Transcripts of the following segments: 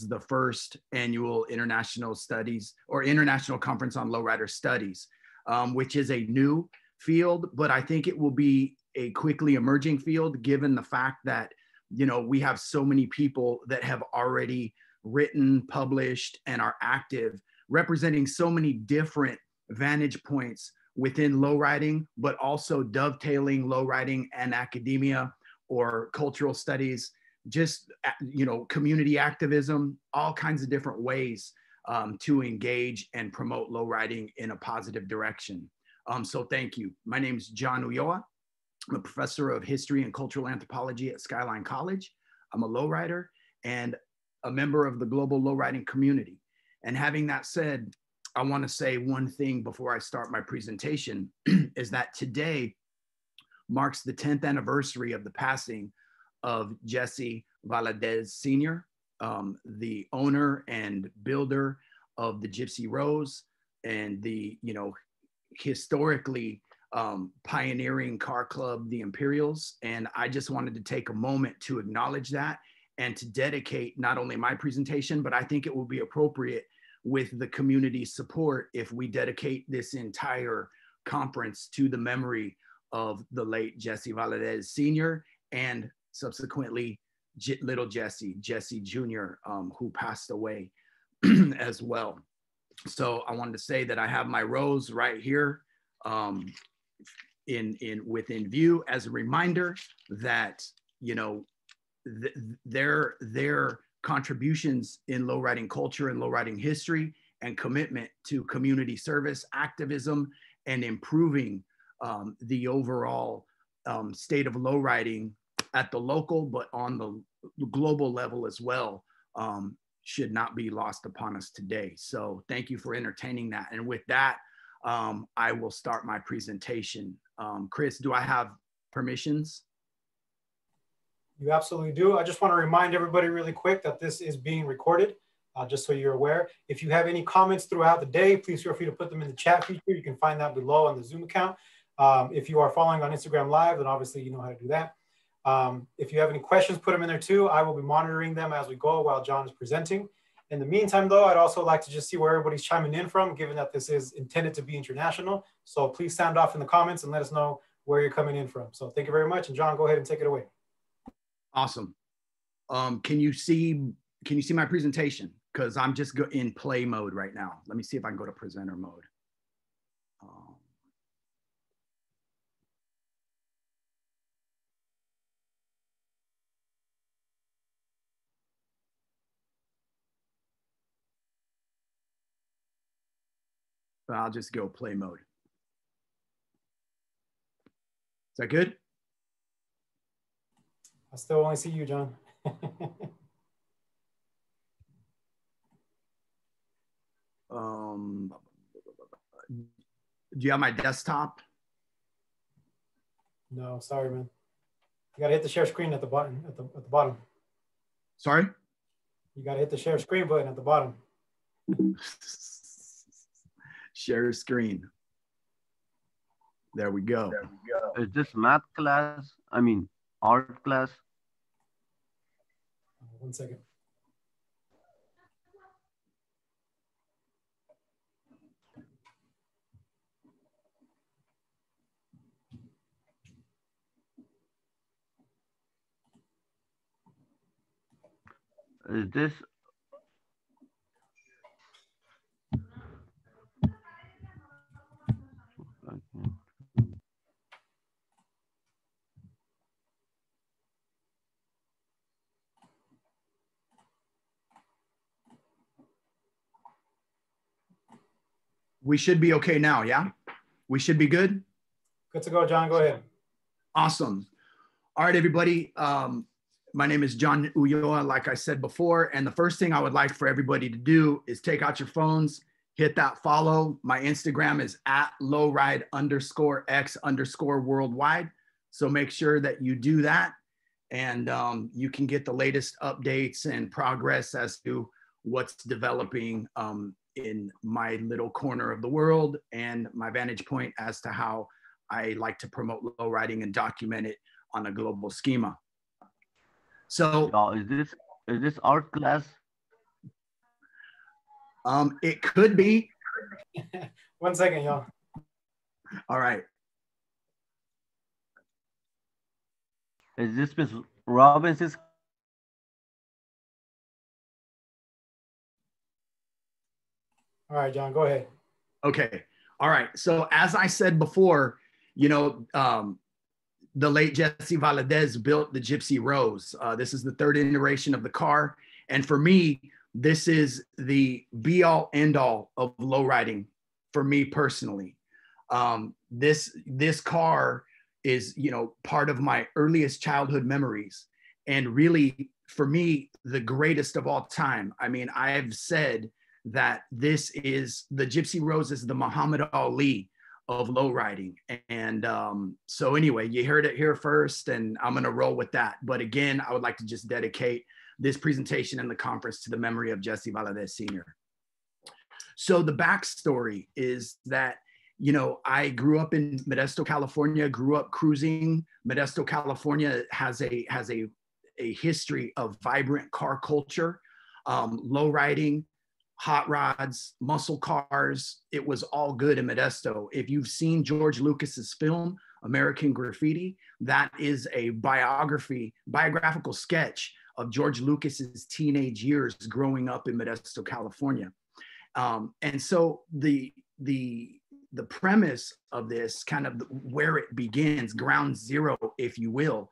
the first annual international studies or international conference on lowrider studies, um, which is a new field, but I think it will be a quickly emerging field given the fact that you know we have so many people that have already written, published, and are active, representing so many different vantage points within low riding, but also dovetailing low riding and academia or cultural studies, just you know community activism, all kinds of different ways um, to engage and promote low riding in a positive direction. Um, so thank you. My name is John Ulloa. I'm a professor of history and cultural anthropology at Skyline College. I'm a lowrider and a member of the global lowriding community. And having that said, I want to say one thing before I start my presentation is that today marks the 10th anniversary of the passing of Jesse Valadez Sr., um, the owner and builder of the Gypsy Rose and the, you know, historically um, pioneering car club, the Imperials. And I just wanted to take a moment to acknowledge that and to dedicate not only my presentation, but I think it will be appropriate with the community support if we dedicate this entire conference to the memory of the late Jesse Valadez Sr. and subsequently J- little Jesse, Jesse Jr., um, who passed away as well. So I wanted to say that I have my rose right here um, in, in within view as a reminder that, you know, th- their, their contributions in low riding culture and low riding history and commitment to community service, activism, and improving um, the overall um, state of low riding at the local, but on the global level as well, um, should not be lost upon us today. So thank you for entertaining that. And with that, um, I will start my presentation. Um, Xris, do I have permissions? You absolutely do. I just want to remind everybody really quick that this is being recorded, uh, just so you're aware. If you have any comments throughout the day, please feel free to put them in the chat feature. You can find that below on the Zoom account. Um, if you are following on Instagram Live, then obviously you know how to do that. Um, if you have any questions, put them in there too. I will be monitoring them as we go while John is presenting. In the meantime, though, I'd also like to just see where everybody's chiming in from, given that this is intended to be international. So please sound off in the comments and let us know where you're coming in from. So thank you very much. And John, go ahead and take it away. Awesome. Um, can you see, can you see my presentation? Because I'm just in play mode right now. Let me see if I can go to presenter mode. Um, I'll just go play mode. Is that good? I still only see you, John. um, do you have my desktop? No, sorry, man. You gotta hit the share screen at the button at the at the bottom. Sorry. You gotta hit the share screen button at the bottom. share screen. There we go. There we go. Is this math class? I mean, art class? Uh, one second. Is this we should be okay now. Yeah, we should be good. Good to go, John. Go ahead. Awesome. All right, everybody. Um, my name is John Ulloa, like I said before. And the first thing I would like for everybody to do is take out your phones, hit that follow. My Instagram is at lowride underscore x underscore worldwide. So make sure that you do that and um, you can get the latest updates and progress as to what's developing um, in my little corner of the world and my vantage point as to how I like to promote low riding and document it on a global schema. So is this is this art class? Um, it could be. One second, y'all. All right. Is this Miss Robinson's? All right, John, go ahead. Okay. All right. So as I said before, you know, um, the late Jesse Valadez built the Gypsy Rose. Uh, this is the third iteration of the car. And for me, this is the be all end all of low riding for me personally. Um, this this car is you know part of my earliest childhood memories and really for me the greatest of all time i mean i've said that this is the gypsy rose is the muhammad ali of low riding and um, so anyway you heard it here first and i'm going to roll with that. But again i would like to just dedicate this presentation and the conference to the memory of jesse valadez senior. So the backstory is that you know, I grew up in Modesto, California, grew up cruising. Modesto, California has a has a a history of vibrant car culture, um, low riding, hot rods, muscle cars. It was all good in Modesto. If you've seen George Lucas's film American Graffiti, that is a biography, biographical sketch of George Lucas's teenage years growing up in Modesto, California. Um, and so the the the premise of this kind of where it begins ground zero if you will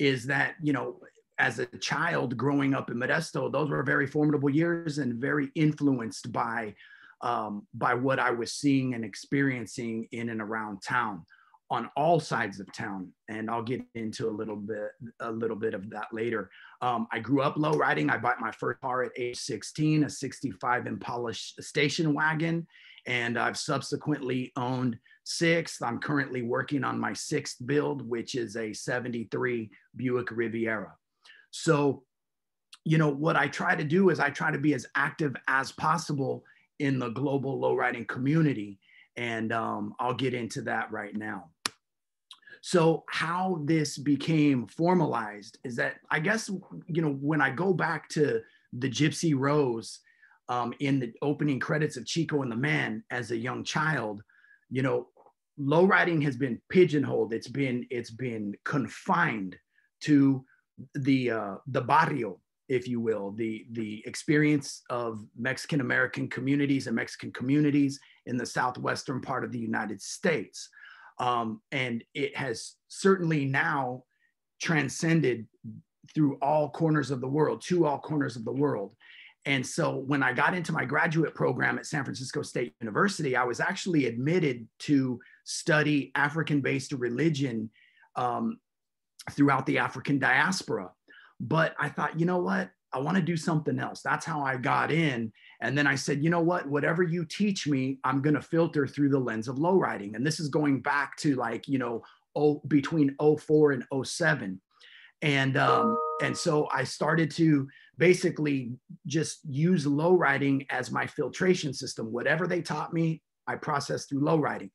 is that you know as a child growing up in modesto those were very formidable years and very influenced by um, by what i was seeing and experiencing in and around town on all sides of town and i'll get into a little bit a little bit of that later um, i grew up low riding i bought my first car at age 16 a 65 impala station wagon and I've subsequently owned six. I'm currently working on my sixth build, which is a 73 Buick Riviera. So, you know, what I try to do is I try to be as active as possible in the global low riding community. And um, I'll get into that right now. So, how this became formalized is that I guess, you know, when I go back to the Gypsy Rose um, in the opening credits of Chico and the Man as a young child, you know, low riding has been pigeonholed. It's been it's been confined to the uh, the barrio, if you will, the the experience of Mexican American communities and Mexican communities in the southwestern part of the United States, um, and it has certainly now transcended through all corners of the world to all corners of the world. And so when I got into my graduate program at San Francisco State University, I was actually admitted to study African based religion um, throughout the African diaspora. But I thought, you know what? I want to do something else. That's how I got in. And then I said, you know what? Whatever you teach me, I'm going to filter through the lens of low riding. And this is going back to like, you know, oh, between 04 and 07. And um, and so I started to basically just use low riding as my filtration system. Whatever they taught me, I processed through low riding.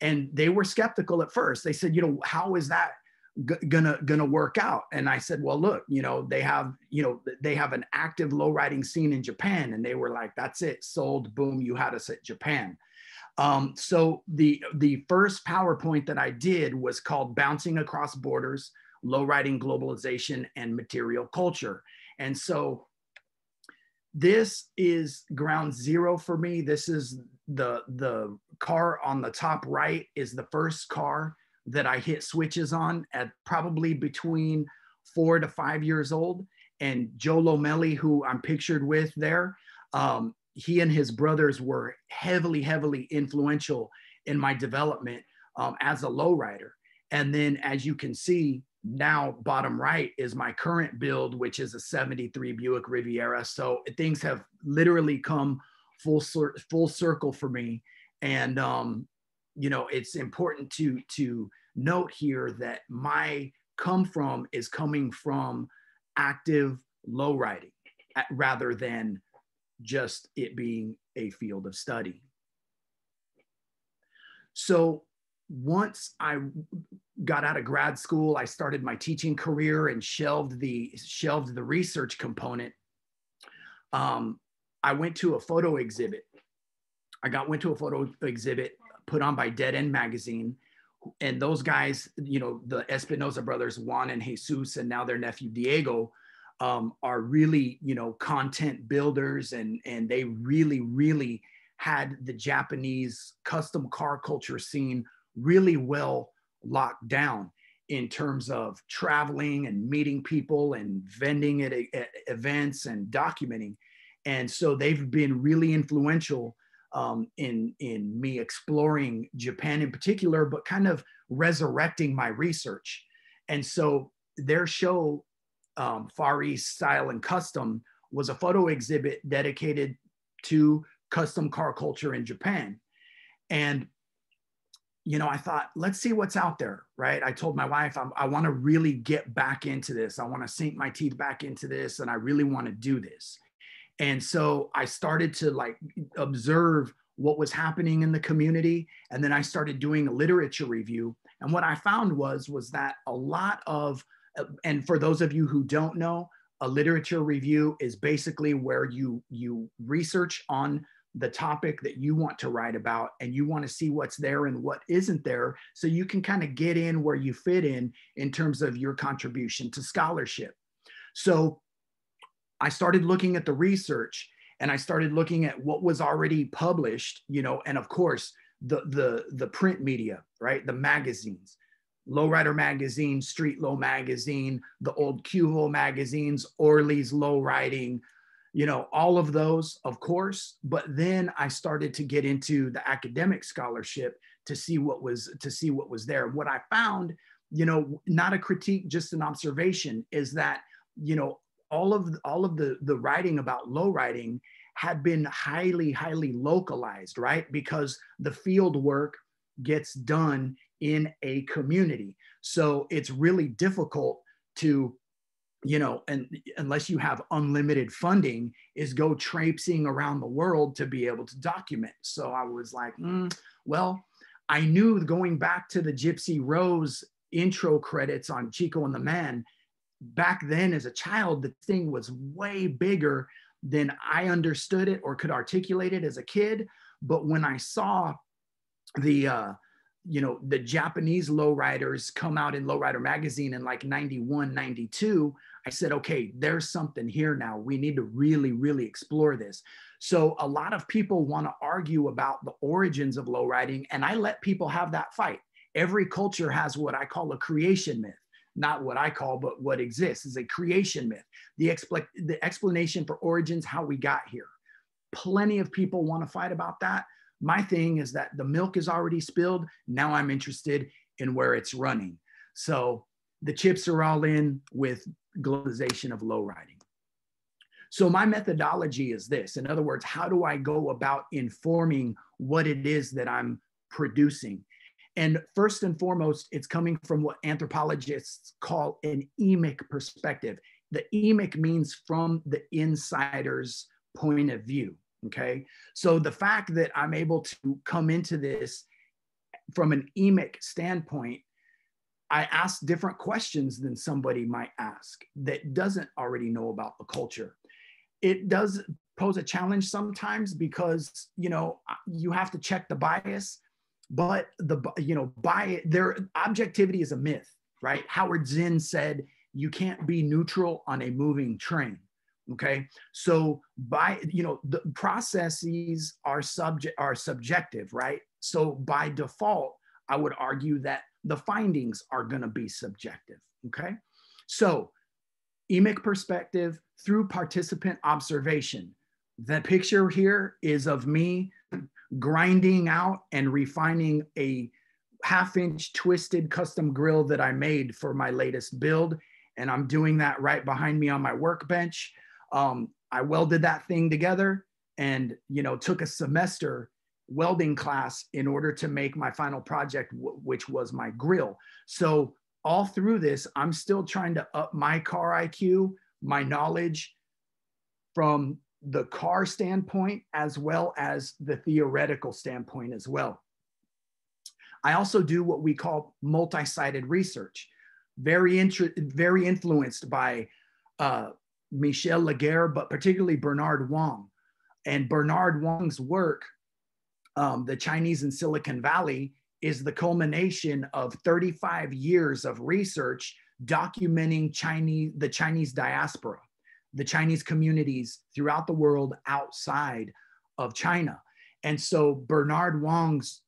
And they were skeptical at first. They said, you know, how is that g- gonna gonna work out? And I said, well, look, you know, they have, you know, they have an active low riding scene in Japan. And they were like, that's it, sold, boom, you had us at Japan. Um, so the the first PowerPoint that I did was called Bouncing Across Borders, Low Riding Globalization and Material Culture. And so this is ground zero for me. This is the the car on the top right is the first car that I hit switches on at probably between four to five years old. And Joe Lomelli, who I'm pictured with there, um, he and his brothers were heavily, heavily influential in my development um, as a lowrider. And then, as you can see, now bottom right is my current build which is a 73 buick riviera so things have literally come full full circle for me and um you know it's important to to note here that my come from is coming from active low riding rather than just it being a field of study so once I got out of grad school, I started my teaching career and shelved the shelved the research component. Um, I went to a photo exhibit. I got went to a photo exhibit put on by Dead End Magazine. And those guys, you know, the Espinosa brothers, Juan and Jesus, and now their nephew Diego, um, are really, you know, content builders, and and they really, really had the Japanese custom car culture scene really well locked down in terms of traveling and meeting people and vending at, at events and documenting. And so they've been really influential um, in, in me exploring Japan in particular, but kind of resurrecting my research. And so their show, um, Far East Style and Custom, was a photo exhibit dedicated to custom car culture in Japan. And you know, I thought, let's see what's out there, right? I told my wife, I, I want to really get back into this. I want to sink my teeth back into this, and I really want to do this. And so I started to like observe what was happening in the community, and then I started doing a literature review. And what I found was was that a lot of, and for those of you who don't know, a literature review is basically where you you research on the topic that you want to write about and you want to see what's there and what isn't there so you can kind of get in where you fit in in terms of your contribution to scholarship so i started looking at the research and i started looking at what was already published you know and of course the the the print media right? The magazines lowrider magazine street low magazine the old QVO magazines Orlie's low riding you know all of those of course. But then i started to get into the academic scholarship to see what was to see what was there. What i found you know not a critique just an observation is that you know all of all of the the writing about low riding had been highly highly localized right because the field work gets done in a community so it's really difficult to you know, and unless you have unlimited funding, is go traipsing around the world to be able to document. So I was like, mm, well, I knew going back to the Gypsy Rose intro credits on Chico and the Man, back then as a child, the thing was way bigger than I understood it or could articulate it as a kid. But when I saw the uh, you know the japanese lowriders come out in lowrider magazine in like 91 92 i said okay there's something here now. We need to really really explore this. So a lot of people want to argue about the origins of lowriding and i let people have that fight. Every culture has what i call a creation myth not what i call but what exists is a creation myth the, expl- the explanation for origins how we got here plenty of people want to fight about that my thing is that the milk is already spilled. Now I'm interested in where it's running. So the chips are all in with globalization of low riding. So my methodology is this. In other words, how do I go about informing what it is that I'm producing? And first and foremost, it's coming from what anthropologists call an emic perspective. The emic means from the insider's point of view. Okay. So the fact that I'm able to come into this from an emic standpoint, I ask different questions than somebody might ask that doesn't already know about the culture. It does pose a challenge sometimes because you know you have to check the bias, but the you know by their objectivity is a myth, right? Howard Zinn said you can't be neutral on a moving train okay? So by you know the processes are subject are subjective right? So by default i would argue that the findings are going to be subjective okay? So emic perspective through participant observation. The picture here is of me grinding out and refining a half inch twisted custom grill that i made for my latest build and i'm doing that right behind me on my workbench um, I welded that thing together and, you know, took a semester welding class in order to make my final project, which was my grill. So all through this, I'm still trying to up my car IQ, my knowledge from the car standpoint, as well as the theoretical standpoint as well. I also do what we call multi-sited research, very, very influenced by uh, Michel Laguerre, but particularly Bernard Wong. And Bernard Wong's work, um, The Chinese in Silicon Valley, is the culmination of 35 years of research documenting Chinese, the Chinese diaspora, the Chinese communities throughout the world outside of China. And so Bernard Wong's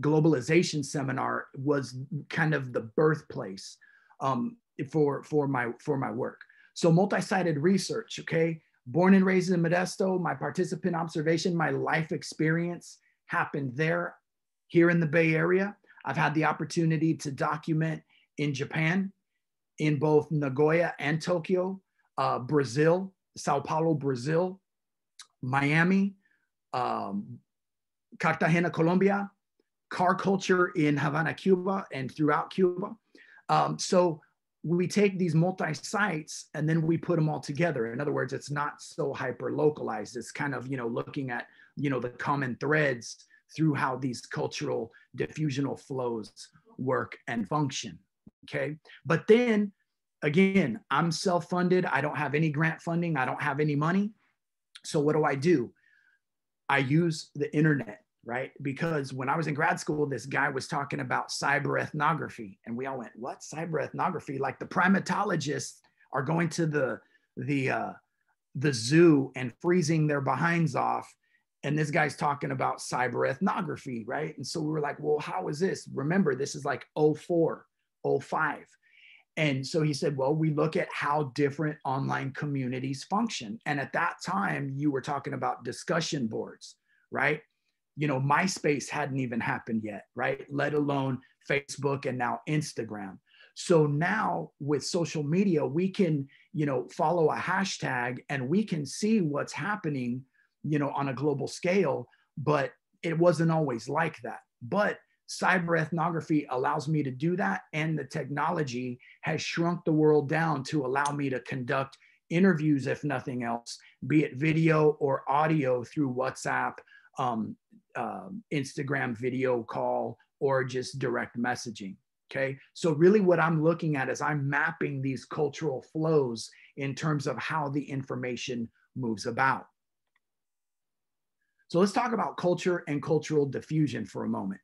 globalization seminar was kind of the birthplace um, for, for, my, for my work. So multi-sited research, okay? Born and raised in Modesto, my participant observation, my life experience happened there, here in the Bay Area. I've had the opportunity to document in Japan, in both Nagoya and Tokyo, uh, Brazil, Sao Paulo, Brazil, Miami, um, Cartagena, Colombia, car culture in Havana, Cuba, and throughout Cuba. Um, so we take these multi sites and then we put them all together. In other words, it's not so hyper localized. It's kind of you know looking at you know the common threads through how these cultural diffusional flows work and function. Okay, but then again, I'm self funded. I don't have any grant funding. I don't have any money. So what do I do? I use the internet, right? Because when I was in grad school, this guy was talking about cyber ethnography, and we all went, "What cyber ethnography?" Like the primatologists are going to the the uh, the zoo and freezing their behinds off, and this guy's talking about cyber ethnography, right? And so we were like, "Well, how is this?" Remember, this is like 04, 05. And so he said, well, we look at how different online communities function. And at that time, you were talking about discussion boards, right? You know, MySpace hadn't even happened yet, right? Let alone Facebook and now Instagram. So now with social media, we can, you know, follow a hashtag and we can see what's happening, you know, on a global scale, but it wasn't always like that. But cyber ethnography allows me to do that and the technology has shrunk the world down to allow me to conduct interviews if nothing else be it video or audio through whatsapp um, uh, instagram video call or just direct messaging okay? So really what i'm looking at is i'm mapping these cultural flows in terms of how the information moves about. So let's talk about culture and cultural diffusion for a moment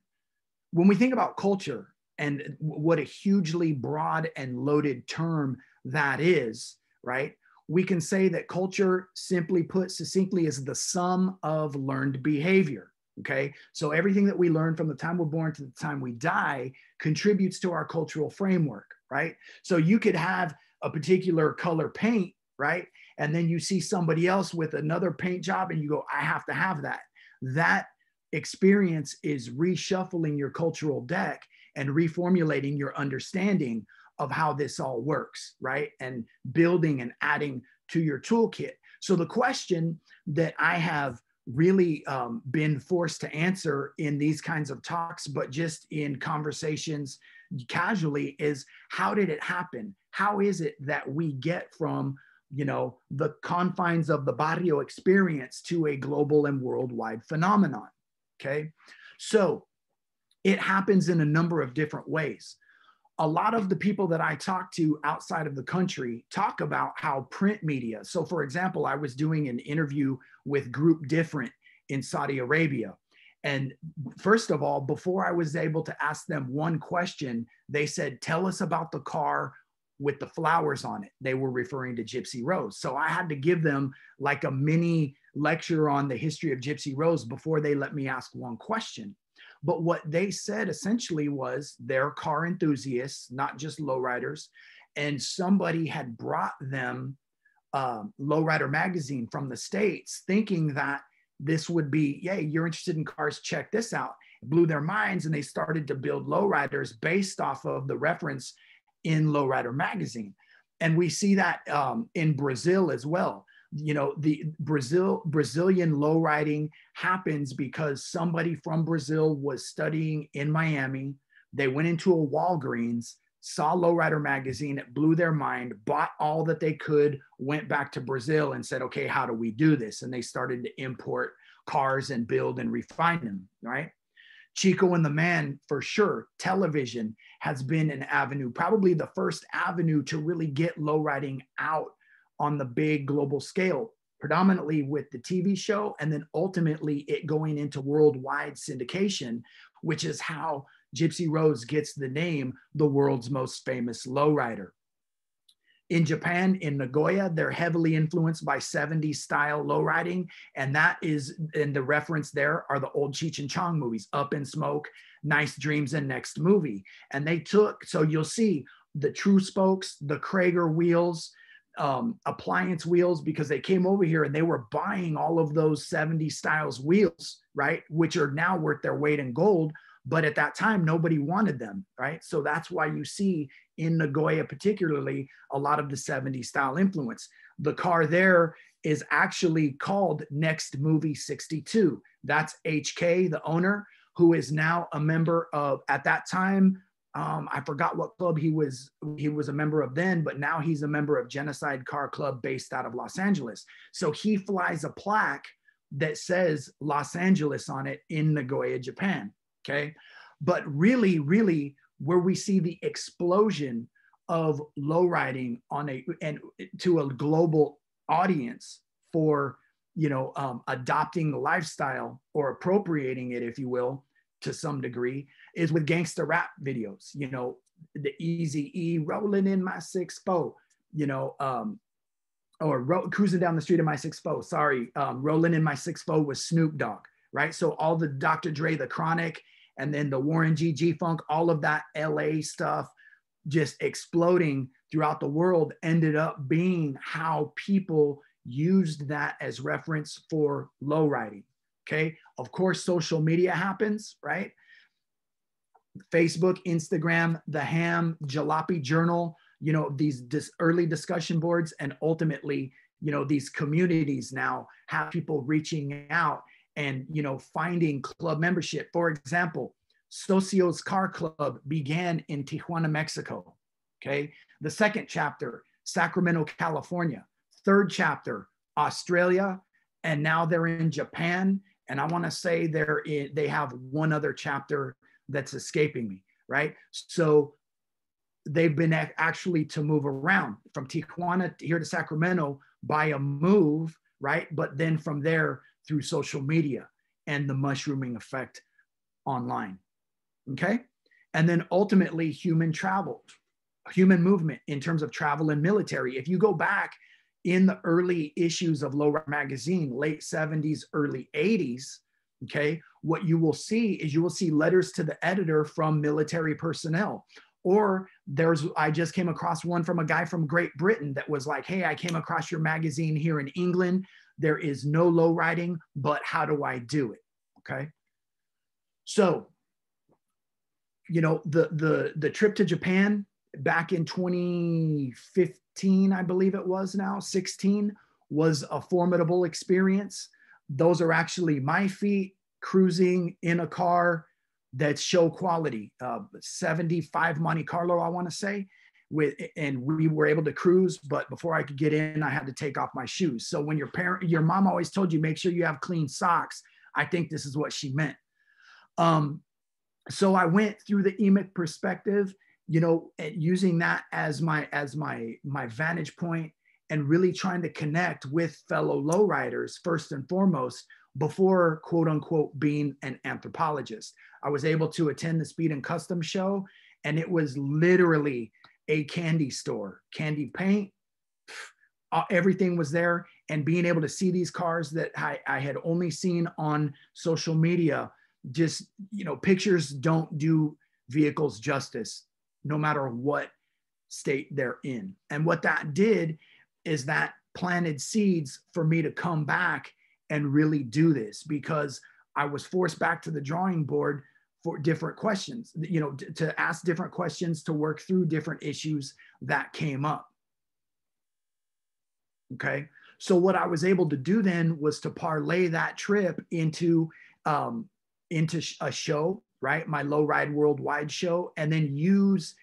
when we think about culture and what a hugely broad and loaded term that is, right? We can say that culture, simply put succinctly, is the sum of learned behavior. Okay. So everything that we learn from the time we're born to the time we die contributes to our cultural framework, right? So you could have a particular color paint, right? And then you see somebody else with another paint job and you go, I have to have that. That experience is reshuffling your cultural deck and reformulating your understanding of how this all works, right? And building and adding to your toolkit. So, the question that I have really um, been forced to answer in these kinds of talks, but just in conversations casually, is how did it happen? How is it that we get from you know the confines of the barrio experience to a global and worldwide phenomenon Okay. So it happens in a number of different ways. A lot of the people that I talk to outside of the country talk about how print media. So, for example, I was doing an interview with Group Different in Saudi Arabia. And first of all, before I was able to ask them one question, they said, Tell us about the car with the flowers on it. They were referring to Gypsy Rose. So I had to give them like a mini lecture on the history of Gypsy Rose before they let me ask one question. But what they said essentially was they're car enthusiasts, not just lowriders. And somebody had brought them um, Lowrider magazine from the States, thinking that this would be, yay, you're interested in cars, check this out. It blew their minds and they started to build lowriders based off of the reference in Lowrider magazine. And we see that um, in Brazil as well you know the brazil brazilian low riding happens because somebody from brazil was studying in miami. They went into a walgreens saw lowrider magazine it blew their mind bought all that they could went back to brazil and said okay how do we do this? And they started to import cars and build and refine them right? Chico and the man for sure television has been an avenue probably the first avenue to really get low riding out on the big global scale. predominantly with the TV show, and then ultimately it going into worldwide syndication, which is how Gypsy Rose gets the name the world's most famous lowrider. In Japan, in Nagoya, they're heavily influenced by 70s style lowriding. And that is, and the reference there are the old Cheech and Chong movies, Up in Smoke, Nice Dreams, and Next Movie. And they took, so you'll see the Tru Spokes, the Cragar wheels, um, appliance wheels, because they came over here and they were buying all of those 70 styles wheels, right? Which are now worth their weight in gold but at that time nobody wanted them right? So that's why you see in nagoya particularly a lot of the 70s style influence. The car there is actually called next movie 62 that's hk the owner who is now a member of at that time um, I forgot what club he was he was a member of then, but now he's a member of Genocide Car Club based out of Los Angeles. So he flies a plaque that says Los Angeles on it in Nagoya, Japan. Okay. But really, really, where we see the explosion of low riding on a and to a global audience for you know um, adopting the lifestyle or appropriating it if you will to some degree is with gangster rap videos you know the easy e rolling in my six four you know um or ro- cruising down the street in my six four sorry um rolling in my six four with snoop dogg right so all the dr dre the chronic and then the Warren G, G Funk, all of that LA stuff just exploding throughout the world ended up being how people used that as reference for low riding. Okay. Of course, social media happens, right? Facebook, Instagram, the HAMB, Jalopy Journal, you know, these dis- early discussion boards, and ultimately, you know, these communities now have people reaching out and you know finding club membership. For example socios car club began in tijuana mexico okay? The second chapter sacramento california. Third chapter australia and now they're in japan. And i want to say they're in they have one other chapter that's escaping me right so they've been actually to move around from tijuana here to sacramento by a move right but then from there through social media and the mushrooming effect online. Okay. And then ultimately, human travel, human movement in terms of travel and military. If you go back in the early issues of Low Magazine, late 70s, early 80s, okay, what you will see is you will see letters to the editor from military personnel. Or there's, I just came across one from a guy from Great Britain that was like, Hey, I came across your magazine here in England. There is no low riding, but how do I do it? Okay. So, you know, the the the trip to Japan back in 2015, I believe it was now, 16, was a formidable experience. Those are actually my feet cruising in a car that show quality, uh, 75 Monte Carlo, I want to say with and we were able to cruise but before i could get in i had to take off my shoes. So when your parent your mom always told you make sure you have clean socks i think this is what she meant. Um, so i went through the emic perspective you know using that as my as my my vantage point and really trying to connect with fellow lowriders first and foremost before quote unquote being an anthropologist i was able to attend the speed and custom show and it was literally a candy store, candy paint, everything was there. And being able to see these cars that I, I had only seen on social media, just, you know, pictures don't do vehicles justice, no matter what state they're in. And what that did is that planted seeds for me to come back and really do this because I was forced back to the drawing board for different questions, you know, to, ask different questions, to work through different issues that came up. Okay. So what I was able to do then was to parlay that trip into um, into a show, right? My low ride worldwide show, and then use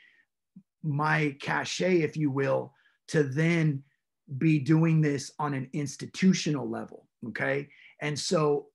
my cachet, if you will, to then be doing this on an institutional level. Okay. And so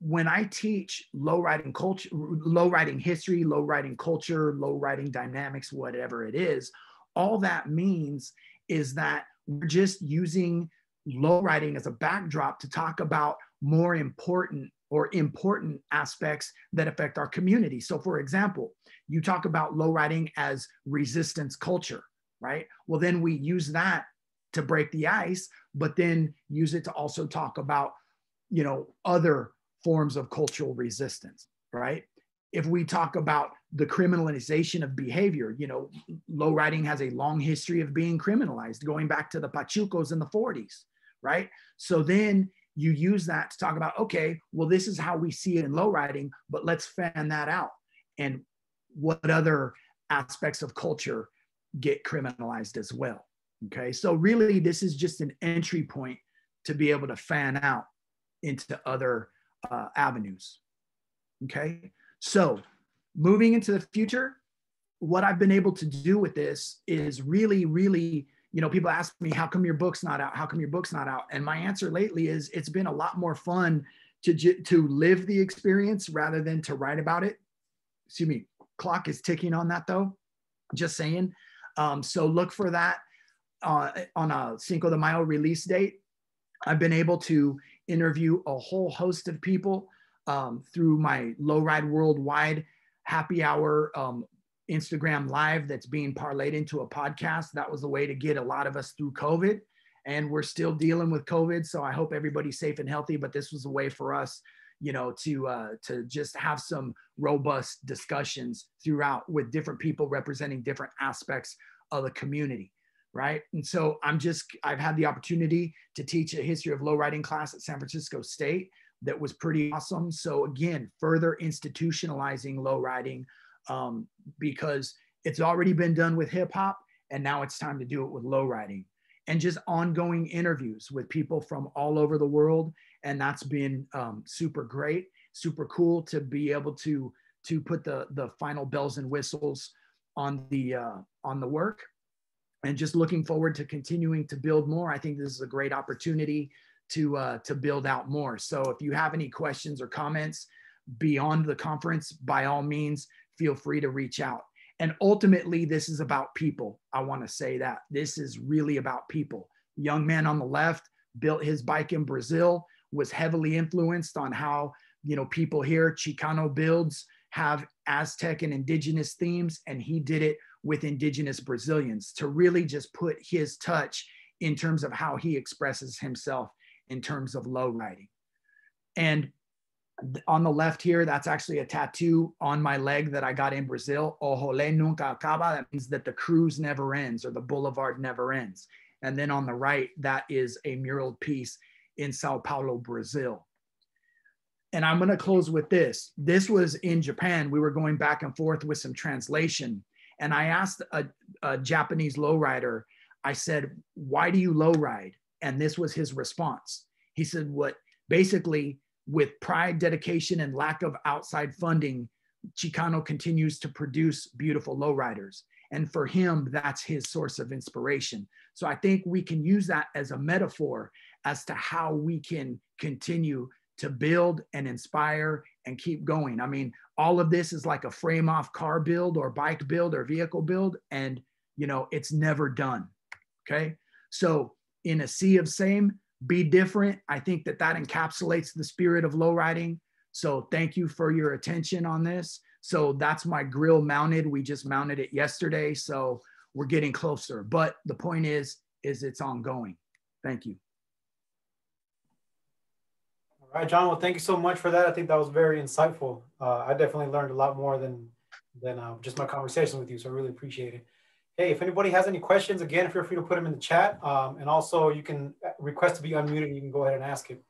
when I teach low riding culture, low riding history, low riding culture, low riding dynamics, whatever it is, all that means is that we're just using low riding as a backdrop to talk about more important or important aspects that affect our community. So, for example, you talk about low riding as resistance culture, right? Well, then we use that to break the ice, but then use it to also talk about, you know, other forms of cultural resistance, right? If we talk about the criminalization of behavior, you know, low riding has a long history of being criminalized, going back to the Pachucos in the 40s, right? So then you use that to talk about, okay, well, this is how we see it in low riding, but let's fan that out. And what other aspects of culture get criminalized as well? Okay, so really, this is just an entry point to be able to fan out into other uh, avenues. Okay, so moving into the future, what I've been able to do with this is really, really, you know, people ask me, how come your book's not out? How come your book's not out? And my answer lately is it's been a lot more fun to, to live the experience rather than to write about it. Excuse me, clock is ticking on that though, just saying. Um, so look for that uh, on a Cinco de Mayo release date. I've been able to interview a whole host of people um, through my Low Ride Worldwide happy hour um, Instagram live that's being parlayed into a podcast. That was the way to get a lot of us through COVID. And we're still dealing with COVID. So I hope everybody's safe and healthy. But this was a way for us, you know, to uh, to just have some robust discussions throughout with different people representing different aspects of the community right? And so I'm just, I've had the opportunity to teach a history of low riding class at San Francisco State that was pretty awesome. So again, further institutionalizing low riding um, because it's already been done with hip hop and now it's time to do it with low riding and just ongoing interviews with people from all over the world. And that's been um, super great, super cool to be able to, to put the, the final bells and whistles on the, uh, on the work and just looking forward to continuing to build more. I think this is a great opportunity to uh, to build out more. So if you have any questions or comments beyond the conference, by all means, feel free to reach out. And ultimately, this is about people. I want to say that this is really about people. Young man on the left built his bike in Brazil, was heavily influenced on how you know people here Chicano builds have Aztec and indigenous themes, and he did it with indigenous Brazilians to really just put his touch in terms of how he expresses himself in terms of low riding. And on the left here, that's actually a tattoo on my leg that I got in Brazil. O rolê nunca acaba. That means that the cruise never ends or the boulevard never ends. And then on the right, that is a mural piece in Sao Paulo, Brazil. And I'm going to close with this. This was in Japan. We were going back and forth with some translation. And I asked a, a Japanese lowrider, I said, why do you lowride? And this was his response. He said, what basically with pride, dedication, and lack of outside funding, Chicano continues to produce beautiful lowriders. And for him, that's his source of inspiration. So I think we can use that as a metaphor as to how we can continue to build and inspire and keep going. I mean, all of this is like a frame off car build or bike build or vehicle build, and you know, it's never done. Okay. So, in a sea of same, be different. I think that that encapsulates the spirit of low riding. So, thank you for your attention on this. So, that's my grill mounted. We just mounted it yesterday. So, we're getting closer. But the point is, is it's ongoing. Thank you. All right, John. Well, thank you so much for that. I think that was very insightful. Uh, I definitely learned a lot more than than uh, just my conversation with you. So I really appreciate it. Hey, if anybody has any questions, again, feel free to put them in the chat. Um, and also, you can request to be unmuted. You can go ahead and ask it.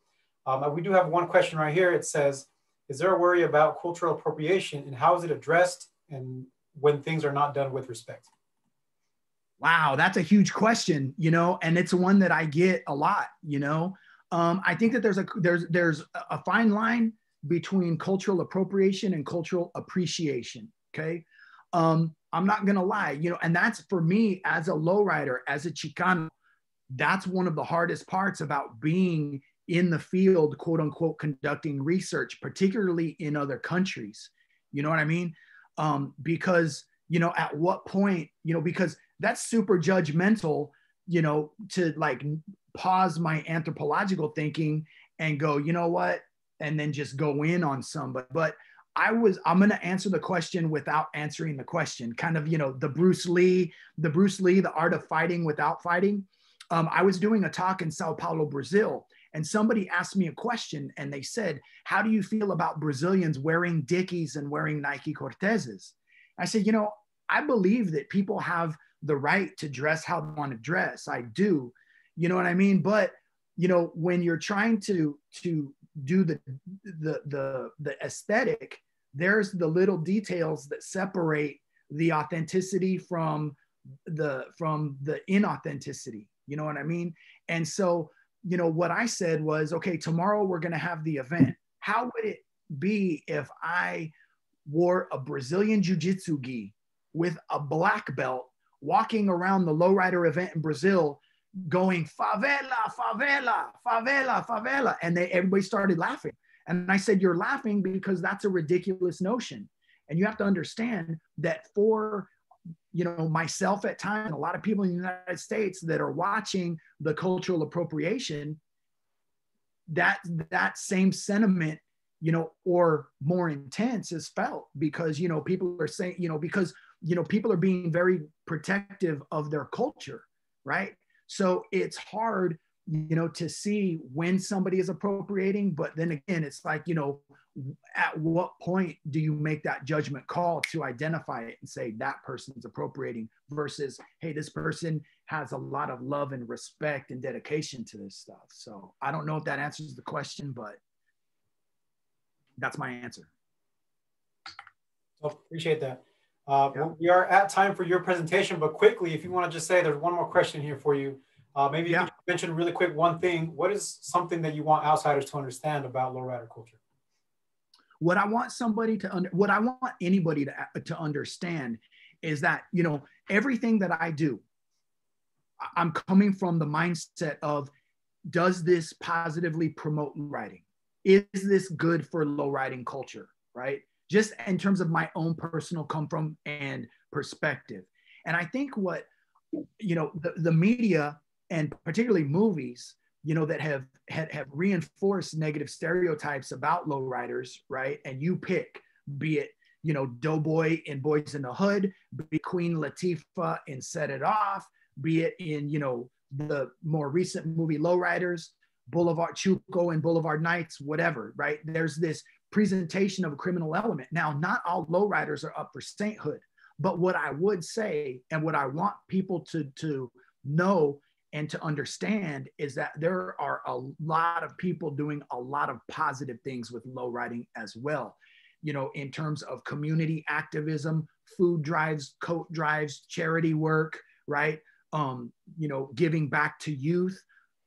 Um, we do have one question right here. It says, "Is there a worry about cultural appropriation, and how is it addressed, and when things are not done with respect?" Wow, that's a huge question, you know, and it's one that I get a lot, you know. Um, I think that there's a there's there's a fine line between cultural appropriation and cultural appreciation. Okay, um, I'm not gonna lie, you know, and that's for me as a lowrider, as a Chicano, that's one of the hardest parts about being in the field, quote unquote, conducting research, particularly in other countries. You know what I mean? Um, because you know, at what point, you know, because that's super judgmental you know, to like pause my anthropological thinking and go, you know what? And then just go in on somebody. But I was, I'm going to answer the question without answering the question. Kind of, you know, the Bruce Lee, the Bruce Lee, the art of fighting without fighting. Um, I was doing a talk in Sao Paulo, Brazil, and somebody asked me a question and they said, How do you feel about Brazilians wearing Dickies and wearing Nike Cortezes? I said, You know, I believe that people have the right to dress how they want to dress. I do. You know what I mean? But you know, when you're trying to to do the the the the aesthetic, there's the little details that separate the authenticity from the from the inauthenticity. You know what I mean? And so you know, what I said was, okay, tomorrow we're going to have the event. How would it be if I wore a Brazilian Jiu Jitsu gi with a black belt walking around the lowrider event in Brazil going favela, favela, favela, favela. And they everybody started laughing. And I said, You're laughing because that's a ridiculous notion. And you have to understand that for you know myself at times a lot of people in the united states that are watching the cultural appropriation that that same sentiment you know or more intense is felt because you know people are saying you know because you know people are being very protective of their culture right so it's hard you know to see when somebody is appropriating but then again it's like you know at what point do you make that judgment call to identify it and say that person's appropriating versus hey this person has a lot of love and respect and dedication to this stuff. So i don't know if that answers the question but that's my answer. So appreciate that uh, yeah. we are at time for your presentation but quickly if you want to just say there's one more question here for you uh, maybe yeah. you can mention really quick one thing what is something that you want outsiders to understand about lowrider culture what I want somebody to under, what I want anybody to, to understand is that, you know, everything that I do, I'm coming from the mindset of does this positively promote writing? Is this good for low riding culture? Right. Just in terms of my own personal come from and perspective. And I think what, you know, the, the media and particularly movies you know that have have, have reinforced negative stereotypes about lowriders right and you pick be it you know doughboy in Boyz n the Hood be queen latifah in set it off be it in you know the more recent movie lowriders boulevard chuco and boulevard nights whatever right there's this presentation of a criminal element. Now not all lowriders are up for sainthood but what i would say and what i want people to to know and to understand is that there are a lot of people doing a lot of positive things with low riding as well. You know in terms of community activism food drives coat drives charity work right? Um you know giving back to youth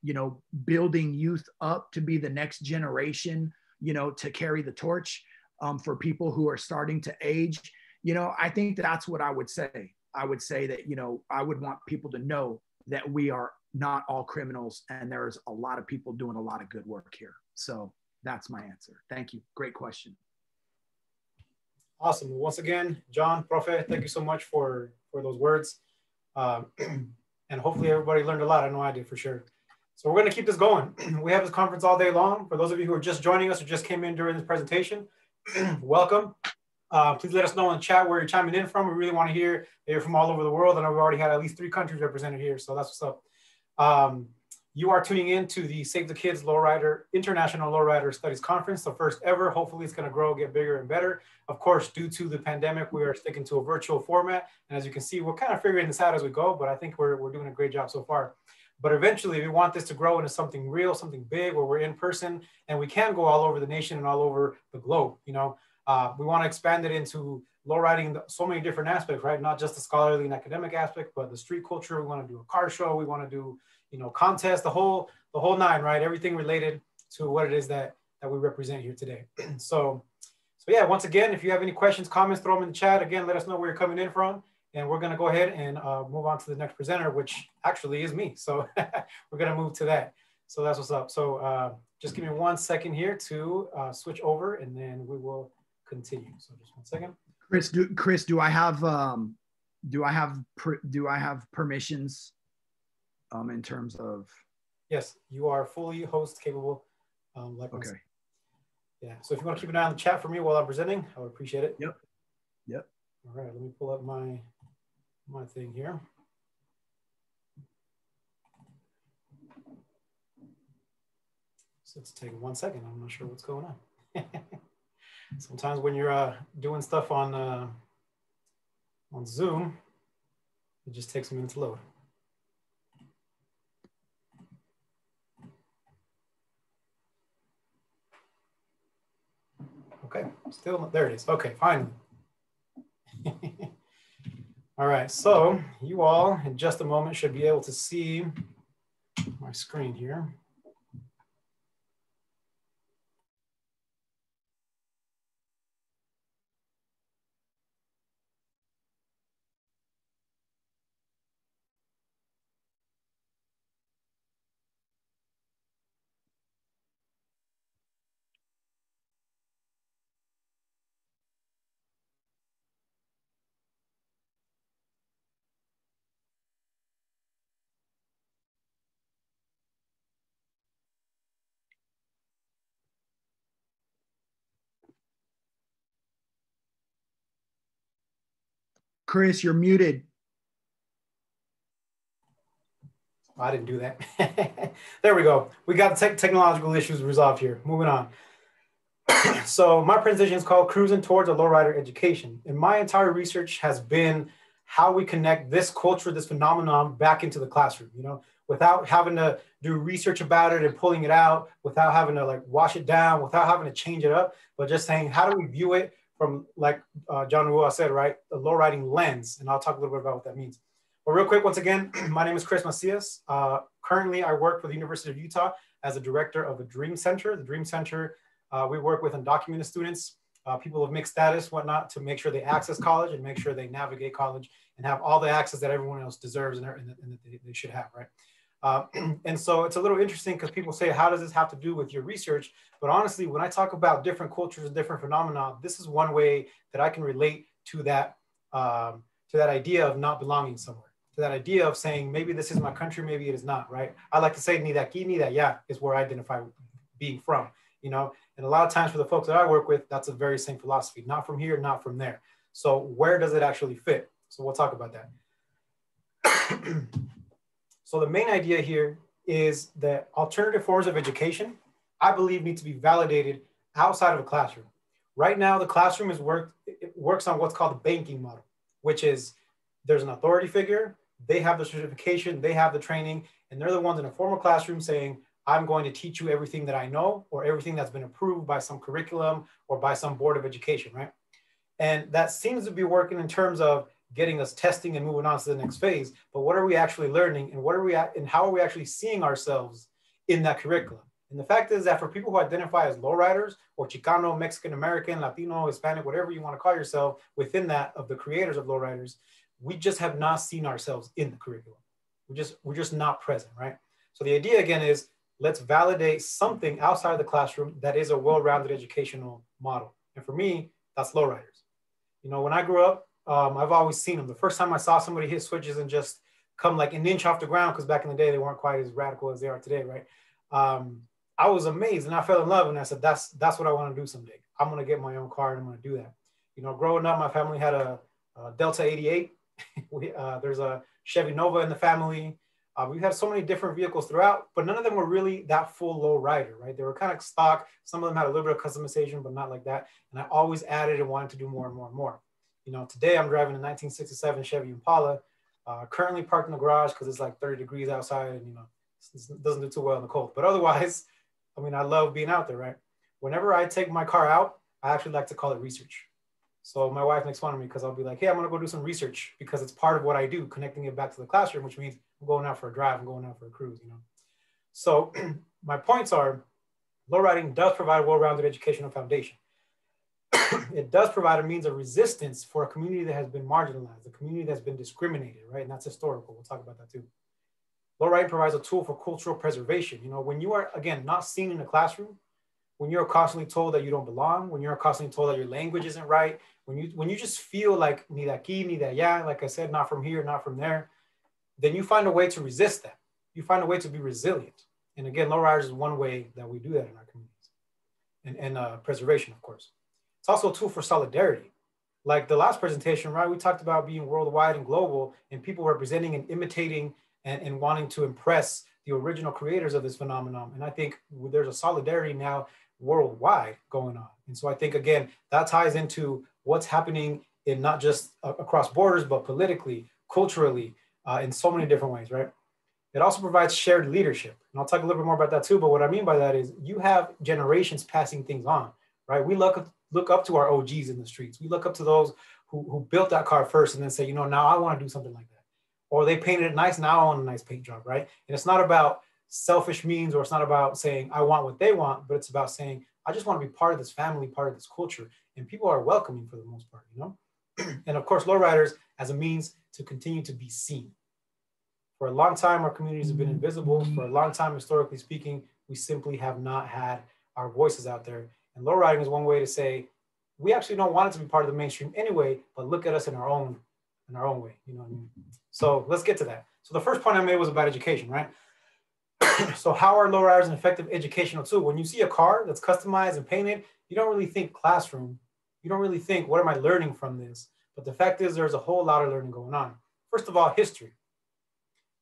you know building youth up to be the next generation you know to carry the torch um, for people who are starting to age you know i think that's what i would say i would say that you know i would want people to know that we are not all criminals and there's a lot of people doing a lot of good work here. So that's my answer. Thank you. Great question. Awesome. Once again, John, Profe, thank you so much for, for those words. Um, and hopefully everybody learned a lot. I know I did for sure. So we're going to keep this going. we have this conference all day long. For those of you who are just joining us or just came in during this presentation, welcome. Uh, please let us know in the chat where you're chiming in from. We really want to hear that you're from all over the world. And we've already had at least three countries represented here. So that's what's up. Um, you are tuning in to the Save the Kids Lowrider International Lowrider Studies Conference, the first ever. Hopefully, it's going to grow, get bigger and better. Of course, due to the pandemic, we are sticking to a virtual format. And as you can see, we're kind of figuring this out as we go, but I think we're, we're doing a great job so far. But eventually, we want this to grow into something real, something big, where we're in person and we can go all over the nation and all over the globe. You know, uh, we want to expand it into low riding so many different aspects, right? Not just the scholarly and academic aspect, but the street culture. We want to do a car show. We want to do, you know, contest, the whole, the whole nine, right? Everything related to what it is that, that we represent here today. so, so yeah, once again, if you have any questions, comments, throw them in the chat. Again, let us know where you're coming in from. And we're gonna go ahead and uh, move on to the next presenter, which actually is me. So we're gonna move to that. So that's what's up. So uh, just give me one second here to uh, switch over and then we will continue. So just one second. Chris, do, Chris, do I have um, do I have do I have permissions um, in terms of Yes, you are fully host capable. Um, like Okay. Yeah. So if you want to keep an eye on the chat for me while I'm presenting, I would appreciate it. Yep. Yep. All right. Let me pull up my my thing here. So it's taking one second. I'm not sure what's going on. Sometimes when you're uh, doing stuff on uh, on Zoom, it just takes a minute to load. Okay, still, there it is. Okay, finally. all right, so you all in just a moment should be able to see my screen here. Chris, you're muted. I didn't do that. there we go. We got te technological issues resolved here. Moving on. so my presentation is called Cruising Towards a Lowrider Education. And my entire research has been how we connect this culture, this phenomenon back into the classroom, you know, without having to do research about it and pulling it out, without having to like wash it down, without having to change it up, but just saying, how do we view it from like uh, John Ulloa said, right? The low riding lens. And I'll talk a little bit about what that means. But real quick, once again, my name is Xris Macias. Uh, currently, I work for the University of Utah as a director of a Dream Center. The Dream Center, uh, we work with undocumented students, uh, people of mixed status, whatnot, to make sure they access college and make sure they navigate college and have all the access that everyone else deserves and, and, and that they, they, should have, right? Uh, and so it's a little interesting because people say, how does this have to do with your research? But honestly, when I talk about different cultures and different phenomena, this is one way that I can relate to that, um, to that idea of not belonging somewhere to that idea of saying maybe this is my country, maybe it is not, right? I like to say ni de aquí, ni de allá is where I identify being from, you know? And a lot of times for the folks that I work with, that's a very same philosophy, not from here, not from there. So where does it actually fit? So we'll talk about that. so the main idea here is that alternative forms of education, I believe need to be validated outside of a classroom. Right now, the classroom is work, it works on what's called the banking model, which is there's an authority figure, they have the certification, they have the training, and they're the ones in a formal classroom saying, I'm going to teach you everything that I know or everything that's been approved by some curriculum or by some board of education, right? And that seems to be working in terms of getting us testing and moving on to the next phase. But what are we actually learning and what are we at, and how are we actually seeing ourselves in that curriculum? And the fact is that for people who identify as lowriders or Chicano, Mexican American, Latino, Hispanic, whatever you want to call yourself within that of the creators of lowriders, we just have not seen ourselves in the curriculum. We're just, we're just not present, right? So the idea again is let's validate something outside of the classroom that is a well-rounded educational model. And for me, that's lowriders. You know, when I grew up, um, I've always seen them. The first time I saw somebody hit switches and just come like an inch off the ground, because back in the day they weren't quite as radical as they are today, right? Um, I was amazed and I fell in love and I said, that's that's what I want to do someday. I'm gonna get my own car and I'm gonna do that. You know, growing up, my family had a, a Delta 88 we, uh, there's a Chevy Nova in the family. Uh, we've had so many different vehicles throughout, but none of them were really that full low rider, right? They were kind of stock. Some of them had a little bit of customization, but not like that. And I always added and wanted to do more and more and more. You know, today I'm driving a 1967 Chevy Impala, uh, currently parked in the garage because it's like 30 degrees outside and, you know, it doesn't do too well in the cold. But otherwise, I mean, I love being out there, right? Whenever I take my car out, I actually like to call it research. So my wife makes fun of me because I'll be like, hey, I'm gonna go do some research because it's part of what I do, connecting it back to the classroom, which means I'm going out for a drive, I'm going out for a cruise, you know. So my points are low riding does provide a well-rounded educational foundation. It does provide a means of resistance for a community that has been marginalized, a community that's been discriminated, right? And that's historical. We'll talk about that too. Low riding provides a tool for cultural preservation. You know, when you are, again, not seen in the classroom, when you're constantly told that you don't belong, when you're constantly told that your language isn't right, when you when you just feel like ni de aquí, ni de allá, like I said, not from here, not from there, then you find a way to resist that. You find a way to be resilient. And again, lowriders is one way that we do that in our communities and, and uh, preservation, of course. It's also a tool for solidarity. Like the last presentation, right? We talked about being worldwide and global and people representing and imitating and, and wanting to impress the original creators of this phenomenon. And I think there's a solidarity now worldwide going on. And so I think, again, that ties into what's happening in not just uh, across borders, but politically, culturally, uh, in so many different ways, right? It also provides shared leadership. And I'll talk a little bit more about that too. But what I mean by that is you have generations passing things on, right? We look, look up to our OGs in the streets. We look up to those who, who built that car first and then say, you know, now I want to do something like that. Or they painted it nice, now I want a nice paint job, right? And it's not about selfish means or it's not about saying I want what they want, but it's about saying I just want to be part of this family, part of this culture. And people are welcoming for the most part, you know? and of course, lowriders as a means to continue to be seen. For a long time, our communities have been invisible. For a long time, historically speaking, we simply have not had our voices out there. And lowriding is one way to say, we actually don't want it to be part of the mainstream anyway, but look at us in our own, in our own way. You know what I mean? So let's get to that. So the first point I made was about education, right? so how are lowriders an effective educational tool? When you see a car that's customized and painted, you don't really think classroom. You don't really think, what am I learning from this? But the fact is there's a whole lot of learning going on. First of all, history.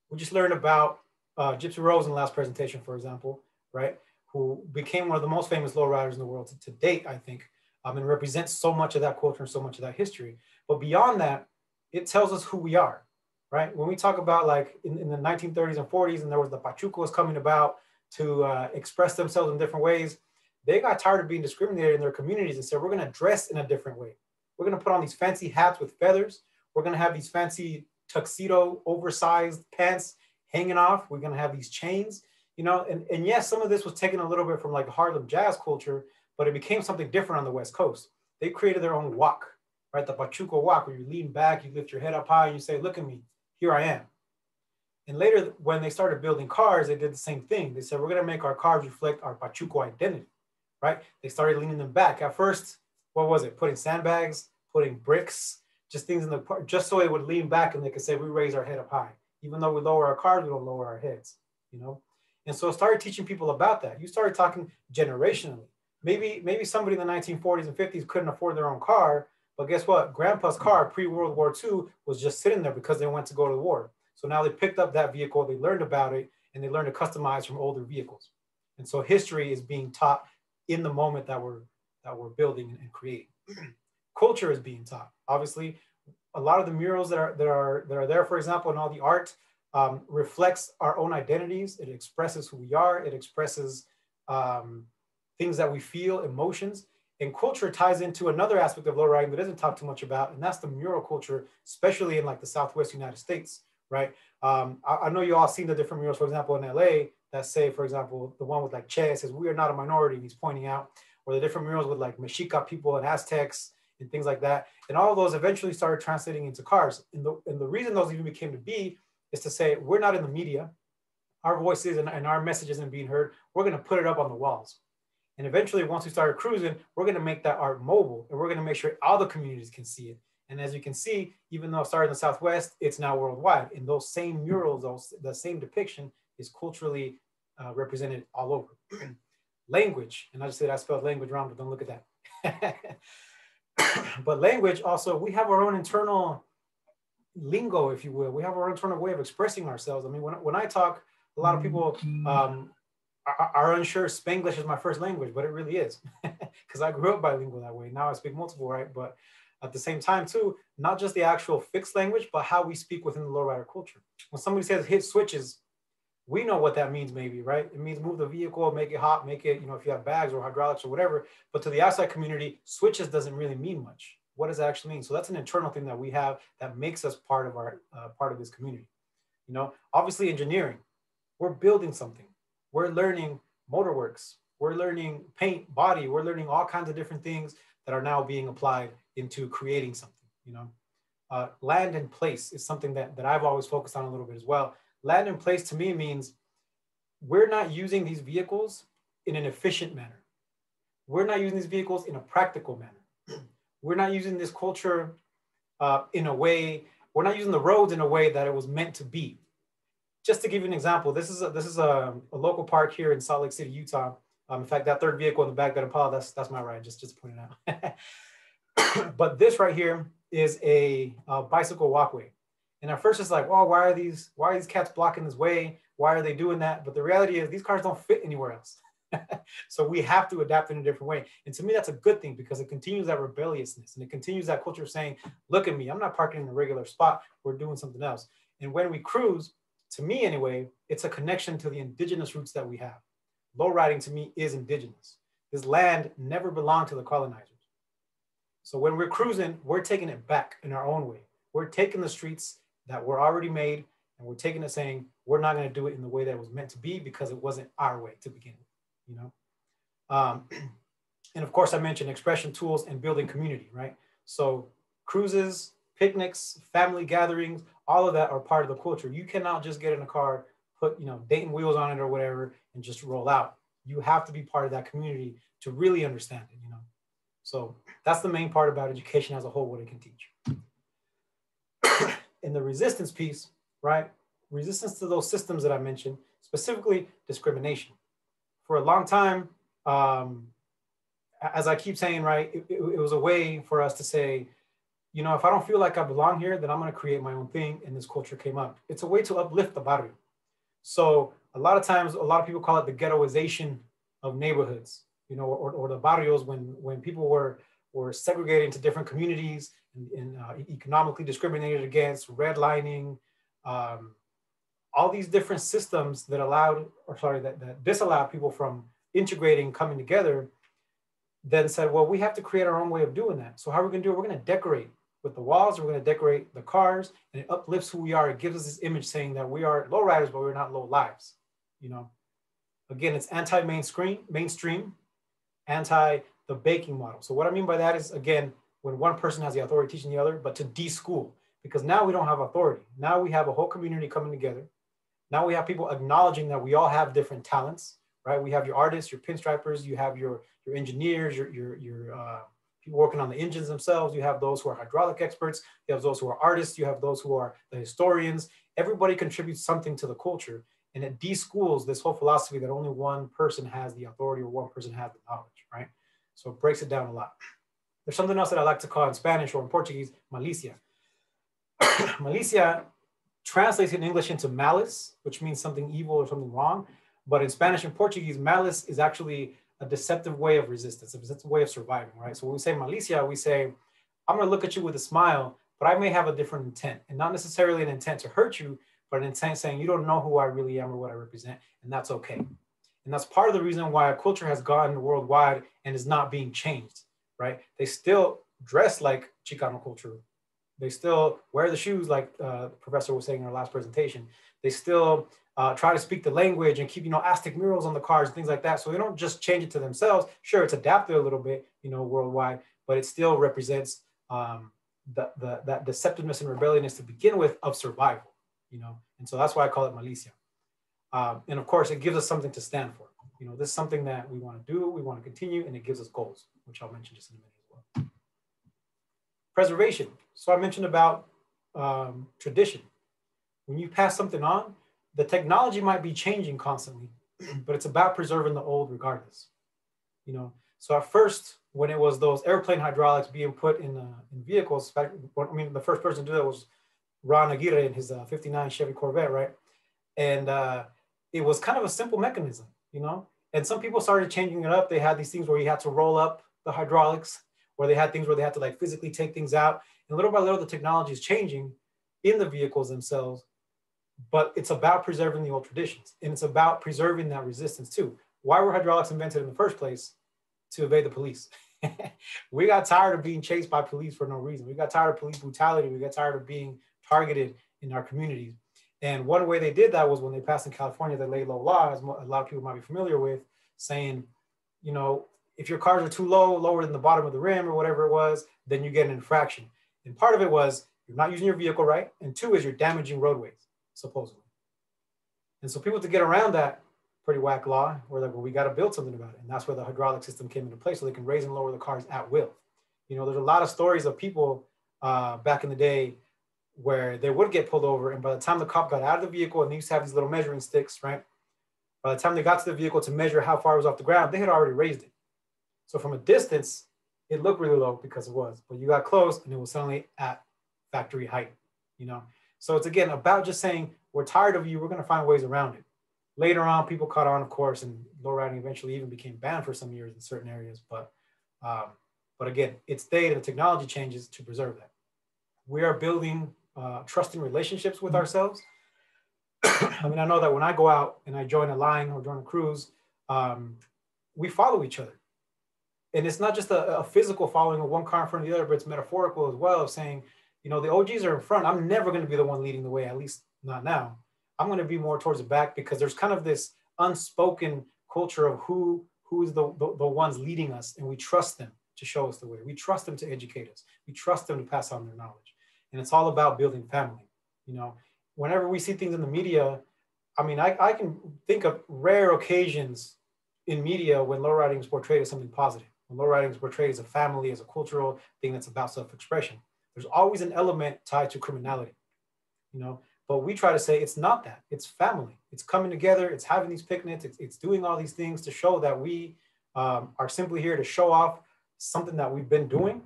We just learned about uh, Gypsy Rose in the last presentation, for example, right? Who became one of the most famous lowriders in the world to, to date, I think, um, and represents so much of that culture and so much of that history. But beyond that, it tells us who we are, right? When we talk about like in, in the 1930s and 40s, and there was the Pachucos coming about to uh, express themselves in different ways, they got tired of being discriminated in their communities and said, we're going to dress in a different way. We're going to put on these fancy hats with feathers. We're going to have these fancy tuxedo, oversized pants hanging off. We're going to have these chains, you know, and, and yes, some of this was taken a little bit from like Harlem jazz culture, but it became something different on the West Coast. They created their own walk, right? The Pachuco walk, where you lean back, you lift your head up high, and you say, look at me, here I am. And later, when they started building cars, they did the same thing. They said, we're going to make our cars reflect our Pachuco identity, right? They started leaning them back. At first, what was it? Putting sandbags, putting bricks, just things in the park, just so it would lean back and they could say, we raise our head up high. Even though we lower our cars, we don't lower our heads, you know? And so I started teaching people about that. You started talking generationally. Maybe, maybe somebody in the 1940s and 50s couldn't afford their own car, but guess what? Grandpa's car pre-World War II was just sitting there because they went to go to war. So now they picked up that vehicle, they learned about it, and they learned to customize from older vehicles. And so history is being taught in the moment that we're that we're building and creating. Culture is being taught. Obviously, a lot of the murals that are that are that are there, for example, and all the art um, reflects our own identities. It expresses who we are. It expresses um, things that we feel, emotions. And culture ties into another aspect of lowriding that isn't talked too much about, and that's the mural culture, especially in like the Southwest United States, right? Um, I, I, know you all seen the different murals, for example, in LA that say, for example, the one with like Che says, we are not a minority, and he's pointing out, or the different murals with like Mexica people and Aztecs and things like that. And all of those eventually started translating into cars. And the, and the reason those even became to be is to say, we're not in the media, our voices and, and our message isn't being heard. We're going to put it up on the walls. And eventually, once we started cruising, we're going to make that art mobile and we're going to make sure all the communities can see it. And as you can see, even though it started in the Southwest, it's now worldwide. And those same murals, those, the same depiction is culturally uh, represented all over. language, and I just said I spelled language wrong, but don't look at that. but language also, we have our own internal lingo, if you will. We have our internal way of expressing ourselves. I mean, when, when I talk, a lot of people um, are, are unsure Spanglish is my first language, but it really is because I grew up bilingual that way. Now I speak multiple, right? But at the same time, too, not just the actual fixed language, but how we speak within the lowrider culture. When somebody says hit switches, we know what that means, maybe, right? It means move the vehicle, make it hot, make it, you know, if you have bags or hydraulics or whatever. But to the outside community, switches doesn't really mean much. What does that actually mean? So that's an internal thing that we have that makes us part of our uh, part of this community. You know, obviously engineering, we're building something we're learning motorworks, we're learning paint, body, we're learning all kinds of different things that are now being applied into creating something, you know. Uh, land and place is something that, that I've always focused on a little bit as well. Land and place to me means we're not using these vehicles in an efficient manner. We're not using these vehicles in a practical manner. We're not using this culture uh, in a way, we're not using the roads in a way that it was meant to be. just to give you an example, this is a, this is a, a local park here in Salt Lake City, Utah. Um, in fact, that third vehicle in the back, that Impala, that's that's my ride. Just just to point it out. but this right here is a, a, bicycle walkway, and at first it's like, well, why are these why are these cats blocking this way? Why are they doing that? But the reality is these cars don't fit anywhere else. so we have to adapt in a different way. And to me, that's a good thing because it continues that rebelliousness and it continues that culture of saying, look at me, I'm not parking in a regular spot. We're doing something else. And when we cruise, to me anyway, it's a connection to the indigenous roots that we have. Low riding to me is indigenous. This land never belonged to the colonizers. So when we're cruising, we're taking it back in our own way. We're taking the streets that were already made and we're taking it saying, we're not going to do it in the way that it was meant to be because it wasn't our way to begin with you know. Um, and of course, I mentioned expression tools and building community, right? So cruises, picnics, family gatherings, all of that are part of the culture. You cannot just get in a car, put you know Dayton wheels on it or whatever, and just roll out. You have to be part of that community to really understand it, you know. So that's the main part about education as a whole, what it can teach. in the resistance piece, right? Resistance to those systems that I mentioned, specifically discrimination for a long time, um, as I keep saying, right, it, it, it, was a way for us to say, you know, if I don't feel like I belong here, then I'm going to create my own thing. And this culture came up. It's a way to uplift the barrio. So a lot of times, a lot of people call it the ghettoization of neighborhoods, you know, or, or the barrios when when people were were segregated into different communities and, and uh, economically discriminated against, redlining, um, all these different systems that allowed, or sorry, that, that disallowed people from integrating, coming together, then said, well, we have to create our own way of doing that. So how are we gonna do it? We're gonna decorate with the walls, we're gonna decorate the cars, and it uplifts who we are. It gives us this image saying that we are low riders, but we're not low lives, you know? Again, it's anti-mainstream, mainstream, anti the banking model. So what I mean by that is, again, when one person has the authority teaching the other, but to de-school, because now we don't have authority. Now we have a whole community coming together now we have people acknowledging that we all have different talents, right? We have your artists, your pinstripers, you have your, your engineers, your, your, your uh, people working on the engines themselves. You have those who are hydraulic experts. You have those who are artists. You have those who are the historians. Everybody contributes something to the culture. And it de-schools this whole philosophy that only one person has the authority or one person has the knowledge, right? So it breaks it down a lot. There's something else that I like to call in Spanish or in Portuguese, malicia. malicia translates in English into malice, which means something evil or something wrong. But in Spanish and Portuguese, malice is actually a deceptive way of resistance, a way of surviving, right? So when we say malicia, we say, I'm gonna look at you with a smile, but I may have a different intent and not necessarily an intent to hurt you, but an intent saying you don't know who I really am or what I represent, and that's okay. And that's part of the reason why a culture has gone worldwide and is not being changed, right? They still dress like Chicano culture, they still wear the shoes, like uh, the professor was saying in our last presentation. They still uh, try to speak the language and keep, you know, Aztec murals on the cars and things like that. So they don't just change it to themselves. Sure, it's adapted a little bit, you know, worldwide, but it still represents um, the, the, that deceptiveness and rebelliousness to begin with of survival, you know. And so that's why I call it malicia. Um, and of course, it gives us something to stand for. You know, this is something that we want to do, we want to continue, and it gives us goals, which I'll mention just in a minute. Preservation. So I mentioned about um, tradition. When you pass something on, the technology might be changing constantly, but it's about preserving the old regardless. You know, so at first, when it was those airplane hydraulics being put in, uh, in vehicles, I mean, the first person to do that was Ron Aguirre in his uh, 59 Chevy Corvette, right? And uh, it was kind of a simple mechanism, you know? And some people started changing it up. They had these things where you had to roll up the hydraulics, where they had things where they had to like physically take things out. And little by little, the technology is changing in the vehicles themselves, but it's about preserving the old traditions and it's about preserving that resistance too. Why were hydraulics invented in the first place? To evade the police. we got tired of being chased by police for no reason. We got tired of police brutality. We got tired of being targeted in our communities. And one way they did that was when they passed in California the lay low law, as a lot of people might be familiar with, saying, you know, if your cars are too low, lower than the bottom of the rim or whatever it was, then you get an infraction. And part of it was you're not using your vehicle right. And two is you're damaging roadways, supposedly. And so people to get around that pretty whack law were like, well, we got to build something about it. And that's where the hydraulic system came into place so they can raise and lower the cars at will. You know, there's a lot of stories of people uh, back in the day where they would get pulled over. And by the time the cop got out of the vehicle, and they used to have these little measuring sticks, right? By the time they got to the vehicle to measure how far it was off the ground, they had already raised it. So from a distance, it looked really low because it was, but you got close and it was suddenly at factory height, you know? So it's again about just saying, we're tired of you, we're gonna find ways around it. Later on, people caught on, of course, and low riding eventually even became banned for some years in certain areas. But, um, but again, it's data, the technology changes to preserve that. We are building uh, trusting relationships with ourselves. I mean, I know that when I go out and I join a line or join a cruise, um, we follow each other. And it's not just a, a, physical following of one car in front of the other, but it's metaphorical as well of saying, you know, the OGs are in front. I'm never going to be the one leading the way, at least not now. I'm going to be more towards the back because there's kind of this unspoken culture of who who is the, the, the ones leading us and we trust them to show us the way. We trust them to educate us. We trust them to pass on their knowledge. And it's all about building family. You know, whenever we see things in the media, I mean, I, I can think of rare occasions in media when low riding is portrayed as something positive. When low riding is portrayed as a family, as a cultural thing that's about self-expression. There's always an element tied to criminality. You know, but we try to say it's not that. It's family. It's coming together. It's having these picnics. It's, it's doing all these things to show that we um, are simply here to show off something that we've been doing.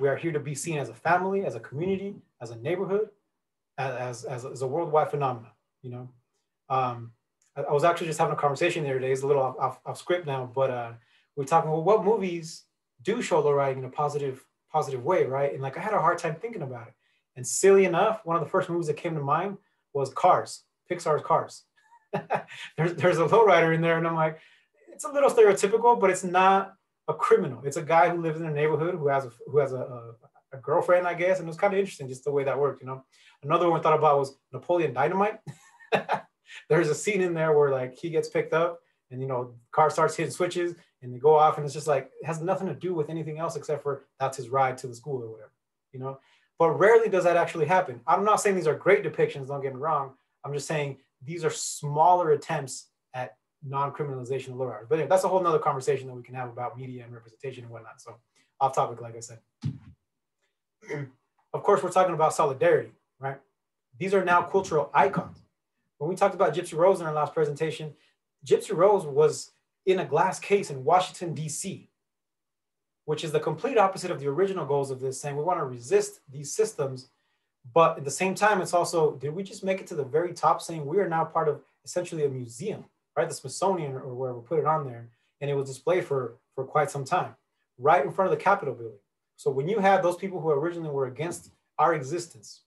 We are here to be seen as a family, as a community, as a neighborhood, as, as, as a worldwide phenomenon. You know, um, I, I, was actually just having a conversation the other day. It's a little off, off, off script now, but uh, we're talking about what movies do show low riding in a positive positive way, right? And like I had a hard time thinking about it. And silly enough, one of the first movies that came to mind was Cars, Pixar's Cars. there's, there's a lowrider in there, and I'm like, it's a little stereotypical, but it's not a criminal. It's a guy who lives in a neighborhood who has a who has a, a, a girlfriend, I guess, and it was kind of interesting just the way that worked. You know, another one I thought about was Napoleon Dynamite. there's a scene in there where like he gets picked up, and you know, car starts hitting switches, and they go off, and it's just like it has nothing to do with anything else except for that's his ride to the school or whatever. You know, but rarely does that actually happen. I'm not saying these are great depictions, don't get me wrong. I'm just saying these are smaller attempts at non-criminalization of low riders. But anyway, that's a whole nother conversation that we can have about media and representation and whatnot. So off topic, like I said. of course, we're talking about solidarity, right? These are now cultural icons. When we talked about Gypsy Rose in our last presentation, Gypsy Rose was in a glass case in Washington, D.C which is the complete opposite of the original goals of this, saying we want to resist these systems. But at the same time, it's also, did we just make it to the very top saying we are now part of essentially a museum, right? The Smithsonian or wherever, put it on there. And it was displayed for, for quite some time, right in front of the Capitol building. So when you have those people who originally were against our existence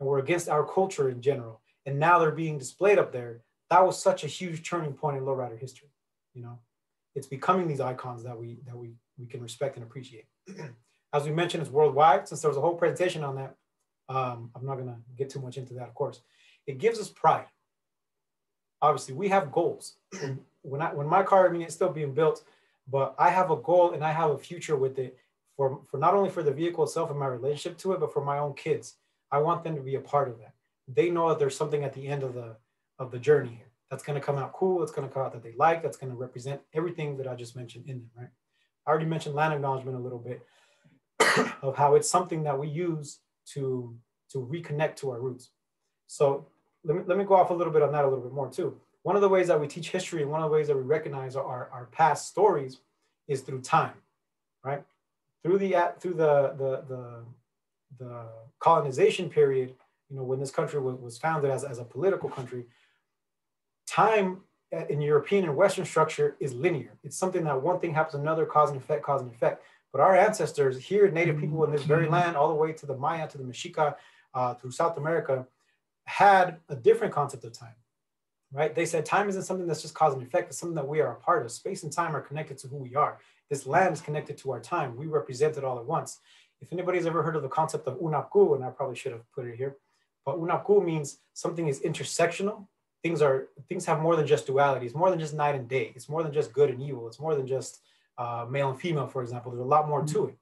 and were against our culture in general, and now they're being displayed up there, that was such a huge turning point in lowrider history. You know, it's becoming these icons that we that we we can respect and appreciate. As we mentioned, it's worldwide. Since there was a whole presentation on that, um, I'm not going to get too much into that, of course. It gives us pride. Obviously, we have goals. when I, when my car, I mean, it's still being built, but I have a goal and I have a future with it for, for not only for the vehicle itself and my relationship to it, but for my own kids. I want them to be a part of that. They know that there's something at the end of the of the journey here that's going to come out cool. It's going to come out that they like. That's going to represent everything that I just mentioned in them, right? I already mentioned land acknowledgement a little bit of how it's something that we use to, to reconnect to our roots. So let me, let me go off a little bit on that a little bit more too. One of the ways that we teach history and one of the ways that we recognize our, our past stories is through time, right? Through the, through the, the, the, the colonization period, you know, when this country was, was founded as, as a political country, time in European and Western structure is linear. It's something that one thing happens, another cause and effect, cause and effect. But our ancestors here, native people in this very mm-hmm. land, all the way to the Maya, to the Mexica, uh, through South America, had a different concept of time, right? They said time isn't something that's just cause and effect. It's something that we are a part of. Space and time are connected to who we are. This land is connected to our time. We represent it all at once. If anybody's ever heard of the concept of unapku, and I probably should have put it here, but unapku means something is intersectional things are things have more than just duality. It's more than just night and day. It's more than just good and evil. It's more than just uh, male and female, for example. There's a lot more to it.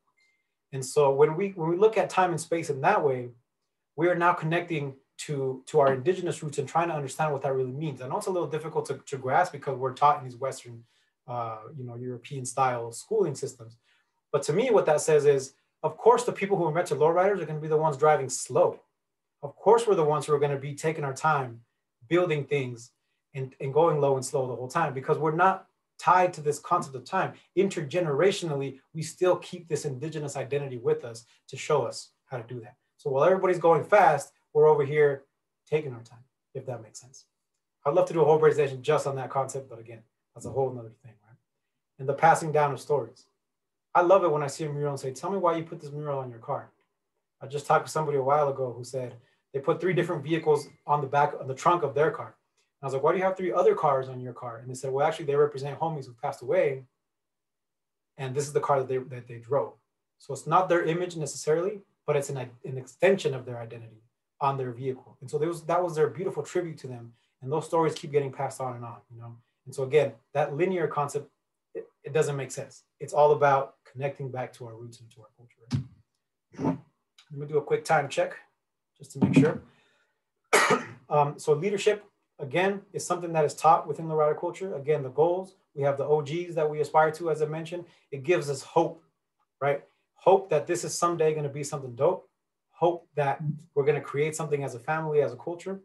And so when we when we look at time and space in that way, we are now connecting to to our indigenous roots and trying to understand what that really means. I know it's a little difficult to, to grasp because we're taught in these Western, uh, you know, European style schooling systems. But to me, what that says is, of course, the people who to lowriders are going to be the ones driving slow of course we're the ones who are going to be taking our time building things and, and going low and slow the whole time because we're not tied to this concept of time. Intergenerationally, we still keep this indigenous identity with us to show us how to do that. So while everybody's going fast, we're over here taking our time, if that makes sense. I'd love to do a whole presentation just on that concept, but again, that's a whole nother thing, right? And the passing down of stories. I love it when I see a mural and say, tell me why you put this mural on your car. I just talked to somebody a while ago who said they put three different vehicles on the back of the trunk of their car. And I was like, why do you have three other cars on your car? And they said, well, actually they represent homies who passed away. And this is the car that they, that they drove. So it's not their image necessarily, but it's an, an extension of their identity on their vehicle. And so was, that was their beautiful tribute to them. And those stories keep getting passed on and on, you know? And so again, that linear concept, it, it doesn't make sense. It's all about connecting back to our roots and to our culture. Let me do a quick time check just to make sure. um, so leadership, again, is something that is taught within the Lowrider culture. Again, the goals, we have the OGs that we aspire to, as I mentioned. It gives us hope, right? Hope that this is someday going to be something dope. Hope that we're going to create something as a family, as a culture.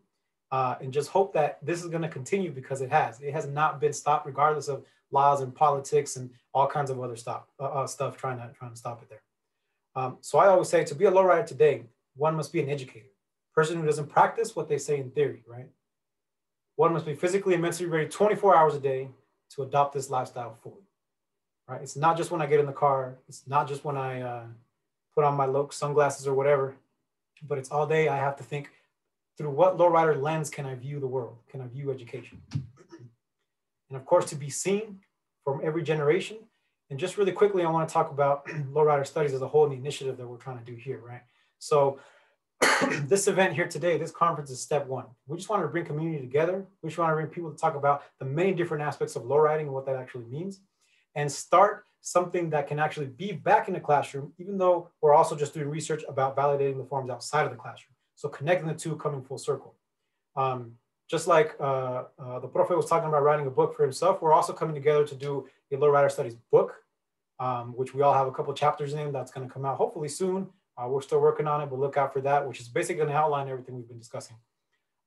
Uh, and just hope that this is going to continue because it has. It has not been stopped, regardless of laws and politics and all kinds of other stop, uh, uh, stuff trying to, trying to stop it there. Um, so I always say to be a lowrider today, one must be an educator, person who doesn't practice what they say in theory, right? One must be physically and mentally ready 24 hours a day to adopt this lifestyle fully, right? It's not just when I get in the car. It's not just when I uh, put on my look sunglasses or whatever, but it's all day. I have to think through what lowrider lens can I view the world? Can I view education? And of course, to be seen from every generation and just really quickly, I want to talk about lowrider studies as a whole and the initiative that we're trying to do here, right? So this event here today, this conference is step one. We just wanted to bring community together. We just want to bring people to talk about the many different aspects of lowriding and what that actually means and start something that can actually be back in the classroom, even though we're also just doing research about validating the forms outside of the classroom. So connecting the two coming full circle. Um, just like uh, uh, the Profe was talking about writing a book for himself, we're also coming together to do a Lowrider Studies book, um, which we all have a couple chapters in that's going to come out hopefully soon. Uh, we're still working on it, but look out for that, which is basically going to outline everything we've been discussing.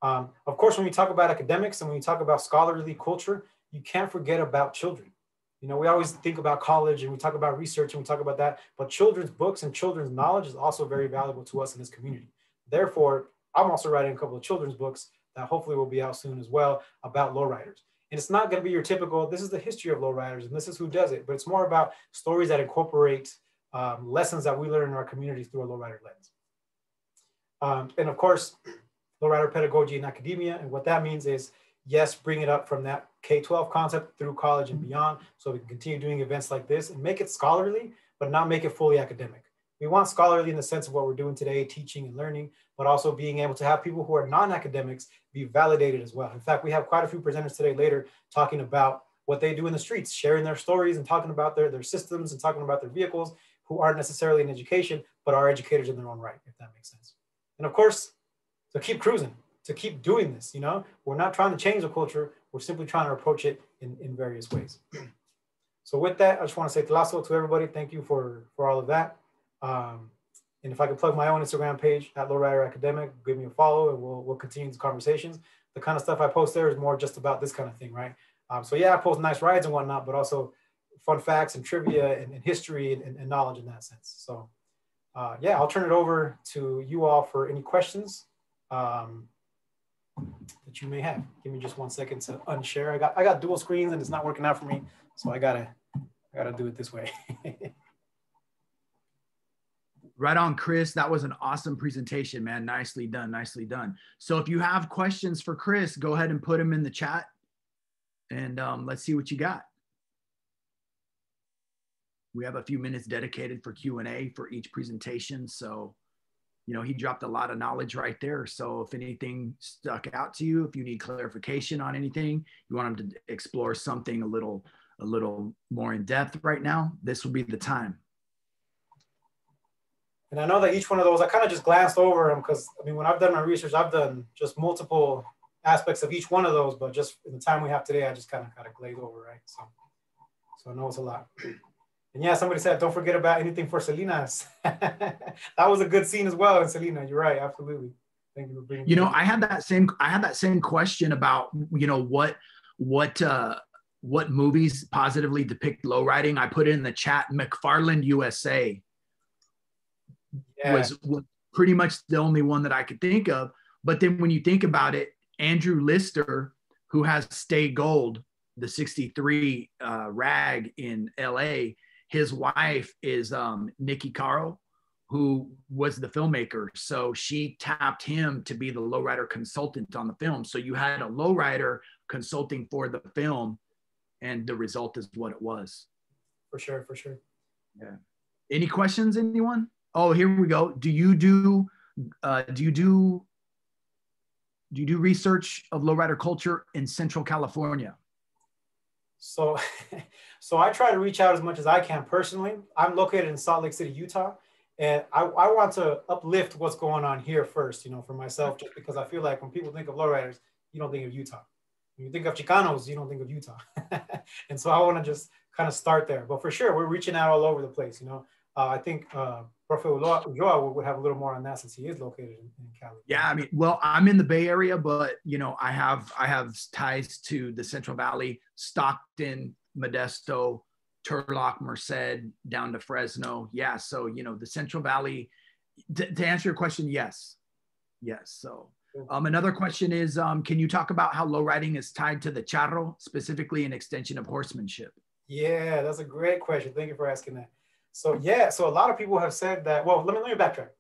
Um, of course, when we talk about academics and when we talk about scholarly culture, you can't forget about children. You know, we always think about college and we talk about research and we talk about that, but children's books and children's knowledge is also very valuable to us in this community. Therefore, I'm also writing a couple of children's books that hopefully will be out soon as well about lowriders. And it's not going to be your typical, this is the history of lowriders and this is who does it, but it's more about stories that incorporate um, lessons that we learn in our communities through a lowrider lens. Um, and of course, lowrider pedagogy in academia. And what that means is, yes, bring it up from that K-12 concept through college and beyond. So we can continue doing events like this and make it scholarly, but not make it fully academic. We want scholarly in the sense of what we're doing today, teaching and learning, but also being able to have people who are non-academics be validated as well. In fact, we have quite a few presenters today later talking about what they do in the streets, sharing their stories and talking about their, their systems and talking about their vehicles who aren't necessarily in education, but are educators in their own right, if that makes sense. And of course, to keep cruising, to keep doing this, you know, we're not trying to change the culture, we're simply trying to approach it in, in various ways. So with that, I just want to say tlasso to everybody. Thank you for, for all of that. Um, and if I can plug my own Instagram page at Lowrider Academic, give me a follow and we'll, we'll continue these conversations. The kind of stuff I post there is more just about this kind of thing, right? Um, so yeah, I post nice rides and whatnot, but also fun facts and trivia and, and history and, and, knowledge in that sense. So uh, yeah, I'll turn it over to you all for any questions um, that you may have. Give me just one second to unshare. I got I got dual screens and it's not working out for me, so I gotta I gotta do it this way. Right on, Xris. That was an awesome presentation, man. Nicely done. Nicely done. So if you have questions for Xris, go ahead and put them in the chat and um, let's see what you got. We have a few minutes dedicated for Q&A for each presentation. So, you know, he dropped a lot of knowledge right there. So if anything stuck out to you, if you need clarification on anything, you want him to explore something a little, a little more in depth right now, this will be the time. And I know that each one of those, I kind of just glanced over them because I mean, when I've done my research, I've done just multiple aspects of each one of those, but just in the time we have today, I just kind of kind of glaze over, right? So, so I know it's a lot. And yeah, somebody said, don't forget about anything for Selenas. that was a good scene as well in Selena. You're right, absolutely. Thank you for bringing. You know, I had that same I had that same question about you know what what uh, what movies positively depict low riding. I put in the chat. McFarland USA yeah. was, was pretty much the only one that I could think of. But then when you think about it, Andrew Lister, who has Stay Gold, the 63 uh, rag in LA, his wife is um, Nikki Carl, who was the filmmaker. So she tapped him to be the lowrider consultant on the film. So you had a lowrider consulting for the film, and the result is what it was. For sure, for sure. Yeah. Any questions, anyone? Oh, here we go. Do you do uh, do you do do you do research of lowrider culture in Central California? So, so I try to reach out as much as I can personally. I'm located in Salt Lake City, Utah, and I, I want to uplift what's going on here first, you know, for myself, just because I feel like when people think of lowriders, you don't think of Utah. When you think of Chicanos, you don't think of Utah. and so I want to just kind of start there. But for sure, we're reaching out all over the place, you know. Uh, I think uh, Profe Ulloa would have a little more on that since he is located in, in Cali. Yeah, I mean, well, I'm in the Bay Area, but you know, I have I have ties to the Central Valley, Stockton, Modesto, Turlock, Merced, down to Fresno. Yeah, so you know, the Central Valley. To, to answer your question, yes, yes. So. Um, another question is, um, can you talk about how low riding is tied to the charro, specifically an extension of horsemanship? Yeah, that's a great question. Thank you for asking that. So yeah, so a lot of people have said that. Well, let me let me backtrack.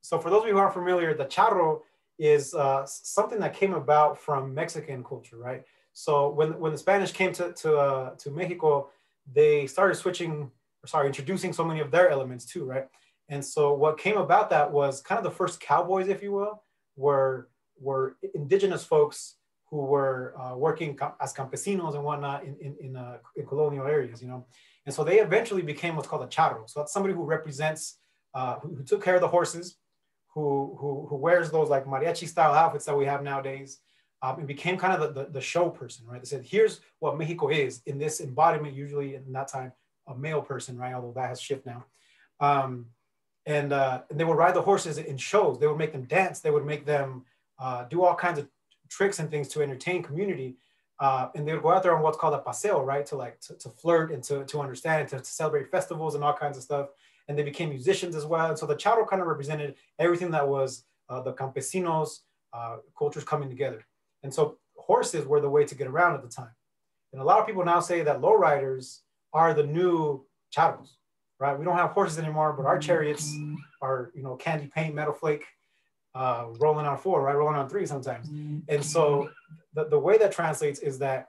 So for those of you who aren't familiar, the charro is uh, something that came about from Mexican culture, right? So when when the Spanish came to to uh, to Mexico, they started switching, or sorry, introducing so many of their elements too, right? And so what came about that was kind of the first cowboys, if you will, were were indigenous folks who were uh, working as campesinos and whatnot in in, in, uh, in colonial areas, you know. And so they eventually became what's called a charro. So that's somebody who represents, uh, who, who, took care of the horses, who, who, who wears those like mariachi style outfits that we have nowadays, um, and became kind of the, the, the, show person, right? They said, here's what Mexico is in this embodiment, usually in that time, a male person, right? Although that has shifted now. Um, and, uh, and they would ride the horses in shows. They would make them dance. They would make them uh, do all kinds of tricks and things to entertain community. Uh, and they would go out there on what's called a paseo, right? To like to, to flirt and to, to understand and to, to, celebrate festivals and all kinds of stuff. And they became musicians as well. And so the charro kind of represented everything that was uh, the campesinos uh, cultures coming together. And so horses were the way to get around at the time. And a lot of people now say that lowriders are the new charros, right? We don't have horses anymore, but our chariots are, you know, candy paint, metal flake, uh, rolling on four, right? Rolling on three sometimes. And so the, the way that translates is that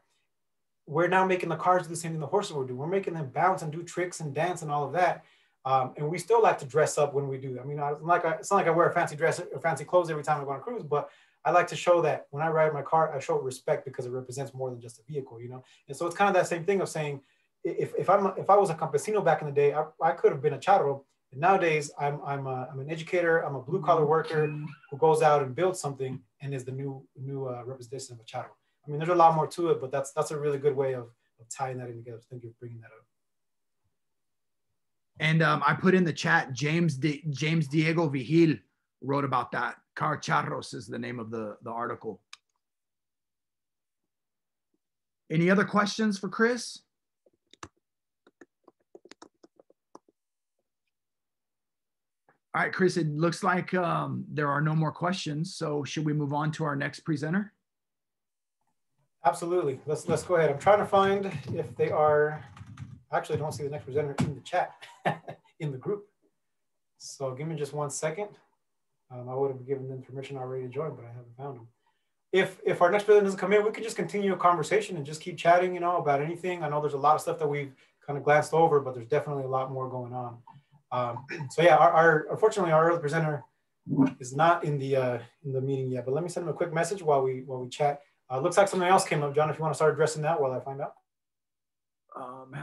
we're now making the cars do the same thing the horses were doing. We're making them bounce and do tricks and dance and all of that. Um, and we still like to dress up when we do. I mean, I, like I, it's not like I wear a fancy dress or fancy clothes every time I go on a cruise, but I like to show that when I ride my car, I show respect because it represents more than just a vehicle, you know? And so it's kind of that same thing of saying, if, if I'm if I was a campesino back in the day, I, I could have been a charro. And nowadays, I'm I'm a, I'm an educator. I'm a blue collar worker who goes out and builds something and is the new new uh, representation of a charro. I mean, there's a lot more to it, but that's that's a really good way of, of tying that in together. Thank you for bringing that up. And um, I put in the chat, James Di- James Diego Vigil wrote about that. Car Charros is the name of the, the article. Any other questions for Chris? All right, Chris, it looks like um, there are no more questions. So should we move on to our next presenter? Absolutely. Let's let's go ahead. I'm trying to find if they are. Actually, I don't see the next presenter in the chat in the group. So give me just one second. Um, I would have given them permission already to join, but I haven't found them. If if our next presenter doesn't come in, we could just continue a conversation and just keep chatting, you know, about anything. I know there's a lot of stuff that we've kind of glanced over, but there's definitely a lot more going on. Um, so yeah, our, our, unfortunately our early presenter is not in the uh, in the meeting yet. But let me send him a quick message while we while we chat. Uh, looks like something else came up, John. If you want to start addressing that while I find out. Um,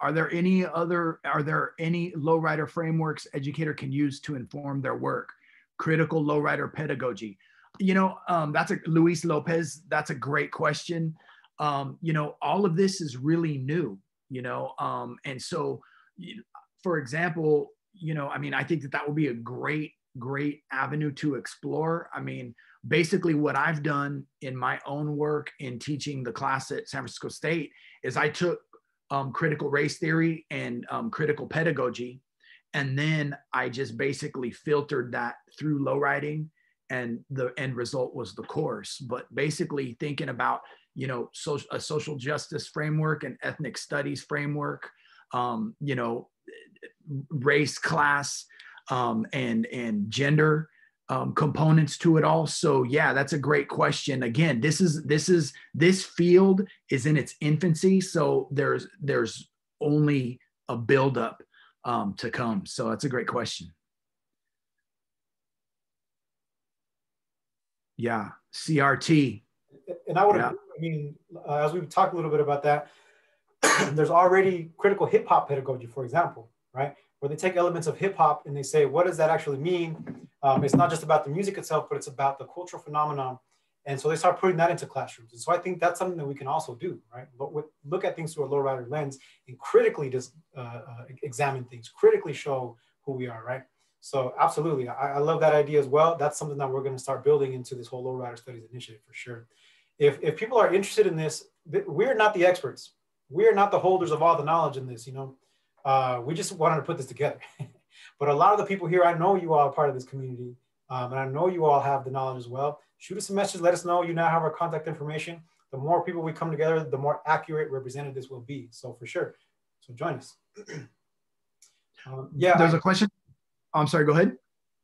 are there any other, are there any lowrider frameworks educator can use to inform their work? Critical lowrider pedagogy. You know, um, that's a Luis Lopez. That's a great question. Um, you know, all of this is really new. You know, um, and so, for example, you know, I mean, I think that that would be a great great avenue to explore. I mean, basically, what I've done in my own work in teaching the class at San Francisco State is I took um, critical race theory and um, critical pedagogy, and then I just basically filtered that through low riding, and the end result was the course. But basically, thinking about you know social, a social justice framework and ethnic studies framework, um, you know, race, class, um, and and gender um, components to it all. So yeah, that's a great question. Again, this is this is this field is in its infancy, so there's there's only a buildup um, to come. So that's a great question. Yeah, CRT. And I would, yeah. I mean, uh, as we've talked a little bit about that, there's already critical hip hop pedagogy, for example, right? where they take elements of hip hop and they say, what does that actually mean? Um, it's not just about the music itself, but it's about the cultural phenomenon. And so they start putting that into classrooms. And so I think that's something that we can also do, right? But with, look at things through a lowrider lens and critically just uh, uh, examine things, critically show who we are, right? So absolutely, I, I love that idea as well. That's something that we're going to start building into this whole lowrider studies initiative for sure. If, if people are interested in this, we're not the experts. We are not the holders of all the knowledge in this, you know uh, we just wanted to put this together. but a lot of the people here, I know you all are part of this community, um, and I know you all have the knowledge as well. Shoot us a message, let us know. You now have our contact information. The more people we come together, the more accurate represented this will be. So for sure. So join us. um, yeah. There's I, a question. Oh, I'm sorry, go ahead.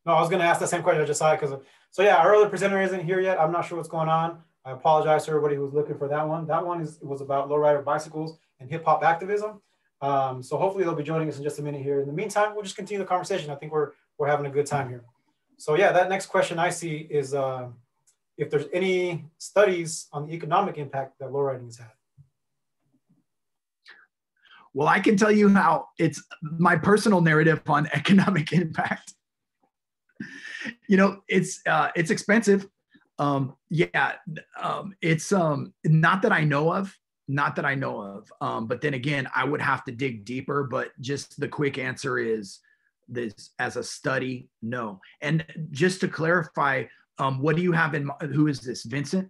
No, I was going to ask the same question I just saw because, so yeah, our other presenter isn't here yet. I'm not sure what's going on. I apologize to everybody who was looking for that one. That one is was about lowrider bicycles and hip hop activism. Um, so hopefully they'll be joining us in just a minute here. In the meantime, we'll just continue the conversation. I think we're, we're having a good time here. So yeah, that next question I see is uh, if there's any studies on the economic impact that low riding has had. Well, I can tell you how it's my personal narrative on economic impact. you know, it's uh, it's expensive. Um, yeah, um, it's um, not that I know of not that I know of. Um, but then again, I would have to dig deeper. But just the quick answer is this as a study, no. And just to clarify, um, what do you have in who is this Vincent?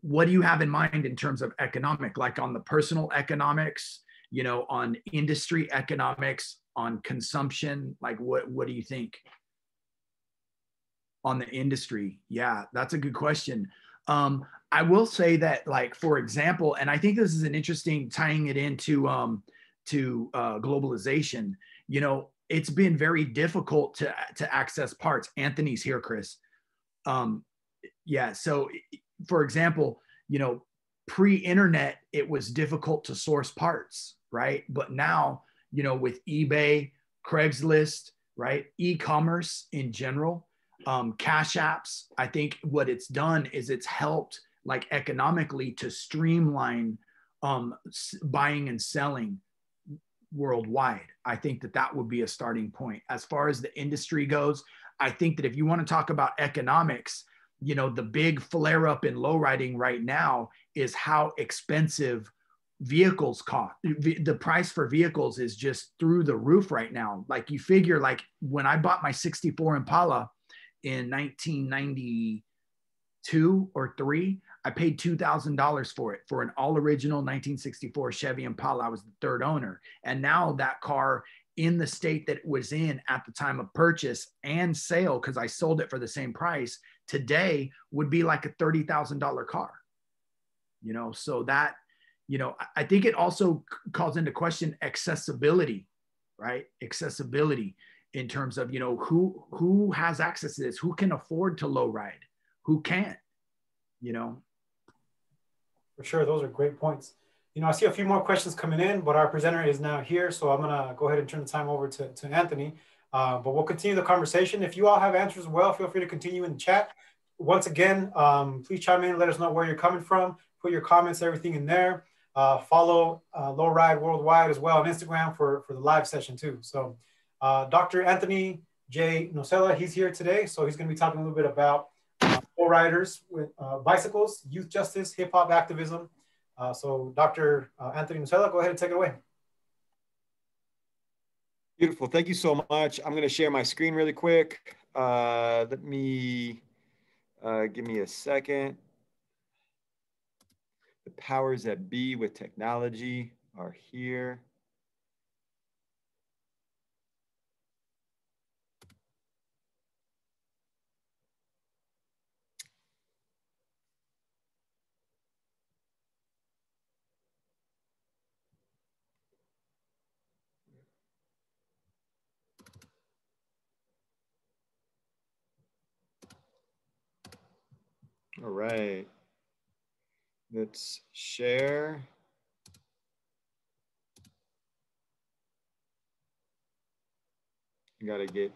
What do you have in mind in terms of economic, like on the personal economics, you know, on industry economics, on consumption? Like what what do you think? On the industry, yeah, that's a good question. Um, I will say that, like for example, and I think this is an interesting tying it into um, to uh, globalization. You know, it's been very difficult to to access parts. Anthony's here, Chris. Um, yeah. So, for example, you know, pre-internet, it was difficult to source parts, right? But now, you know, with eBay, Craigslist, right, e-commerce in general, um, cash apps, I think what it's done is it's helped like economically to streamline um, buying and selling worldwide. I think that that would be a starting point. As far as the industry goes, I think that if you want to talk about economics, you know, the big flare up in low riding right now is how expensive vehicles cost. The price for vehicles is just through the roof right now. Like you figure, like when I bought my 64 Impala in 1992 or three, I paid $2,000 for it for an all original 1964 Chevy Impala. I was the third owner. And now that car in the state that it was in at the time of purchase and sale, because I sold it for the same price today, would be like a $30,000 car. You know, so that, you know, I think it also calls into question accessibility, right? Accessibility in terms of, you know, who who has access to this, who can afford to low ride, who can't, you know for sure. Those are great points. You know, I see a few more questions coming in, but our presenter is now here. So I'm going to go ahead and turn the time over to, to Anthony. Uh, but we'll continue the conversation. If you all have answers as well, feel free to continue in the chat. Once again, um, please chime in, let us know where you're coming from, put your comments, everything in there. Uh, follow uh, Low Ride Worldwide as well on Instagram for, for the live session too. So uh, Dr. Anthony J. Nocella, he's here today. So he's going to be talking a little bit about riders with uh, bicycles, youth justice, hip hop activism. Uh, so Dr. Uh, Anthony Nocella, go ahead and take it away. Beautiful. Thank you so much. I'm going to share my screen really quick. Uh, let me uh, give me a second. The powers that be with technology are here. All right. Let's share. You gotta get.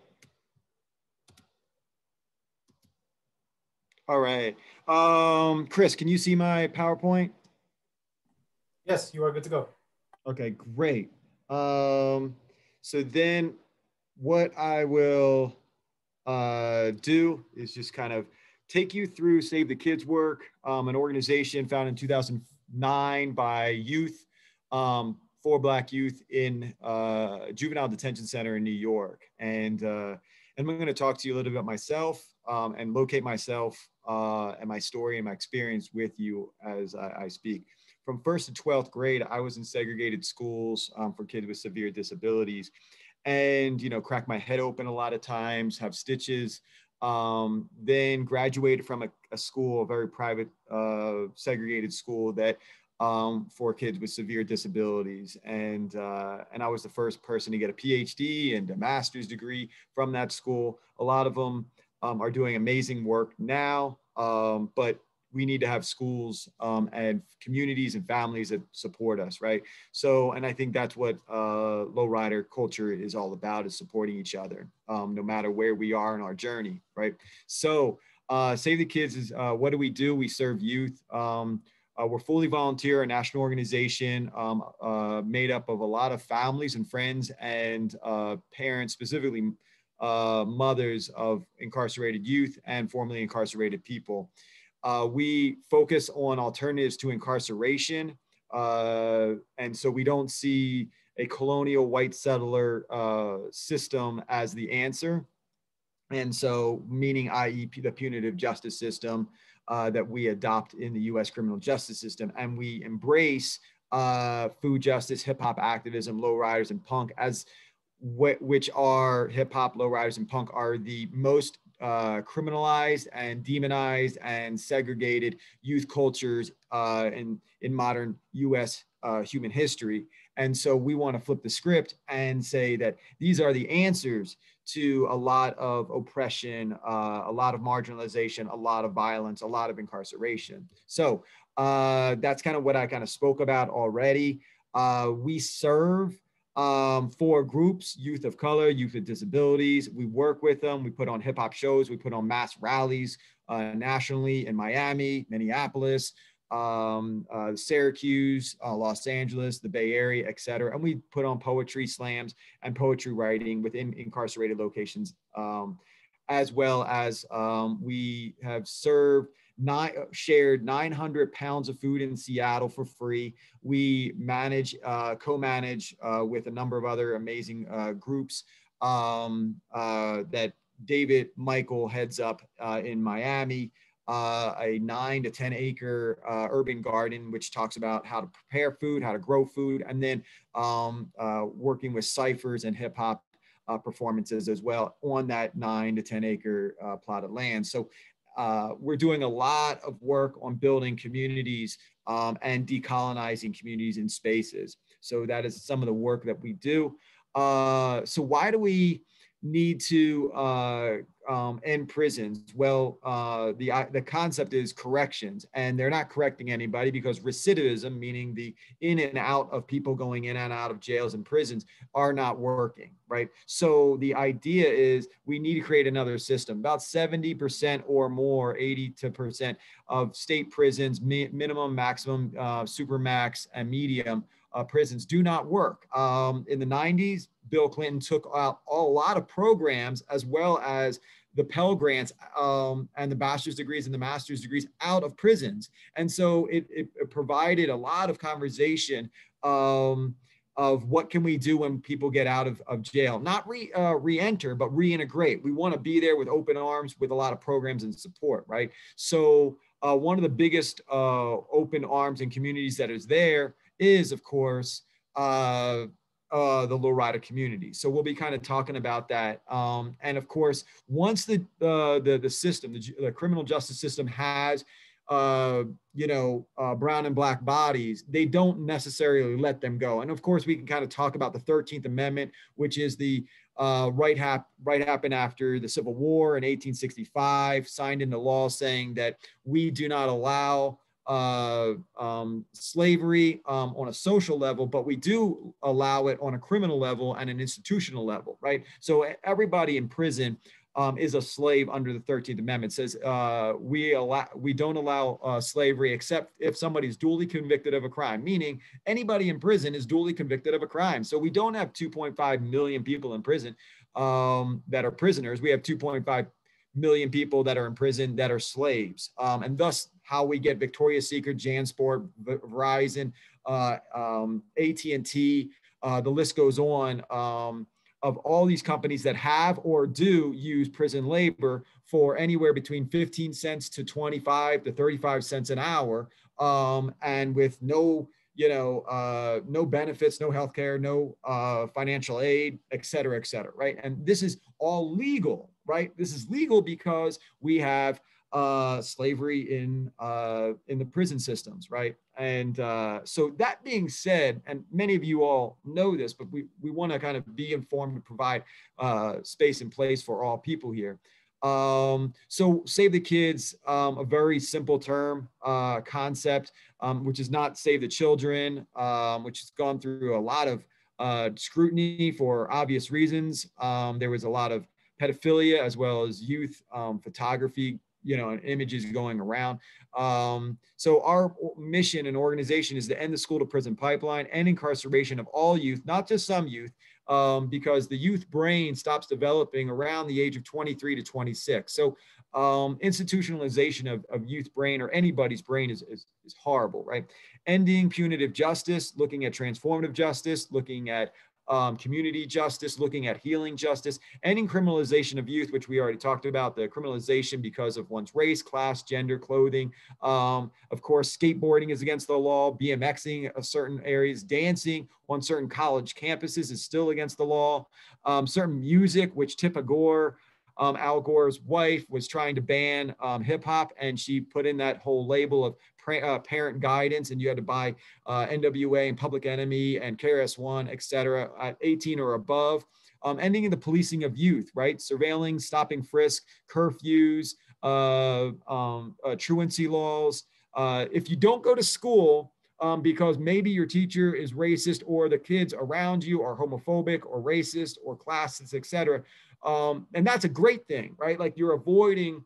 All right. Um, Chris, can you see my PowerPoint? Yes, you are good to go. Okay, great. Um, so then what I will uh, do is just kind of take you through Save the Kids Work, um, an organization founded in 2009 by youth um, for Black youth in uh, juvenile detention center in New York. And, uh, and I'm going to talk to you a little bit about myself um, and locate myself uh, and my story and my experience with you as I, I, speak. From first to 12th grade, I was in segregated schools um, for kids with severe disabilities and, you know, crack my head open a lot of times, have stitches, um, then graduated from a, a, school, a very private, uh, segregated school that um, for kids with severe disabilities. And, uh, and I was the first person to get a PhD and a master's degree from that school. A lot of them um, are doing amazing work now, um, but we need to have schools um, and communities and families that support us, right? So, and I think that's what uh, lowrider culture is all about: is supporting each other, um, no matter where we are in our journey, right? So, uh, Save the Kids is uh, what do we do? We serve youth. Um, uh, we're fully volunteer, a national organization um, uh, made up of a lot of families and friends and uh, parents, specifically mothers of incarcerated youth and formerly incarcerated people. Uh, we focus on alternatives to incarceration. Uh, and so we don't see a colonial white settler uh, system as the answer. And so, meaning, i.e., the punitive justice system uh, that we adopt in the US criminal justice system. And we embrace uh, food justice, hip hop activism, lowriders, and punk as which are hip hop, lowriders, and punk are the most uh, criminalized and demonized and segregated youth cultures uh, in, in modern US uh, human history. And so we want to flip the script and say that these are the answers to a lot of oppression, uh, a lot of marginalization, a lot of violence, a lot of incarceration. So uh, that's kind of what I kind of spoke about already. Uh, we serve um, for groups, youth of color, youth with disabilities. We work with them. We put on hip hop shows. We put on mass rallies uh, nationally in Miami, Minneapolis, um, uh, Syracuse, uh, Los Angeles, the Bay Area, et cetera. And we put on poetry slams and poetry writing within incarcerated locations, um, as well as um, we have served nine, uh, shared 900 pounds of food in Seattle for free. We manage, uh, co-manage uh, with a number of other amazing uh, groups um, uh, that David Michael heads up uh, in Miami. a nine to 10 acre urban garden, which talks about how to prepare food, how to grow food, and then um, working with ciphers and hip hop uh, performances as well on that nine to 10 acre uh, plot of land. So uh, we're doing a lot of work on building communities um, and decolonizing communities and spaces. So that is some of the work that we do. Uh, so why do we need to uh, um, end prisons? Well, uh, the uh, the concept is corrections, and they're not correcting anybody because recidivism, meaning the in and out of people going in and out of jails and prisons, are not working. Right. So the idea is we need to create another system. About seventy percent or more, eighty to percent of state prisons, mi- minimum, maximum, uh, supermax, and medium uh, prisons do not work. Um, in the 90s, Bill Clinton took out a lot of programs as well as the Pell Grants um, and the bachelor's degrees and the master's degrees out of prisons. And so it, it, it provided a lot of conversation um, of what can we do when people get out of, of jail not re uh, re-enter but reintegrate we want to be there with open arms with a lot of programs and support right so uh, one of the biggest uh, open arms and communities that is there is of course uh, uh, the lowrider community. So we'll be kind of talking about that. Um, and of course, once the uh, the the system, the, the criminal justice system has uh, you know, uh, brown and black bodies, they don't necessarily let them go. And of course, we can kind of talk about the 13th Amendment, which is the uh, right, hap- right happened after the Civil War in 1865, signed into law saying that we do not allow uh, um, slavery um, on a social level, but we do allow it on a criminal level and an institutional level, right? So everybody in prison um, is a slave under the 13th Amendment. It says uh, we allow we don't allow uh, slavery except if somebody is duly convicted of a crime, meaning anybody in prison is duly convicted of a crime. So we don't have 2.5 million people in prison um, that are prisoners. We have 2.5 million people that are in prison that are slaves, um, and thus how we get Victoria's Secret, JanSport, Verizon, uh, um, AT&T. Uh, the list goes on um, of all these companies that have or do use prison labor for anywhere between 15 cents to 25 to 35 cents an hour um, and with no you know uh, no benefits no health care no uh, financial aid et cetera et cetera right and this is all legal right this is legal because we have uh, slavery in uh, in the prison systems, right? And uh, so that being said, and many of you all know this, but we we want to kind of be informed and provide uh, space and place for all people here. Um, so save the kids, um, a very simple term uh, concept, um, which is not save the children, um, which has gone through a lot of uh, scrutiny for obvious reasons. Um, there was a lot of pedophilia as well as youth um, photography you know images going around. Um, so our mission and organization is to end the school to prison pipeline and incarceration of all youth not just some youth um, because the youth brain stops developing around the age of 23 to 26 so um, institutionalization of, of youth brain or anybody's brain is, is, is horrible right? Ending punitive justice looking at transformative justice looking at um, community justice, looking at healing justice, ending criminalization of youth, which we already talked about, the criminalization because of one's race, class, gender, clothing. Um, of course, skateboarding is against the law, BMXing of certain areas, dancing on certain college campuses is still against the law. Um, certain music, which Tipper Gore, um, Al Gore's wife was trying to ban um, hip hop, and she put in that whole label of uh, parent guidance, and you had to buy uh, NWA and Public Enemy and KRS-One, et cetera, at 18 or above. Um, ending in the policing of youth, right? Surveilling, stopping frisk, curfews, uh, um, uh, truancy laws. Uh, if you don't go to school, um, because maybe your teacher is racist or the kids around you are homophobic or racist or classist, et cetera. Um, and that's a great thing, right? Like you're avoiding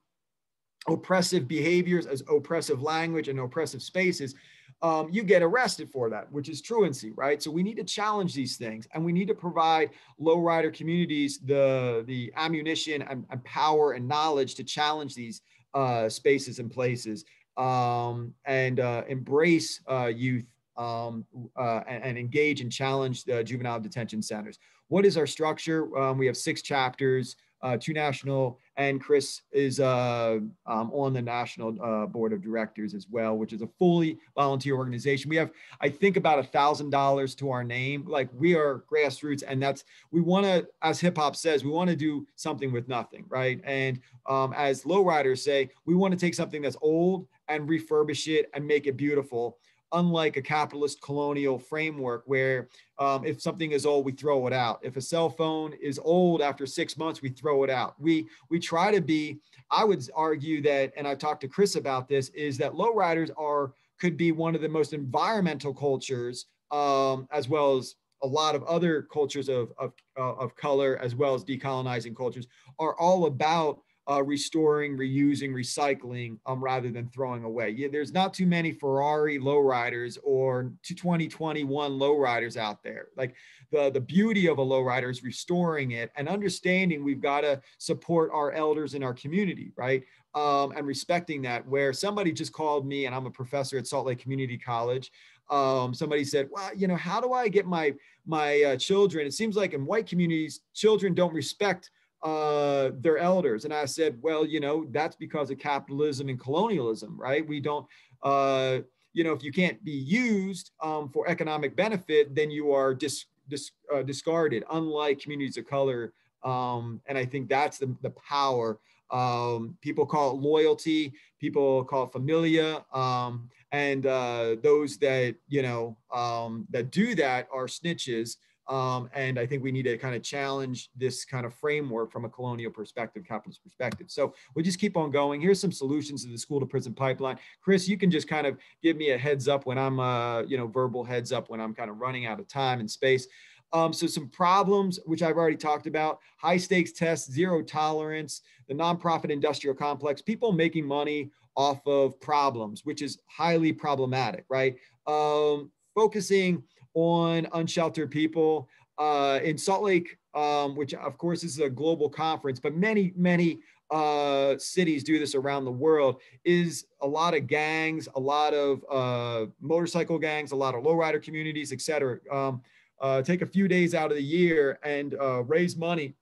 oppressive behaviors as oppressive language and oppressive spaces, um, you get arrested for that, which is truancy, right? So we need to challenge these things, and we need to provide lowrider communities the the ammunition and, and power and knowledge to challenge these uh, spaces and places, um, and uh, embrace uh, youth um, uh, and, engage and challenge the juvenile detention centers. What is our structure? Um, we have six chapters uh, two national, and Chris is uh, um, on the national uh, board of directors as well, which is a fully volunteer organization. We have, I think, about a thousand dollars to our name. Like we are grassroots, and that's we want to, as hip hop says, we want to do something with nothing, right? And um, as lowriders say, we want to take something that's old and refurbish it and make it beautiful unlike a capitalist colonial framework where um, if something is old, we throw it out. If a cell phone is old after six months, we throw it out. We we try to be. I would argue that, and I talked to Chris about this, is that lowriders are could be one of the most environmental cultures, um, as well as a lot of other cultures of of, uh, of color, as well as decolonizing cultures, are all about uh, restoring, reusing, recycling um, rather than throwing away. Yeah, there's not too many Ferrari lowriders or 2021 lowriders out there. Like the, the beauty of a lowrider is restoring it and understanding we've got to support our elders in our community, right? Um, and respecting that. Where somebody just called me, and I'm a professor at Salt Lake Community College. um, somebody said, well, you know, how do I get my, my uh, children? It seems like in white communities, children don't respect uh, their elders. And I said, well, you know, that's because of capitalism and colonialism, right? We don't, uh, you know, if you can't be used um, for economic benefit, then you are dis, dis, uh, discarded, unlike communities of color. Um, and I think that's the, the power. Um, people call it loyalty, people call it familia. Um, and uh, those that, you know, um, that do that are snitches. Um, and I think we need to kind of challenge this kind of framework from a colonial perspective, capitalist perspective. So we'll just keep on going. Here's some solutions to the school to prison pipeline. Chris, you can just kind of give me a heads up when I'm, uh, you know, verbal heads up when I'm kind of running out of time and space. Um, so some problems, which I've already talked about, high stakes tests, zero tolerance, the nonprofit industrial complex, people making money off of problems, which is highly problematic, right? Um, focusing on unsheltered people. Uh, in Salt Lake, um, which of course is a global conference, but many, many uh, cities do this around the world, is a lot of gangs, a lot of uh, motorcycle gangs, a lot of lowrider communities, et cetera. Um, uh, take a few days out of the year and uh, raise money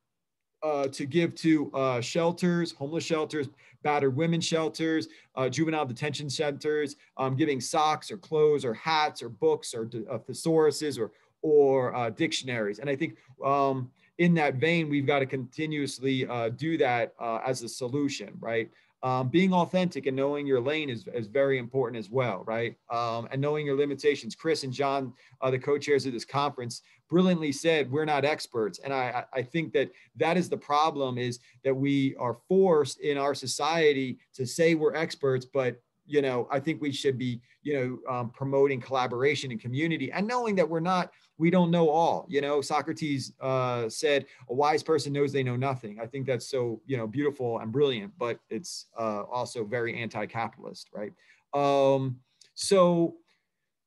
uh, to give to shelters, homeless shelters, battered women shelters, uh, juvenile detention centers, um, giving socks or clothes or hats or books or uh, thesauruses or or uh, dictionaries. And I think um, in that vein, we've got to continuously uh, do that uh, as a solution, right? Um, being authentic and knowing your lane is, is very important as well, right? Um, and knowing your limitations. Chris and John, uh, the co-chairs of this conference, brilliantly said we're not experts and I, I think that that is the problem is that we are forced in our society to say we're experts but you know i think we should be you know um, promoting collaboration and community and knowing that we're not we don't know all you know? Socrates uh, said a wise person knows they know nothing. I think that's so you know beautiful and brilliant but it's uh, also very anti-capitalist right? Um, so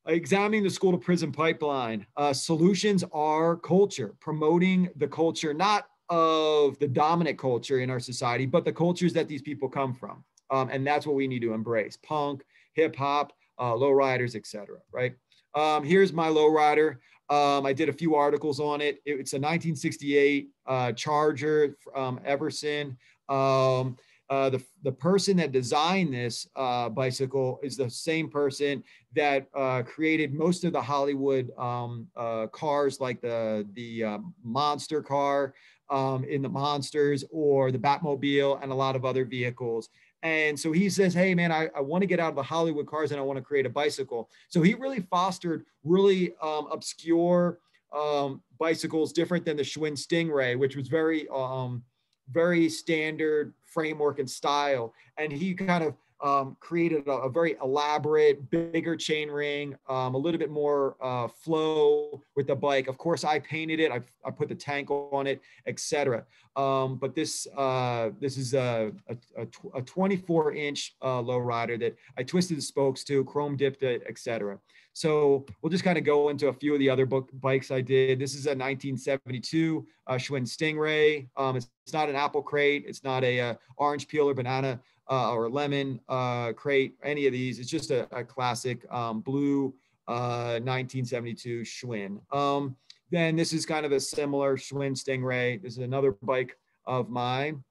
examining the school to prison pipeline uh, solutions are culture promoting the culture not of the dominant culture in our society but the cultures that these people come from um, and that's what we need to embrace punk hip hop uh, lowriders etc right? Um, here's my lowrider. Um, i did a few articles on it, it it's a 1968 uh, charger um, everson. Um, uh, the, the person that designed this uh, bicycle is the same person that uh, created most of the Hollywood um, uh, cars, like the, the uh, monster car um, in the Munsters or the Batmobile and a lot of other vehicles. And so he says, Hey, man, I, I want to get out of the Hollywood cars and I want to create a bicycle. So he really fostered really um, obscure um, bicycles, different than the Schwinn Stingray, which was very, um, very standard framework and style. And he kind of um, created a, a, very elaborate, bigger chain ring, um, a little bit more uh, flow with the bike. Of course, I painted it. I, I put the tank on it, etc. Um, but this uh, this is a, a, a 24 inch uh, low rider that I twisted the spokes to, chrome dipped it, etc. So we'll just kind of go into a few of the other book bikes I did. This is a 1972 uh, Schwinn Stingray. Um, it's, it's, not an apple crate. It's not a, a uh, orange peel or banana uh, or lemon uh, crate. Any of these. It's just a, a classic um, blue 1972 uh, Schwinn. Um, then this is kind of a similar Schwinn Stingray. This is another bike of mine.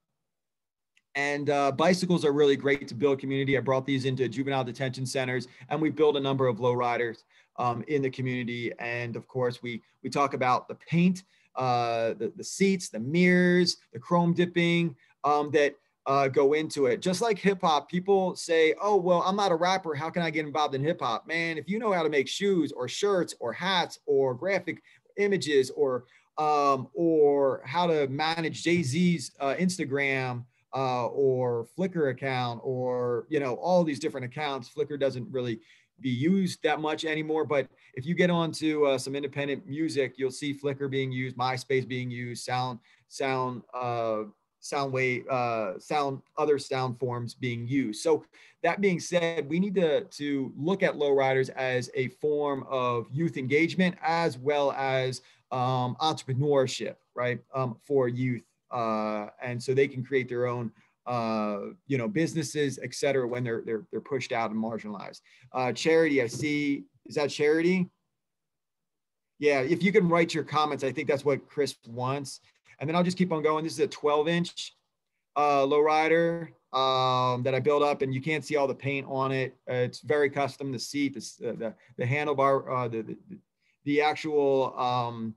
And uh, bicycles are really great to build community. I brought these into juvenile detention centers, and we build a number of lowriders um, in the community. And of course, we we talk about the paint, uh, the the seats, the mirrors, the chrome dipping um, that uh, go into it. Just like hip hop, people say, "Oh, well, I'm not a rapper. How can I get involved in hip hop?" Man, if you know how to make shoes or shirts or hats or graphic images or um, or how to manage Jay Z's uh, Instagram uh, or Flickr account or you know all these different accounts. Flickr doesn't really be used that much anymore. But if you get onto uh, some independent music, you'll see Flickr being used, MySpace being used, Sound Sound uh, sound wave uh, sound other sound forms being used so that being said we need to to look at lowriders as a form of youth engagement as well as um, entrepreneurship right um, for youth uh, and so they can create their own uh, you know businesses et cetera when they're they're, they're pushed out and marginalized uh, charity i see is that charity? Yeah, if you can write your comments, I think that's what Chris wants. And then I'll just keep on going. This is a 12 inch uh, lowrider um, that I built up, and you can't see all the paint on it. Uh, it's very custom. The seat, the uh, the, the handlebar, uh, the, the the actual um,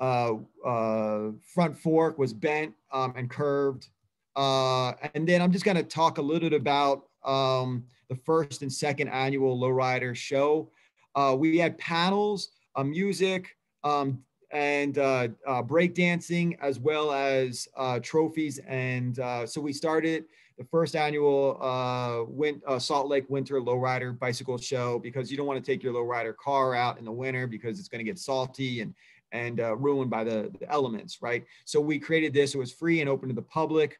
uh, uh, front fork was bent um, and curved. Uh, and then I'm just going to talk a little bit about um, the first and second annual Lowrider show. Uh, we had panels, uh, music, um, and uh, uh, breakdancing, as well as uh, trophies. And uh, so we started the first annual uh, win- uh, Salt Lake Winter Lowrider Bicycle Show because you don't want to take your lowrider car out in the winter because it's going to get salty and and ruined by the, the elements, right? So we created this. It was free and open to the public.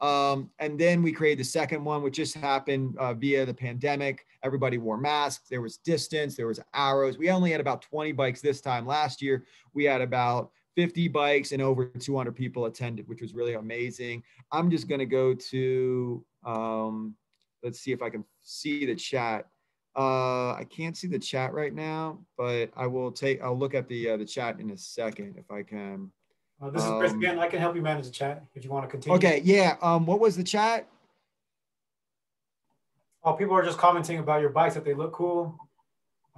Um, and then we created the second one, which just happened uh, via the pandemic. Everybody wore masks. There was distance. There was arrows. We only had about 20 bikes this time. Last year, we had about 50 bikes and over 200 people attended, which was really amazing. I'm just going to go to, um, let's see if I can see the chat. Uh, I can't see the chat right now, but I will take, I'll look at the, uh, the chat in a second if I can. Uh, this is Chris Um, again. I can help you manage the chat if you want to continue. Okay. Yeah. Um, what was the chat? Oh, people are just commenting about your bikes that they look cool.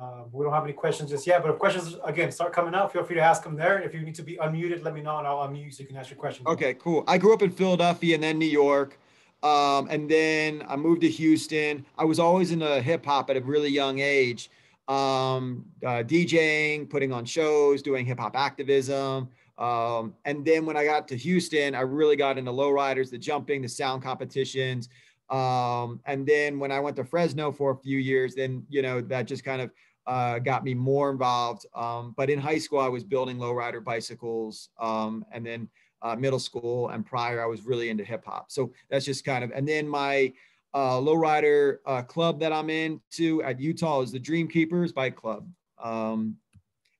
Uh, we don't have any questions just yet, but if questions again start coming up, feel free to ask them there. If you need to be unmuted, let me know and I'll unmute you so you can ask your question. Okay, cool. I grew up in Philadelphia and then New York. Um, and then I moved to Houston. I was always into hip hop at a really young age, um, uh, DJing, putting on shows, doing hip hop activism. Um, and then when I got to Houston, I really got into lowriders, the jumping, the sound competitions. Um, and then when I went to Fresno for a few years, then, you know, that just kind of uh, got me more involved. Um, but in high school, I was building lowrider bicycles. Um, and then uh, middle school and prior, I was really into hip hop. So that's just kind of, and then my uh, lowrider uh, club that I'm into at Utah is the Dream Keepers Bike Club. Um,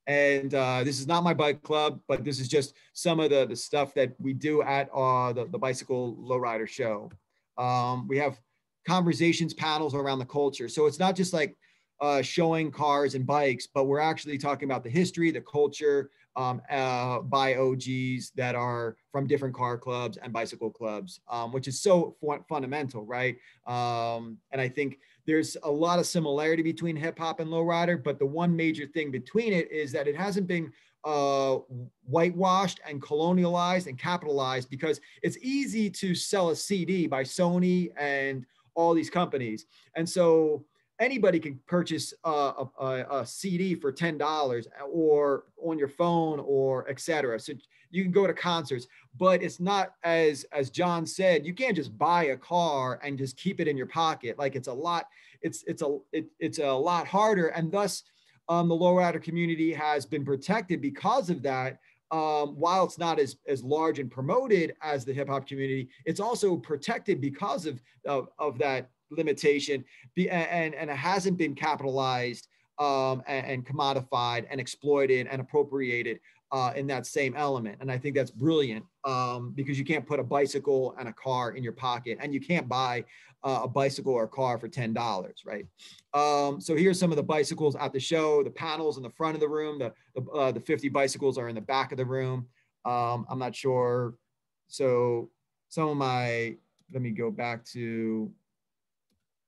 and uh, this is not my bike club, but this is just some of the, the stuff that we do at uh, the, the bicycle lowrider show. Um, we have conversations panels around the culture. So it's not just like uh, showing cars and bikes, but we're actually talking about the history, the culture, um, uh, by OGs that are from different car clubs and bicycle clubs, um, which is so fu- fundamental, right? Um, and I think there's a lot of similarity between hip hop and lowrider, but the one major thing between it is that it hasn't been uh, whitewashed and colonialized and capitalized because it's easy to sell a CD by Sony and all these companies. And so anybody can purchase a, a, a CD for $10 or on your phone or etc. So you can go to concerts, but it's not as, as John said, you can't just buy a car and just keep it in your pocket. Like it's a lot, it's, it's a, it, it's a lot harder. And thus um, the lowrider community has been protected because of that. Um, while it's not as, as large and promoted as the hip hop community, it's also protected because of, of, of that limitation be, and, and it hasn't been capitalized um, and, and, commodified and exploited and appropriated uh, in that same element. And I think that's brilliant um, because you can't put a bicycle and a car in your pocket and you can't buy uh, a bicycle or a car for $10, right? Um, so here's some of the bicycles at the show, the panels in the front of the room, the, the, uh, the 50 bicycles are in the back of the room. Um, I'm not sure. So some of my, let me go back to,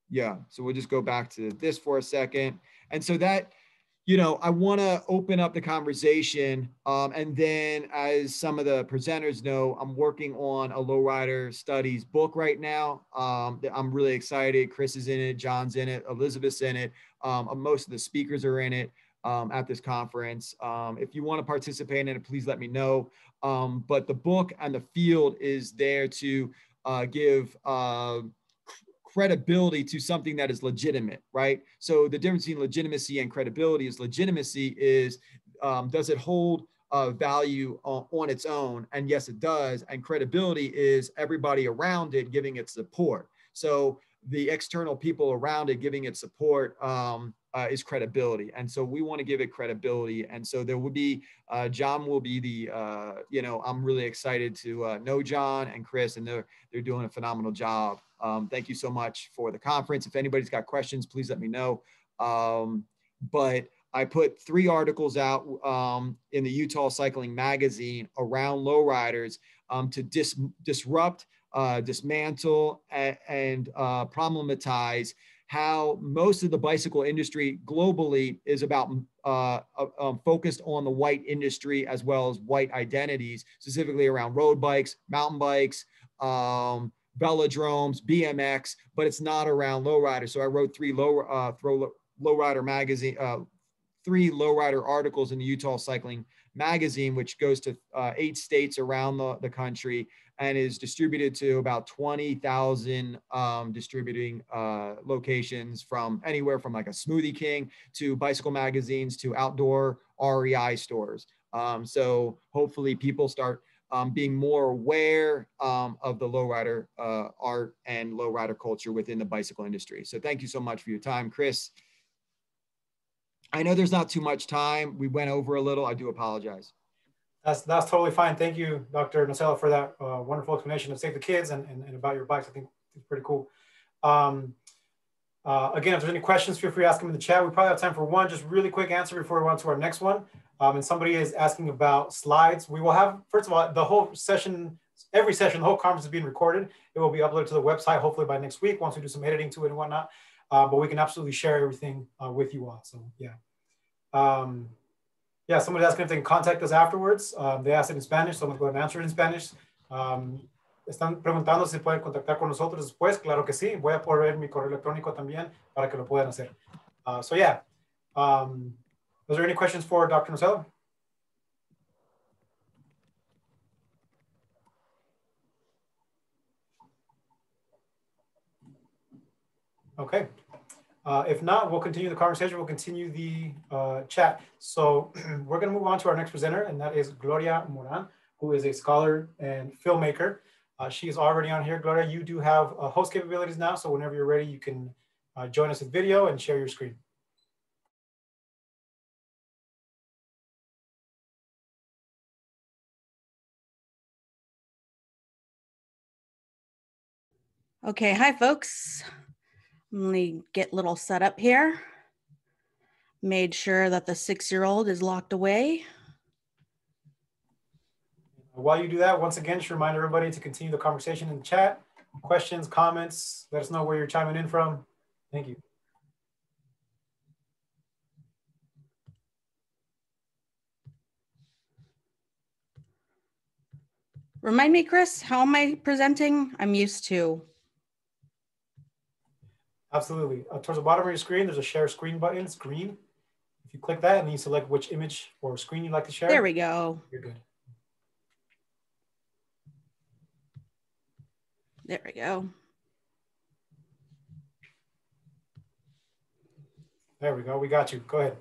yeah, so we'll just go back to this for a second. And so that, you know, I want to open up the conversation. Um, and then, as some of the presenters know, I'm working on a lowrider studies book right now. Um, I'm really excited. Chris is in it, John's in it, Elizabeth's in it. Um, most of the speakers are in it um, at this conference. Um, if you want to participate in it, please let me know. Um, but the book and the field is there to uh, give. Uh, credibility to something that is legitimate, right? So the difference between legitimacy and credibility is legitimacy is um, does it hold value on, on, its own? And yes, it does. And credibility is everybody around it giving it support. So the external people around it giving it support um, uh, is credibility. And so we want to give it credibility. And so there will be, uh, John will be the, uh, you know, I'm really excited to uh, know John and Chris, and they're, they're doing a phenomenal job. Um, thank you so much for the conference. If anybody's got questions, please let me know. Um, but I put three articles out um, in the Utah Cycling Magazine around lowriders um, to dis- disrupt, uh, dismantle, and uh, problematize how most of the bicycle industry globally is about uh, uh, um, focused on the white industry as well as white identities, specifically around road bikes, mountain bikes, um, velodromes, BMX, but it's not around lowriders. So I wrote three low, uh, throw, lowrider magazine, uh, three lowrider articles in the Utah Cycling Magazine, which goes to uh, eight states around the, the country and is distributed to about 20,000 um, distributing uh, locations from anywhere from like a Smoothie King to bicycle magazines to outdoor REI stores. Um, so hopefully people start um, being more aware um, of the lowrider uh, art and lowrider culture within the bicycle industry. So thank you so much for your time, Chris. I know there's not too much time. We went over a little. I do apologize. That's that's totally fine. Thank you, Dr. Nocella, for that uh, wonderful explanation of Save the Kids and, and, and, about your bikes. I think it's pretty cool. Um, uh, again, if there's any questions, feel free to ask them in the chat. We probably have time for one, just really quick answer before we go on to our next one. Um, and somebody is asking about slides. We will have, first of all, the whole session, every session, the whole conference is being recorded. It will be uploaded to the website, hopefully by next week, once we do some editing to it and whatnot. Uh, but we can absolutely share everything uh, with you all. So yeah. Um, yeah, somebody asking if they can contact us afterwards. Um, they asked it in Spanish, so I'm going to go ahead and answer it in Spanish. Um, están preguntando si pueden contactar con nosotros después. Claro que sí. Voy a poner mi correo electrónico también para que lo puedan hacer. Uh, so yeah. Um, was there any questions for Dr. Nocella? Okay. Uh, if not, we'll continue the conversation. We'll continue the uh, chat. So we're going to move on to our next presenter, and that is Gloria Moran, who is a scholar and filmmaker. Uh, she is already on here. Gloria, you do have uh, host capabilities now. So whenever you're ready, you can uh, join us with video and share your screen. Okay, hi folks. Let me get little set up here. Made sure that the six-year-old is locked away. While you do that, once again, just remind everybody to continue the conversation in the chat. Questions, comments, let us know where you're chiming in from. Thank you. Remind me, Chris, how am I presenting? I'm used to Absolutely. Uh, towards the bottom of your screen, there's a share screen button. screen. If you click that and you select which image or screen you'd like to share. There we go. You're good. There we go. There we go. We got you. Go ahead.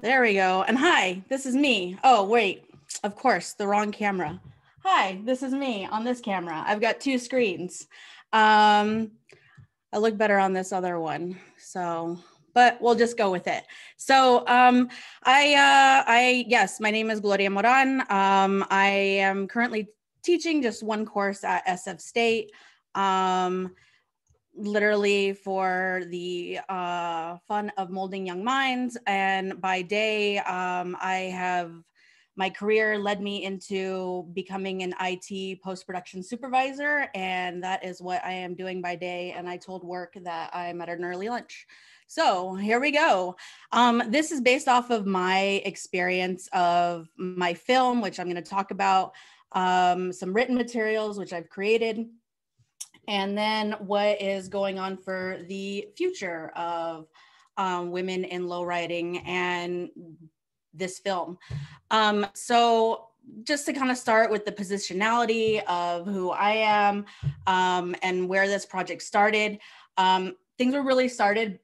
There we go. And hi, this is me. Oh, wait. Of course, the wrong camera. Hi, this is me on this camera. I've got two screens. Um, I look better on this other one. So, but we'll just go with it. So, um, I, uh, I, yes, my name is Gloria Moran. Um, I am currently teaching just one course at SF State. Um, literally for the uh, fun of molding young minds. And by day, um, I have my career led me into becoming an IT post production supervisor, and that is what I am doing by day. And I told work that I'm at an early lunch. So here we go. Um, this is based off of my experience of my film, which I'm going to talk about, um, some written materials, which I've created, and then what is going on for the future of um, women in low riding and this film. Um, so just to kind of start with the positionality of who I am um, and where this project started, um, things were really started,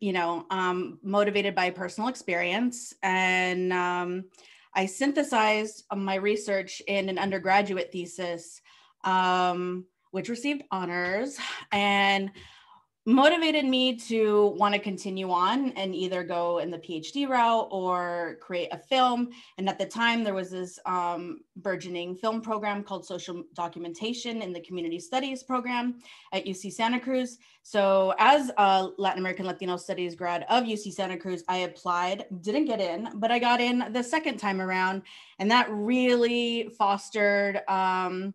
you know, um, motivated by personal experience. And um, I synthesized my research in an undergraduate thesis, which received honors. And motivated me to want to continue on and either go in the PhD route or create a film. And at the time, there was this um, burgeoning film program called Social Documentation in the Community Studies program at UC Santa Cruz. So, as a Latin American Latino Studies grad of UC Santa Cruz, I applied, didn't get in, but I got in the second time around. And that really fostered. Um,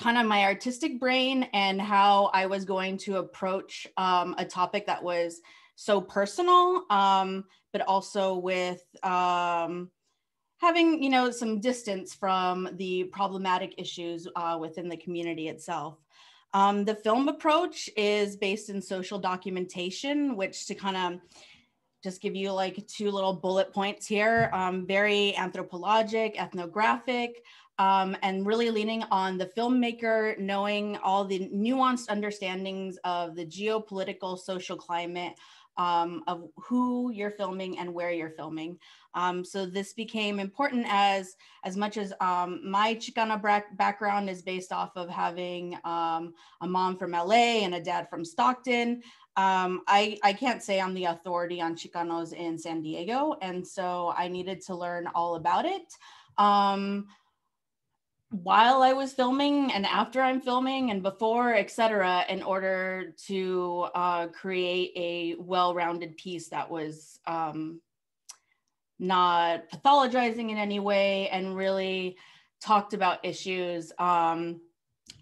kind of my artistic brain and how I was going to approach um, a topic that was so personal, um, but also with um, having, you know, some distance from the problematic issues uh, within the community itself. Um, the film approach is based in social documentation, which to kind of just give you like two little bullet points here, um, very anthropologic, ethnographic, um, and really leaning on the filmmaker, knowing all the nuanced understandings of the geopolitical, social climate um, of who you're filming and where you're filming. Um, so this became important as as much as um, my Chicana background is based off of having um, a mom from LA and a dad from Stockton. Um, I, I can't say I'm the authority on Chicanos in San Diego. And so I needed to learn all about it. Um, while I was filming and after I'm filming and before, etc., in order to uh, create a well-rounded piece that was um, not pathologizing in any way and really talked about issues um,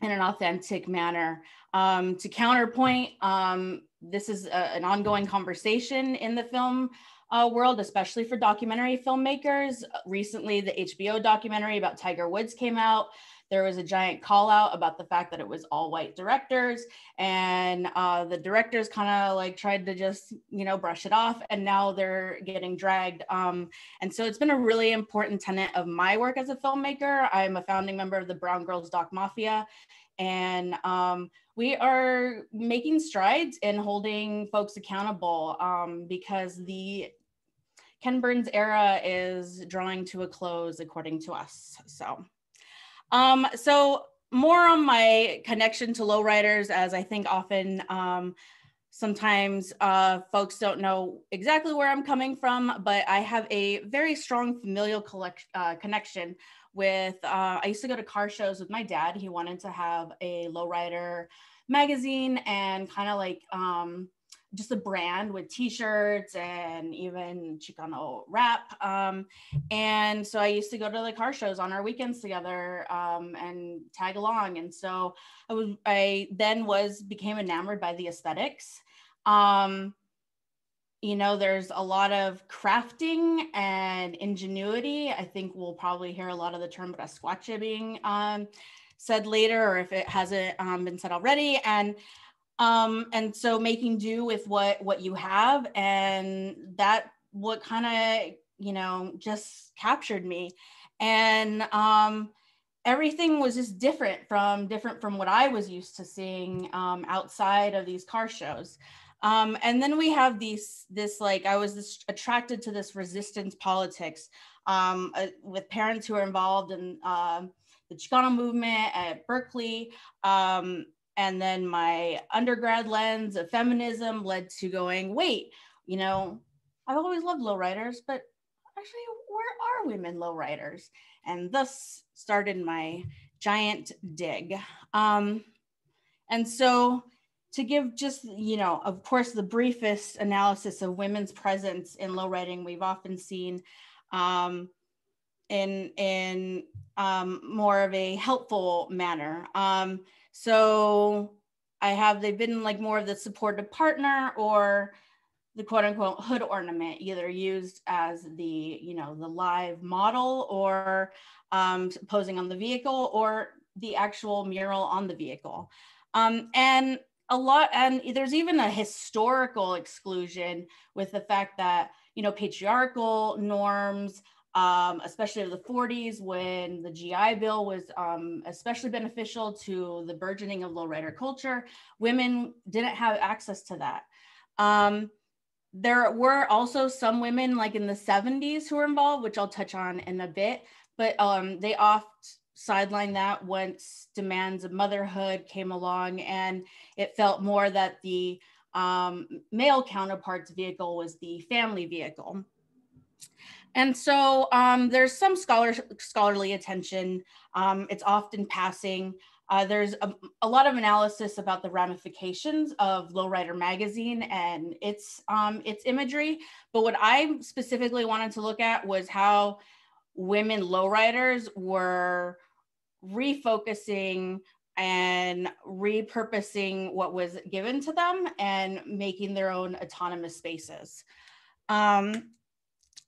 in an authentic manner. Um, to counterpoint, um, this is a, an ongoing conversation in the film uh, world, especially for documentary filmmakers. Recently, the HBO documentary about Tiger Woods came out. There was a giant call out about the fact that it was all white directors, and uh, the directors kind of like tried to just, you know, brush it off, and now they're getting dragged. Um, and so it's been a really important tenet of my work as a filmmaker. I'm a founding member of the Brown Girls Doc Mafia, and um, we are making strides in holding folks accountable um, because the Ken Burns era is drawing to a close, according to us. So, um, so more on my connection to lowriders, as I think often um, sometimes uh, folks don't know exactly where I'm coming from, but I have a very strong familial collect, uh, connection with. Uh, I used to go to car shows with my dad. He wanted to have a lowrider magazine and kind of like um, just a brand with t-shirts and even Chicano rap. Um, and so I used to go to the car shows on our weekends together um, and tag along. And so I was, I then was, became enamored by the aesthetics. Um, you know, there's a lot of crafting and ingenuity. I think we'll probably hear a lot of the term Rascuache being um, said later, or if it hasn't um, been said already. And um, and so making do with what what you have and that what kind of you know just captured me. And um, everything was just different from different from what i was used to seeing um, outside of these car shows. Um, and then we have these this like i was this, attracted to this resistance politics um, uh, with parents who are involved in uh, the chicano movement at berkeley. Um, and then my undergrad lens of feminism led to going, wait, you know, I've always loved lowriders, but actually, where are women lowriders? And thus started my giant dig. Um, and so, to give just, you know, of course, the briefest analysis of women's presence in lowriding, we've often seen um, in in um, more of a helpful manner. Um, so I have, they've been like more of the supportive partner or the quote unquote hood ornament, either used as the, you know, the live model or um, posing on the vehicle or the actual mural on the vehicle. Um, and a lot, and there's even a historical exclusion with the fact that, you know, patriarchal norms, um, especially of the 40s when the GI Bill was um, especially beneficial to the burgeoning of lowrider culture. Women didn't have access to that. Um, there were also some women like in the 70s who were involved, which I'll touch on in a bit, but um, they oft sidelined that once demands of motherhood came along and it felt more that the um, male counterparts vehicle was the family vehicle. And so um, there's some scholar, scholarly attention. Um, it's often passing. Uh, there's a, a, lot of analysis about the ramifications of Lowrider magazine and its um, its imagery. But what I specifically wanted to look at was how women lowriders were refocusing and repurposing what was given to them and making their own autonomous spaces. Um,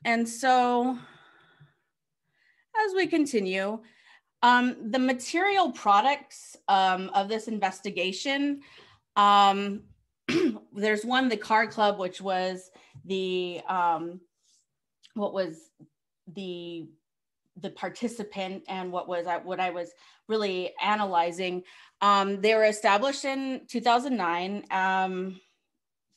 and so as we continue, um, the material products um, of this investigation, um, there's one, the car club, which was the, um, what was the, the participant and what was I, what I was really analyzing. Um, they were established in 2009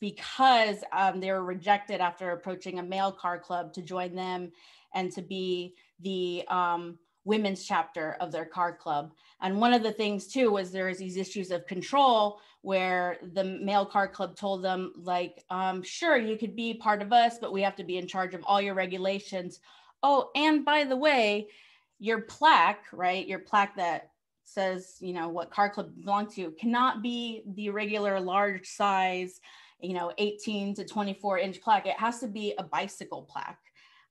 um, because they were rejected after approaching a male car club to join them and to be the um, women's chapter of their car club. And one of the things too was there was these issues of control where the male car club told them like, um, sure, you could be part of us, but we have to be in charge of all your regulations. Oh, and by the way, your plaque, right? Your plaque that says, you know, what car club belong to cannot be the regular large size, you know, 18 to 24 inch plaque. It has to be a bicycle plaque.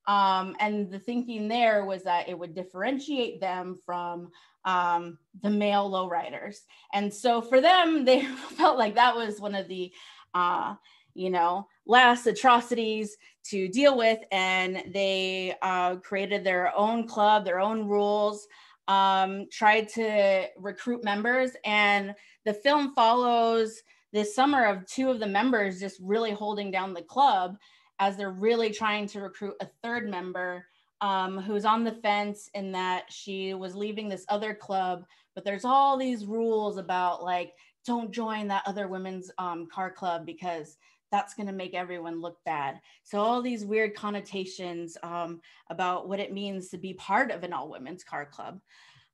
Um, and the thinking there was that it would differentiate them from um, the male lowriders. And so for them, they felt like that was one of the, uh, you know, last atrocities to deal with. And they uh, created their own club, their own rules, um, tried to recruit members. And the film follows this summer of two of the members just really holding down the club as they're really trying to recruit a third member um, who's on the fence in that she was leaving this other club, but there's all these rules about like, don't join that other women's um, car club because that's going to make everyone look bad. So all these weird connotations um, about what it means to be part of an all women's car club.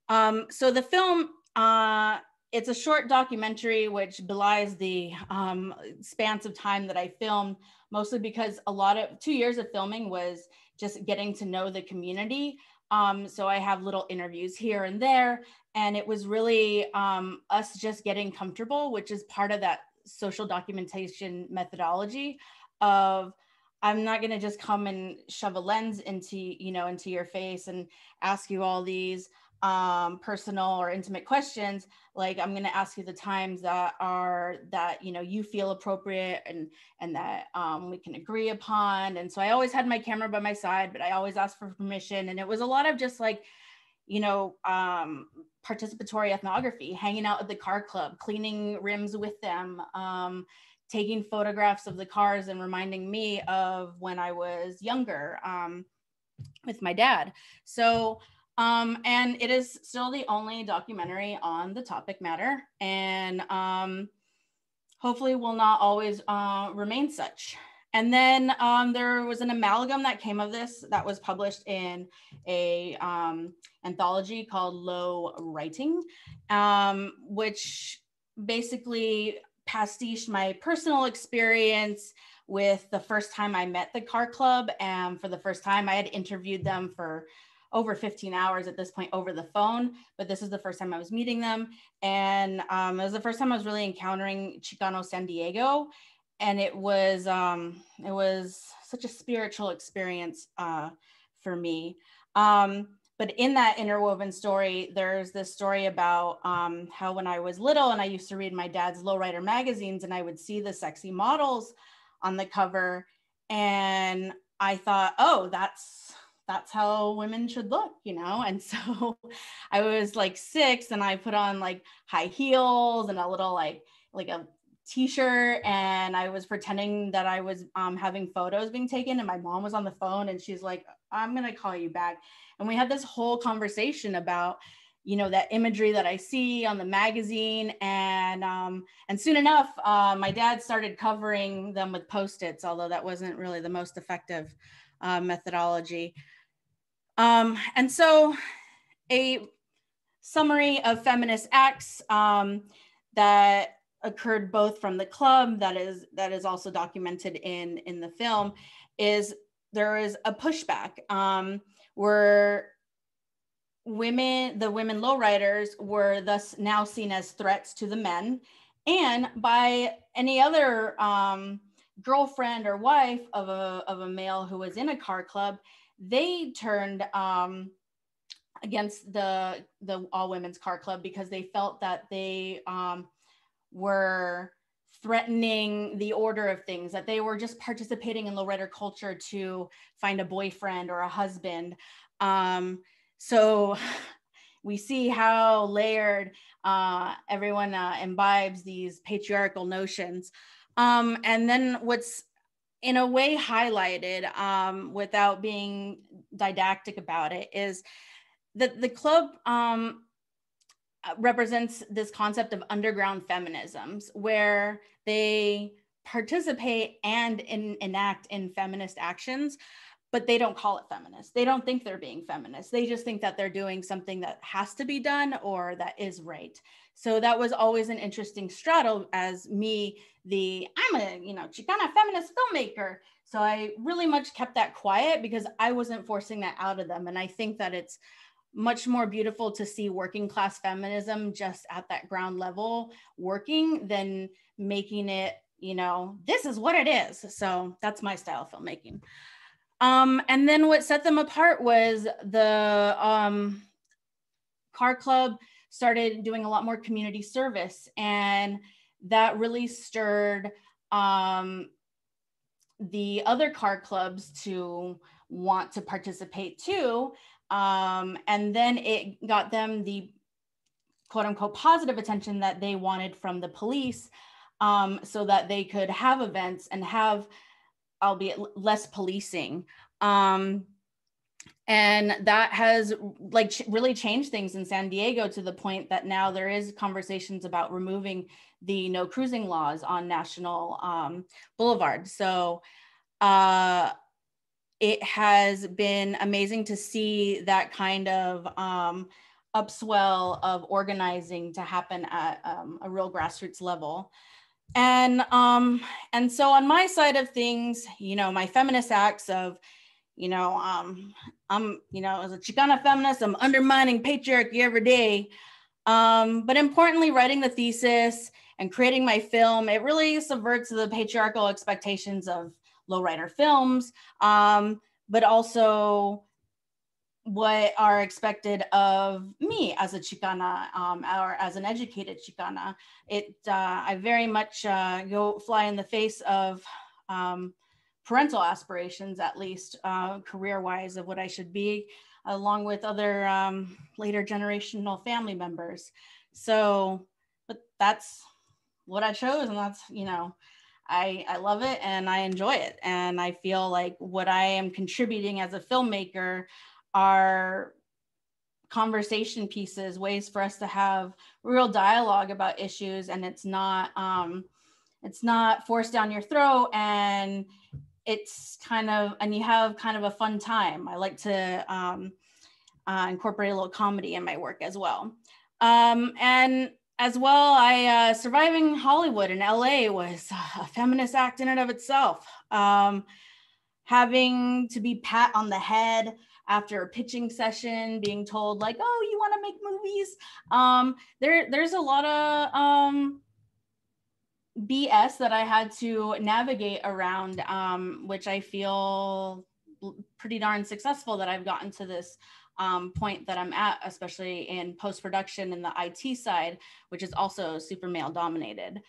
Um, so the film, uh, it's a short documentary which belies the um, spans of time that I filmed mostly because a lot of two years of filming was just getting to know the community. Um, so I have little interviews here and there. And it was really um, us just getting comfortable, which is part of that social documentation methodology of I'm not going to just come and shove a lens into, you know, into your face and ask you all these um, personal or intimate questions, like I'm going to ask you the times that are that you know you feel appropriate and and that um, we can agree upon. And so I always had my camera by my side, but I always asked for permission. And it was a lot of just like, you know, um, participatory ethnography, hanging out at the car club, cleaning rims with them. Um, taking photographs of the cars and reminding me of when I was younger um, with my dad. So um, and it is still the only documentary on the topic matter and um, hopefully will not always uh, remain such. And then um, there was an amalgam that came of this that was published in a um, anthology called Lowriting, um, which basically pastiche my personal experience with the first time I met the car club. And for the first time I had interviewed them for over 15 hours at this point over the phone, but this is the first time I was meeting them. And um, it was the first time I was really encountering Chicano San Diego. And it was, um, it was such a spiritual experience uh, for me. Um, but in that interwoven story, there's this story about um, how when I was little and I used to read my dad's lowrider magazines and I would see the sexy models on the cover. And I thought, oh, that's that's how women should look, you know? And so I was like six and I put on like high heels and a little like, like a t-shirt and I was pretending that I was um, having photos being taken and my mom was on the phone and she's like, I'm going to call you back. And we had this whole conversation about, you know, that imagery that I see on the magazine. And, um, and soon enough, uh, my dad started covering them with post-its, although that wasn't really the most effective uh, methodology. Um, and so a summary of feminist acts um, that occurred both from the club that is that is also documented in in the film is there is a pushback. Um, where women the women lowriders were thus now seen as threats to the men. And by any other um, girlfriend or wife of a, of a male who was in a car club they turned um, against the the all women's car club because they felt that they um, were threatening the order of things that they were just participating in lowrider culture to find a boyfriend or a husband. Um, so we see how layered uh, everyone uh, imbibes these patriarchal notions. Um, and then what's in a way highlighted um, without being didactic about it is that the club um, uh, represents this concept of underground feminisms where they participate and in, enact in feminist actions but they don't call it feminist. They don't think they're being feminist. They just think that they're doing something that has to be done or that is right so that was always an interesting straddle as me the i'm a you know chicana feminist filmmaker. So i really much kept that quiet because i wasn't forcing that out of them. And i think that it's much more beautiful to see working class feminism just at that ground level working than making it you know this is what it is. So that's my style of filmmaking. Um, and then what set them apart was the um, car club started doing a lot more community service and that really stirred um, the other car clubs to want to participate too um, and then it got them the quote unquote positive attention that they wanted from the police um, so that they could have events and have, albeit less policing. Um, and that has like really changed things in San Diego to the point that now there is conversations about removing the no cruising laws on national um, boulevard. So uh, it has been amazing to see that kind of um, upswell of organizing to happen at um, a real grassroots level. And um, and so on my side of things, you know, my feminist acts of, you know, um, I'm, you know, as a Chicana feminist, I'm undermining patriarchy every day. Um, but importantly, writing the thesis and creating my film, it really subverts the patriarchal expectations of lowrider films, um, but also what are expected of me as a Chicana um, or as an educated Chicana. It, uh, I very much uh, go fly in the face of um, parental aspirations, at least uh, career-wise, of what I should be, along with other um, later generational family members. So, but that's what I chose, and that's you know, I, I love it and I enjoy it. And I feel like what I am contributing as a filmmaker are conversation pieces, ways for us to have real dialogue about issues. And it's not, um, it's not forced down your throat and it's kind of, and you have kind of a fun time. I like to um, uh, incorporate a little comedy in my work as well. Um, and as well, I uh, surviving Hollywood in LA was a feminist act in and of itself. Um, having to be pat on the head after a pitching session, being told like, "Oh, you want to make movies?" Um, there, there's a lot of um, BS that I had to navigate around, um, which I feel pretty darn successful that I've gotten to this um, point that I'm at, especially in post production and the IT side, which is also super male dominated.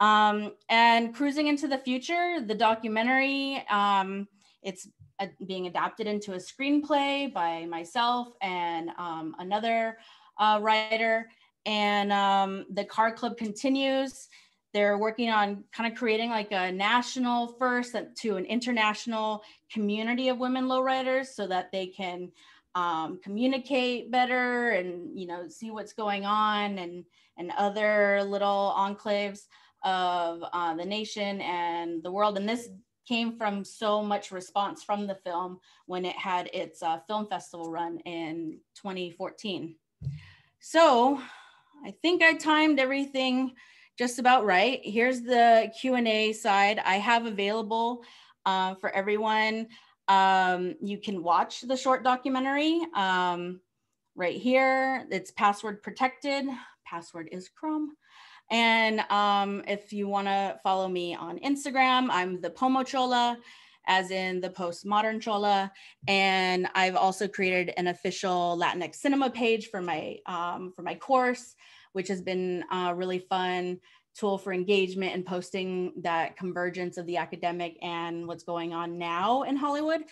Um, and cruising into the future, the documentary, um, it's a, being adapted into a screenplay by myself and um, another uh, writer. And um, the car club continues. They're working on kind of creating like a national first to an international community of women lowriders so that they can um, communicate better and you know see what's going on and and other little enclaves of uh, the nation and the world. And this came from so much response from the film when it had its uh, film festival run in 2014 so I think I timed everything just about right. Here's the Q&A side I have available uh, for everyone. Um, you can watch the short documentary um, right here. It's password protected. Password is Chrome. And um, if you want to follow me on Instagram, I'm the Pomo Chola, as in the postmodern Chola. And I've also created an official Latinx cinema page for my um, for my course, which has been a really fun tool for engagement and posting that convergence of the academic and what's going on now in Hollywood.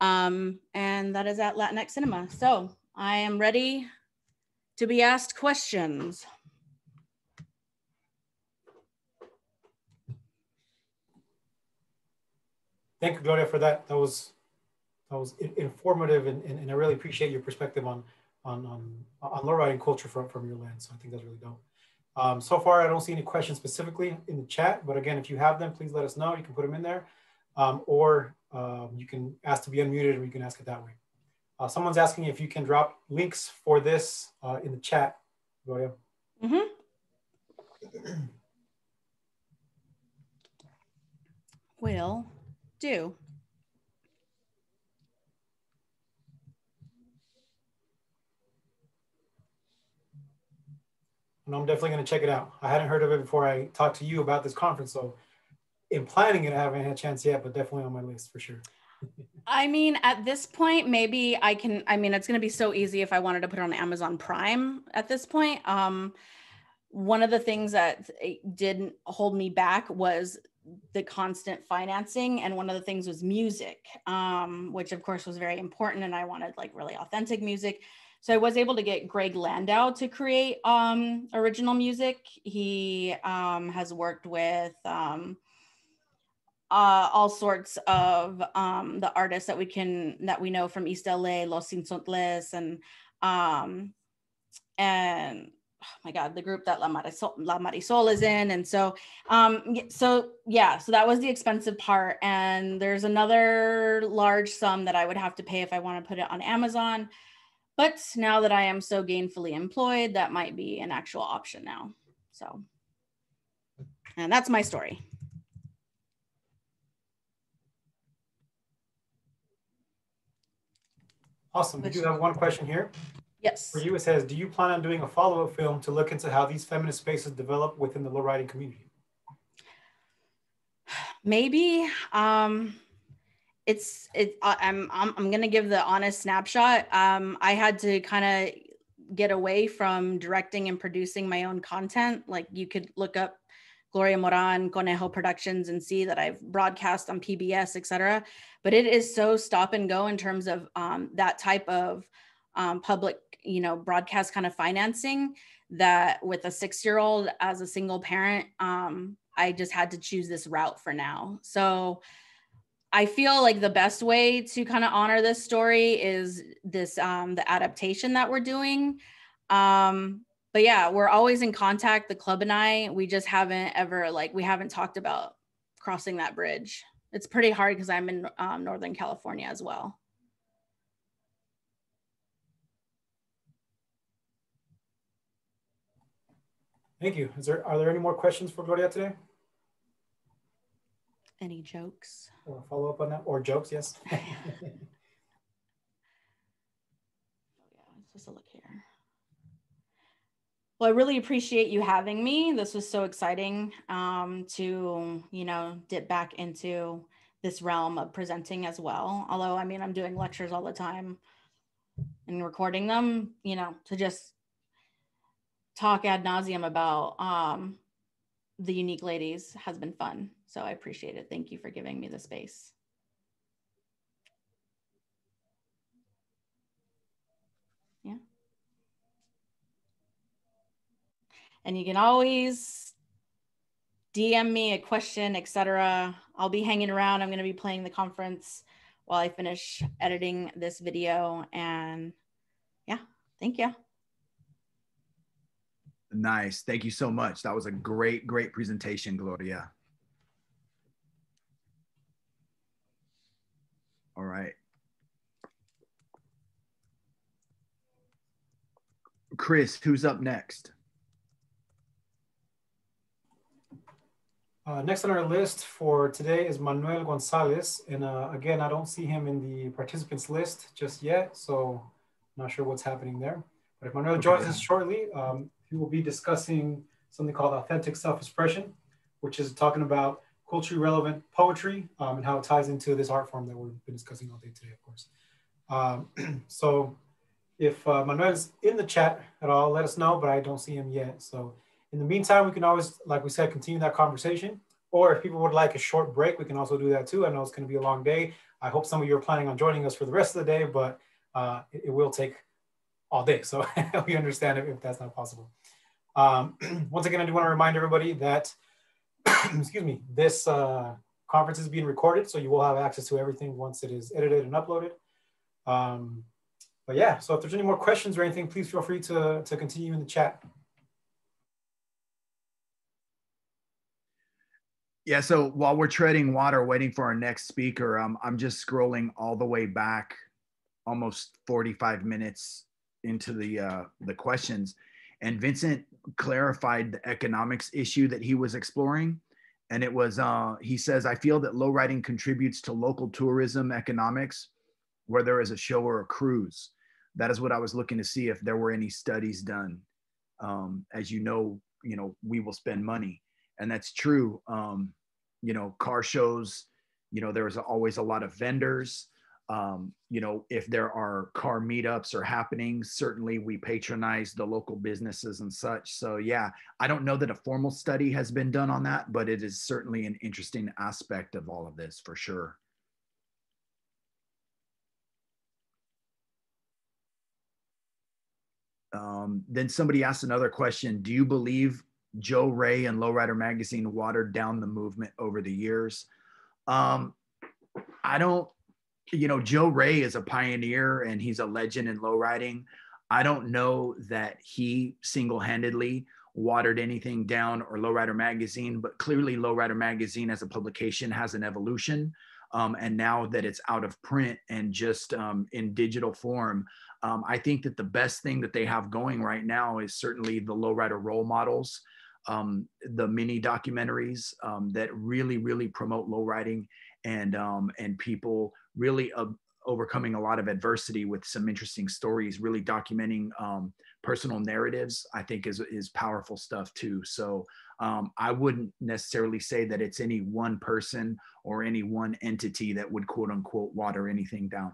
Um, and that is at Latinx Cinema. So I am ready to be asked questions. Thank you, Gloria, for that. That was that was informative, and, and, and, I really appreciate your perspective on on on, on lowriding culture from, from your lens. So I think that's really dope. Um, so far, I don't see any questions specifically in the chat, but again, if you have them, please let us know. You can put them in there, um, or um, you can ask to be unmuted, or you can ask it that way. Uh, someone's asking if you can drop links for this uh, in the chat, Gloria. Mm -hmm. Will do. And I'm definitely going to check it out. I hadn't heard of it before I talked to you about this conference. So, in planning it, I haven't had a chance yet, but definitely on my list for sure. I mean, at this point, maybe I can. I mean, it's going to be so easy if I wanted to put it on Amazon Prime at this point. Um, one of the things that didn't hold me back was the constant financing and one of the things was music um, which of course was very important and i wanted like really authentic music so i was able to get greg landau to create um, original music. He um, has worked with um, uh, all sorts of um, the artists that we can that we know from east la los Insontles and um, and oh my god the group that la marisol, la marisol is in. And so um so yeah so that was the expensive part. And there's another large sum that i would have to pay if i want to put it on amazon but now that i am so gainfully employed that might be an actual option now so and that's my story awesome we do have one question here Yes. For you, it says, do you plan on doing a follow-up film to look into how these feminist spaces develop within the low riding community? Maybe. Um, it's it. I'm I'm I'm gonna give the honest snapshot. Um, I had to kind of get away from directing and producing my own content. Like you could look up Gloria Moran, Conejo Productions, and see that I've broadcast on PBS, etc. But it is so stop and go in terms of um, that type of um, public you know broadcast kind of financing that with a six year old as a single parent um, i just had to choose this route for now so i feel like the best way to kind of honor this story is this um, the adaptation that we're doing um, but yeah we're always in contact the club and i we just haven't ever like we haven't talked about crossing that bridge it's pretty hard because i'm in um, northern california as well Thank you. Is there are there any more questions for Gloria today? Any jokes? Or follow up on that? Or jokes, yes. oh yeah, just a look here. Well, I really appreciate you having me. This was so exciting um, to, you know, dip back into this realm of presenting as well. Although, I mean, I'm doing lectures all the time and recording them, you know, to just talk ad nauseum about um, the unique ladies has been fun. So I appreciate it. Thank you for giving me the space. Yeah. And you can always DM me a question, etc. I'll be hanging around. I'm going to be playing the conference while I finish editing this video. And yeah, thank you. Nice. Thank you so much. That was a great, great presentation, Gloria. All right. Chris, who's up next? Uh, next on our list for today is Manuel Gonzalez. And uh, again, I don't see him in the participants list just yet, so I'm not sure what's happening there. But if Manuel joins us shortly, um, he will be discussing something called authentic self-expression, which is talking about culturally relevant poetry um, and how it ties into this art form that we've been discussing all day today, of course. Um, so if uh, Manuel's in the chat at all, let us know, but I don't see him yet. So in the meantime, we can always, like we said, continue that conversation. Or if people would like a short break, we can also do that too. I know it's going to be a long day. I hope some of you are planning on joining us for the rest of the day, but uh, it, it, will take all day. So we understand if, if that's not possible. Um, once again, I do want to remind everybody that, excuse me, this uh, conference is being recorded, so you will have access to everything once it is edited and uploaded. Um, but yeah, so if there's any more questions or anything, please feel free to, to continue in the chat. Yeah, so while we're treading water, waiting for our next speaker, um, I'm just scrolling all the way back, almost 45 minutes into the uh, the questions, and Vincent clarified the economics issue that he was exploring, and it was uh, he says I feel that low riding contributes to local tourism economics, where there is a show or a cruise. That is what I was looking to see if there were any studies done. Um, as you know, you know we will spend money and that's true. Um, you know, car shows, you know, there's always a lot of vendors. Um, you know, if there are car meetups or happenings, certainly we patronize the local businesses and such. So, yeah, I don't know that a formal study has been done on that, but it is certainly an interesting aspect of all of this for sure. Um, then somebody asked another question Do you believe Joe Ray and Lowrider Magazine watered down the movement over the years. Um, I don't, you know, Joe Ray is a pioneer and he's a legend in lowriding. I don't know that he single handedly watered anything down or Lowrider Magazine, but clearly Lowrider Magazine as a publication has an evolution. Um, and now that it's out of print and just um, in digital form, um, I think that the best thing that they have going right now is certainly the lowrider role models um, the mini documentaries um, that really, really promote low riding and um, and people really uh, overcoming a lot of adversity with some interesting stories, really documenting um, personal narratives. I think is is powerful stuff too. So um, I wouldn't necessarily say that it's any one person or any one entity that would quote unquote water anything down.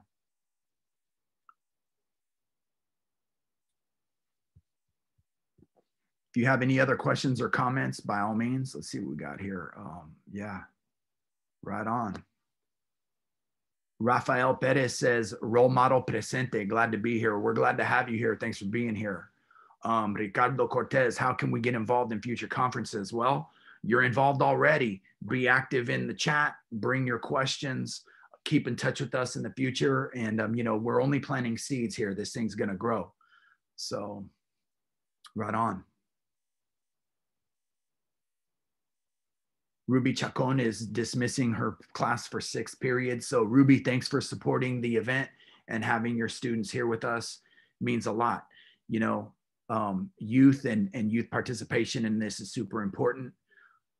if you have any other questions or comments, by all means, let's see what we got here. Um, yeah, right on. Rafael Perez says, role model presente. Glad to be here. We're glad to have you here. Thanks for being here. Um, Ricardo Cortez, how can we get involved in future conferences? Well, you're involved already. Be active in the chat, bring your questions, keep in touch with us in the future. And, um, you know, we're only planting seeds here. This thing's going to grow. So, right on. Ruby Chacon is dismissing her class for sixth period. So Ruby, thanks for supporting the event and having your students here with us means a lot. You know, um, youth and, and youth participation in this is super important.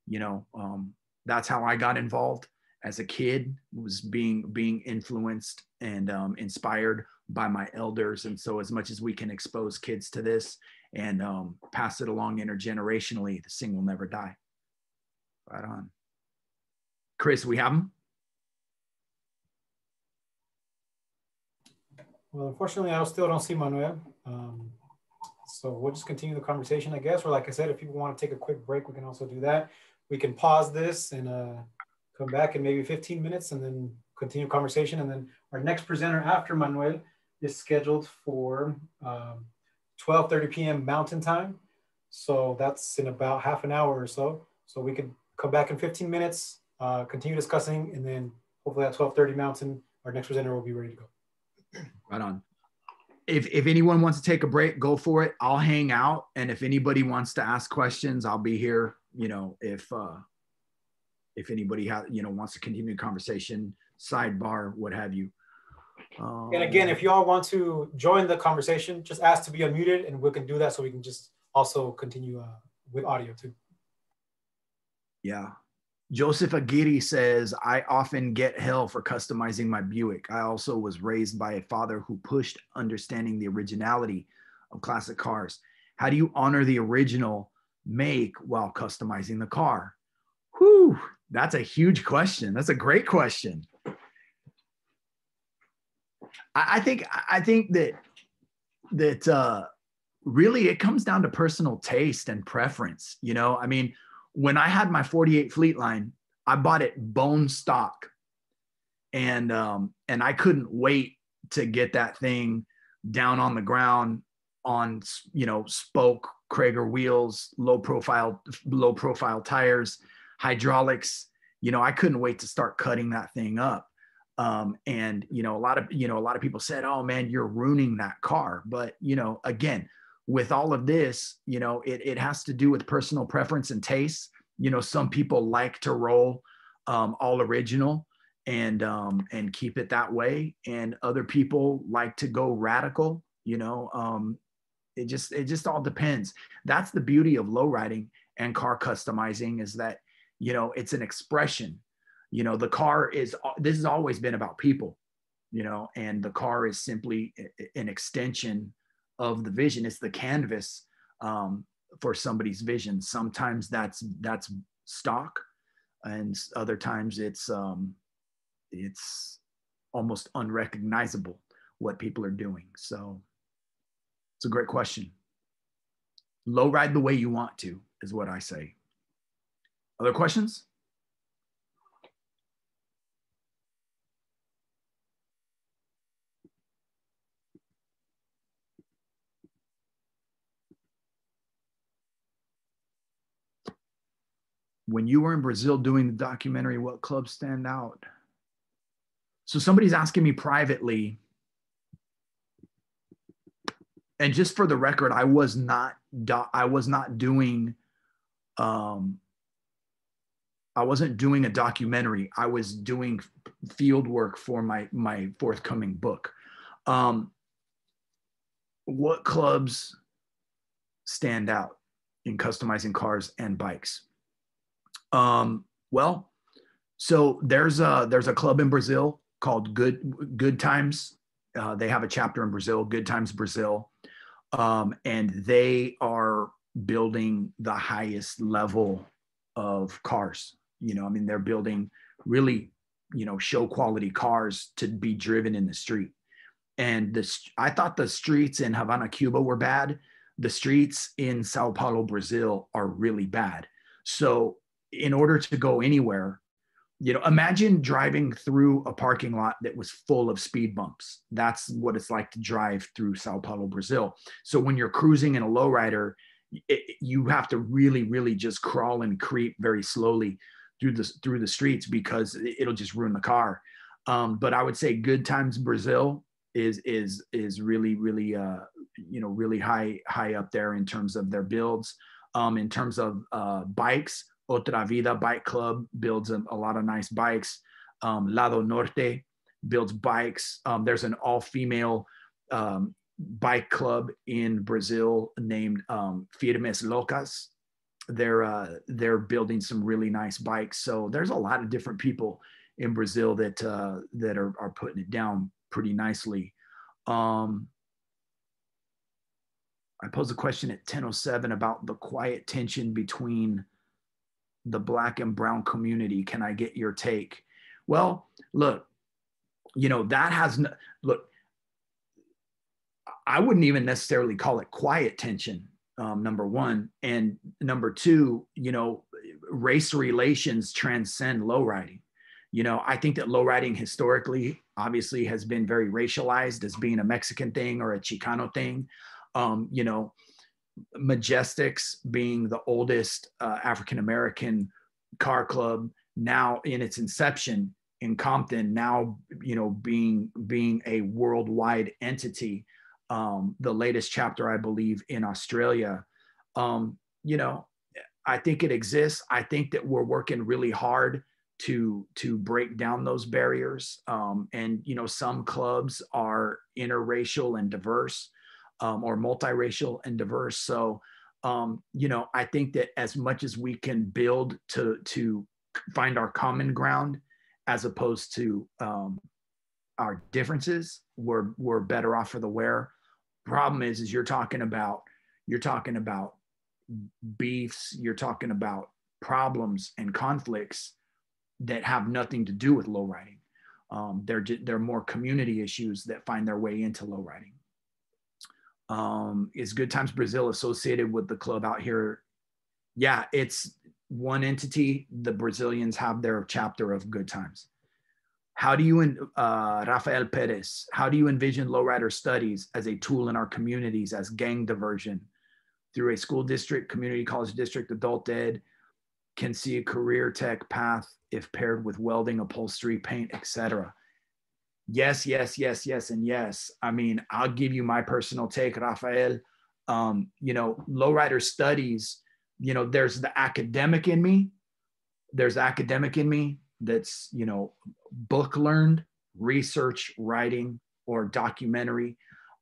You know, um, that's how I got involved as a kid was being being influenced and um, inspired by my elders. And so as much as we can expose kids to this and um, pass it along intergenerationally, the sing will never die. Right on. Chris, we have him? Well, unfortunately, I still don't see Manuel. Um, so we'll just continue the conversation, I guess. Or like I said, if people want to take a quick break, we can also do that. We can pause this and uh, come back in maybe 15 minutes and then continue conversation. And then our next presenter after Manuel is scheduled for um, 12.30 p.m. Mountain Time. So that's in about half an hour or so. So we could come back in 15 minutes, uh, continue discussing, and then hopefully at 12:30 Mountain, our next presenter will be ready to go. Right on. If if anyone wants to take a break, go for it. I'll hang out, and if anybody wants to ask questions, I'll be here. You know, if uh, if anybody has you know wants to continue the conversation, sidebar, what have you. Um, And again, if y'all want to join the conversation, just ask to be unmuted and we can do that so we can just also continue uh, with audio too. Yeah. Joseph Aguirre says, I often get hell for customizing my Buick. I also was raised by a father who pushed understanding the originality of classic cars. How do you honor the original make while customizing the car? Whew, that's a huge question. That's a great question. I, think I think that that uh really it comes down to personal taste and preference. You know, I mean, when I had my 48 Fleetline, I bought it bone stock. And um, and I couldn't wait to get that thing down on the ground on you know spoke Cragar wheels, low profile, low profile tires, hydraulics. You know, I couldn't wait to start cutting that thing up. Um, and you know, a lot of you know, a lot of people said, "Oh man, you're ruining that car." But you know, again, with all of this, you know, it, it has to do with personal preference and taste. You know, some people like to roll um, all original and um, and keep it that way, and other people like to go radical. You know, um, it just it just all depends. That's the beauty of low riding and car customizing is that you know it's an expression. You know, the car is this has always been about people. You know, and the car is simply an extension of the vision. It's the canvas um, for somebody's vision. Sometimes that's that's stock, and other times it's um, it's almost unrecognizable what people are doing. So it's a great question. Low ride the way you want to is what I say. Other questions? When you were in Brazil doing the documentary, what clubs stand out? So somebody's asking me privately, and just for the record, I was not do- I was not doing um I wasn't doing a documentary. I was doing field work for my my forthcoming book. Um, what clubs stand out in customizing cars and bikes? Um, well, so there's a there's a club in Brazil called Good Good Times. Uh, they have a chapter in Brazil, Good Times Brazil, um, and they are building the highest level of cars. You know, I mean, they're building really, you know, show quality cars to be driven in the street. And this, I thought the streets in Havana, Cuba were bad. The streets in Sao Paulo, Brazil are really bad. So in order to go anywhere, you know, imagine driving through a parking lot that was full of speed bumps. That's what it's like to drive through Sao Paulo, Brazil. So when you're cruising in a lowrider, you have to really, really just crawl and creep very slowly through the through the streets because it'll just ruin the car. Um, but I would say Good Times Brazil is is is really really uh, you know really high high up there in terms of their builds. Um, in terms of uh, bikes, Otra Vida Bike Club builds a, a lot of nice bikes. Um, Lado Norte builds bikes. Um, there's an all female um, bike club in Brazil named um, Firmes Locas. They're uh, they're building some really nice bikes. So there's a lot of different people in Brazil that uh, that are, are putting it down pretty nicely. Um, I posed a question at 10:07 about the quiet tension between the black and brown community can i get your take? Well look you know that has no, look i wouldn't even necessarily call it quiet tension um, number one. And number two you know race relations transcend low riding. You know i think that low riding historically obviously has been very racialized as being a mexican thing or a chicano thing. Um, you know Majestics being the oldest uh, African American car club now in its inception in Compton, now you know being being a worldwide entity. Um, the latest chapter, I believe, in Australia. Um, you know, I think it exists. I think that we're working really hard to to break down those barriers. Um, and you know, some clubs are interracial and diverse, um, or multiracial and diverse. So um, you know, I think that as much as we can build to to find our common ground, as opposed to um, our differences, we're we're better off for the wear. Problem is, is you're talking about you're talking about beefs, you're talking about problems and conflicts that have nothing to do with low riding. Um, they're they're more community issues that find their way into low riding. Um, is Good Times Brazil associated with the club out here? Yeah, it's one entity. The Brazilians have their chapter of Good Times. How do you, uh, Rafael Perez, how do you envision lowrider studies as a tool in our communities as gang diversion through a school district, community college district, adult ed, can see a career tech path if paired with welding, upholstery, paint, etc. Yes, yes, yes, yes, and yes. I mean, I'll give you my personal take, Rafael. Um, you know, lowrider studies, you know, there's the academic in me. There's academic in me that's, you know, book learned, research, writing, or documentary.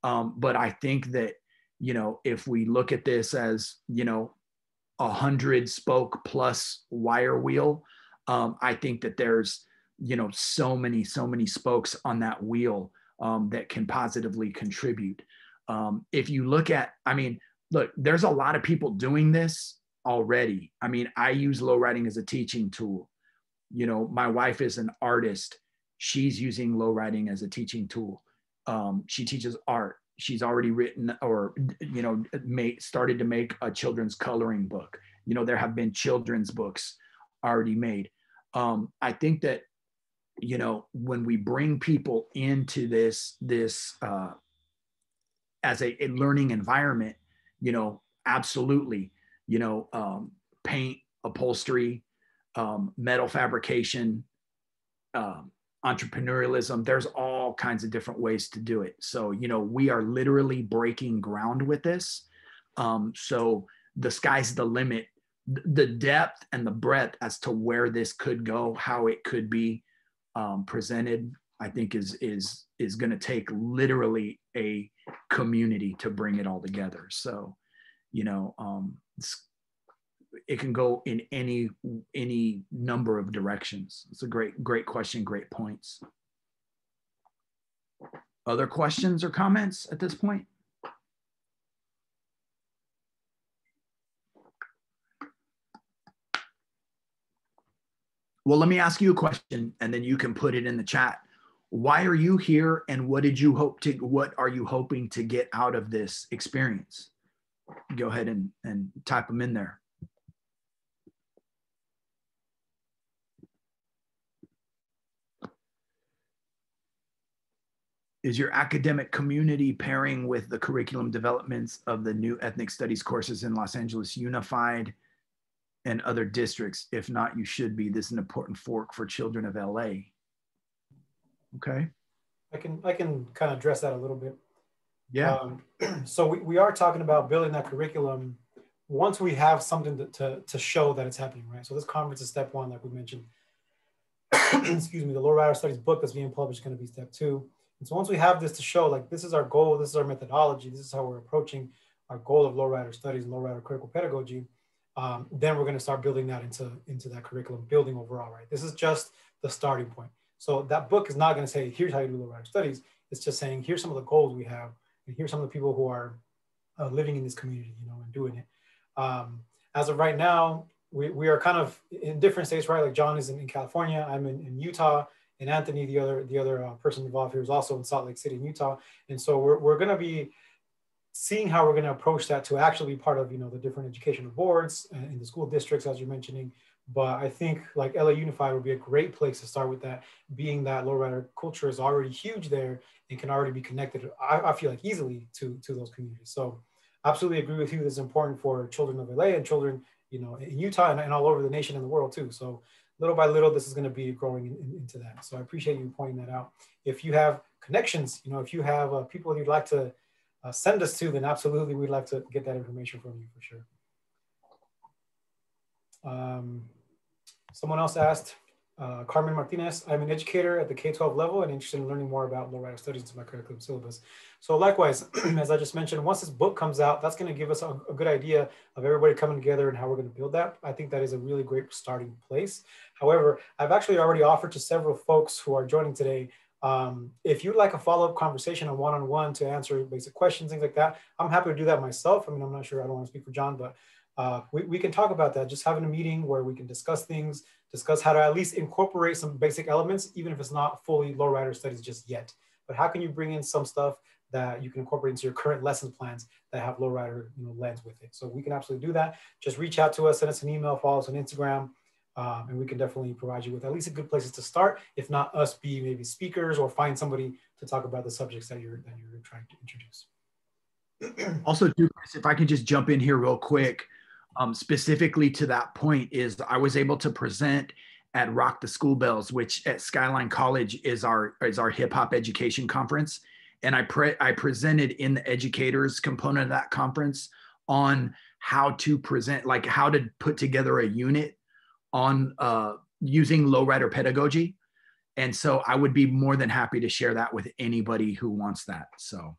Um, but I think that, you know, if we look at this as, you know, a hundred spoke plus wire wheel, um, I think that there's you know so many so many spokes on that wheel um, that can positively contribute. Um, if you look at, I mean, look, there's a lot of people doing this already. I mean, I use low riding as a teaching tool. You know, my wife is an artist. She's using low riding as a teaching tool. Um, she teaches art she's already written or you know made, started to make a children's coloring book you know there have been children's books already made um, i think that you know when we bring people into this this uh, as a, a learning environment you know absolutely you know um, paint upholstery um, metal fabrication um, entrepreneurialism there's all kinds of different ways to do it. So you know we are literally breaking ground with this. Um, so the sky's the limit. The depth and the breadth as to where this could go how it could be um, presented i think is is is going to take literally a community to bring it all together. So you know um, it can go in any any number of directions. It's a great great question great points. Other questions or comments at this point well let me ask you a question and then you can put it in the chat. Why are you here and what did you hope to what are you hoping to get out of this experience? Go ahead and and type them in there. Is your academic community pairing with the curriculum developments of the new ethnic studies courses in Los Angeles Unified and other districts? If not, you should be. This is an important fork for children of LA. Okay. I can I can kind of address that a little bit. Yeah. Um, so we, we are talking about building that curriculum once we have something to, to, to show that it's happening, right? So this conference is step one, like we mentioned. Excuse me, the Low Rider Studies book that's being published is going to be step two. And so once we have this to show, like this is our goal, this is our methodology, this is how we're approaching our goal of lowrider studies and lowrider critical pedagogy, um, then we're going to start building that into, into that curriculum building overall, right? This is just the starting point. So that book is not going to say, here's how you do lowrider studies. It's just saying, here's some of the goals we have, and here's some of the people who are uh, living in this community, you know, and doing it. Um, as of right now, we, we are kind of in different states, right? Like John is in, in California, I'm in, in Utah, and Anthony, the other the other uh, person involved here, is also in Salt Lake City, in Utah. And so we're, we're going to be seeing how we're going to approach that to actually be part of you know the different educational boards in the school districts, as you're mentioning. But I think like LA Unified would be a great place to start with that, being that lowrider culture is already huge there and can already be connected. I, I feel like easily to to those communities. So absolutely agree with you. This is important for children of LA and children you know in Utah and, and all over the nation and the world too. So little by little, this is going to be growing in, in, into that. So I appreciate you pointing that out. If you have connections, you know, if you have uh, people you'd like to uh, send us to, then absolutely we'd like to get that information from you for sure. Um, someone else asked, uh, Carmen Martinez. I'm an educator at the K-12 level and interested in learning more about lowrider studies into my curriculum syllabus. So likewise, as I just mentioned, once this book comes out, that's going to give us a, a, good idea of everybody coming together and how we're going to build that. I think that is a really great starting place. However, I've actually already offered to several folks who are joining today um, if you'd like a follow-up conversation on one-on-one to answer basic questions, things like that, I'm happy to do that myself. I mean, I'm not sure, I don't want to speak for John, but uh, we, we can talk about that. Just having a meeting where we can discuss things, discuss how to at least incorporate some basic elements, even if it's not fully lowrider studies just yet. But how can you bring in some stuff that you can incorporate into your current lesson plans that have lowrider you know, lens with it. So we can absolutely do that. Just reach out to us, send us an email, follow us on Instagram, um, and we can definitely provide you with at least a good places to start. If not us be maybe speakers or find somebody to talk about the subjects that you're that you're trying to introduce. also, Chris, if I can just jump in here real quick, um, specifically to that point is I was able to present at Rock the School Bells, which at Skyline College is our is our hip hop education conference, and I pre- I presented in the educators component of that conference on how to present, like how to put together a unit on uh, using lowrider pedagogy. And so I would be more than happy to share that with anybody who wants that. So.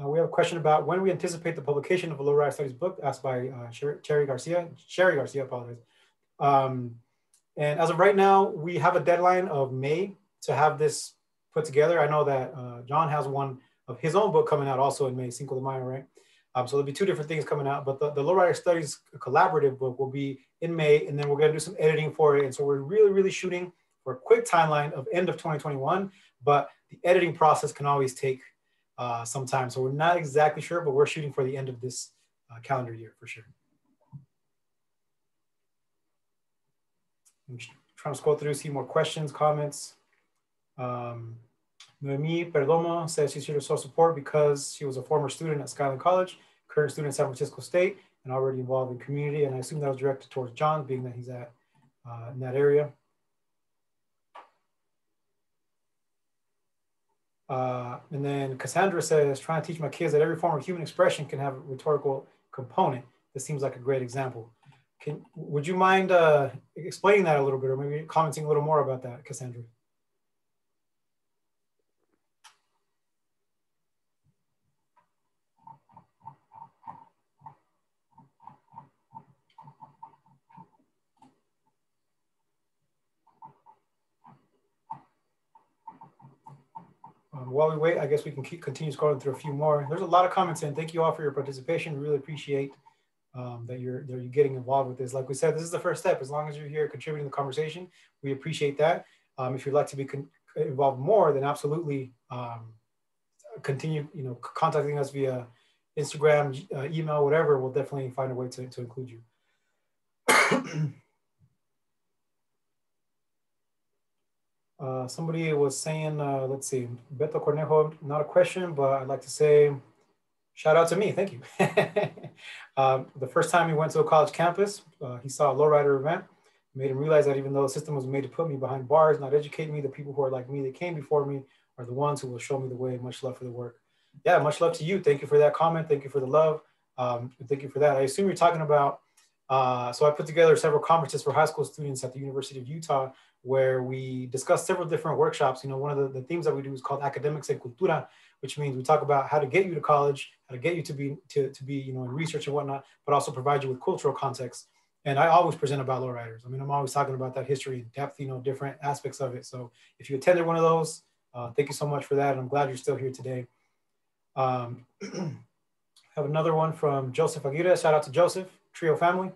Uh, we have a question about when we anticipate the publication of a lowrider studies book asked by uh, Cherry Garcia, Sherry Garcia, apologize. Um, and as of right now, we have a deadline of May to have this put together. I know that uh, John has one of his own book coming out also in May, Cinco de Mayo, right? Um, so there'll be two different things coming out, but the, the Lowrider Studies collaborative book will be in May, and then we're going to do some editing for it. And so we're really, really shooting for a quick timeline of end of 2021, but the editing process can always take uh, some time. So we're not exactly sure, but we're shooting for the end of this uh, calendar year for sure. I'm just trying to scroll through, see more questions, comments. Um, Noemi Perdomo says she's here to show support because she was a former student at Skyline College, current student at San Francisco State, and already involved in community. And I assume that was directed towards John, being that he's at uh, in that area. Uh, and then Cassandra says, trying to teach my kids that every form of human expression can have a rhetorical component. This seems like a great example. Can, would you mind uh, explaining that a little bit or maybe commenting a little more about that, Cassandra? Um, while we wait, I guess we can keep, continue scrolling through a few more. There's a lot of comments in. Thank you all for your participation. We really appreciate um, that you're that you're getting involved with this. Like we said, this is the first step. As long as you're here contributing to the conversation, we appreciate that. Um, if you'd like to be involved more, then absolutely um, continue. You know, contacting us via Instagram, uh, email, whatever. We'll definitely find a way to, to include you. Uh, somebody was saying, uh, let's see, Beto Cornejo, not a question, but I'd like to say, shout out to me, thank you. um, the first time he went to a college campus, uh, he saw a lowrider event, made him realize that even though the system was made to put me behind bars, not educate me, the people who are like me that came before me are the ones who will show me the way. Much love for the work. Yeah, much love to you. Thank you for that comment. Thank you for the love. Um, thank you for that. I assume you're talking about, uh, so I put together several conferences for high school students at the University of Utah where we discuss several different workshops. You know, one of the, the themes that we do is called academics and cultura, which means we talk about how to get you to college, how to get you to be to, to be, you know, in research and whatnot, but also provide you with cultural context. And I always present about lowriders. I mean, I'm always talking about that history in depth, you know, different aspects of it. So if you attended one of those, uh, thank you so much for that. And I'm glad you're still here today. Um, have another one from Joseph Aguirre. Shout out to Joseph, Trio family.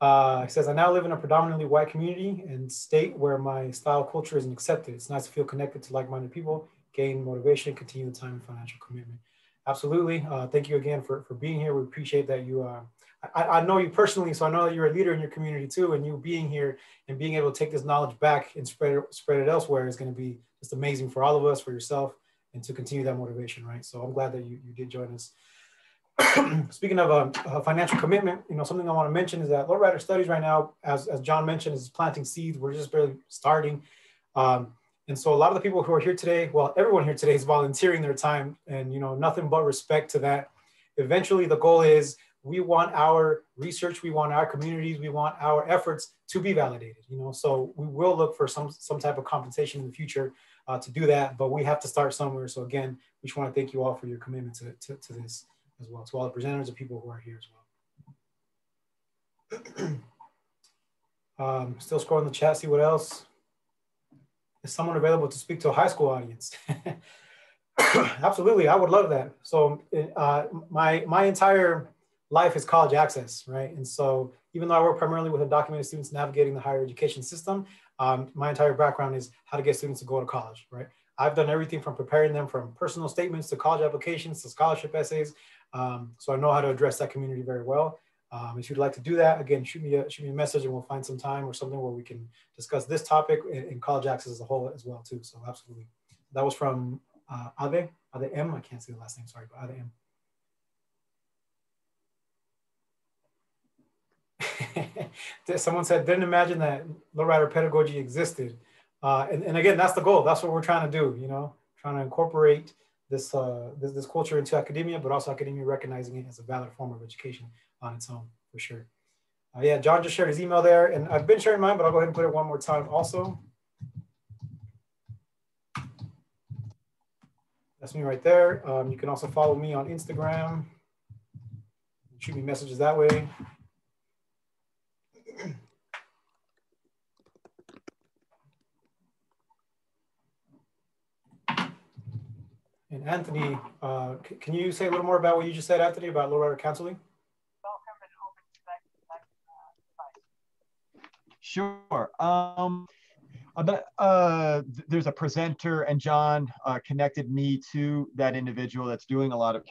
Uh, he says, I now live in a predominantly white community and state where my style culture isn't accepted. It's nice to feel connected to like-minded people, gain motivation, continue the time and financial commitment. Absolutely. Uh, thank you again for, for being here. We appreciate that you, uh, I, I know you personally, so I know that you're a leader in your community too, and you being here and being able to take this knowledge back and spread it, spread it elsewhere is going to be just amazing for all of us, for yourself, and to continue that motivation, right? So I'm glad that you, you did join us. speaking of a, a, financial commitment, you know, something I want to mention is that Lowrider Studies right now, as, as John mentioned, is planting seeds. We're just barely starting. Um, and so a lot of the people who are here today, well, everyone here today is volunteering their time and, you know, nothing but respect to that. Eventually the goal is we want our research, we want our communities, we want our efforts to be validated. You know, so we will look for some some type of compensation in the future uh, to do that, but we have to start somewhere. So again, we just want to thank you all for your commitment to, to, to this as well, to all the presenters and people who are here as well. um, still scrolling the chat, see what else. Is someone available to speak to a high school audience? Absolutely, I would love that. So uh, my my entire life is college access, right? And so even though I work primarily with undocumented students navigating the higher education system, um, my entire background is how to get students to go to college, right? I've done everything from preparing them from personal statements to college applications to scholarship essays. Um, so I know how to address that community very well. Um, if you'd like to do that, again, shoot me a shoot me a message and we'll find some time or something where we can discuss this topic in, college access as a whole as well too. So absolutely, that was from uh, Ade Ade M. I can't see the last name. Sorry, but Ade M. Someone said, didn't imagine that lowrider pedagogy existed. Uh, and, and again, that's the goal. That's what we're trying to do, you know, trying to incorporate this, uh, this, this culture into academia, but also academia recognizing it as a valid form of education on its own for sure. Uh, yeah, John just shared his email there and I've been sharing mine, but I'll go ahead and put it one more time also. That's me right there. Um, you can also follow me on Instagram. Shoot me messages that way. And Anthony, uh, can you say a little more about what you just said, Anthony, about lowrider counseling? Sure. Um, uh, there's a presenter, and John uh, connected me to that individual that's doing a lot of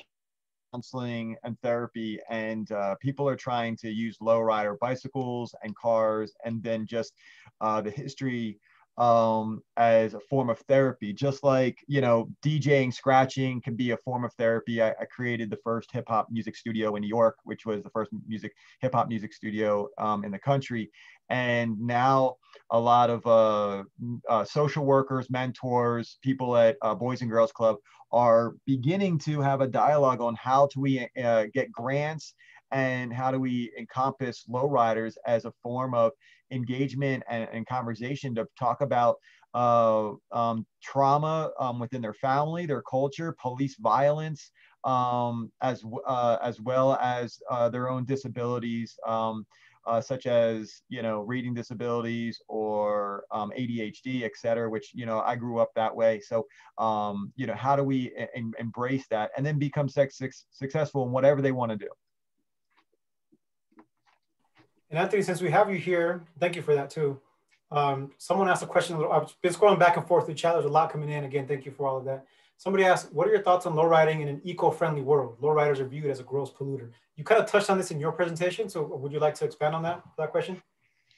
counseling and therapy. And uh, people are trying to use lowrider bicycles and cars, and then just uh, the history um, as a form of therapy. Just like, you know, DJing, scratching can be a form of therapy. I, I created the first hip hop music studio in New York, which was the first music hip hop music studio um, in the country. And now a lot of uh, uh, social workers, mentors, people at uh, Boys and Girls Club are beginning to have a dialogue on how do we uh, get grants and how do we encompass lowriders as a form of engagement and, and conversation to talk about uh, um, trauma um, within their family, their culture, police violence, um, as uh, as well as uh, their own disabilities, um, uh, such as you know reading disabilities or um, ADHD, et cetera. Which you know I grew up that way. So um, you know how do we em- embrace that and then become sex- successful in whatever they want to do. And Anthony, since we have you here, thank you for that too. Um, someone asked a question. I've been scrolling back and forth through chat. There's a lot coming in. Again, thank you for all of that. Somebody asked, what are your thoughts on low riding in an eco-friendly world? Low riders are viewed as a gross polluter. You kind of touched on this in your presentation. So would you like to expand on that, that question?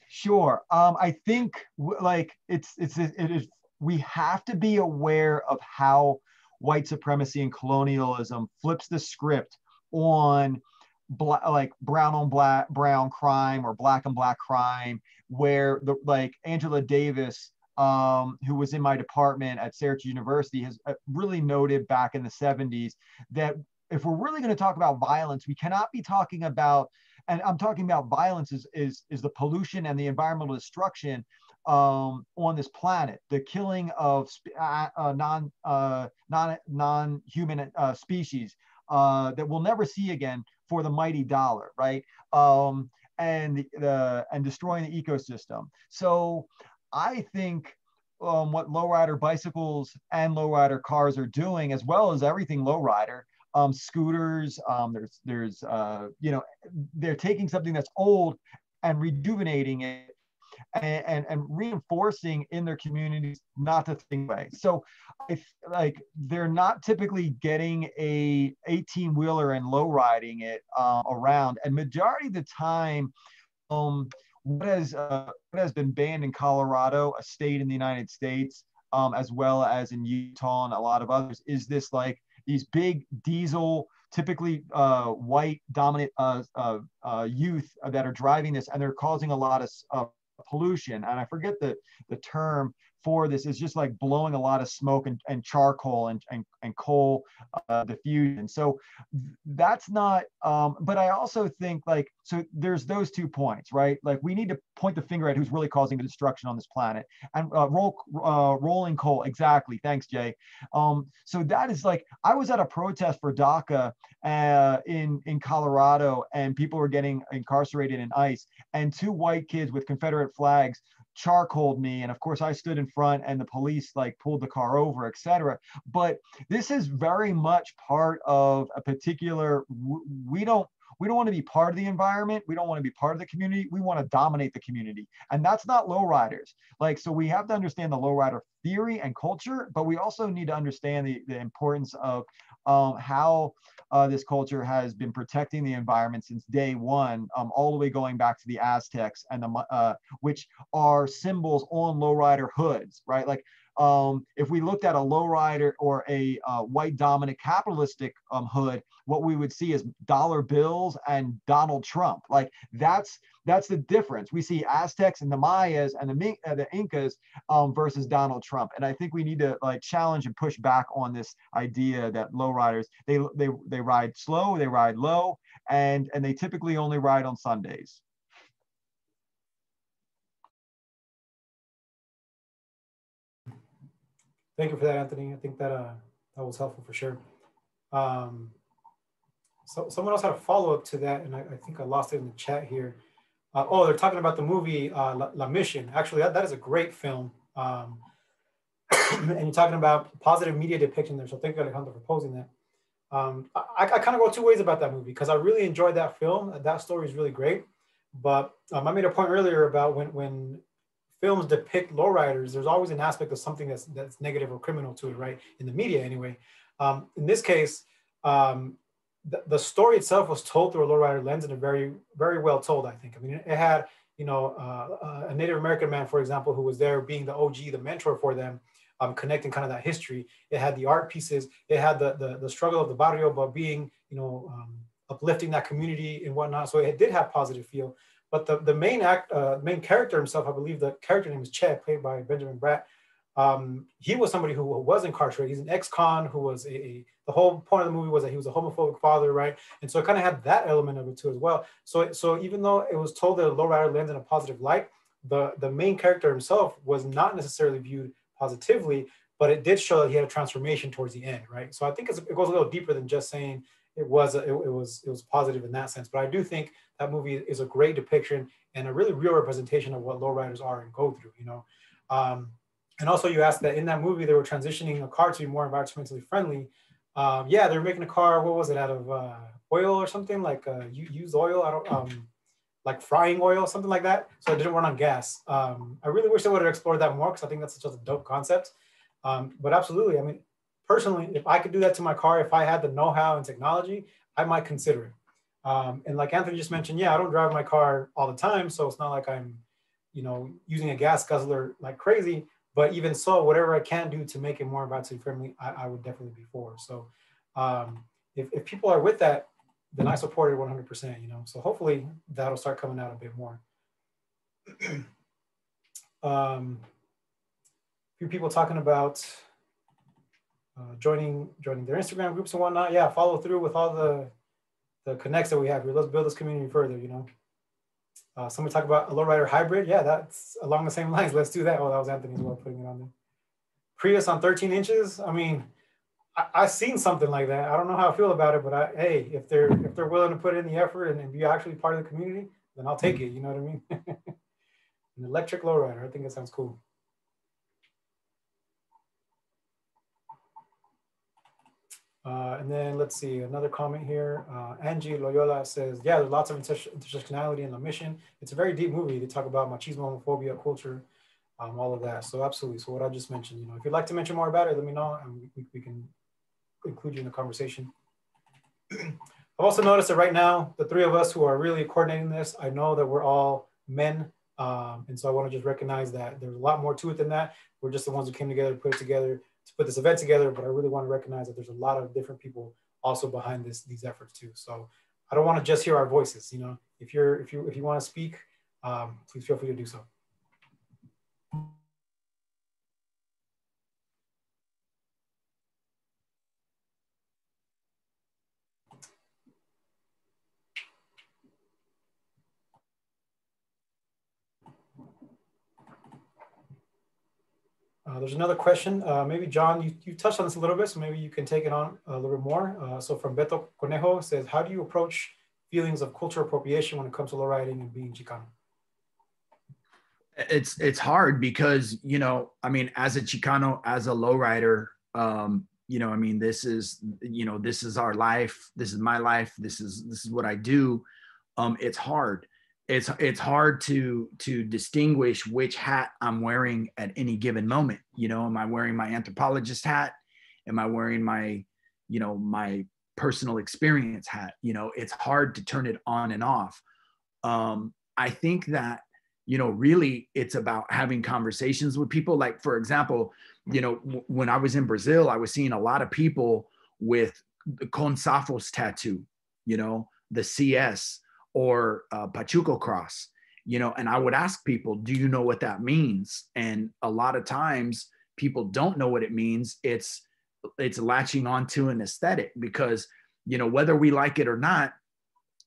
Sure. Um, I think like it's, it's, it is, we have to be aware of how white supremacy and colonialism flips the script on black, like brown on black brown crime or black on black crime where the like angela davis um, who was in my department at Syracuse University, has uh, really noted back in the 70s that if we're really going to talk about violence, we cannot be talking about, and I'm talking about violence is, is, is the pollution and the environmental destruction um, on this planet, the killing of uh, uh, non, uh, non, non-human uh, species uh, that we'll never see again for the mighty dollar, right? Um, and the and destroying the ecosystem. So I think um, what lowrider bicycles and lowrider cars are doing, as well as everything lowrider, um, scooters, um, there's there's uh, you know they're taking something that's old and rejuvenating it and, and, and, reinforcing in their communities not to think way. So if like they're not typically getting a 18 wheeler and low riding it uh, around and majority of the time, um, what has, uh, what has been banned in Colorado, a state in the United States, um, as well as in Utah and a lot of others, is this like these big diesel typically uh, white dominant uh, uh, uh, youth that are driving this and they're causing a lot of pollution. And I forget the, the term for this is just like blowing a lot of smoke and, and charcoal and, and, and coal uh, diffusion. So that's not, um, but I also think like, so there's those two points, right? Like we need to point the finger at who's really causing the destruction on this planet and uh, roll, uh, rolling coal. Exactly. Thanks, Jay. Um, so that is like, I was at a protest for DACA uh, in, in Colorado and people were getting incarcerated in ICE and two white kids with Confederate flags charcoaled me and of course i stood in front and the police like pulled the car over etc but this is very much part of a particular we don't we don't want to be part of the environment. We don't want to be part of the community. We want to dominate the community and that's not lowriders. Like so we have to understand the lowrider theory and culture but we also need to understand the, the importance of um, how uh, this culture has been protecting the environment since day one, um, all the way going back to the Aztecs and the uh, which are symbols on lowrider hoods, right? Like um, if we looked at a lowrider or a uh, white dominant capitalistic um, hood, what we would see is dollar bills and Donald Trump. Like that's that's the difference. We see Aztecs and the Mayas and the uh, the Incas um, versus Donald Trump, and I think we need to like challenge and push back on this idea that lowriders they they they ride slow, they ride low, and and they typically only ride on Sundays. Thank you for that, Anthony. I think that uh, that was helpful for sure. Um, so someone else had a follow up to that, and I, I, think I lost it in the chat here. Uh, oh, they're talking about the movie uh, La, La, Mission. Actually, that, that is a great film. Um, and you're talking about positive media depiction there. So thank you, Alejandro, for posing that. Um, I, I kind of go two ways about that movie because I really enjoyed that film. That story is really great. But um, I made a point earlier about when when films depict lowriders, there's always an aspect of something that's that's negative or criminal to it, right? In the media, anyway. Um, in this case, um, the, the story itself was told through a lowrider lens and a very very well told. I think. I mean, it had you know uh, a Native American man, for example, who was there being the OG, the mentor for them. Um, connecting kind of that history. It had the art pieces. It had the the, the struggle of the barrio, but being you know um, uplifting that community and whatnot. So it did have positive feel. But the, the main act, uh, main character himself, I believe the character name is Che, played by Benjamin Bratt. Um, he was somebody who was incarcerated. He's an ex-con who was a, a, the whole point of the movie was that he was a homophobic father, right? And so it kind of had that element of it too as well. So, so even though it was told that a Lowrider lands in a positive light, the, the main character himself was not necessarily viewed positively, but it did show that he had a transformation towards the end, right? So I think it goes a little deeper than just saying it was a, it, it, was it was positive in that sense. But I do think that movie is a great depiction and a really real representation of what lowriders are and go through. You know, um, and also you asked that in that movie they were transitioning a car to be more environmentally friendly. Um, yeah, they were making a car. What was it out of uh, oil or something like uh, used oil? I don't um, like frying oil, something like that. So it didn't run on gas. Um, I really wish they would have explored that more because I think that's such a dope concept. Um, but absolutely, I mean, personally, if I could do that to my car, if I had the know-how and technology, I might consider it. Um, and like Anthony just mentioned, yeah, I don't drive my car all the time, so it's not like I'm, you know, using a gas guzzler like crazy. But even so, whatever I can do to make it more environmentally friendly, I, I, would definitely be for. So um, if, if people are with that, then I support it 100%. You know, so hopefully that'll start coming out a bit more. um, a few people talking about uh, joining joining their Instagram groups and whatnot. Yeah, follow through with all the the connects that we have here. Let's build this community further. You know, uh, someone talk about a lowrider hybrid. Yeah, that's along the same lines. Let's do that. Oh, that was Anthony as well putting it on there. Prius on 13 inches. I mean, I, have seen something like that. I don't know how I feel about it, but I, hey, if they're if they're willing to put in the effort and, and be actually part of the community, then I'll take it. You know what I mean? An electric lowrider. I think it sounds cool. Uh, and then let's see, another comment here. Uh, Angie Loyola says, yeah, there's lots of inter intersectionality in the mission. It's a very deep movie. They talk about machismo, homophobia, culture, um, all of that. So absolutely. So what I just mentioned, you know, if you'd like to mention more about it, let me know and we, we can include you in the conversation. I've also noticed that right now, the three of us who are really coordinating this, I know that we're all men. Um, and so I want to just recognize that there's a lot more to it than that. We're just the ones who came together to put it together to put this event together, but I really want to recognize that there's a lot of different people also behind this these efforts too. So I don't want to just hear our voices. You know, if you're if you if you want to speak, um, please feel free to do so. There's another question. Uh, maybe John, you, you touched on this a little bit, so maybe you can take it on a little bit more. Uh, so from Beto Conejo says, how do you approach feelings of cultural appropriation when it comes to lowriding and being Chicano? It's it's hard because you know, I mean, as a Chicano, as a lowrider, um, you know, I mean, this is you know, this is our life. This is my life. This is this is what I do. Um, it's hard it's it's hard to to distinguish which hat I'm wearing at any given moment. You know, am I wearing my anthropologist hat? Am I wearing my, you know, my personal experience hat? You know, it's hard to turn it on and off. Um, I think that you know really it's about having conversations with people. Like for example, you know, w- when I was in Brazil, I was seeing a lot of people with the Consafos tattoo. You know, the CS or uh, Pachuco cross, you know, and I would ask people, do you know what that means? And a lot of times people don't know what it means. It's, it's latching onto an aesthetic because, you know, whether we like it or not,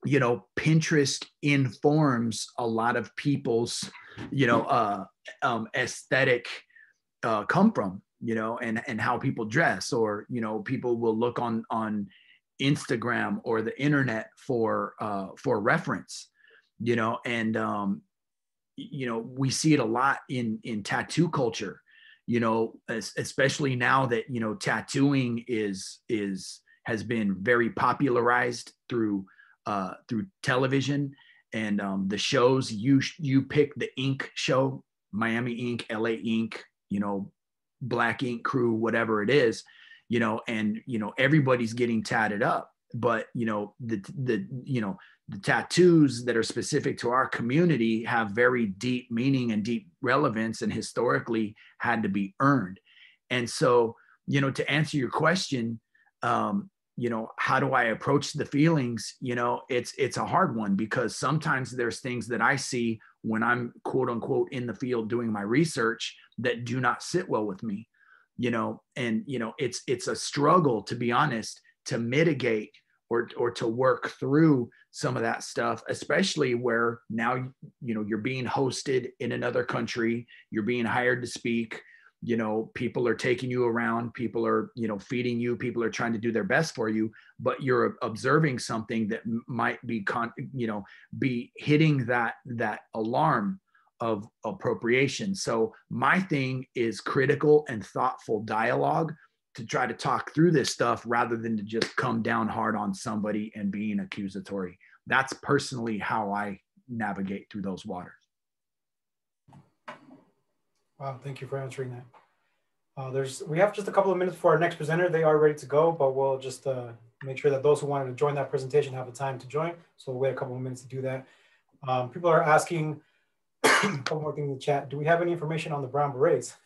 you know, Pinterest informs a lot of people's, you know, uh, um, aesthetic uh, come from, you know, and, and how people dress or, you know, people will look on, on, Instagram or the internet for uh, for reference, you know, and um, you know we see it a lot in in tattoo culture, you know, especially now that you know tattooing is is has been very popularized through uh, through television and um, the shows. You you pick the Ink show, Miami Ink, LA Ink, you know, Black Ink Crew, whatever it is you know, and you know everybody's getting tatted up, but you know the the you know the tattoos that are specific to our community have very deep meaning and deep relevance and historically had to be earned. And so you know to answer your question um you know how do i approach the feelings? You know it's it's a hard one because sometimes there's things that i see when i'm quote unquote in the field doing my research that do not sit well with me you know and you know it's it's a struggle to be honest to mitigate or or to work through some of that stuff especially where now you know you're being hosted in another country you're being hired to speak you know people are taking you around people are you know feeding you people are trying to do their best for you but you're observing something that might be con you know be hitting that that alarm of appropriation. So my thing is critical and thoughtful dialogue to try to talk through this stuff rather than to just come down hard on somebody and being accusatory. That's personally how I navigate through those waters. Wow, thank you for answering that. Uh, there's we have just a couple of minutes for our next presenter. They are ready to go, but we'll just uh, make sure that those who wanted to join that presentation have the time to join. So we'll wait a couple of minutes to do that. Um, people are asking things in the chat. Do we have any information on the Brown Berets?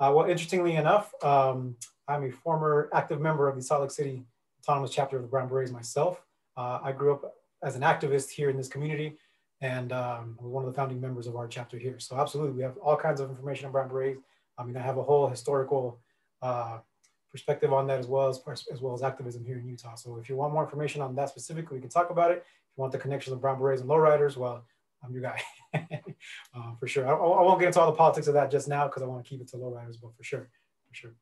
Uh, well, interestingly enough, um, I'm a former active member of the Salt Lake City Autonomous Chapter of the Brown Berets myself. Uh, I grew up as an activist here in this community and um, one of the founding members of our chapter here. So absolutely, we have all kinds of information on Brown Berets. I mean, I have a whole historical uh, perspective on that as well as, as well as activism here in Utah. So if you want more information on that specifically, we can talk about it. If you want the connections of Brown Berets and lowriders, well, I'm your guy uh, for sure. I, I, won't get into all the politics of that just now because I want to keep it to lowriders, but for sure, for sure.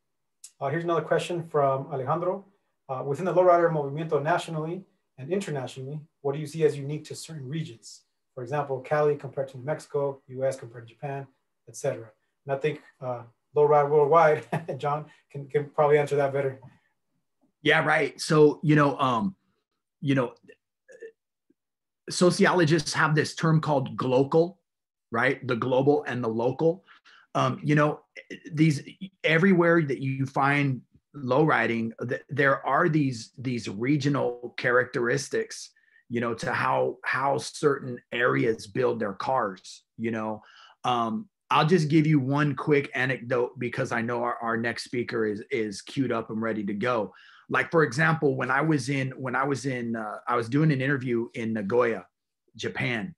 Uh, here's another question from Alejandro. Uh, within the lowrider movimiento nationally and internationally, what do you see as unique to certain regions? For example, Cali compared to New Mexico, US compared to Japan, etc. And I think uh, lowride worldwide, John can, can probably answer that better. Yeah, right. So, you know, um, you know, sociologists have this term called glocal, right? The global and the local. Um, you know, these everywhere that you find low riding, there are these these regional characteristics, you know, to how how certain areas build their cars. You know, um, I'll just give you one quick anecdote because I know our, our next speaker is is queued up and ready to go like for example when i was in when i was in uh, i was doing an interview in nagoya japan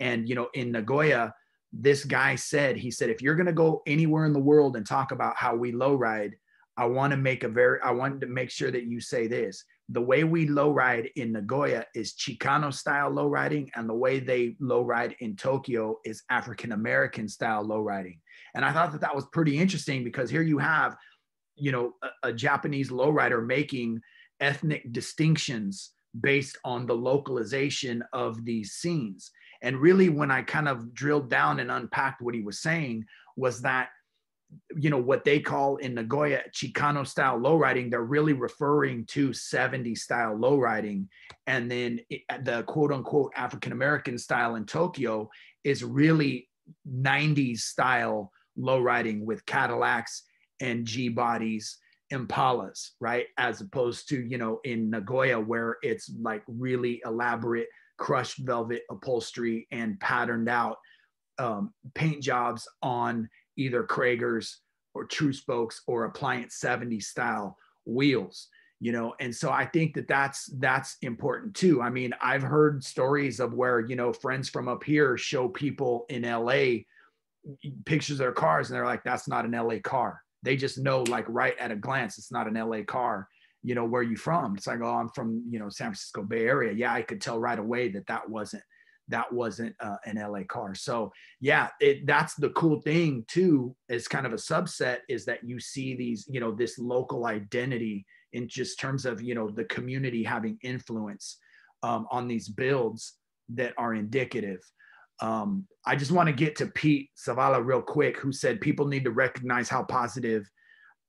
and you know in nagoya this guy said he said if you're going to go anywhere in the world and talk about how we low ride i want to make a very i wanted to make sure that you say this the way we low ride in Nagoya is Chicano style low riding, and the way they low ride in Tokyo is African American style low riding. And I thought that that was pretty interesting because here you have, you know, a, a Japanese lowrider making ethnic distinctions based on the localization of these scenes. And really, when I kind of drilled down and unpacked what he was saying, was that you know what they call in Nagoya Chicano style lowriding, they're really referring to 70 style lowriding, and then it, the quote unquote African American style in Tokyo is really 90s style lowriding with Cadillacs and G bodies, Impalas, right? As opposed to you know in Nagoya where it's like really elaborate crushed velvet upholstery and patterned out um, paint jobs on either Cragars or Tru Spokes or Appliance 70 style wheels you know? And so i think that that's that's important too. I mean i've heard stories of where you know friends from up here show people in la pictures of their cars and they're like that's not an la car they just know like right at a glance it's not an la car you know where you from it's like oh i'm from you know san francisco bay area yeah i could tell right away that that wasn't that wasn't uh, an LA car. So yeah, it, that's the cool thing too. Is kind of a subset is that you see these, you know, this local identity in just terms of you know the community having influence um, on these builds that are indicative. Um, I just want to get to Pete Savala real quick, who said people need to recognize how positive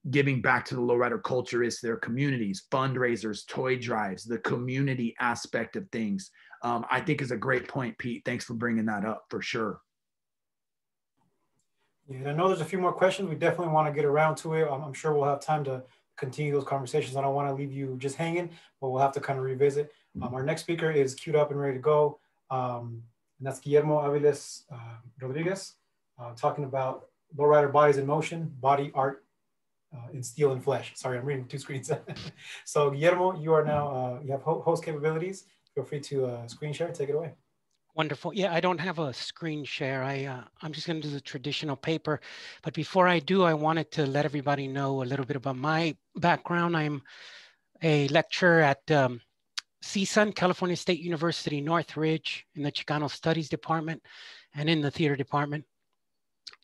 giving back to the lowrider culture is their communities, fundraisers, toy drives, the community aspect of things um, I think is a great point, Pete. Thanks for bringing that up for sure. Yeah, I know there's a few more questions. We definitely want to get around to it. I'm, I'm sure we'll have time to continue those conversations. I don't want to leave you just hanging, but we'll have to kind of revisit. Um, our next speaker is queued up and ready to go. Um, and that's Guillermo Aviles uh, Rodriguez, uh, talking about lowrider bodies in motion, body art uh, in steel and flesh. Sorry, I'm reading two screens. so Guillermo, you are now, uh, you have host capabilities feel free to uh, screen share. Take it away. Wonderful. Yeah, I don't have a screen share. I uh, I'm just going to do the traditional paper, but before I do, I wanted to let everybody know a little bit about my background. I'm a lecturer at um, CSUN, California State University, Northridge, in the Chicano Studies Department, and in the theater department.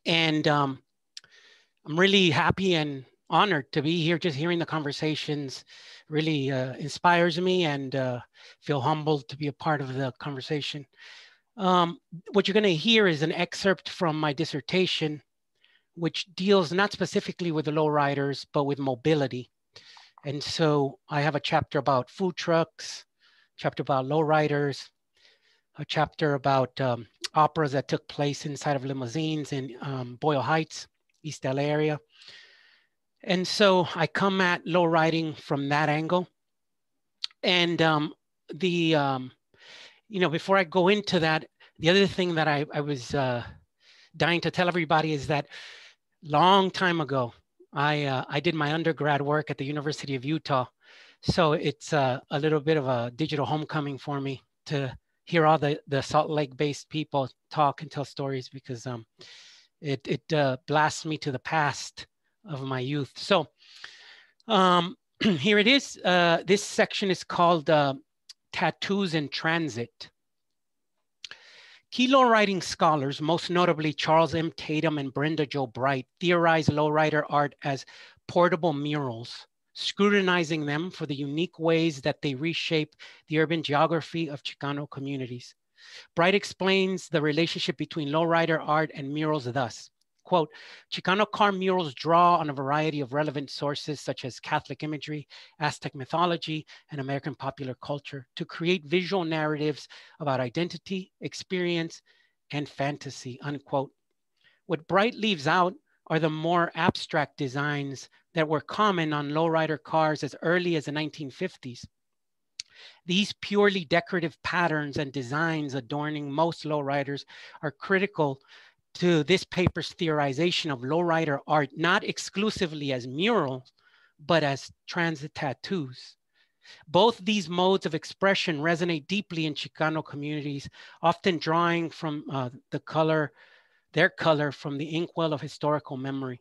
And um, I'm really happy and honored to be here. Just hearing the conversations really uh, inspires me and uh, feel humbled to be a part of the conversation. Um, what you're going to hear is an excerpt from my dissertation, which deals not specifically with the lowriders, but with mobility. And so I have a chapter about food trucks, chapter about lowriders, a chapter about um, operas that took place inside of limousines in um, Boyle Heights, East LA area, and so I come at low riding from that angle. And um, the, um, you know, before I go into that, the other thing that I, I was uh, dying to tell everybody is that long time ago, I, uh, I did my undergrad work at the University of Utah. So it's uh, a little bit of a digital homecoming for me to hear all the, the Salt Lake based people talk and tell stories because um, it, it uh, blasts me to the past of my youth. So um, here it is. Uh, this section is called uh, Tattoos in Transit. Key lowriding scholars, most notably Charles M. Tatum and Brenda Jo Bright, theorize lowrider art as portable murals, scrutinizing them for the unique ways that they reshape the urban geography of Chicano communities. Bright explains the relationship between lowrider art and murals thus. Quote, Chicano car murals draw on a variety of relevant sources such as Catholic imagery, Aztec mythology, and American popular culture to create visual narratives about identity, experience, and fantasy, unquote. What Bright leaves out are the more abstract designs that were common on lowrider cars as early as the 1950s. These purely decorative patterns and designs adorning most lowriders are critical to this paper's theorization of lowrider art, not exclusively as murals, but as transit tattoos. Both these modes of expression resonate deeply in Chicano communities, often drawing from uh, the color, their color from the inkwell of historical memory.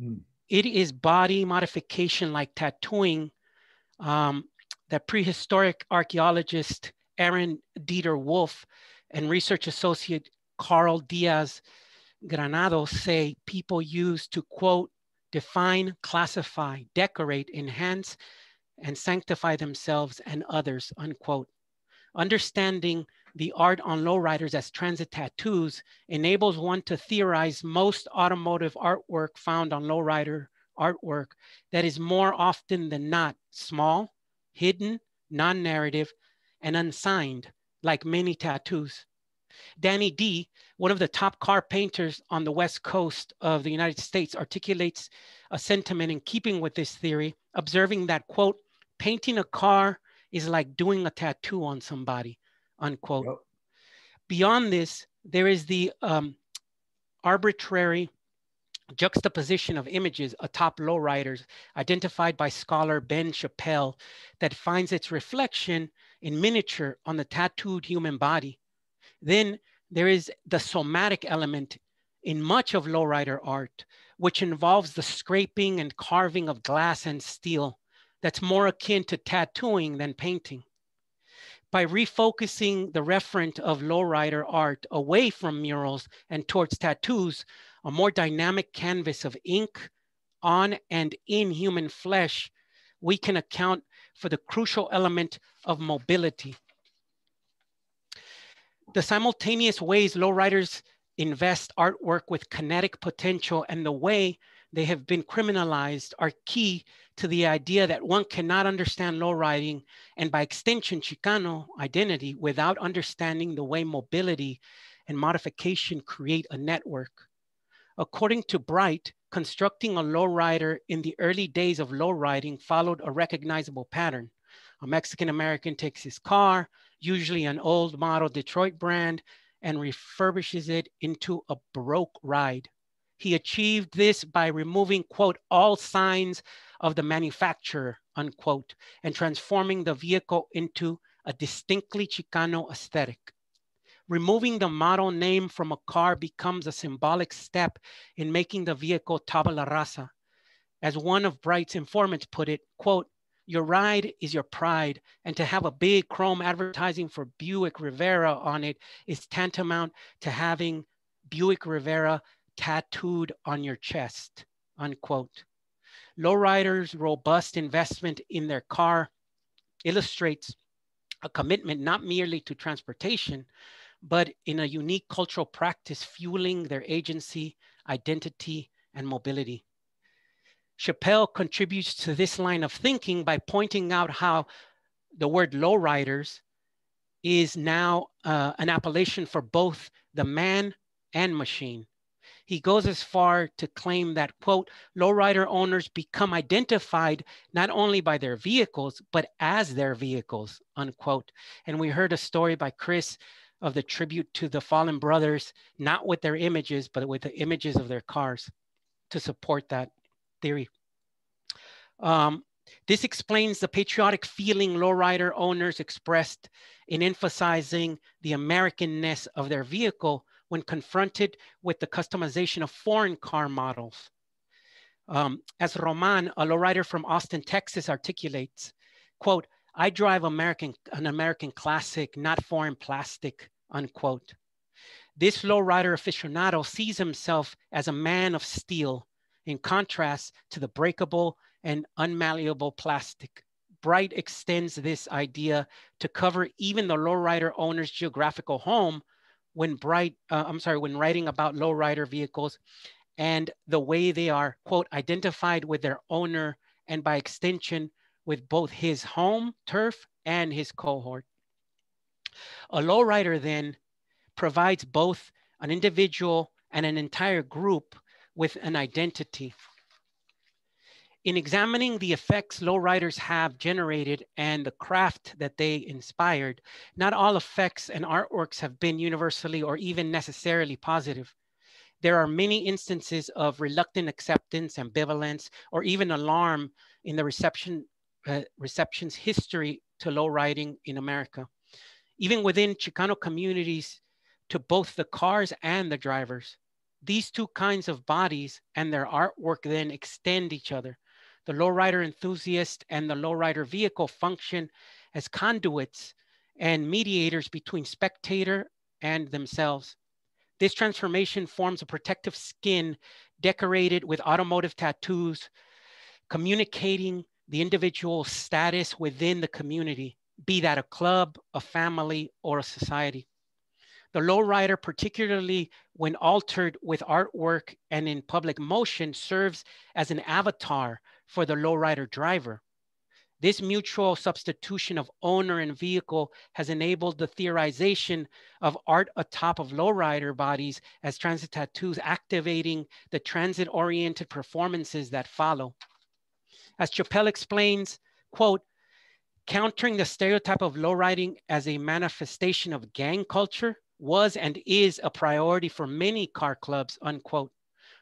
Mm. It is body modification like tattooing um, that prehistoric archaeologist Aaron Deter-Wolf and research associate Carol Diaz Granados say people use to quote, define, classify, decorate, enhance, and sanctify themselves and others, unquote. Understanding the art on lowriders as transit tattoos enables one to theorize most automotive artwork found on lowrider artwork that is more often than not small, hidden, non-narrative, and unsigned, like many tattoos. Danny D, one of the top car painters on the West Coast of the United States, articulates a sentiment in keeping with this theory, observing that, quote, painting a car is like doing a tattoo on somebody, unquote. Yep. Beyond this, there is the um, arbitrary juxtaposition of images atop lowriders identified by scholar Ben Chappell that finds its reflection in miniature on the tattooed human body. Then there is the somatic element in much of lowrider art, which involves the scraping and carving of glass and steel that's more akin to tattooing than painting. By refocusing the referent of lowrider art away from murals and towards tattoos, a more dynamic canvas of ink on and in human flesh, we can account for the crucial element of mobility. The simultaneous ways lowriders invest artwork with kinetic potential and the way they have been criminalized are key to the idea that one cannot understand lowriding and by extension Chicano identity without understanding the way mobility and modification create a network. According to Bright, constructing a lowrider in the early days of lowriding followed a recognizable pattern. A Mexican American takes his car, usually an old model Detroit brand, and refurbishes it into a Baroque ride. He achieved this by removing, quote, all signs of the manufacturer, unquote, and transforming the vehicle into a distinctly Chicano aesthetic. Removing the model name from a car becomes a symbolic step in making the vehicle tabula rasa. As one of Bright's informants put it, quote, your ride is your pride. And to have a big chrome advertising for Buick Riviera on it is tantamount to having Buick Riviera tattooed on your chest, unquote. Lowriders' robust investment in their car illustrates a commitment not merely to transportation, but in a unique cultural practice fueling their agency, identity, and mobility. Chappell contributes to this line of thinking by pointing out how the word lowriders is now uh, an appellation for both the man and machine. He goes as far to claim that, quote, lowrider owners become identified not only by their vehicles, but as their vehicles, unquote. And we heard a story by Xris of the tribute to the fallen brothers, not with their images, but with the images of their cars to support that theory. Um, this explains the patriotic feeling lowrider owners expressed in emphasizing the Americanness of their vehicle when confronted with the customization of foreign car models. Um, as Roman, a lowrider from Austin, Texas articulates, quote, I drive American, an American classic, not foreign plastic, unquote. This lowrider aficionado sees himself as a man of steel in contrast to the breakable and unmalleable plastic. Bright extends this idea to cover even the lowrider owner's geographical home when Bright, uh, I'm sorry, when writing about lowrider vehicles and the way they are, quote, identified with their owner and by extension with both his home turf and his cohort. A lowrider then provides both an individual and an entire group with an identity. In examining the effects lowriders have generated and the craft that they inspired, not all effects and artworks have been universally or even necessarily positive. There are many instances of reluctant acceptance, ambivalence, or even alarm in the reception uh, reception's history to lowriding in America, even within Chicano communities to both the cars and the drivers. These two kinds of bodies and their artwork then extend each other. the lowrider enthusiast and the lowrider vehicle function as conduits and mediators between spectator and themselves. This transformation forms a protective skin decorated with automotive tattoos, communicating the individual's status within the community, be that a club, a family, or a society. The lowrider, particularly when altered with artwork and in public motion, serves as an avatar for the lowrider driver. This mutual substitution of owner and vehicle has enabled the theorization of art atop of lowrider bodies as transit tattoos, activating the transit-oriented performances that follow. As Chappell explains, quote, countering the stereotype of lowriding as a manifestation of gang culture was and is a priority for many car clubs, unquote.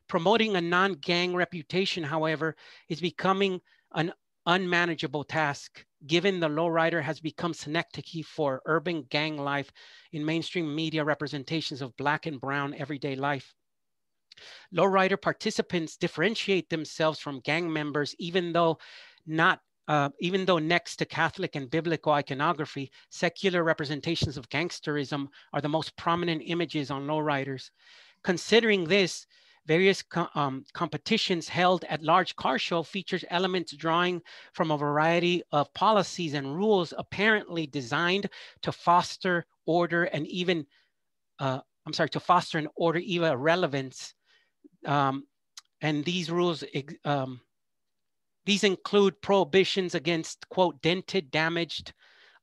Promoting a non-gang reputation, however, is becoming an unmanageable task given the lowrider has become synecdoche for urban gang life in mainstream media representations of black and brown everyday life. Lowrider participants differentiate themselves from gang members even though not uh, even though next to Catholic and biblical iconography, secular representations of gangsterism are the most prominent images on lowriders. Considering this, Various co um, competitions held at large car show features elements drawing from a variety of policies and rules apparently designed to foster order and even, uh, I'm sorry, to foster an order, even relevance. Um, and these rules, um, these include prohibitions against, quote, dented, damaged,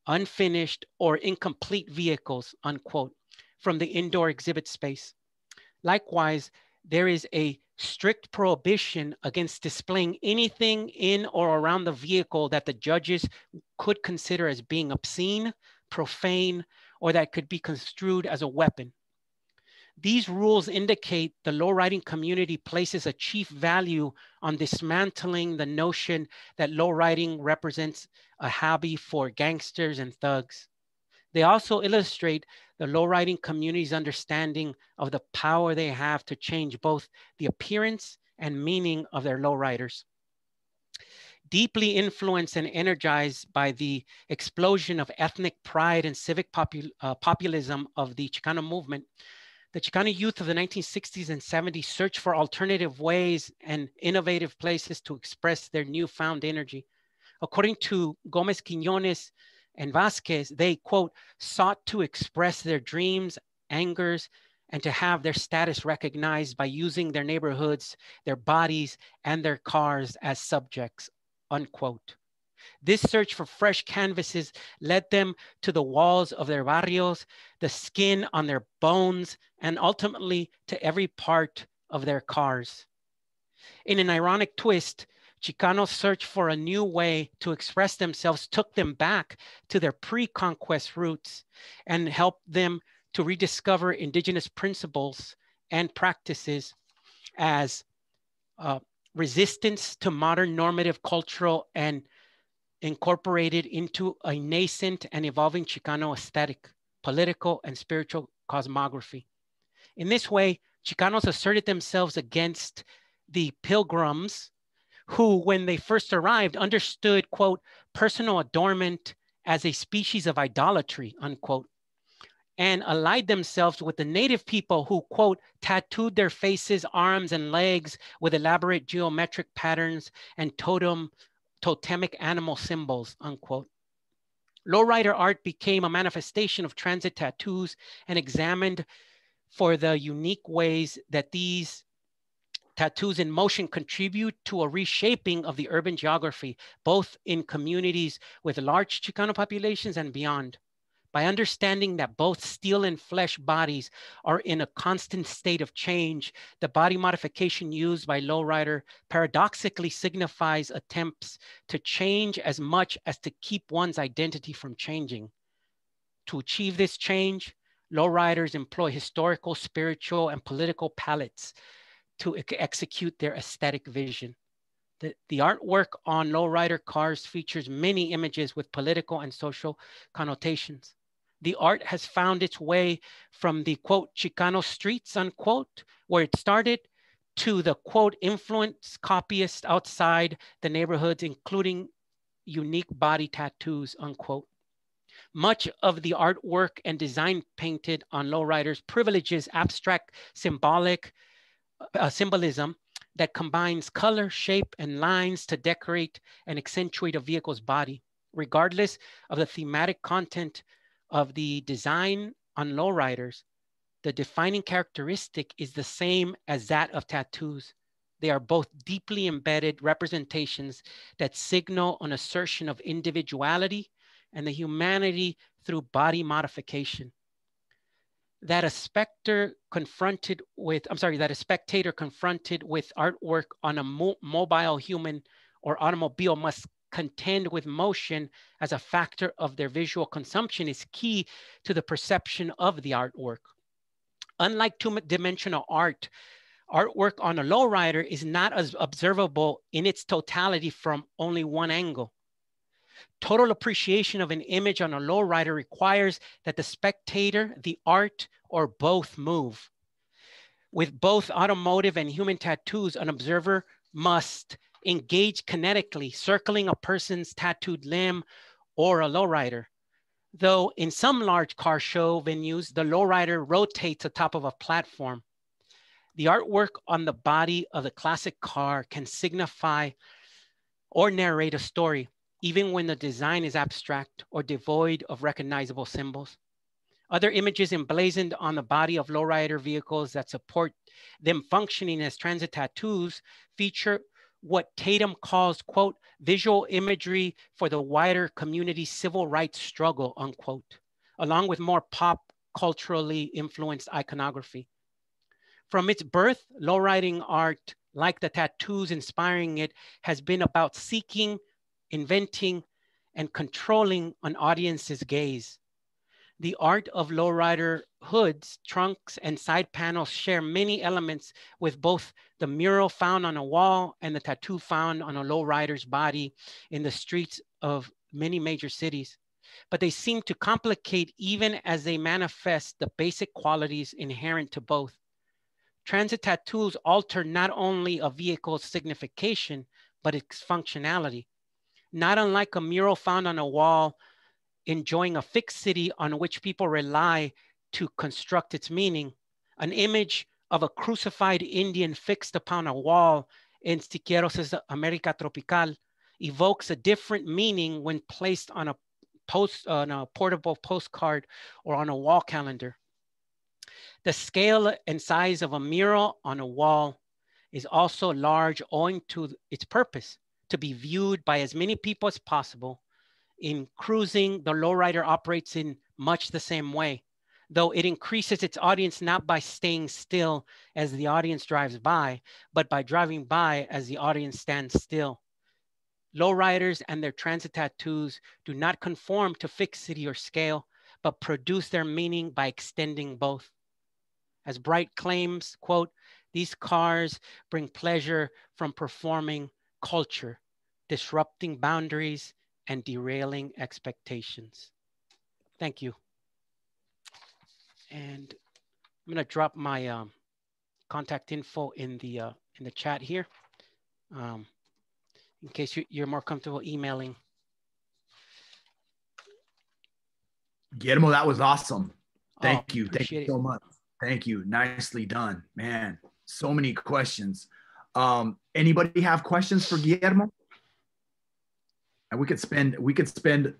unfinished, or incomplete vehicles, unquote, from the indoor exhibit space. Likewise, there is a strict prohibition against displaying anything in or around the vehicle that the judges could consider as being obscene, profane, or that could be construed as a weapon. These rules indicate the lowriding community places a chief value on dismantling the notion that lowriding represents a hobby for gangsters and thugs. They also illustrate the lowriding community's understanding of the power they have to change both the appearance and meaning of their lowriders. Deeply influenced and energized by the explosion of ethnic pride and civic popul uh, populism of the Chicano movement, the Chicano youth of the 1960s and 70s searched for alternative ways and innovative places to express their newfound energy. According to Gomez Quinones, and Vasquez, they, quote, sought to express their dreams, angers, and to have their status recognized by using their neighborhoods, their bodies, and their cars as subjects, unquote. This search for fresh canvases led them to the walls of their barrios, the skin on their bones, and ultimately to every part of their cars. In an ironic twist, Chicanos' search for a new way to express themselves took them back to their pre-conquest roots and helped them to rediscover indigenous principles and practices as uh, resistance to modern normative cultural and incorporated into a nascent and evolving Chicano aesthetic, political, and spiritual cosmography. In this way, Chicanos asserted themselves against the pilgrims who, when they first arrived, understood, quote, personal adornment as a species of idolatry, unquote, and allied themselves with the native people who, quote, tattooed their faces, arms, and legs with elaborate geometric patterns and totem, totemic animal symbols, unquote. Lowrider art became a manifestation of transit tattoos and examined for the unique ways that these tattoos in motion contribute to a reshaping of the urban geography, both in communities with large Chicano populations and beyond. By understanding that both steel and flesh bodies are in a constant state of change, the body modification used by lowrider paradoxically signifies attempts to change as much as to keep one's identity from changing. To achieve this change, lowriders employ historical, spiritual, and political palettes to execute their aesthetic vision. The, the artwork on lowrider cars features many images with political and social connotations. The art has found its way from the quote Chicano streets unquote, where it started, to the quote, influence copyists outside the neighborhoods, including unique body tattoos, unquote. Much of the artwork and design painted on lowriders privileges abstract symbolic uh, symbolism that combines color, shape, and lines to decorate and accentuate a vehicle's body, regardless of the thematic content of the design on lowriders. The defining characteristic is the same as that of tattoos. They are both deeply embedded representations that signal an assertion of individuality and the humanity through body modification that a specter confronted with, I'm sorry, that a spectator confronted with artwork on a mo mobile human or automobile must contend with motion as a factor of their visual consumption is key to the perception of the artwork. Unlike two-dimensional art, artwork on a lowrider is not as observable in its totality from only one angle. Total appreciation of an image on a lowrider requires that the spectator, the art, or both move. With both automotive and human tattoos, an observer must engage kinetically, circling a person's tattooed limb or a lowrider. Though in some large car show venues, the lowrider rotates atop of a platform. The artwork on the body of the classic car can signify or narrate a story, even when the design is abstract or devoid of recognizable symbols. Other images emblazoned on the body of lowrider vehicles that support them functioning as transit tattoos feature what Tatum calls, quote, visual imagery for the wider community civil rights struggle, unquote, along with more pop culturally influenced iconography. From its birth, lowriding art, like the tattoos inspiring it, has been about seeking inventing, and controlling an audience's gaze. The art of lowrider hoods, trunks, and side panels share many elements with both the mural found on a wall and the tattoo found on a lowrider's body in the streets of many major cities. But they seem to complicate even as they manifest the basic qualities inherent to both. Transit tattoos alter not only a vehicle's signification, but its functionality not unlike a mural found on a wall enjoying a fixed city on which people rely to construct its meaning. An image of a crucified Indian fixed upon a wall in Siqueiros' America Tropical evokes a different meaning when placed on a post on a portable postcard or on a wall calendar. The scale and size of a mural on a wall is also large owing to its purpose to be viewed by as many people as possible. In cruising, the lowrider operates in much the same way, though it increases its audience not by staying still as the audience drives by, but by driving by as the audience stands still. Lowriders and their transit tattoos do not conform to fixity or scale, but produce their meaning by extending both. As Bright claims, quote, these cars bring pleasure from performing culture disrupting boundaries, and derailing expectations. Thank you. And I'm gonna drop my um, contact info in the uh, in the chat here, um, in case you, are more comfortable emailing. Guillermo, that was awesome. Thank oh, you. Thank you so much. Thank you. Nicely done, man. So many questions. Um, anybody have questions for Guillermo? And we could spend we could spend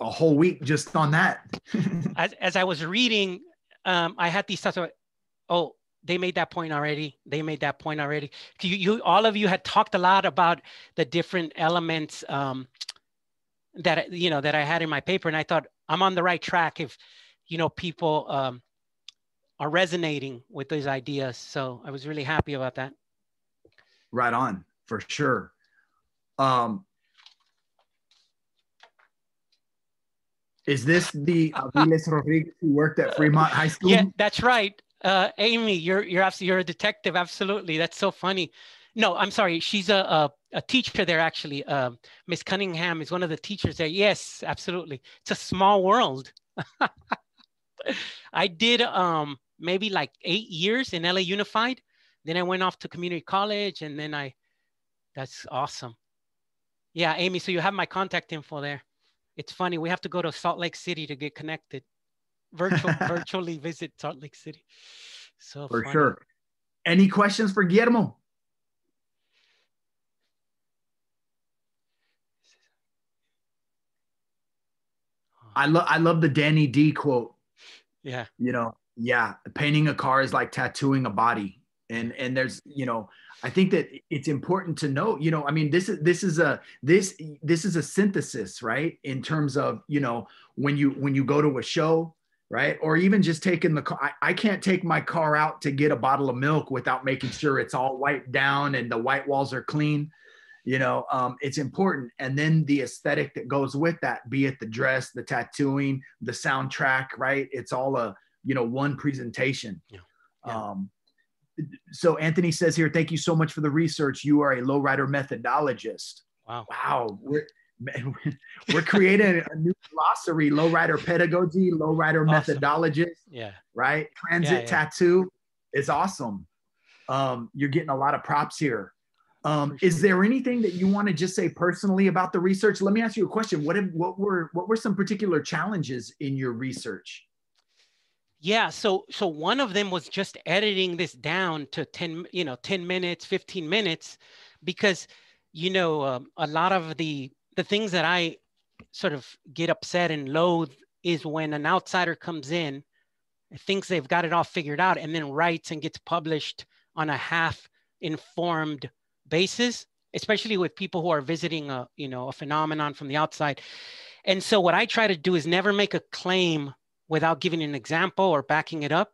a whole week just on that. as, as I was reading, um, I had these thoughts of, oh, they made that point already. They made that point already. You, you all of you had talked a lot about the different elements um, that you know that I had in my paper, and I thought I'm on the right track if you know people um, are resonating with those ideas. So I was really happy about that. Right on, for sure. Um, Is this the Aviles Rodriguez who worked at Fremont High School? Yeah, that's right. Uh, Amy, you're you're absolutely you're a detective. Absolutely, that's so funny. No, I'm sorry. She's a a, a teacher there actually. Uh, Miss Cunningham is one of the teachers there. Yes, absolutely. It's a small world. I did um maybe like eight years in LA Unified, then I went off to community college and then I, that's awesome. Yeah, Amy, so you have my contact info there. It's funny, we have to go to Salt Lake City to get connected. Virtual, virtually visit Salt Lake City. So For funny. sure. Any questions for Guillermo? I love I love the Danny D quote. Yeah, You know, yeah, painting a car is like tattooing a body. And and there's, you know, I think that it's important to know, you know, I mean, this is this is a this this is a synthesis, right? In terms of, you know, when you when you go to a show, right? Or even just taking the car. I, I can't take my car out to get a bottle of milk without making sure it's all wiped down and the white walls are clean. You know, um, it's important. And then the aesthetic that goes with that, be it the dress, the tattooing, the soundtrack, right? It's all a, you know, one presentation. Yeah. Yeah. Um, so Anthony says here, thank you so much for the research. You are a lowrider methodologist. wow. Wow, we're man, we're creating a new glossary: lowrider pedagogy, lowrider Awesome. methodologist, Yeah, right? Transit Yeah, yeah. tattoo is awesome. Um, you're getting a lot of props here. Um, is there anything that you want to just say personally about the research? Let me ask you a question. What have, what were what were some particular challenges in your research? Yeah, so so one of them was just editing this down to 10, you know, 10 minutes, 15 minutes because you know, um, a lot of the the things that I sort of get upset and loathe is when an outsider comes in, thinks they've got it all figured out and then writes and gets published on a half informed basis, especially with people who are visiting a, you know, a phenomenon from the outside. And so what I try to do is never make a claim without giving an example or backing it up.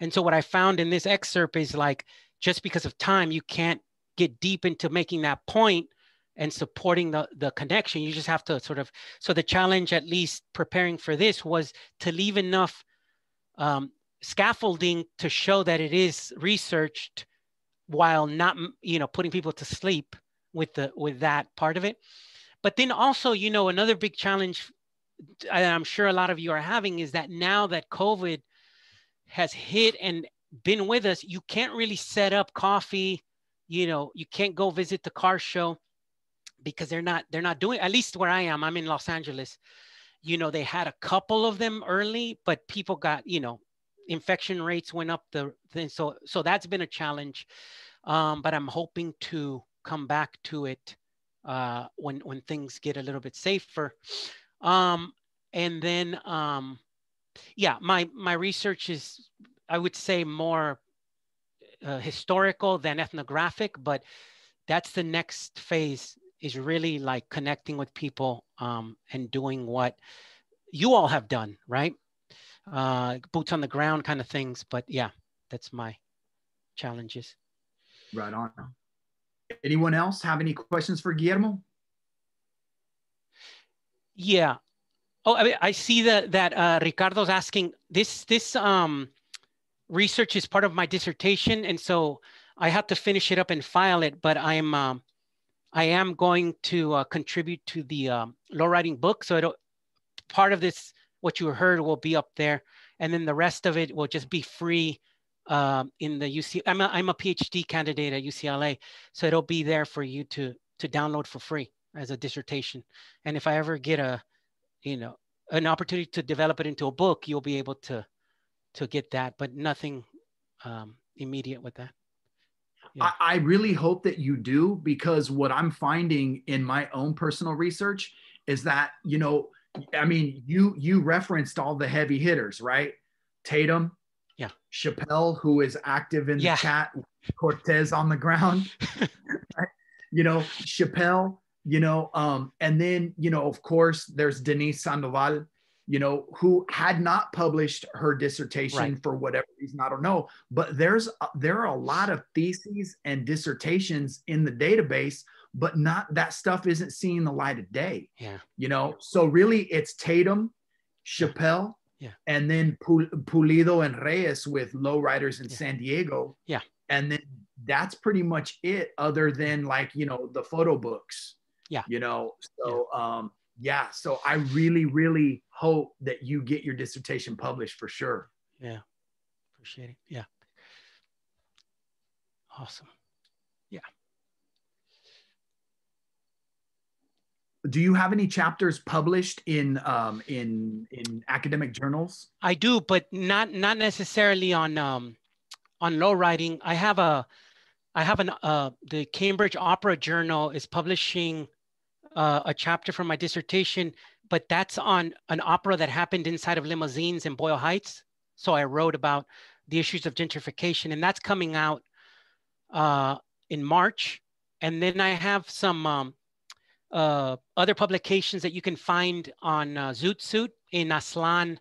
And so what I found in this excerpt is like just because of time, you can't get deep into making that point and supporting the the connection. You just have to sort of. So the challenge, at least preparing for this, was to leave enough um, scaffolding to show that it is researched, while not you know putting people to sleep with the with that part of it. But then also, you know, another big challenge I'm sure a lot of you are having is that now that COVID has hit and been with us, you can't really set up coffee. You know, you can't go visit the car show because they're not they're not doing at least where I am. I'm in Los Angeles. You know, they had a couple of them early, but people got you know infection rates went up the thing. So so that's been a challenge. Um, but I'm hoping to come back to it uh, when when things get a little bit safer. Um, and then, um, yeah, my my research is, I would say, more uh, historical than ethnographic, but that's the next phase is really like connecting with people um, and doing what you all have done, right? Uh, boots on the ground kind of things. But yeah, that's my challenges. Right on. Anyone else have any questions for Guillermo? Yeah. Oh, I, mean, I see that that uh, Ricardo's asking this. This um, research is part of my dissertation, and so I have to finish it up and file it. But I'm um, I am going to uh, contribute to the um, Lowriting book. So it'll part of this what you heard will be up there, and then the rest of it will just be free um, in the UC. I'm a, I'm a PhD candidate at UCLA, so it'll be there for you to to download for free as a dissertation. And if I ever get a, you know, an opportunity to develop it into a book, you'll be able to, to get that, but nothing um, immediate with that. Yeah. I, I really hope that you do because what I'm finding in my own personal research is that, you know, I mean, you you referenced all the heavy hitters, right? Tatum, Yeah. Chappell, who is active in the Yeah. chat, Cortez on the ground, right? you know, Chappell, you know, um, and then, you know, of course, there's Denise Sandoval, you know, who had not published her dissertation Right. for whatever reason, I don't know. But there's there are a lot of theses and dissertations in the database, but not that stuff isn't seeing the light of day Yeah. you know so really it's tatum chappell Yeah. and then pulido and reyes with lowriders in Yeah. san diego Yeah. and then that's pretty much it other than like you know the photo books Yeah. you know so um yeah so i really really hope that you get your dissertation published for sure Yeah. Appreciate it. Yeah. Awesome. Yeah. do you have any chapters published in um, in in academic journals? I do, but not not necessarily on um, on low writing. I have a I have an uh, the Cambridge Opera Journal is publishing uh, a chapter from my dissertation, but that's on an opera that happened inside of limousines in Boyle Heights. So I wrote about the issues of gentrification, and that's coming out uh, in March. And then I have some um, uh, other publications that you can find on uh, Zoot Suit in Aztlán,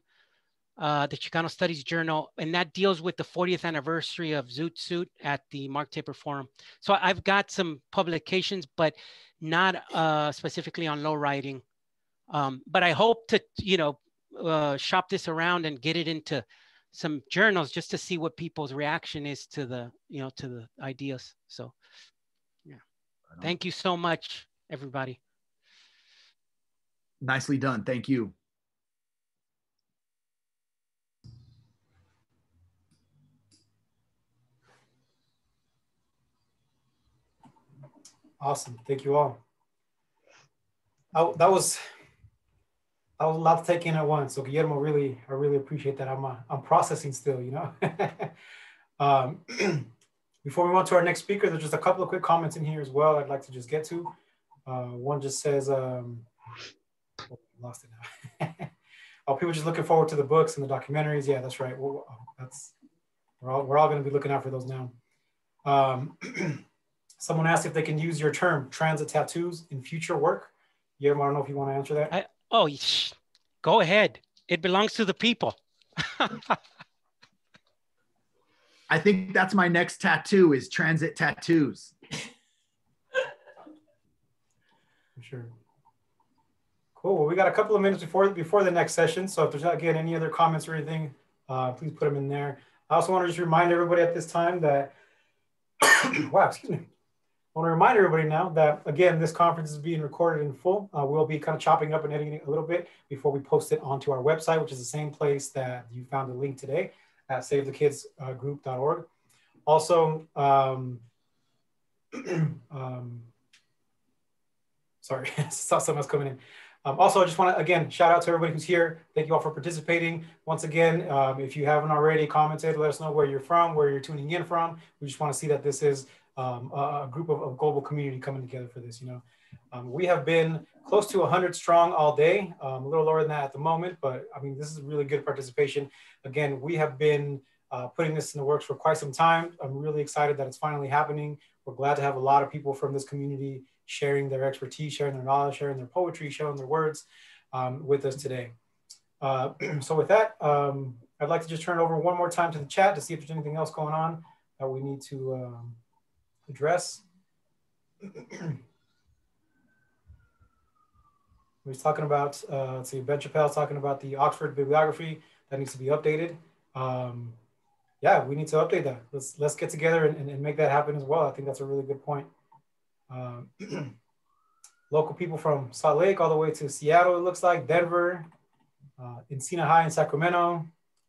uh, the Chicano Studies Journal, and that deals with the 40th anniversary of Zoot Suit at the Mark Taper Forum. So I've got some publications, but not uh, specifically on low riding. Um, but I hope to, you know, uh, shop this around and get it into some journals just to see what people's reaction is to the, you know, to the ideas. So, yeah. Thank you so much everybody. Nicely done. Thank you. Awesome. Thank you all. Oh, that was that was a lot in at once. So Guillermo, really, I really appreciate that. I'm uh, I'm processing still, you know. um, before we move on to our next speaker, there's just a couple of quick comments in here as well. I'd like to just get to. Uh, one just says, um, oh, lost it now. oh, people just looking forward to the books and the documentaries. Yeah, that's right. That's we're all we're all going to be looking out for those now. Um, someone asked if they can use your term transit tattoos in future work. Yeah, I don't know if you want to answer that. I, oh, go ahead. It belongs to the people. I think that's my next tattoo is transit tattoos. sure. Cool. Well, we got a couple of minutes before before the next session. So if there's not again any other comments or anything, uh, please put them in there. I also want to just remind everybody at this time that, wow, excuse me. I want to remind everybody now that again, this conference is being recorded in full. Uh, we'll be kind of chopping up and editing it a little bit before we post it onto our website, which is the same place that you found the link today at savethekidsgroup.org. Also, um, um, Sorry, saw someone else coming in. Um, also, I just want to, again, shout out to everybody who's here. Thank you all for participating. Once again, um, if you haven't already commented, let us know where you're from, where you're tuning in from. We just want to see that this is um, a, group of, of, global community coming together for this, you know. Um, we have been close to 100 strong all day, um, a little lower than that at the moment, but I mean, this is really good participation. Again, we have been uh, putting this in the works for quite some time. I'm really excited that it's finally happening. We're glad to have a lot of people from this community sharing their expertise, sharing their knowledge, sharing their poetry, sharing their words um, with us today. Uh, so with that, um, I'd like to just turn it over one more time to the chat to see if there's anything else going on that we need to um, address. we was talking about, uh, let's see, Ben Chappell's talking about the Oxford bibliography that needs to be updated. Um, yeah, we need to update that. Let's let's get together and, and, make that happen as well. I think that's a really good point. Um, local people from Salt Lake all the way to Seattle, it looks like, Denver, uh, Encina High in Sacramento.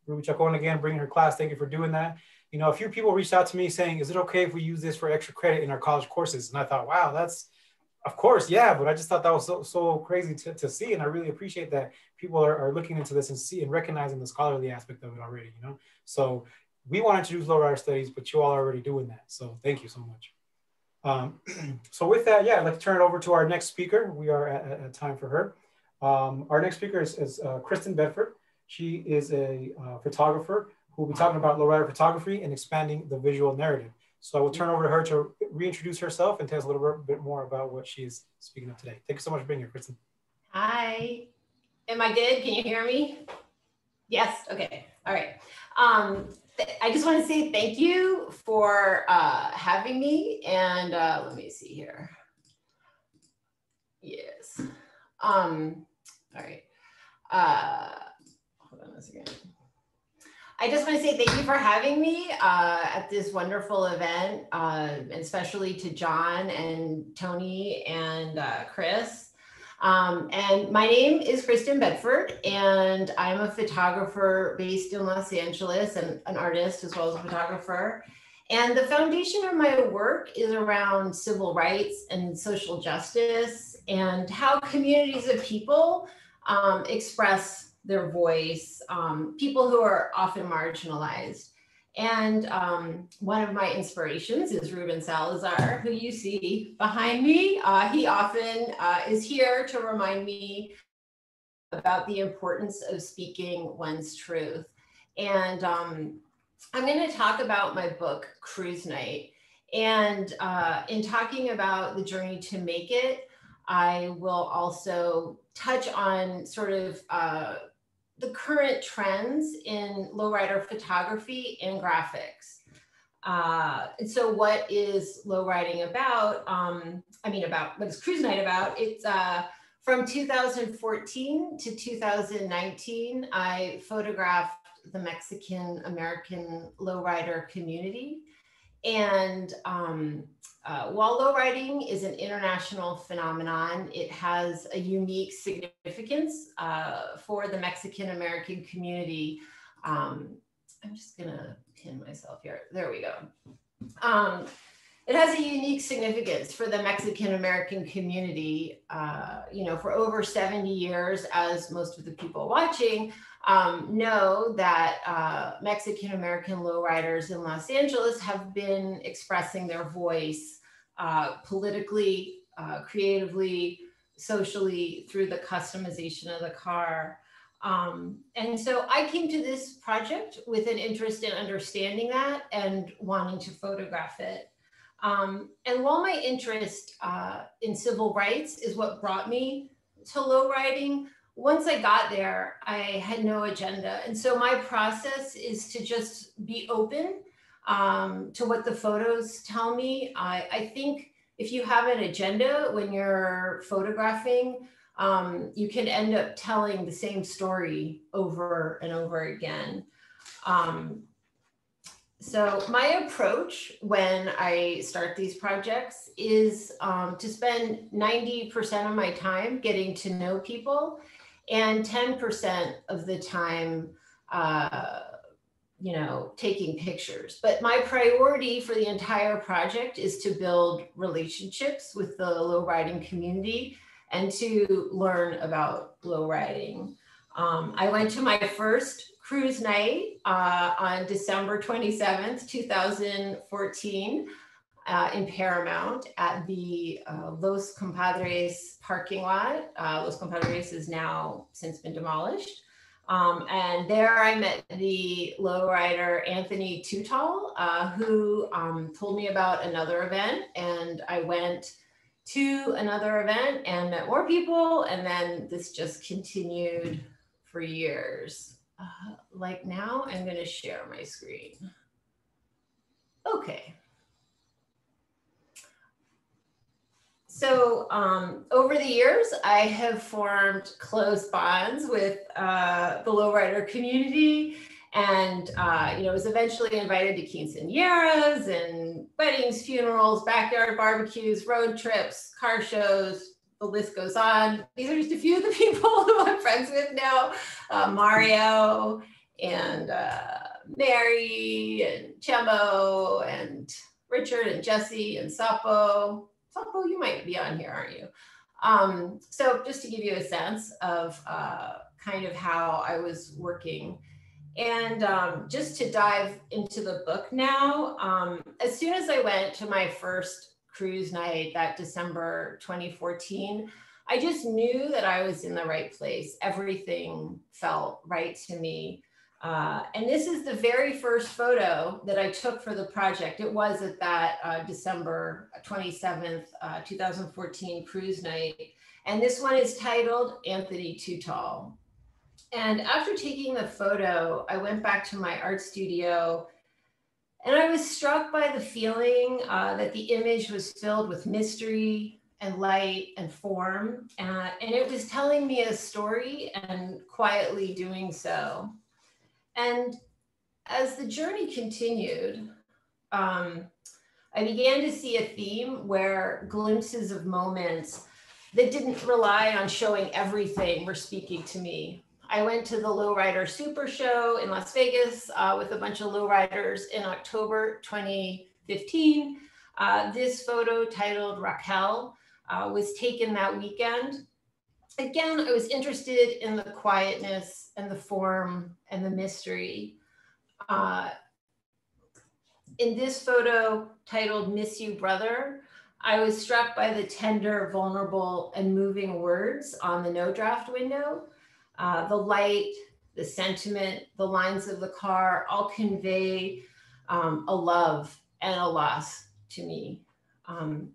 Ruby Chacon again, bringing her class. Thank you for doing that. You know, a few people reached out to me saying, is it okay if we use this for extra credit in our college courses? And I thought, wow, that's, of course, yeah, but I just thought that was so, so crazy to, to see. And I really appreciate that people are, are looking into this and see and recognizing the scholarly aspect of it already, you know? So we want to introduce low rider studies, but you all are already doing that. So thank you so much. Um, so with that, yeah, let's turn it over to our next speaker. We are at, at time for her. Um, our next speaker is, is uh, Kristin Bedford. She is a uh, photographer who will be talking about lowrider photography and expanding the visual narrative. So I will turn over to her to reintroduce herself and tell us a little bit more about what she's speaking of today. Thank you so much for being here, Kristin. Hi. Am I good? Can you hear me? Yes. Okay. All right. Um, I just want to say thank you for uh, having me. And uh, let me see here. Yes. Um, all right. Uh, hold on a second. I just want to say thank you for having me uh, at this wonderful event, uh, especially to John and Tony and uh, Xris. Um, and my name is Kristin Bedford, and I'm a photographer based in Los Angeles and an artist as well as a photographer. And the foundation of my work is around civil rights and social justice and how communities of people um, express their voice, um, people who are often marginalized. And um, one of my inspirations is Ruben Salazar, who you see behind me. Uh, he often uh, is here to remind me about the importance of speaking one's truth. And um, I'm going to talk about my book, Cruise Night. And uh, in talking about the journey to make it, I will also touch on sort of uh, the current trends in lowrider photography and graphics. Uh, and so what is low riding about? Um, I mean, about what is cruise night about? It's uh, from 2014 to 2019, I photographed the Mexican American lowrider community. And um, uh, while lowriding is an international phenomenon, it has a unique significance uh, for the Mexican American community. Um, I'm just gonna pin myself here. There we go. Um, it has a unique significance for the Mexican American community. Uh, you know, for over 70 years, as most of the people watching um, know that uh, Mexican American lowriders in Los Angeles have been expressing their voice uh, politically, uh, creatively, socially through the customization of the car. Um, and so I came to this project with an interest in understanding that and wanting to photograph it. Um, and while my interest uh, in civil rights is what brought me to low riding, once I got there, I had no agenda. And so my process is to just be open um, to what the photos tell me. I, I think if you have an agenda when you're photographing, um, you can end up telling the same story over and over again. Um, so my approach when I start these projects is um, to spend 90% of my time getting to know people and 10% of the time, uh, you know, taking pictures. But my priority for the entire project is to build relationships with the low riding community and to learn about low riding. Um, I went to my first cruise night uh, on December 27th, 2014 uh, in Paramount at the uh, Los Compadres parking lot. Uh, Los Compadres is now since been demolished. Um, and there I met the lowrider Anthony Tutall, uh, who um, told me about another event. And I went to another event and met more people. And then this just continued for years uh, like now, I'm going to share my screen. Okay. So um, over the years, I have formed close bonds with uh, the lowrider community and uh, you know was eventually invited to quinceañeras and weddings, funerals, backyard barbecues, road trips, car shows, the list goes on. These are just a few of the people who I'm friends with now. Uh, Mario and uh, Mary and Chemo and Richard and Jesse and Sapo. Sapo, you might be on here, aren't you? Um, so just to give you a sense of uh, kind of how I was working. And um, just to dive into the book now, um, as soon as I went to my first cruise night that December 2014, I just knew that I was in the right place. Everything felt right to me. Uh, and this is the very first photo that I took for the project. It was at that uh, December 27th, uh, 2014 cruise night. And this one is titled Anthony Tutall. And after taking the photo, I went back to my art studio and I was struck by the feeling uh, that the image was filled with mystery and light and form. Uh, and it was telling me a story and quietly doing so. And as the journey continued, um, I began to see a theme where glimpses of moments that didn't rely on showing everything were speaking to me. I went to the Lowrider Super Show in Las Vegas uh, with a bunch of lowriders in October 2015. Uh, this photo titled Raquel uh, was taken that weekend. Again, I was interested in the quietness and the form and the mystery. Uh, in this photo titled Miss You Brother, I was struck by the tender, vulnerable, and moving words on the no draft window. Uh, the light, the sentiment, the lines of the car all convey um, a love and a loss to me. Um,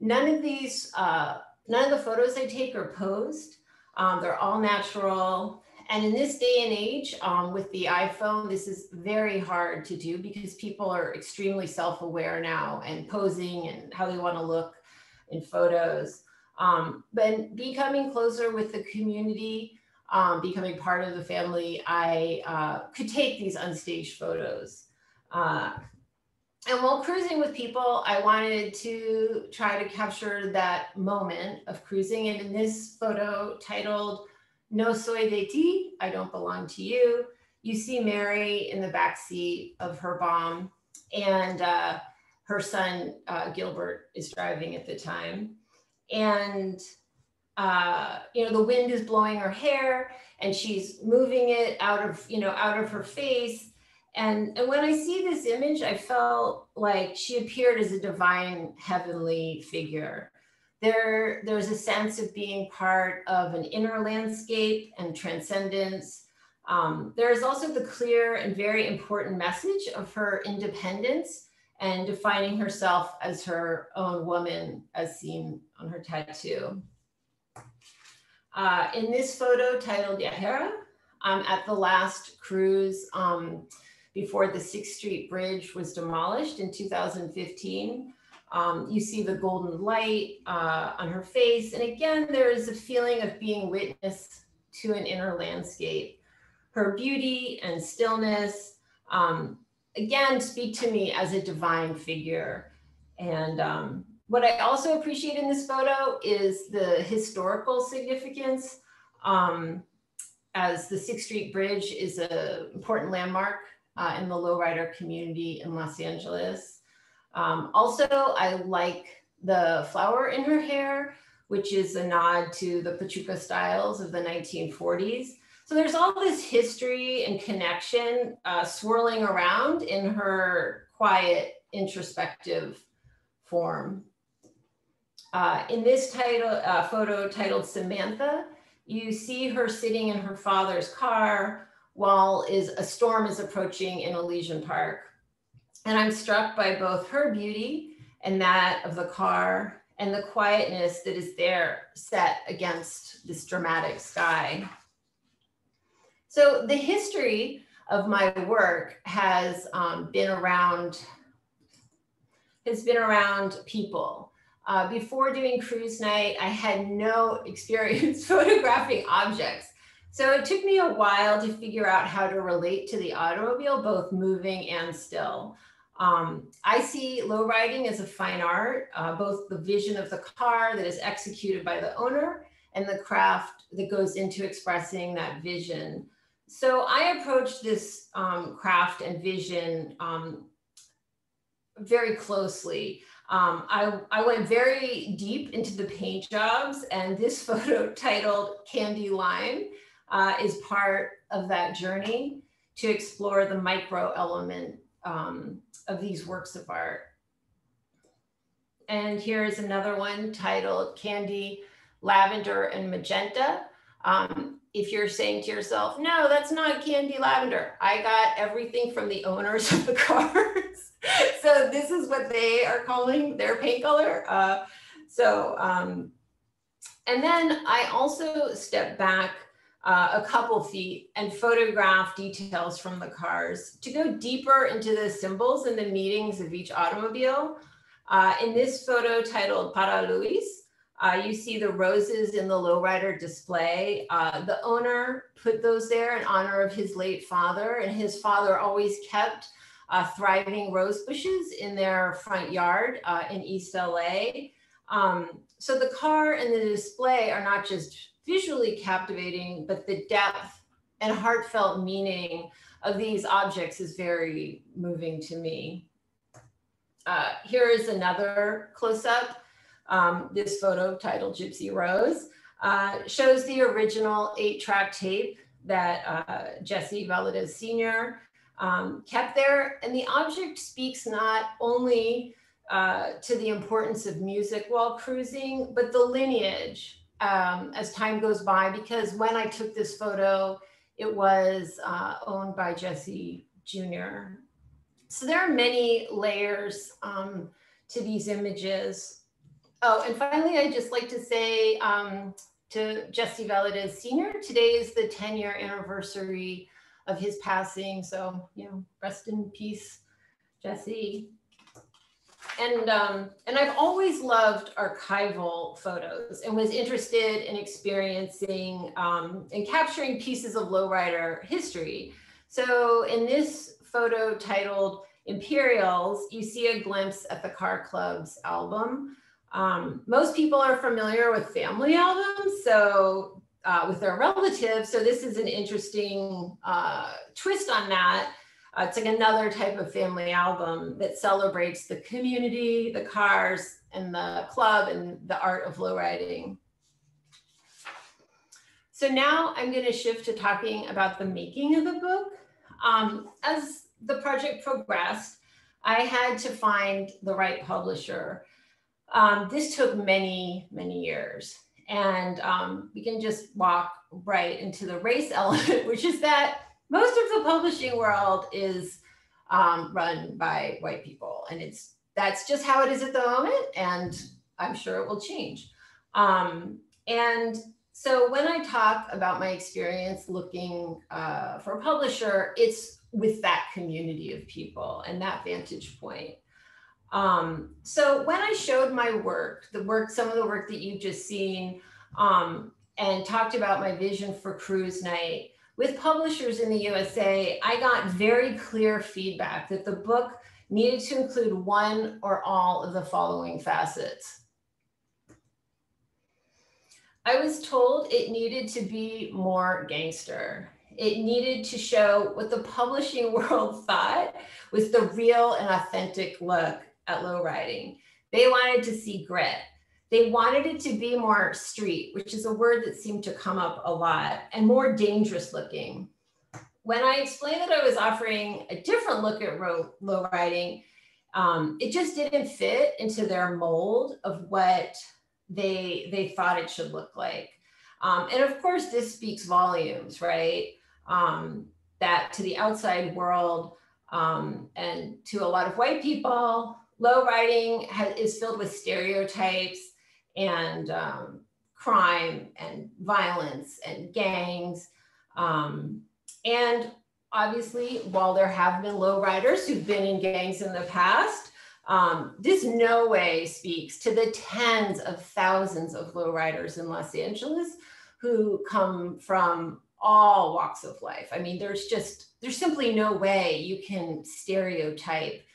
none of these, uh, none of the photos I take are posed. Um, they're all natural. And in this day and age, um, with the iPhone, this is very hard to do because people are extremely self-aware now and posing and how they want to look in photos. Um, but becoming closer with the community, um, becoming part of the family, I uh, could take these unstaged photos. Uh, and while cruising with people, I wanted to try to capture that moment of cruising. And in this photo titled No Soy de Ti, I Don't Belong to You, you see Mary in the back seat of her bomb, and uh, her son uh, Gilbert is driving at the time. And uh, you know, the wind is blowing her hair, and she's moving it out of you know out of her face and, and when I see this image, I felt like she appeared as a divine heavenly figure. There, there's a sense of being part of an inner landscape and transcendence. Um, there is also the clear and very important message of her independence and defining herself as her own woman, as seen on her tattoo. Uh, in this photo titled Yahera, I'm at the last cruise. Um, before the 6th Street Bridge was demolished in 2015. Um, you see the golden light uh, on her face. And again, there is a feeling of being witness to an inner landscape. Her beauty and stillness, um, again, speak to me as a divine figure. And um, what I also appreciate in this photo is the historical significance um, as the 6th Street Bridge is an important landmark uh, in the lowrider community in Los Angeles. Um, also, I like the flower in her hair, which is a nod to the Pachuca styles of the 1940s. So there's all this history and connection uh, swirling around in her quiet, introspective form. Uh, in this title, uh, photo titled Samantha, you see her sitting in her father's car while is a storm is approaching in Elysian Park. And I'm struck by both her beauty and that of the car and the quietness that is there set against this dramatic sky. So the history of my work has um, been around has been around people. Uh, before doing cruise night, I had no experience photographing objects. So it took me a while to figure out how to relate to the automobile, both moving and still. Um, I see low riding as a fine art, uh, both the vision of the car that is executed by the owner and the craft that goes into expressing that vision. So I approached this um, craft and vision um, very closely. Um, I, I went very deep into the paint jobs and this photo titled Candy Lime uh, is part of that journey to explore the micro element um, of these works of art. And here is another one titled Candy, Lavender, and Magenta. Um, if you're saying to yourself, no, that's not candy lavender. I got everything from the owners of the cars. so this is what they are calling their paint color. Uh, so, um, and then I also step back uh, a couple feet and photograph details from the cars to go deeper into the symbols and the meanings of each automobile. Uh, in this photo titled Para Luis, uh, you see the roses in the lowrider display. Uh, the owner put those there in honor of his late father, and his father always kept uh, thriving rose bushes in their front yard uh, in East LA. Um, so the car and the display are not just visually captivating, but the depth and heartfelt meaning of these objects is very moving to me. Uh, here is another close-up. Um, this photo titled Gypsy Rose uh, shows the original eight track tape that uh, Jesse Valadez Sr. Um, kept there. And the object speaks not only uh, to the importance of music while cruising, but the lineage um, as time goes by. Because when I took this photo, it was uh, owned by Jesse Jr. So there are many layers um, to these images. Oh, and finally, I'd just like to say um, to Jesse Valadez Sr., today is the 10 year anniversary of his passing. So, you know, rest in peace, Jesse. And, um, and I've always loved archival photos and was interested in experiencing um, and capturing pieces of lowrider history. So in this photo titled Imperials, you see a glimpse at the Car Club's album. Um, most people are familiar with family albums, so uh, with their relatives. So this is an interesting uh, twist on that. Uh, it's like another type of family album that celebrates the community, the cars, and the club and the art of lowriding. So now I'm going to shift to talking about the making of the book. Um, as the project progressed, I had to find the right publisher. Um, this took many, many years. And um, we can just walk right into the race element, which is that most of the publishing world is um, run by white people. And it's that's just how it is at the moment. And I'm sure it will change. Um, and so when I talk about my experience looking uh, for a publisher, it's with that community of people and that vantage point. Um, so when I showed my work, the work, some of the work that you've just seen, um, and talked about my vision for cruise night with publishers in the USA, I got very clear feedback that the book needed to include one or all of the following facets. I was told it needed to be more gangster. It needed to show what the publishing world thought was the real and authentic look at low riding. They wanted to see grit. They wanted it to be more street, which is a word that seemed to come up a lot, and more dangerous looking. When I explained that I was offering a different look at low riding, um, it just didn't fit into their mold of what they they thought it should look like. Um, and of course, this speaks volumes, right? Um, that to the outside world um, and to a lot of white people, low riding is filled with stereotypes and um, crime and violence and gangs. Um, and obviously, while there have been low riders who've been in gangs in the past, um, this no way speaks to the tens of thousands of low riders in Los Angeles who come from all walks of life. I mean, there's just, there's simply no way you can stereotype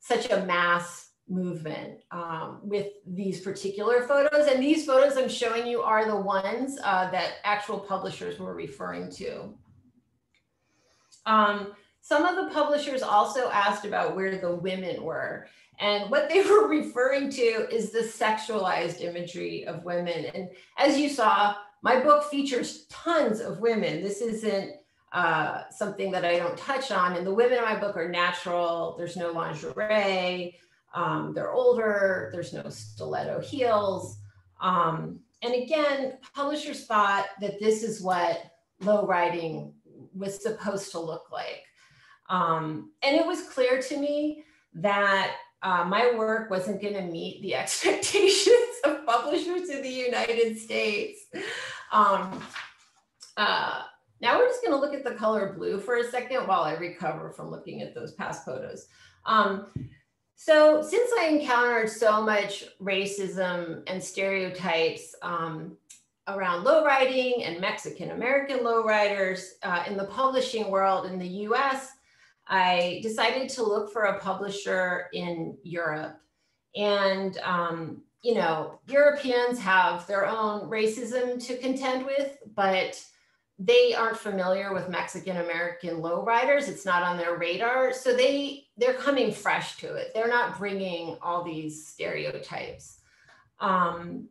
such a mass movement um, with these particular photos. And these photos I'm showing you are the ones uh, that actual publishers were referring to. Um, some of the publishers also asked about where the women were. And what they were referring to is the sexualized imagery of women. And as you saw, my book features tons of women. This isn't uh, something that I don't touch on. And the women in my book are natural. There's no lingerie. Um, they're older. There's no stiletto heels. Um, and again, publishers thought that this is what low riding was supposed to look like. Um, and it was clear to me that uh, my work wasn't going to meet the expectations of publishers in the United States. Um, uh, now we're just going to look at the color blue for a second while I recover from looking at those past photos. Um, so since I encountered so much racism and stereotypes um, around lowriding and Mexican American lowriders uh, in the publishing world in the US, I decided to look for a publisher in Europe. And um, you know, Europeans have their own racism to contend with, but they aren't familiar with Mexican American lowriders. It's not on their radar. So they they're coming fresh to it. They're not bringing all these stereotypes. Um,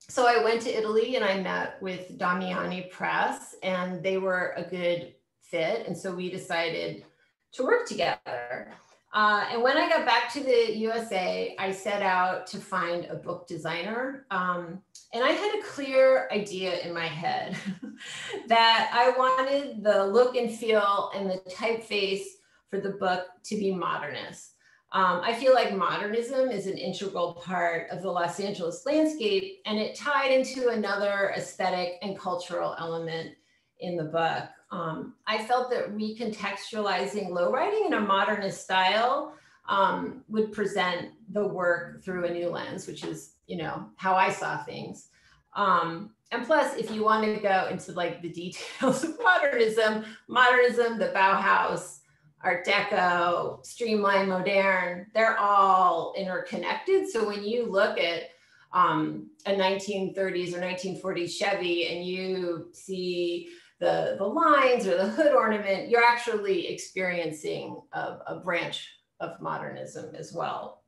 so I went to Italy and I met with Damiani Press and they were a good fit. And so we decided to work together. Uh, and when I got back to the USA, I set out to find a book designer. Um, and I had a clear idea in my head that I wanted the look and feel and the typeface for the book to be modernist. Um, I feel like modernism is an integral part of the Los Angeles landscape, and it tied into another aesthetic and cultural element in the book. Um, I felt that recontextualizing low riding in a modernist style um, would present the work through a new lens, which is, you know, how I saw things. Um, and plus, if you want to go into like the details of modernism, modernism, the Bauhaus, Art Deco, Streamline Modern, they're all interconnected. So when you look at um, a 1930s or 1940s Chevy and you see the, the lines or the hood ornament, you're actually experiencing a, a branch of modernism as well.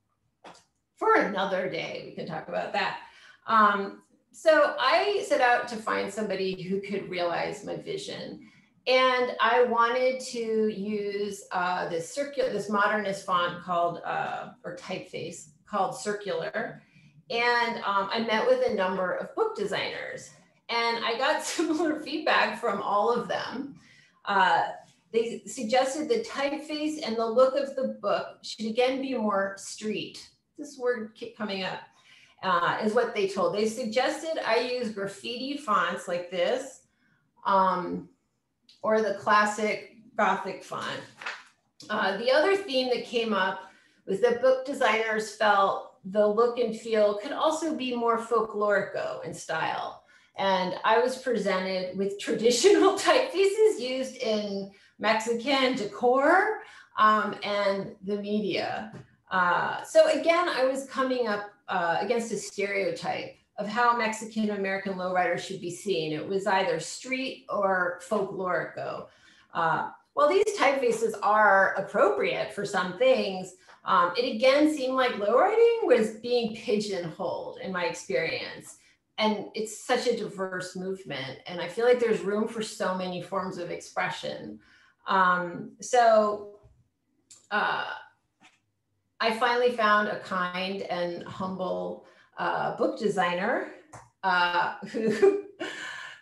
For another day, we can talk about that. Um, so I set out to find somebody who could realize my vision. And I wanted to use uh, this circular, this modernist font called, uh, or typeface called Circular. And um, I met with a number of book designers. And I got similar feedback from all of them. Uh, they suggested the typeface and the look of the book should again be more street. This word kept coming up, uh, is what they told. They suggested I use graffiti fonts like this, um, or the classic Gothic font. Uh, the other theme that came up was that book designers felt the look and feel could also be more folklorico in style. And I was presented with traditional typefaces used in Mexican decor um, and the media. Uh, so again, I was coming up uh, against a stereotype of how Mexican American lowriders should be seen. It was either street or folklorico. Uh, while these typefaces are appropriate for some things, um, it again seemed like lowriding was being pigeonholed in my experience and it's such a diverse movement and i feel like there's room for so many forms of expression um, so uh, i finally found a kind and humble uh, book designer uh, who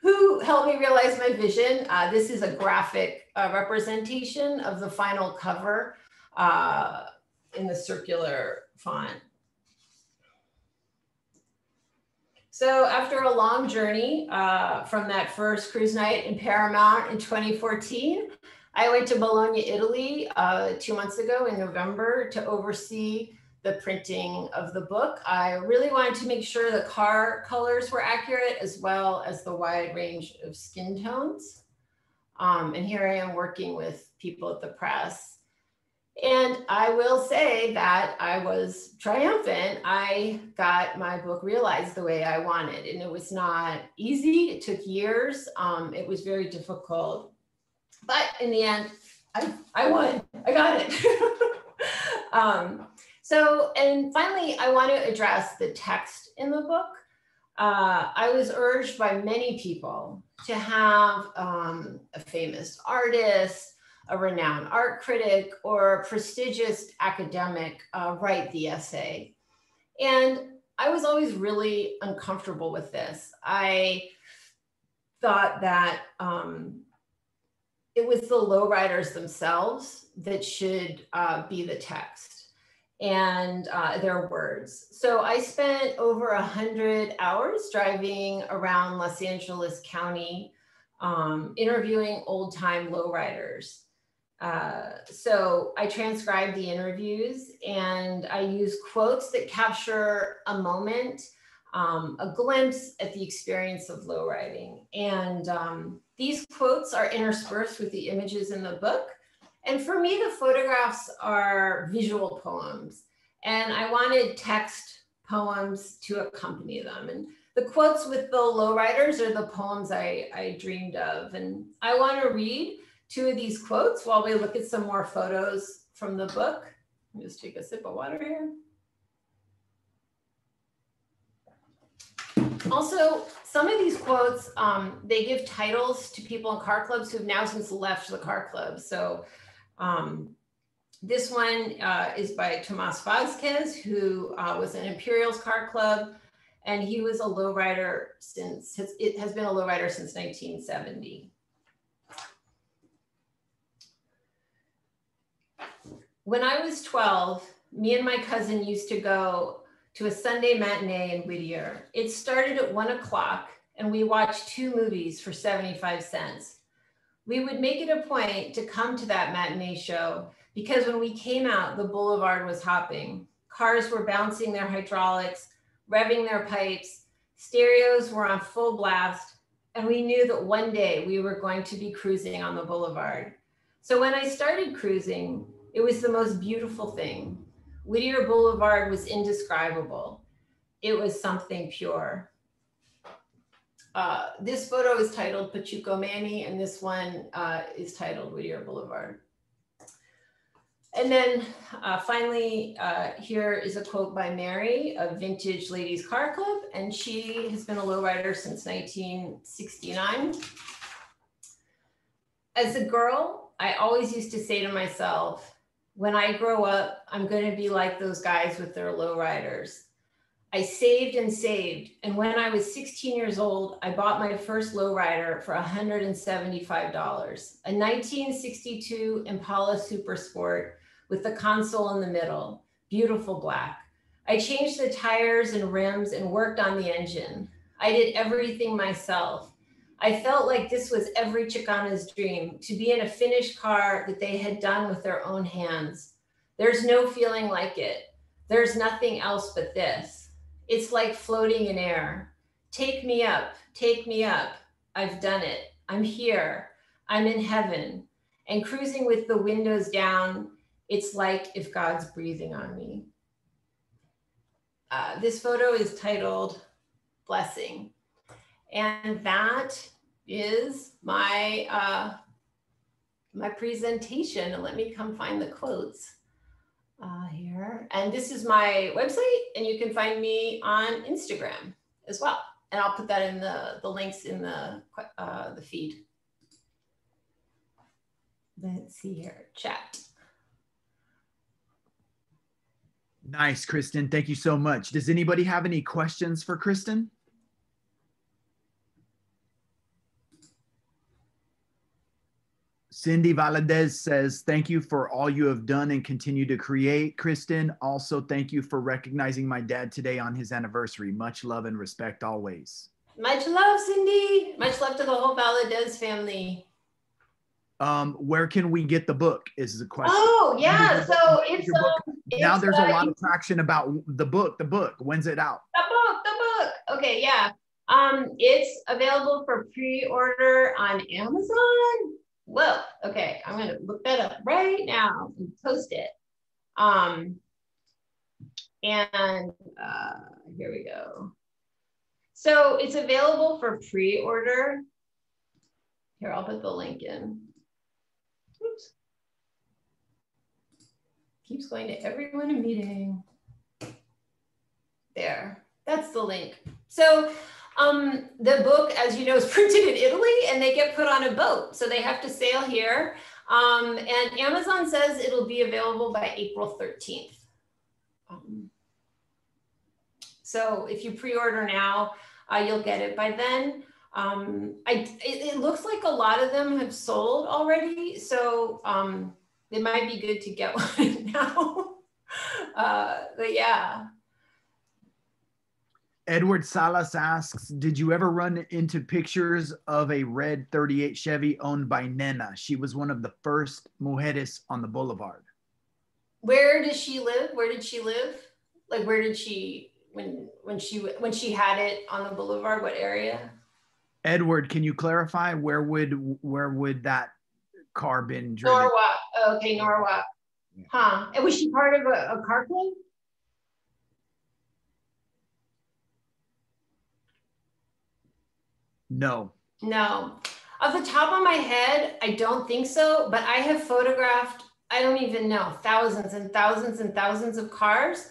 who helped me realize my vision. Uh, this is a graphic uh, representation of the final cover uh, in the circular font. So after a long journey uh, from that first cruise night in Paramount in 2014, I went to Bologna, Italy uh, two months ago in November to oversee the printing of the book. I really wanted to make sure the car colors were accurate as well as the wide range of skin tones. Um, and here I am working with people at the press and I will say that I was triumphant. I got my book realized the way I wanted, and it was not easy. It took years. Um, it was very difficult, but in the end, I, I won. I got it. um, so, and finally, I want to address the text in the book. Uh, I was urged by many people to have um, a famous artist, a renowned art critic or a prestigious academic uh, write the essay. And I was always really uncomfortable with this. I thought that um, it was the lowriders themselves that should uh, be the text and uh, their words. So I spent over a hundred hours driving around Los Angeles County, um, interviewing old time lowriders. Uh, so I transcribe the interviews and I use quotes that capture a moment, um, a glimpse at the experience of low riding. And um, these quotes are interspersed with the images in the book. And for me, the photographs are visual poems. And I wanted text poems to accompany them. And the quotes with the lowriders are the poems I, I dreamed of. And I want to read two of these quotes while we look at some more photos from the book. Let me just take a sip of water here. Also, some of these quotes, um, they give titles to people in car clubs who've now since left the car club. So um, this one uh, is by Tomas Vasquez, who uh, was an Imperials car club, and he was a lowrider since, it has been a lowrider since 1970. When I was 12, me and my cousin used to go to a Sunday matinee in Whittier. It started at one o'clock and we watched two movies for 75 cents. We would make it a point to come to that matinee show because when we came out, the boulevard was hopping. Cars were bouncing their hydraulics, revving their pipes, stereos were on full blast, and we knew that one day we were going to be cruising on the boulevard. So when I started cruising, it was the most beautiful thing. Whittier Boulevard was indescribable. It was something pure. Uh, this photo is titled Pachuco Manny, and this one uh, is titled Whittier Boulevard. And then uh, finally, uh, here is a quote by Mary of Vintage Ladies Car Club, and she has been a lowrider since 1969. As a girl, I always used to say to myself, when I grow up, I'm going to be like those guys with their lowriders. I saved and saved. And when I was 16 years old, I bought my first lowrider for $175, a 1962 Impala Super Sport with the console in the middle, beautiful black. I changed the tires and rims and worked on the engine. I did everything myself. I felt like this was every Chicana's dream to be in a finished car that they had done with their own hands. There's no feeling like it. There's nothing else but this. It's like floating in air. Take me up, take me up. I've done it. I'm here. I'm in heaven. And cruising with the windows down, it's like if God's breathing on me. Uh, this photo is titled Blessing. And that is my uh, my presentation. let me come find the quotes uh, here. And this is my website, and you can find me on Instagram as well. And I'll put that in the, the links in the, uh, the feed. Let's see here, chat. Nice, Kristin. Thank you so much. Does anybody have any questions for Kristin? Cindy Valadez says, Thank you for all you have done and continue to create. Kristin, also thank you for recognizing my dad today on his anniversary. Much love and respect always. Much love, Cindy. Much love to the whole Valadez family. Um, where can we get the book? Is the question. Oh, yeah. So it's, um, now there's uh, a lot of traction about the book. The book. When's it out? The book. The book. Okay. Yeah. Um, it's available for pre-order on Amazon whoa, okay, I'm gonna look that up right now and post it. Um, and uh, here we go. So it's available for pre-order. Here, I'll put the link in. Oops. Keeps going to everyone in meeting. There, that's the link. So um, the book, as you know, is printed in Italy and they get put on a boat. So they have to sail here. Um, and Amazon says it'll be available by April 13th. Um, so if you pre-order now, uh, you'll get it by then. Um, I, it, it, looks like a lot of them have sold already. So um, it might be good to get one now. uh, but yeah. Edward Salas asks, did you ever run into pictures of a red 38 Chevy owned by Nena? She was one of the first mujeres on the boulevard. Where does she live? Where did she live? Like where did she when when she when she had it on the boulevard? What area? Edward, can you clarify where would where would that car been driven? Norwalk. Okay, Norwalk. Huh. And was she part of a, a car club? No. No. Off the top of my head, I don't think so, but I have photographed, I don't even know, thousands and thousands and thousands of cars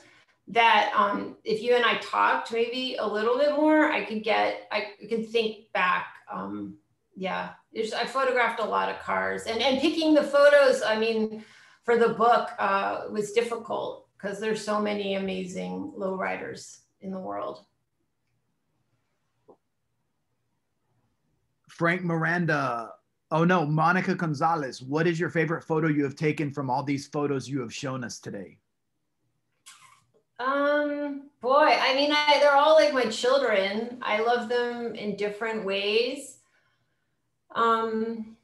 that um, if you and I talked maybe a little bit more, I could get, I could think back. Um, yeah, I photographed a lot of cars and, and picking the photos, I mean, for the book uh, was difficult because there's so many amazing lowriders in the world. Frank Miranda. Oh no, Monica Gonzalez. What is your favorite photo you have taken from all these photos you have shown us today? Um, boy, I mean, I, they're all like my children. I love them in different ways. Um,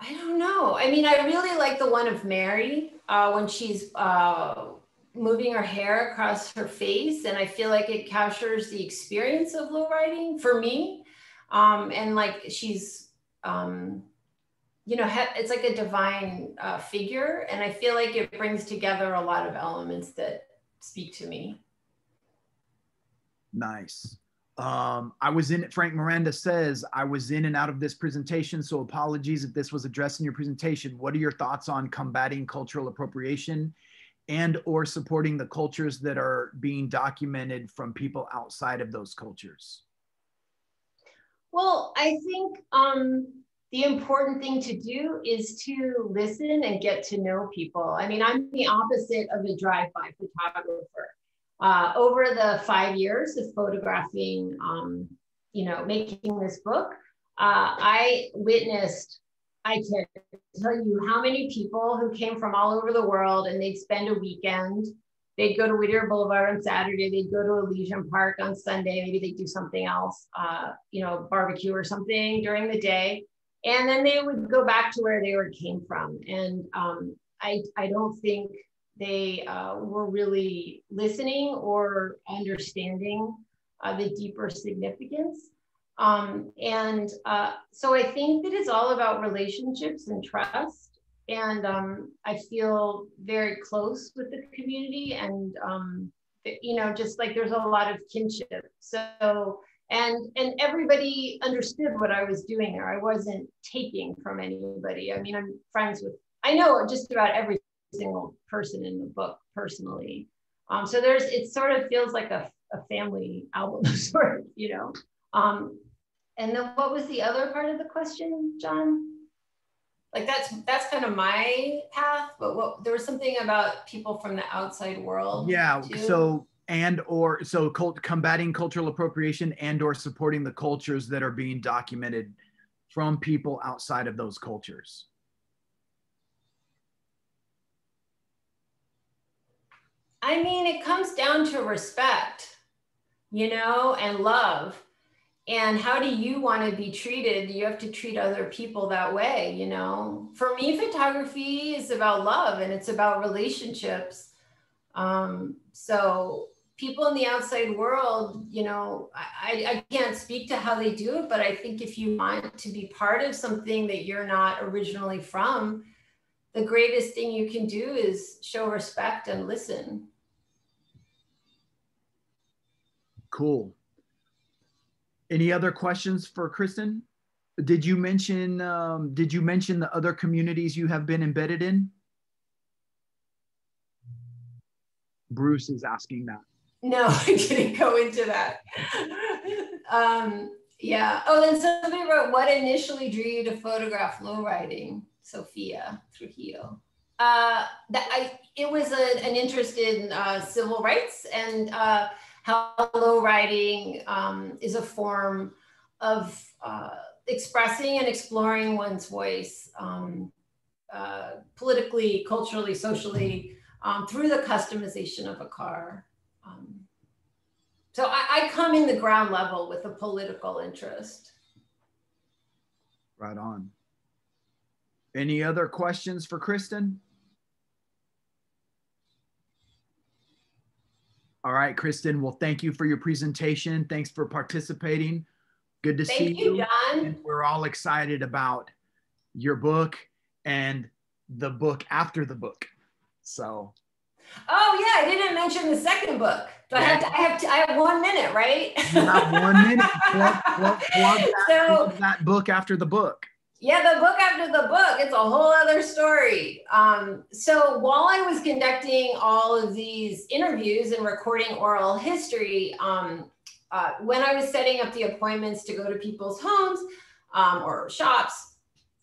I don't know. I mean, I really like the one of Mary uh, when she's uh, moving her hair across her face, and I feel like it captures the experience of low riding for me. Um, and like she's, um, you know, it's like a divine uh, figure, and I feel like it brings together a lot of elements that speak to me. Nice. Um, I was in, Frank Miranda says, I was in and out of this presentation, so apologies if this was addressed in your presentation. What are your thoughts on combating cultural appropriation and or supporting the cultures that are being documented from people outside of those cultures? Well, I think um, the important thing to do is to listen and get to know people. I mean, I'm the opposite of a drive-by photographer. Uh, over the five years of photographing, um, you know, making this book, uh, I witnessed, I can't tell you how many people who came from all over the world and they'd spend a weekend. They'd go to Whittier Boulevard on Saturday. They'd go to Elysian Park on Sunday. Maybe they'd do something else, uh, you know, barbecue or something during the day. And then they would go back to where they were came from. And um, I, I don't think they uh, were really listening or understanding uh, the deeper significance. Um, and uh, so I think that it's all about relationships and trust. And um, I feel very close with the community and, um, you know, just like there's a lot of kinship. So, and, and everybody understood what I was doing there. I wasn't taking from anybody. I mean, I'm friends with, I know just about every single person in the book personally. Um, so there's, it sort of feels like a, a family album, sort of, you know. Um, and then what was the other part of the question, John? Like that's that's kind of my path, but what there was something about people from the outside world. Yeah. Too. So and or so cult, combating cultural appropriation and or supporting the cultures that are being documented from people outside of those cultures. I mean, it comes down to respect, you know, and love. And how do you want to be treated? You have to treat other people that way, you know. For me, photography is about love and it's about relationships. Um, so people in the outside world, you know, I, I can't speak to how they do it, but I think if you want to be part of something that you're not originally from, the greatest thing you can do is show respect and listen. Cool. Any other questions for Kristin? Did you mention um, did you mention the other communities you have been embedded in? Bruce is asking that. No, I didn't go into that. um, yeah. Oh, then somebody wrote, "What initially drew you to photograph low riding?" Sophia Trujillo. Uh, that I it was a, an interest in uh, civil rights and uh, how writing um, is a form of uh, expressing and exploring one's voice um, uh, politically, culturally, socially um, through the customization of a car. Um, so I, I come in the ground level with a political interest. Right on. Any other questions for Kristin? All right, Kristin. Well, thank you for your presentation. Thanks for participating. Good to thank see you. you. John. And we're all excited about your book and the book after the book. So Oh yeah, I didn't mention the second book. Do I have to, I have to, I have one minute, right? You have one minute. Plug, plug, plug that, So- that book after the book. Yeah, the book after the book, it's a whole other story. Um, so while I was conducting all of these interviews and recording oral history, um, uh, when I was setting up the appointments to go to people's homes um, or shops,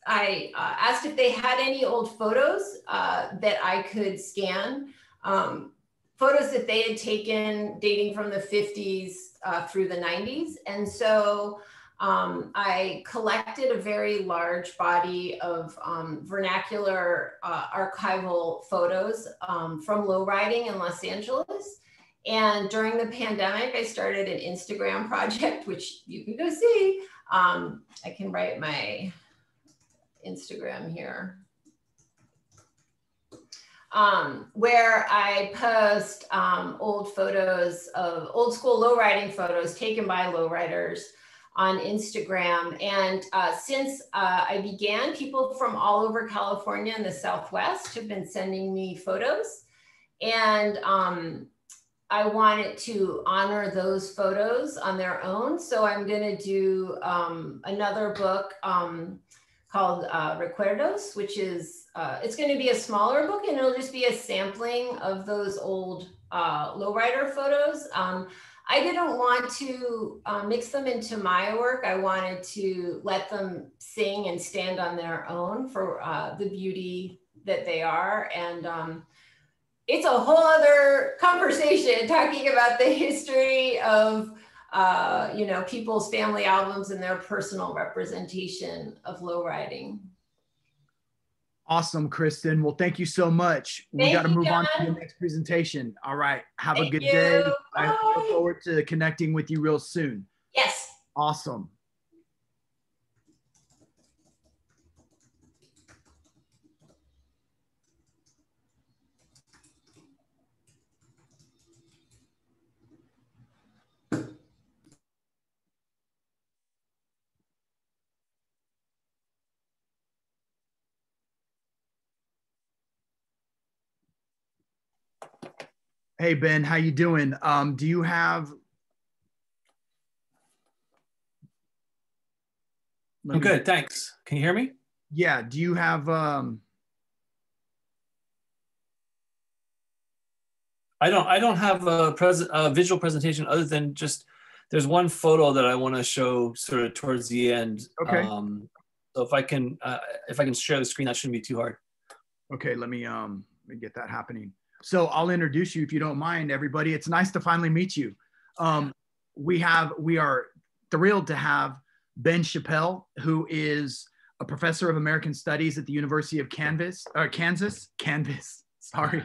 I uh, asked if they had any old photos uh, that I could scan, um, photos that they had taken dating from the 50s uh, through the 90s. And so um, I collected a very large body of um, vernacular uh, archival photos um, from low riding in Los Angeles. And during the pandemic, I started an Instagram project, which you can go see. Um, I can write my Instagram here. Um, where I post um, old photos of old school low riding photos taken by lowriders on Instagram. And uh, since uh, I began, people from all over California and the Southwest have been sending me photos. And um, I wanted to honor those photos on their own. So I'm going to do um, another book um, called uh, Recuerdos, which is, uh, it's going to be a smaller book and it'll just be a sampling of those old uh, lowrider photos. Um, I didn't want to uh, mix them into my work. I wanted to let them sing and stand on their own for uh, the beauty that they are. And um, it's a whole other conversation talking about the history of, uh, you know, people's family albums and their personal representation of low riding. Awesome, Kristin. Well, thank you so much. Thank we got to move on to the next presentation. All right. Have a good you. day. I look forward to connecting with you real soon. Yes. Awesome. Hey Ben, how you doing? Um, do you have? Let I'm me- good, thanks. Can you hear me? Yeah. Do you have? Um, I don't. I don't have a present a visual presentation other than just there's one photo that I want to show sort of towards the end. Okay. Um, so if I can uh, if I can share the screen, that shouldn't be too hard. okay. Let me um let me get that happening. So I'll introduce you if you don't mind, everybody. It's nice to finally meet you. Um, we have we are thrilled to have Ben Chappell, who is a professor of American Studies at the University of Kansas. Uh, Kansas, Kansas. Sorry,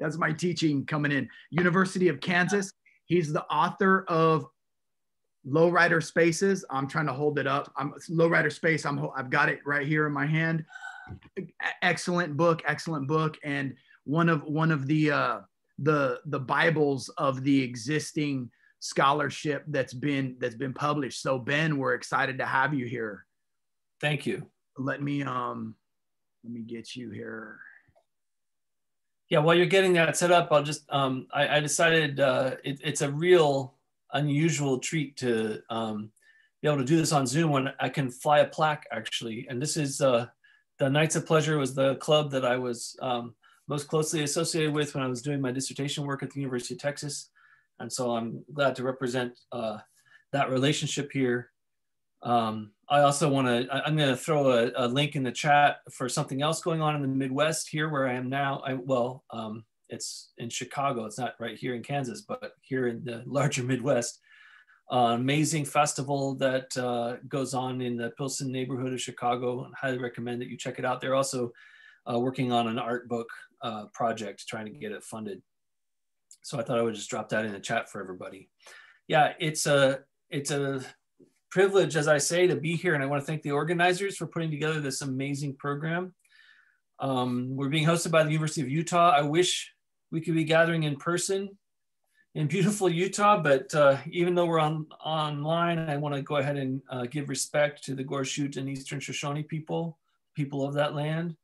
that's my teaching coming in. University of Kansas. He's the author of Lowrider Spaces. I'm trying to hold it up. I'm Lowrider Space. I'm I've got it right here in my hand. Excellent book. Excellent book. And one of one of the uh, the the Bibles of the existing scholarship that's been that's been published. So Ben, we're excited to have you here. Thank you. Let me um let me get you here. Yeah, while you're getting that set up, I'll just um, I, I decided uh, it, it's a real unusual treat to um, be able to do this on Zoom when I can fly a plaque actually. And this is uh, the Knights of Pleasure was the club that I was um, most closely associated with when I was doing my dissertation work at the University of Texas. And so I'm glad to represent uh, that relationship here. Um, I also want to, I'm going to throw a, a link in the chat for something else going on in the Midwest here where I am now. I, well, um, it's in Chicago. It's not right here in Kansas, but here in the larger Midwest. Uh, amazing festival that uh, goes on in the Pilsen neighborhood of Chicago. I highly recommend that you check it out. They're also uh, working on an art book uh, project, trying to get it funded. So I thought I would just drop that in the chat for everybody. Yeah, it's a it's a privilege, as I say, to be here, and I want to thank the organizers for putting together this amazing program. Um, we're being hosted by the University of Utah. I wish we could be gathering in person in beautiful Utah, but uh, even though we're on online, I want to go ahead and uh, give respect to the Goshute and Eastern Shoshone people, people of that land,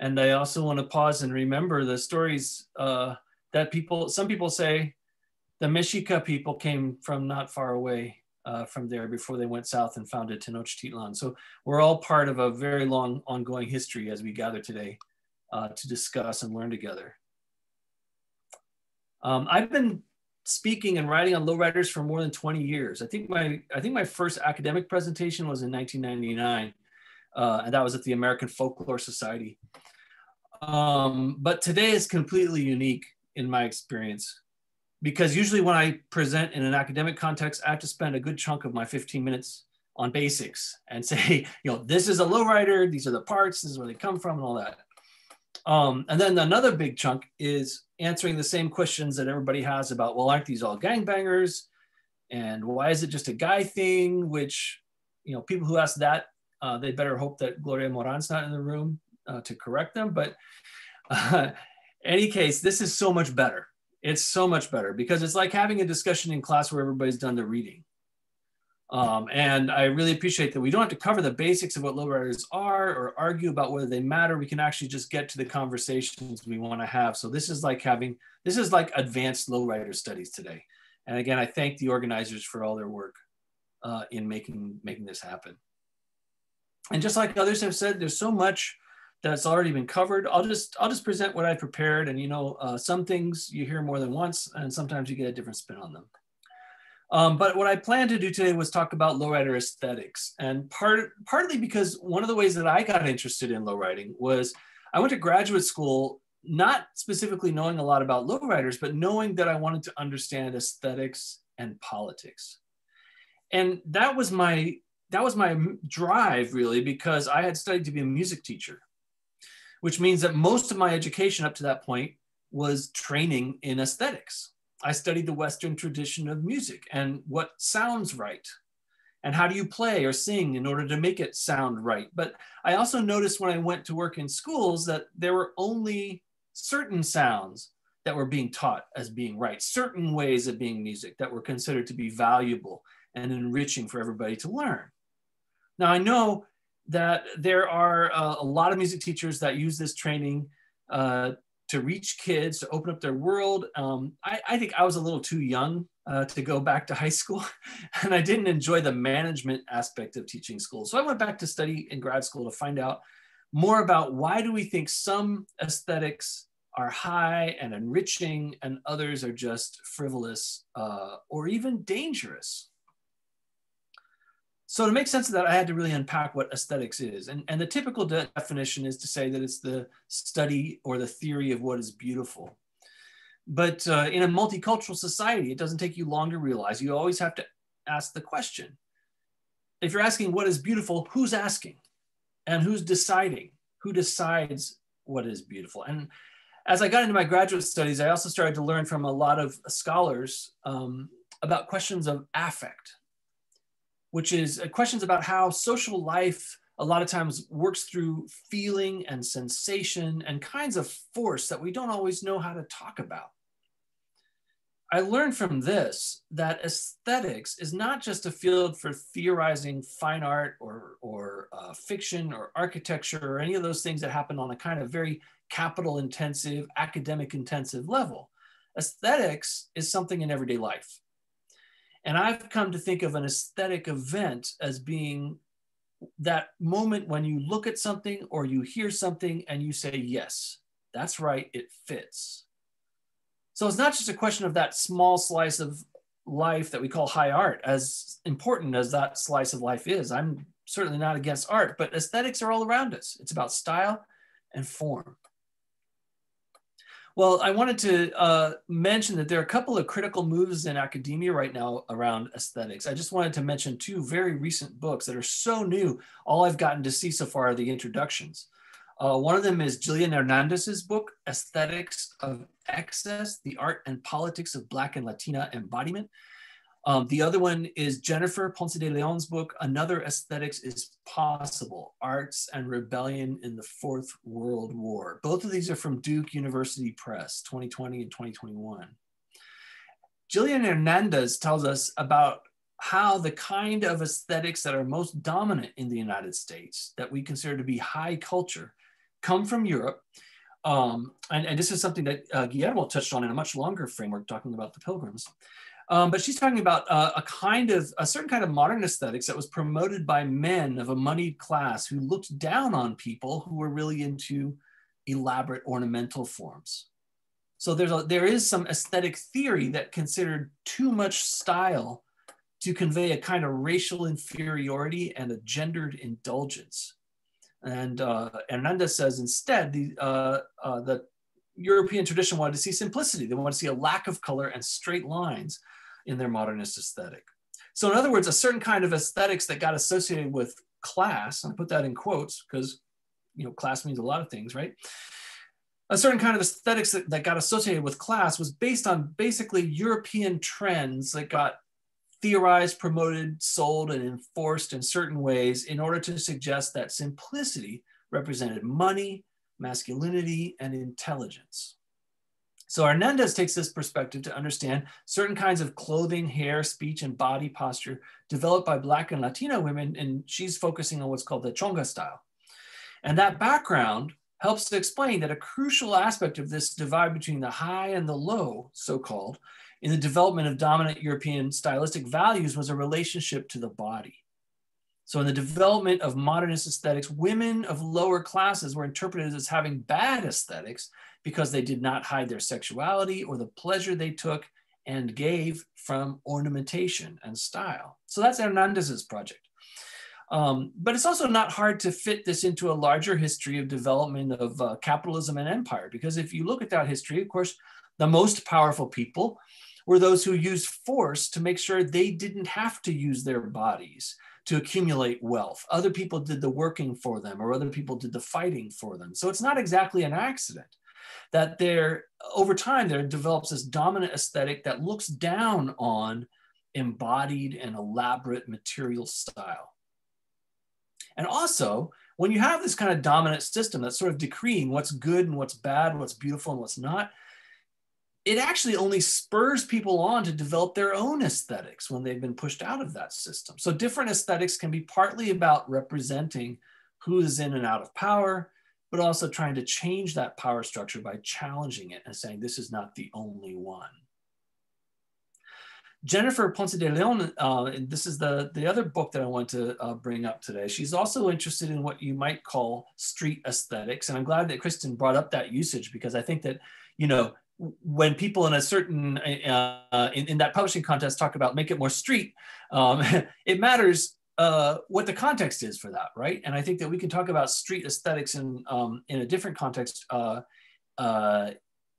And I also want to pause and remember the stories uh, that people, some people say the Mexica people came from not far away uh, from there before they went south and founded Tenochtitlan. So we're all part of a very long ongoing history as we gather today uh, to discuss and learn together. Um, I've been speaking and writing on lowriders for more than 20 years. I think my I think my first academic presentation was in 1999, uh, and that was at the American Folklore Society. Um, but today is completely unique in my experience because usually when I present in an academic context, I have to spend a good chunk of my 15 minutes on basics and say, you know, this is a lowrider, these are the parts, this is where they come from, and all that. Um, and then another big chunk is answering the same questions that everybody has about, well, aren't these all gangbangers? And why is it just a guy thing? Which, you know, people who ask that, uh, they better hope that Gloria Moran's not in the room uh, to correct them. But uh, any case, this is so much better. It's so much better because it's like having a discussion in class where everybody's done the reading. Um, and I really appreciate that we don't have to cover the basics of what lowriders are or argue about whether they matter. We can actually just get to the conversations we want to have. So this is like having, this is like advanced lowrider studies today. And again, I thank the organizers for all their work uh, in making, making this happen. And just like others have said, there's so much that's already been covered. I'll just, I'll just present what I prepared. And you know, uh, some things you hear more than once and sometimes you get a different spin on them. Um, but what I planned to do today was talk about lowrider aesthetics, and part partly because one of the ways that I got interested in lowriding was I went to graduate school not specifically knowing a lot about lowriders, but knowing that I wanted to understand aesthetics and politics, and that was my that was my drive really because I had studied to be a music teacher, which means that most of my education up to that point was training in aesthetics I studied the Western tradition of music and what sounds right and how do you play or sing in order to make it sound right. But I also noticed when I went to work in schools that there were only certain sounds that were being taught as being right, certain ways of being music that were considered to be valuable and enriching for everybody to learn. Now, I know that there are uh, a lot of music teachers that use this training uh, to reach kids, to open up their world. Um, I, I, think I was a little too young uh, to go back to high school, and I didn't enjoy the management aspect of teaching school. So I went back to study in grad school to find out more about why do we think some aesthetics are high and enriching, and others are just frivolous uh, or even dangerous. So to make sense of that, I had to really unpack what aesthetics is. And, and the typical de definition is to say that it's the study or the theory of what is beautiful. But uh, in a multicultural society, it doesn't take you long to realize you always have to ask the question. If you're asking what is beautiful, who's asking? And who's deciding? Who decides what is beautiful? And as I got into my graduate studies, I also started to learn from a lot of scholars um, about questions of affect which is uh, questions about how social life a lot of times works through feeling and sensation and kinds of force that we don't always know how to talk about. I learned from this that aesthetics is not just a field for theorizing fine art or, or uh, fiction or architecture or any of those things that happen on a kind of very capital intensive, academic intensive level. Aesthetics is something in everyday life. And I've come to think of an aesthetic event as being that moment when you look at something or you hear something and you say, yes, that's right, it fits. So it's not just a question of that small slice of life that we call high art, as important as that slice of life is. I'm certainly not against art, but aesthetics are all around us. It's about style and form. Well, I wanted to uh, mention that there are a couple of critical moves in academia right now around aesthetics. I just wanted to mention two very recent books that are so new. All I've gotten to see so far are the introductions. Uh, one of them is Jillian Hernandez's book, Aesthetics of Excess, The Art and Politics of Black and Latina Embodiment. Um, the other one is Jennifer Ponce de Leon's book, Another Aesthetics is Possible, Arts and Rebellion in the Fourth World War. Both of these are from Duke University Press, 2020 and 2021. Jillian Hernandez tells us about how the kind of aesthetics that are most dominant in the United States, that we consider to be high culture, come from Europe. Um, and, and, this is something that uh, Guillermo touched on in a much longer framework, talking about the pilgrims. Um, but she's talking about uh, a kind of a certain kind of modern aesthetics that was promoted by men of a moneyed class who looked down on people who were really into elaborate ornamental forms. So there's a, there is some aesthetic theory that considered too much style to convey a kind of racial inferiority and a gendered indulgence. And uh, Hernandez says instead, the, uh, uh, the European tradition wanted to see simplicity. They wanted to see a lack of color and straight lines in their modernist aesthetic. So in other words, a certain kind of aesthetics that got associated with class, I put that in quotes because you know class means a lot of things, right? A certain kind of aesthetics that, that got associated with class was based on basically European trends that got theorized, promoted, sold, and enforced in certain ways in order to suggest that simplicity represented money, masculinity, and intelligence. So Hernandez takes this perspective to understand certain kinds of clothing, hair, speech, and body posture developed by Black and Latino women, and she's focusing on what's called the chonga style. And that background helps to explain that a crucial aspect of this divide between the high and the low, so-called, in the development of dominant European stylistic values was a relationship to the body. So in the development of modernist aesthetics, women of lower classes were interpreted as having bad aesthetics because they did not hide their sexuality or the pleasure they took and gave from ornamentation and style. So that's Hernandez's project. Um, but it's also not hard to fit this into a larger history of development of uh, capitalism and empire, because if you look at that history, of course, the most powerful people were those who used force to make sure they didn't have to use their bodies to accumulate wealth. Other people did the working for them, or other people did the fighting for them. So it's not exactly an accident that there, over time, there develops this dominant aesthetic that looks down on embodied and elaborate material style. And also, when you have this kind of dominant system that's sort of decreeing what's good and what's bad, what's beautiful and what's not, it actually only spurs people on to develop their own aesthetics when they've been pushed out of that system. So different aesthetics can be partly about representing who is in and out of power, but also trying to change that power structure by challenging it and saying this is not the only one. Jennifer Ponce de Leon, uh, this is the, the other book that I want to uh, bring up today. She's also interested in what you might call street aesthetics. And I'm glad that Kristin brought up that usage because I think that, you know, when people in a certain uh, in, in, that publishing contest talk about make it more street um, it matters uh, what the context is for that right? And i think that we can talk about street aesthetics in um, in a different context uh, uh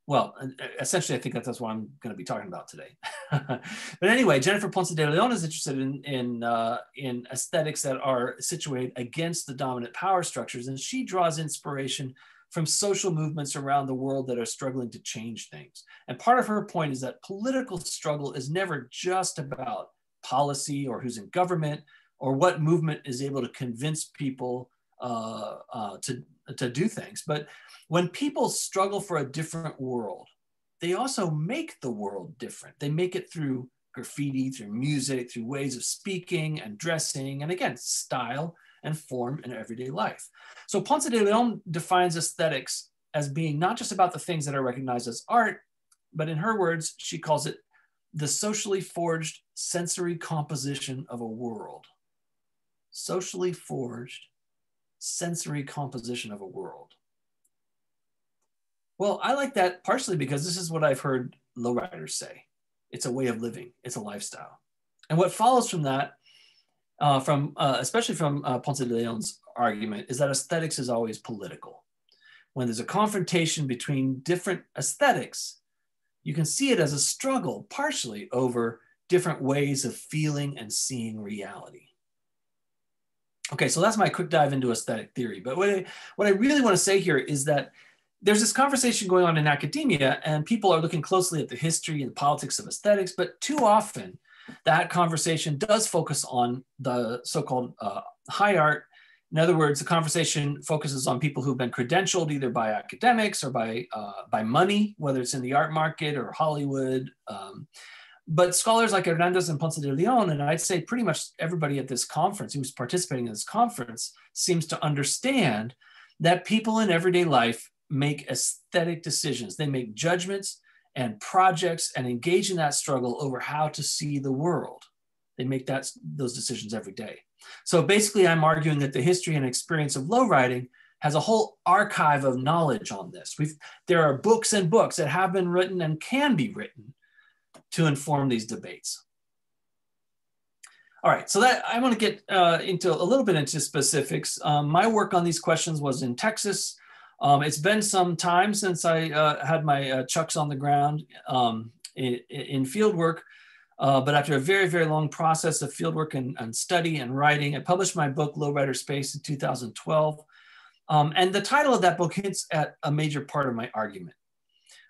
well essentially i think that that's what i'm going to be talking about today. But anyway jennifer ponce de leon is interested in in uh, in aesthetics that are situated against the dominant power structures and she draws inspiration from social movements around the world that are struggling to change things. And part of her point is that political struggle is never just about policy or who's in government or what movement is able to convince people uh, uh, to, to do things. But when people struggle for a different world, they also make the world different. They make it through graffiti, through music, through ways of speaking and dressing, and again, style and form in everyday life. So Ponce de Leon defines aesthetics as being not just about the things that are recognized as art, but in her words, she calls it the socially forged sensory composition of a world. Socially forged sensory composition of a world. Well, I like that partially because this is what I've heard lowriders say. It's a way of living, it's a lifestyle. And what follows from that uh, from uh, especially from uh, Ponce de Leon's argument is that aesthetics is always political. When there's a confrontation between different aesthetics, you can see it as a struggle partially over different ways of feeling and seeing reality. Okay, so that's my quick dive into aesthetic theory. But what I, what I really want to say here is that there's this conversation going on in academia, and people are looking closely at the history and the politics of aesthetics, but too often that conversation does focus on the so-called uh, high art. In other words, the conversation focuses on people who've been credentialed either by academics or by, uh, by money, whether it's in the art market or Hollywood. Um, but scholars like Hernandez and Ponce de Leon, and I'd say pretty much everybody at this conference who's participating in this conference seems to understand that people in everyday life make aesthetic decisions. They make judgments and projects and engage in that struggle over how to see the world. They make that, those decisions every day. So basically, I'm arguing that the history and experience of low riding has a whole archive of knowledge on this. We've, there are books and books that have been written and can be written to inform these debates. All right, so that I want to get uh, into a little bit into specifics. Um, my work on these questions was in Texas. Um, it's been some time since I uh, had my uh, chucks on the ground um, in, in, field work, uh, but after a very, very long process of field work and, and, study and writing, I published my book, Lowrider Space in 2012. Um, and the title of that book hints at a major part of my argument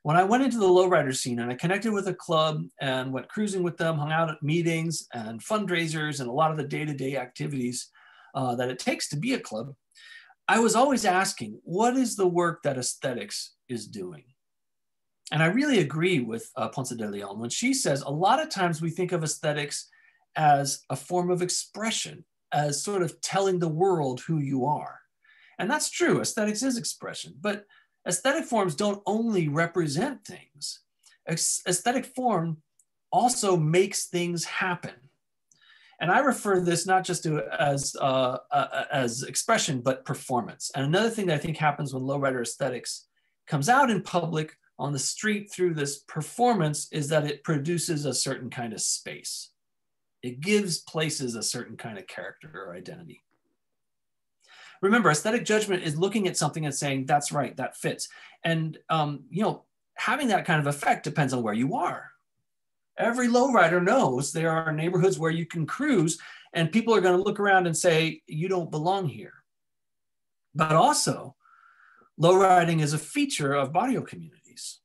when I went into the lowrider scene and I connected with a club and went cruising with them, hung out at meetings and fundraisers and a lot of the day to day activities uh, that it takes to be a club, I was always asking, what is the work that aesthetics is doing? And I really agree with uh, Ponce de Leon when she says a lot of times we think of aesthetics as a form of expression, as sort of telling the world who you are. And that's true, aesthetics is expression, but aesthetic forms don't only represent things. Aesthetic form also makes things happen. And I refer this not just to as, uh, uh, as expression, but performance. And another thing that I think happens when lowrider aesthetics comes out in public on the street through this performance is that it produces a certain kind of space. It gives places a certain kind of character or identity. Remember, aesthetic judgment is looking at something and saying, that's right, that fits. And, um, you know, having that kind of effect depends on where you are. Every lowrider knows there are neighborhoods where you can cruise and people are going to look around and say, you don't belong here. But also, lowriding is a feature of barrio communities.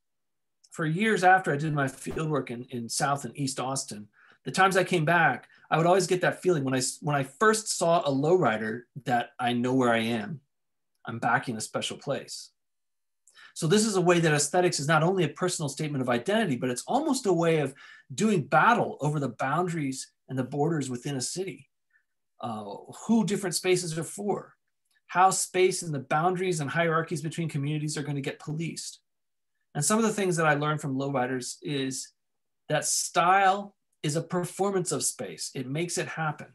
For years after I did my fieldwork in, in South and East Austin, the times I came back, I would always get that feeling when I when I first saw a lowrider that I know where I am. I'm back in a special place. So this is a way that aesthetics is not only a personal statement of identity, but it's almost a way of doing battle over the boundaries and the borders within a city. Uh, who different spaces are for, how space and the boundaries and hierarchies between communities are going to get policed. And some of the things that I learned from lowriders is that style is a performance of space. It makes it happen.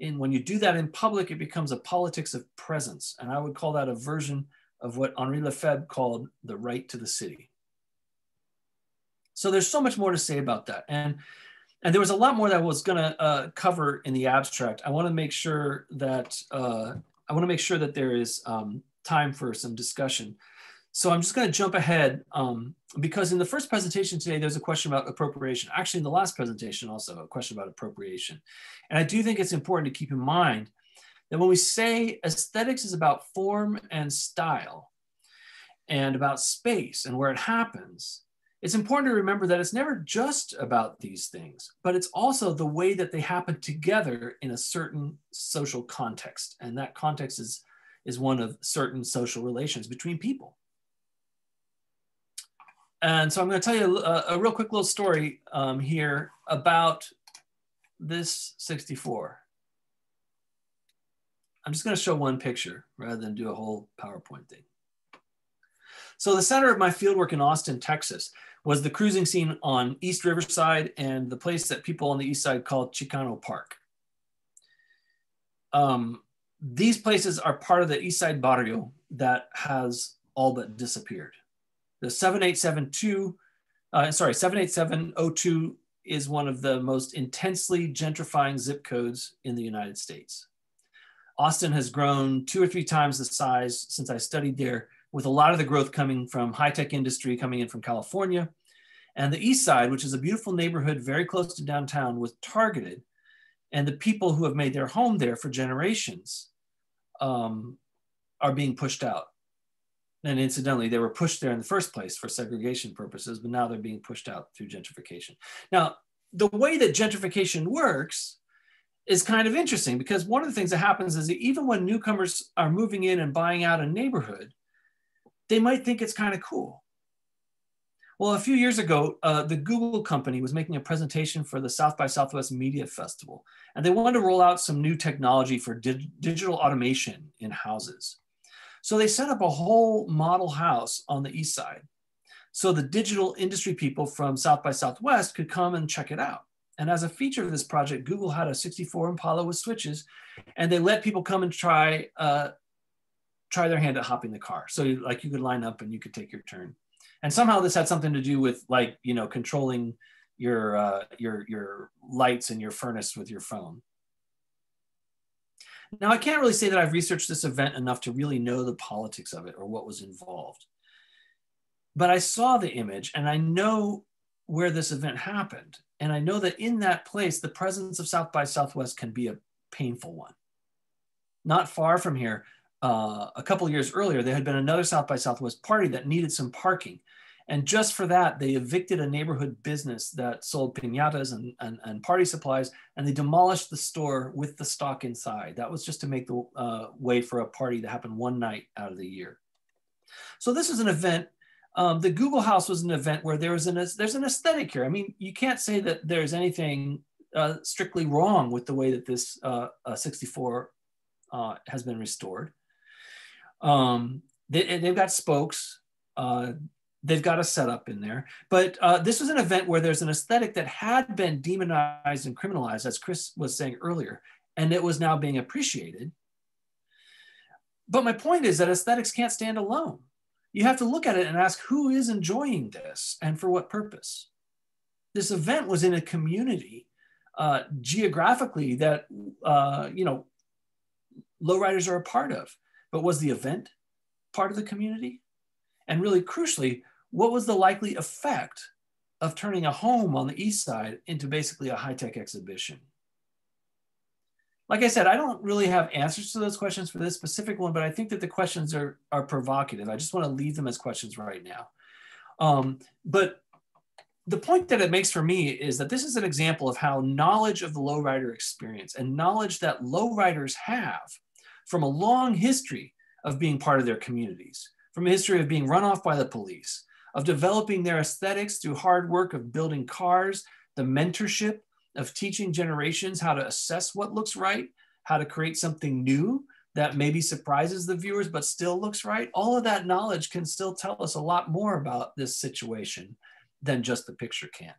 And when you do that in public, it becomes a politics of presence. And I would call that a version of what Henri Lefebvre called the right to the city. So there's so much more to say about that. And, and there was a lot more that I was gonna uh, cover in the abstract. I wanna make sure that, uh, I wanna make sure that there is um, time for some discussion. So I'm just going to jump ahead um, because in the first presentation today, there's a question about appropriation. Actually, in the last presentation, also a question about appropriation. And I do think it's important to keep in mind that when we say aesthetics is about form and style and about space and where it happens, it's important to remember that it's never just about these things, but it's also the way that they happen together in a certain social context. And that context is, is one of certain social relations between people. And so I'm going to tell you a, a real quick little story um, here about this 64. I'm just going to show one picture rather than do a whole PowerPoint thing. So the center of my fieldwork in Austin, Texas, was the cruising scene on East Riverside and the place that people on the east side call Chicano Park. Um, these places are part of the East Side Barrio that has all but disappeared. The 7872, uh, sorry, 78702 is one of the most intensely gentrifying zip codes in the United States. Austin has grown two or three times the size since I studied there, with a lot of the growth coming from high tech industry coming in from California. And the East Side, which is a beautiful neighborhood very close to downtown, was targeted. And the people who have made their home there for generations um, are being pushed out. And incidentally, they were pushed there in the first place for segregation purposes, but now they're being pushed out through gentrification. Now, the way that gentrification works is kind of interesting because one of the things that happens is that even when newcomers are moving in and buying out a neighborhood, they might think it's kind of cool. Well, a few years ago, uh, the Google company was making a presentation for the South by Southwest Media Festival, and they wanted to roll out some new technology for di digital automation in houses. So they set up a whole model house on the east side. So the digital industry people from South by Southwest could come and check it out. And as a feature of this project, Google had a 64 Impala with switches, and they let people come and try uh, try their hand at hopping the car. So like you could line up and you could take your turn. And somehow this had something to do with like you know controlling your uh, your your lights and your furnace with your phone. Now I can't really say that I've researched this event enough to really know the politics of it or what was involved. But I saw the image and I know where this event happened. And I know that in that place, the presence of South by Southwest can be a painful one. Not far from here, uh, a couple years earlier, there had been another South by Southwest party that needed some parking. And just for that, they evicted a neighborhood business that sold pinatas and, and, and party supplies, and they demolished the store with the stock inside. That was just to make the uh, way for a party to happen one night out of the year. So this is an event. Um, the Google House was an event where there was an there's an aesthetic here. I mean, you can't say that there's anything uh, strictly wrong with the way that this uh, 64 uh, has been restored. Um, they, they've got spokes. Uh, they've got a setup in there. But uh, this was an event where there's an aesthetic that had been demonized and criminalized, as Xris was saying earlier, and it was now being appreciated. But my point is that aesthetics can't stand alone. You have to look at it and ask who is enjoying this and for what purpose. This event was in a community uh, geographically that uh, you know lowriders are a part of. But was the event part of the community? And really crucially, what was the likely effect of turning a home on the east side into basically a high-tech exhibition? Like I said, I don't really have answers to those questions for this specific one, but I think that the questions are, are provocative. I just want to leave them as questions right now. Um, but the point that it makes for me is that this is an example of how knowledge of the lowrider experience and knowledge that lowriders have from a long history of being part of their communities, from a history of being run off by the police, of developing their aesthetics through hard work of building cars, the mentorship of teaching generations how to assess what looks right, how to create something new that maybe surprises the viewers but still looks right. All of that knowledge can still tell us a lot more about this situation than just the picture can.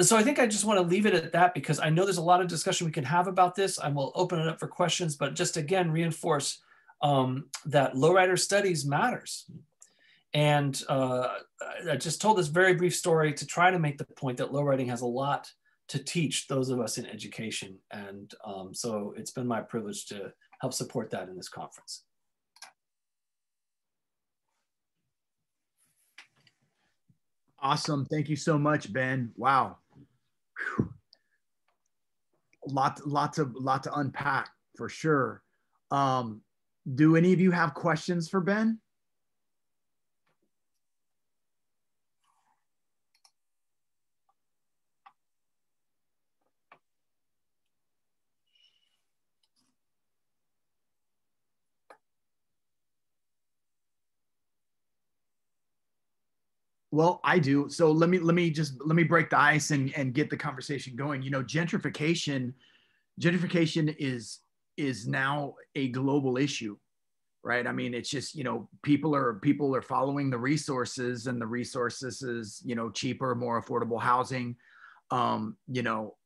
so I think I just want to leave it at that because I know there's a lot of discussion we can have about this. I will open it up for questions, but just again reinforce um, that lowrider studies matters. And uh, I just told this very brief story to try to make the point that low writing has a lot to teach those of us in education. And um, so it's been my privilege to help support that in this conference. Awesome. Thank you so much, Ben. Wow lot lots of lot to unpack for sure um do any of you have questions for ben Well, I do. So let me let me just let me break the ice and and get the conversation going. You know, gentrification gentrification is is now a global issue right i mean it's just you know people are people are following the resources and the resources is you know cheaper more affordable housing um you know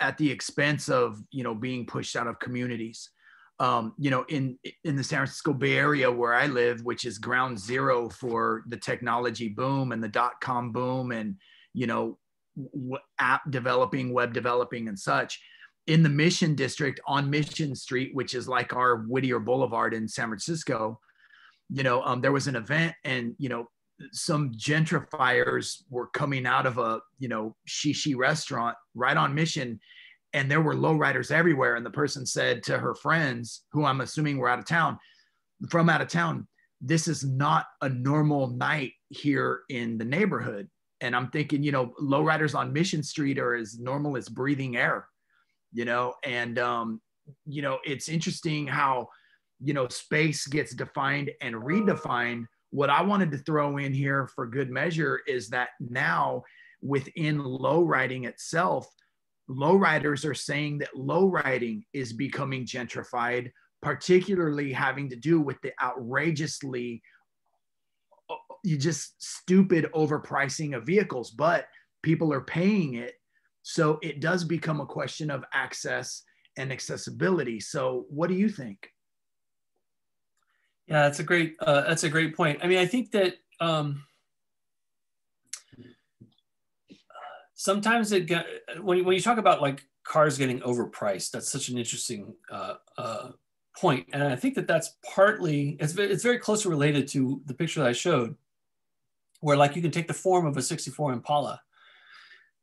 at the expense of you know being pushed out of communities um, you know, in in the San Francisco Bay Area where I live, which is ground zero for the technology boom and the dot com boom, and you know, w- app developing, web developing, and such. In the Mission District on Mission Street, which is like our Whittier Boulevard in San Francisco, you know, um, there was an event, and you know, some gentrifiers were coming out of a you know shishi restaurant right on Mission and there were lowriders everywhere. And the person said to her friends, who I'm assuming were out of town, from out of town, this is not a normal night here in the neighborhood. And I'm thinking, you know, lowriders on Mission Street are as normal as breathing air, you know, and, um, you know, it's interesting how, you know, space gets defined and redefined. What I wanted to throw in here for good measure is that now within low riding itself, lowriders are saying that low riding is becoming gentrified particularly having to do with the outrageously you just stupid overpricing of vehicles, but people are paying it. So it does become a question of access and accessibility. So what do you think? Yeah, that's a great uh, that's a great point. I mean, I think that um, sometimes it when when you talk about like cars getting overpriced, that's such an interesting uh, uh, point, and I think that that's partly it's it's very closely related to the picture that I showed, where like you can take the form of a '64 Impala,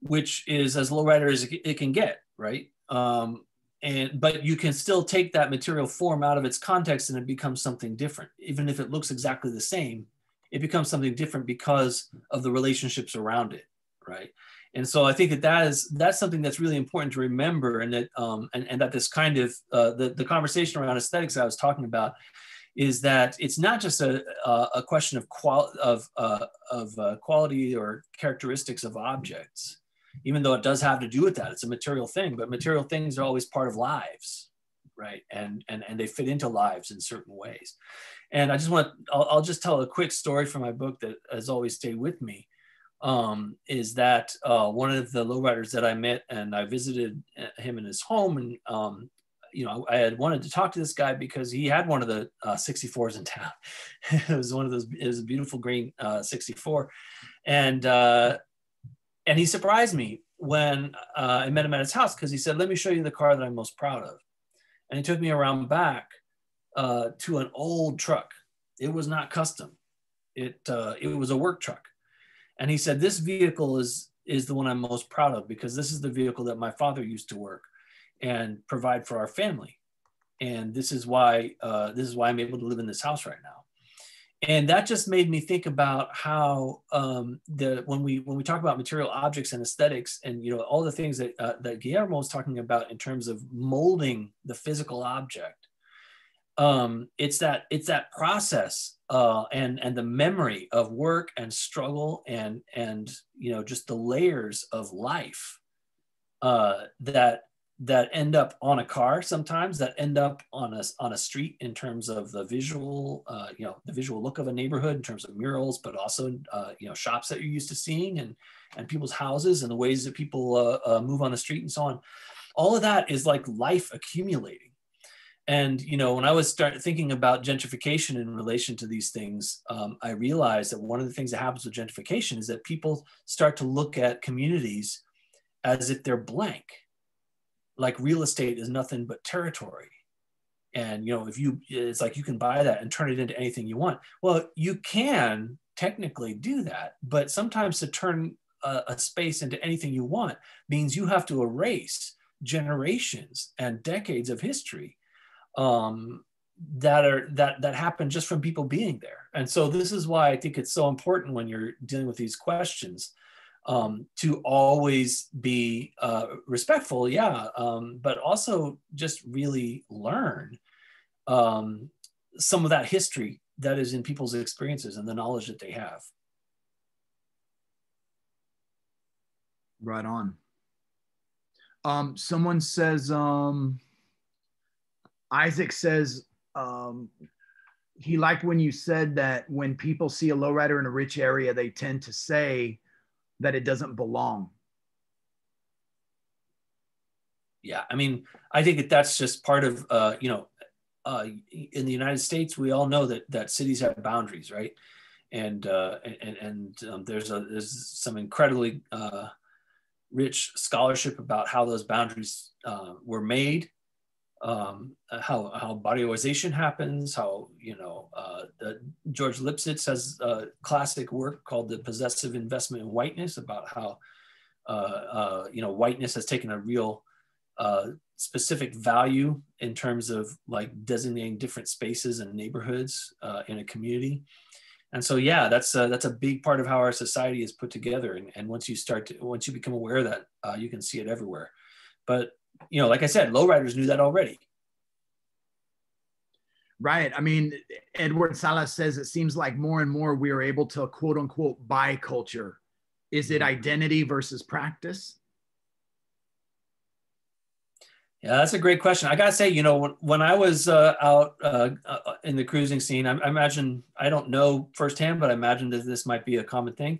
which is as lowrider as it can get, right? Um, and but you can still take that material form out of its context and it becomes something different. Even if it looks exactly the same it becomes something different because of the relationships around it right and so i think that that is that's something that's really important to remember and that um, and, and that this kind of uh, the, the conversation around aesthetics i was talking about is that it's not just a, a question of qual of uh, of uh, quality or characteristics of objects even though it does have to do with that. It's a material thing but material things are always part of lives right? And and and they fit into lives in certain ways. And i just want I'll, I'll just tell a quick story from my book that has always stayed with me um, is that uh, one of the lowriders that i met and i visited uh, him in his home and um, you know, I had wanted to talk to this guy because he had one of the uh, 64s in town. it was one of those, it was a beautiful green uh, 64. And uh, and he surprised me when uh, I met him at his house because he said, "Let me show you the car that I'm most proud of," and he took me around back to an old truck. It was not custom; it it was a work truck, and he said, "This vehicle is is the one I'm most proud of because this is the vehicle that my father used to work and provide for our family, and this is why uh, this is why I'm able to live in this house right now." and that just made me think about how um, the when we when we talk about material objects and aesthetics and you know all the things that uh, that Guillermo was talking about in terms of molding the physical object um, it's that it's that process uh, and and the memory of work and struggle and and you know just the layers of life uh, that that end up on a car sometimes that end up on a, on a street in terms of the visual uh, you know the visual look of a neighborhood in terms of murals but also uh, you know shops that you're used to seeing and and people's houses and the ways that people uh, move on the street and so on. All of that is like life accumulating and you know when i was start thinking about gentrification in relation to these things um, i realized that one of the things that happens with gentrification is that people start to look at communities as if they're blank. Like real estate is nothing but territory. And you know if you it's like you can buy that and turn it into anything you want. Well you can technically do that but sometimes to turn a, a, space into anything you want means you have to erase generations and decades of history um, that are that that happen just from people being there and so this is why i think it's so important when you're dealing with these questions um, to always be uh, respectful, yeah, um, but also just really learn um, some of that history that is in people's experiences and the knowledge that they have. Right on. Um, someone says, um, Isaac says, um, he liked when you said that when people see a lowrider in a rich area, they tend to say, that it doesn't belong. Yeah, I mean, I think that that's just part of, uh, you know, uh, in the United States, we all know that that cities have boundaries, right? And uh, and and um, there's a there's some incredibly uh, rich scholarship about how those boundaries uh, were made um, uh, how how barrioization happens, how you know uh, the, George Lipsitz has a classic work called "The Possessive Investment in Whiteness" about how uh, uh you know whiteness has taken a real uh, specific value in terms of like designating different spaces and neighborhoods uh, in a community. And so, yeah, that's a, that's a big part of how our society is put together. And, and once you start to, once you become aware of that, you can see it everywhere. But you know, like I said, lowriders knew that already. Right. I mean, Edward Salas says it seems like more and more we are able to quote unquote buy culture. Is it mm-hmm. identity versus practice? Yeah, that's a great question. I gotta say, you know, when, when I was uh, out uh, uh, in the cruising scene, I, I, imagine I don't know firsthand, but I imagine that this might be a common thing.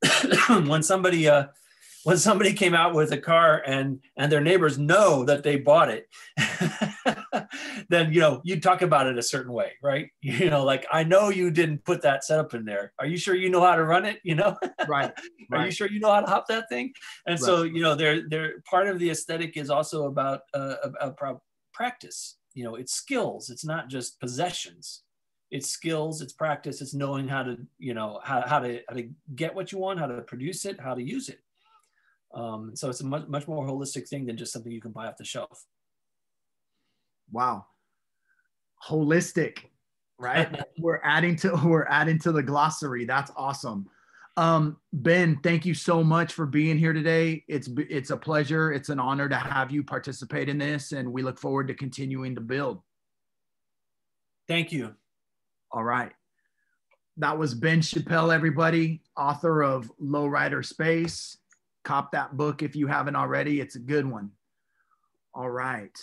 when somebody uh, when somebody came out with a car and and their neighbors know that they bought it then you know you talk about it a certain way right? You know like i know you didn't put that setup in there. Are you sure you know how to run it? You know? Right, right. are you sure you know how to hop that thing? And right. so you know they're they're part of the aesthetic is also about uh about practice. You know it's skills. It's not just possessions. It's skills it's practice it's knowing how to you know how, how to how to get what you want how to produce it how to use it um, so it's a much, much more holistic thing than just something you can buy off the shelf. Wow. Holistic, right? we're adding to we're adding to the glossary. That's awesome. Um, ben, thank you so much for being here today. It's it's a pleasure. It's an honor to have you participate in this, and we look forward to continuing to build. Thank you. All right. That was Ben Chappell, everybody, author of Lowrider Space Cop that book if you haven't already. It's a good one. All right.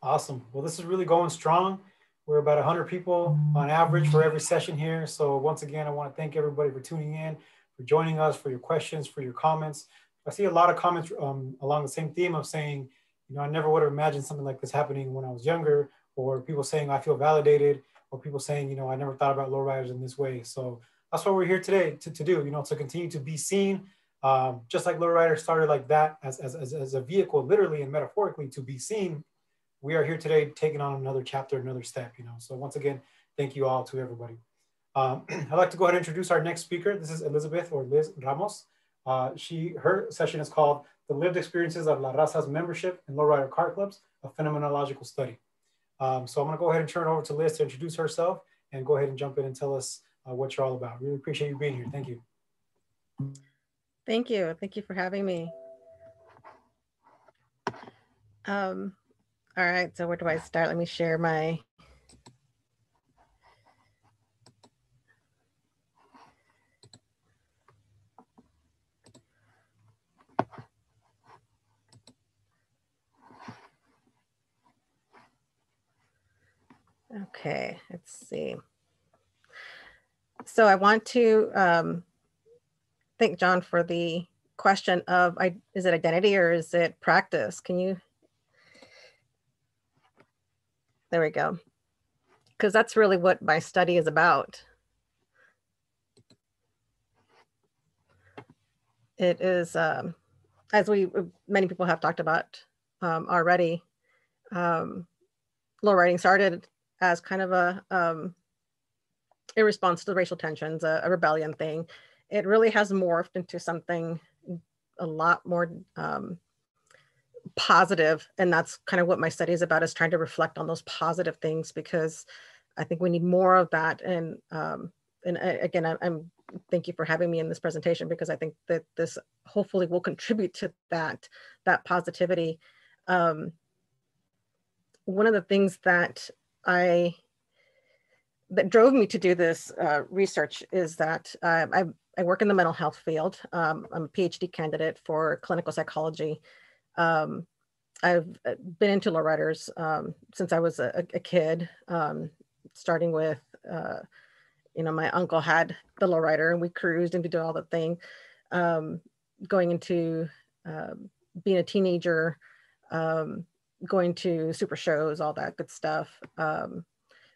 Awesome. Well, this is really going strong. We're about 100 people on average for every session here. So once again, I want to thank everybody for tuning in, for joining us, for your questions, for your comments. I see a lot of comments um, along the same theme of saying, you know, I never would have imagined something like this happening when I was younger, or people saying I feel validated, or people saying, you know, I never thought about lowriders in this way. So that's what we're here today to, to do, you know, to continue to be seen. Um, just like lowrider started like that as, as, as, a vehicle, literally and metaphorically to be seen. We are here today taking on another chapter, another step, you know. So once again, thank you all to everybody. Um, I'd like to go ahead and introduce our next speaker. This is Elizabeth or Liz Ramos. Uh, she, her session is called The Lived Experiences of La Raza's Membership in Lowrider Car Clubs, a Phenomenological Study. Um, so I'm gonna go ahead and turn over to Liz to introduce herself and go ahead and jump in and tell us uh, what you're all about. Really appreciate you being here. Thank you. Thank you. Thank you for having me. Um, all right, so where do I start? Let me share my Okay, let's see. So I want to um, thank John for the question of I, is it identity or is it practice? Can you? There we go. Because that's really what my study is about. It is, um, as we many people have talked about um, already, um, low riding started as kind of a um, in response to the racial tensions, a, a, rebellion thing. It really has morphed into something a lot more um, positive, and that's kind of what my study is about: is trying to reflect on those positive things because I think we need more of that. And um, and I, again, I, I'm thank you for having me in this presentation because I think that this hopefully will contribute to that that positivity. Um, one of the things that I that drove me to do this uh, research is that uh, I, I, work in the mental health field. Um, I'm a PhD candidate for clinical psychology. Um, I've uh, been into lowriders um, since I was a, a kid, um, starting with, uh, you know, my uncle had the lowrider and we cruised and we did all the thing. Um, going into being a teenager, going to super shows, all that good stuff. Um,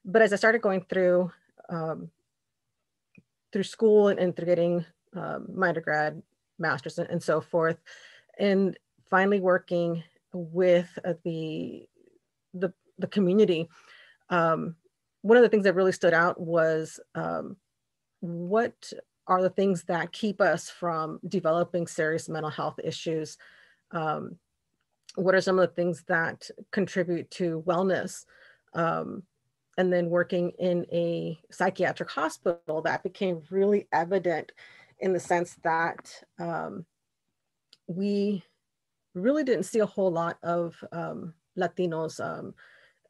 but as I started going through um, through school and, and through getting um, my undergrad, master's, and, and, so forth, and finally working with uh, the the the community, um, one of the things that really stood out was um, what are the things that keep us from developing serious mental health issues um, what are some of the things that contribute to wellness um, and then working in a psychiatric hospital that became really evident in the sense that um, we really didn't see a whole lot of um, latinos um,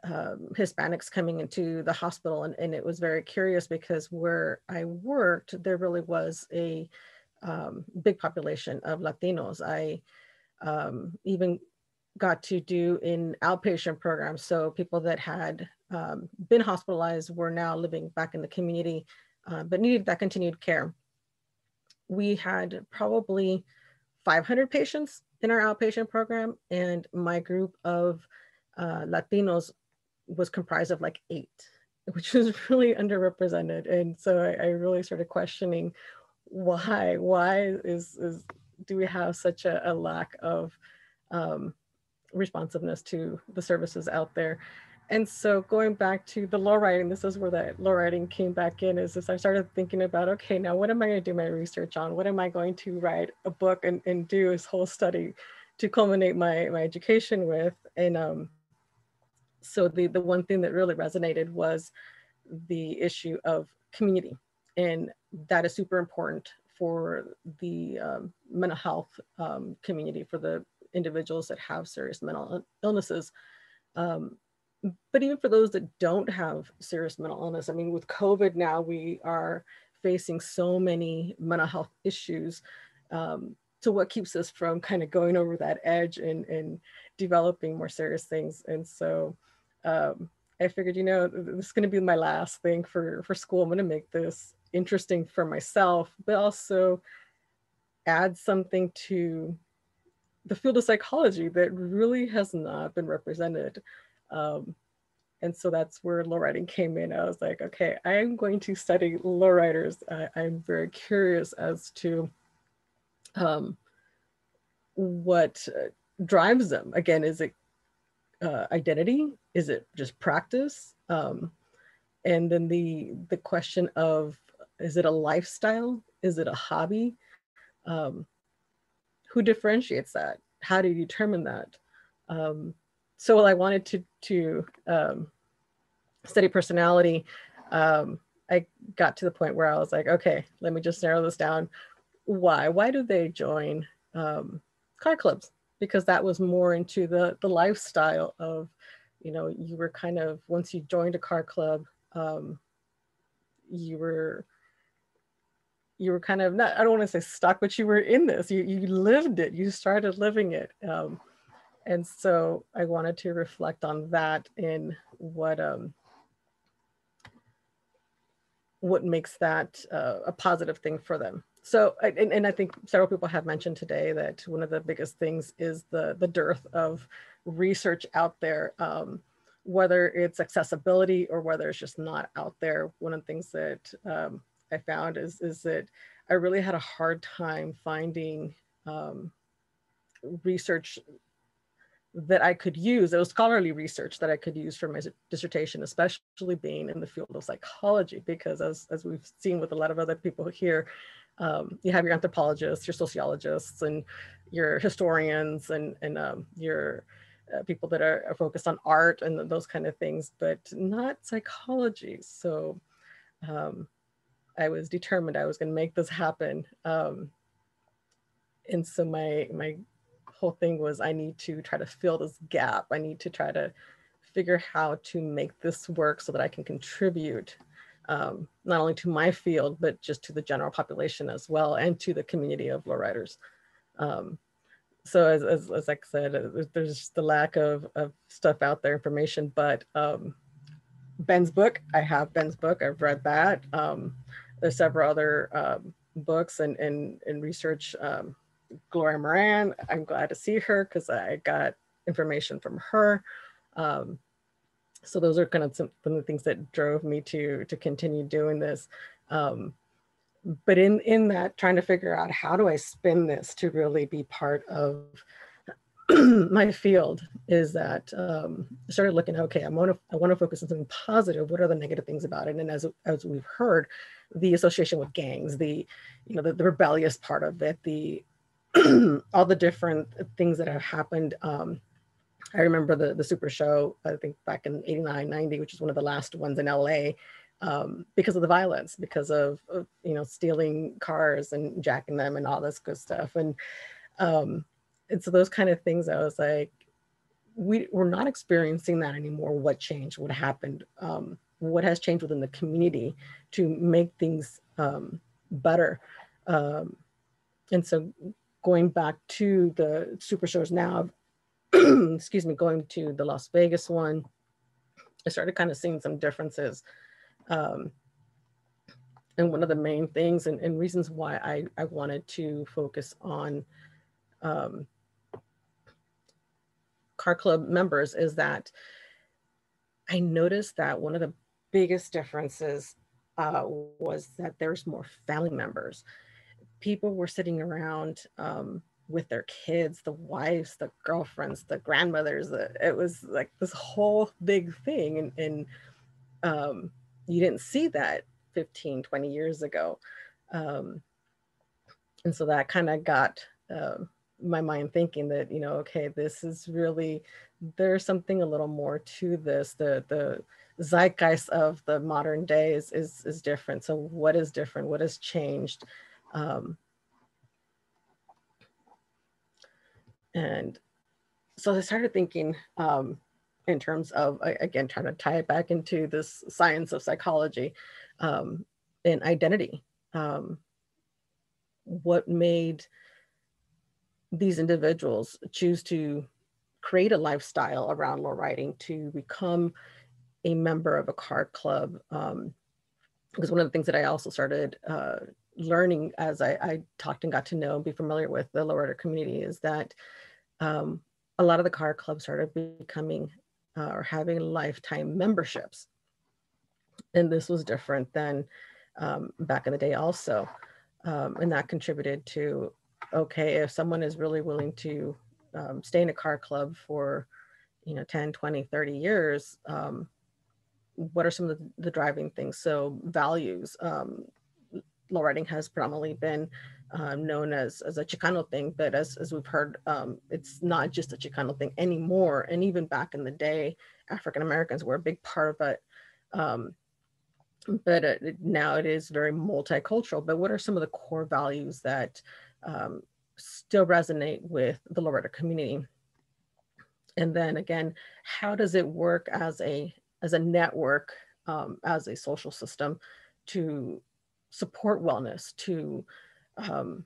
um, hispanics coming into the hospital and, and, it was very curious because where i worked there really was a um, big population of Latinos. I um, even got to do in outpatient programs. So people that had um, been hospitalized were now living back in the community, uh, but needed that continued care. We had probably 500 patients in our outpatient program, and my group of uh, Latinos was comprised of like eight, which was really underrepresented. And so I, I really started questioning why, why is, is do we have such a, a lack of um, responsiveness to the services out there? And so going back to the low riding, this is where that low riding came back in is, as I started thinking about, okay, now what am I gonna do my research on? What am I going to write a book and, and do this whole study to culminate my, my education with? And um, so the, the one thing that really resonated was the issue of community. And that is super important for the um, mental health um, community, for the individuals that have serious mental illnesses. Um, but even for those that don't have serious mental illness, I mean, with COVID now, we are facing so many mental health issues. Um, so what keeps us from kind of going over that edge and, and developing more serious things? And so um, I figured, you know, this is going to be my last thing for, for school. I'm going to make this interesting for myself, but also add something to the field of psychology that really has not been represented. Um, and so that's where low riding came in. I was like, okay, I am going to study lowriders. I, am very curious as to um, what uh, drives them. Again, is it uh, identity? Is it just practice? Um, and then the the question of is it a lifestyle? Is it a hobby? Um, who differentiates that? How do you determine that? Um, so I wanted to to um, study personality. Um, I got to the point where I was like, okay, let me just narrow this down. Why? Why do they join um, car clubs? Because that was more into the the lifestyle of, you know, you were kind of once you joined a car club, um, you were you were kind of not i don't want to say stuck but you were in this you, you lived it you started living it um, and so I wanted to reflect on that in what um, what makes that uh, a positive thing for them. So, and, and I think several people have mentioned today that one of the biggest things is the the dearth of research out there, um, whether it's accessibility or whether it's just not out there. One of the things that um, I found is is that I really had a hard time finding um, research that I could use, it was scholarly research that I could use for my dissertation, especially being in the field of psychology, because as, as we've seen with a lot of other people here, um, you have your anthropologists, your sociologists, and your historians, and, and um, your uh, people that are, are, focused on art and those kind of things, but not psychology. So um, I was determined I was going to make this happen. Um, and so my my whole thing was I need to try to fill this gap. I need to try to figure how to make this work so that I can contribute um, not only to my field, but just to the general population as well and to the community of lowriders. Um, so as, as, as I said, uh, there's the lack of, of stuff out there, information, but um, Ben's book, I have Ben's book, I've read that. Um, there's several other um, books and, and, and research um, Gloria Moran. I'm glad to see her because I got information from her. Um, so those are kind of some, some, of the things that drove me to to continue doing this. Um, but in in that, trying to figure out how do I spin this to really be part of my field is that um, I started looking. Okay, I want to I want to focus on something positive. What are the negative things about it? And as as we've heard, the association with gangs, the you know the, the rebellious part of it, the all the different things that have happened. Um, I remember the, the Super Show, I think back in 89, 90, which is one of the last ones in LA, um, because of the violence, because of, of, you know, stealing cars and jacking them and all this good stuff. And, um, and so those kind of things, I was like, we, we're not experiencing that anymore. What changed? What happened? Um, what has changed within the community to make things um, better? Um, and so going back to the super shows now, excuse me, going to the Las Vegas one, I started kind of seeing some differences. Um, and one of the main things and, and reasons why I, I wanted to focus on um, car club members is that I noticed that one of the biggest differences uh, was that there's more family members. People were sitting around um, with their kids, the wives, the girlfriends, the grandmothers. The, it was like this whole big thing. And, and um, you didn't see that 15, 20 years ago. Um, and so that kind of got uh, my mind thinking that, you know, okay, this is really, there's something a little more to this. The, the zeitgeist of the modern day is, is, is different. So what is different? What has changed? Um, and so I started thinking um, in terms of, again, trying to tie it back into this science of psychology um, and identity. Um, what made these individuals choose to create a lifestyle around low riding to become a member of a car club. Um, because one of the things that I also started uh, learning as I, I, talked and got to know and be familiar with the lowrider community is that um, a lot of the car clubs started becoming uh, or having lifetime memberships. And this was different than um, back in the day also. Um, and that contributed to, okay, if someone is really willing to um, stay in a car club for, you know, 10, 20, 30 years, um, what are some of the, the, driving things? So values, um, low riding has predominantly been um, known as, as a Chicano thing, but as, as we've heard, um, it's not just a Chicano thing anymore. And even back in the day, African Americans were a big part of it. Um, but uh, now it is very multicultural. But what are some of the core values that um, still resonate with the lowrider community? And then again, how does it work as a as a network, um, as a social system to support wellness, to um,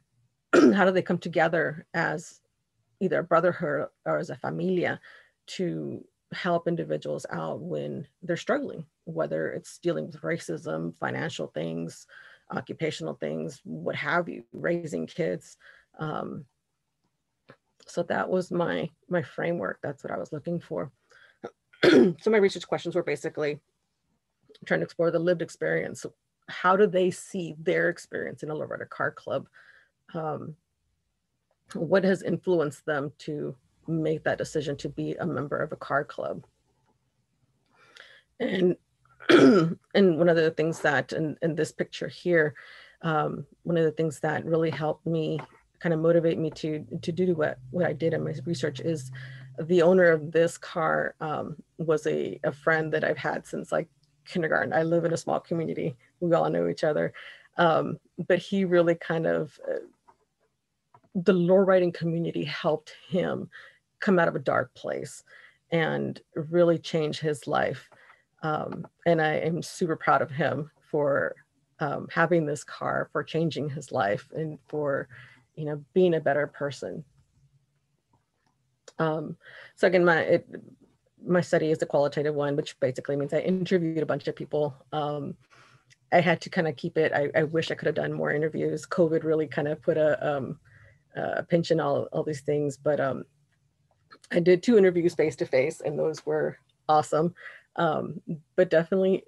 how do they come together as either a brotherhood or as a familia to help individuals out when they're struggling, whether it's dealing with racism, financial things, occupational things, what have you, raising kids. Um, so that was my my framework. That's what I was looking for. so my research questions were basically trying to explore the lived experience. So how do they see their experience in a lowrider Car Club? Um, what has influenced them to make that decision to be a member of a car club? And and one of the things that in, in this picture here, um, one of the things that really helped me kind of motivate me to to do what what I did in my research is the owner of this car um, was a, a friend that I've had since like kindergarten. I live in a small community. We all know each other. Um, but he really kind of, uh, the low riding community helped him come out of a dark place and really change his life. Um, and I am super proud of him for um, having this car, for changing his life, and for, you know, being a better person. Um, so again, my it, my study is a qualitative one, which basically means I interviewed a bunch of people. Um, I had to kind of keep it. I, I, wish I could have done more interviews. COVID really kind of put a, um, a pinch in all, all these things, but um, I did two interviews face to face, and those were awesome. Um, but definitely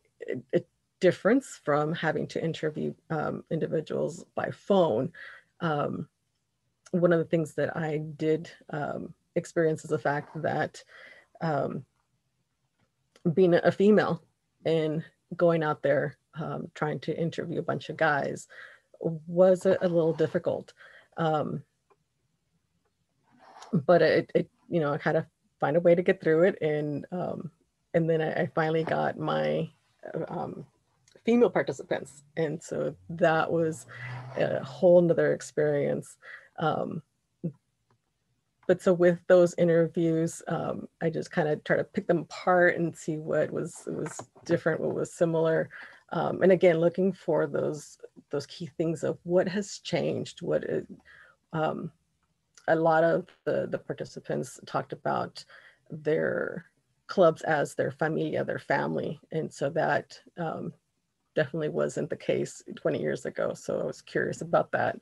a, difference from having to interview um, individuals by phone. Um, one of the things that I did um, experience is the fact that um, being a female and going out there um, trying to interview a bunch of guys was a, a little difficult. But it, it, you know, I kind of find a way to get through it. And, um, and then I, I, finally got my um, female participants. And so that was a whole nother experience. Um, but so with those interviews, um, I just kind of try to pick them apart and see what was was different, what was similar, um, and again looking for those those key things of what has changed, what um, a lot of the, the participants talked about their clubs as their familia, their family. And so that um, definitely wasn't the case 20 years ago. So I was curious about that.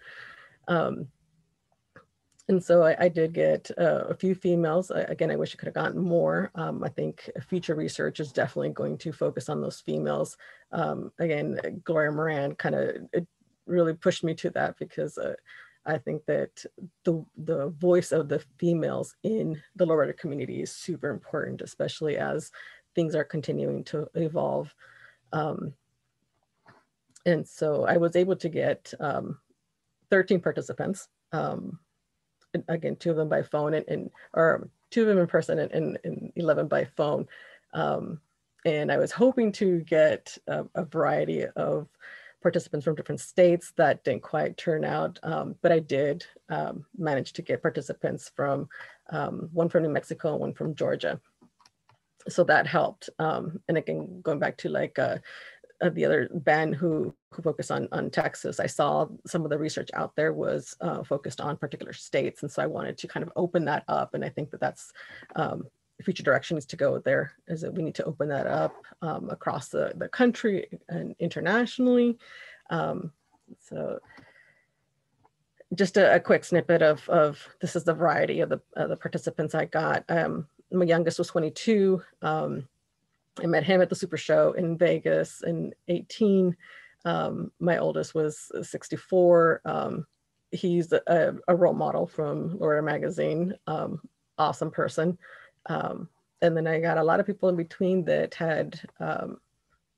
Um, and so I, I did get uh, a few females. I, again, I wish I could have gotten more. Um, I think future research is definitely going to focus on those females. Um, again, Gloria Moran kind of really pushed me to that because uh, I think that the, the voice of the females in the lowrider community is super important, especially as things are continuing to evolve. Um, and so I was able to get um, 13 participants. Um, again, two of them by phone and, and or two of them in person and, and, and 11 by phone. Um, and I was hoping to get a, a, variety of participants from different states that didn't quite turn out, um, but I did um, manage to get participants from um, one from New Mexico and one from Georgia. So that helped. Um, and again, going back to like uh, uh, the other Ben who who focused on on Texas. I saw some of the research out there was uh, focused on particular states, and so I wanted to kind of open that up. And I think that that's um, direction is to go there. Is that we need to open that up um, across the the country and internationally. Um, so. Just a, a, quick snippet of, of this is the variety of the, the participants I got. Um, my youngest was 22. Um, I met him at the Super Show in Vegas in 18. Um, my oldest was 64. Um, he's a, a, role model from Lowrider Magazine, um, awesome person. Um, and then I got a lot of people in between that had um,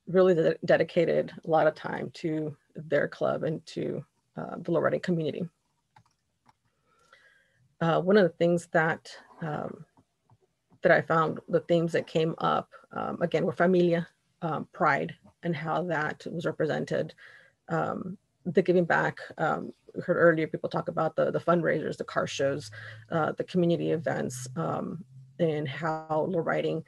really de dedicated a lot of time to their club and to uh, the Lowriding community. Uh, one of the things that um, that I found the themes that came up um, again were familia, um, pride, and how that was represented. Um, the giving back. Um, we heard earlier people talk about the the fundraisers, the car shows, uh, the community events, and how low riding,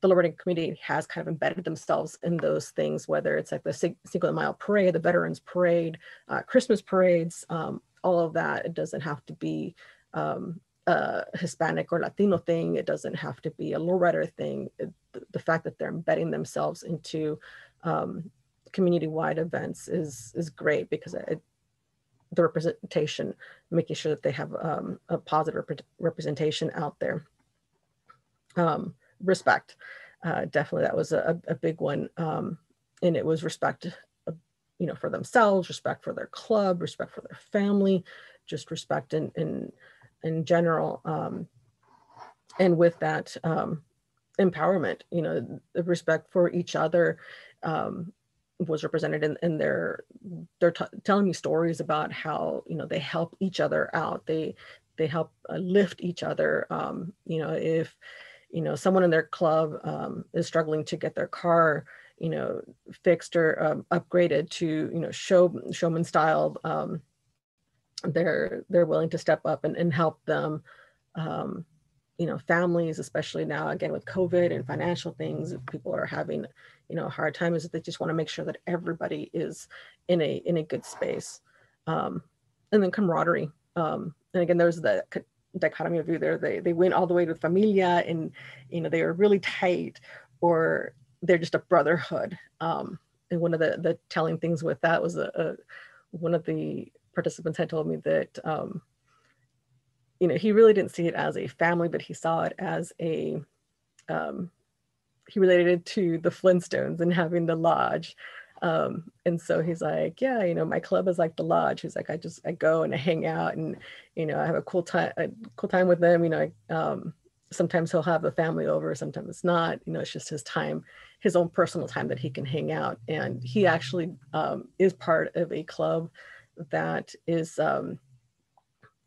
the low riding community has kind of embedded themselves in those things. Whether it's like the Cinco de Mayo parade, the Veterans Parade, uh, Christmas parades, um, all of that. It doesn't have to be um, a Hispanic or Latino thing. It doesn't have to be a lowrider thing. It, the fact that they're embedding themselves into um, community-wide events is is great because it, the representation, making sure that they have um, a positive rep representation out there. Um, respect, uh, definitely that was a, a big one, um, and it was respect, uh, you know, for themselves, respect for their club, respect for their family, just respect and and in general. Um, and with that um, empowerment, you know, the respect for each other um, was represented in, in their, they're telling me stories about how, you know, they help each other out. They, they help uh, lift each other. Um, you know, if, you know, someone in their club um, is struggling to get their car, you know, fixed or um, upgraded to, you know, show showman style, um, they're they're willing to step up and, and help them um, you know families especially now again with covid and financial things people are having you know a hard time is that they just want to make sure that everybody is in a in a good space um, and then camaraderie um, and again there's the dichotomy of you there they they went all the way to familia and you know they are really tight or they're just a brotherhood um, and one of the the telling things with that was a, a one of the participants had told me that, um, you know, he really didn't see it as a family, but he saw it as a, um, he related it to the Flintstones and having the lodge. Um, and so he's like, yeah, you know, my club is like the lodge. He's like, I just, I go and I hang out and, you know, I have a cool time, a cool time with them. You know, um, sometimes he'll have the family over, sometimes it's not, you know, it's just his time, his own personal time that he can hang out. And he actually um, is part of a club that is um,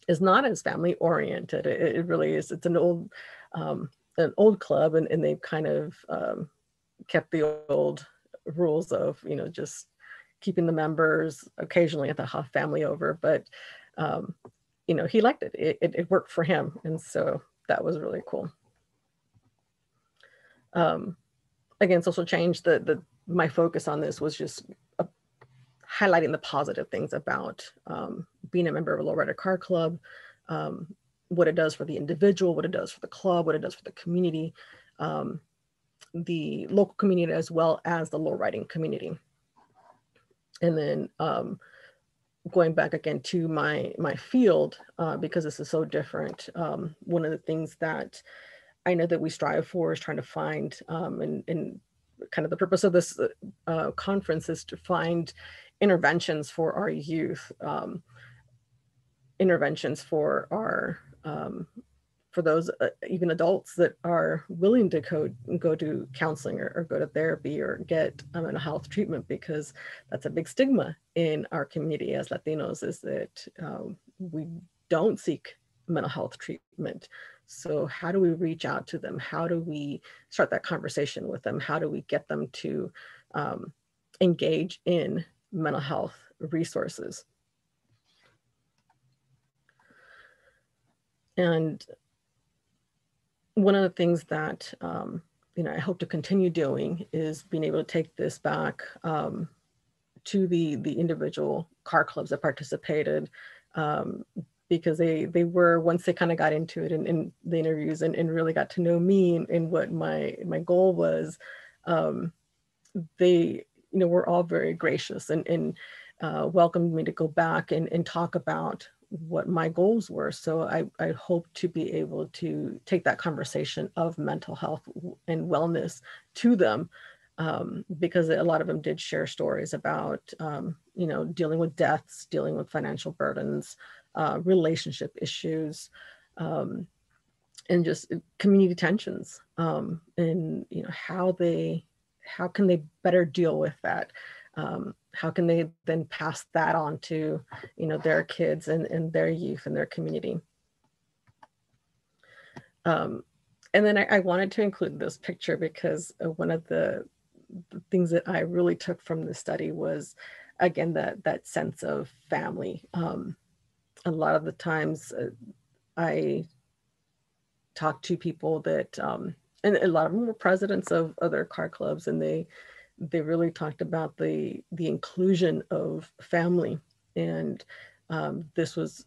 is not as family oriented. It, it, really is. It's an old um, an old club, and, and they've kind of um, kept the old rules of you know just keeping the members occasionally at the Huff family over, but um, you know he liked it. it. It, it. worked for him, and so that was really cool. Um, again, social change. The the my focus on this was just highlighting the positive things about um, being a member of a lowrider car club, um, what it does for the individual, what it does for the club, what it does for the community, um, the local community, as well as the lowriding community. And then um, going back again to my my field uh, because this is so different. Um, one of the things that I know that we strive for is trying to find um, and, and kind of the purpose of this uh, conference is to find interventions for our youth, um, interventions for our um, for those uh, even adults that are willing to go, go to counseling or, or go to therapy or get um, mental health treatment because that's a big stigma in our community as Latinos is that um, we don't seek mental health treatment. So how do we reach out to them? How do we start that conversation with them? How do we get them to um, engage in mental health resources? And one of the things that um, you know I hope to continue doing is being able to take this back um, to the the individual car clubs that participated um, because they they were once they kind of got into it in, in the interviews and, and really got to know me and, and what my my goal was um, they you know were all very gracious and and uh, welcomed me to go back and, and talk about what my goals were. So I, I hope to be able to take that conversation of mental health and wellness to them um, because a lot of them did share stories about, um, you know, dealing with deaths, dealing with financial burdens, uh, relationship issues, um, and just community tensions um, and, you know, how they, how can they better deal with that? How can they then pass that on to you know their kids and, and their youth and their community? Um, and then I, I, wanted to include this picture because uh, one of the, the, things that I really took from the study was again that that sense of family. Um, a lot of the times uh, I talked to people that um, and a lot of them were presidents of other car clubs and they they really talked about the the inclusion of family. And um, this was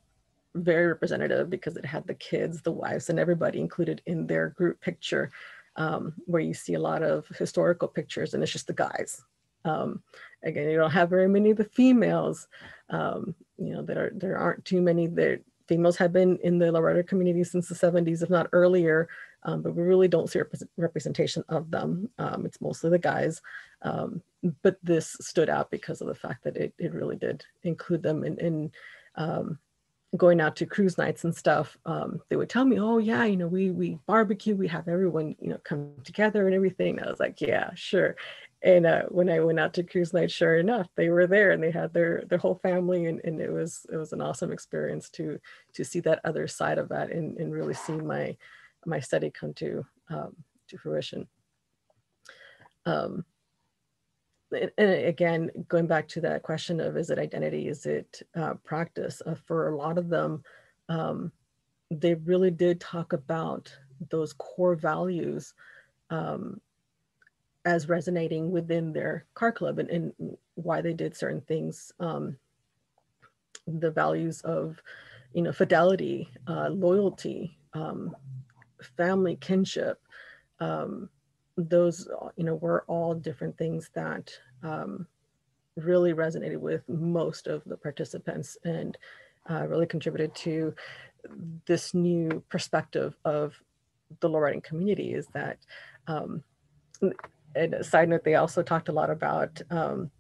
very representative because it had the kids the wives and everybody included in their group picture um, where you see a lot of historical pictures and it's just the guys. Um, again you don't have very many of the females um, you know there, there aren't too many. There females have been in the lowrider community since the 70s if not earlier um, but we really don't see representation of them. Um, it's mostly the guys, um, but this stood out because of the fact that it, it really did include them in, in um, going out to cruise nights and stuff. Um, they would tell me, oh yeah, you know, we, we barbecue, we have everyone, you know, come together and everything. I was like, yeah, sure. And uh, when I went out to cruise night, sure enough, they were there and they had their their whole family, and, and it was it was an awesome experience to to see that other side of that and, and really see my my study come to um, to fruition. Um, and again, going back to that question of is it identity, is it uh, practice? Uh, for a lot of them, um, they really did talk about those core values um, as resonating within their car club and, and why they did certain things. Um, the values of, you know, fidelity, uh, loyalty, um, family kinship um, those you know were all different things that um, really resonated with most of the participants and uh, really contributed to this new perspective of the lowriding community is that um, and a side note they also talked a lot about um,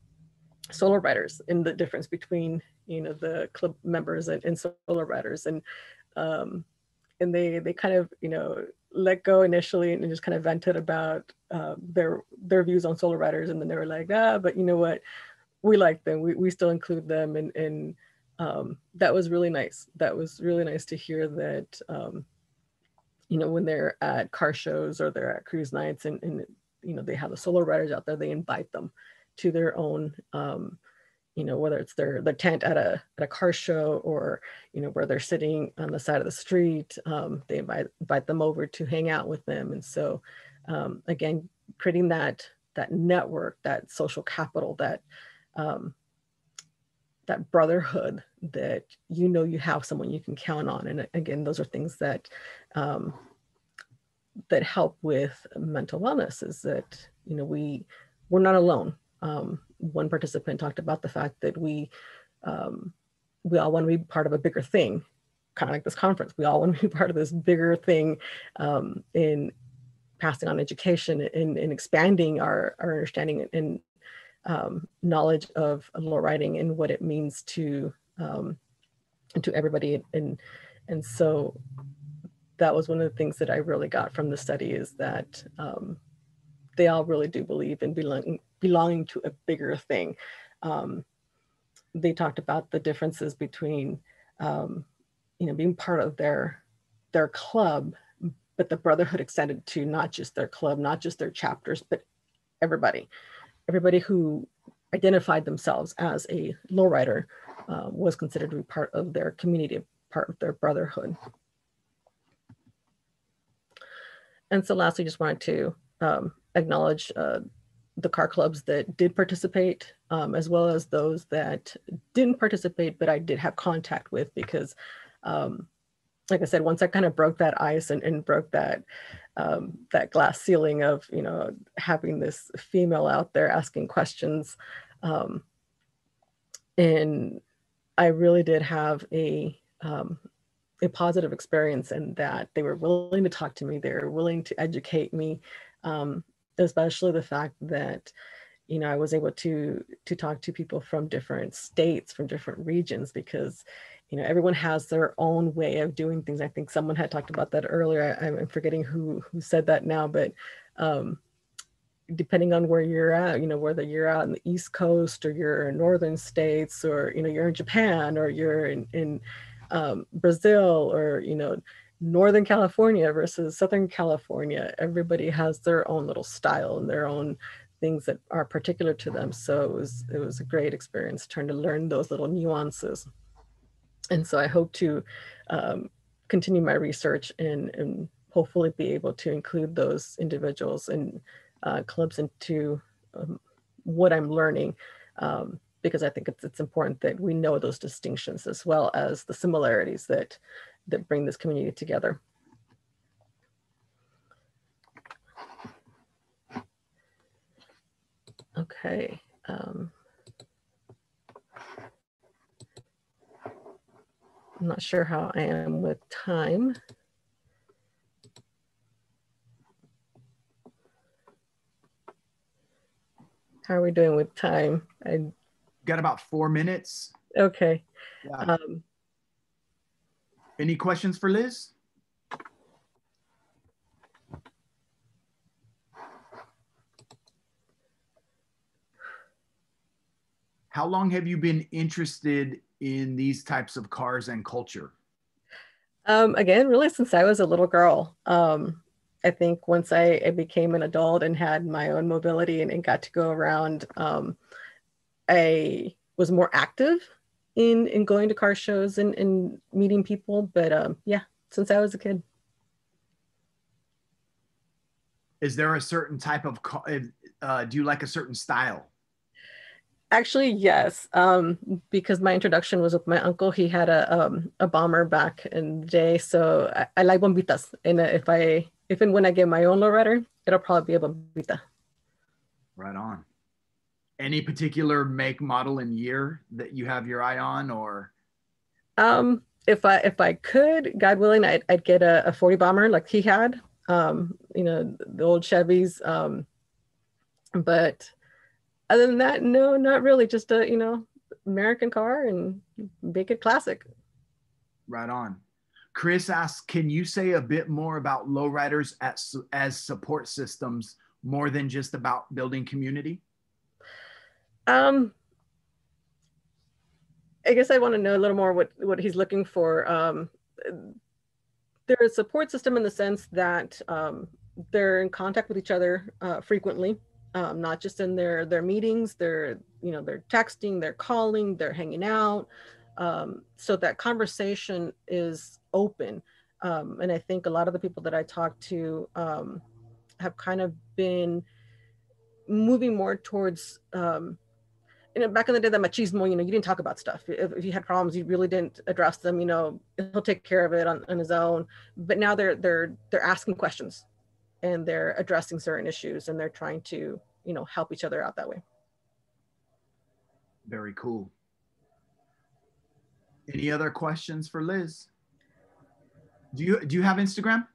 solo riders and the difference between you know the club members and, and solo riders and um, and they they kind of you know let go initially and just kind of vented about uh, their their views on solo riders and then they were like ah but you know what? We like them. We, we still include them. And and um, that was really nice. That was really nice to hear that um, you know when they're at car shows or they're at cruise nights and, and you know they have the solo riders out there they invite them to their own um, you know, whether it's their their tent at a at a car show or you know where they're sitting on the side of the street, um, they invite invite them over to hang out with them. And so, um, again, creating that that network, that social capital, that um, that brotherhood that you know you have someone you can count on. And again, those are things that um, that help with mental wellness. Is that you know we we're not alone. Um, one participant talked about the fact that we um, we all want to be part of a bigger thing, kind of like this conference. We all want to be part of this bigger thing um, in passing on education and, and expanding our, our understanding and um, knowledge of low riding and what it means to um, to everybody. And and so that was one of the things that I really got from the study is that um, they all really do believe in belonging belonging to a bigger thing. Um, they talked about the differences between um, you know being part of their their club but the brotherhood extended to not just their club not just their chapters but everybody everybody who identified themselves as a lowrider uh, was considered to be part of their community part of their brotherhood and so lastly just wanted to um, acknowledge uh, the car clubs that did participate, um, as well as those that didn't participate, but I did have contact with because, um, like I said, once I kind of broke that ice and, and broke that um, that glass ceiling of you know having this female out there asking questions, um, and I really did have a um, a positive experience in that they were willing to talk to me, they were willing to educate me. Um, especially the fact that you know i was able to to talk to people from different states from different regions because you know everyone has their own way of doing things. I think someone had talked about that earlier. I, am forgetting who who said that now but um depending on where you're at you know whether you're out in the east coast or you're in northern states or you know you're in japan or you're in in um, brazil or you know Northern California versus Southern California, everybody has their own little style and their own things that are particular to them. So it was it was a great experience trying to learn those little nuances. And so I hope to um, continue my research and, and hopefully be able to include those individuals and uh, clubs into um, what I'm learning. Um, because I think it's, it's important that we know those distinctions as well as the similarities that that bring this community together. Okay. Um, I'm not sure how I am with time. How are we doing with time? I got about four minutes. Okay. Yeah. Um, any questions for Liz? How long have you been interested in these types of cars and culture? Um, again, really since I was a little girl. Um, I think once I, I, became an adult and had my own mobility and, and got to go around, um, I was more active in in going to car shows and, and meeting people. But um, yeah, since I was a kid. Is there a certain type of car? Uh, do you like a certain style? Actually, yes. Um, because my introduction was with my uncle. He had a um, a bomber back in the day, so I, I like bombitas. And if I if and when I get my own lowrider, it'll probably be a bombita. Right on any particular make model and year that you have your eye on or? Um if i if i could god willing i'd, I'd get a, a 40 bomber like he had um you know the old chevys um but other than that no not really just a you know american car and make it classic. Right on. Chris asks can you say a bit more about lowriders as as support systems more than just about building community um, I guess I want to know a little more what what he's looking for. Um, they're a support system in the sense that um, they're in contact with each other uh, frequently, um, not just in their their meetings. They're you know they're texting, they're calling, they're hanging out, um, so that conversation is open. Um, and I think a lot of the people that I talk to um, have kind of been moving more towards um, you know, back in the day, the machismo, you know, you didn't talk about stuff. If, if you had problems, you really didn't address them. You know, he'll take care of it on, on his own. But now they're they're they're asking questions, and they're addressing certain issues, and they're trying to you know help each other out that way. Very cool. Any other questions for Liz? Do you do you have Instagram?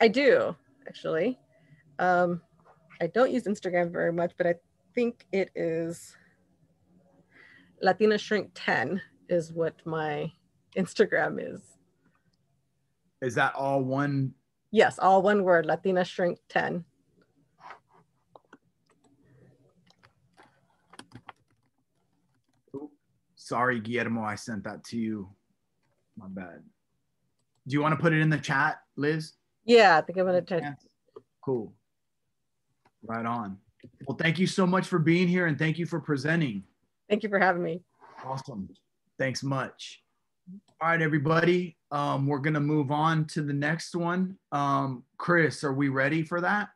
I do actually. Um, I don't use Instagram very much, but I think it is Latina Shrink 10 is what my Instagram is. Is that all one? Yes, all one word, Latina Shrink 10. Sorry, Guillermo, I sent that to you. My bad. Do you want to put it in the chat, Liz? Yeah, I think I'm gonna try. Cool. Right on. Well, thank you so much for being here and thank you for presenting. Thank you for having me. Awesome. Thanks much. All right, everybody. Um, we're going to move on to the next one. Um, Chris, are we ready for that?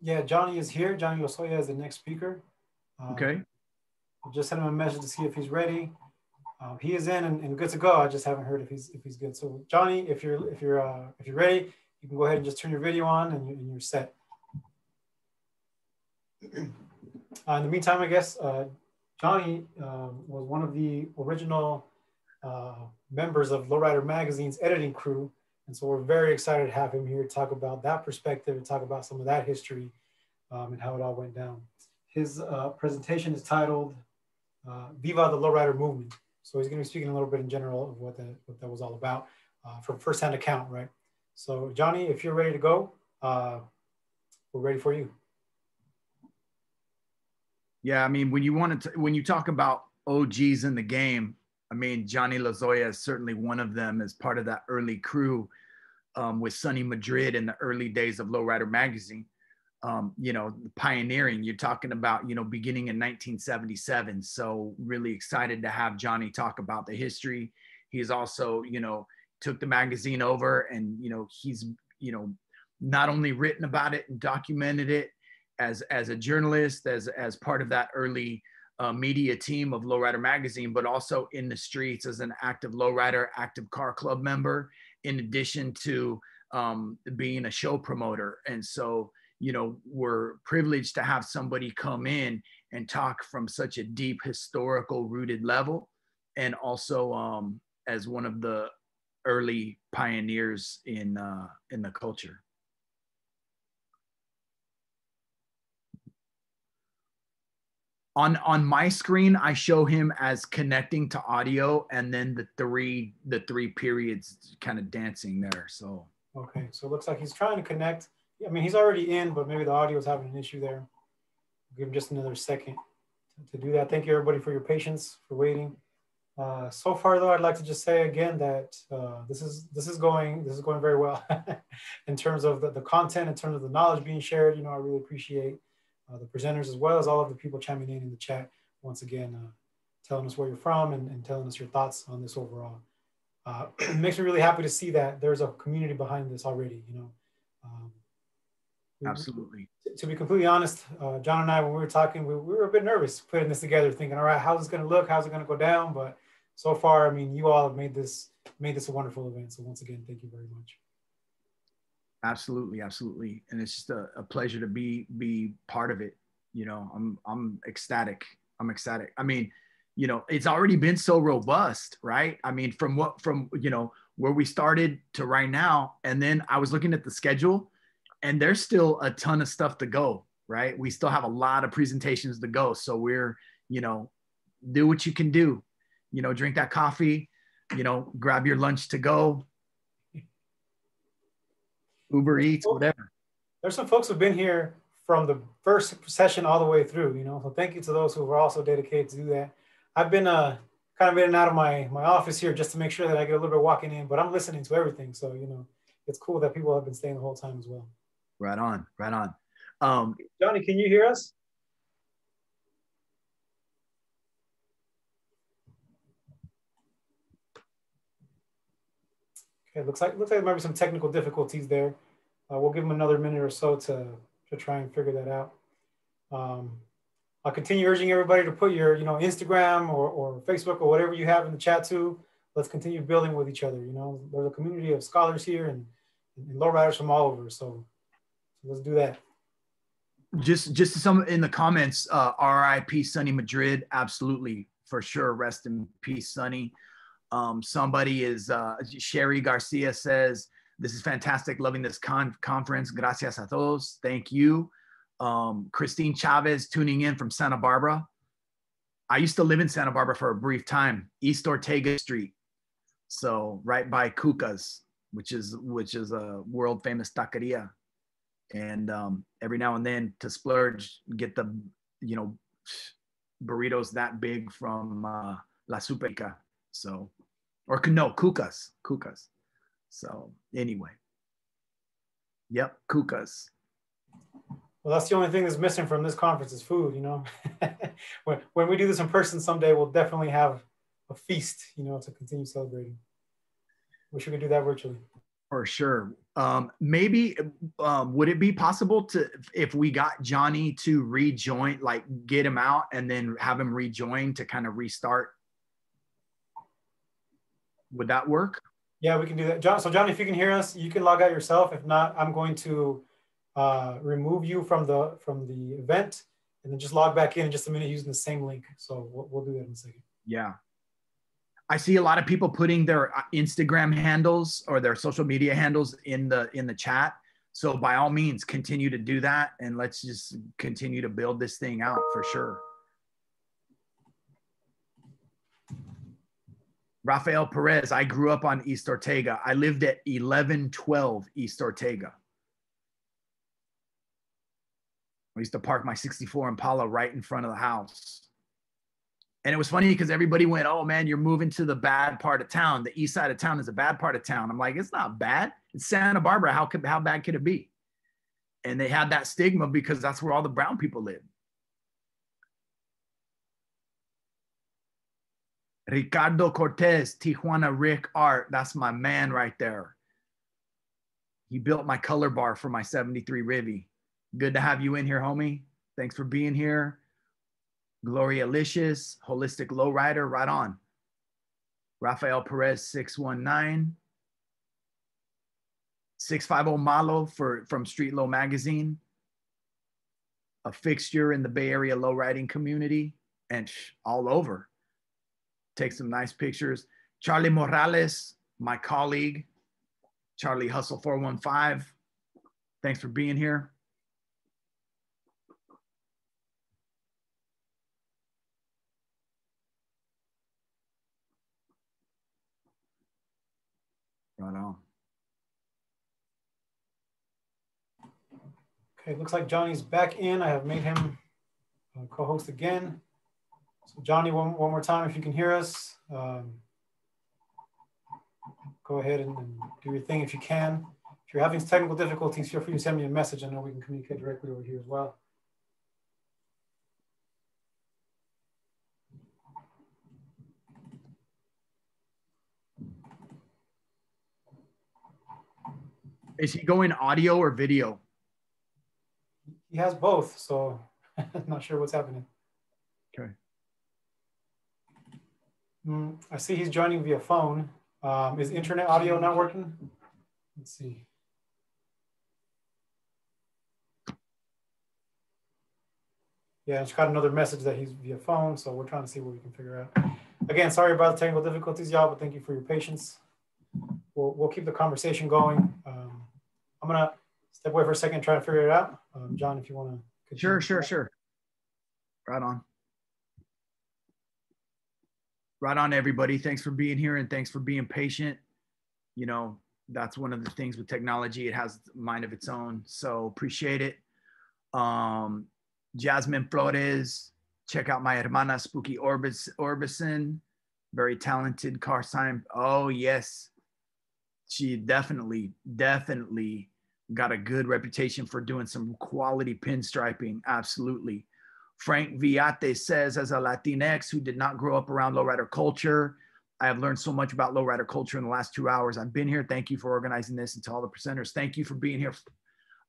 Yeah, Johnny is here. Johnny Lozoya is the next speaker. Um, okay. I just sent him a message to see if he's ready. Uh, he is in and, and, good to go. I just haven't heard if he's if he's good. So Johnny, if you're if you're uh, if you're ready, you can go ahead and just turn your video on and, you, and you're set. Uh, in the meantime, I guess uh, Johnny um, was one of the original uh, members of Lowrider Magazine's editing crew. And so we're very excited to have him here to talk about that perspective and talk about some of that history um, and how it all went down. His uh, presentation is titled uh, Viva the Lowrider Movement. So he's going to be speaking a little bit in general of what that, what that was all about uh, from firsthand account, right? So Johnny, if you're ready to go, we're ready for you. Yeah, I mean, when you want to, when you talk about OGs in the game, I mean, Johnny Lozoya is certainly one of them as part of that early crew um, with Sonny Madrid in the early days of Lowrider Magazine. Um, you know, pioneering. You're talking about, you know, beginning in 1977. So really excited to have Johnny talk about the history. He's also, you know, took the magazine over and, you know, he's, you know, not only written about it and documented it, as as a journalist, as as part of that early uh, media team of Lowrider Magazine, but also in the streets as an active lowrider, active car club member, in addition to um, being a show promoter. And so, you know, we're privileged to have somebody come in and talk from such a deep historical rooted level, and also um, as one of the early pioneers in uh, in the culture. On on my screen i show him as connecting to audio and then the three the three periods kind of dancing there so. Okay so it looks like he's trying to connect. I mean he's already in but maybe the audio is having an issue there. Give him just another second to do that. Thank you everybody for your patience for waiting. Uh, so far though i'd like to just say again that uh, this is this is going this is going very well in terms of the, the content in terms of the knowledge being shared. You know i really appreciate uh, the presenters, as well as all of the people chiming in in the chat. Once again, uh, telling us where you're from and, and, telling us your thoughts on this overall. Uh, it makes me really happy to see that there's a community behind this already. You know, um, absolutely. To, to, be completely honest, uh, John and I, when we were talking, we, we, were a bit nervous putting this together, thinking, all right, how's this going to look? How's it going to go down? But so far, I mean, you all have made this made this a wonderful event. So once again, thank you very much. Absolutely, absolutely, and it's just a, a pleasure to be be part of it. You know, I'm I'm ecstatic. I'm ecstatic. I mean, you know, it's already been so robust, right? I mean, from what from you know where we started to right now, and then I was looking at the schedule, and there's still a ton of stuff to go, right? We still have a lot of presentations to go, so we're you know, do what you can do, you know, drink that coffee, you know, grab your lunch to go, Uber Eats, whatever. There's some folks who've been here from the first session all the way through, you know. So thank you to those who were also dedicated to do that. I've been uh kind of in and out of my my office here just to make sure that I get a little bit walking in, but I'm listening to everything. So you know, it's cool that people have been staying the whole time as well. Right on, right on. Um, Johnny, can you hear us? Okay, looks like looks like there might be some technical difficulties there. Uh, we'll give them another minute or so to to try and figure that out. Um, I'll continue urging everybody to put your, you know, Instagram or, or Facebook or whatever you have in the chat too. Let's continue building with each other. You know, there's a community of scholars here and, and lowriders from all over. So, so let's do that. Just, just some in the comments. Uh, R.I.P. Sonny Madrid. Absolutely, for sure. Rest in peace, Sonny. Um, somebody is uh, Sherry Garcia says this is fantastic. Loving this con- conference. Gracias a todos. Thank you um, Christine Chavez tuning in from Santa Barbara. I used to live in Santa Barbara for a brief time, East Ortega Street. So right by Cuca's, which is which is a world famous taqueria. And um, every now and then to splurge, get the you know burritos that big from uh, La Super-Rica. So, or no, Cuca's, Cuca's. So anyway, yep, Cuca's. Well, that's the only thing that's missing from this conference is food, you know. when, when we do this in person someday, we'll definitely have a feast, you know, to continue celebrating. Wish we could do that virtually. For sure. Um, maybe um, would it be possible to if we got Johnny to rejoin, like get him out and then have him rejoin to kind of restart? Would that work? Yeah, we can do that. John, so Johnny, if you can hear us, you can log out yourself. If not, I'm going to uh, remove you from the from the event and then just log back in in just a minute using the same link. So we'll, we'll do that in a second. Yeah. I see a lot of people putting their uh, Instagram handles or their social media handles in the in the chat. So by all means, continue to do that, and let's just continue to build this thing out for sure. Rafael Perez, I grew up on East Ortega. I lived at 1112 East Ortega. I used to park my 64 Impala right in front of the house. And it was funny because everybody went, Oh man, you're moving to the bad part of town. The east side of town is a bad part of town. I'm like, It's not bad. It's Santa Barbara. How, could, how bad could it be? And they had that stigma because that's where all the brown people live. Ricardo Cortez, Tijuana Rick Art. That's my man right there. He built my color bar for my 73 Rivy. Good to have you in here, homie. Thanks for being here. Gloria Licious, Holistic Lowrider, right on. Rafael Perez, 619. 650 Malo for, from Street Low Magazine. A fixture in the Bay Area low riding community and all over. Take some nice pictures. Charlie Morales, my colleague. Charlie Hustle 415. Thanks for being here. Right on. Okay, looks like Johnny's back in. I have made him uh, co-host again. Johnny, one, one more time, if you can hear us, um, go ahead and, and, do your thing if you can. If you're having technical difficulties, feel free to send me a message. I know we can communicate directly over here as well. Is he going audio or video? He has both, so I'm not sure what's happening. Okay. Mm, I see he's joining via phone. Um, is internet audio not working? Let's see. Yeah, I just got another message that he's via phone, so we're trying to see what we can figure out. Again, sorry about the technical difficulties, y'all, but thank you for your patience. We'll, we'll keep the conversation going. Um, I'm gonna step away for a second, try to figure it out. Um, John, if you want to. Sure, sure, sure. Right on. Right on, everybody. Thanks for being here and thanks for being patient. You know, that's one of the things with technology. It has a mind of its own. So appreciate it. Um, Jasmine Flores, check out my hermana Spooky Orbis Orbison. Very talented car sign. Oh, yes. She definitely, definitely got a good reputation for doing some quality pinstriping. Absolutely. Frank Viate says, as a Latinx who did not grow up around lowrider culture, I have learned so much about lowrider culture in the last two hours. I've been here. Thank you for organizing this and to all the presenters. Thank you for being here,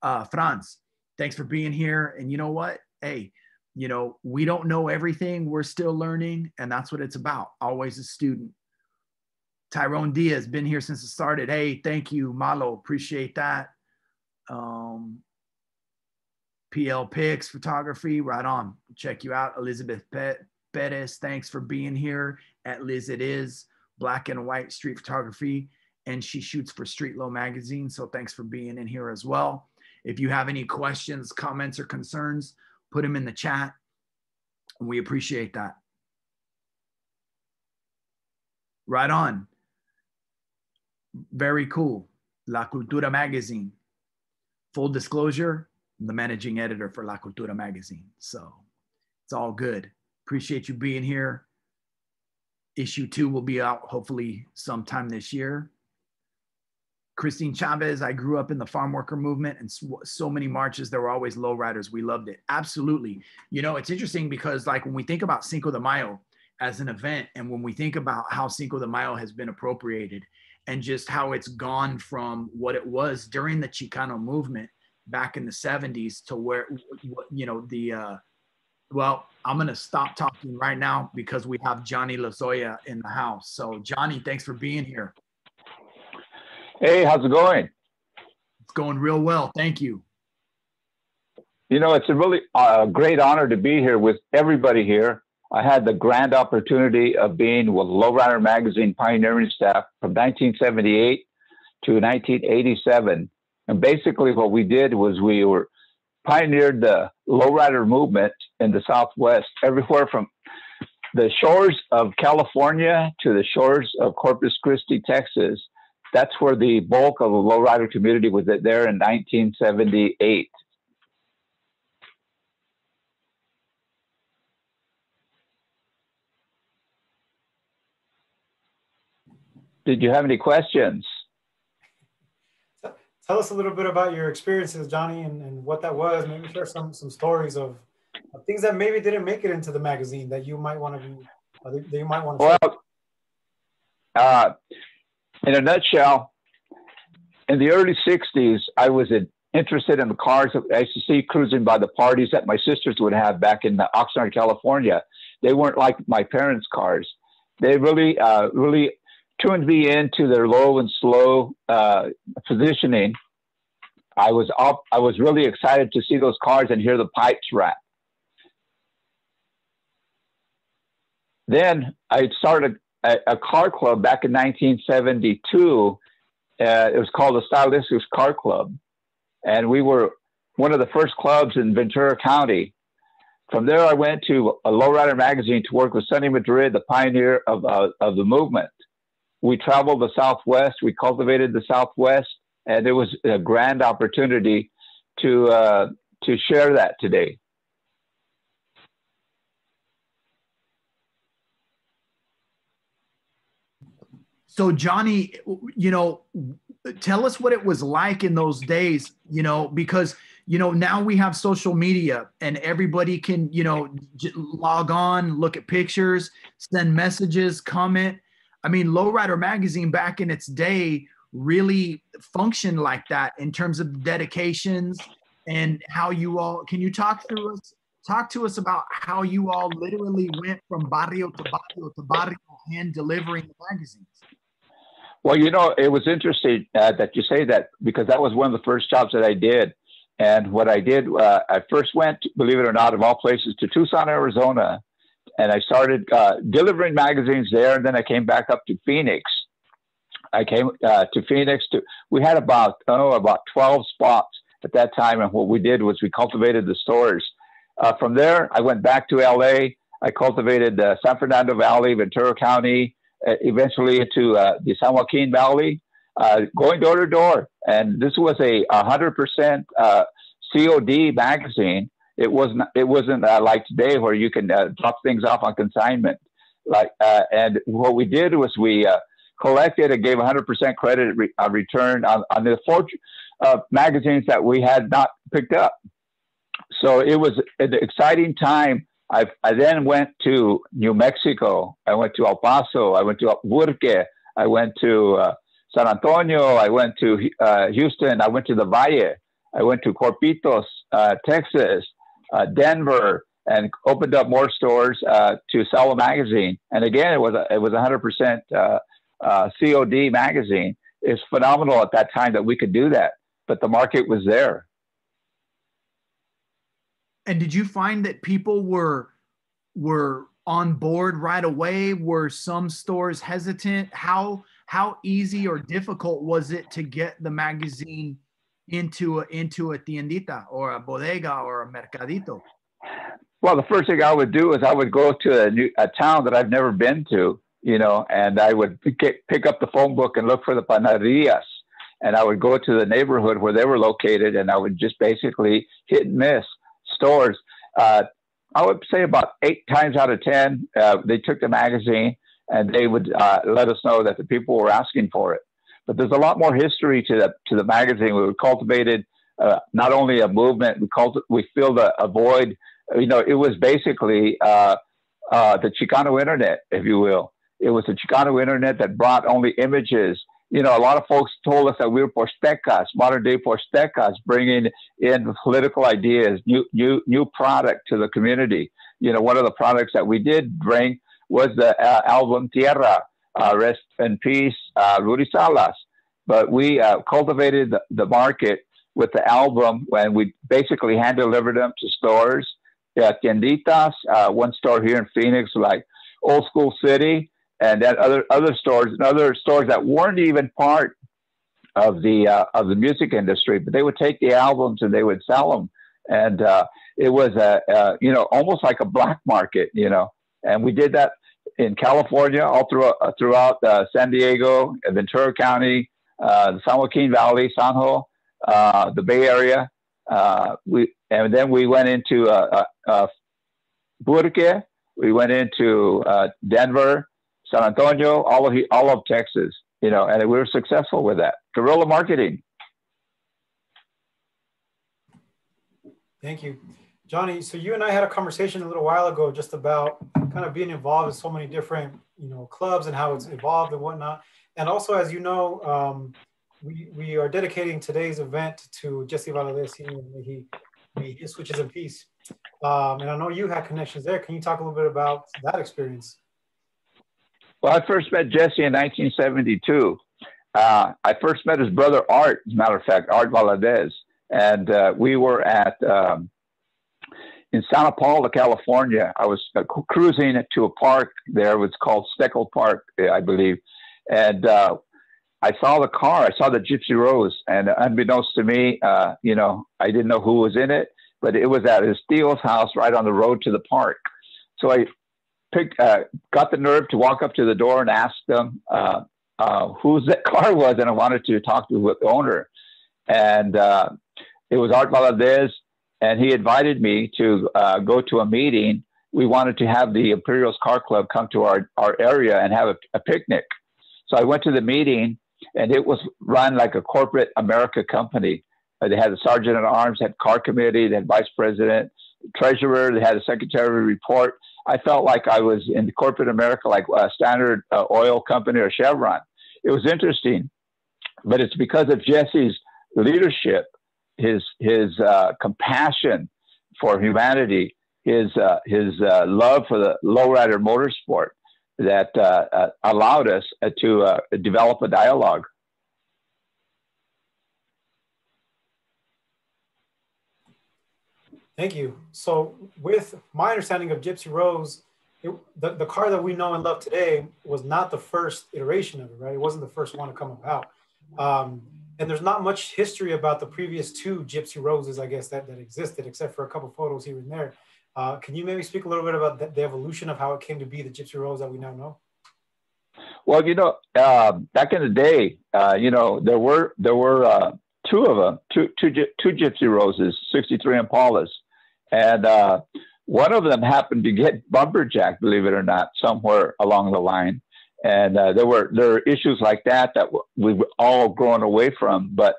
uh, Franz. thanks for being here. And you know what? Hey, you know, we don't know everything. We're still learning. And that's what it's about. Always a student. Tyrone Diaz been here since it started. Hey, thank you, Malo. Appreciate that. Um, PL Pics Photography, right on. Check you out. Elizabeth Perez, thanks for being here at Liz It Is, Black and White Street Photography. And she shoots for Street Low Magazine. So thanks for being in here as well. If you have any questions, comments, or concerns, put them in the chat. And we appreciate that. Right on. Very cool. La Cultura Magazine. Full disclosure, I'm the managing editor for La Cultura Magazine. So it's all good. Appreciate you being here. Issue two will be out hopefully sometime this year. Christine Chavez, I grew up in the farm worker movement and so, many marches, there were always lowriders. We loved it. Absolutely. You know, it's interesting because like when we think about Cinco de Mayo as an event and when we think about how Cinco de Mayo has been appropriated and just how it's gone from what it was during the Chicano movement back in the 70s to where, you know, the, uh, well, I'm going to stop talking right now because we have Johnny Lozoya in the house. So, Johnny, thanks for being here. Hey, how's it going? It's going real well. Thank you. You know, it's a really uh, great honor to be here with everybody here. I had the grand opportunity of being with Lowrider Magazine pioneering staff from 1978 to 1987. And basically, what we did was we were pioneered the lowrider movement in the Southwest, everywhere from the shores of California to the shores of Corpus Christi, Texas that's where the bulk of the lowrider community was there in 1978. Did you have any questions? Tell us a little bit about your experiences, Johnny, and, and what that was. Maybe share some some stories of, of things that maybe didn't make it into the magazine that you might want to be, that you might want to. Well, uh, in a nutshell, in the early 60s, I was interested in the cars. I used to see cruising by the parties that my sisters would have back in Oxnard, California. They weren't like my parents' cars. They really, uh, really tuned me into their low and slow uh, positioning. I was up, I was really excited to see those cars and hear the pipes rap. Then I started a, a car club back in 1972. Uh, it was called the Stylistics Car Club. And we were one of the first clubs in Ventura County. From there, I went to a Lowrider magazine to work with Sonny Madrid, the pioneer of, uh, of the movement. We traveled the Southwest, we cultivated the Southwest, and it was a grand opportunity to, uh, to share that today. So Johnny, you know, tell us what it was like in those days, you know, because you know now we have social media and everybody can you know log on look at pictures send messages comment i mean lowrider magazine back in its day really functioned like that in terms of dedications and how you all can you talk through us talk to us about how you all literally went from barrio to barrio to barrio hand delivering the magazines well, you know, it was interesting uh, that you say that because that was one of the first jobs that I did. And what I did, uh, I first went, believe it or not, of all places, to Tucson, Arizona, and I started uh, delivering magazines there. And then I came back up to Phoenix. I came uh, to Phoenix. To we had about oh about twelve spots at that time, and what we did was we cultivated the stores. Uh, from there, I went back to LA. I cultivated the San Fernando Valley, Ventura County, uh, eventually into uh, the San Joaquin Valley, uh, going door to door. And this was a 100% COD magazine. It wasn't. It wasn't like today where you can drop things off on consignment. Like, and what we did was we collected and gave 100% credit re- uh, return on, on the uh, magazines that we had not picked up. So it was an exciting time I, I then went to New Mexico. I went to El Paso. I went to Albuquerque. I went to uh, San Antonio. I went to uh, Houston. I went to the Valle. I went to Corpitos, uh, Texas, uh, Denver, and opened up more stores uh, to sell a magazine. And again, it was a, it was 100% uh, uh, COD magazine. It's phenomenal at that time that we could do that, but the market was there. And did you find that people were were on board right away? Were some stores hesitant? How how easy or difficult was it to get the magazine into a, into a tiendita or a bodega or a mercadito? Well, the first thing I would do is I would go to a new a town that I've never been to, you know, and I would pick, pick up the phone book and look for the panaderias, and I would go to the neighborhood where they were located, and I would just basically hit and miss stores. Uh, I would say about eight times out of ten, uh, they took the magazine and they would uh, let us know that the people were asking for it. But there's a lot more history to the to the magazine. We cultivated uh, not only a movement, we cult- we filled a, a void you know, it was basically uh, uh, the Chicano internet, if you will. It was the Chicano internet that brought only images. You know, a lot of folks told us that we were Pochtecas, modern day Pochtecas, bringing in political ideas, new, new, new product to the community. You know, one of the products that we did bring was the uh, album Tierra, Rest in Peace, uh, Rudy Salas. But we uh, cultivated the, the market with the album when we basically hand delivered them to stores. Yeah, tienditas, uh, one store here in Phoenix, like Old School City, and then other other stores and other stores that weren't even part of the uh, of the music industry, but they would take the albums and they would sell them, and uh, it was a, a you know almost like a black market, you know, and we did that in California, all throughout uh, throughout uh, San Diego, Ventura County, uh, the San Joaquin Valley, San Jose, uh, the Bay Area. Uh, we and then we went into uh, uh, uh we went into uh, Denver, San Antonio, all of all of Texas, you know, and we were successful with that guerrilla marketing. Thank you, Johnny. So you and I had a conversation a little while ago just about kind of being involved in so many different, you know, clubs and how it's evolved and whatnot. And also, as you know, um, we, we are dedicating today's event to Jesse Valadez. He, he switches in peace. Um, and I know you had connections there. Can you talk a little bit about that experience? Well, I first met Jesse in 1972. Uh, I first met his brother Art, as a matter of fact, Art Valadez. And uh, we were at um, in Santa Paula, California. I was uh, cruising to a park there. It was called Steckel Park, I believe. And uh, I saw the car. I saw the Gypsy Rose, and unbeknownst to me, uh, you know, I didn't know who was in it, but it was at his Steele's house right on the road to the park. So I picked, uh, got the nerve to walk up to the door and ask them uh, uh whose that car was, and I wanted to talk to the owner. And it was Art Valadez, and he invited me to uh, go to a meeting. We wanted to have the Imperials Car Club come to our, our area and have a, a picnic. So I went to the meeting and it was run like a corporate America company. Uh, they had a sergeant at arms, had car committee, they had vice president, treasurer, they had a secretary report. I felt like I was in corporate America, like a Standard uh, Oil Company or Chevron. It was interesting, but it's because of Jesse's leadership, his his uh, compassion for humanity, his uh, his uh, love for the lowrider motorsport that uh, uh, allowed us to develop a dialogue. Thank you. So, with my understanding of Gypsy Rose, it, the, the car that we know and love today was not the first iteration of it, right? It wasn't the first one to come about. Um, and there's not much history about the previous two Gypsy Roses, I guess, that, that existed, except for a couple photos here and there. Uh, can you maybe speak a little bit about the, the, evolution of how it came to be the Gypsy Rose that we now know? Well, you know, uh, back in the day, uh, you know, there were there were uh, two of them, two, two, two Gypsy Roses, 63 Impalas. And uh, one of them happened to get bumperjack, believe it or not, somewhere along the line. And uh, there were there were issues like that that we were all growing away from. But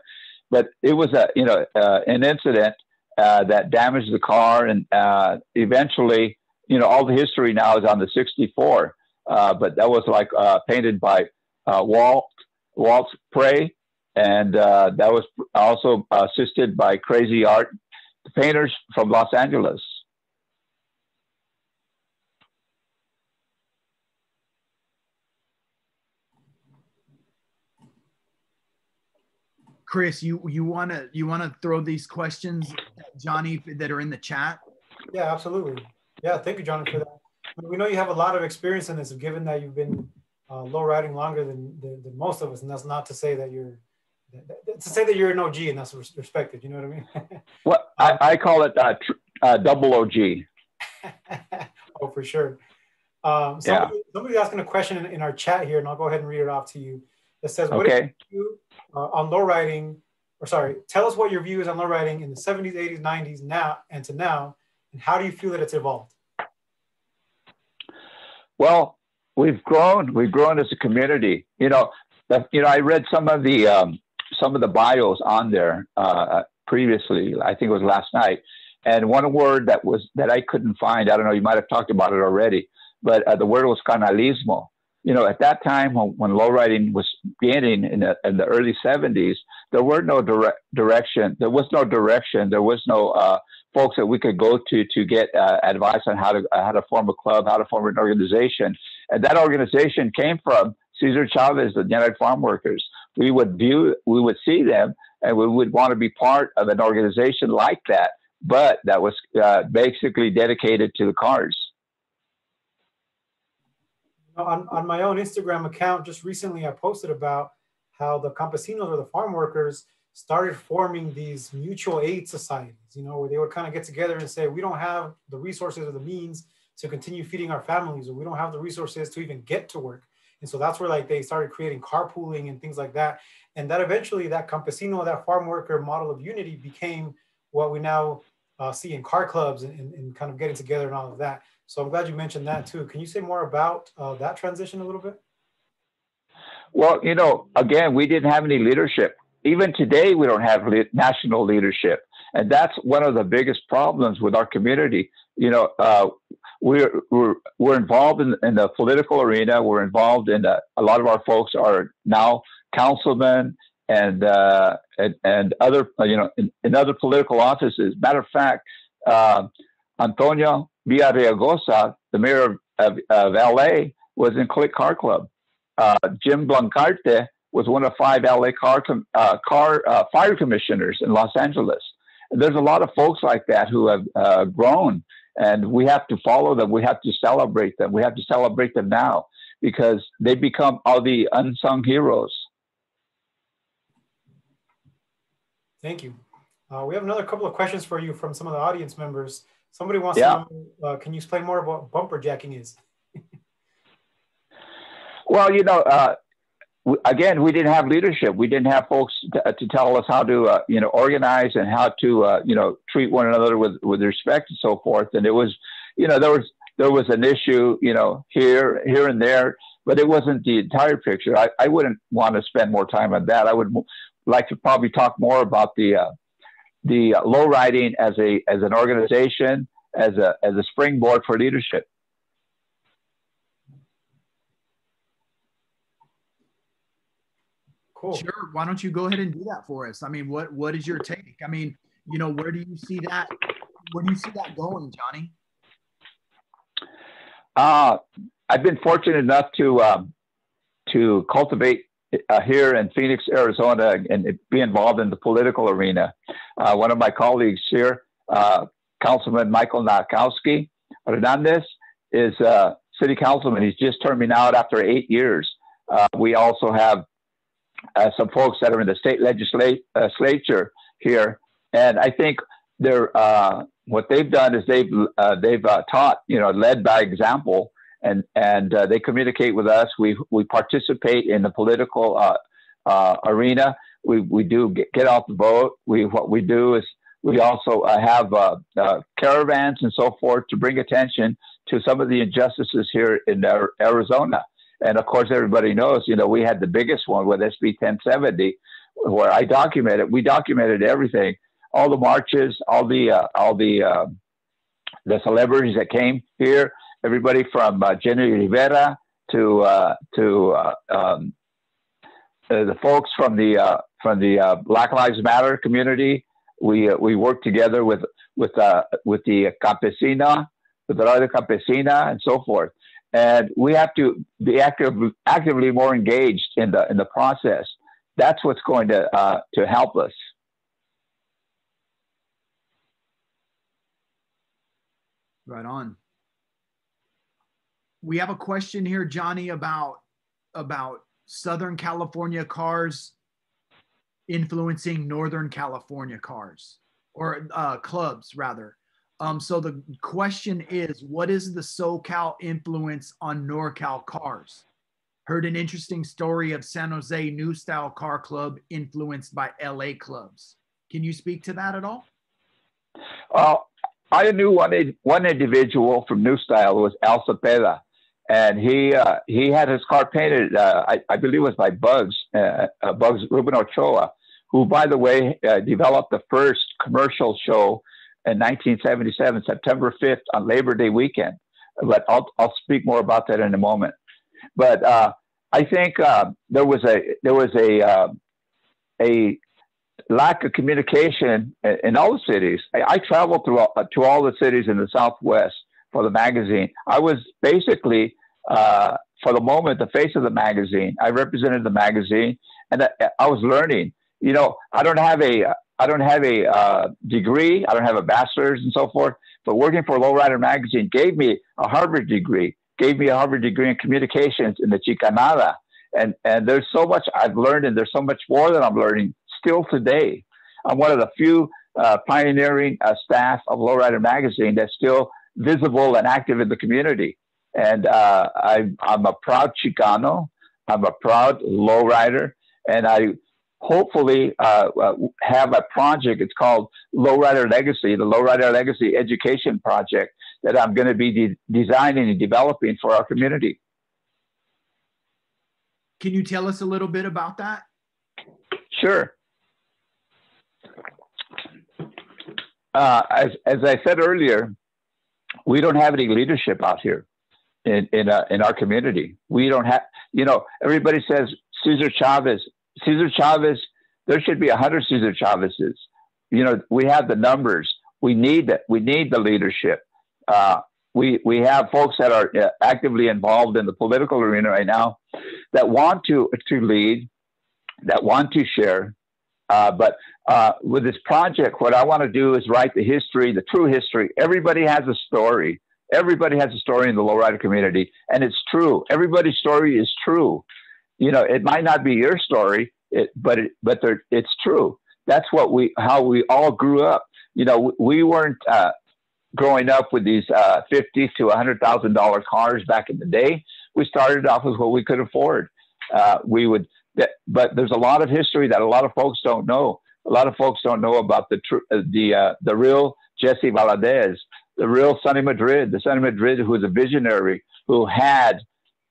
but it was a you know an incident uh, that damaged the car, and uh, eventually, you know, all the history now is on the 64. Uh, but that was like uh, painted by uh, Walt Walt Prey, and uh, that was also assisted by Crazy Art painters from Los Angeles. Chris, you you want to you want to throw these questions, Johnny, that are in the chat? Yeah, absolutely. Yeah, thank you, Johnny, for that. We know you have a lot of experience in this, given that you've been uh, low riding longer than, than, than most of us, and that's not to say that you're to say that you're an OG and that's respected. You know what I mean? Well, I, I call it uh, uh, double OG. oh, for sure. Um, somebody, yeah. somebody's asking a question in, in, our chat here, and I'll go ahead and read it off to you. It says, "What okay. you uh, on low riding, or sorry, tell us what your view is on low riding in the 70s, 80s, 90s, now and to now, and how do you feel that it's evolved?" Well, we've grown. We've grown as a community. You know, you know, I read some of the um, some of the bios on there uh, previously. I think it was last night, and one word that was that I couldn't find. I don't know. You might have talked about it already, but uh, the word was carnalismo. You know, at that time when, when low riding was beginning in the, in the early 70s, there were no direct direction. There was no direction. There was no uh, folks that we could go to to get uh, advice on how to uh, how to form a club, how to form an organization. And that organization came from Cesar Chavez, the United Farm Workers. We would view, we would see them, and we would want to be part of an organization like that, but that was uh, basically dedicated to the cars. On, on my own Instagram account, just recently I posted about how the campesinos or the farm workers started forming these mutual aid societies, you know, where they would kind of get together and say, we don't have the resources or the means to continue feeding our families, or we don't have the resources to even get to work. And so that's where like they started creating carpooling and things like that. And that eventually that campesino, that farm worker model of unity became what we now uh, see in car clubs and, and, and, kind of getting together and all of that. So I'm glad you mentioned that too. Can you say more about uh, that transition a little bit? Well, you know, again, we didn't have any leadership. Even today, we don't have national leadership. And that's one of the biggest problems with our community. You know, uh, we're, we're, we're involved in, in the political arena. We're involved in the, a lot of our folks are now councilmen and, uh, and, and, other, you know, in, in, other political offices. Matter of fact, uh, Antonio Villaraigosa, the mayor of, of, of, LA, was in Click Car Club. Uh, Jim Blancarte was one of five LA car, uh, car uh, fire commissioners in Los Angeles. There's a lot of folks like that who have uh, grown and we have to follow them. We have to celebrate them. We have to celebrate them now because they become all the unsung heroes. Thank you. Uh, we have another couple of questions for you from some of the audience members. Somebody wants yeah. to know, uh, can you explain more about bumper jacking is? well, you know, uh, again, we didn't have leadership. We didn't have folks to, uh, to tell us how to, uh, you know, organize and how to, uh, you know, treat one another with, with respect and so forth. And it was, you know, there was there was an issue, you know, here here and there, but it wasn't the entire picture. I, I wouldn't want to spend more time on that. I would like to probably talk more about the uh, the low riding as a as an organization, as a as a springboard for leadership. Cool. Sure. Why don't you go ahead and do that for us? I mean, what what is your take? I mean, you know, where do you see that? Where do you see that going, Johnny? Uh, I've been fortunate enough to um, to cultivate uh, here in Phoenix, Arizona, and be involved in the political arena. Uh, one of my colleagues here, uh, Councilman Michael Nowakowski Hernandez, is a city councilman. He's just terming out after eight years. Uh, we also have uh, some folks that are in the state legislature uh, here, and I think they're uh, what they've done is they've uh, they've uh, taught you know led by example, and and uh, they communicate with us. We we participate in the political arena. We we do get, get out the vote. We what we do is we also have caravans and so forth to bring attention to some of the injustices here in Arizona. And of course, everybody knows, you know, we had the biggest one with SB 1070, where I documented. We documented everything, all the marches, all the uh, all the uh, the celebrities that came here. Everybody from uh, Jenni Rivera to uh, to uh, um, uh, the folks from the uh, from the uh, Black Lives Matter community. We we work together with with with the campesina, with the Radio Campesina, and so forth. And we have to be active, actively more engaged in the in the process. That's what's going to to help us. Right on. We have a question here, Johnny, about about Southern California cars influencing Northern California cars or uh, clubs, rather. Um, so the question is, what is the SoCal influence on NorCal cars? Heard an interesting story of San Jose New Style Car Club influenced by LA clubs. Can you speak to that at all? Well, I knew one one individual from New Style was Al Cepeda, and he uh, he had his car painted. Uh, I, I, believe it was by Bugs uh, uh Bugs Ruben Ochoa, who, by the way, uh, developed the first commercial show in 1977, September 5th on Labor Day weekend. But I'll I'll speak more about that in a moment. But uh, I think there was a there was a a lack of communication in all the cities. I, I traveled through all, to all the cities in the Southwest for the magazine. I was basically, uh, for the moment, the face of the magazine. I represented the magazine, and I, I was learning. You know, I don't have a I don't have a uh, degree. I don't have a bachelor's and so forth. But working for Lowrider Magazine gave me a Harvard degree. Gave me a Harvard degree in communications in the Chicanada. And and there's so much I've learned, and there's so much more that I'm learning still today. I'm one of the few uh, pioneering uh, staff of Lowrider Magazine that's still visible and active in the community. And uh, I, am a proud Chicano. I'm a proud lowrider, and I hopefully uh, uh, have a project. It's called Lowrider Legacy, the Lowrider Legacy Education Project that I'm going to be de- designing and developing for our community. Can you tell us a little bit about that? Sure. Uh, as, as I said earlier, we don't have any leadership out here in in, uh, in our community. We don't have, you know, everybody says Cesar Chavez. Cesar Chavez, there should be a hundred Cesar Chavezes. You know, we have the numbers. We need that. We need the leadership. Uh, we we have folks that are uh, actively involved in the political arena right now that want to to lead, that want to share, uh, but uh, with this project, what I want to do is write the history, the true history. Everybody has a story. Everybody has a story in the lowrider community, and it's true. Everybody's story is true. You know, it might not be your story, it, but it, but it's true. That's what we how we all grew up. You know, we weren't uh, growing up with these uh, fifty to hundred thousand dollar cars back in the day. We started off with what we could afford. Uh, we would but there's a lot of history that a lot of folks don't know. A lot of folks don't know about the tr- uh, the uh, the real Jesse Valadez, the real Sonny Madrid, the Sonny Madrid who was a visionary, who had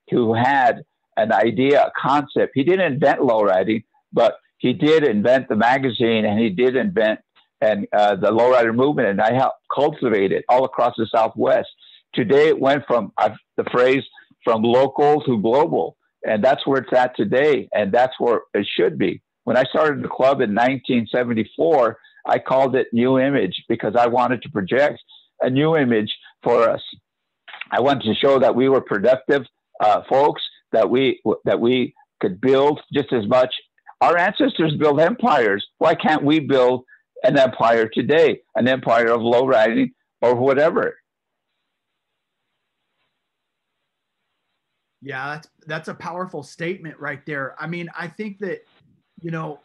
who had an idea, a concept. He didn't invent lowriding, but he did invent the magazine, and he did invent and uh, the lowrider movement, and I helped cultivate it all across the Southwest. Today, it went from uh, the phrase from local to global. And that's where it's at today. And that's where it should be. When I started the club in 1974, I called it New Image because I wanted to project a new image for us. I wanted to show that we were productive uh, folks, that we that we could build just as much. Our ancestors built empires. Why can't we build an empire today? An empire of low riding or whatever. Yeah, that's that's a powerful statement right there. I mean, I think that you know,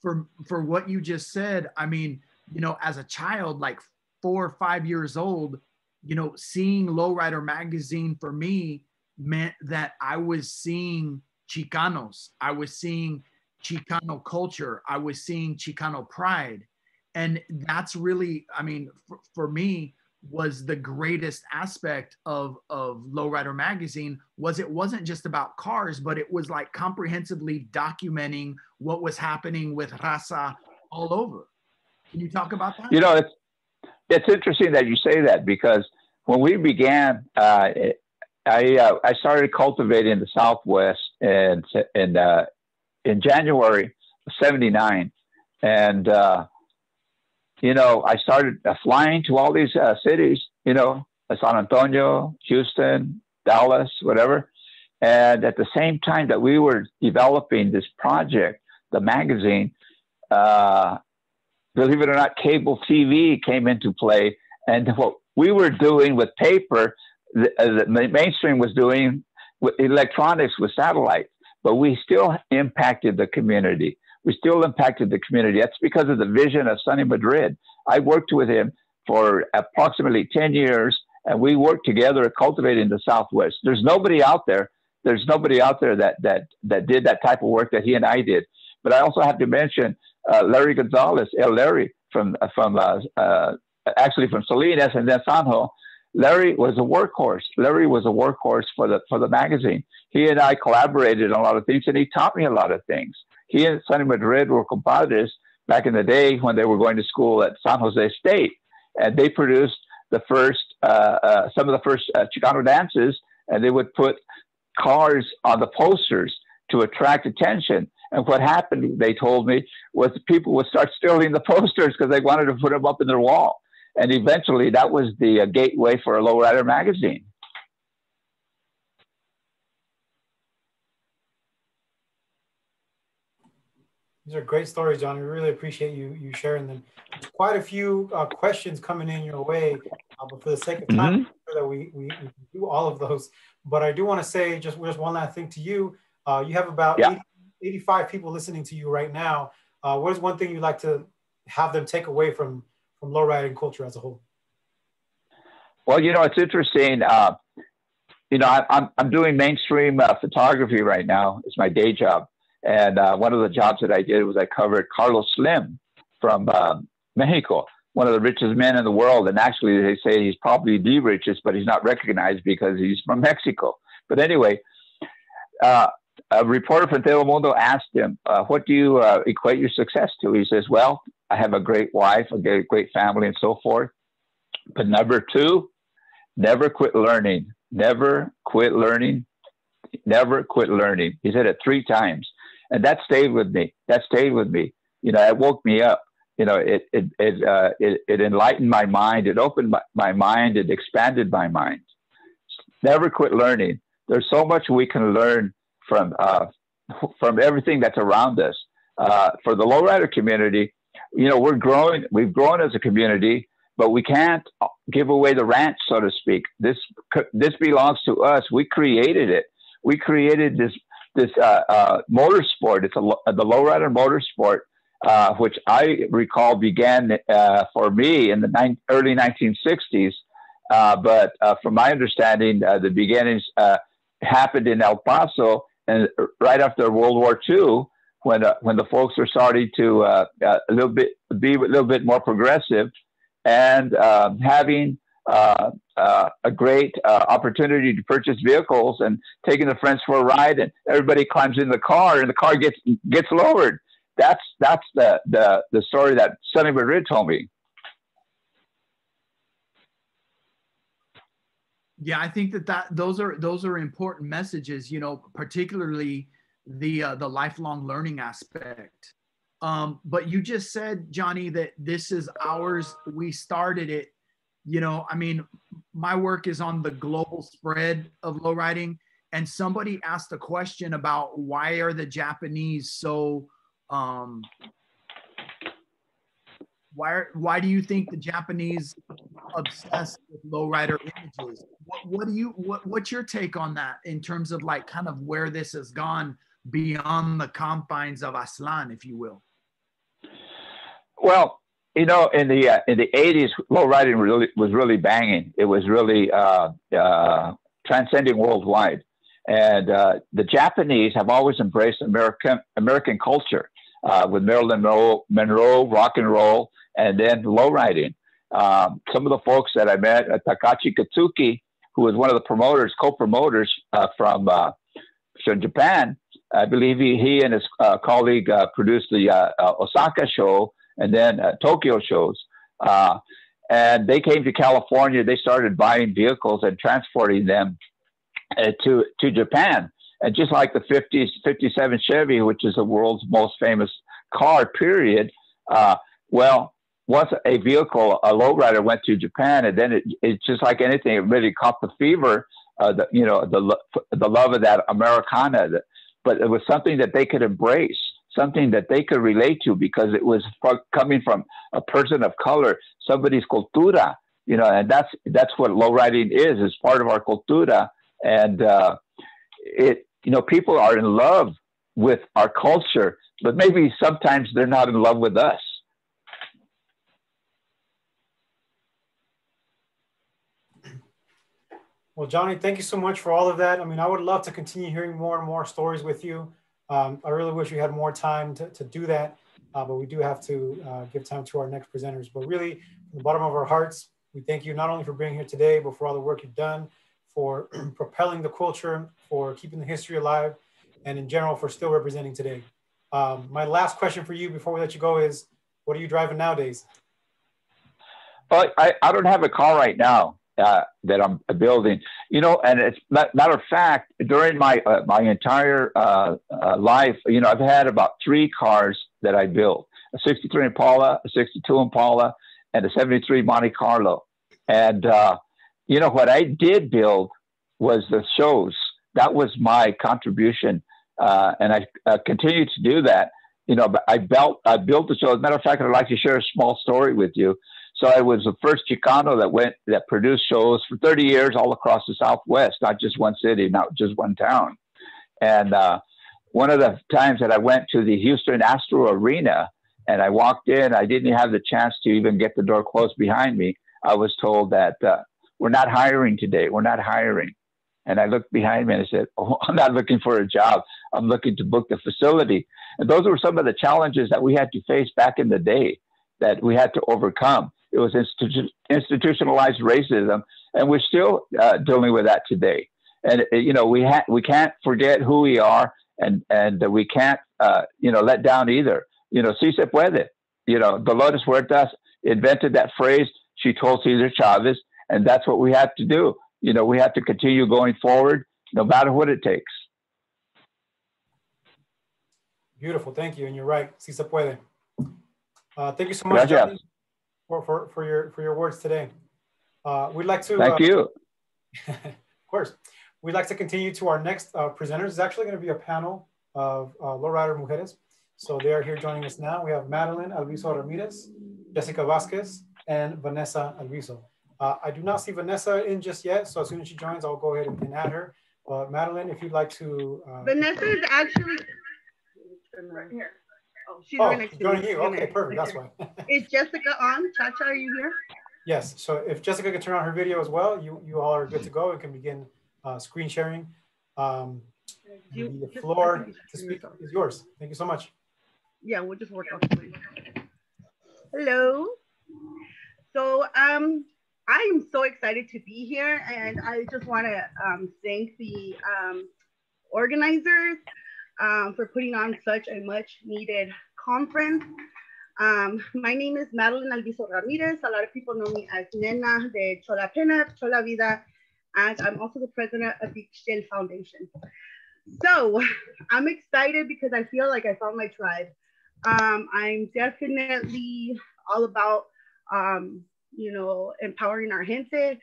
for for what you just said, I mean, you know, as a child, like four or five years old, you know, seeing Lowrider magazine for me meant that I was seeing Chicanos, I was seeing Chicano culture, I was seeing Chicano pride, and that's really, I mean, for, for me, was the greatest aspect of of lowrider magazine was it wasn't just about cars but it was like comprehensively documenting what was happening with raza all over. Can you talk about that? You know it's it's interesting that you say that because when we began uh, i uh, i started cultivating the southwest and in uh, in january '79, and uh, you know, I started uh, flying to all these uh, cities. You know, San Antonio, Houston, Dallas, whatever. And at the same time that we were developing this project, the magazine, believe it or not, cable TV came into play. And what we were doing with paper, the, uh, the mainstream was doing with electronics with satellite, but we still impacted the community. We still impacted the community. That's because of the vision of Sonny Madrid. I worked with him for approximately 10 years, and we worked together cultivating the Southwest. There's nobody out there. There's nobody out there that that that did that type of work that he and I did. But I also have to mention Larry Gonzalez, El Larry from from uh, uh, actually from Salinas and then Sanjo. Larry was a workhorse. Larry was a workhorse for the for the magazine. He and I collaborated on a lot of things, and he taught me a lot of things. He and Sonny Madrid were compadres back in the day when they were going to school at San Jose State, and they produced the first uh, uh, some of the first uh, Chicano dances, and they would put cars on the posters to attract attention. And what happened, they told me, was people would start stealing the posters because they wanted to put them up in their wall. And eventually, that was the uh, gateway for a lowrider magazine. These are great stories, John. We really appreciate you you sharing them. There's quite a few uh, questions coming in your way, uh, but for the sake of time, mm-hmm. sure that we, we, we do all of those. But I do want to say just just one last thing to you. Uh, you have about yeah. 80, 85 people listening to you right now. Uh, what is one thing you'd like to have them take away from from lowriding culture as a whole? Well, you know, it's interesting. Uh, you know, I, I'm I'm doing mainstream uh, photography right now. It's my day job and uh, one of the jobs that I did was I covered Carlos Slim from uh, Mexico, one of the richest men in the world. And actually, they say he's probably the richest, but he's not recognized because he's from Mexico. But anyway, uh, a reporter from Telemundo asked him, uh, What do you uh, equate your success to? He says, Well, I have a great wife, a great, family, and so forth. But number two, never quit learning. Never quit learning. Never quit learning. He said it three times and that stayed with me. That stayed with me. You know, it woke me up. You know, it it it uh, it, it enlightened my mind. It opened my, my mind. It expanded my mind. Never quit learning. There's so much we can learn from uh, from everything that's around us. Uh, for the lowrider community, you know, we're growing. We've grown as a community, but we can't give away the ranch, so to speak. This this belongs to us. We created it. We created this this uh, uh, motorsport. It's a, the lowrider motorsport, uh, which I recall began uh, for me in the ni- early 1960s. Uh, but uh, from my understanding, the beginnings happened in El Paso, and right after World War II, when when the folks were starting to a little bit be a little bit more progressive, and um, having uh, uh, a great uh, opportunity to purchase vehicles and taking the friends for a ride, and everybody climbs in the car, and the car gets gets lowered. That's that's the the the story that Sonny Madrid told me. Yeah, I think that, that those are those are important messages. You know, particularly the uh, the lifelong learning aspect. Um, but you just said, Johnny, that this is ours. We started it you know, I mean, my work is on the global spread of low riding. And somebody asked a question about why are the Japanese so um, why why do you think the Japanese obsessed with lowrider images? What, what do you what what's your take on that in terms of like kind of where this has gone beyond the confines of Aztlán, if you will? Well, you know, in the uh, in the '80s, low riding really was really banging. It was really uh, uh, transcending worldwide, and uh, the Japanese have always embraced American American culture uh, with Marilyn Monroe, Monroe, rock and roll, and then low riding. Um, some of the folks that I met, uh, Takashi Katsuki, who was one of the promoters, co-promoters from from Japan, I believe he, he and his colleague produced the Osaka show and then uh, Tokyo shows. Uh, and they came to California. They started buying vehicles and transporting them uh, to to Japan. And just like the 50s, 57 Chevy, which is the world's most famous car, period. Uh, well, once a vehicle, a lowrider went to Japan, and then it, it's just like anything, it really caught the fever, uh, the, you know, the, the love of that Americana. But it was something that they could embrace, something that they could relate to because it was coming from a person of color, somebody's cultura, you know, and that's that's what lowriding is. It's part of our cultura. And uh, it, you know, people are in love with our culture, but maybe sometimes they're not in love with us. Well, Johnny, thank you so much for all of that. I mean, I would love to continue hearing more and more stories with you. Um, I really wish we had more time to, to do that, uh, but we do have to uh, give time to our next presenters. But really, from the bottom of our hearts, we thank you not only for being here today, but for all the work you've done, for propelling the culture, for keeping the history alive, and in general, for still representing today. Um, my last question for you before we let you go is, what are you driving nowadays? Well, I, I don't have a car right now uh, that I'm building. You know, and it's matter of fact, during my uh, my entire uh, uh life, you know, I've had about three cars that I built: a '63 Impala, a '62 Impala, and a '73 Monte Carlo. And uh, you know what I did build was the shows. That was my contribution, uh, and I continue to do that. You know, I built I built the show. As a matter of fact, I'd like to share a small story with you. So I was the first Chicano that went that produced shows for 30 years all across the Southwest, not just one city, not just one town. And uh, one of the times that I went to the Houston Astro Arena and I walked in, I didn't have the chance to even get the door closed behind me. I was told that uh, we're not hiring today. We're not hiring. And I looked behind me and I said, oh, I'm not looking for a job. I'm looking to book the facility. And those were some of the challenges that we had to face back in the day that we had to overcome. It was institu- institutionalized racism, and we're still uh, dealing with that today. And uh, you know, we ha- we can't forget who we are, and and we can't uh, you know let down either. You know, si se puede. You know, the Dolores Huertas invented that phrase. She told Cesar Chavez, and that's what we have to do. You know, we have to continue going forward, no matter what it takes. Beautiful, thank you, and you're right. Si se puede. Uh, thank you so much, for, for, for your for your words today. Uh, we'd like to thank uh, you. of course, we'd like to continue to our next uh, presenters. It's actually going to be a panel of uh, lowrider mujeres. So they are here joining us now. We have Madeline Alviso Ramirez, Jessica Vasquez, and Vanessa Alviso. Uh, I do not see Vanessa in just yet, so as soon as she joins, I'll go ahead and, and add her. But Madeline, if you'd like to. Uh, Vanessa is actually right here. Oh, she's oh, right next to me. you. Okay, perfect. That's why. Is Jessica on? Chacha, are you here? Yes. So if Jessica can turn on her video as well, you you all are good to go. We can begin uh, screen sharing. Um, you, the floor to speak is yours. Thank you so much. Yeah, we'll just work on it. Hello. So um, I am so excited to be here, and I just want to um, thank the um, organizers um, for putting on such a much needed conference. Um, my name is Madeline Alviso Ramirez. A lot of people know me as Nena de Chola Pinup, Chola Vida, and I'm also the president of the Ixchel Foundation. So I'm excited because I feel like I found my tribe. Um, I'm definitely all about, um, you know, empowering our gente.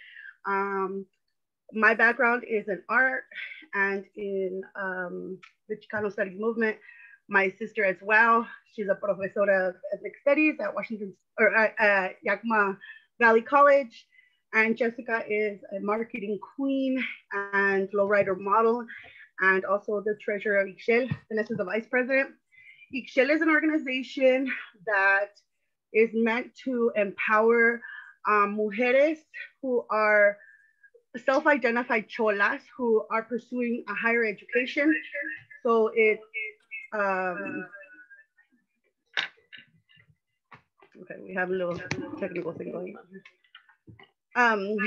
Um, my background is in art and in um, the Chicano Studies movement. My sister as well, she's a professor of ethnic studies at Washington or at, at Yakima Valley College. And Jessica is a marketing queen and lowrider model, and also the treasurer of Ixchel. Vanessa is the vice president. Ixchel is an organization that is meant to empower um, mujeres who are self-identified cholas who are pursuing a higher education. So it, um, okay, we have a little technical thing going on. Um,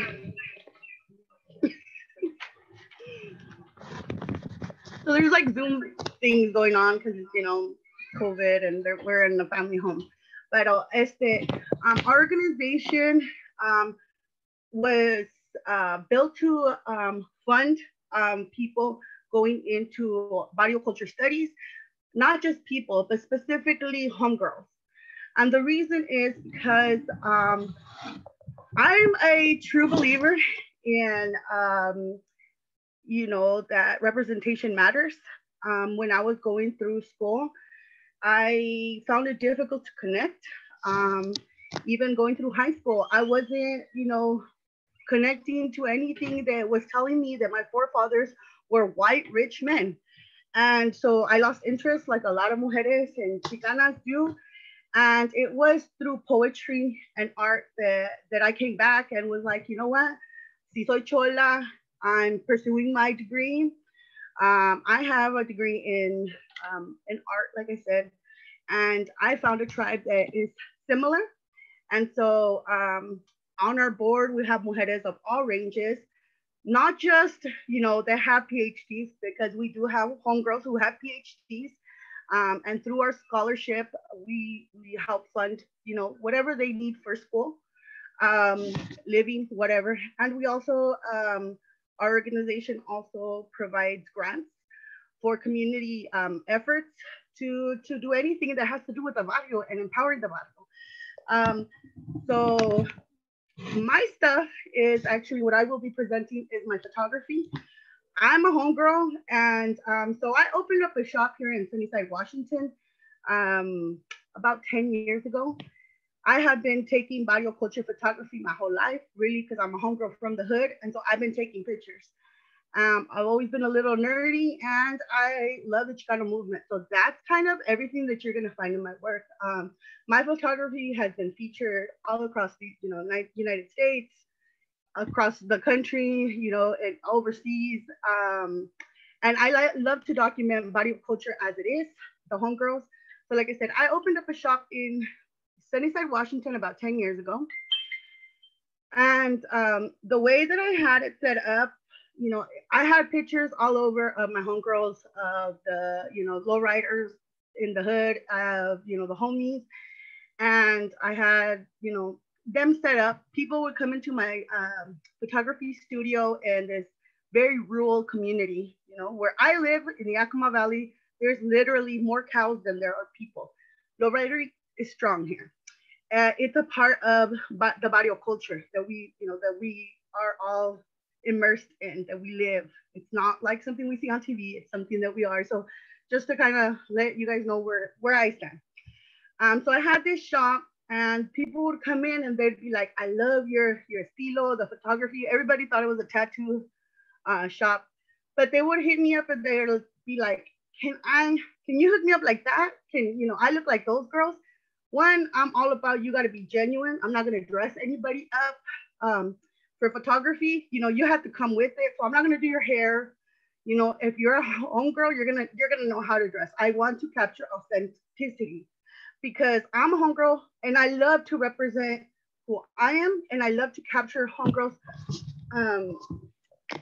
so there's like Zoom things going on because you know COVID and we're in the family home. But uh, este, um, our organization um, was uh, built to um, fund um, people going into barrio culture studies. not just people, but specifically homegirls. And the reason is because um, I'm a true believer in, um, you know, that representation matters. Um, when I was going through school, I found it difficult to connect. Um, even going through high school, I wasn't, you know, connecting to anything that was telling me that my forefathers were white rich men. And so I lost interest, like a lot of mujeres and chicanas do. And it was through poetry and art that, that I came back and was like, you know what? Si soy chola, I'm pursuing my degree. Um, I have a degree in, um, in art, like I said, and I found a tribe that is similar. And so um, on our board, we have mujeres of all ranges, not just, you know, that have PhDs, because we do have homegirls who have PhDs. Um, and through our scholarship, we, we help fund, you know, whatever they need for school, um, living, whatever. And we also, um, our organization also provides grants for community um, efforts to, to do anything that has to do with the barrio and empowering the barrio. Um, so my stuff is actually what I will be presenting is my photography. I'm a homegirl, and um, so I opened up a shop here in Sunnyside, Washington, um, about 10 years ago. I have been taking barrio culture photography my whole life, really, because I'm a homegirl from the hood, and so I've been taking pictures. Um, I've always been a little nerdy and I love the Chicano movement. So that's kind of everything that you're going to find in my work. Um, my photography has been featured all across the you know United States, across the country, you know, and overseas. Um, and I li- love to document body culture as it is, the homegirls. So like I said, I opened up a shop in Sunnyside, Washington about 10 years ago. And um, the way that I had it set up you know, I had pictures all over of my homegirls, of the, you know, lowriders in the hood, of, you know, the homies. And I had, you know, them set up. People would come into my um, photography studio in this very rural community, you know, where I live in the Yakima Valley. There's literally more cows than there are people. Lowrider is strong here. Uh, it's a part of the barrio culture that we, you know, that we are all immersed in that we live. It's not like something we see on TV. It's something that we are. So just to kind of let you guys know where where I stand. Um, so I had this shop and people would come in and they'd be like, I love your your estilo, the photography. Everybody thought it was a tattoo uh, shop, but they would hit me up and they'd be like, Can I can you hook me up like that? Can you know I look like those girls? One, I'm all about you got to be genuine. I'm not gonna dress anybody up. Um, for photography, you know, you have to come with it. So I'm not gonna do your hair. You know, if you're a home girl, you're gonna you're gonna know how to dress. I want to capture authenticity because I'm a homegirl and I love to represent who I am and I love to capture homegirls um,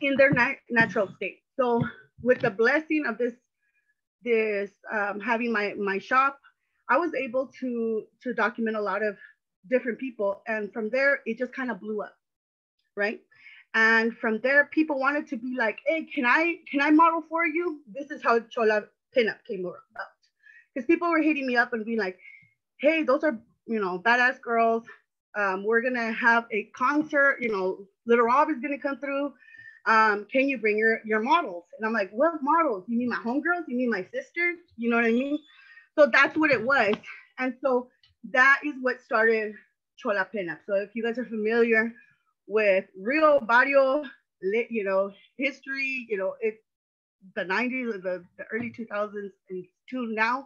in their nat natural state. So with the blessing of this, this um, having my my shop, I was able to to document a lot of different people, and from there it just kind of blew up right? And from there, people wanted to be like, hey, can I can I model for you? This is how Chola pinup came about. Because people were hitting me up and being like, hey, those are you know badass girls. Um, we're gonna have a concert. You know, Little Rob is gonna come through. Um, can you bring your your models? And I'm like, what models? You mean my homegirls? You mean my sisters? You know what I mean? So that's what it was. And so that is what started Chola Pinup. So if you guys are familiar with real barrio, you know, history, you know, it the 90s, the, the early 2000s and to now,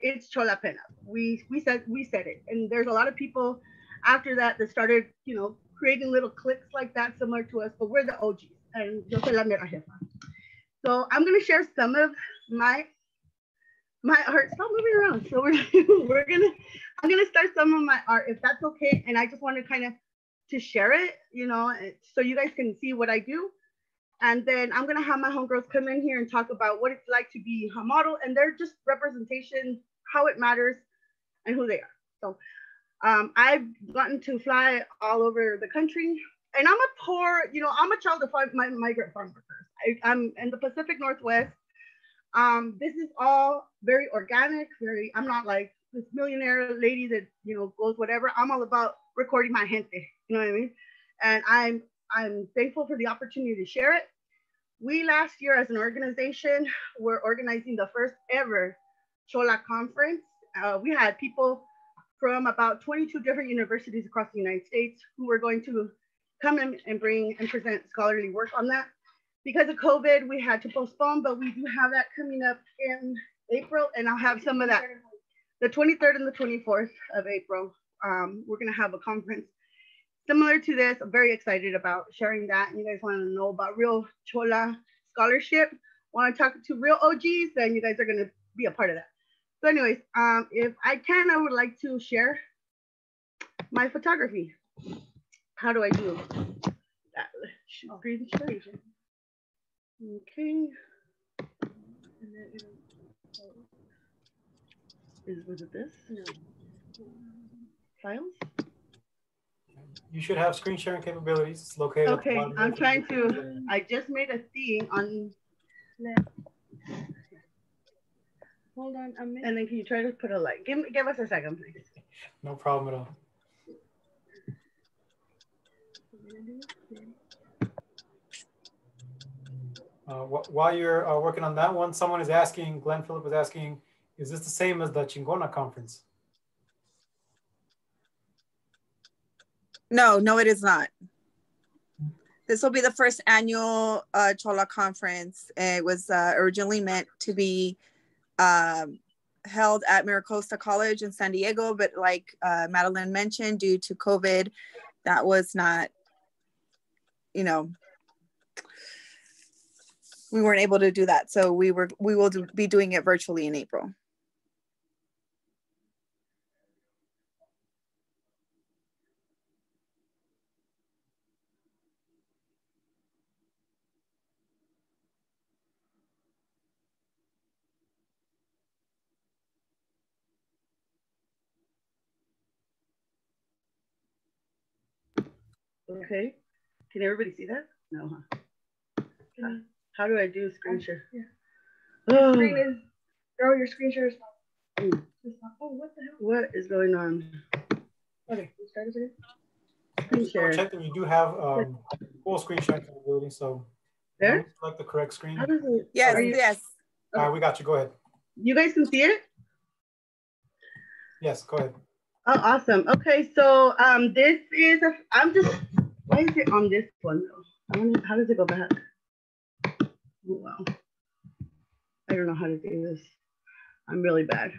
it's Chola Pinup. We we said we said it. And there's a lot of people after that that started, you know, creating little cliques like that similar to us, but we're the OGs. And yo soy la mera jefa. So I'm gonna share some of my my art. Stop moving around. So we're we're gonna I'm gonna start some of my art if that's okay. And I just want to kind of to share it, you know, so you guys can see what I do. And then I'm gonna have my homegirls come in here and talk about what it's like to be a model and their just representation, how it matters, and who they are. So um, I've gotten to fly all over the country, and I'm a poor, you know, I'm a child of my migrant farm workers. I, I'm in the Pacific Northwest. Um, this is all very organic, very, I'm not like this millionaire lady that, you know, goes whatever. I'm all about recording my gente, you know what I mean? And I'm, I'm thankful for the opportunity to share it. We last year as an organization were organizing the first ever Chola conference. Uh, we had people from about 22 different universities across the United States who were going to come in and bring and present scholarly work on that. Because of COVID, we had to postpone, but we do have that coming up in April, and I'll have some of that. The 23rd and the 24th of April, um, we're gonna have a conference similar to this. I'm very excited about sharing that. And you guys wanna know about real Chola scholarship, wanna talk to real OGs, then you guys are gonna be a part of that. So anyways, um, if I can, I would like to share my photography. How do I do that? Screen share. Okay. Is, was it this? No. Files? You should have screen sharing capabilities. It's located. at the Okay, I'm trying to, I just made a thing on. Hold on, I'm. And then can you try to put a like, give, me- give us a second, please. No problem at all. Uh, wh- while you're uh, working on that one, someone is asking, Glenn Phillip is asking, is this the same as the Chingona conference? No, no, it is not. This will be the first annual uh, Chola conference. It was uh, originally meant to be um, held at MiraCosta College in San Diego, but like uh, Madeline mentioned, due to COVID, that was not, you know, we weren't able to do that. So we were we will do, be doing it virtually in April. Okay, can everybody see that? No, huh? How- How do I do screen share? Yeah. Oh, Screen is, girl, your screen share is not. Mm. it's not- Oh, what the hell? What is going on? Okay, let's try this again. Screen share. Check that you do have um, full screen sharing capability, so. There? Select the correct screen. How does it? Yes, you- yes. All right, we got you. Go ahead. You guys can see it? Yes, go ahead. Oh, awesome. Okay, so um, this is a. I'm just. Why is it on this one though? I wonder how does it go back? Oh, wow. I don't know how to do this. I'm really bad.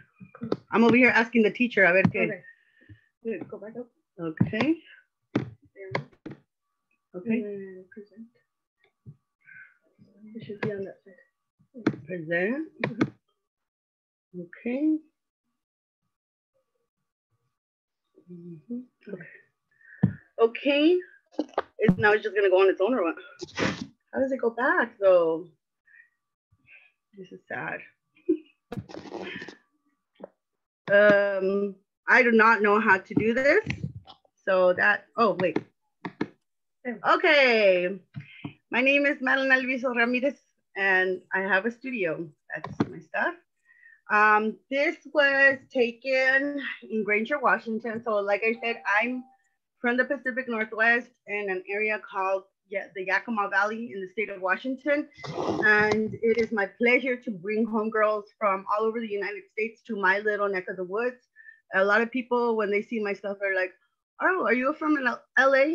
I'm over here asking the teacher. A ver qué. Okay. Go back up. Okay. Okay. Present. It should be on that side. Present. Okay. Mhm. Okay. Okay. It's now it's just gonna go on its own or what? How does it go back though? This is sad. um, I do not know how to do this. So that, oh, wait. Okay. My name is Madeline Alviso Ramirez, and I have a studio. That's my stuff. Um, this was taken in Granger, Washington. So, like I said, I'm from the Pacific Northwest in an area called the Yakima Valley in the state of Washington. And it is my pleasure to bring homegirls from all over the United States to my little neck of the woods. A lot of people, when they see my stuff, are like, oh, are you from LA?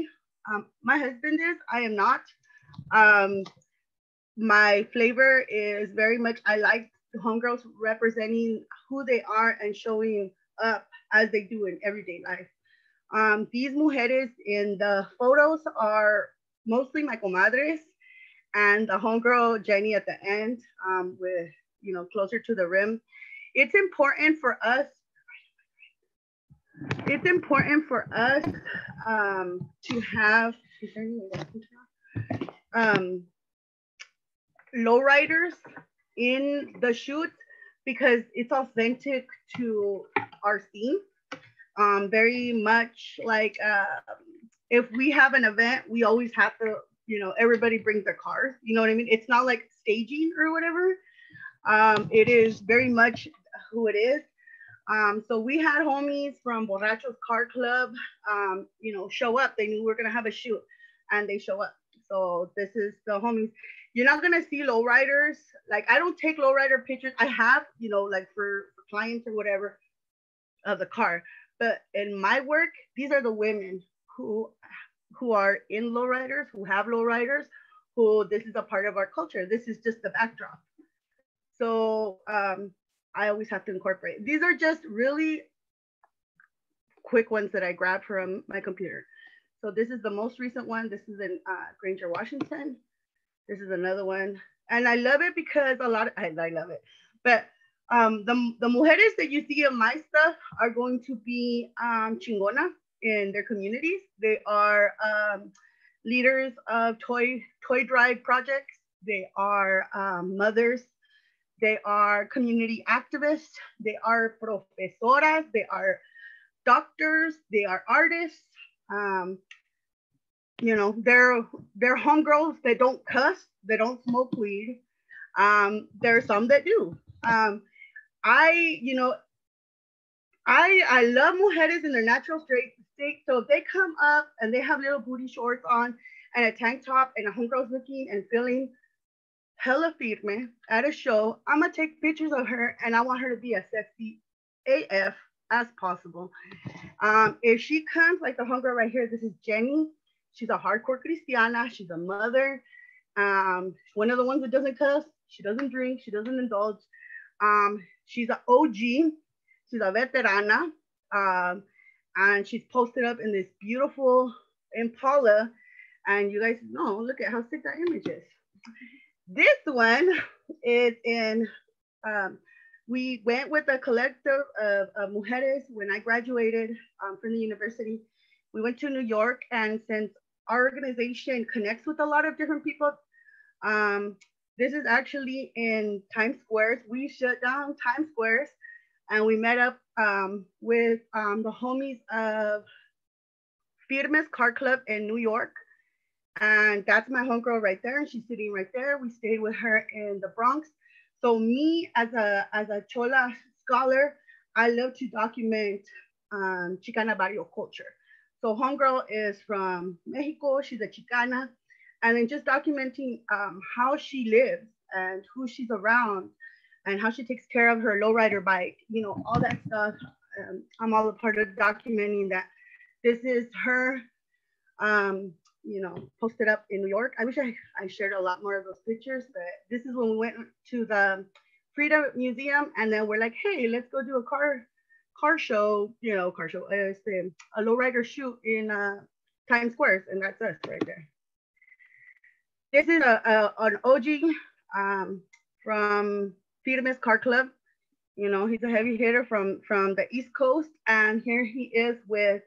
Um, my husband is, I am not. Um, my flavor is very much, I like homegirls representing who they are and showing up as they do in everyday life. Um, these mujeres in the photos are mostly my comadres and the homegirl Jenny at the end um, with, you know, closer to the rim. It's important for us. It's important for us um, to have um, lowriders in the shoots because it's authentic to our scene. Um, very much like uh, if we have an event, we always have to, you know, everybody brings their cars. You know what I mean? It's not like staging or whatever. Um, it is very much who it is. Um, so we had homies from Borrachos Car Club, um, you know, show up. They knew we were gonna have a shoot, and they show up. So this is the homies. You're not gonna see lowriders. Like I don't take lowrider pictures. I have, you know, like for, for clients or whatever of the car. But in my work, these are the women who who are in lowriders, who have lowriders, who this is a part of our culture. This is just the backdrop. So um, I always have to incorporate. These are just really quick ones that I grabbed from my computer. So this is the most recent one. This is in uh, Granger, Washington. This is another one. And I love it because a lot of, I, I love it. But um, the, the mujeres that you see in my stuff are going to be um, chingona in their communities. They are um, leaders of toy, toy drive projects. They are um, mothers. They are community activists. They are profesoras. They are doctors. They are artists. Um, you know, they're they're homegirls that don't cuss. They don't smoke weed. Um, there are some that do. Um, I, you know, I I love mujeres in their natural straight state. So if they come up and they have little booty shorts on and a tank top and a homegirl's looking and feeling hella firme at a show, I'm gonna take pictures of her and I want her to be as sexy AF as possible. Um, if she comes like the homegirl right here, this is Jenny. She's a hardcore Cristiana. She's a mother. Um, one of the ones that doesn't cuss. She doesn't drink. She doesn't indulge. Um, she's an OG. She's a veterana. Um, and she's posted up in this beautiful Impala. And you guys know, look at how sick that image is. This one is in, um, we went with a collective of, of mujeres when I graduated um, from the university. We went to New York, and since our organization connects with a lot of different people, um, this is actually in Times Squares. We shut down Times Squares and we met up um, with um, the homies of Firmes Car Club in New York. And that's my homegirl right there. And she's sitting right there. We stayed with her in the Bronx. So me as a, as a Chola scholar, I love to document um, Chicana barrio culture. So homegirl is from Mexico. She's a Chicana. And then just documenting um, how she lives and who she's around and how she takes care of her lowrider bike, you know, all that stuff. Um, I'm all a part of documenting that. This is her, um, you know, posted up in New York. I wish I, I shared a lot more of those pictures, but this is when we went to the Freedom Museum and then we're like, hey, let's go do a car car show, you know, car show, uh, a lowrider shoot in uh, Times Square, and that's us right there. This is a, a an OG um, from Firmes Car Club. You know, he's a heavy hitter from from the East Coast, and here he is with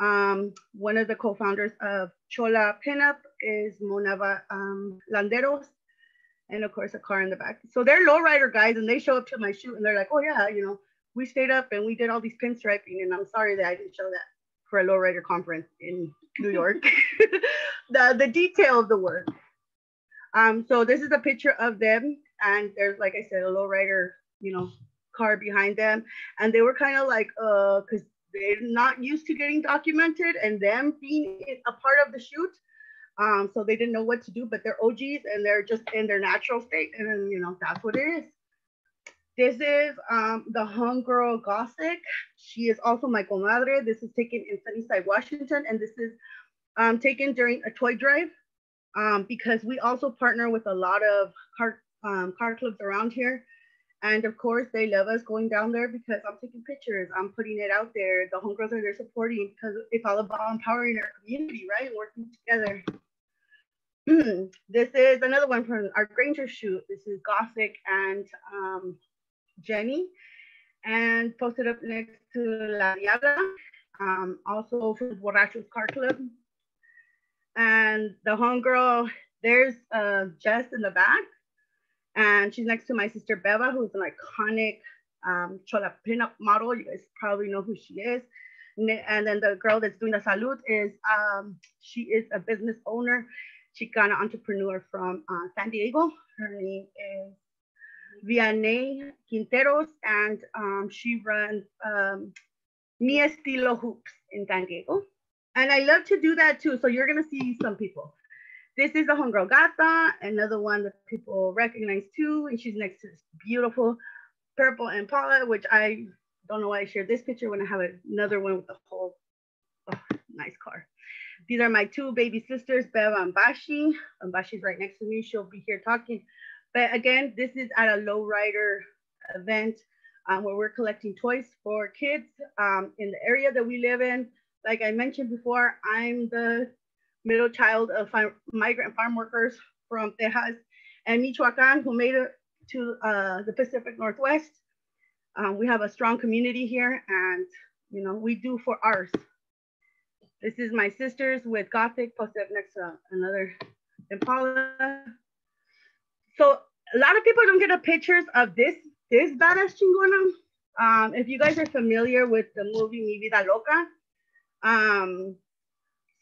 um, one of the co-founders of Chola Pinup is Monava um, Landeros, and of course a car in the back. So they're lowrider guys, and they show up to my shoot, and they're like, "Oh yeah, you know, we stayed up and we did all these pinstriping, and I'm sorry that I didn't show that for a lowrider conference in New York. the the detail of the work. Um, so this is a picture of them, and there's like I said, a lowrider, you know, car behind them, and they were kind of like, uh, because they're not used to getting documented, and them being a part of the shoot. Um, so they didn't know what to do, but they're OGs and they're just in their natural state, and you know that's what it is. This is um, the homegirl Gothic. She is also my comadre. This is taken in Sunnyside, Washington, and this is um, taken during a toy drive um, because we also partner with a lot of car, um, car clubs around here. And of course, they love us going down there because I'm taking pictures, I'm putting it out there. The homegirls are there supporting because it's all about empowering our community, right? Working together. this is another one from our Granger shoot. This is Gothic and um, Jenny, and posted up next to La Diabla, um, also for Borrachos Car Club. And the homegirl, there's uh, Jess in the back, and she's next to my sister Beva, who's an iconic um, Chola pinup model. You guys probably know who she is. And then the girl that's doing the salute is, um, she is a business owner, Chicana entrepreneur from uh, San Diego. Her name is Vianney Quinteros, and um, she runs um, Mi Estilo Hoops in San Diego. And I love to do that too. So you're gonna see some people. This is the homegirl Gata, another one that people recognize too. And she's next to this beautiful purple Impala, which I don't know why I shared this picture when I have another one with a whole oh, nice car. These are my two baby sisters, Beva and Bashi. And Bashi's right next to me. She'll be here talking. But again, this is at a lowrider event um, where we're collecting toys for kids um, in the area that we live in. Like I mentioned before, I'm the middle child of migrant farm workers from Texas and Michoacan who made it to uh, the Pacific Northwest. Um, we have a strong community here and you know, we do for ours. This is my sisters with Gothic posted next to another Impala. So a lot of people don't get a pictures of this, this badass chingona. Um, if you guys are familiar with the movie Mi Vida Loca, um,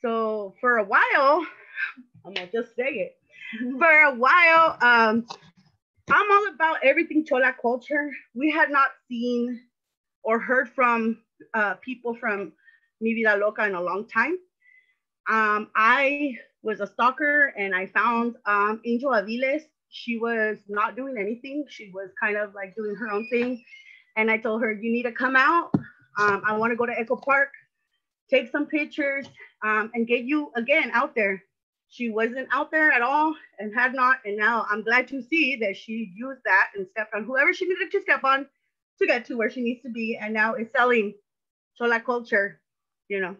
so for a while, I'm gonna just say it. For a while, um, I'm all about everything Chola culture. We had not seen or heard from uh, people from Mi Vida Loca in a long time. Um, I was a stalker and I found um, Angel Aviles. She was not doing anything. She was kind of like doing her own thing. And I told her, you need to come out. Um, I want to go to Echo Park, take some pictures, um, and get you again out there. She wasn't out there at all and had not. And now I'm glad to see that she used that and stepped on whoever she needed to step on to get to where she needs to be. And now is selling Chola culture you know,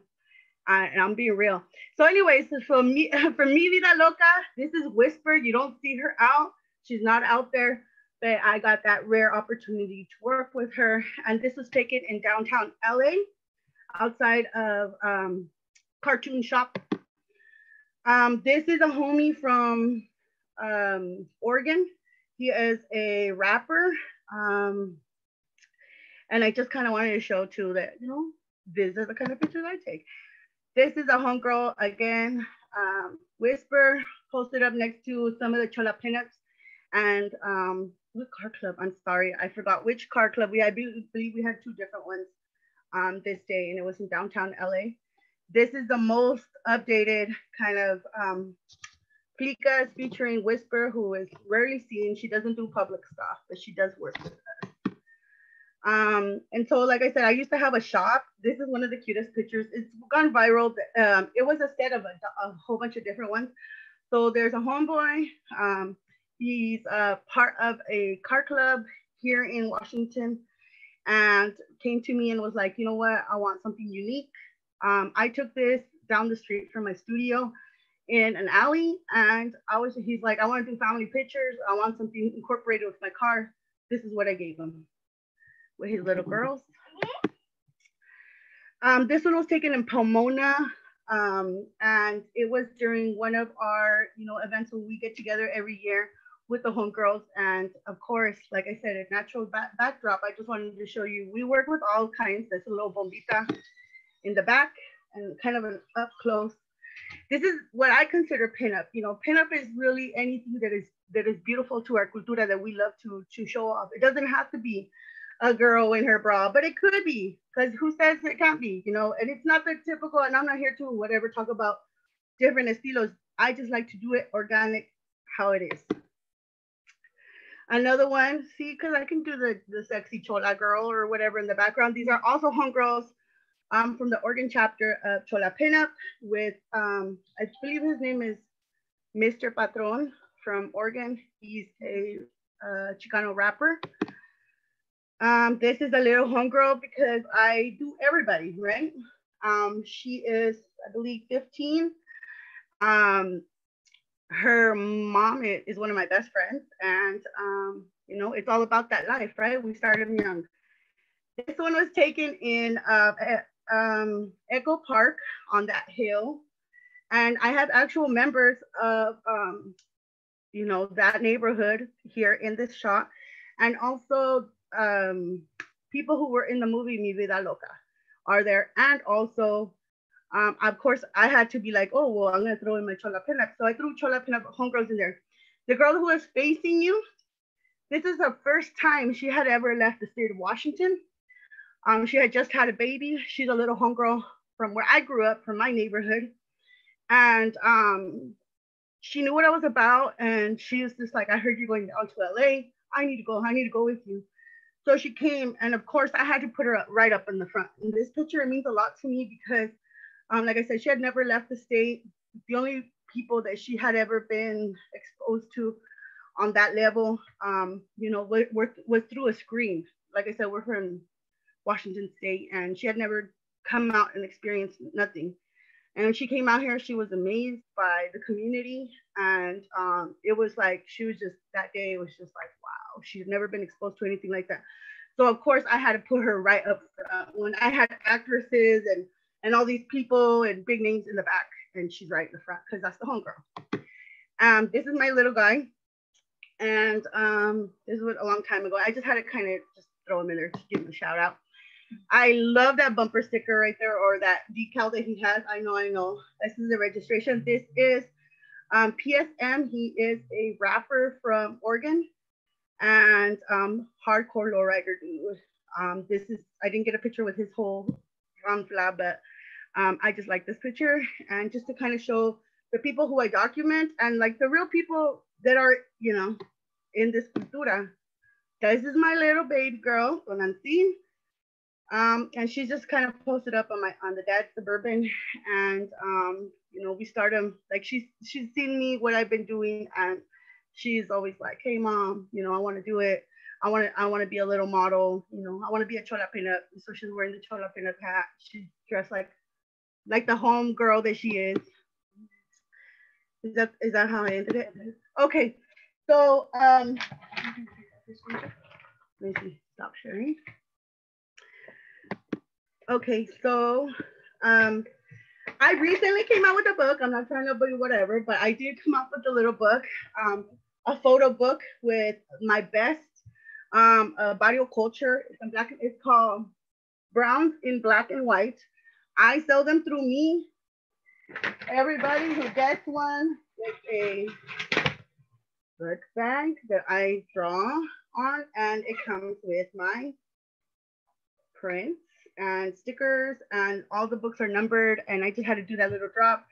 and I'm being real. So anyways, for me, for me, Vida Loca, this is Whisper. You don't see her out. She's not out there, but I got that rare opportunity to work with her. And this was taken in downtown LA, outside of um, Cartoon Shop. Um, this is a homie from um, Oregon. He is a rapper. Um, and I just kind of wanted to show too that, you know, these are the kind of pictures I take. This is a homegirl again, um, Whisper posted up next to some of the Chola pinups. And um, car club? I'm sorry, I forgot which car club. We I believe we had two different ones um, this day, and it was in downtown LA. This is the most updated kind of um, Plicas featuring Whisper, who is rarely seen. She doesn't do public stuff, but she does work with us. Um, and so, like I said, I used to have a shop. This is one of the cutest pictures. It's gone viral. Um, it was a set of a, a, whole bunch of different ones. So there's a homeboy. Um, he's part of a car club here in Washington and came to me and was like, you know what? I want something unique. Um, I took this down the street from my studio in an alley and I was, he's like, I want to do family pictures. I want something incorporated with my car. This is what I gave him with his little girls. Um, this one was taken in Pomona, um, and it was during one of our, you know, events when we get together every year with the homegirls. And of course, like I said, a natural back backdrop. I just wanted to show you, we work with all kinds. There's a little bombita in the back and kind of an up close. This is what I consider pinup. You know, pinup is really anything that is that is beautiful to our cultura that we love to to show off. It doesn't have to be a girl in her bra, but it could be because who says it can't be, you know? And it's not the typical, and I'm not here to whatever talk about different estilos. I just like to do it organic, how it is. Another one, see, because I can do the, the sexy chola girl or whatever in the background. These are also homegirls um, from the Oregon chapter of Chola Pinup with, um, I believe his name is Mr. Patron from Oregon. He's a uh, Chicano rapper. Um, this is a little homegirl because I do everybody, right? Um, she is, I believe, 15. Um, her mom is one of my best friends, and um, you know, it's all about that life, right? We started young. This one was taken in uh, um, Echo Park on that hill, and I have actual members of, um, you know, that neighborhood here in this shot, and also um, people who were in the movie Mi Vida Loca are there. And also, um, of course, I had to be like, oh, well, I'm going to throw in my Chola pinup. So I threw Chola pinup homegirls in there. The girl who was facing you, this is the first time she had ever left the state of Washington. Um, she had just had a baby. She's a little homegirl from where I grew up, from my neighborhood. And um, she knew what I was about. And she was just like, I heard you're going down to LA. I need to go. I need to go with you. So she came. And of course, I had to put her right up in the front. In this picture, means a lot to me because, um, like I said, she had never left the state. The only people that she had ever been exposed to on that level, um, you know, were was through a screen. Like I said, we're from Washington State, and she had never come out and experienced nothing. And when she came out here, she was amazed by the community, and um, it was like she was just that day. Was just like wow, she's never been exposed to anything like that. So of course, I had to put her right up front when I had actresses and and all these people and big names in the back, and she's right in the front because that's the homegirl. Um, this is my little guy, and um, this was a long time ago. I just had to kind of just throw him in there to give him a shout out. I love that bumper sticker right there or that decal that he has. I know, I know. This is the registration. This is um, PSM. He is a rapper from Oregon and um, hardcore lowrider dude. Um, this is, I didn't get a picture with his whole drum flab, but um, I just like this picture and just to kind of show the people who I document and like the real people that are, you know, in this cultura. This is my little baby girl, Donancy. Um, and she just kind of posted up on my on the dad suburban and um, you know we started like she's she's seen me what I've been doing and she's always like hey mom you know I want to do it I want to I want to be a little model you know I want to be a chola pinup so she's wearing the chola pinup hat. She's dressed like like the home girl that she is. Is that is that how I ended it? Okay so um let me stop sharing. Okay, so um, I recently came out with a book. I'm not trying to be whatever, but I did come up with a little book, um, a photo book with my best um, uh, barrio culture. It's, black, it's called Browns in Black and White. I sell them through me. Everybody who gets one gets a book bag that I draw on, and it comes with my prints and stickers and all the books are numbered and I just had to do that little drop.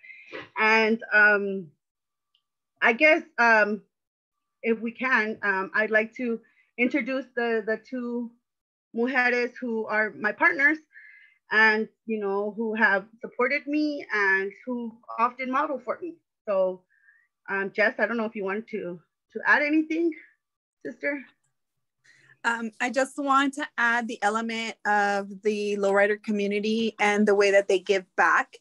And um, I guess um, if we can, um, I'd like to introduce the, the two mujeres who are my partners and, you know, who have supported me and who often model for me. So um, Jess, I don't know if you want to, to add anything, sister? Um, I just want to add the element of the lowrider community and the way that they give back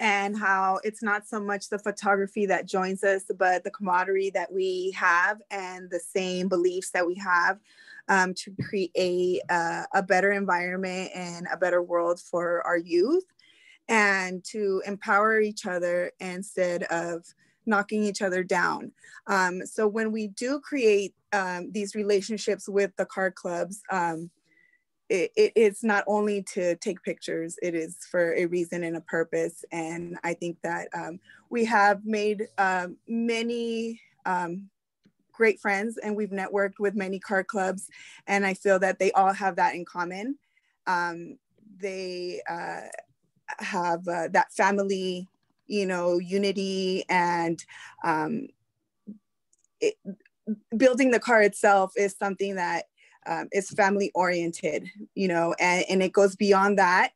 and how it's not so much the photography that joins us, but the camaraderie that we have and the same beliefs that we have um, to create a, a better environment and a better world for our youth and to empower each other instead of knocking each other down. Um, so when we do create um, these relationships with the car clubs, um, it, it, it's not only to take pictures, it is for a reason and a purpose. And I think that um, we have made um, many um, great friends and we've networked with many car clubs. And I feel that they all have that in common. Um, they uh, have uh, that family you know, unity and um, it, building the car itself is something that um, is family oriented, you know, and, and it goes beyond that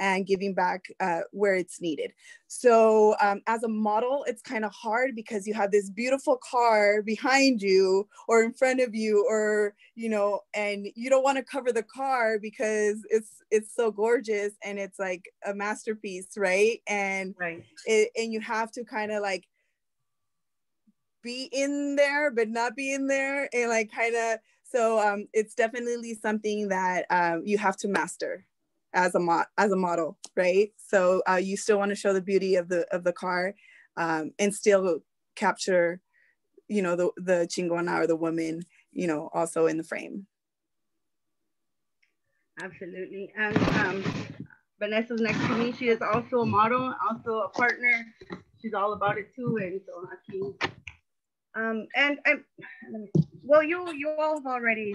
and giving back uh, where it's needed. So um, as a model, it's kind of hard because you have this beautiful car behind you or in front of you, or you know, and you don't want to cover the car because it's it's so gorgeous and it's like a masterpiece, right? And right, it, and you have to kind of like be in there but not be in there and like kind of so um, it's definitely something that um, you have to master as a mo- as a model, right? So uh, you still want to show the beauty of the of the car, um, and still capture, you know, the the chingona or the woman, you know, also in the frame. Absolutely, and um, Vanessa's next to me. She is also a model, also a partner. She's all about it too, and so aquí. Um, and and well, you you all have already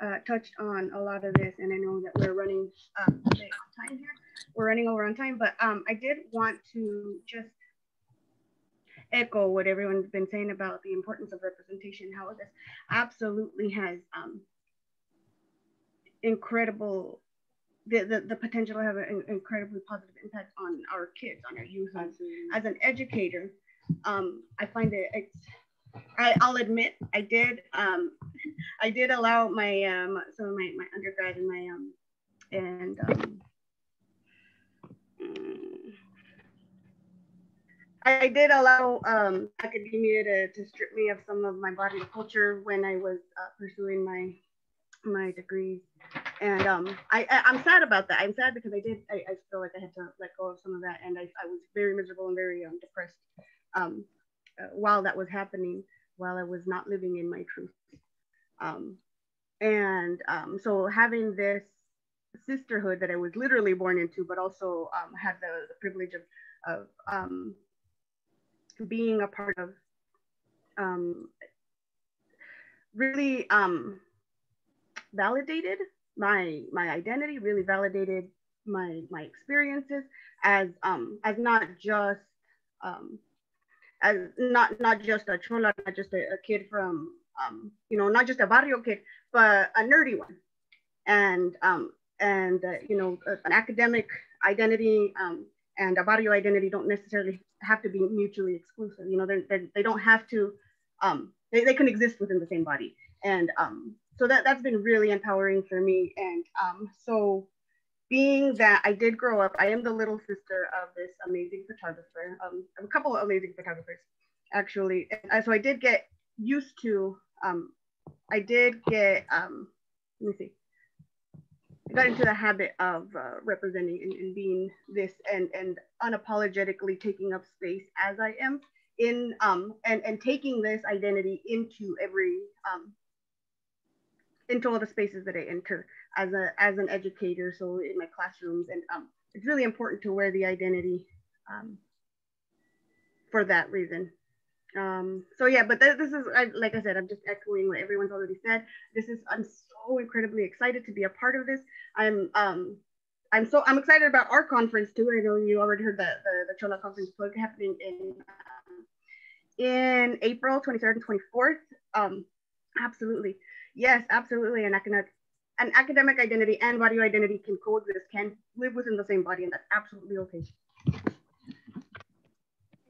uh, touched on a lot of this, and I know that we're running um, a bit on time here. We're running over on time, but um, I did want to just echo what everyone's been saying about the importance of representation, how this absolutely has um, incredible, the, the, the potential to have an incredibly positive impact on our kids, on our youth. As an educator, um, I find it, it's, I, I'll admit I did, um, I did allow my, um, some of my, my undergrad and my, um, and, um, I did allow um, academia to, to strip me of some of my body culture when I was uh, pursuing my my degrees, and um, I, I am sad about that. I'm sad because I did I, I, feel like I had to let go of some of that, and I, I was very miserable and very um, depressed um, uh, while that was happening, while I was not living in my truth. Um, and um, so having this sisterhood that I was literally born into, but also um, had the, the privilege of of um, being a part of um, really um, validated my my identity, really validated my my experiences as as not just um, as not not just a chola, not just a, a kid from um, you know not just a barrio kid, but a nerdy one, and um, and uh, you know an academic identity um, and a barrio identity don't necessarily have to be mutually exclusive. You know, they're, they're, they do not have to, um, they, they can exist within the same body. And um, so that, that's been really empowering for me. And um, so being that I did grow up, I am the little sister of this amazing photographer, um, a couple of amazing photographers, actually. And so I did get used to, um, I did get, um, let me see, I got into the habit of uh, representing and, and, being this and and unapologetically taking up space as I am in um and and taking this identity into every um into all the spaces that I enter as a as an educator so in my classrooms and um it's really important to wear the identity um for that reason. Um so yeah but th this is I, like i said i'm just echoing what everyone's already said. This is i'm so incredibly excited to be a part of this. I'm um i'm so i'm excited about our conference too. I know you already heard the the, the chola conference happening in um, in april 23rd and 24th um absolutely. Yes absolutely. And i can an academic identity and body identity can coexist can live within the same body and that's absolutely okay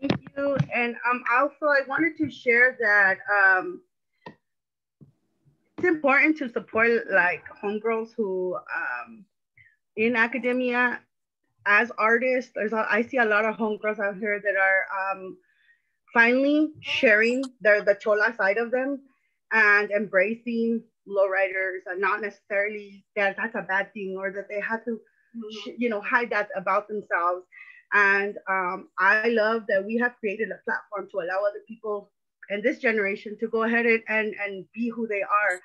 Thank you. And um, also, I wanted to share that um, it's important to support like homegirls who um, in academia as artists. There's a, I see a lot of homegirls out here that are um, finally sharing their the chola side of them and embracing lowriders and not necessarily that that's a bad thing or that they have to, mm-hmm. you know, hide that about themselves and um, I love that we have created a platform to allow other people in this generation to go ahead and, and, and be who they are.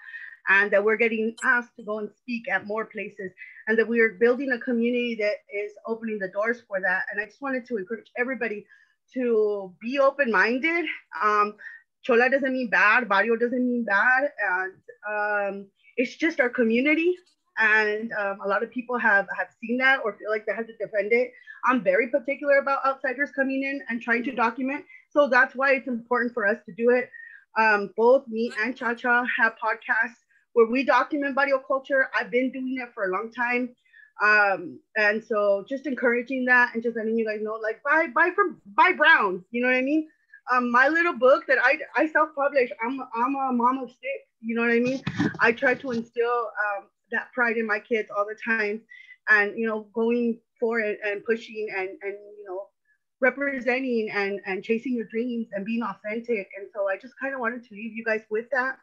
And that we're getting asked to go and speak at more places, and that we are building a community that is opening the doors for that. And I just wanted to encourage everybody to be open minded. Um, Chola doesn't mean bad, Barrio doesn't mean bad. And um, it's just our community and um, a lot of people have have seen that or feel like they have to defend it. I'm very particular about outsiders coming in and trying to document, so that's why it's important for us to do it. Um, both me and Cha Cha have podcasts where we document barrio culture. I've been doing it for a long time. Um, and so just encouraging that and just letting you guys know, like buy buy from buy Brown, you know what I mean? Um, my little book that I, I self-publish, I'm, I'm a mom of six, you know what I mean? I try to instill um, that pride in my kids all the time and you know going for it and pushing and and you know representing and and chasing your dreams and being authentic and so i just kind of wanted to leave you guys with that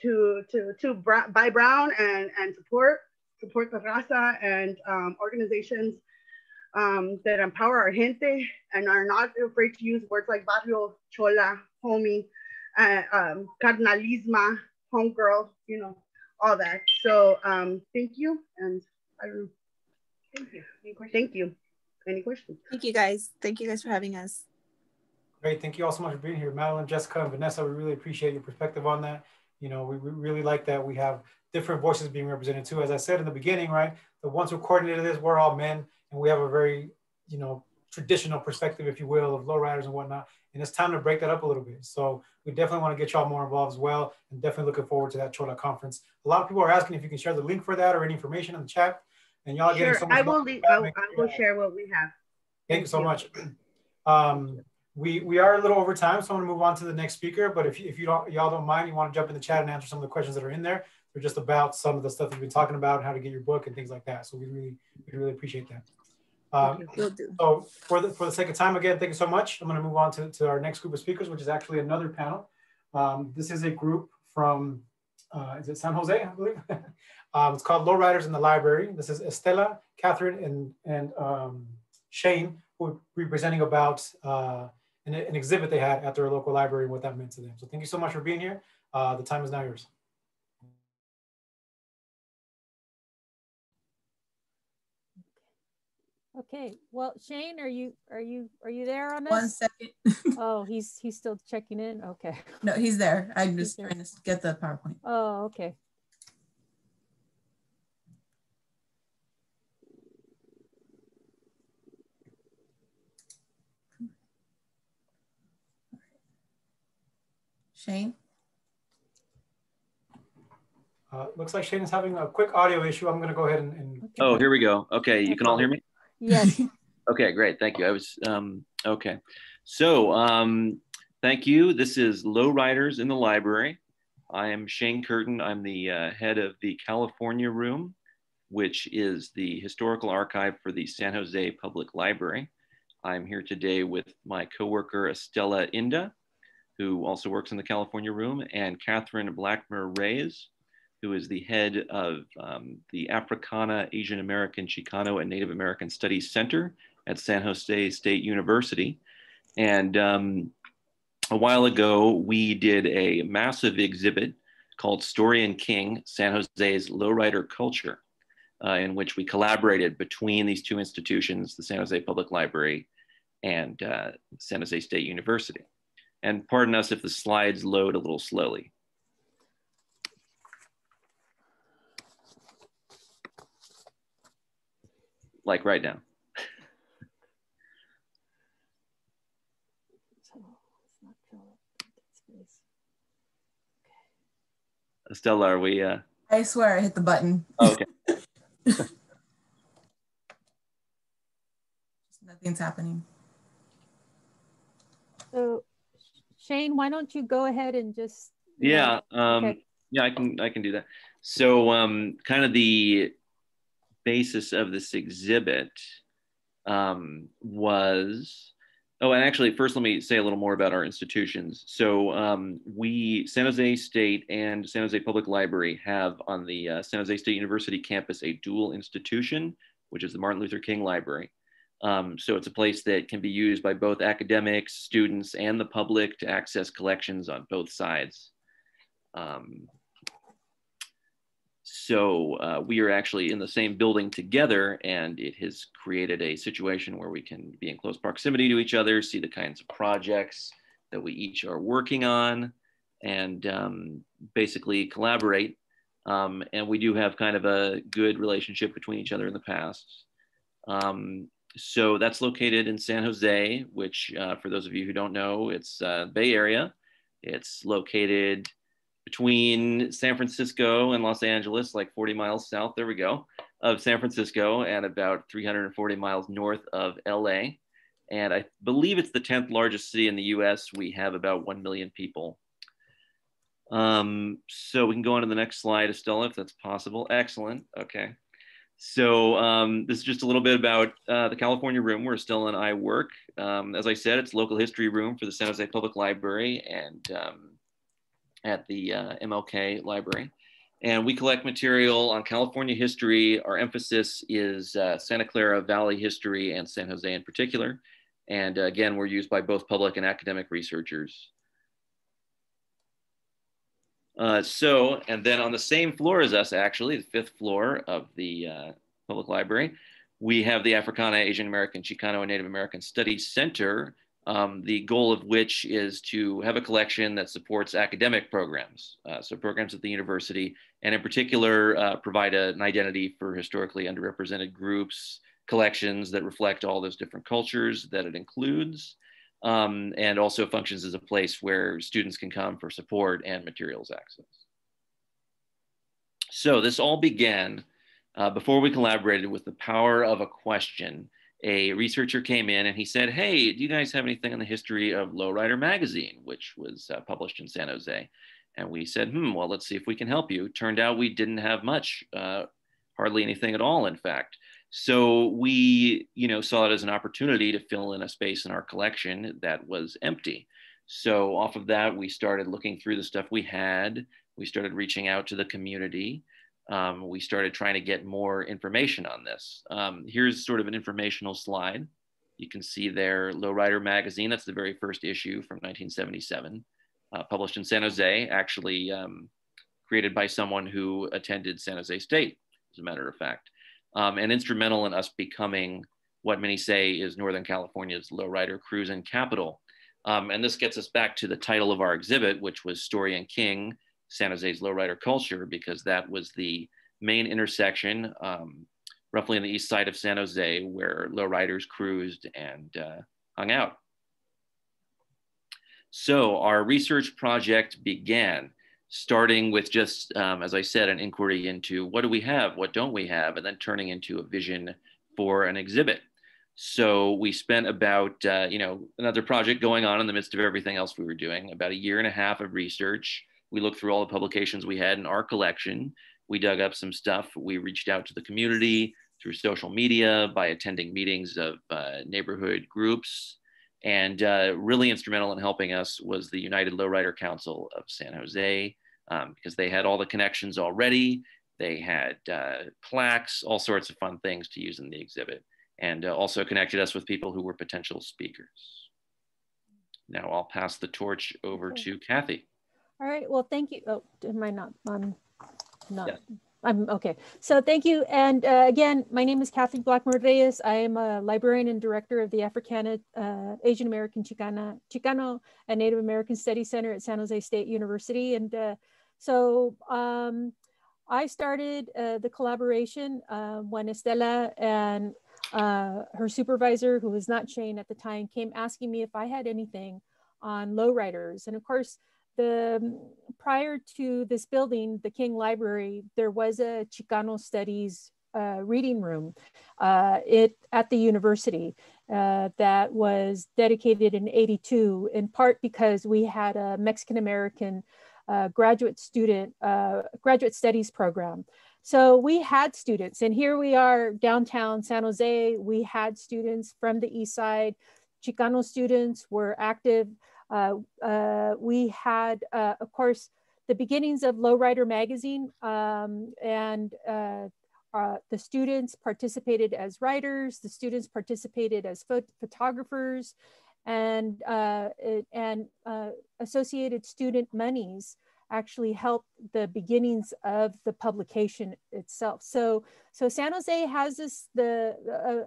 to to to buy brown and and support support the raza and um, organizations um, that empower our gente and are not afraid to use words like barrio chola homie uh, um, carnalisma homegirl you know all that. So um, thank you. And I don't know. Thank you. Any questions? Thank you. Any questions? Thank you guys. Thank you guys for having us. Great. Thank you all so much for being here. Madeline, Jessica, and Vanessa, we really appreciate your perspective on that. You know, we, we really like that we have different voices being represented too. As I said in the beginning, right, the ones who coordinated this, we're all men, and we have a very, you know, traditional perspective, if you will, of lowriders and whatnot. And it's time to break that up a little bit. So we definitely want to get y'all more involved as well, and definitely looking forward to that Chola conference. A lot of people are asking if you can share the link for that or any information in the chat. And y'all Sure, getting so much. I will, leave, I, I will share what we have. Thank you so much. Um, we we are a little over time, so I'm gonna move on to the next speaker. But if you, if you don't y'all don't mind, you want to jump in the chat and answer some of the questions that are in there. They're just about some of the stuff we've been talking about, how to get your book and things like that. So we really we really appreciate that. Um, Will do. so for the for the sake of time, again, thank you so much. I'm gonna move on to, to our next group of speakers, which is actually another panel. Um, this is a group from uh, is it San Jose, I believe. um, it's called Lowriders in the Library. This is Estela, Catherine, and and um, Shane, who will be presenting about uh, an, an exhibit they had at their local library and what that meant to them. So thank you so much for being here. Uh, the time is now yours. Okay, well, Shane, are you, are you, are you there on this? One second. Oh, he's, he's still checking in, okay. No, he's there. I'm He's just there. trying to get the PowerPoint. Oh, okay. Shane? Uh, looks like Shane is having a quick audio issue. I'm going to go ahead and, and Oh, here we go. Okay, you can all hear me? Yes. Okay, great. Thank you. I was, um, okay. So, um, thank you. This is Lowriders in the Library. I am Shane Curtin. I'm the uh, head of the California Room, which is the historical archive for the San Jose Public Library. I'm here today with my coworker Estella Inda, who also works in the California Room, and Catherine Blackmer Reyes, who is the head of um, the Africana, Asian American, Chicano, and Native American Studies Center at San Jose State University. And um, a while ago, we did a massive exhibit called Story and King, San Jose's Lowrider Culture, uh, in which we collaborated between these two institutions, the San Jose Public Library and uh, San Jose State University. And pardon us if the slides load a little slowly. Like right now. Estella, are we? Uh... I swear I hit the button. oh, okay. Nothing's happening. So Shane, why don't you go ahead and just. Yeah. Um, okay. Yeah, I can. I can do that. So, um, kind of the basis of this exhibit um, was. Oh, and actually, first, let me say a little more about our institutions. So, um, we, San Jose State and San Jose Public Library, have on the uh, San Jose State University campus a dual institution, which is the Martin Luther King Library. Um, so, it's a place that can be used by both academics, students, and the public to access collections on both sides. Um, so uh, we are actually in the same building together, and it has created a situation where we can be in close proximity to each other, see the kinds of projects that we each are working on, and um, basically collaborate. Um, and we do have kind of a good relationship between each other in the past. Um, so that's located in San Jose, which, uh, for those of you who don't know, it's uh, Bay Area. It's located between San Francisco and Los Angeles, like 40 miles south, there we go, of San Francisco, and about 340 miles north of LA. And I believe it's the 10th largest city in the US. We have about 1 million people. Um, so we can go on to the next slide, Estella, if that's possible. Excellent. Okay. So um, this is just a little bit about uh, the California room where Estella and I work. Um, as I said, it's local history room for the San Jose Public Library and um, at the uh, MLK Library. And we collect material on California history. Our emphasis is uh, Santa Clara Valley history and San Jose in particular. And uh, again, we're used by both public and academic researchers. Uh, so, and then on the same floor as us, actually, the fifth floor of the uh, public library, we have the Africana, Asian American, Chicano, and Native American Studies Center, um, the goal of which is to have a collection that supports academic programs, uh, so programs at the university, and in particular, uh, provide a, an identity for historically underrepresented groups, collections that reflect all those different cultures that it includes, um, and also functions as a place where students can come for support and materials access. So this all began uh, before we collaborated with the power of a question a researcher came in and he said, Hey, do you guys have anything on the history of Lowrider Magazine, which was uh, published in San Jose? And we said, Hmm, well, let's see if we can help you. Turned out we didn't have much, uh, hardly anything at all, in fact. So we, you know, saw it as an opportunity to fill in a space in our collection that was empty. So off of that, we started looking through the stuff we had. We started reaching out to the community um, we started trying to get more information on this. Um, here's sort of an informational slide. You can see there Lowrider Magazine, that's the very first issue from 1977, uh, published in San Jose, actually um, created by someone who attended San Jose State, as a matter of fact, um, and instrumental in us becoming what many say is Northern California's lowrider cruising capital. Um, and this gets us back to the title of our exhibit, which was Story and King, San Jose's lowrider culture because that was the main intersection, um, roughly on the east side of San Jose, where lowriders cruised and uh, hung out. So our research project began, starting with just, um, as I said, an inquiry into what do we have, what don't we have, and then turning into a vision for an exhibit. So we spent about, uh, you know, another project going on in the midst of everything else we were doing, about a year and a half of research, we looked through all the publications we had in our collection. We dug up some stuff. We reached out to the community through social media by attending meetings of uh, neighborhood groups. And uh, really instrumental in helping us was the United Lowrider Council of San Jose um, because they had all the connections already. They had uh, plaques, all sorts of fun things to use in the exhibit, and uh, also connected us with people who were potential speakers. Now I'll pass the torch over to Kathy. All right. Well, thank you. Oh, am I not? I'm not. Yeah. I'm okay. So thank you. And uh, again, my name is Kathy Blackmer Reyes. I am a librarian and director of the Africana, uh, Asian American Chicana, Chicano and Native American Studies Center at San Jose State University. And uh, so um, I started uh, the collaboration uh, when Estela and uh, her supervisor, who was not Shane at the time, came asking me if I had anything on lowriders. And of course, the prior to this building, the King Library, there was a Chicano Studies uh, reading room uh, it at the university uh, that was dedicated in 82 in part because we had a Mexican American uh, graduate student uh, graduate studies program. So we had students and here we are downtown San Jose. We had students from the east side. Chicano students were active we had, uh, of course, the beginnings of Lowrider Magazine um, and uh, the students participated as writers, the students participated as phot photographers and, uh, and uh, associated student monies actually helped the beginnings of the publication itself. So, so San Jose has this, the,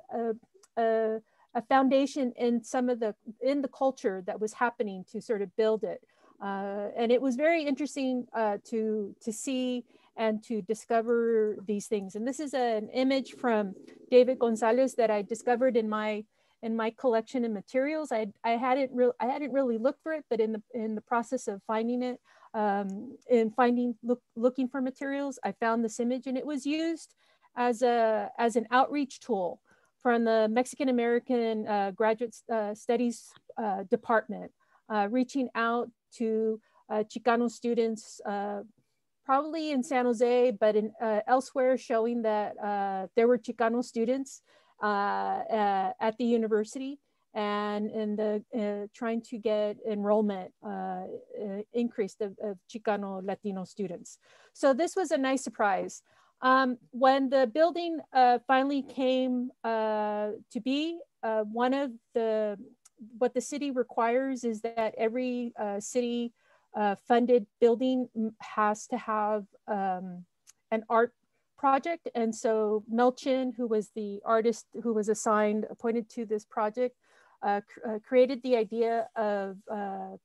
uh, a foundation in some of the in the culture that was happening to sort of build it. Uh, and it was very interesting uh, to to see and to discover these things. And this is an image from david gonzalez that i discovered in my in my collection of materials. I i hadn't really i hadn't really looked for it but in the in the process of finding it um, and finding look, looking for materials i found this image and it was used as a as an outreach tool from the Mexican American uh, Graduate uh, Studies uh, Department, uh, reaching out to uh, Chicano students, probably in San Jose, but in, elsewhere, showing that there were Chicano students at the university and in the uh, trying to get enrollment uh, increased of, of, Chicano Latino students. So this was a nice surprise. Um, when the building uh, finally came uh, to be, uh, one of the, what the city requires is that every uh, city uh, funded building has to have um, an art project. And so Mel Chin, who was the artist who was assigned, appointed to this project, uh, cr- created the idea of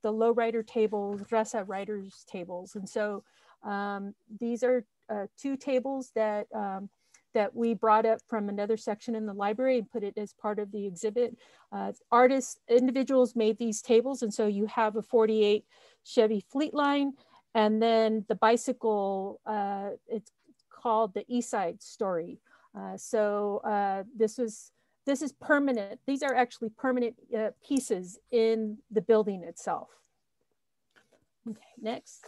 the lowrider tables, Raza riders tables. And so um, these are uh, two tables that, um, that we brought up from another section in the library and put it as part of the exhibit. Uh, artists, individuals made these tables. And so you have a 48 Chevy Fleetline and then the bicycle, uh, it's called the East Side Story. Uh, so uh, this was this is permanent. These are actually permanent uh, pieces in the building itself. Okay, next.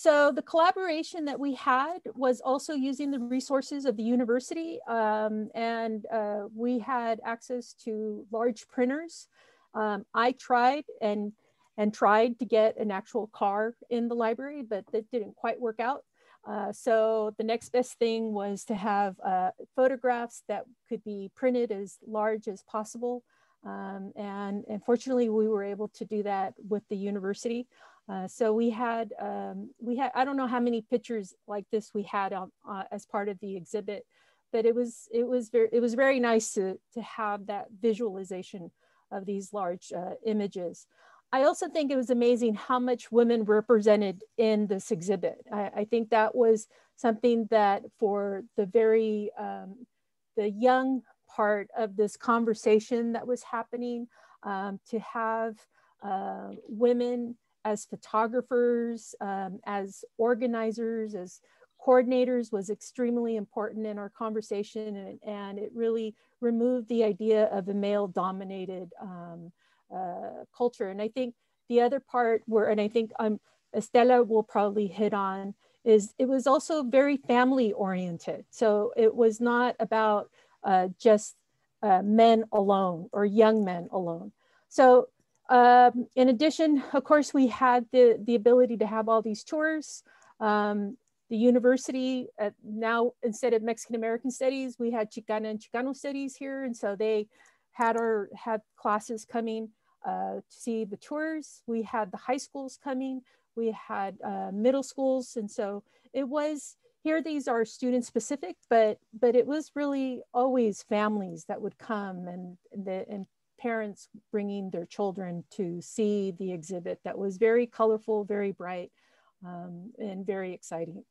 So the collaboration that we had was also using the resources of the university um, and uh, we had access to large printers. Um, I tried and, and tried to get an actual car in the library, but that didn't quite work out. Uh, so the next best thing was to have uh, photographs that could be printed as large as possible. Um, and unfortunately, we were able to do that with the university. Uh, so we had, um, we had, I don't know how many pictures like this we had on, uh, as part of the exhibit, but it was, it was very, it was very nice to, to have that visualization of these large uh, images. I also think it was amazing how much women represented in this exhibit. I, I think that was something that for the very, um, the young part of this conversation that was happening, um, to have uh, women as photographers, um, as organizers, as coordinators was extremely important in our conversation and, and it really removed the idea of a male dominated um, uh, culture. And I think the other part where, and I think um, Estela will probably hit on, is it was also very family oriented. So it was not about uh, just uh, men alone or young men alone. So um, in addition, of course, we had the, the ability to have all these tours. Um, the university uh, now, instead of Mexican American studies, we had Chicana and Chicano studies here. And so they had our had classes coming uh, to see the tours. We had the high schools coming. We had uh, middle schools. And so it was, here these are student specific, but, but it was really always families that would come and, the, and parents bringing their children to see the exhibit that was very colorful, very bright, um, and very exciting.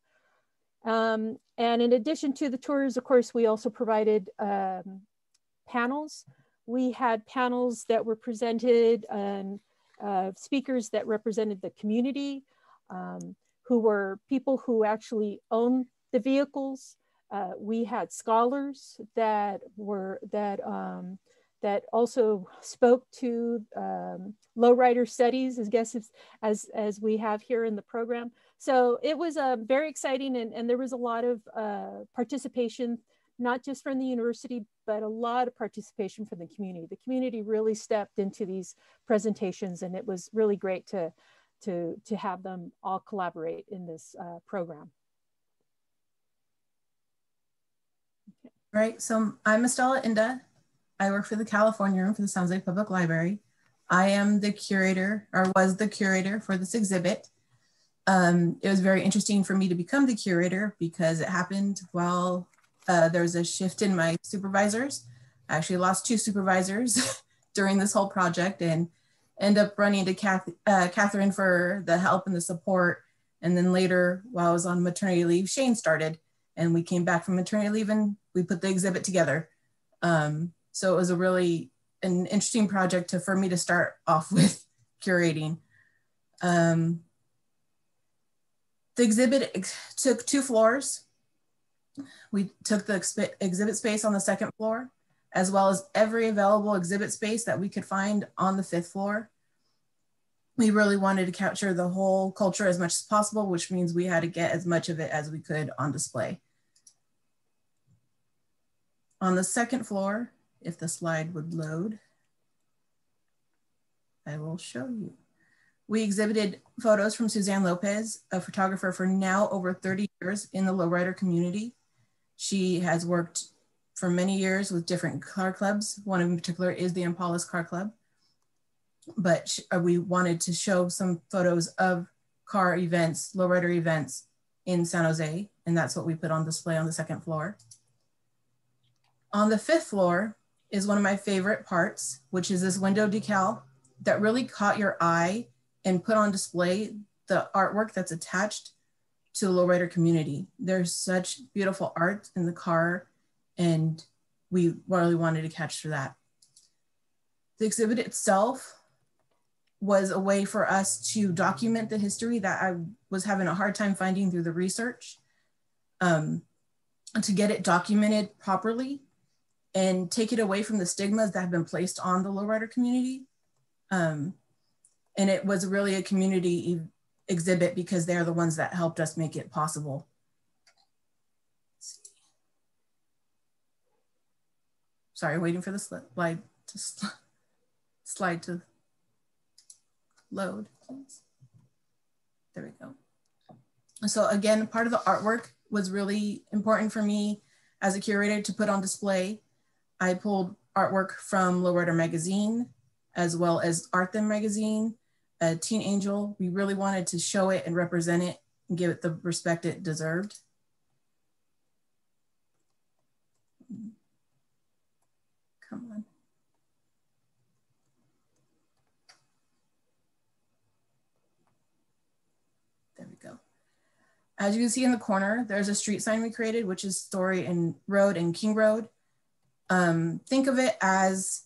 Um, and in addition to the tours, of course, we also provided um, panels we had panels that were presented and uh, speakers that represented the community, um, who were people who actually own the vehicles. Uh, we had scholars that were that um, that also spoke to um, lowrider studies, as guess as as we have here in the program. So it was uh, very exciting, and, and there was a lot of uh, participation not just from the university, but a lot of participation from the community. The community really stepped into these presentations and it was really great to, to, to have them all collaborate in this uh, program. Okay. Right, so I'm Estella Inda. I work for the California Room for the San Jose Public Library. I am the curator, or was the curator for this exhibit. Um, it was very interesting for me to become the curator because it happened while uh, there was a shift in my supervisors. I actually lost two supervisors during this whole project and end up running to Kath, uh, Catherine for the help and the support. And then later, while I was on maternity leave, Shane started and we came back from maternity leave and we put the exhibit together. Um, so it was a really an interesting project to, for me to start off with curating. Um, the exhibit took two floors. We took the exhibit space on the second floor, as well as every available exhibit space that we could find on the fifth floor. We really wanted to capture the whole culture as much as possible, which means we had to get as much of it as we could on display. On the second floor, if the slide would load, I will show you. We exhibited photos from Suzanne Lopez, a photographer for now over 30 years in the lowrider community. She has worked for many years with different car clubs. One in particular is the Impalas Car Club. But uh, we wanted to show some photos of car events, lowrider events in San Jose, and that's what we put on display on the second floor. On the fifth floor, is one of my favorite parts, which is this window decal that really caught your eye and put on display the artwork that's attached to the lowrider community. There's such beautiful art in the car and we really wanted to catch that. The exhibit itself was a way for us to document the history that I was having a hard time finding through the research, um, to get it documented properly and take it away from the stigmas that have been placed on the lowrider community. Um, and it was really a community e exhibit because they're the ones that helped us make it possible. Sorry, waiting for the slide to sl slide to load. There we go. So again, part of the artwork was really important for me as a curator to put on display. I pulled artwork from Lowrider Magazine, as well as Art Them Magazine, Teen Angel. We really wanted to show it and represent it and give it the respect it deserved. Come on. There we go. As you can see in the corner, there's a street sign we created, which is Story and Road and King Road. Um, think of it as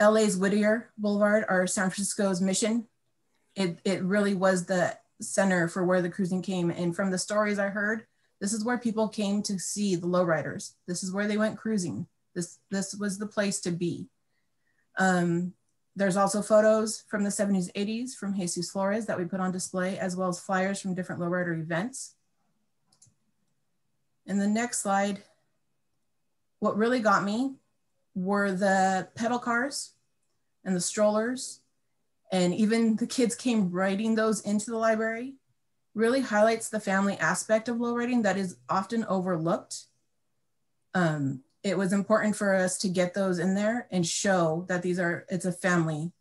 LA's Whittier Boulevard or San Francisco's Mission. It, it really was the center for where the cruising came. And from the stories I heard, this is where people came to see the lowriders. This is where they went cruising. This, this was the place to be. Um, there's also photos from the 70s, 80s from Jesus Flores that we put on display, as well as flyers from different lowrider events. In the next slide, what really got me were the pedal cars and the strollers, and even the kids came riding those into the library, really highlights the family aspect of low riding that is often overlooked. Um, it was important for us to get those in there and show that these are, it's a family.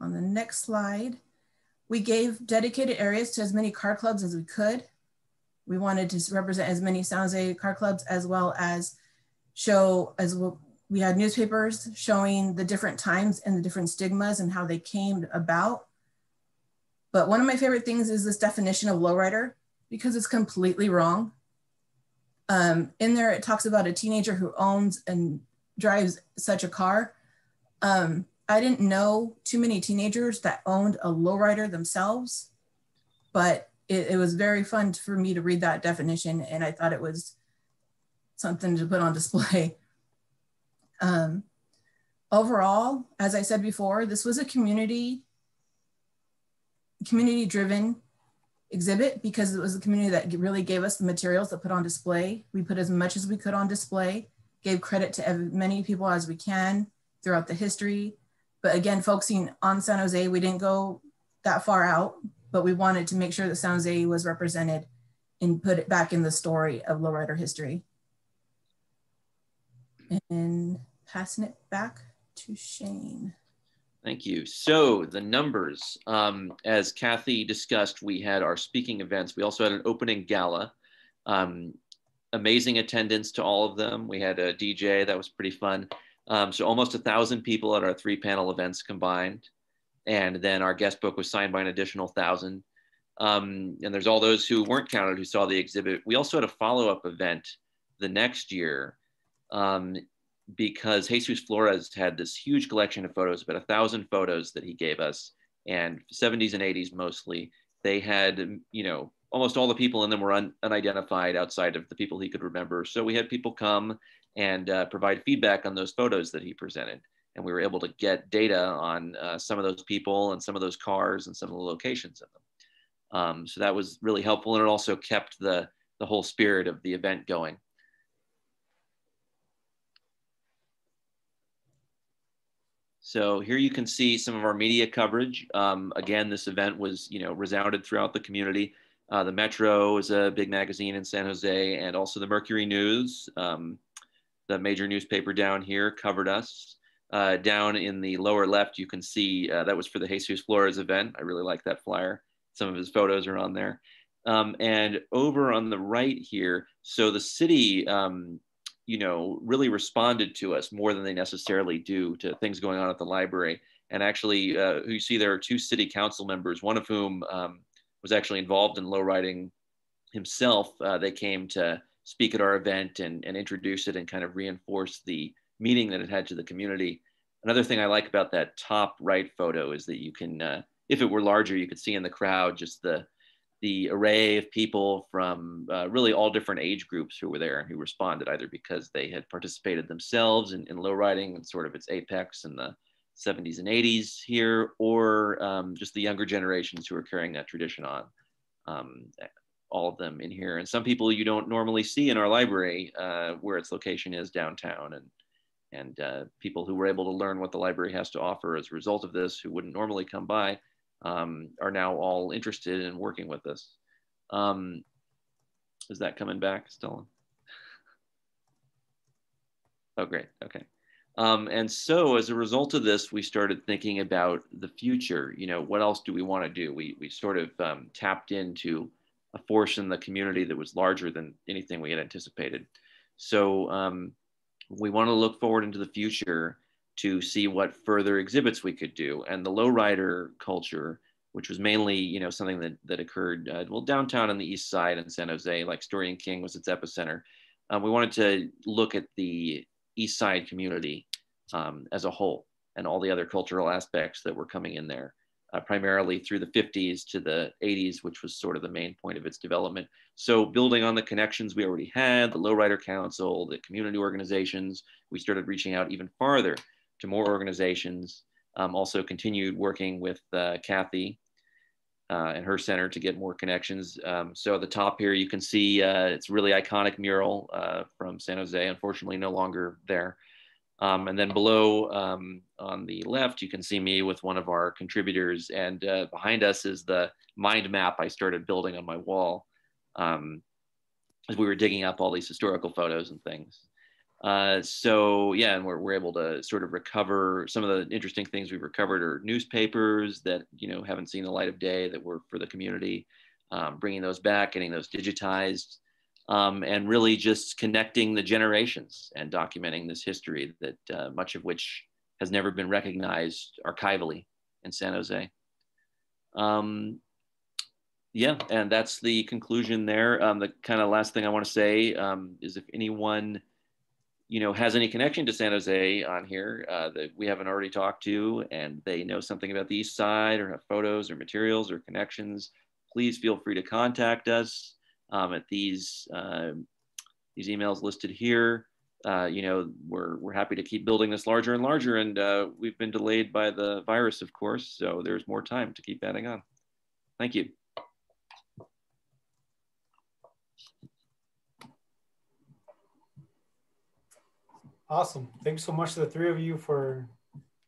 On the next slide, we gave dedicated areas to as many car clubs as we could. We wanted to represent as many San Jose car clubs as well as show, as well, we had newspapers showing the different times and the different stigmas and how they came about. But one of my favorite things is this definition of lowrider because it's completely wrong. Um, in there, it talks about a teenager who owns and drives such a car. Um, I didn't know too many teenagers that owned a lowrider themselves, but it, it, was very fun for me to read that definition, and I thought it was something to put on display. Um, overall, as I said before, this was a community community driven exhibit because it was a community that really gave us the materials to put on display. We put as much as we could on display, gave credit to as many people as we can throughout the history. But again, focusing on San Jose, we didn't go that far out, but we wanted to make sure that San Jose was represented and put it back in the story of lowrider history. And passing it back to Shane. Thank you. So the numbers, um, as Kathy discussed, we had our speaking events. We also had an opening gala. Um, amazing attendance to all of them. We had a DJ that was pretty fun. Um, so almost a thousand people at our three panel events combined. And then our guest book was signed by an additional thousand. Um, and there's all those who weren't counted who saw the exhibit. We also had a follow-up event the next year um, because Jesus Flores had this huge collection of photos, about a thousand photos that he gave us, and 70s and 80s mostly. They had, you know, almost all the people in them were un- unidentified outside of the people he could remember. So we had people come and uh, provide feedback on those photos that he presented. And we were able to get data on uh, some of those people and some of those cars and some of the locations of them. Um, so that was really helpful. And it also kept the, the whole spirit of the event going. So here you can see some of our media coverage. Um, again, this event was, you know, resounded throughout the community. Uh, the Metro is a big magazine in San Jose, and also the Mercury News, um, the major newspaper down here, covered us. Uh, down in the lower left, you can see uh, that was for the Jesus Flores event. I really like that flyer. Some of his photos are on there. Um, and over on the right here, so the city, um, you know, really responded to us more than they necessarily do to things going on at the library. And actually, uh, you see there are two city council members, one of whom um, was actually involved in low riding himself. Uh, they came to speak at our event and, and introduce it and kind of reinforce the meaning that it had to the community. Another thing I like about that top right photo is that you can, uh, if it were larger, you could see in the crowd just the the array of people from uh, really all different age groups who were there and who responded either because they had participated themselves in, in low riding and sort of its apex in the 70s and 80s here, or um, just the younger generations who are carrying that tradition on. Um, all of them in here, and some people you don't normally see in our library, uh, where its location is downtown, and and uh, people who were able to learn what the library has to offer as a result of this, who wouldn't normally come by, um, are now all interested in working with us. Um, is that coming back, Stella? Oh, great. Okay. Um, and so as a result of this, we started thinking about the future. You know, what else do we want to do? We, we sort of um, tapped into a force in the community that was larger than anything we had anticipated. So um, we want to look forward into the future to see what further exhibits we could do. And the lowrider culture, which was mainly, you know, something that, that occurred, uh, well, downtown on the east side in San Jose, like Story and King was its epicenter. Um, we wanted to look at the east side community um, as a whole and all the other cultural aspects that were coming in there uh, primarily through the 50s to the 80s, which was sort of the main point of its development. So building on the connections we already had, the Lowrider Council, the community organizations, we started reaching out even farther to more organizations. Um, also continued working with uh, Kathy uh, and her center to get more connections. Um, so at the top here, you can see uh, it's really iconic mural uh, from San Jose, unfortunately no longer there. Um, and then below um, on the left, you can see me with one of our contributors. And uh, behind us is the mind map I started building on my wall um, as we were digging up all these historical photos and things. Uh, so yeah, and we're, we're able to sort of recover some of the interesting things we've recovered are newspapers that, you know, haven't seen the light of day that were for the community, um, bringing those back, getting those digitized, um, and really just connecting the generations and documenting this history that uh, much of which has never been recognized archivally in San Jose. Um, yeah, and that's the conclusion there. Um, the kind of last thing I want to say um, is if anyone, you know, has any connection to San Jose on here uh, that we haven't already talked to, and they know something about the East Side or have photos or materials or connections, please feel free to contact us um, at these uh, these emails listed here. Uh, you know, we're, we're happy to keep building this larger and larger. And uh, we've been delayed by the virus, of course. So there's more time to keep adding on. Thank you. Awesome. Thanks so much to the three of you for,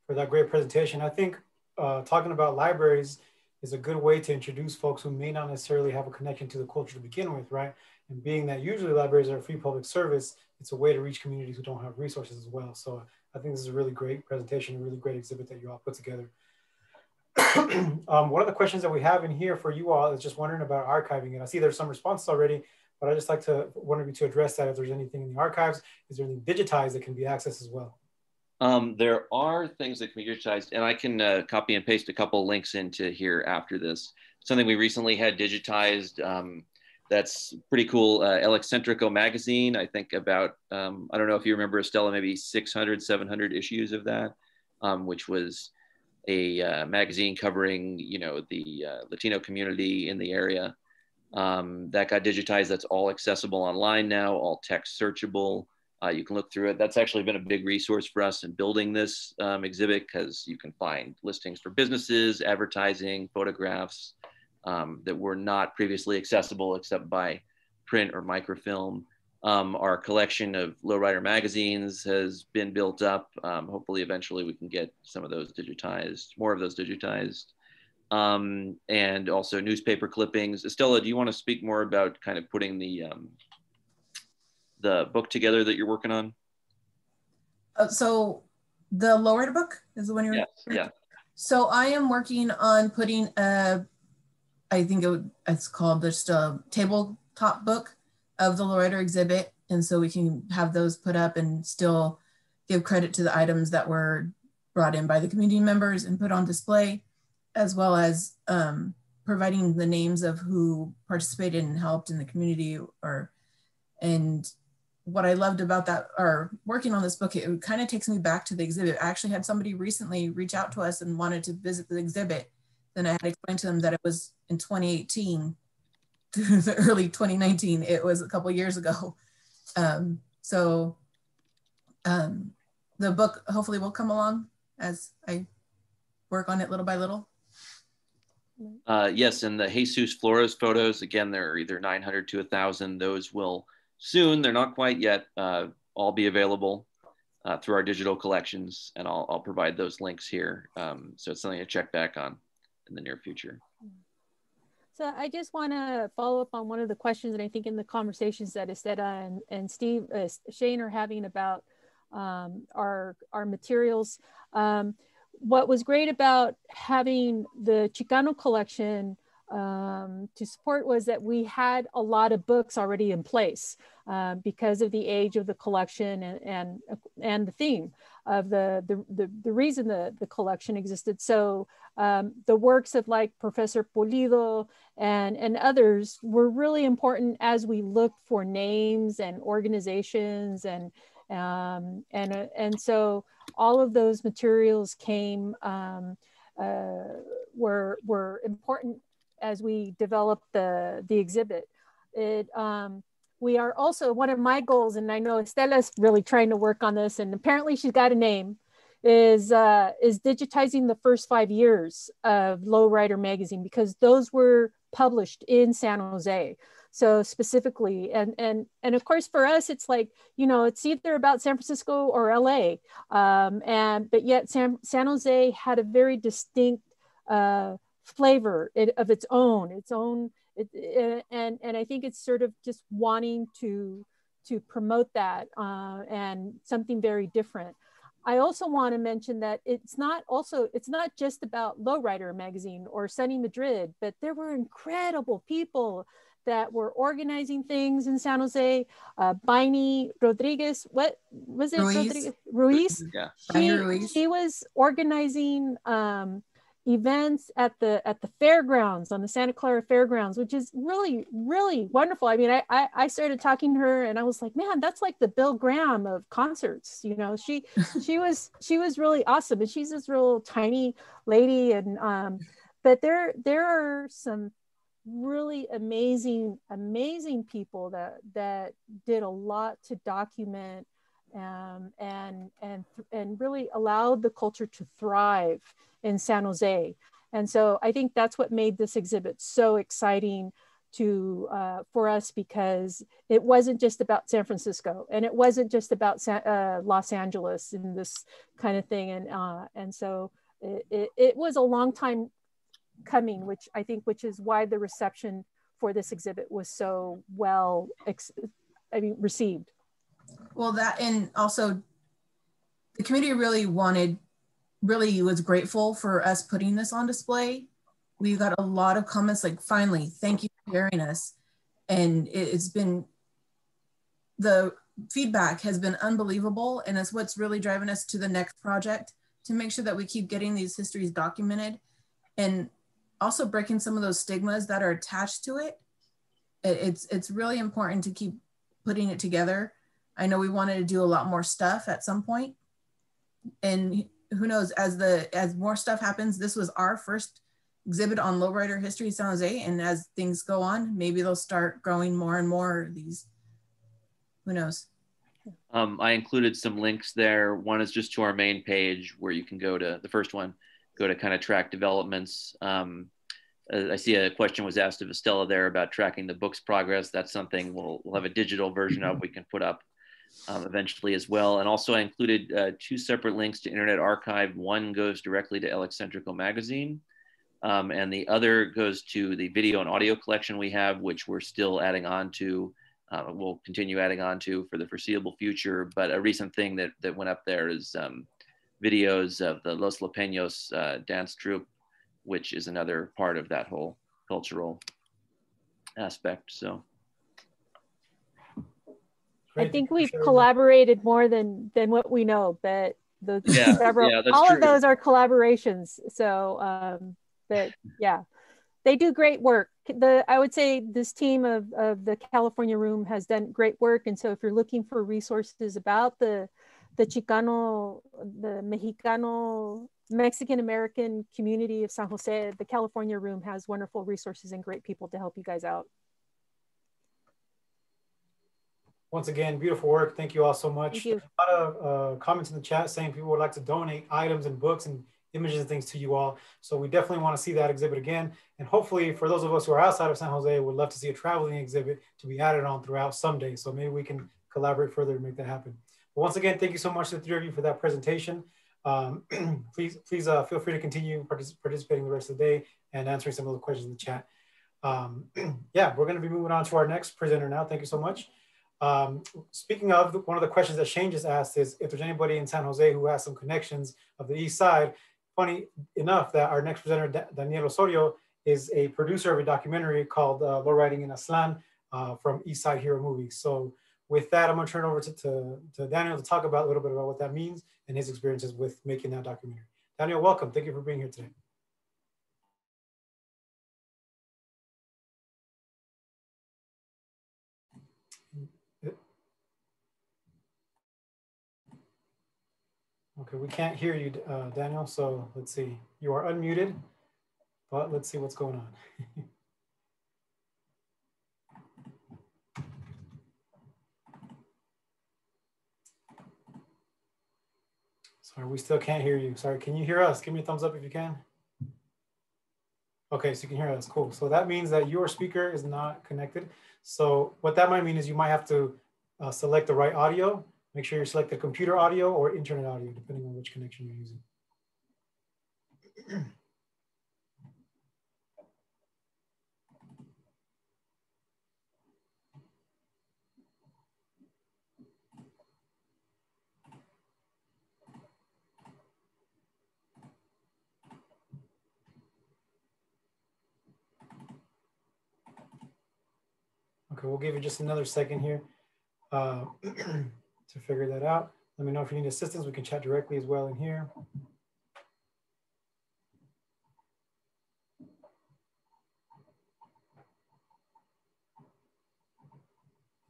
for that great presentation. I think uh, talking about libraries is a good way to introduce folks who may not necessarily have a connection to the culture to begin with, right? And being that usually libraries are a free public service, it's a way to reach communities who don't have resources as well. So I think this is a really great presentation, a really great exhibit that you all put together. um, one of the questions that we have in here for you all is just wondering about archiving. And I see there's some responses already, but I just like to wonder you to address that if there's anything in the archives, is there anything digitized that can be accessed as well? Um, there are things that can be digitized, and I can uh, copy and paste a couple links into here after this. Something we recently had digitized um, that's pretty cool. Uh, El Excentrico magazine, I think about, um, I don't know if you remember, Estela, maybe 600, 700 issues of that, um, which was a uh, magazine covering, you know, the uh, Latino community in the area. Um, that got digitized. That's all accessible online now, all text searchable. Uh, you can look through it. That's actually been a big resource for us in building this um, exhibit because you can find listings for businesses, advertising, photographs um, that were not previously accessible except by print or microfilm. Um, our collection of lowrider magazines has been built up. Um, hopefully, eventually, we can get some of those digitized, more of those digitized. Um, and also newspaper clippings. Estela, do you want to speak more about kind of putting the um, the book together that you're working on? Uh, so the lowrider book is the one you're. Yes. Yeah. So I am working on putting a I think it would, it's called just a tabletop book of the lowrider exhibit. And so we can have those put up and still give credit to the items that were brought in by the community members and put on display, as well as um, providing the names of who participated and helped in the community or and what I loved about that or working on this book, it kind of takes me back to the exhibit. I actually had somebody recently reach out to us and wanted to visit the exhibit. Then I had to explain to them that it was in 2018 to the early 2019. It was a couple years ago. Um, so um, the book hopefully will come along as I work on it little by little. Uh, yes, and the Jesus Flores photos, again, they're either 900 to 1,000. Those will soon, they're not quite yet, uh, all be available uh, through our digital collections, and I'll, I'll provide those links here. Um, so it's something to check back on in the near future. So I just want to follow up on one of the questions, and I think in the conversations that Estela and, and Steve, uh, Shane are having about um, our, our materials. Um, what was great about having the Chicano collection um, to support was that we had a lot of books already in place uh, because of the age of the collection and, and, and the theme of the, the, the, the, reason the, the collection existed. So um, the works of like Professor Pulido and, and others were really important as we looked for names and organizations and, um, and, uh, and so all of those materials came, um, uh, were, were important as we develop the, the exhibit. It, um, we are also, one of my goals, and I know Estela's really trying to work on this, and apparently she's got a name, is, uh, is digitizing the first five years of Lowrider magazine because those were published in San Jose so specifically and and and of course for us it's like you know it's either about san francisco or la um, and but yet san, san jose had a very distinct uh, flavor of its own its own it, it, and and i think it's sort of just wanting to to promote that uh, and something very different I also want to mention that it's not also it's not just about Lowrider magazine or Sonny Madrid, but there were incredible people that were organizing things in San Jose. Uh, Biny Rodriguez, what was it? Ruiz. Rodriguez? Ruiz. Yeah. She, Ruiz. she was organizing um, events at the at the fairgrounds on the Santa Clara Fairgrounds, which is really really wonderful. I mean, I, I I started talking to her and I was like, man, that's like the Bill Graham of concerts. You know, she she was she was really awesome, and she's this real tiny lady, and um, but there there are some really amazing amazing people that that did a lot to document um, and and and really allowed the culture to thrive in San Jose. And so I think that's what made this exhibit so exciting to uh, for us because it wasn't just about San Francisco and it wasn't just about San, uh, Los Angeles and this kind of thing. And uh, and so it, it, it was a long time coming, which I think, which is why the reception for this exhibit was so well, I mean, received. Well, that and also the community really wanted, really was grateful for us putting this on display. We got a lot of comments like, finally, thank you for hearing us. And it's been, the feedback has been unbelievable. And it's what's really driving us to the next project to make sure that we keep getting these histories documented. And also breaking some of those stigmas that are attached to it. It's, it's really important to keep putting it together. I know we wanted to do a lot more stuff at some point, and who knows as the as more stuff happens. This was our first exhibit on lowrider history San Jose, and as things go on, maybe they'll start growing more and more. These, who knows. Um, I included some links there. One is just to our main page where you can go to the first one, go to kind of track developments. Um, uh, I see a question was asked of Estela there about tracking the book's progress. That's something we'll, we'll have a digital version of we can put up um, eventually as well. And also I included uh, two separate links to Internet Archive. One goes directly to El Excentrico magazine. Um, and the other goes to the video and audio collection we have, which we're still adding on to. Uh, we'll continue adding on to for the foreseeable future. But a recent thing that, that went up there is um, videos of the Los Lupeños uh, dance troupe which is another part of that whole cultural aspect. So I think we've collaborated more than than what we know, but the Yeah, several yeah, all true. of those are collaborations. So um but yeah. They do great work. The I would say this team of, of the California Room has done great work. And so if you're looking for resources about the the Chicano, the Mexicano, Mexican American community of San Jose, the California Room has wonderful resources and great people to help you guys out. Once again, beautiful work. Thank you all so much. A lot of uh, comments in the chat saying people would like to donate items and books and images and things to you all. So we definitely want to see that exhibit again. And hopefully for those of us who are outside of San Jose, would love to see a traveling exhibit to be added on throughout someday. So maybe we can collaborate further to make that happen. But once again, thank you so much to the three of you for that presentation. Um, please please uh, feel free to continue partic participating the rest of the day and answering some of the questions in the chat. Um, yeah, we're going to be moving on to our next presenter now. Thank you so much. Um, speaking of, one of the questions that Shane just asked is if there's anybody in San Jose who has some connections of the East Side. Funny enough that our next presenter, Daniel Osorio, is a producer of a documentary called uh, Low Riding in Aztlán uh, from East Side Hero Movies. So with that, I'm gonna turn over to, to, to Daniel to talk about a little bit about what that means and his experiences with making that documentary. Daniel, welcome. Thank you for being here today. Okay, we can't hear you, uh, Daniel. So let's see. You are unmuted, but let's see what's going on. Sorry, we still can't hear you. Sorry, can you hear us? Give me a thumbs up if you can. Okay, so you can hear us. Cool. So that means that your speaker is not connected. So what that might mean is you might have to uh, select the right audio. Make sure you select the computer audio or internet audio, depending on which connection you're using. Okay, we'll give you just another second here uh, to figure that out. Let me know if you need assistance. We can chat directly as well in here.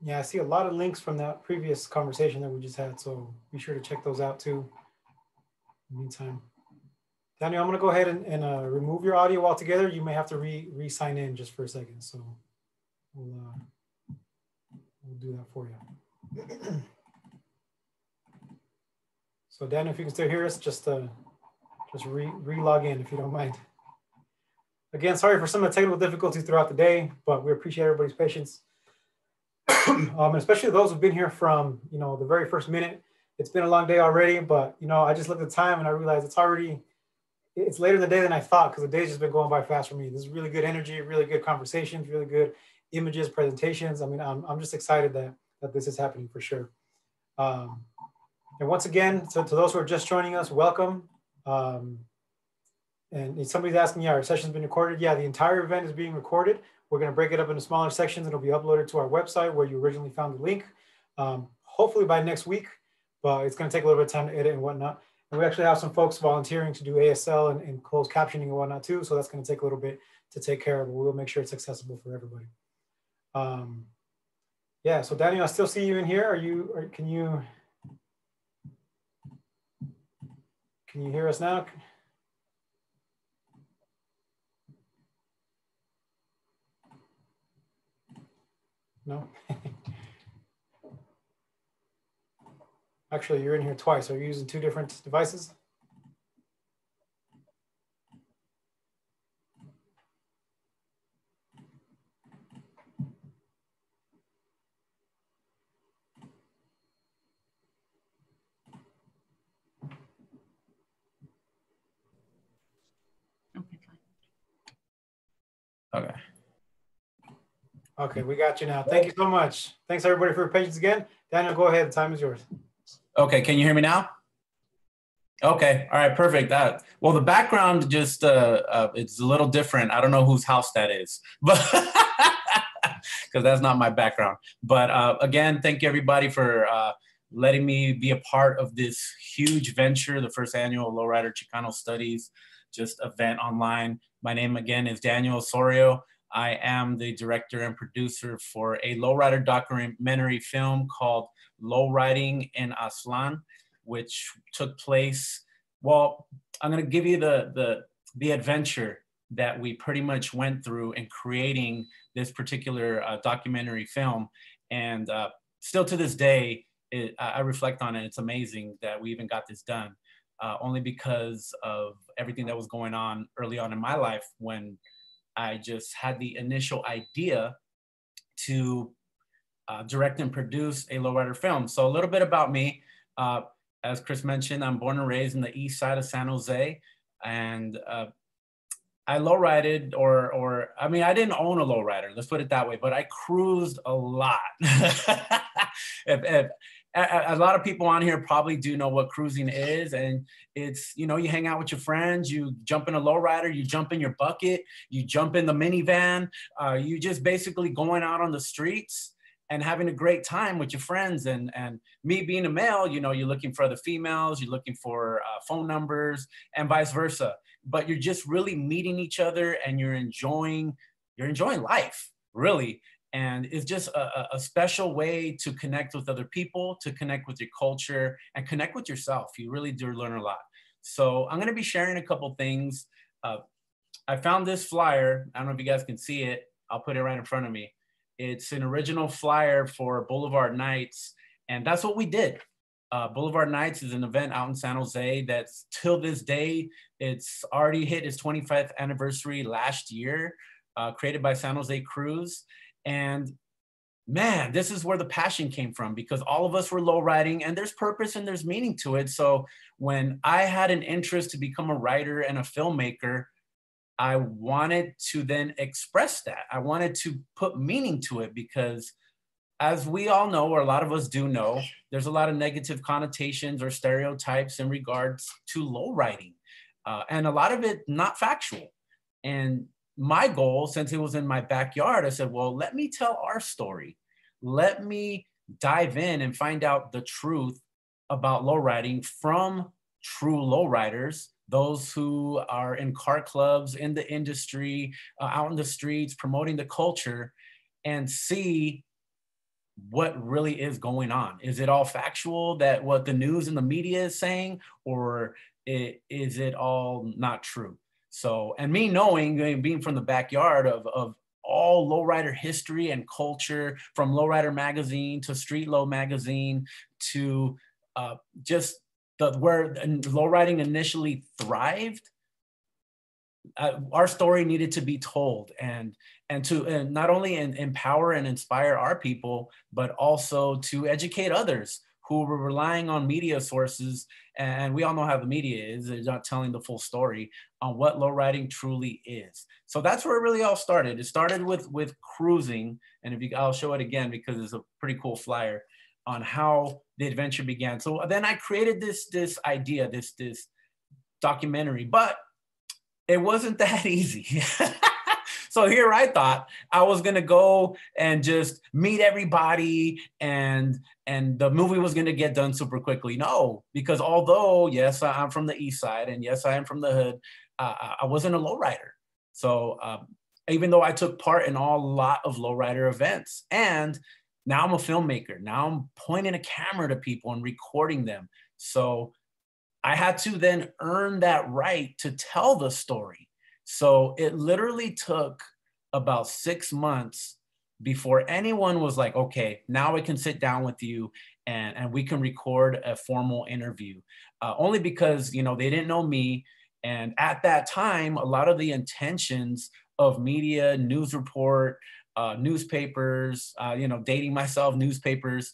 Yeah, I see a lot of links from that previous conversation that we just had, so be sure to check those out too. In the meantime, Daniel, I'm gonna go ahead and, and uh, remove your audio altogether. You may have to re, re-sign in just for a second, so we'll, uh, we'll do that for you. So Daniel, if you can still hear us, just uh, just re, re-log in if you don't mind. Again, sorry for some of the technical difficulties throughout the day, but we appreciate everybody's patience. um, and especially those who've been here from you know the very first minute. It's been a long day already, but you know I just looked at the time and I realized it's already it's later in the day than I thought because the day's just been going by fast for me. This is really good energy, really good conversations, really good images, presentations. I mean, I'm, I'm just excited that that this is happening for sure. Um, and once again, to those who are just joining us, welcome. Um, and somebody's asking, yeah, our session's been recorded. Yeah, the entire event is being recorded. We're going to break it up into smaller sections. It'll be uploaded to our website where you originally found the link. Um, hopefully by next week, but it's going to take a little bit of time to edit and whatnot. And we actually have some folks volunteering to do ASL and, and closed captioning and whatnot too. So that's going to take a little bit to take care of. But we'll make sure it's accessible for everybody. Um, yeah. So Daniel, I still see you in here. Are you? Or can you? Can you hear us now? No? Actually, you're in here twice. Are you using two different devices? Okay. Okay, we got you now. Thank you so much. Thanks everybody for your patience again. Daniel, go ahead. The time is yours. Okay, can you hear me now? Okay. All right. Perfect. That well, the background just uh, uh it's a little different. I don't know whose house that is, but because that's not my background. But uh, again, thank you everybody for uh, letting me be a part of this huge venture, the first annual Lowrider Chicano Studies, just event online. My name again is Daniel Osorio. I am the director and producer for a lowrider documentary film called Lowriding in Aztlán, which took place. Well, I'm going to give you the, the, the adventure that we pretty much went through in creating this particular uh, documentary film. And uh, still to this day, it, I reflect on it. It's amazing that we even got this done, uh, only because of everything that was going on early on in my life when I just had the initial idea to uh, direct and produce a lowrider film. So a little bit about me. Uh, as Xris mentioned, I'm born and raised in the east side of San Jose, and uh, I lowrided, or or I mean, I didn't own a lowrider. Let's put it that way. But I cruised a lot. if, if, a, a lot of people on here probably do know what cruising is, and it's you know you hang out with your friends, you jump in a lowrider, you jump in your bucket, you jump in the minivan, uh, you just basically going out on the streets and having a great time with your friends. And and me being a male you know you're looking for other females you're looking for uh, phone numbers and vice versa. But you're just really meeting each other and you're enjoying you're enjoying life really and it's just a, a special way to connect with other people to connect with your culture and connect with yourself. You really do learn a lot. So i'm going to be sharing a couple things. Uh, i found this flyer. I don't know if you guys can see it. I'll put it right in front of me. It's an original flyer for Boulevard Nights, and that's what we did. Uh, Boulevard Nights is an event out in San Jose that's till this day, it's already hit its 25th anniversary last year, uh, created by San Jose Cruise. And man, this is where the passion came from because all of us were low riding and there's purpose and there's meaning to it. So when I had an interest to become a writer and a filmmaker, I wanted to then express that. I wanted to put meaning to it because, as we all know, or a lot of us do know, there's a lot of negative connotations or stereotypes in regards to low riding, uh, and a lot of it not factual. And my goal, since it was in my backyard, I said, well, let me tell our story. Let me dive in and find out the truth about low riding from true low riders those who are in car clubs, in the industry, uh, out in the streets, promoting the culture, and see what really is going on. Is it all factual that what the news and the media is saying, or it, is it all not true? So, and me knowing, being from the backyard of, of all lowrider history and culture, from Lowrider Magazine to Street Low Magazine to uh, just the where low riding initially thrived uh, our story needed to be told and and to and not only in, empower and inspire our people but also to educate others who were relying on media sources and we all know how the media is they're not telling the full story on what low riding truly is so that's where it really all started it started with with cruising and if you i'll show it again because it's a pretty cool flyer on how the adventure began. So then I created this this idea, this this documentary, but it wasn't that easy. so here I thought I was gonna go and just meet everybody and and the movie was gonna get done super quickly. No, because although yes, I'm from the east side and yes, I am from the hood, uh, I wasn't a lowrider. So um, even though I took part in all lot of lowrider events and now I'm a filmmaker. Now I'm pointing a camera to people and recording them. So I had to then earn that right to tell the story. So it literally took about six months before anyone was like, okay, now I can sit down with you and, and we can record a formal interview. Uh, only because, you know, they didn't know me. And at that time, a lot of the intentions of media, news report, uh, newspapers, uh, you know, dating myself, newspapers,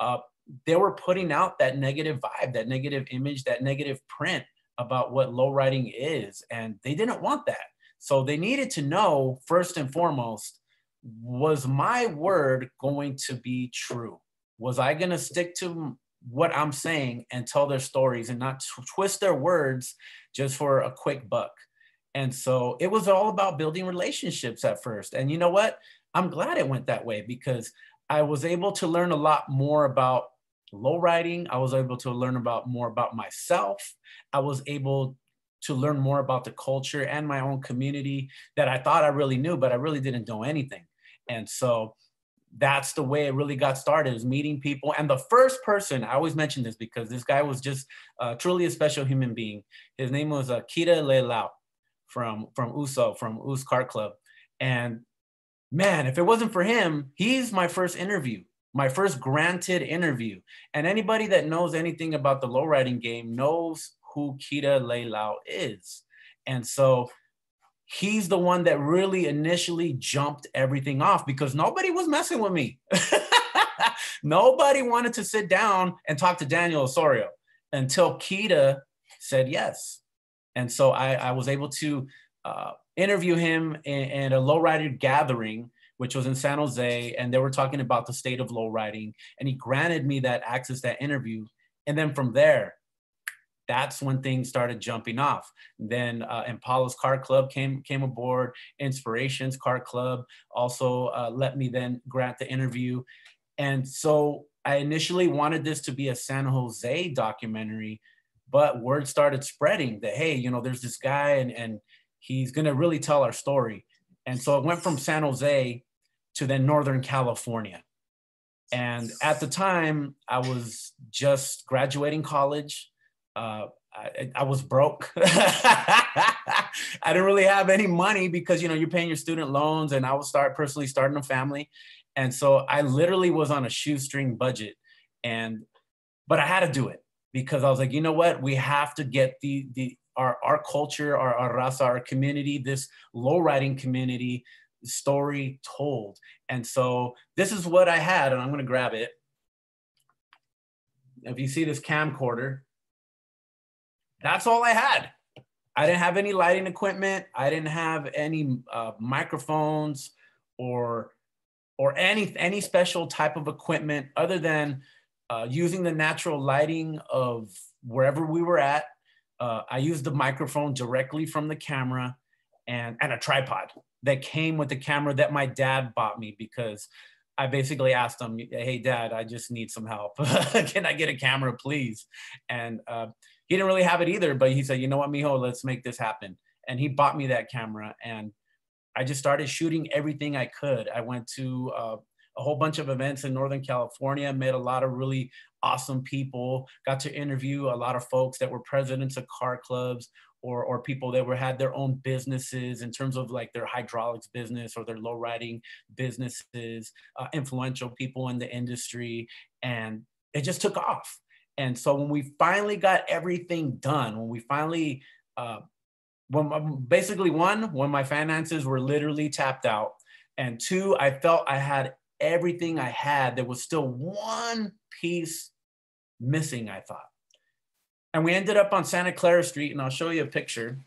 uh, they were putting out that negative vibe, that negative image, that negative print about what low riding is. And they didn't want that. So they needed to know, first and foremost, was my word going to be true? Was I going to stick to what I'm saying and tell their stories and not tw- twist their words just for a quick buck. And so it was all about building relationships at first. And you know what? I'm glad it went that way because I was able to learn a lot more about low riding. I was able to learn about more about myself. I was able to learn more about the culture and my own community that I thought I really knew, but I really didn't know anything. And so that's the way it really got started is meeting people. And the first person, I always mention this because this guy was just uh, truly a special human being. His name was uh, Kita from, from USO, from US Car Club. And man, if it wasn't for him, he's my first interview, my first granted interview. And anybody that knows anything about the lowriding game knows who Kita Lealao is. And so he's the one that really initially jumped everything off because nobody was messing with me. nobody wanted to sit down and talk to Daniel Osorio until Kita said yes. And so I, I was able to uh, interview him in, in a lowrider gathering, which was in San Jose, and they were talking about the state of lowriding. And he granted me that access, that interview. And then from there, that's when things started jumping off. Then uh, Impala's Car Club came came aboard. Inspirations Car Club also uh, let me then grant the interview, and so I initially wanted this to be a San Jose documentary, but word started spreading that hey, you know, there's this guy and and he's gonna really tell our story, and so it went from San Jose to then Northern California. And at the time, I was just graduating college uh, I, I, was broke. I didn't really have any money because you know you're paying your student loans, and I was start personally starting a family, and so I literally was on a shoestring budget, and but I had to do it because I was like, you know what, we have to get the the our our culture, our our raza, our community, this low riding community story told, and so this is what I had, and I'm gonna grab it. If you see this camcorder, that's all I had. I didn't have any lighting equipment. I didn't have any uh, microphones or or any any special type of equipment other than uh, using the natural lighting of wherever we were at. Uh, I used the microphone directly from the camera and and a tripod that came with the camera that my dad bought me because I basically asked him, "Hey, Dad, I just need some help. Can I get a camera, please?" And uh, he didn't really have it either, but he said, you know what, mijo, let's make this happen. And he bought me that camera and I just started shooting everything I could. I went to uh, a whole bunch of events in Northern California, met a lot of really awesome people, got to interview a lot of folks that were presidents of car clubs or, or people that were had their own businesses in terms of like their hydraulics business or their low riding businesses, uh, influential people in the industry. And it just took off. And so when we finally got everything done, when we finally, uh, when basically one, when my finances were literally tapped out, and two, I felt I had everything I had. There was still one piece missing, I thought. And we ended up on Santa Clara Street, and I'll show you a picture.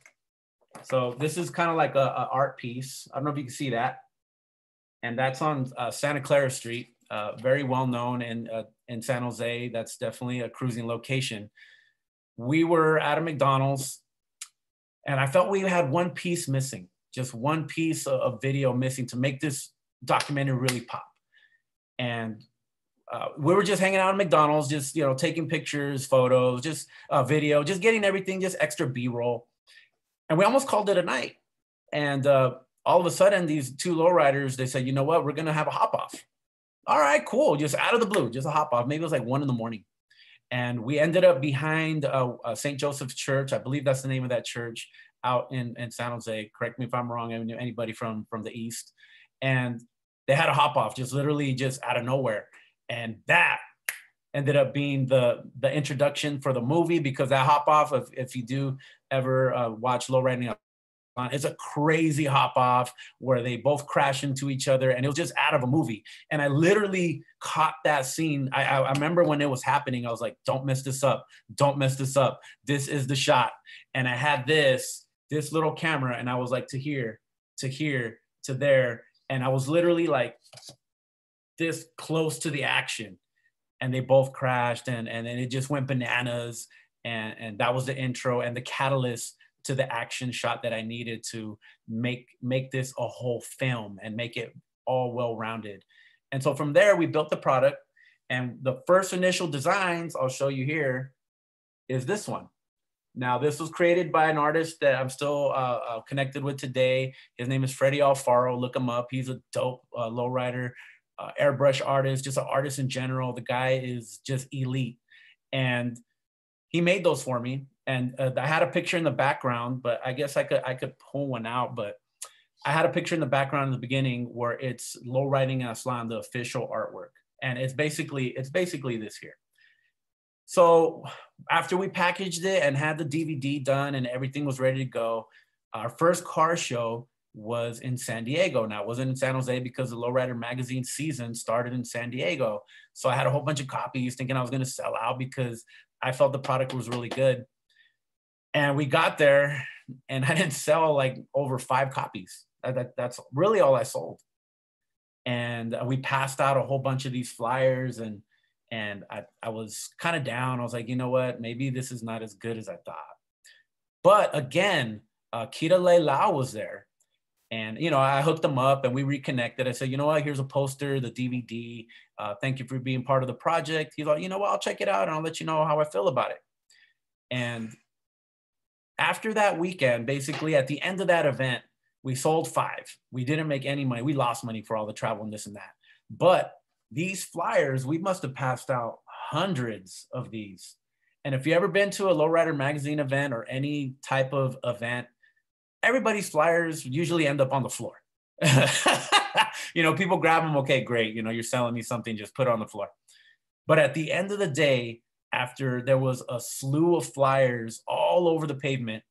So this is kind of like a, a, art piece. I don't know if you can see that. And that's on uh, Santa Clara Street, uh, very well known in uh, in San Jose. That's definitely a cruising location. We were at a McDonald's and I felt we had one piece missing, just one piece of video missing to make this documentary really pop. And uh, we were just hanging out at McDonald's, just you know, taking pictures, photos, just uh, video, just getting everything, just extra B-roll. And we almost called it a night. And uh, all of a sudden, these two lowriders, they said, you know what, we're gonna have a hop off all right, cool. Just out of the blue, just a hop off. Maybe it was like one in the morning. And we ended up behind uh, uh, St. Joseph's Church. I believe that's the name of that church out in, in San Jose. Correct me if I'm wrong. I mean, anybody from, from the East. And they had a hop off just literally just out of nowhere. And that ended up being the the introduction for the movie because that hop off if, if you do ever uh, watch low riding it's a crazy hop off where they both crash into each other, and it was just out of a movie. And I literally caught that scene. I, I, remember when it was happening, I was like, "Don't mess this up! Don't mess this up! This is the shot." And I had this this little camera, and I was like, to here, to here, to there, and I was literally like this close to the action. and they both crashed and and then it just went bananas and and that was the intro and the catalyst to the action shot that I needed to make make this a whole film and make it all well rounded. And so from there we built the product and the first initial designs I'll show you here is this one. Now this was created by an artist that I'm still uh, uh, connected with today. His name is Freddie Alfaro. Look him up. He's a dope uh, lowrider, uh, airbrush artist, just an artist in general. The guy is just elite. And he made those for me and uh, I had a picture in the background, but I guess I could I could pull one out. But I had a picture in the background in the beginning where it's low riding Aztlán, the official artwork, and it's basically it's basically this here. So after we packaged it and had the DVD done and everything was ready to go, our first car show was in San Diego. Now it wasn't in San Jose because the Lowrider magazine season started in San Diego. So I had a whole bunch of copies thinking I was going to sell out because I felt the product was really good. And we got there and I didn't sell like over five copies. That, that, that's really all I sold. And we passed out a whole bunch of these flyers and and I, I was kind of down. I was like, you know what? Maybe this is not as good as I thought. But again, uh, Kita Lealao was there. And, you know, I hooked them up and we reconnected. I said, you know what? Here's a poster, the DVD. Uh, thank you for being part of the project. He's like, you know what? I'll check it out and I'll let you know how I feel about it. And after that weekend, basically at the end of that event, we sold five. We didn't make any money. We lost money for all the travel and this and that. But these flyers, we must have passed out hundreds of these. And if you ever been to a lowrider magazine event or any type of event, everybody's flyers usually end up on the floor. you know, people grab them, okay, great. You know, you're selling me something, just put it on the floor. But at the end of the day, after there was a slew of flyers all over the pavement,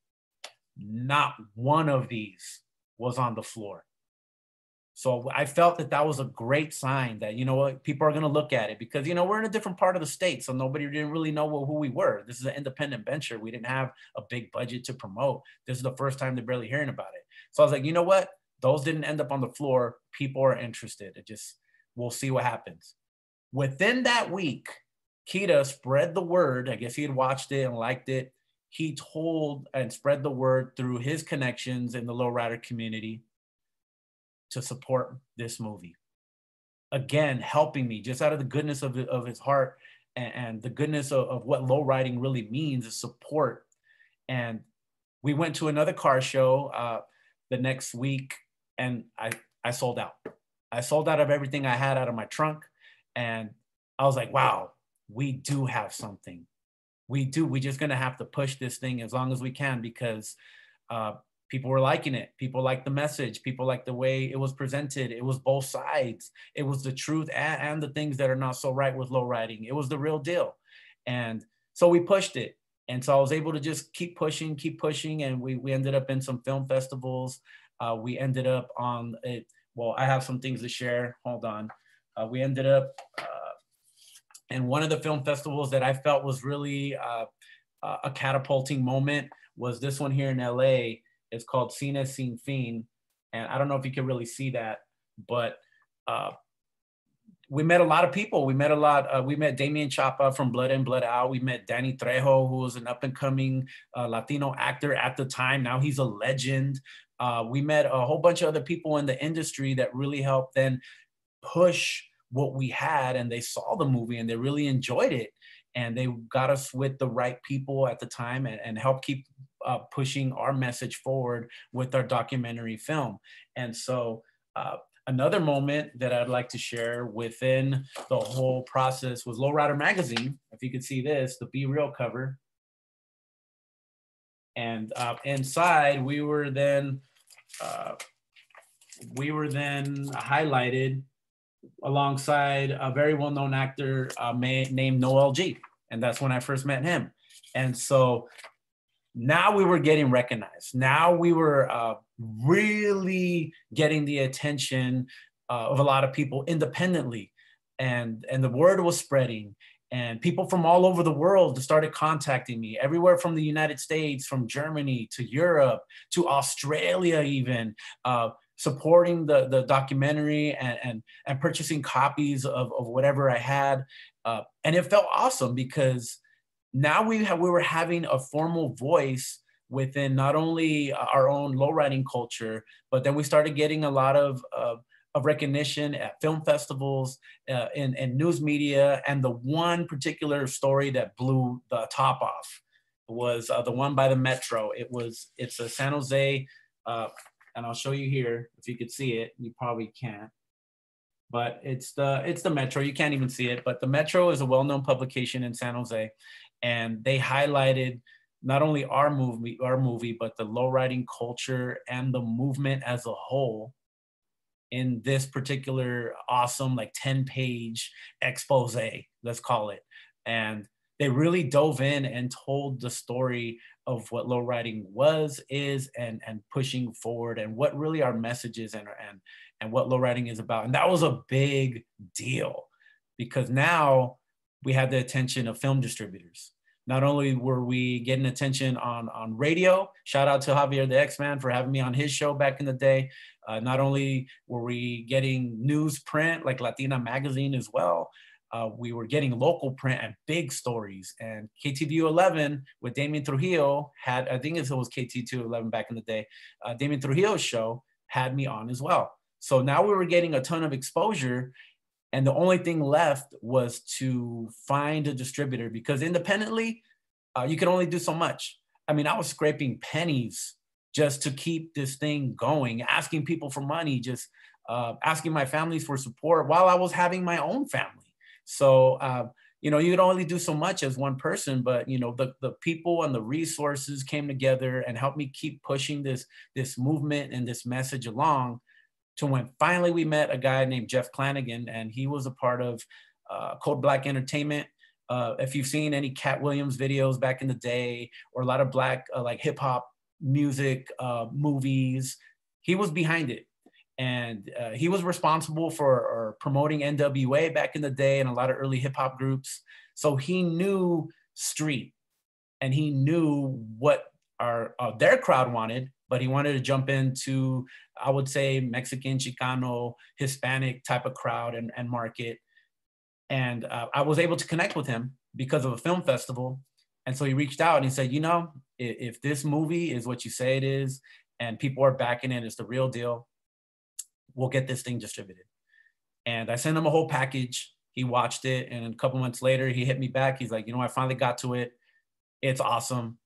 not one of these was on the floor. So I felt that that was a great sign that, you know what, people are going to look at it because, you know, we're in a different part of the state. So nobody didn't really know who we were. This is an independent venture. We didn't have a big budget to promote. This is the first time they're barely hearing about it. So I was like, you know what? Those didn't end up on the floor. People are interested. It just, we'll see what happens. Within that week, Kita spread the word. I guess he had watched it and liked it. He told and spread the word through his connections in the lowrider community to support this movie. Again, helping me just out of the goodness of, of his heart and, and the goodness of, of what low riding really means is support. And we went to another car show uh, the next week and I, I sold out. I sold out of everything I had out of my trunk. And I was like, wow, we do have something. We do. We're just going to have to push this thing as long as we can because uh, people were liking it. People liked the message. People liked the way it was presented. It was both sides. It was the truth and, and the things that are not so right with low riding. It was the real deal. And so we pushed it. And so I was able to just keep pushing, keep pushing. And we, we ended up in some film festivals. Uh, we ended up on it. Well, I have some things to share. Hold on. Uh, we ended up uh, and one of the film festivals that I felt was really uh, a catapulting moment was this one here in LA. It's called Cine Sin Fin. And I don't know if you can really see that, but uh, we met a lot of people. We met a lot. Uh, we met Damian Chapa from Blood In Blood Out. We met Danny Trejo, who was an up and coming uh, Latino actor at the time. Now he's a legend. Uh, we met a whole bunch of other people in the industry that really helped then push what we had and they saw the movie and they really enjoyed it and they got us with the right people at the time and, and helped keep uh, pushing our message forward with our documentary film and so uh, another moment that i'd like to share within the whole process was lowrider magazine if you could see this the Be Real cover and uh, inside we were then uh, we were then highlighted alongside a very well-known actor uh, named Noel G. And that's when I first met him. And so now we were getting recognized. Now we were uh, really getting the attention uh, of a lot of people independently. And, and the word was spreading and people from all over the world started contacting me everywhere from the united states from germany to europe to australia even uh, supporting the, the documentary and, and, and purchasing copies of, of whatever I had. Uh, and it felt awesome because now we, have, we were having a formal voice within not only our own lowriding culture, but then we started getting a lot of, uh, of recognition at film festivals uh, and, and news media. And the one particular story that blew the top off was uh, the one by the Metro. It was, it's a San Jose, uh, and I'll show you here if you could see it. You probably can't, but it's the it's the Metro. You can't even see it, but the Metro is a well-known publication in San Jose, and they highlighted not only our movie, our movie, but the lowriding culture and the movement as a whole in this particular awesome like 10 page expose let's call it and they really dove in and told the story of what low riding was, is, and and pushing forward, and what really our message is, and and and what low riding is about. And that was a big deal because now we had the attention of film distributors. Not only were we getting attention on on radio, shout out to Javier the X Man for having me on his show back in the day. Uh, not only were we getting newsprint like Latina Magazine as well, uh, we were getting local print and big stories. And KTVU 11 with Damian Trujillo had, I think it was KT2 11 back in the day, uh, Damian Trujillo's show had me on as well. So now we were getting a ton of exposure. And the only thing left was to find a distributor because independently, uh, you can only do so much. I mean, I was scraping pennies just to keep this thing going, asking people for money, just uh, asking my families for support while I was having my own family. So, uh, you know, you can only do so much as one person, but you know, the, the people and the resources came together and helped me keep pushing this, this movement and this message along to when finally we met a guy named Jeff Clanagan and he was a part of uh, Code Black Entertainment. Uh, if you've seen any Katt Williams videos back in the day or a lot of black uh, like hip hop music uh, movies, he was behind it and uh, he was responsible for promoting NWA back in the day and a lot of early hip hop groups. So he knew street, and he knew what our uh, their crowd wanted, but he wanted to jump into I would say Mexican, Chicano, Hispanic type of crowd and, and market. And uh, I was able to connect with him because of a film festival. And so he reached out and he said, you know, if, if this movie is what you say it is, and people are backing it, it's the real deal we'll get this thing distributed. And I sent him a whole package. He watched it. And a couple months later, he hit me back. He's like, you know, I finally got to it. It's awesome.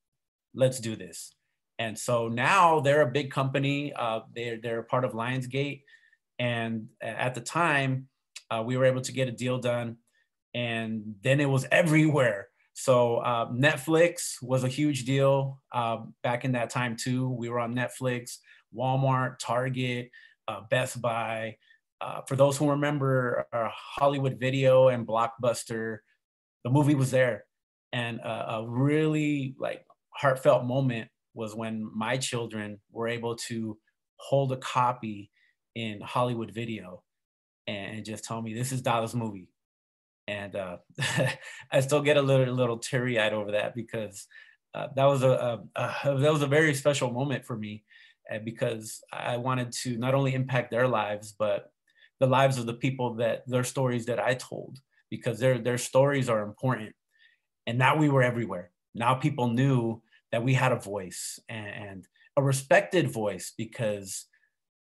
Let's do this. And so now they're a big company. Uh, they're, they're part of Lionsgate. And at the time, uh, we were able to get a deal done. And then it was everywhere. So uh, Netflix was a huge deal uh, back in that time too. We were on Netflix, Walmart, Target, uh, Best Buy. Uh, for those who remember Hollywood Video and Blockbuster, the movie was there, and a really like heartfelt moment was when my children were able to hold a copy in Hollywood Video and just tell me this is Dada's movie. And uh, I still get a little little teary eyed over that because uh, that was a, a, a, that was a very special moment for me because I wanted to not only impact their lives, but the lives of the people that their stories that I told, because their their stories are important. And now we were everywhere. Now people knew that we had a voice and, a respected voice because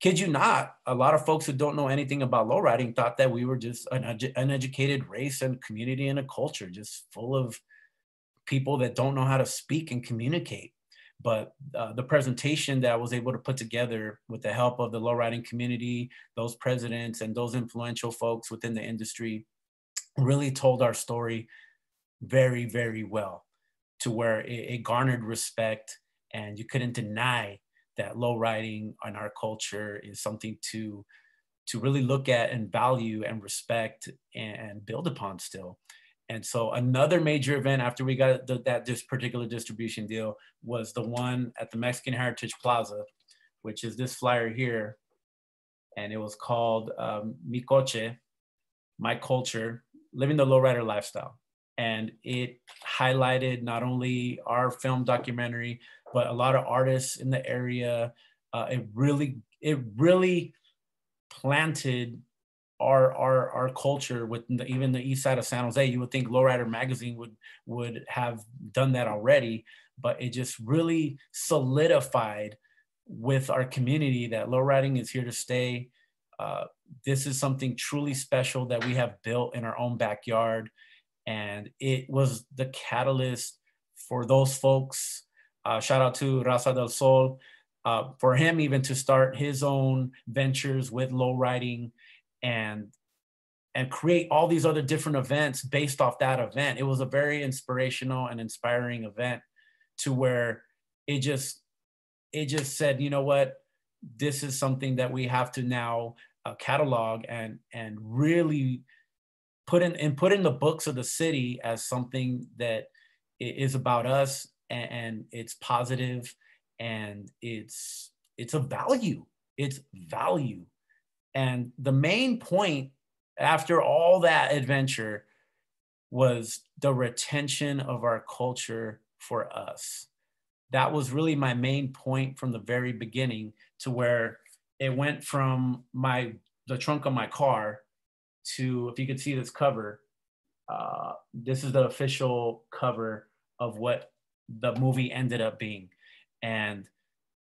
kid you not, a lot of folks who don't know anything about lowriding thought that we were just an uneducated race and community and a culture just full of people that don't know how to speak and communicate. But uh, the presentation that I was able to put together with the help of the lowriding community, those presidents and those influential folks within the industry really told our story very, very well to where it, it garnered respect and you couldn't deny that lowriding on our culture is something to to really look at and value and respect and build upon still. And so another major event after we got the, that this particular distribution deal was the one at the Mexican Heritage Plaza, which is this flyer here. And it was called um, Mi Coche, My Culture, Living the Lowrider Lifestyle. And it highlighted not only our film documentary, but a lot of artists in the area. Uh, it really it really planted our our our culture with the, even the east side of San Jose. You would think Lowrider magazine would would have done that already, but it just really solidified with our community that lowriding is here to stay. Uh, this is something truly special that we have built in our own backyard, and it was the catalyst for those folks. Uh, shout out to Raza del Sol. Uh, for him even to start his own ventures with lowriding and and create all these other different events based off that event. It was a very inspirational and inspiring event to where it just it just said, you know what, this is something that we have to now uh, catalog and and really put in and put in the books of the city as something that is about us and, and it's positive and it's it's a value. It's value and the main point after all that adventure was the retention of our culture for us. That was really my main point from the very beginning to where it went from my the trunk of my car to if you could see this cover uh, this is the official cover of what the movie ended up being. And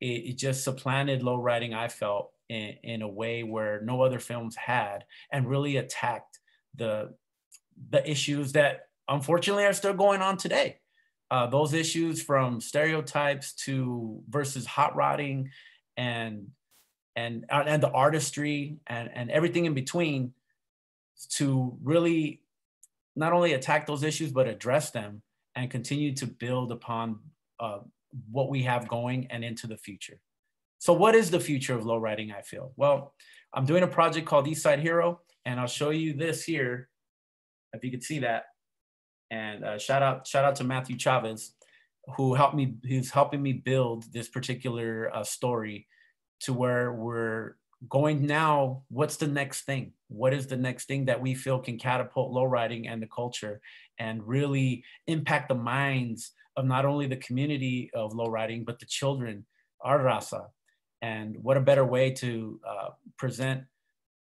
it, it just supplanted low riding i felt in, in a way where no other films had and really attacked the the issues that unfortunately are still going on today. Uh, those issues from stereotypes to versus hot rodding and and and the artistry and and everything in between to really not only attack those issues but address them and continue to build upon uh, what we have going and into the future so what is the future of low riding, I feel? Well, I'm doing a project called Eastside Hero, and I'll show you this here, if you could see that. And uh, shout out, shout out to Matthew Chavez, who helped me, who's helping me build this particular uh, story to where we're going now. What's the next thing? What is the next thing that we feel can catapult low riding and the culture and really impact the minds of not only the community of low riding, but the children, our raza, and what a better way to uh, present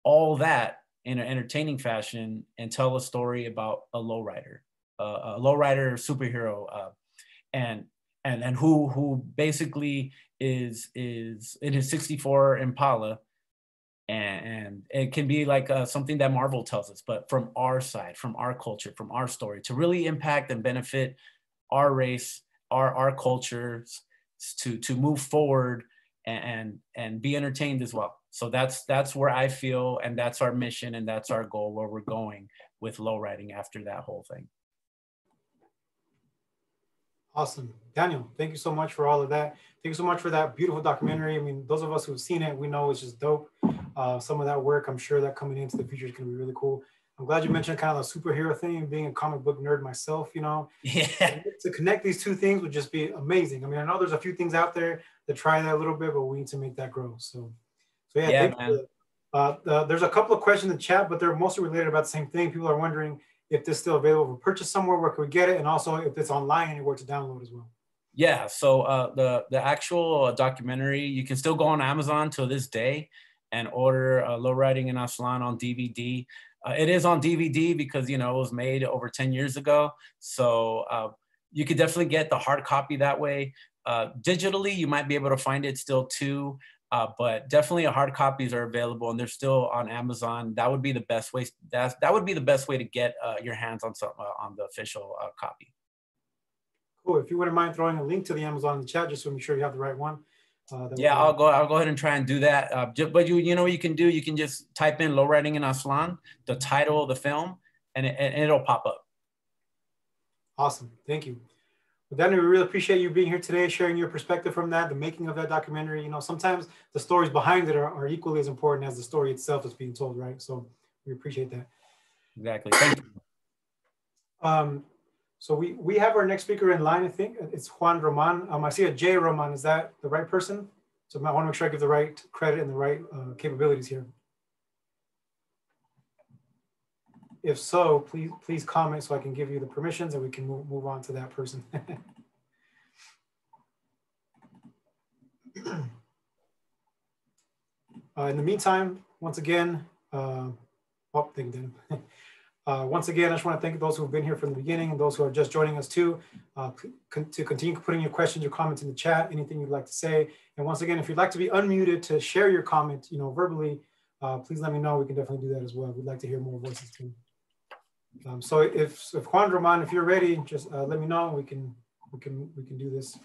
all that in an entertaining fashion and tell a story about a lowrider, uh, a lowrider superhero, uh, and and and who who basically is is in his 64 Impala, and, and it can be like uh, something that Marvel tells us, but from our side, from our culture, from our story, to really impact and benefit our race, our our cultures, to to move forward and and be entertained as well. So that's that's where i feel and that's our mission and that's our goal where we're going with low riding after that whole thing. Awesome. Daniel thank you so much for all of that. Thank you so much for that beautiful documentary. I mean those of us who've seen it we know it's just dope uh, some of that work i'm sure that coming into the future is going to be really cool I'm glad you mentioned kind of the superhero thing, being a comic book nerd myself, you know. Yeah. To connect these two things would just be amazing. I mean, I know there's a few things out there that try that a little bit, but we need to make that grow. So, so yeah, yeah man. Uh, uh, there's a couple of questions in the chat, but they're mostly related about the same thing. People are wondering if this is still available for purchase somewhere, where can we get it? And also if it's online anywhere to download as well. Yeah, so uh, the, the actual uh, documentary, you can still go on Amazon till this day and order uh, Low Riding in Aztlan on DVD. Uh, it is on DVD because you know it was made over 10 years ago. So uh, you could definitely get the hard copy that way. Uh, digitally, you might be able to find it still too. Uh, but definitely hard copies are available and they're still on Amazon. That would be the best way. That that would be the best way to get uh, your hands on some on the official copy. Cool. If you wouldn't mind throwing a link to the Amazon in the chat, just to make sure you have the right one. Uh, yeah, I'll go. I'll go ahead and try and do that. Uh, just, but you, you know, what you can do. You can just type in "low riding in Aztlan," the title of the film, and, it, and it'll pop up. Awesome. Thank you. Well, Danny, we really appreciate you being here today, sharing your perspective from that, the making of that documentary. You know, sometimes the stories behind it are, are equally as important as the story itself is being told, right? So we appreciate that. Exactly. Thank you. Um, so we, we have our next speaker in line, I think. It's Juan Roman. Um, I see a J Roman. Is that the right person? So I want to make sure I give the right credit and the right uh, capabilities here. If so, please please comment so I can give you the permissions and we can move, move on to that person. Uh, in the meantime, once again, uh, oh, thank you. Uh, once again, I just want to thank those who have been here from the beginning and those who are just joining us too, uh, to continue putting your questions or comments in the chat, anything you'd like to say. And once again, if you'd like to be unmuted to share your comment, you know, verbally, uh, please let me know. We can definitely do that as well. We'd like to hear more voices too. Um, so if, if Juan Roman, if you're ready, just uh, let me know. We can, we can, we can do this.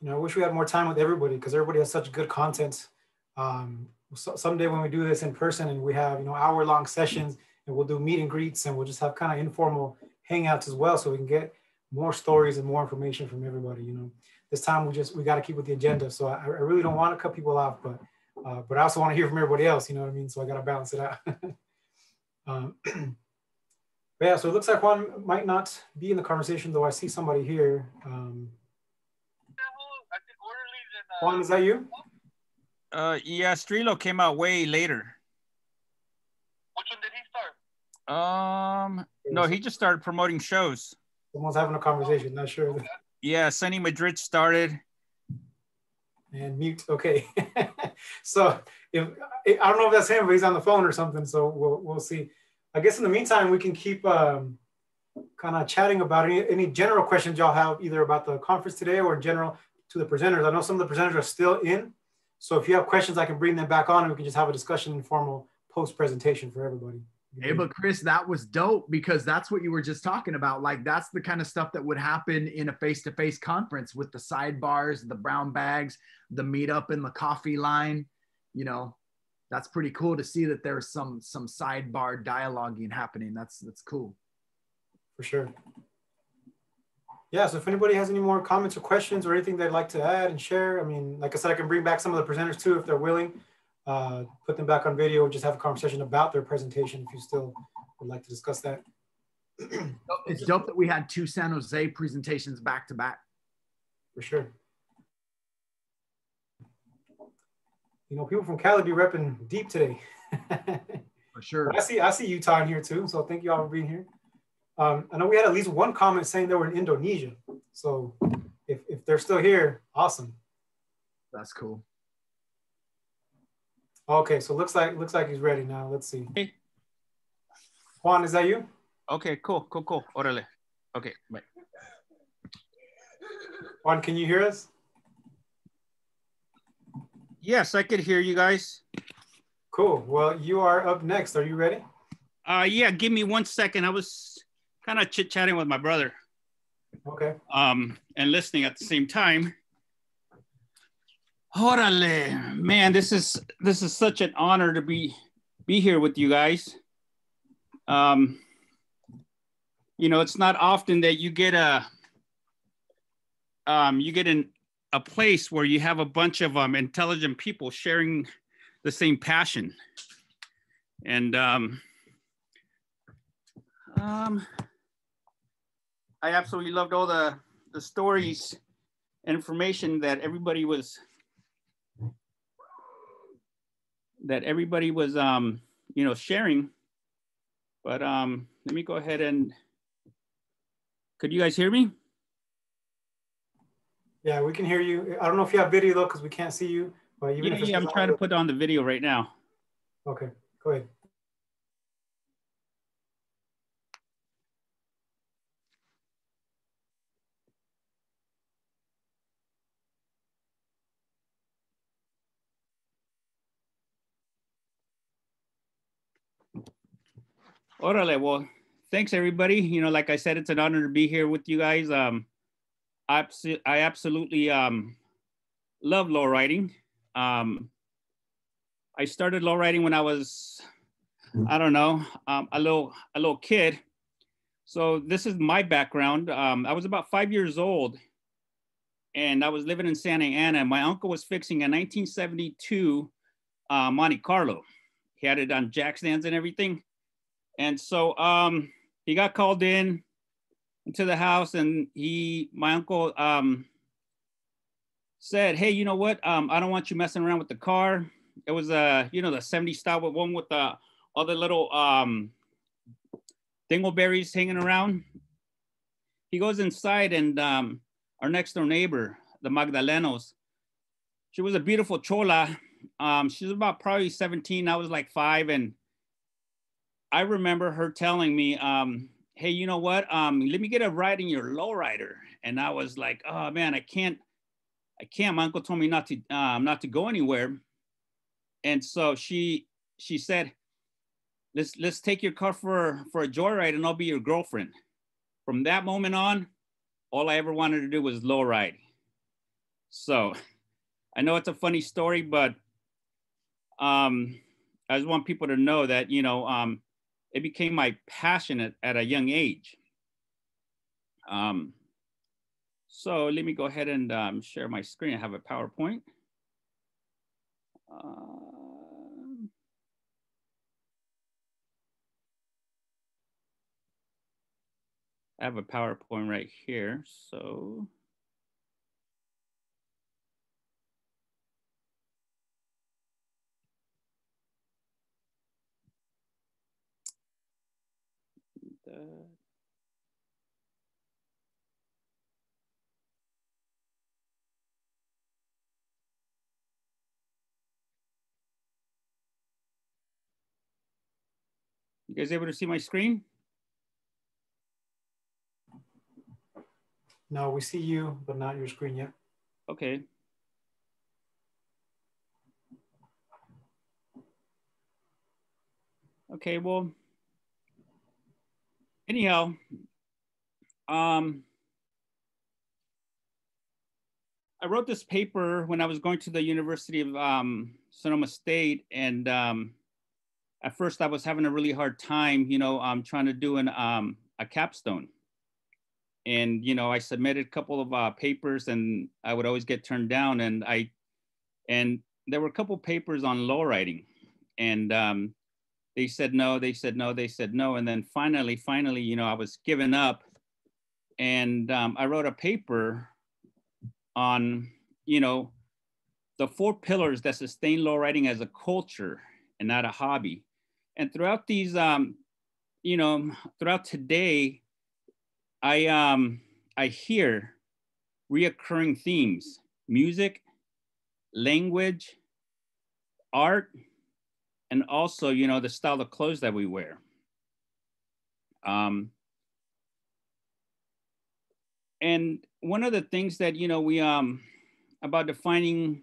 You know, I wish we had more time with everybody because everybody has such good content. Um, so someday when we do this in person and we have, you know, hour long sessions and we'll do meet and greets and we'll just have kind of informal hangouts as well. So we can get more stories and more information from everybody, you know, this time we just, we got to keep with the agenda. So I, I, really don't want to cut people off, but, uh, but I also want to hear from everybody else, you know what I mean? So I got to balance it out. um, yeah, so it looks like Juan might not be in the conversation, though I see somebody here. Um, Juan, is that you? Uh, yeah, Strelo came out way later. Which one did he start? Um, no, he just started promoting shows. Someone's having a conversation, not sure. Yeah, Sonny Madrid started. And mute, okay. so if I don't know if that's him, but he's on the phone or something. So we'll we'll see. I guess in the meantime, we can keep um, kind of chatting about any, any general questions y'all have either about the conference today or in general to the presenters. I know some of the presenters are still in. So if you have questions, I can bring them back on and we can just have a discussion informal post presentation for everybody. Hey, but Xris, that was dope because that's what you were just talking about. Like, that's the kind of stuff that would happen in a face to face conference with the sidebars, the brown bags, the meetup in the coffee line. You know, that's pretty cool to see that there's some some sidebar dialoguing happening. That's that's cool. For sure yeah, so if anybody has any more comments or questions or anything they'd like to add and share, I mean, like I said, I can bring back some of the presenters too if they're willing. Uh, put them back on video and just have a conversation about their presentation if you still would like to discuss that. it's dope that we had two San Jose presentations back to back. For sure. You know, people from Cali be repping deep today. For sure. I see I see Utah in here too, so thank you all for being here. Um, I know we had at least one comment saying they were in Indonesia. So if, if they're still here, awesome. That's cool. Okay, so looks like looks like he's ready now. Let's see. Hey. Juan, is that you? Okay, cool, cool, cool. Orale. Okay, bye. Juan, can you hear us? Yes, I could hear you guys. Cool. Well, you are up next. Are you ready? Uh, yeah, give me one second. I was kind of chit chatting with my brother. Okay. Um, and listening at the same time. Orale, man, this is this is such an honor to be be here with you guys. Um, you know, it's not often that you get a um, you get in a place where you have a bunch of um, intelligent people sharing the same passion. And um, um, I absolutely loved all the the stories and information that everybody was that everybody was um you know sharing. But um let me go ahead and could you guys hear me? Yeah we can hear you. I don't know if you have video though because we can't see you but even yeah, yeah i'm trying to put on the video right now. Okay go ahead Orale, well, thanks everybody. You know, like I said, it's an honor to be here with you guys. Um, I, I absolutely um, love low riding. Um, I started low riding when I was, I don't know, um, a little a little kid. So this is my background. Um, I was about five years old, and I was living in Santa Ana. My uncle was fixing a 1972 uh, Monte Carlo. He had it on jack stands and everything. And so um, he got called in into the house and he, my uncle um, said, hey, you know what? Um, I don't want you messing around with the car. it was uh, you know, the 70s style with one with the all the little um, dingleberries hanging around. He goes inside and um, our next door neighbor, the Magdalenos, she was a beautiful chola. Um, she was about probably 17. I was like five. And I remember her telling me, um, hey, you know what? Um, let me get a ride in your lowrider. And I was like, oh man, I can't, I can't. My uncle told me not to, um, not to go anywhere. And so she, she said, let's, let's take your car for, for a joyride and I'll be your girlfriend. From that moment on, all I ever wanted to do was low ride. So I know it's a funny story, but um, I just want people to know that, you know, um, it became my passion at, at a young age. Um, so let me go ahead and um, share my screen. I have a PowerPoint. Uh, I have a PowerPoint right here. So You guys able to see my screen? No, we see you, but not your screen yet. Okay. Okay, well, anyhow, um, I wrote this paper when I was going to the University of um, Sonoma State, and um, at first I was having a really hard time, you know, um, trying to do an um, a capstone, and you know, I submitted a couple of uh, papers, and I would always get turned down, and I, and there were a couple papers on low writing, and um, they said no, they said no, they said no. And then finally, finally, you know, I was given up and um, I wrote a paper on, you know, the four pillars that sustain low writing as a culture and not a hobby. And throughout these, um, you know, throughout today, I, um, I hear reoccurring themes, music, language, art, and also, you know, the style of clothes that we wear. Um, and one of the things that, you know, we, um, about defining,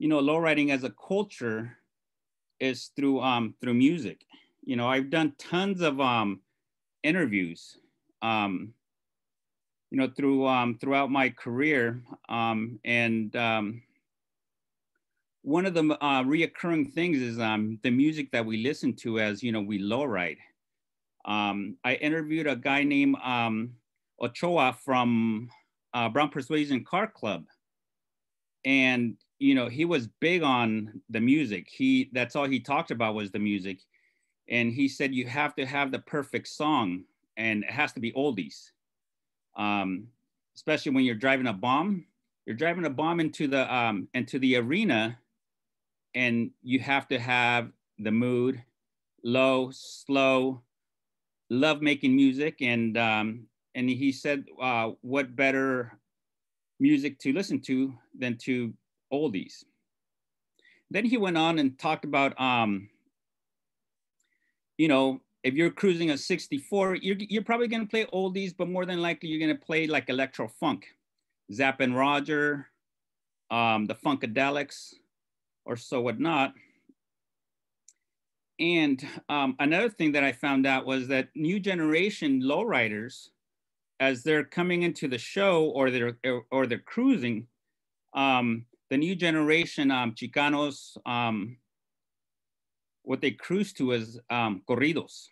you know, low writing as a culture is through, um, through music. You know, I've done tons of, um, interviews, um, you know, through, um, throughout my career. Um, and, um, one of the uh, reoccurring things is um, the music that we listen to as, you know, we lowride. Um, I interviewed a guy named um, Ochoa from uh, Brown Persuasion Car Club. And, you know, he was big on the music. He, that's all he talked about was the music. And he said, you have to have the perfect song and it has to be oldies. Um, especially when you're driving a bomb, you're driving a bomb into the, um, into the arena and you have to have the mood low slow love making music and um, and he said uh, what better music to listen to than to oldies then he went on and talked about um, you know if you're cruising a 64 you're, you're probably going to play oldies but more than likely you're going to play like electro funk zapp and roger um, the funkadelics or so whatnot. And um, another thing that I found out was that new generation lowriders, as they're coming into the show or they're or they're cruising, um, the new generation um, Chicanos, um, what they cruise to is um, corridos,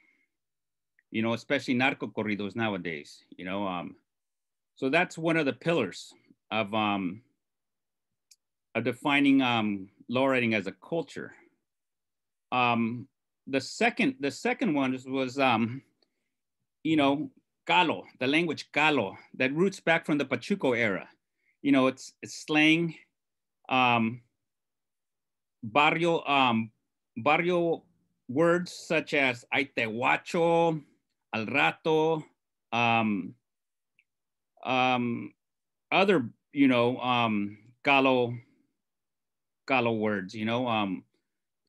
you know, especially narco corridos nowadays, you know. Um, so that's one of the pillars of um, of defining um, low writing as a culture. Um, the second, the second one was, was um, you know, Calo, the language Calo, that roots back from the Pachuco era. You know, it's, it's slang. Um, barrio, um, barrio words such as aitehuacho, al rato, um, um, other, you know, um, Calo, Calo words, you know, um,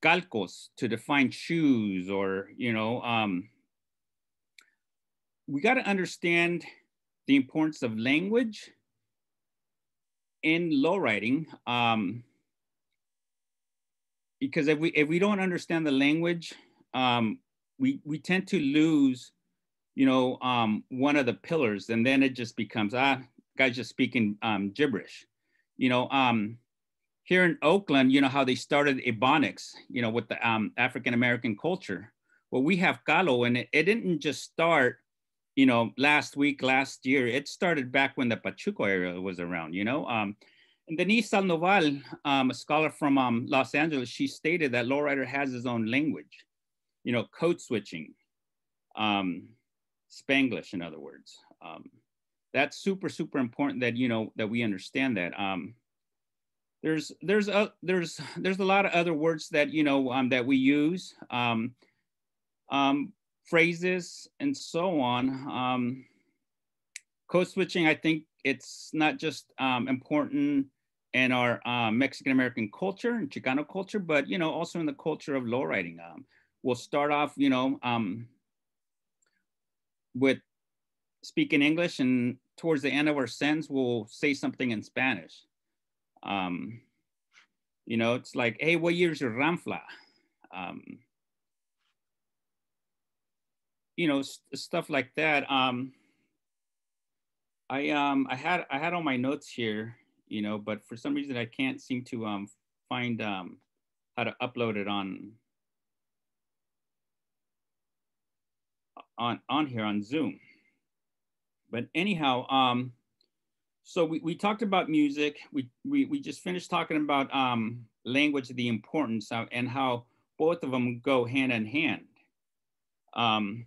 calcos to define shoes or, you know, um, we got to understand the importance of language in low writing. Um, because if we if we don't understand the language, um, we we tend to lose, you know, um, one of the pillars, and then it just becomes ah, guys just speaking um, gibberish, you know. Um, here in Oakland, you know how they started Ebonics, you know, with the um, African American culture. Well, we have Calo, and it, it didn't just start, you know, last week, last year. It started back when the Pachuco area was around, you know. Um, and Denise Sandoval, um, a scholar from um, Los Angeles, she stated that lowrider has his own language, you know, code switching, um, Spanglish, in other words. Um, that's super, super important that, you know, that we understand that. Um, there's, there's, a, there's, there's a lot of other words that, you know, um, that we use, um, um, phrases and so on. Um, code switching, I think it's not just um, important in our um, Mexican American culture and Chicano culture, but you know also in the culture of low writing. Um, we'll start off, you know, um, with speaking English, and towards the end of our sentence, we'll say something in Spanish. Um, you know, it's like, hey, what year's your Ramfla? Um, you know, st stuff like that. Um, I um I had I had all my notes here, you know, but for some reason I can't seem to um find um how to upload it on on on here on Zoom. But anyhow, um so we, we talked about music. We, we we just finished talking about um language, the importance of, and how both of them go hand in hand. Um,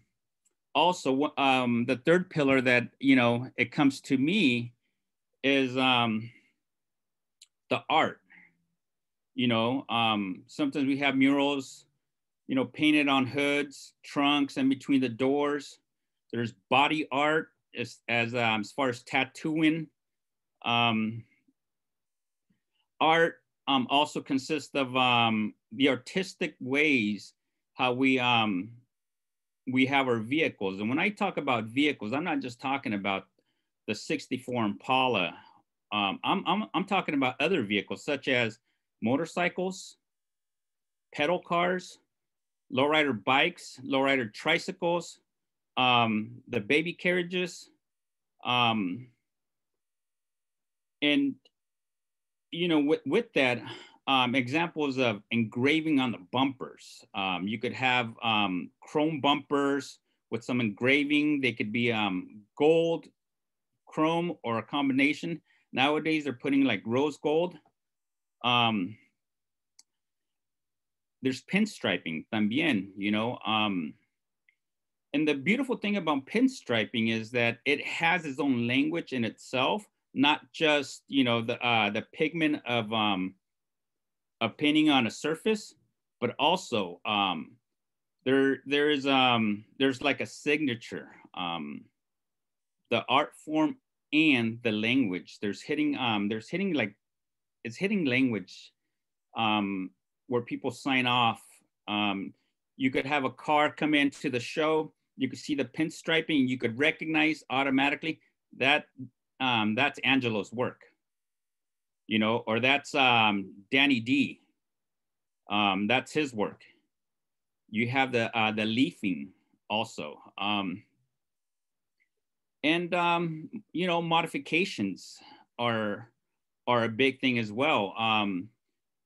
also um, the third pillar that you know it comes to me is um, the art. You know um, sometimes we have murals you know painted on hoods trunks and between the doors. There's body art as as, um, as far as tattooing um, art um, also consists of um, the artistic ways how we um, we have our vehicles. And when I talk about vehicles, I'm not just talking about the 64 Impala. Um, I'm, I'm, I'm talking about other vehicles such as motorcycles, pedal cars, lowrider bikes, lowrider tricycles, um, the baby carriages, um, and you know, with, with that, um, examples of engraving on the bumpers. Um, you could have um, chrome bumpers with some engraving. They could be um, gold, chrome, or a combination. Nowadays, they're putting like rose gold. Um, there's pinstriping también, you know. Um, and the beautiful thing about pinstriping is that it has its own language in itself, not just, you know, the, uh, the pigment of, a painting on a surface, but also um, there there is um, there's like a signature. Um, the art form and the language. There's hitting um, there's hitting like it's hitting language um, where people sign off. Um, you could have a car come into the show. You could see the pinstriping. You could recognize automatically that um, that's Angelo's work you know, or that's um, Danny D. Um, that's his work. You have the uh, the leafing also, um, and um, you know, modifications are are a big thing as well. Um,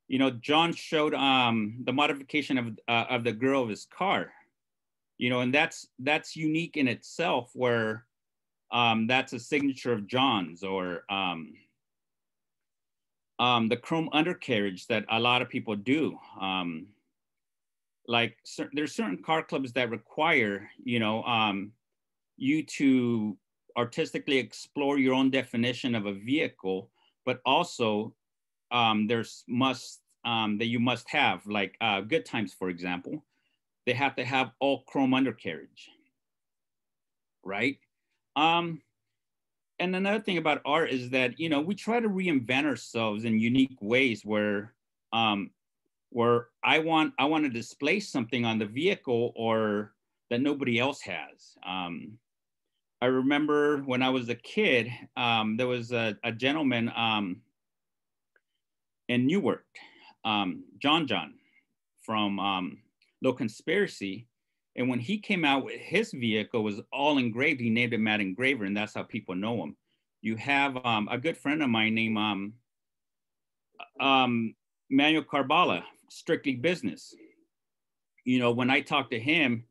you know, John showed um, the modification of uh, of the grill of his car. You know, and that's that's unique in itself, where um, that's a signature of John's or um, um, the chrome undercarriage that a lot of people do. Um, like there's certain car clubs that require, you know, um, you to artistically explore your own definition of a vehicle, but also um, there's must um, that you must have, like uh, Good Times, for example, they have to have all chrome undercarriage, right? Um, and another thing about art is that you know we try to reinvent ourselves in unique ways where um, where I want I want to display something on the vehicle or that nobody else has. Um, I remember when I was a kid, um, there was a, a gentleman um, in Newark, um, John John from um, Low Conspiracy. And when he came out with his vehicle was all engraved, he named it Matt Engraver, and that's how people know him. You have um, a good friend of mine named um, um, Manuel Carbala, Strictly Business. You know, when I talked to him,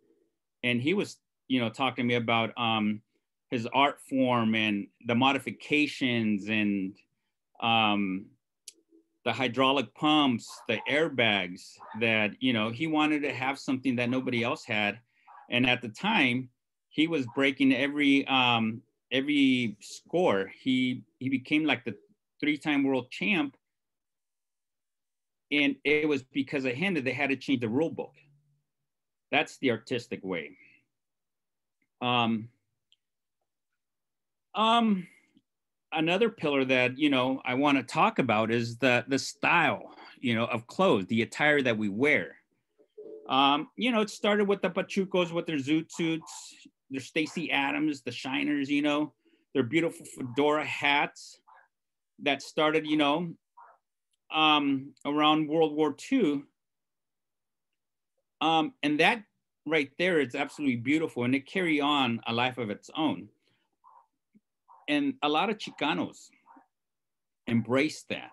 and he was, you know, talking to me about um, his art form and the modifications and um, the hydraulic pumps, the airbags that, you know, he wanted to have something that nobody else had. And at the time, he was breaking every um, every score. He he became like the three-time world champ. And it was because of him that they had to change the rule book. That's the artistic way. Um, um, another pillar that you know I want to talk about is the the style, you know, of clothes, the attire that we wear. Um, you know, it started with the Pachucos with their zoot suits, their Stacy Adams, the Shiners, you know, their beautiful fedora hats that started, you know, um, around World War II. Um, and that right there is absolutely beautiful and it carry on a life of its own and a lot of Chicanos embrace that.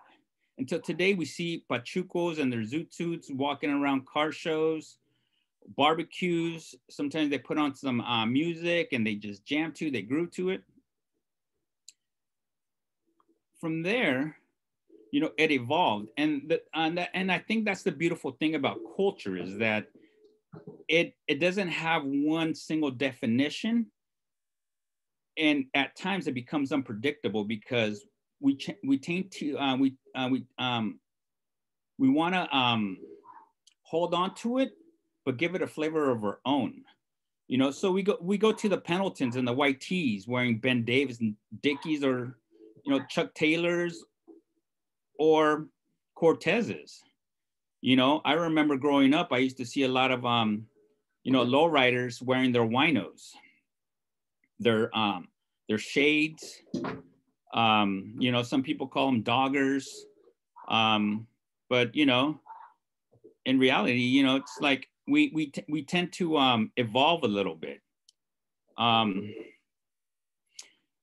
Until today, we see Pachucos and their zoot suits walking around car shows, barbecues. Sometimes they put on some uh, music and they just jam to, they grew to it. From there, you know, it evolved. And, the, and, the, and I think that's the beautiful thing about culture is that it, it doesn't have one single definition and at times it becomes unpredictable because we ch- we tend to uh, we uh, we um we want to um hold on to it but give it a flavor of our own. You know so we go we go to the pendletons and the white tees wearing ben davis and dickies or you know chuck taylors or cortezes. You know i remember growing up i used to see a lot of um you know lowriders wearing their winos their um their shades. Um, you know, some people call them doggers. Um, but you know, in reality, you know, it's like we we we tend to um, evolve a little bit. Um,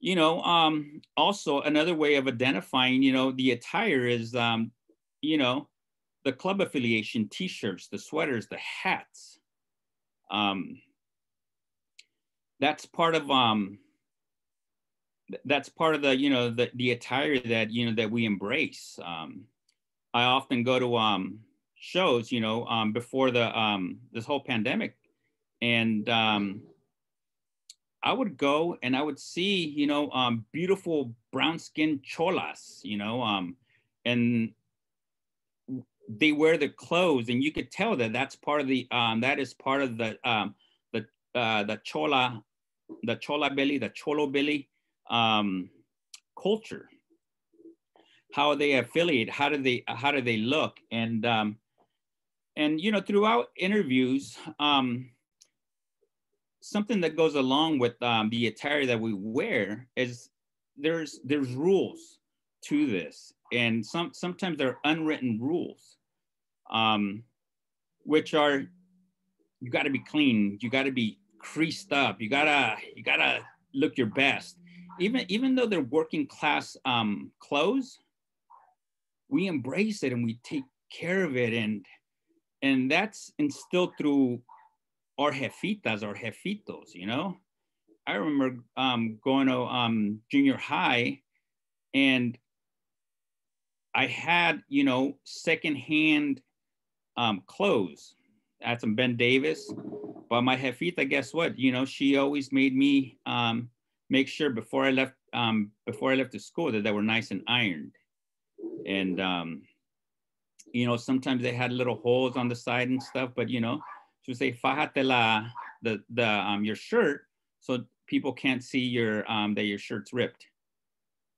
you know, um, also another way of identifying, you know, the attire is, um, you know, the club affiliation, T-shirts, the sweaters, the hats. Um, that's part of um, that's part of the you know the, the attire that you know that we embrace. Um, i often go to um, shows you know um, before the um, this whole pandemic. And um, i would go and i would see you know um, beautiful brown skinned cholas you know um, and they wear the clothes and you could tell that that's part of the um, that is part of the um, the uh, the chola the chola belly the cholo belly um, culture. How they affiliate? How do they how do they look? And um, and you know throughout interviews, um, something that goes along with um, the attire that we wear is there's there's rules to this, and some sometimes there are unwritten rules, um, which are you got to be clean, you got to be creased up, you gotta you gotta look your best even even though they're working class um, clothes, we embrace it and we take care of it, and and that's instilled through our jefitas, our jefitos. You know, I remember um, going to um, junior high, and I had you know secondhand um, clothes. Had some Ben Davis, but my jefita, guess what? You know, she always made me um, make sure before I left um, before I left the school that they were nice and ironed. And um, you know, sometimes they had little holes on the side and stuff, but you know, she would say, fajate la, the, the, um, your shirt, so people can't see your, um, that your shirt's ripped.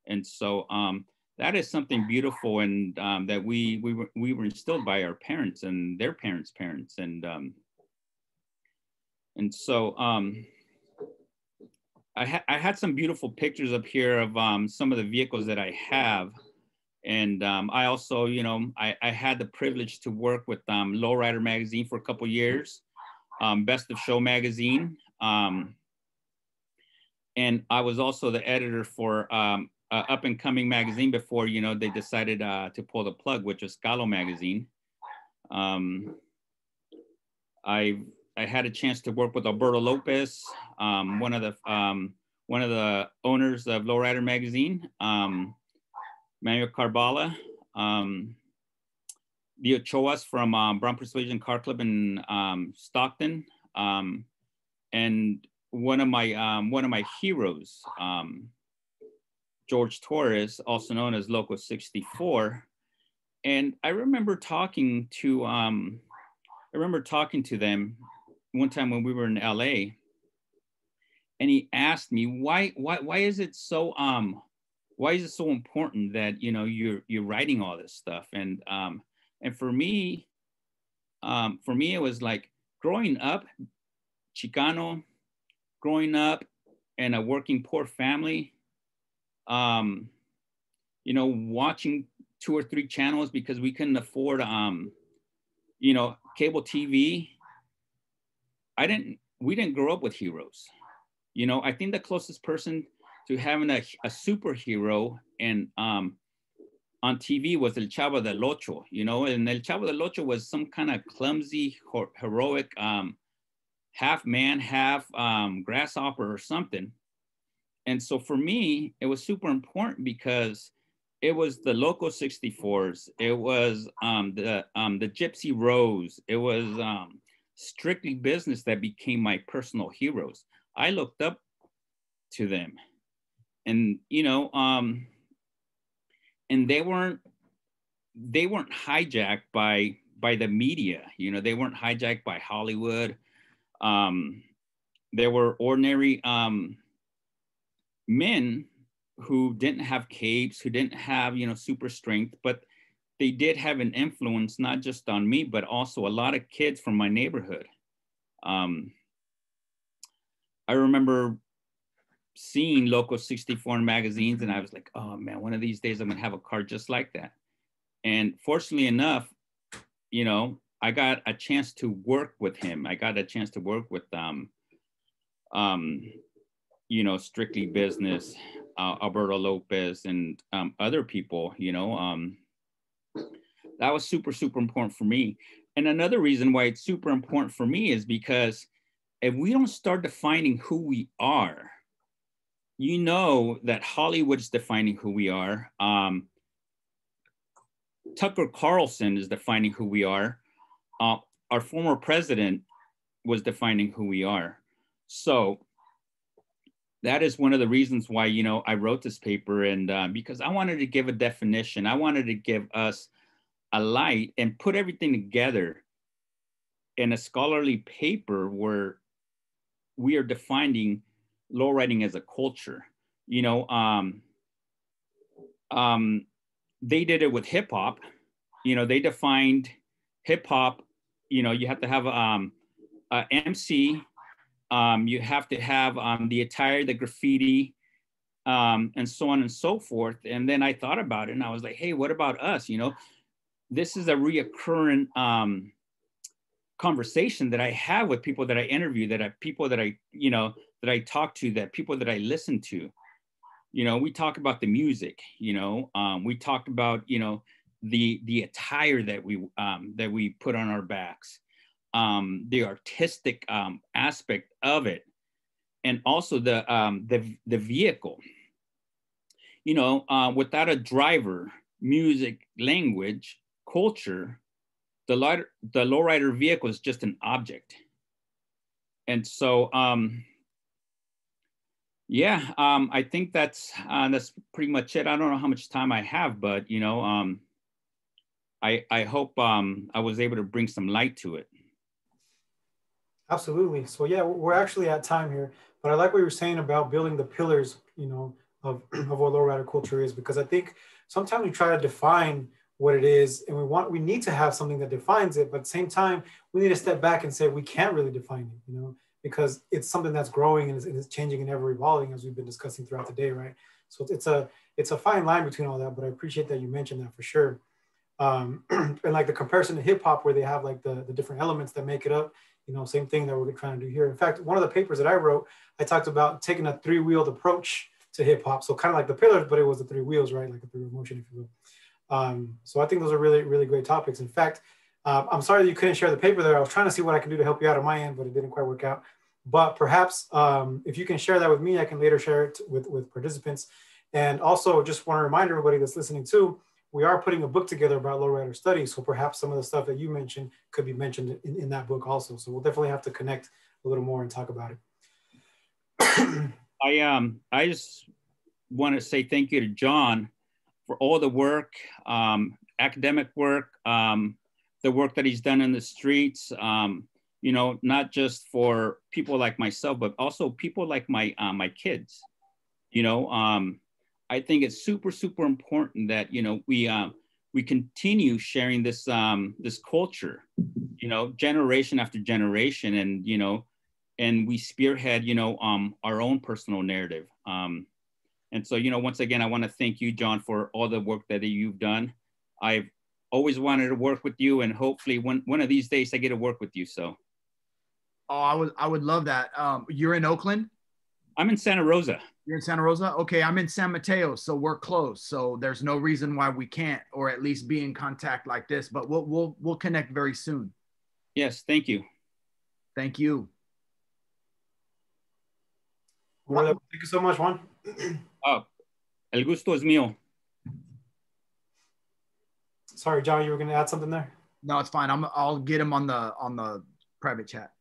And so um, that is something beautiful and um, that we, we, were, we were instilled by our parents and their parents' parents. And, um, and so um, I, ha I had some beautiful pictures up here of um, some of the vehicles that I have. And um, I also, you know, I, I had the privilege to work with um, Lowrider Magazine for a couple years, Best of Show Magazine. And I was also the editor for um, uh, Up and Coming Magazine before, you know, they decided uh, to pull the plug, which was Scalo Magazine. Um, I I had a chance to work with Alberto Lopez, um, one of the um, one of the owners of Lowrider Magazine, um, Manuel Carbala, um, the Ochoas from um, Brown Persuasion Car Club in Stockton, and one of my one of my heroes, George Torres, also known as Loco 64. And I remember talking to um, I remember talking to them one time when we were in LA, and he asked me why why why is it so um why is it so important that you know you're you're writing all this stuff and um and for me um for me it was like growing up chicano growing up in a working poor family um you know watching two or three channels because we couldn't afford um you know cable tv i didn't we didn't grow up with heroes you know i think the closest person to having a, a superhero and um on TV was El Chavo del Ocho, you know, and El Chavo del Ocho was some kind of clumsy, heroic, um, half man, half um, grasshopper or something. And so for me, it was super important because it was the local 64s, it was um, the um, the Gypsy Rose, it was um, strictly business that became my personal heroes. I looked up to them, and you know, um, and they weren't they weren't hijacked by by the media. You know, they weren't hijacked by Hollywood. Um, there were ordinary um, men who didn't have capes, who didn't have, you know, super strength, but they did have an influence, not just on me, but also a lot of kids from my neighborhood. Um, I remember seeing Local 64 magazines and I was like, oh man, one of these days I'm gonna have a car just like that. And fortunately enough, you know, I got a chance to work with him. I got a chance to work with um, um, you know, strictly business, uh, Alberto Lopez and um, other people, you know, um, that was super, super important for me. And another reason why it's super important for me is because if we don't start defining who we are, you know that Hollywood's defining who we are. Um, Tucker Carlson is defining who we are. Uh, our former president was defining who we are. So that is one of the reasons why you know I wrote this paper, and uh, because I wanted to give a definition, I wanted to give us a light and put everything together in a scholarly paper where we are defining low riding as a culture. You know, um, um, they did it with hip hop. You know, they defined hip hop. You know, you have to have um, a MC. Um, you have to have um, the attire, the graffiti, um, and so on and so forth. And then I thought about it, and I was like, hey, what about us? You know, this is a reoccurring um, conversation that I have with people that I interview, that I people that I you know that I talk to, that people that I listen to. You know, we talk about the music. You know, um, we talked about you know the the attire that we um, that we put on our backs, um, the artistic um, aspect of it, and also the um, the the vehicle. You know, uh, without a driver, music, language, culture, the lighter, the lowrider vehicle is just an object. And so, um, yeah, um, I think that's uh, that's pretty much it. I don't know how much time I have, but you know, um, I, I hope um, I was able to bring some light to it. Absolutely. So yeah, we're actually at time here, but I like what you were saying about building the pillars, you know, of, of what lowrider culture is, because I think sometimes we try to define what it is and we want, we need to have something that defines it, but at the same time, we need to step back and say, we can't really define it, you know, because it's something that's growing and it's, changing and ever evolving as we've been discussing throughout the day, right? So it's a, it's a fine line between all that, but I appreciate that you mentioned that for sure. Um, and like the comparison to hip hop where they have like the, the different elements that make it up you know, same thing that we're trying to do here. In fact, one of the papers that I wrote, I talked about taking a three-wheeled approach to hip hop. So kind of like the pillars, but it was the three wheels, right? Like a three motion, if you will. Um, so I think those are really, really great topics. In fact, uh, I'm sorry that you couldn't share the paper there. I was trying to see what I can do to help you out on my end, but it didn't quite work out. But perhaps um, if you can share that with me, I can later share it with, with participants. And also just want to remind everybody that's listening too, we are putting a book together about lowrider studies. So perhaps some of the stuff that you mentioned could be mentioned in, in that book also. So we'll definitely have to connect a little more and talk about it. I um I just want to say thank you to John for all the work, um, academic work, um, the work that he's done in the streets. Um, you know, not just for people like myself, but also people like my uh, my kids. You know, um, I think it's super, super important that, you know, we, um, we continue sharing this, um, this culture, you know, generation after generation and, you know, and we spearhead, you know, um, our own personal narrative. Um, and so, you know, once again, I want to thank you, John, for all the work that you've done. I've always wanted to work with you and hopefully one, one of these days I get to work with you. So. Oh, I would, I would love that. Um, you're in Oakland? I'm in Santa Rosa. You're in Santa Rosa? Okay, I'm in San Mateo, so we're close. So there's no reason why we can't, or at least be in contact like this. But we'll we'll we'll connect very soon. Yes, thank you. Thank you. Well, thank you so much, Juan. oh, el gusto es mío. Sorry, John, you were going to add something there. No, it's fine. I'm I'll get him on the on the private chat.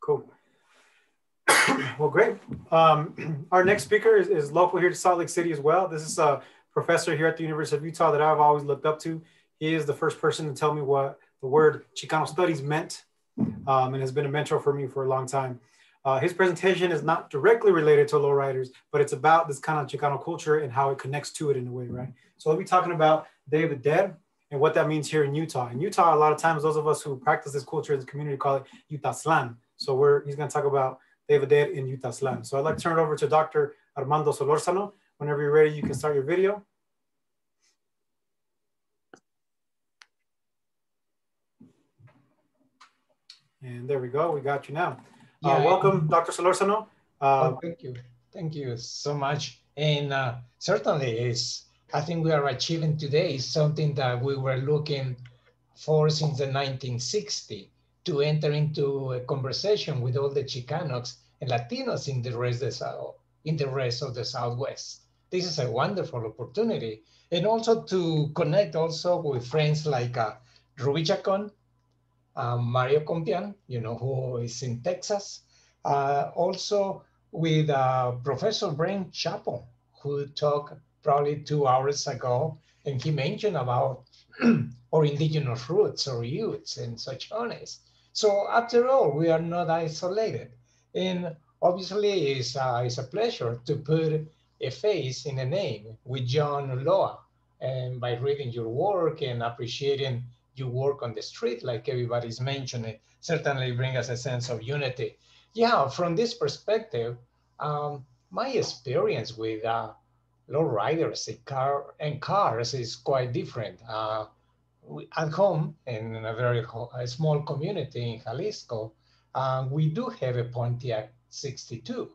Cool. well, great. Um, our next speaker is, is, local here to Salt Lake City as well. This is a professor here at the University of Utah that I've always looked up to. He is the first person to tell me what the word Chicano studies meant um, and has been a mentor for me for a long time. Uh, his presentation is not directly related to lowriders, but it's about this kind of Chicano culture and how it connects to it in a way, right? So we'll be talking about Day of the Dead and what that means here in Utah. In Utah, a lot of times, those of us who practice this culture in the community call it Utah slam. So we're, he's gonna talk about David Dale in Utah's land. So I'd like to turn it over to Dr. Armando Solorzano. Whenever you're ready, you can start your video. And there we go, we got you now. Uh, yeah, uh, welcome, Dr. Solorzano. Uh, oh, thank you, thank you so much. And uh, certainly is, I think we are achieving today is something that we were looking for since the 1960 to enter into a conversation with all the Chicanos and Latinos in the rest of the, in the rest of the Southwest. This is a wonderful opportunity. And also to connect also with friends like uh, Ruby Chacon, uh, Mario Compian, you know, who is in Texas. Uh, also with uh, Professor Ben Chappell, who talked probably two hours ago, and he mentioned about our indigenous roots or roots and such honest. So after all, we are not isolated. And obviously it's, it's a pleasure to put a face in a name with John Ulloa. And by reading your work and appreciating your work on the street, like everybody's mentioning, certainly bring us a sense of unity. Yeah, from this perspective, um, my experience with uh, low riders and, car, and cars is quite different. Uh, at home in a very a small community in Jalisco, uh, we do have a Pontiac 62.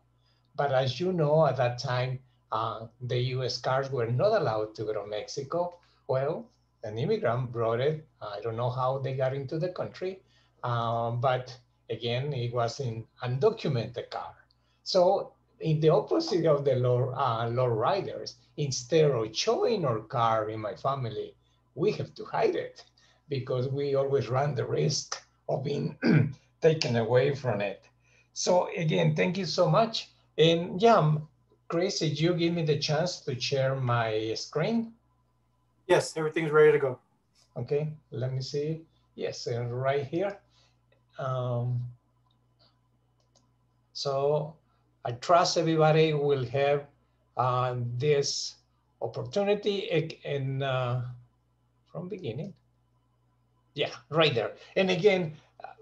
But as you know, at that time, uh, the US cars were not allowed to go to Mexico. Well, an immigrant brought it. I don't know how they got into the country, um, but again, it was an undocumented car. So in the opposite of the uh, low riders, instead of showing our car in my family, we have to hide it because we always run the risk of being taken away from it. So again, thank you so much. And yeah, Chris, did you give me the chance to share my screen? Yes, everything's ready to go. Okay, let me see. Yes, right here. Um, so I trust everybody will have uh, this opportunity and uh, from beginning. Yeah, right there. And again,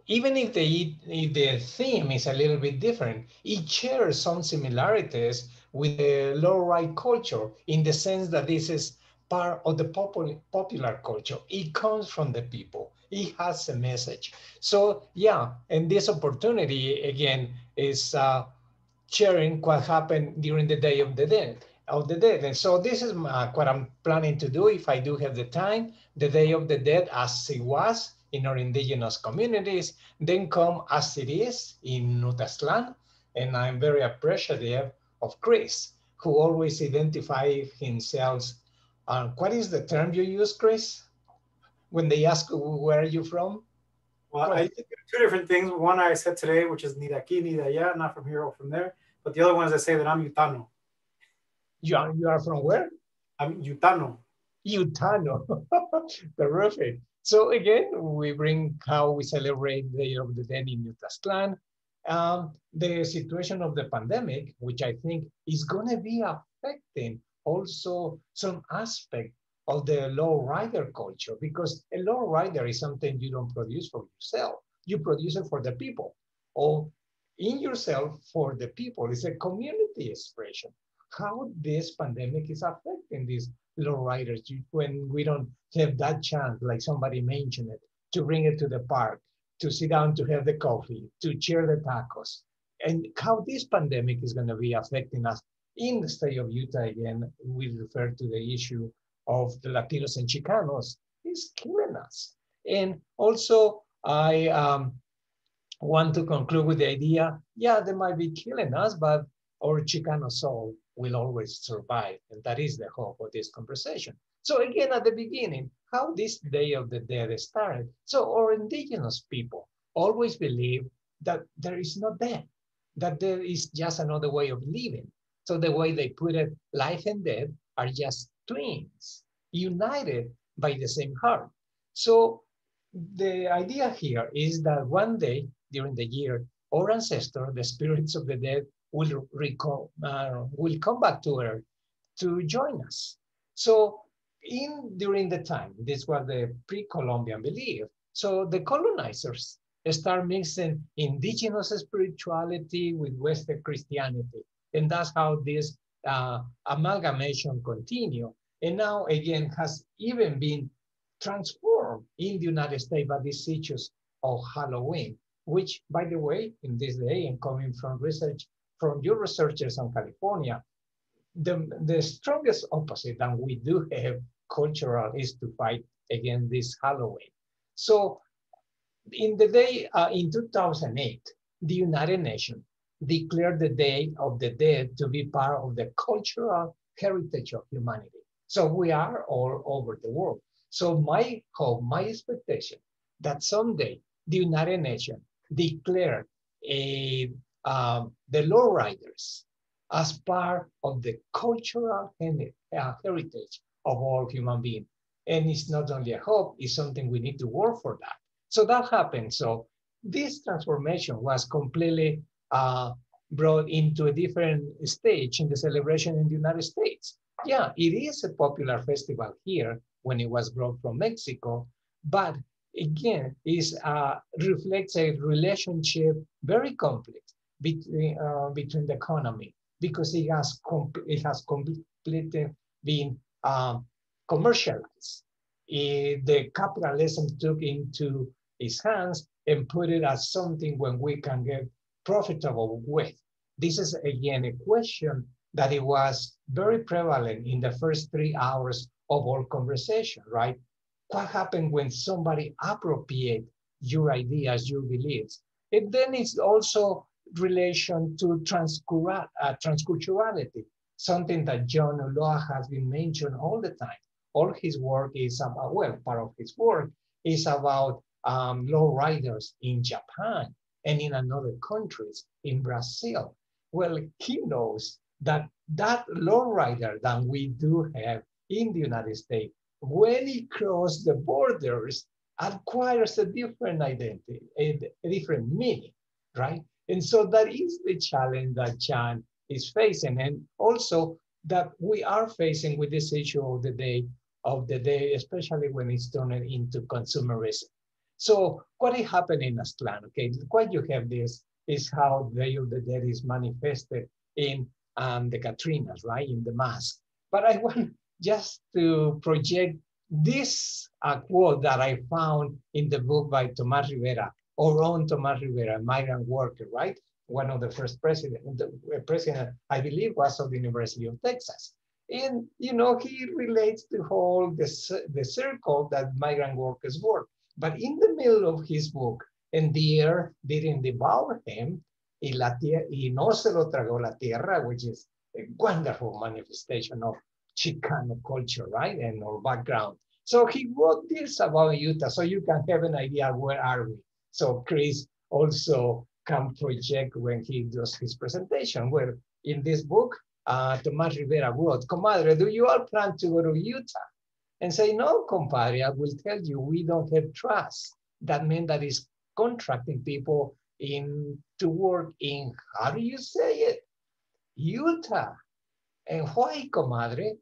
even if the, if the theme is a little bit different, it shares some similarities with the low rider culture in the sense that this is part of the popular, popular culture. It comes from the people. It has a message. So yeah, and this opportunity again is uh, sharing what happened during the Day of the Dead. Of the Dead, and so this is uh, what I'm planning to do if I do have the time. The Day of the Dead, as it was in our indigenous communities, then come as it is in Nutaztlan, and I'm very appreciative of Chris, who always identify himself uh, what is the term you use, Chris? When they ask where are you from? Well, I two different things. One I said today, which is ni de aquí, ni de allá, not from here or from there. But the other one is I say that I'm Utano. You are, you are from where? I'm Utano. Utano. Terrific. So again, we bring how we celebrate the Day of the Dead in Nutaztlan. Um, the situation of the pandemic, which I think is going to be affecting also some aspect of the low rider culture because a low rider is something you don't produce for yourself. You produce it for the people or in yourself for the people. It's a community expression. How this pandemic is affecting these low riders when we don't have that chance, like somebody mentioned it, to bring it to the park, to sit down to have the coffee, to share the tacos, and how this pandemic is going to be affecting us in the state of Utah, again, we refer to the issue of the Latinos and Chicanos, is killing us. And also, I um, want to conclude with the idea, yeah, they might be killing us, but our Chicano soul will always survive. And that is the hope of this conversation. So again, at the beginning, how this Day of the Dead started. So our indigenous people always believe that there is no death, that there is just another way of living. So the way they put it, life and death are just twins, united by the same heart. So the idea here is that one day during the year, our ancestor, the spirits of the dead, will recall, uh, will come back to Earth to join us. So in during the time, this was the pre-Columbian belief. So the colonizers start mixing indigenous spirituality with Western Christianity. And that's how this uh, amalgamation continue. And now again has even been transformed in the United States by these issues of Halloween, which by the way, in this day and coming from research from your researchers in California, the, the strongest opposite that we do have cultural is to fight against this Halloween. So in the day, uh, in 2008, the United Nations declared the Day of the Dead to be part of the cultural heritage of humanity. So we are all over the world. So my hope, my expectation that someday the United Nations declare a, um, the lowriders as part of the cultural uh, heritage of all human beings. And it's not only a hope, it's something we need to work for that. So that happened. So this transformation was completely uh, brought into a different stage in the celebration in the United States. Yeah, it is a popular festival here when it was brought from Mexico, but again, it uh, reflects a relationship very complex between uh, between the economy because it has it has completely been um, commercialized. It, the capitalism took into its hands and put it as something when we can get profitable with? This is again a question that it was very prevalent in the first three hours of our conversation, right? What happened when somebody appropriate your ideas, your beliefs? And then it's also relation to uh, transculturality, something that John Ulloa has been mentioned all the time. All his work is about, well, part of his work is about um, low riders in Japan, and in another countries, in Brazil. Well, he knows that that lowrider that we do have in the United States when it crosses the borders, acquires a different identity, a, a different meaning, right? And so that is the challenge that Chan is facing. And also that we are facing with this issue of the day of the day, especially when it's turned into consumerism. So what is happening in Aztlan? Okay, what you have this is how the Day of the Dead is manifested in um, the Catrinas, right, in the mask. But I want just to project this uh, quote that I found in the book by Tomas Rivera, our own Tomas Rivera, migrant worker, right? One of the first president, the uh, president, I believe, was of the University of Texas. And, you know, he relates to whole the, the circle that migrant workers work. But in the middle of his book, and the earth didn't devour him, y, la y no se lo tragó la tierra, which is a wonderful manifestation of Chicano culture, right? And our background. So he wrote this about Utah, so you can have an idea where are we. So Chris also can project when he does his presentation, where in this book, uh, Tomas Rivera wrote, Comadre, do you all plan to go to Utah? And say, no, compadre, I will tell you, we don't have trust. That means that is contracting people in to work in, how do you say it? Utah. And why, comadre?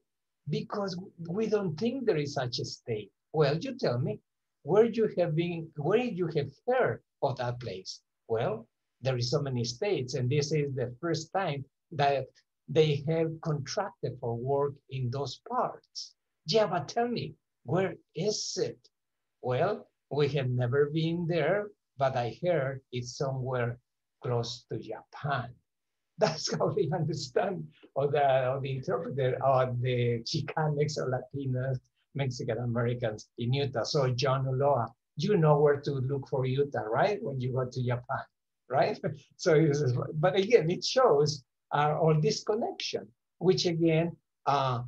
Because we don't think there is such a state. Well, you tell me, where you have been, where you have heard of that place? Well, there is so many states, and this is the first time that they have contracted for work in those parts. Yeah, but tell me, where is it? Well, we have never been there, but I heard it's somewhere close to Japan. That's how they understand, or the, or the interpreter, or the Chicanx or Latinos, Mexican Americans in Utah. So John Ulloa, you know where to look for Utah, right? When you go to Japan, right? So, but again, it shows uh, all this connection, which again, uh,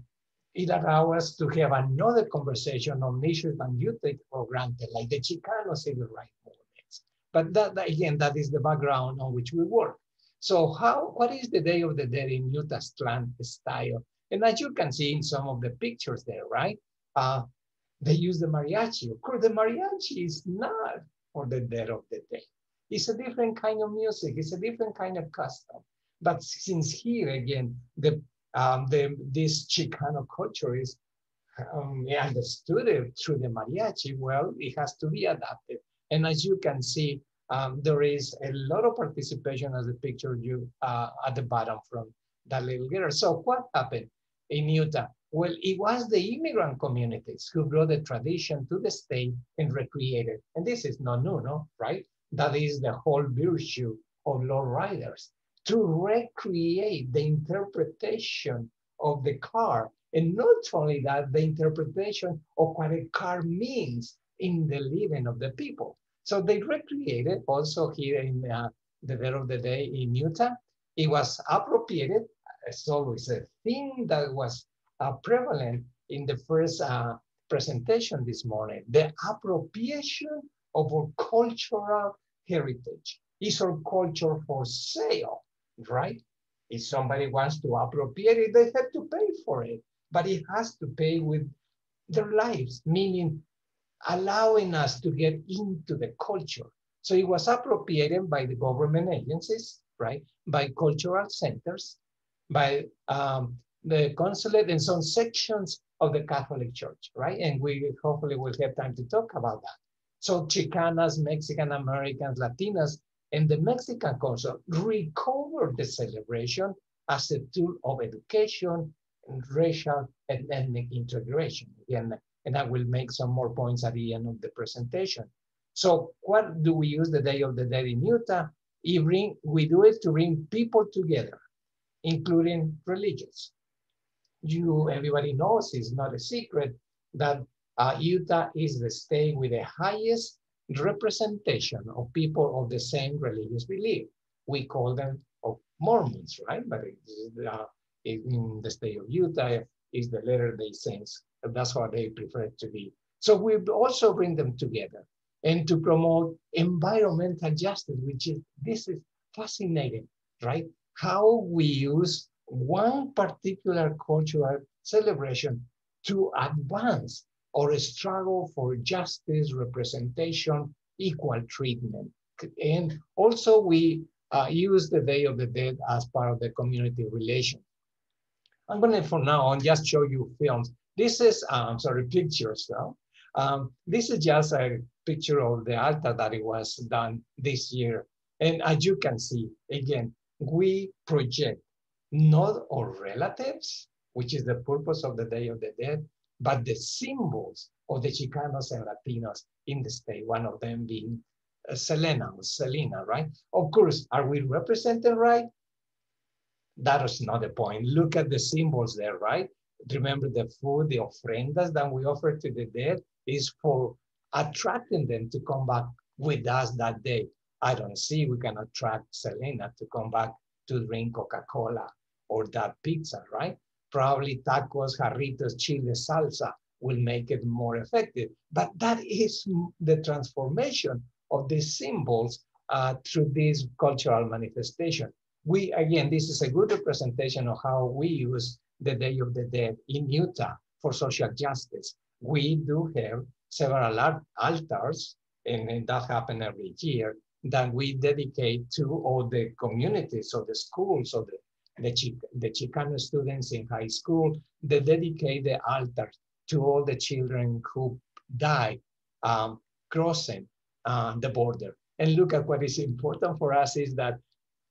it allows us to have another conversation on issues that you take for granted, like the Chicano civil rights movements. But that, that, again, that is the background on which we work. So how, what is the Day of the Dead in Utah Aztlan style? And as you can see in some of the pictures there, right? Uh, they use the mariachi. Of course, the mariachi is not for the Dead of the Day. It's a different kind of music. It's a different kind of custom. But since here, again, the um, the, this Chicano culture is um, understood through the mariachi, well, it has to be adapted. And as you can see, um, there is a lot of participation as the picture you uh, at the bottom from that little girl. So what happened in Utah? Well, it was the immigrant communities who brought the tradition to the state and recreated. And this is not new, no, right? That is the whole virtue of low riders to recreate the interpretation of the car. And not only that, the interpretation of what a car means in the living of the people. So they recreated also here in uh, the Dead of the Day in Utah. It was appropriated. It's always a thing that was uh, prevalent in the first uh, presentation this morning. The appropriation of our cultural heritage. Is our culture for sale? right? If somebody wants to appropriate it, they have to pay for it, but it has to pay with their lives, meaning allowing us to get into the culture. So it was appropriated by the government agencies, right? By cultural centers, by um, the consulate and some sections of the Catholic Church, right? And we hopefully will have time to talk about that. So Chicanas, Mexican Americans, Latinas and the Mexican Council recovered the celebration as a tool of education and racial and ethnic integration. Again, and I will make some more points at the end of the presentation. So what do we use the Day of the Dead in Utah? We, Bring, we do it to bring people together, including religions. You, everybody knows, it's not a secret that uh, Utah is the state with the highest representation of people of the same religious belief. We call them of Mormons, right? But uh, in the state of Utah is the Latter-day Saints. That's what they prefer to be. So we also bring them together and to promote environmental justice, which is, this is fascinating, right? How we use one particular cultural celebration to advance or struggle for justice, representation, equal treatment. And also we uh, use the Day of the Dead as part of the community relation. I'm gonna, for now on, just show you films. This is, uh, I'm sorry, pictures though. Um, this is just a picture of the altar that it was done this year. And as you can see, again, we project not our relatives, which is the purpose of the Day of the Dead, but the symbols of the Chicanos and Latinos in the state, one of them being uh, Selena, Selena, right? Of course, are we represented right? That is not the point. Look at the symbols there, right? Remember the food, the ofrendas that we offer to the dead is for attracting them to come back with us that day. I don't see we can attract Selena to come back to drink Coca-Cola or that pizza, right? Probably tacos, jarritos, chile, salsa will make it more effective. But that is the transformation of these symbols uh, through this cultural manifestation. We, again, this is a good representation of how we use the Day of the Dead in Utah for social justice. We do have several altars, and, and that happens every year, that we dedicate to all the communities or the schools or the the, Chic the Chicano students in high school, they dedicate the altar to all the children who died um, crossing uh, the border. And look at what is important for us is that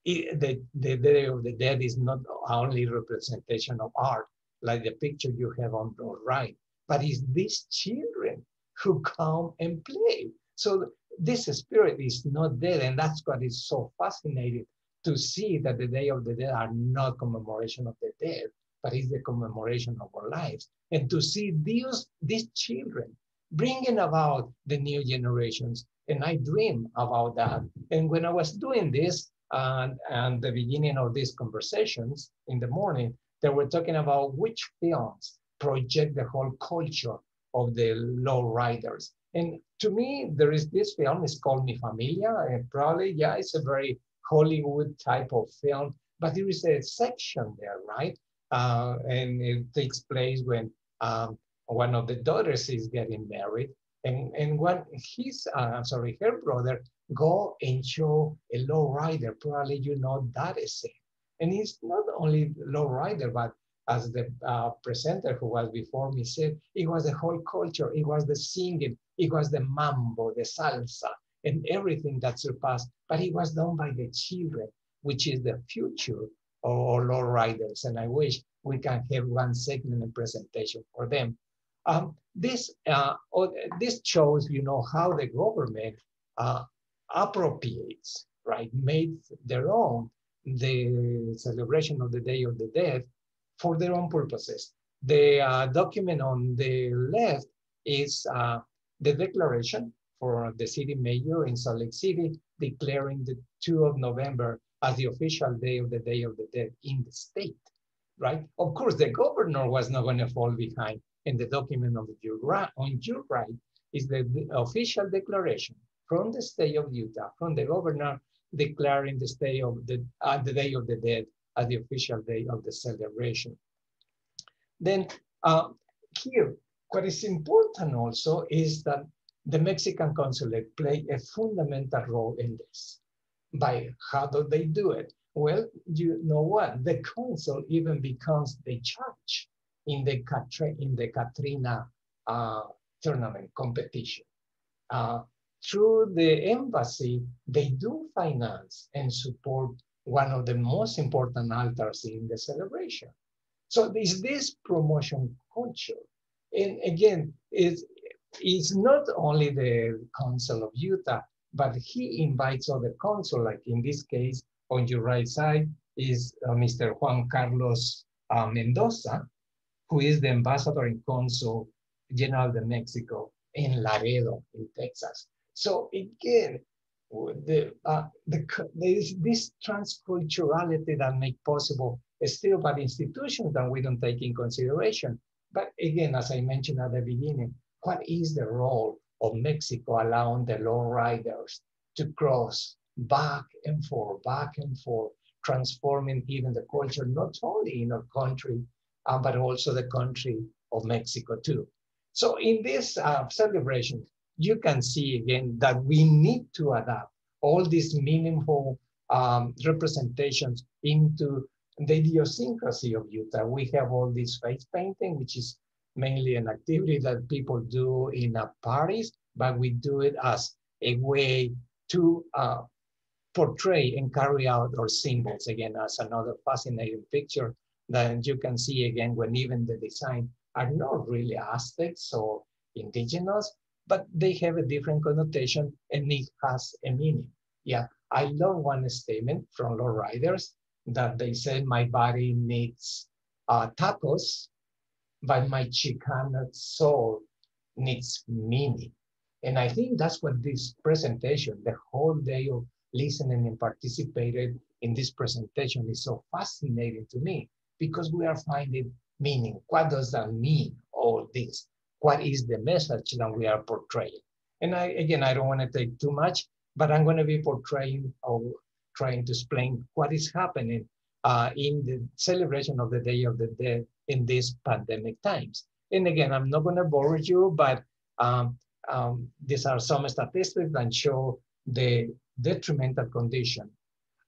it, the, the Day of the Dead is not only representation of art, like the picture you have on the right, but it's these children who come and play. So this spirit is not dead, and that's what is so fascinating to see that the Day of the Dead are not commemoration of the dead, but it's the commemoration of our lives. And to see these, these children bringing about the new generations. And I dream about that. And when I was doing this, and, and the beginning of these conversations in the morning, they were talking about which films project the whole culture of the low riders. And to me, there is this film, it's called Mi Familia, and probably, yeah, it's a very Hollywood type of film, but there is a section there, right? Uh, and it takes place when um, one of the daughters is getting married, and and when his, uh, sorry, her brother go and show a low rider, probably you know that is it. And he's not only low rider, but as the uh, presenter who was before me said, it was the whole culture, it was the singing, it was the mambo, the salsa, and everything that surpassed, but it was done by the children, which is the future of low riders. And I wish we can have one segment and presentation for them. Um, this, uh, this shows, you know, how the government uh, appropriates, right, made their own the celebration of the Day of the Dead for their own purposes. The uh, document on the left is uh, the declaration for the city mayor in Salt Lake City, declaring the 2 of November as the official day of the Day of the Dead in the state, right? Of course, the governor was not going to fall behind. And the document on your right, on your right is the, official declaration from the state of Utah, from the governor declaring the day of the, uh, the Day of the Dead as the official day of the celebration. Then uh, here, what is important also is that the Mexican consulate play a fundamental role in this. By how do they do it? Well, you know what? The consul even becomes the judge in the, in the Catrina uh, tournament competition. Uh, through the embassy, they do finance and support one of the most important altars in the celebration. So there's this promotion culture. And again, it's, it's not only the consul of Utah, but he invites other council, like in this case, on your right side is uh, Mr. Juan Carlos uh, Mendoza, who is the ambassador and consul general de Mexico in Laredo, in Texas. So again, the, uh, the, there is this transculturality that make possible still by institutions that we don't take in consideration. But again, as I mentioned at the beginning, what is the role of Mexico allowing the low riders to cross back and forth, back and forth, transforming even the culture, not only in our country, uh, but also the country of Mexico too. So in this uh, celebration, you can see again that we need to adapt all these meaningful um, representations into the idiosyncrasy of Utah. We have all this face painting, which is mainly an activity that people do in parties, but we do it as a way to uh, portray and carry out our symbols again as another fascinating picture that you can see again when even the design are not really Aztecs or indigenous, but they have a different connotation and it has a meaning. Yeah, I love one statement from Low Riders that they said my body needs uh, tacos, but my Chicana soul needs meaning. And I think that's what this presentation, the whole day of listening and participated in this presentation is so fascinating to me because we are finding meaning. What does that mean, all this? What is the message that we are portraying? And I, again, I don't want to take too much, but I'm going to be portraying or trying to explain what is happening uh, in the celebration of the Day of the Dead in these pandemic times. And again, I'm not going to bore you, but um, um, these are some statistics that show the detrimental condition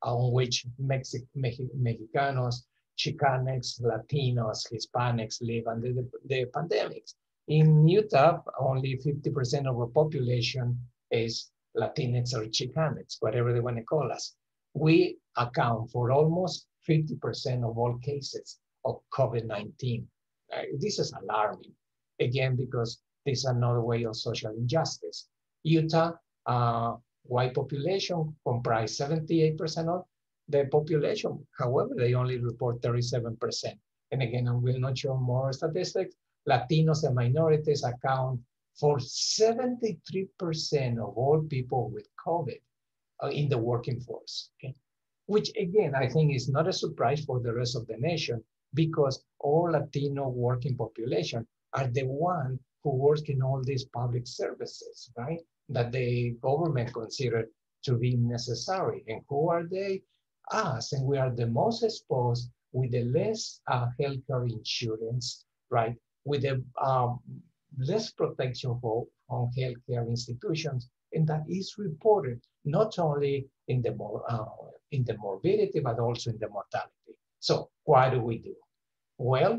on which Mexi Mexicanos, Chicanx, Latinos, Hispanics live under the, the pandemics. In Utah, only 50% of our population is Latinx or Chicanx, whatever they want to call us. We account for almost 50% of all cases of COVID-19. Uh, this is alarming, again, because this is another way of social injustice. Utah, uh, white population comprise 78% of the population. However, they only report 37%. And again, I will not show more statistics. Latinos and minorities account for 73% of all people with COVID uh, in the working force. Okay? Which again, I think is not a surprise for the rest of the nation because all Latino working population are the one who work in all these public services, right? That the government considered to be necessary. And who are they? Us. And we are the most exposed with the less uh, healthcare insurance, right? With the um, less protection for on healthcare institutions, and that is reported not only in the more uh, in the morbidity but also in the mortality. So what do we do? Well,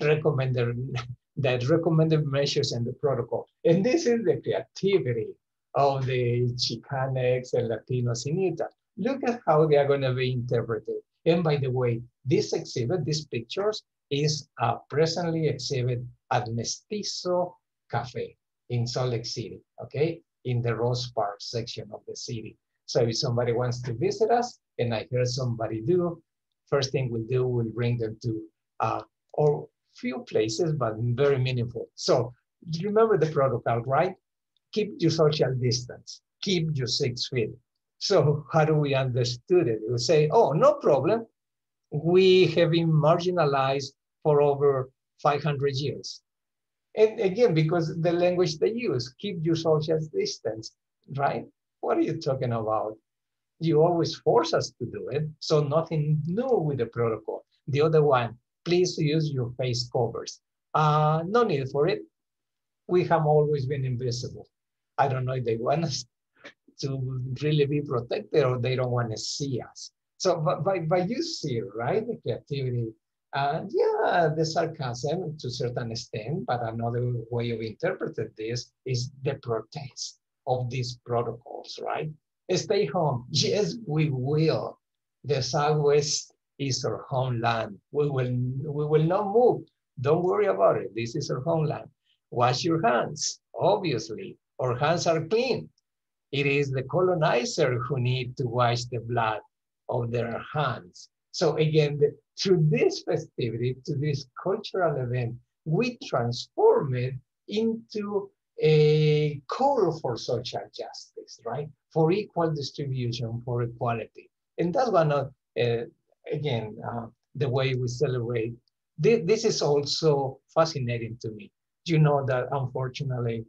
recommended that recommended measures and the protocol, and this is the creativity of the Chicanx and Latinos in Utah. Look at how they are going to be interpreted. And by the way, this exhibit, these pictures, is uh, presently exhibited at Mestizo Cafe in Salt Lake City, okay? In the Rose Park section of the city. So if somebody wants to visit us, and I heard somebody do, first thing we'll do, we'll bring them to uh, or few places, but very meaningful. So remember the protocol, right? Keep your social distance, keep your six feet. So how do we understood it? We say, oh, no problem. We have been marginalized for over 500 years. And again, because the language they use, keep your social distance, right? What are you talking about? You always force us to do it. So nothing new with the protocol. The other one, please use your face covers. Uh, no need for it. We have always been invisible. I don't know if they want us to really be protected or they don't want to see us. So, but, but, but you see, right, the creativity and yeah, the sarcasm to a certain extent, but another way of interpreting this is the protest of these protocols, right? Stay home. Yes, we will. The Southwest is our homeland. We will, we will not move. Don't worry about it. This is our homeland. Wash your hands. Obviously, our hands are clean. It is the colonizer who need to wash the blood of their hands. So again, the, through this festivity, to this cultural event, we transform it into a call for social justice, right? For equal distribution, for equality. And that's one of, uh, again, uh, the way we celebrate. This, this, is also fascinating to me. You know that unfortunately,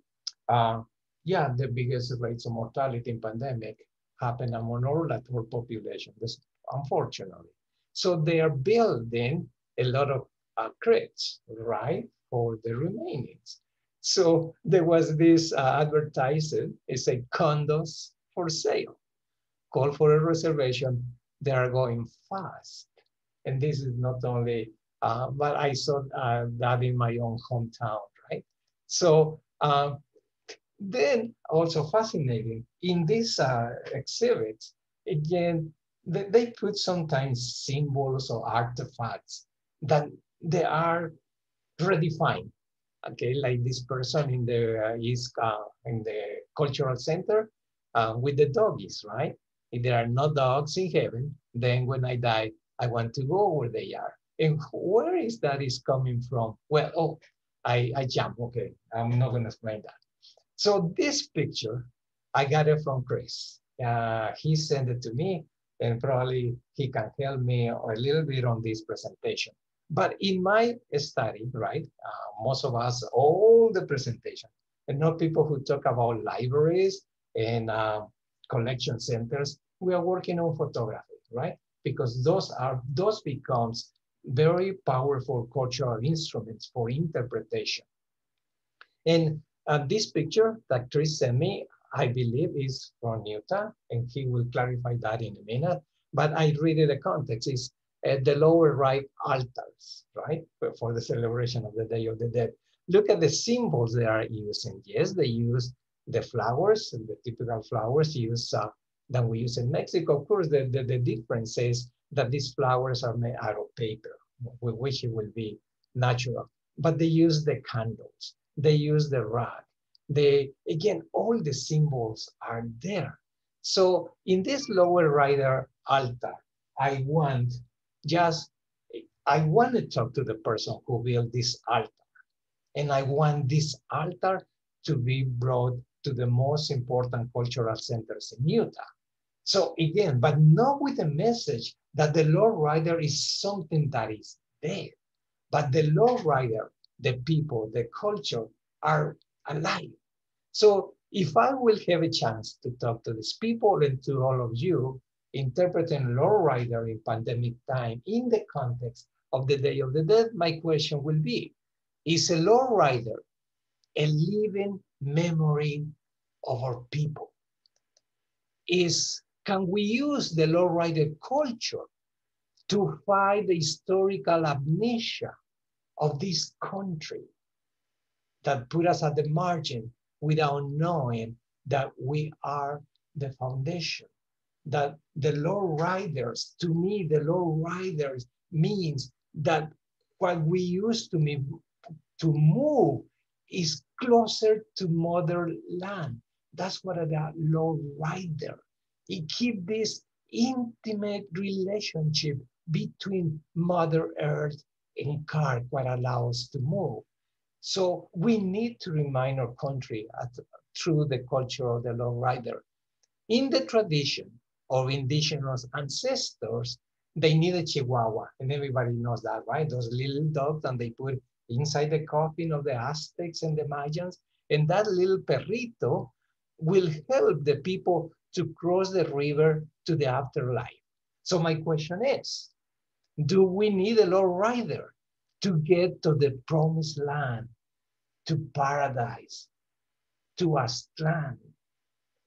uh, yeah, the biggest rates of mortality in pandemic happen among all population, this, unfortunately. So they are building a lot of uh, crates, right, for the remainings. So there was this uh, advertisement, it's a condos for sale. Call for a reservation, they are going fast. And this is not only, uh, but I saw uh, that in my own hometown, right? So uh, then also fascinating, in this uh, exhibits, again, they, they put sometimes symbols or artifacts that they are redefined. Okay, like this person in the uh, East uh, in the cultural center uh, with the doggies, right? If there are no dogs in heaven, then when I die, I want to go where they are. And where is that is coming from? Well, oh, I, I jump. Okay, I'm not going to explain that. So this picture, I got it from Chris. Uh, he sent it to me, and probably he can help me a little bit on this presentation. But in my study, right, uh, most of us, all the presentation, and not people who talk about libraries and uh, collection centers, we are working on photography, right? Because those are, those becomes very powerful cultural instruments for interpretation. And uh, this picture that Chris sent me, I believe is from Utah, and he will clarify that in a minute. But I read the context is at the lowrider altars, right, for the celebration of the Day of the Dead. Look at the symbols they are using. Yes, they use the flowers, the typical flowers used uh, that we use in Mexico. Of course, the, the, the difference is that these flowers are made out of paper, which it will be natural. But they use the candles, they use the rag. They, again, all the symbols are there. So in this lowrider altar, I want just, I want to talk to the person who built this altar. And I want this altar to be brought to the most important cultural centers in Utah. So again, but not with the message that the Lord lowrider is something that is dead, but the Lord lowrider, the people, the culture are alive. So if I will have a chance to talk to these people and to all of you, interpreting lowrider in pandemic time in the context of the Day of the Dead, my question will be, is a lowrider a living memory of our people? Is, can we use the lowrider culture to fight the historical amnesia of this country that put us at the margin without knowing that we are the foundation? That the low riders, to me, the low riders means that what we used to, me, to move is closer to mother land. That's what a low rider. It keeps this intimate relationship between Mother Earth and car, what allows to move. So we need to remind our country at, through the culture of the low rider. In the tradition, of indigenous ancestors, they need a chihuahua. And everybody knows that, right? Those little dogs and they put inside the coffin of the Aztecs and the Mayans. And that little perrito will help the people to cross the river to the afterlife. So my question is, do we need a low rider to get to the promised land, to paradise, to Aztlan,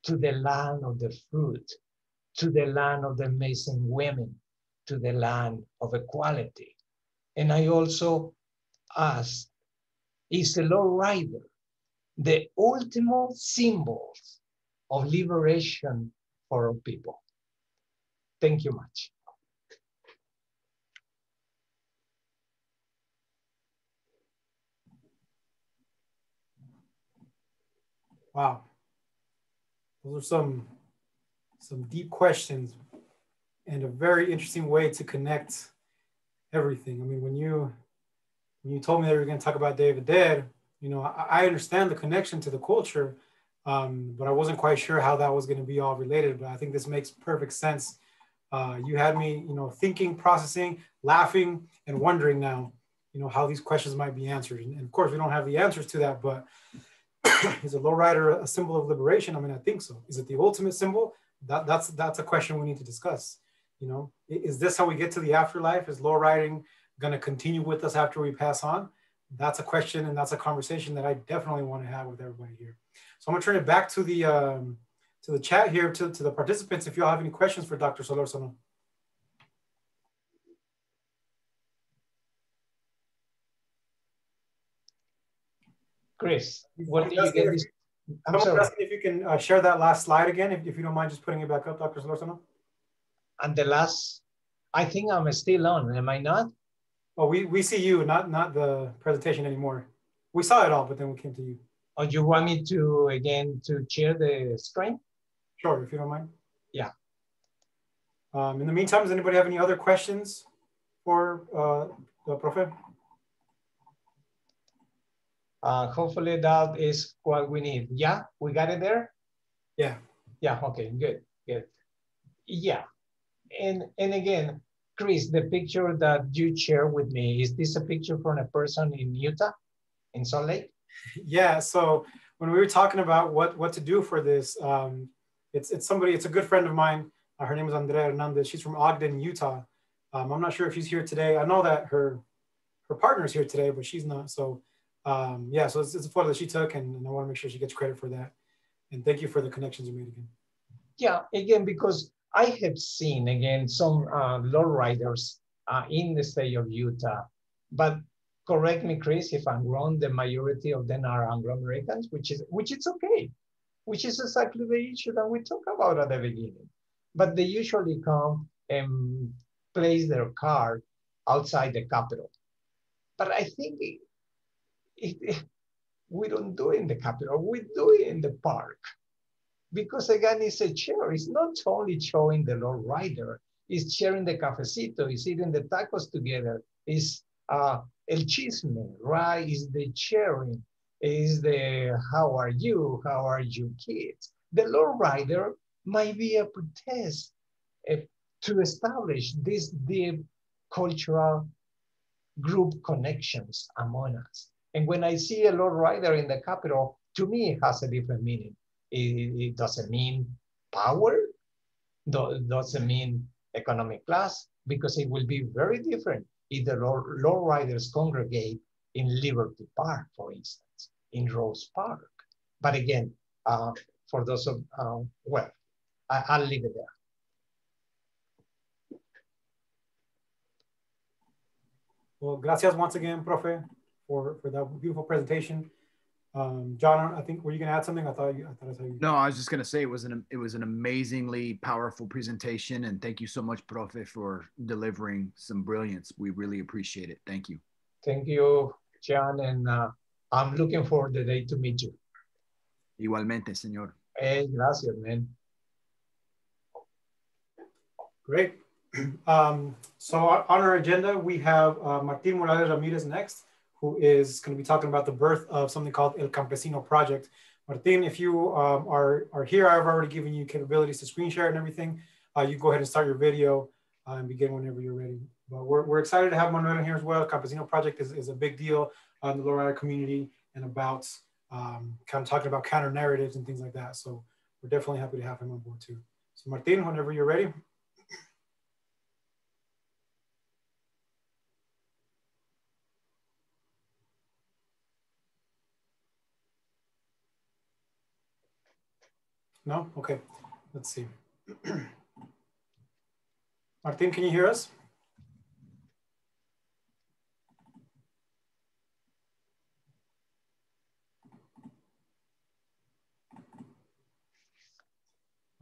to the land of the fruit, to the land of the amazing women, to the land of equality. And I also ask, is the low rider the ultimate symbol of liberation for our people? Thank you much. Wow. Those are some some deep questions and a very interesting way to connect everything. I mean, when you when you told me that you were going to talk about Day of the Dead, you know, I, I understand the connection to the culture, um, but I wasn't quite sure how that was going to be all related. But I think this makes perfect sense. Uh, you had me, you know, thinking, processing, laughing, and wondering now, you know, how these questions might be answered. And, and of course, we don't have the answers to that, but is a lowrider a symbol of liberation? I mean, I think so. Is it the ultimate symbol? That, that's that's a question we need to discuss. You know, is this how we get to the afterlife? Is low riding going to continue with us after we pass on? that's a question and that's a conversation that I definitely want to have with everybody here. So I'm gonna turn it back to the um, to the chat here to, to the participants if you all have any questions for Dr. Solorzano. Chris, what do you get? I'm sorry. asking if you can uh, share that last slide again, if, if you don't mind just putting it back up, Dr. Solorzano. And the last, I think I'm still on, am I not? Oh, we, we see you, not, not the presentation anymore. We saw it all, but then we came to you. Oh, you want me to, again, to share the screen? Sure, if you don't mind. Yeah. Um, in the meantime, does anybody have any other questions for uh, the Profe? Uh, hopefully that is what we need. Yeah, we got it there? Yeah. Yeah, okay, good, good. Yeah, and, and again, Chris, the picture that you share with me, is this a picture from a person in Utah, in Salt Lake? Yeah, so when we were talking about what, what to do for this, um, it's, it's somebody, it's a good friend of mine. Uh, her name is Andrea Hernandez. She's from Ogden, Utah. Um, I'm not sure if she's here today. I know that her, her partner's here today, but she's not. So um, yeah, so it's, it's, a photo that she took and, and I want to make sure she gets credit for that. And thank you for the connections you made again. Yeah, again, because I have seen again some uh, lowriders uh, in the state of Utah, but correct me, Chris, if I'm wrong. The majority of them are Anglo Americans, which is which is okay, which is exactly the issue that we talked about at the beginning. But they usually come and place their car outside the capital. But I think it, it, we don't do it in the capital. We do it in the park because again, it's a chair. It's not only showing the low rider, it's sharing the cafecito, it's eating the tacos together, it's uh, el chisme, right? Is the sharing, is the how are you, how are you kids? The low rider might be a pretext if, to establish these deep cultural group connections among us. And when I see a low rider in the capital, to me, it has a different meaning it, it doesn't mean power, do, doesn't mean economic class, because it will be very different if the low, riders congregate in Liberty Park, for instance, in Rose Park. But again, uh, for those of, uh, well, I, I'll leave it there. Well, gracias once again, Profe, for, for that beautiful presentation. Um, John, I think were you going to add something? I thought you, I thought I saw you. No, I was just going to say it was an it was an amazingly powerful presentation, and thank you so much, Profe, for delivering some brilliance. We really appreciate it. Thank you. Thank you, John, and uh, I'm looking forward the day to meet you. Igualmente, señor. Hey, gracias, man. Great. Um, so on our agenda, we have uh, Martin Morales Ramirez next who is going to be talking about the birth of something called El Campesino Project. Martin, if you um, are, are here, I've already given you capabilities to screen share and everything. Uh, you go ahead and start your video uh, and begin whenever you're ready. But we're, we're excited to have Manuel here as well. Campesino Project is, is a big deal in the lowrider community and about um, kind of talking about counter narratives and things like that. So we're definitely happy to have him on board too. So Martin, whenever you're ready. No? Okay, let's see. Martin, can you hear us?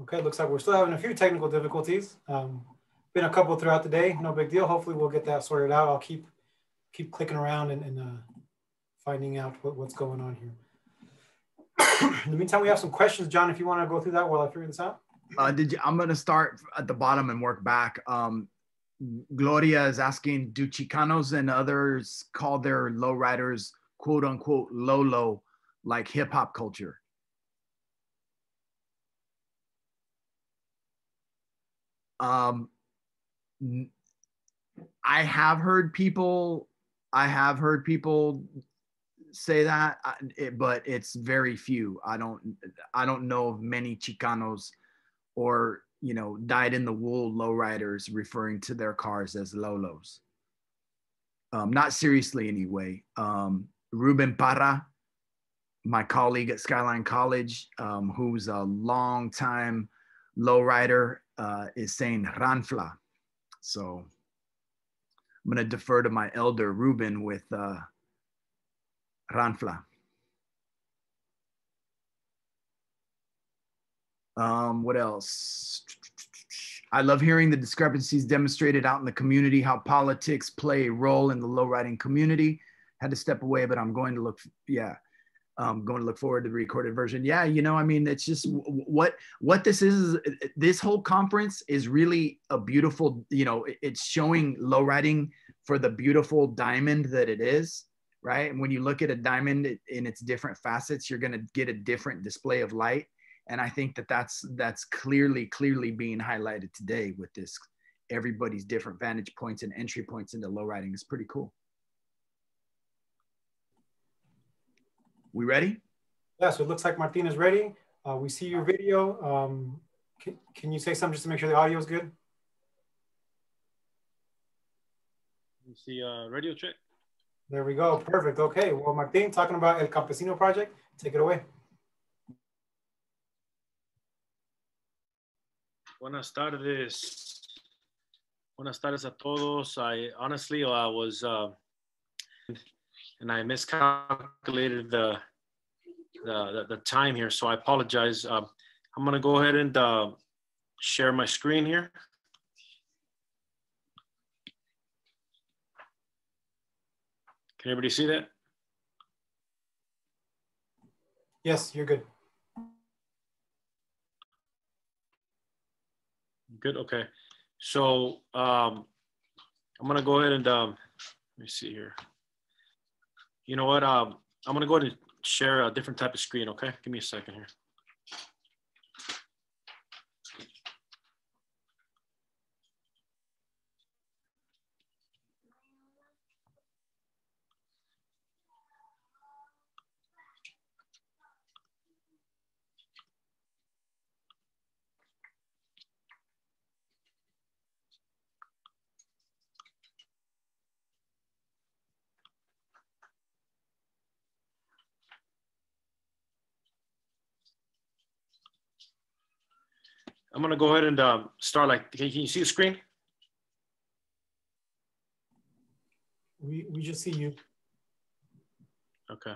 Okay, looks like we're still having a few technical difficulties. Um, been a couple throughout the day, no big deal. Hopefully we'll get that sorted out. I'll keep keep clicking around and, and uh, finding out what, what's going on here. In the meantime, we have some questions, John. If you want to go through that while I figure this out. Uh, did you, I'm going to start at the bottom and work back. Um, Gloria is asking, do Chicanos and others call their lowriders quote unquote low low like hip hop culture? Um, I have heard people, I have heard people say that, but it's very few. I don't I don't know of many Chicanos or you know dyed in the wool lowriders referring to their cars as Lolos. um, not seriously anyway. Um, Ruben Parra, my colleague at Skyline College, um, who's a long time lowrider, uh, is saying Ranfla. So I'm going to defer to my elder Ruben with uh, Ranfla. Um, what else? I love hearing the discrepancies demonstrated out in the community, how politics play a role in the low riding community. Had to step away, but I'm going to look, yeah, I'm going to look forward to the recorded version. Yeah, you know, I mean, it's just what what this is. This whole conference is really a beautiful, you know, it's showing low riding for the beautiful diamond that it is, right? And when you look at a diamond in its different facets, you're going to get a different display of light. And i think that that's that's clearly clearly being highlighted today with this everybody's different vantage points and entry points into low riding. Is pretty cool. We ready? Yeah so it looks like martina's ready. Uh, we see your video. Um, can, can you say something just to make sure the audio is good? You see uh, radio check there we go perfect okay well martin talking about el campesino project take it away Buenas tardes. Buenas tardes a todos. I honestly, I was, uh, and I miscalculated the, the, the, time here, so I apologize. Uh, I'm gonna go ahead and uh, share my screen here. Can everybody see that? Yes, you're good. Good. Okay. So um, I'm gonna go ahead and um, let me see here. You know what? Um, I'm gonna go ahead and share a different type of screen. Okay. Give me a second here. I'm gonna go ahead and um, start like, can you see the screen? We, we just see you. Okay.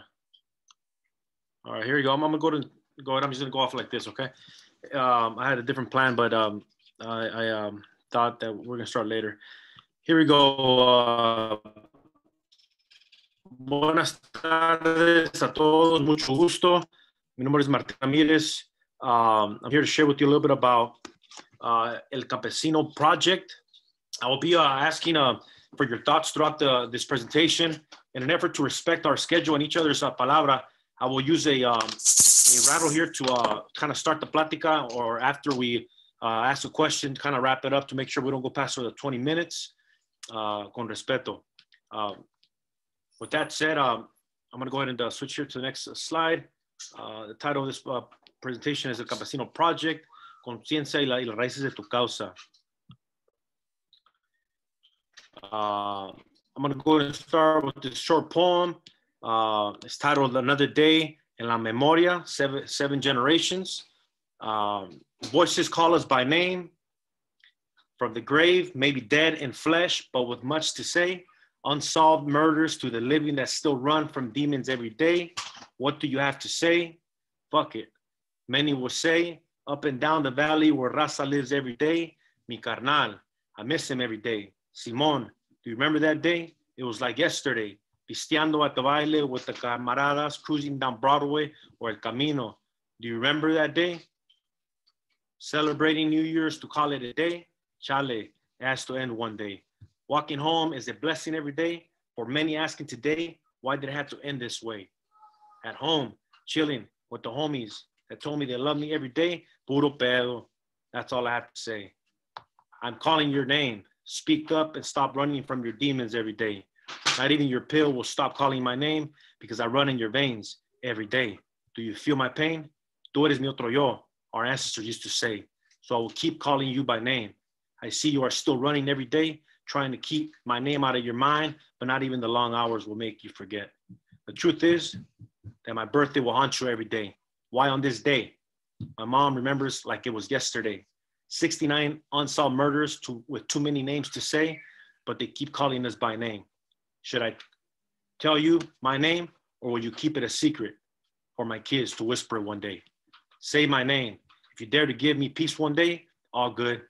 All right, here you go. I'm, I'm gonna go to go ahead. I'm just gonna go off like this, okay? Um, I had a different plan, but um, I, I um, thought that we're gonna start later. Here we go. Uh, buenas tardes a todos, mucho gusto. Mi nombre es Martín Ramírez. Um, I'm here to share with you a little bit about uh, El Campesino project. I will be uh, asking uh, for your thoughts throughout the, this presentation. In an effort to respect our schedule and each other's uh, palabra, I will use a, um, a rattle here to uh, kind of start the plática or after we uh, ask a question, kind of wrap it up to make sure we don't go past the 20 minutes con respeto. Um, with that said, um, I'm going to go ahead and switch here to the next slide. the title of this presentation is El Campesino Project, Conciencia y, la, y las raíces de tu causa. Uh, I'm going to go and start with this short poem. Uh, it's titled Another Day in La Memoria, Seven, seven Generations. Um, voices call us by name from the grave, maybe dead in flesh, but with much to say. Unsolved murders to the living that still run from demons every day. What do you have to say? Fuck it. Many will say, up and down the valley where Raza lives every day, mi carnal, I miss him every day. Simon, do you remember that day? It was like yesterday, pisteando at the baile with the camaradas, cruising down Broadway or El Camino. Do you remember that day? Celebrating New Year's to call it a day? Chale, it has to end one day. Walking home is a blessing every day. For many asking today, why did it have to end this way? At home, chilling with the homies, that told me they love me every day, puro pedo. That's all I have to say. I'm calling your name. Speak up and stop running from your demons every day. Not even your pill will stop calling my name because I run in your veins every day. Do you feel my pain? Tú eres mi otro yo, our ancestors used to say. So I will keep calling you by name. I see you are still running every day, trying to keep my name out of your mind, but not even the long hours will make you forget. The truth is that my birthday will haunt you every day. Why on this day? My mom remembers like it was yesterday. 69 unsolved murders to, with too many names to say, but they keep calling us by name. Should I tell you my name or will you keep it a secret for my kids to whisper one day? Say my name. If you dare to give me peace one day, all good.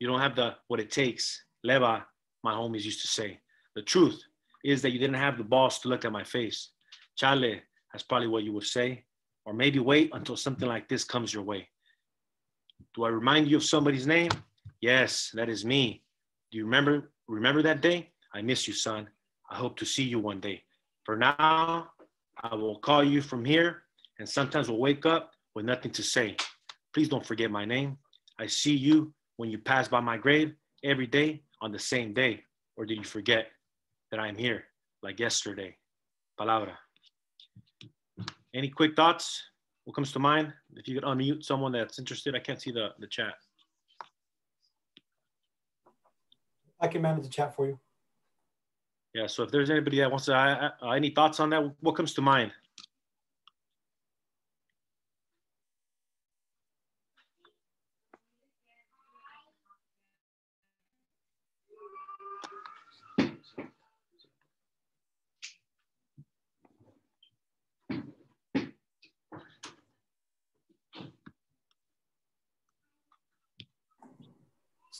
You don't have the what it takes. Leva, my homies used to say. The truth is that you didn't have the balls to look at my face. Chale, that's probably what you would say. Or maybe wait until something like this comes your way. Do I remind you of somebody's name? Yes, that is me. Do you remember remember that day? I miss you, son. I hope to see you one day. For now, I will call you from here, and sometimes we'll wake up with nothing to say. Please don't forget my name. I see you when you pass by my grave every day on the same day. Or did you forget that I'm here like yesterday? Palabra. Any quick thoughts? What comes to mind? If you could unmute someone that's interested, I can't see the, the chat. I can manage the chat for you. Yeah, so if there's anybody that wants to, uh, uh, any thoughts on that, what comes to mind?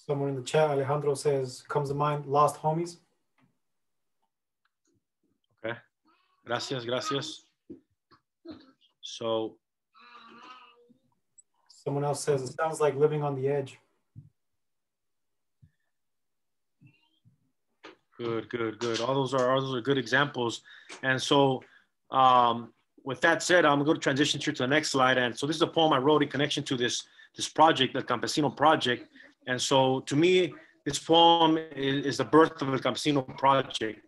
Someone in the chat, Alejandro says, comes to mind, lost homies. Okay. Gracias, gracias. So, Someone else says, it sounds like living on the edge. good, good, good. All those are all those are good examples. And so, um, with that said, I'm going to transition to the next slide. And so, this is a poem I wrote in connection to this this project, the Campesino project. And so, to me, this poem is, is the birth of the Campesino project.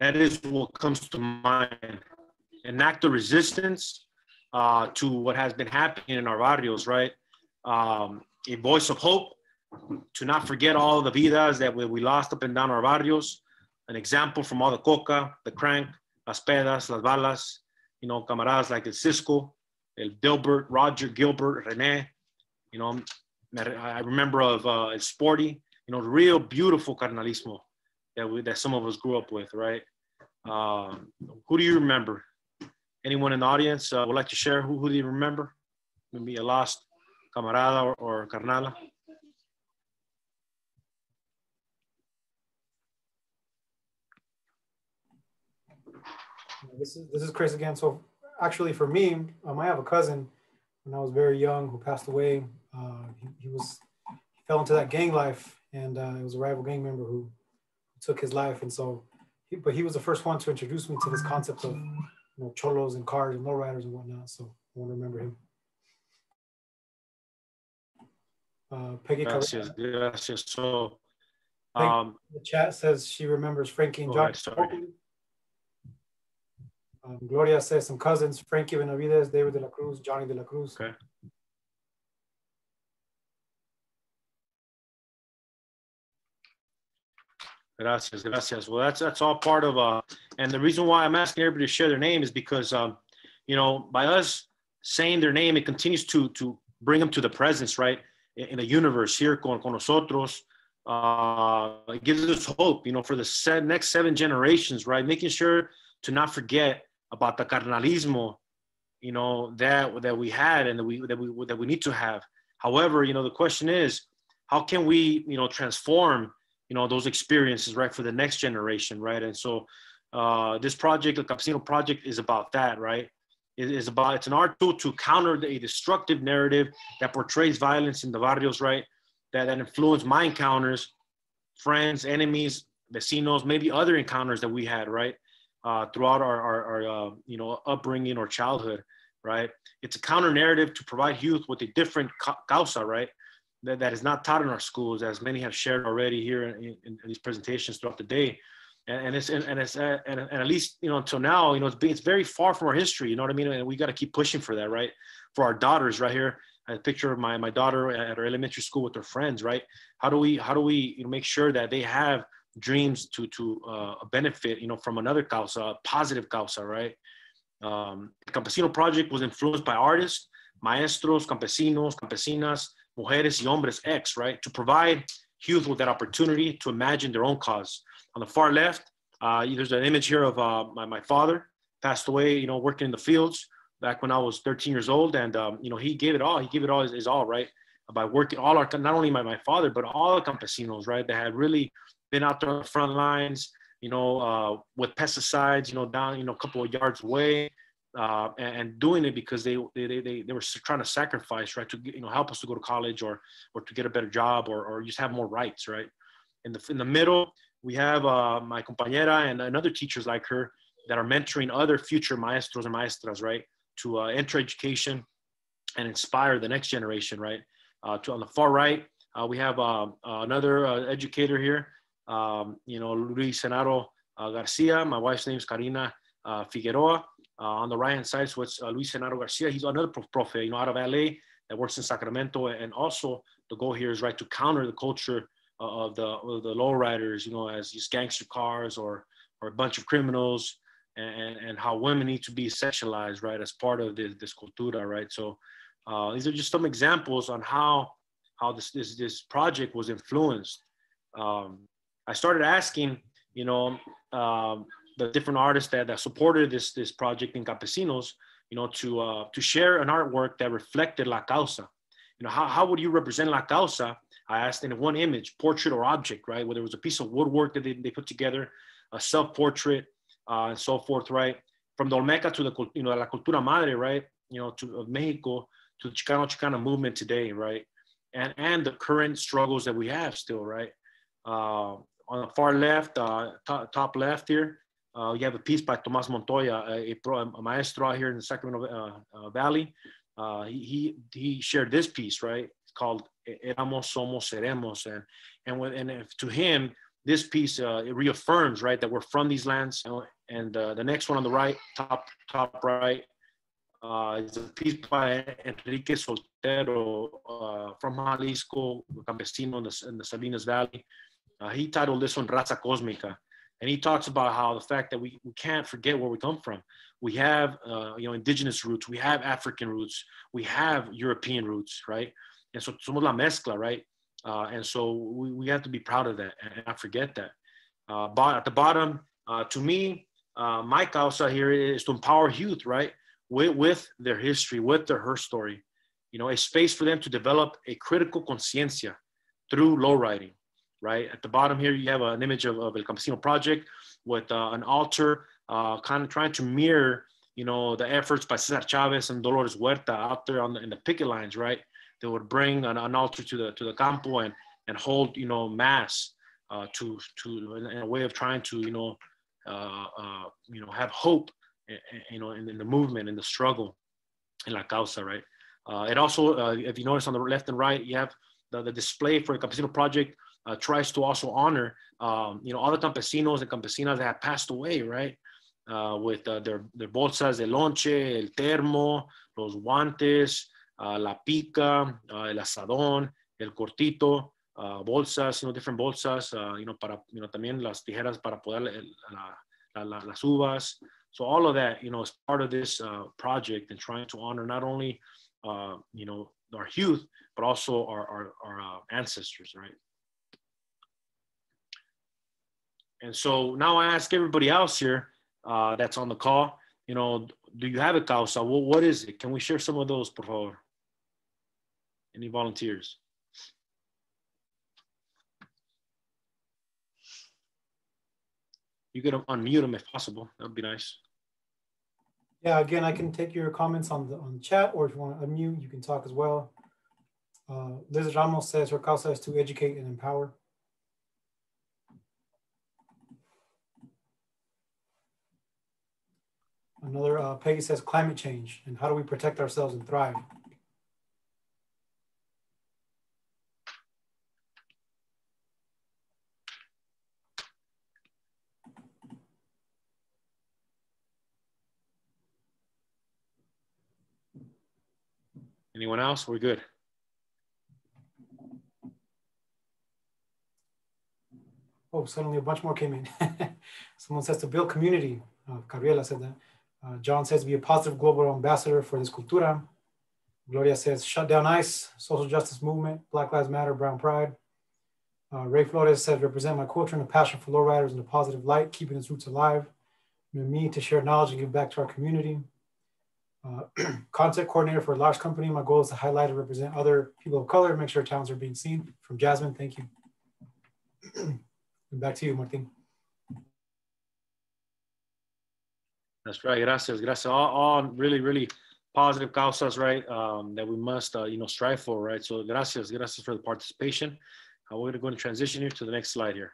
That is what comes to mind. An act of resistance uh, to what has been happening in our barrios, right? Um, a voice of hope to not forget all the vidas that we, we lost up and down our barrios. An example from all the coca, the crank, las pedas, las balas, you know, camaradas like el Cisco, el Dilbert, Roger, Gilbert, Rene, you know, I remember of uh, Sporty, you know, real beautiful carnalismo that we, that some of us grew up with, right? Um, who do you remember? Anyone in the audience uh, would like to share? Who, who do you remember? Maybe a lost camarada or, or carnala? This is this is Chris again. So actually, for me, um, I have a cousin when I was very young who passed away. Uh, he, he, was he fell into that gang life, and uh, it was a rival gang member who took his life. And so, he, but he was the first one to introduce me to this concept of you know cholos and cars and lowriders and whatnot. So I want to remember him. Uh, Peggy Gracias, gracias. So, um, the chat says she remembers Frankie and go John. sorry. Um, Gloria says some cousins, Frankie Benavides, David de la Cruz, Johnny de la Cruz. Okay. Gracias, gracias. Well, that's that's all part of uh, and the reason why I'm asking everybody to share their name is because um, you know, by us saying their name, it continues to to bring them to the presence, right, in, the universe here con, con nosotros. Uh, it gives us hope, you know, for the se- next seven generations, right? Making sure to not forget about the carnalismo, you know, that that we had and that we that we that we need to have. However, you know, the question is, how can we, you know, transform, you know, those experiences, right, for the next generation, right? And so, uh, this project, the Campesino project, is about that, right? It is about it's an art tool to counter a destructive narrative that portrays violence in the barrios, right? That that influence my encounters, friends, enemies, vecinos, maybe other encounters that we had, right? uh, throughout our, our, our uh, you know upbringing or childhood right it's a counter narrative to provide youth with a different causa right that, that is not taught in our schools as many have shared already here in, in, these presentations throughout the day and, and it's and, and it's uh, and, and at least you know until now you know it's, it's very far from our history you know what i mean and we got to keep pushing for that right for our daughters right here a picture of my, my daughter at her elementary school with her friends, right? How do we how do we you know, make sure that they have dreams to to uh, benefit you know from another causa, positive causa, right? Um, the Campesino project was influenced by artists, maestros, campesinos, campesinas, mujeres y hombres X, right? To provide youth with that opportunity to imagine their own cause. On the far left, uh, there's an image here of uh, my, my father, passed away, you know, working in the fields back when I was 13 years old. And, um, you know, he gave it all. He gave it all his, his all, right? By working all our, not only my, my father, but all the campesinos, right? That had really been out there on the front lines, you know, uh, with pesticides, you know, down, you know, a couple of yards away, uh, and, and, doing it because they, they, they, they were trying to sacrifice, right, to, you know, help us to go to college or, or to get a better job or, or just have more rights, right? In the, in the middle, we have uh, my compañera and, and other teachers like her that are mentoring other future maestros and maestras, right, to uh, enter education and inspire the next generation, right? Uh, to on the far right, uh, we have uh, another uh, educator here, um, you know, Luis Genaro Garcia. My wife's name is Karina Figueroa. On the right hand side is what's Luis Genaro Garcia. He's another prof, prof, you know, out of LA that works in Sacramento. And also the goal here is right to counter the culture of the of the lowriders, you know, as these gangster cars or or a bunch of criminals, and and how women need to be sexualized, right, as part of this this cultura, right. So uh, these are just some examples on how how this this this project was influenced. Um, I started asking, you know, um, the different artists that, that supported this this project in Campesinos, you know, to uh, to share an artwork that reflected La Causa. You know, how, how would you represent La Causa I asked in one image, portrait or object, right? Whether it was a piece of woodwork that they, they put together, a self-portrait, uh, and so forth, right? From the Olmeca to the, you know, la cultura madre, right? You know, to of Mexico, to the Chicano Chicana movement today, right? And, and the current struggles that we have still, right? Uh, on the far left, uh, top, top left here, uh, you have a piece by Tomas Montoya, a, a, a maestro here in the Sacramento uh, uh, Valley. Uh, he, he, shared this piece, right? It's called éramos, somos, seremos. And, and, when, and to him, this piece uh, it reaffirms, right, that we're from these lands. And the next one on the right, top, top right, uh, is a piece by Enrique Soltero uh, from Jalisco, Campesino in the, in the Salinas Valley. Uh, he titled this one Raza Cósmica. And he talks about how the fact that we, we can't forget where we come from. We have, uh, you know, indigenous roots, we have African roots, we have European roots, right? And so somos la mezcla, right? Uh, and so we, we have to be proud of that and not forget that. Uh, but at the bottom, uh, to me, uh, my causa here is to empower youth, right? With, with their history, with their her story. You know, a space for them to develop a critical conciencia through lowriding, right? At the bottom here, you have an image of, of El Campesino Project with uh, an altar uh, kind of trying to mirror, you know, the efforts by Cesar Chavez and Dolores Huerta out there on the, in the picket lines, right? they would bring an, an altar to the to the campo and and hold you know mass uh, to to in a way of trying to you know uh, uh, you know have hope eh, eh, you know in, in, the movement in the struggle in la causa right uh, it also if you notice on the left and right you have the, the display for the campesino project uh, tries to also honor um, you know all the campesinos and campesinas that have passed away right with their their bolsas de lonche el termo los guantes uh, la pica, uh, el asadón, el cortito, uh, bolsas, you know, different bolsas, you know, para, you know, también las tijeras para poder la, la, la, las uvas. So all of that, you know, is part of this project and trying to honor not only, you know, our youth, but also our, our, our ancestors, right? And so now I ask everybody else here uh, that's on the call, you know, do you have a causa? Well, what is it? Can we share some of those, por favor? Any volunteers? You could unmute them if possible. That would be nice. Yeah, again, I can take your comments on the on the chat, or if you want to unmute, you can talk as well. Uh, Liz Ramos says her causa is to educate and empower. Another uh, Peggy says climate change and how do we protect ourselves and thrive? Anyone else? We're good. Oh, suddenly a bunch more came in. Someone says to build community. Uh, Gabriela said that. Uh, John says be a positive global ambassador for this cultura. Gloria says shut down ICE, social justice movement, Black Lives Matter, Brown Pride. Uh, Ray Flores says represent my culture and a passion for lowriders in a positive light, keeping its roots alive. And Me to share knowledge and give back to our community. Uh, content coordinator for a large company. My goal is to highlight and represent other people of color, make sure towns are being seen. From Jasmine, thank you. and back to you, Martin. That's right. Gracias. Gracias. All, all really, really positive causas, right? Um, that we must, uh, you know, strive for, right? So gracias. Gracias for the participation. Uh, we're going to go and transition here to the next slide here.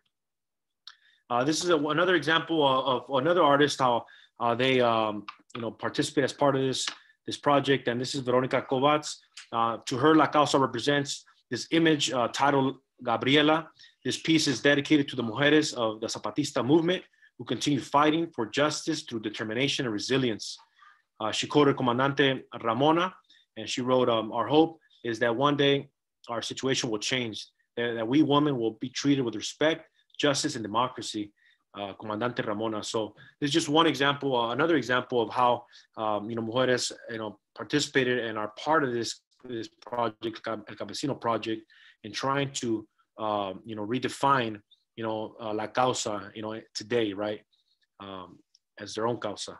Uh, this is a, another example of, of, another artist, how uh, they, um, you know, participate as part of this, this project. And this is Veronica Kovacs. Uh, to her, La Causa represents this image uh, titled Gabriela. This piece is dedicated to the mujeres of the Zapatista movement who continue fighting for justice through determination and resilience. Uh, she quoted Comandante Ramona, and she wrote, um, Our hope is that one day our situation will change, that, that we women will be treated with respect, justice, and democracy. Uh, Comandante Ramona. So this is just one example, uh, another example of how um, you know mujeres you know participated and are part of this this project, El Campesino project, in trying to um, you know redefine you know, uh, La Causa, you know, today, right, um, as their own causa.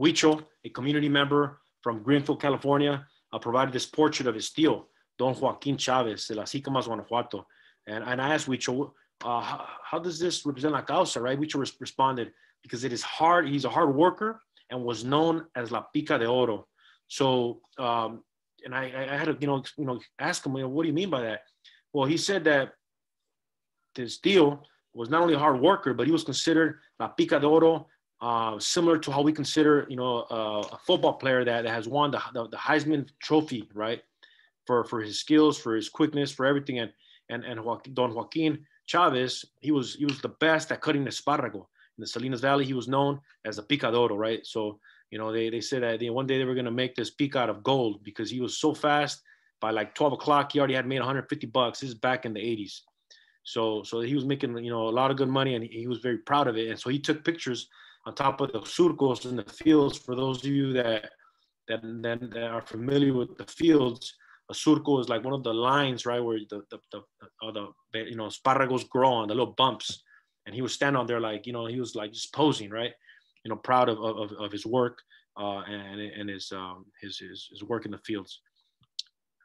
Huicho, a community member from Greenfield, California, uh, provided this portrait of his tío, Don Joaquin Chavez de las Jicamas, Guanajuato. And, and I asked Huicho, uh, how, how, does this represent La Causa, right? Huicho res responded, because it is hard, he's a hard worker and was known as La Pica de Oro. So, um, and I, I had to, you know, you know, ask him, you know, what do you mean by that? Well, he said that this deal was not only a hard worker, but he was considered a pica de oro, uh, similar to how we consider, you know, uh, a football player that, that has won the, the, the, Heisman Trophy, right? For, for his skills, for his quickness, for everything. And, and, and Don Joaquin Chavez, he was, he was the best at cutting the esparrago. In the Salinas Valley, he was known as a pica de oro, right? So, you know, they, they said that they, one day they were going to make this pica out of gold because he was so fast. By like 12 o'clock, he already had made 150 bucks. This is back in the 80s. So so he was making you know a lot of good money and he, was very proud of it. And so he took pictures on top of the surcos in the fields. For those of you that that, that, that are familiar with the fields, a surco is like one of the lines right where the the, the, the, the you know sparragos grow on the little bumps. And he was standing on there like you know he was like just posing right, you know proud of of, of his work uh, and and his, um, his his his work in the fields.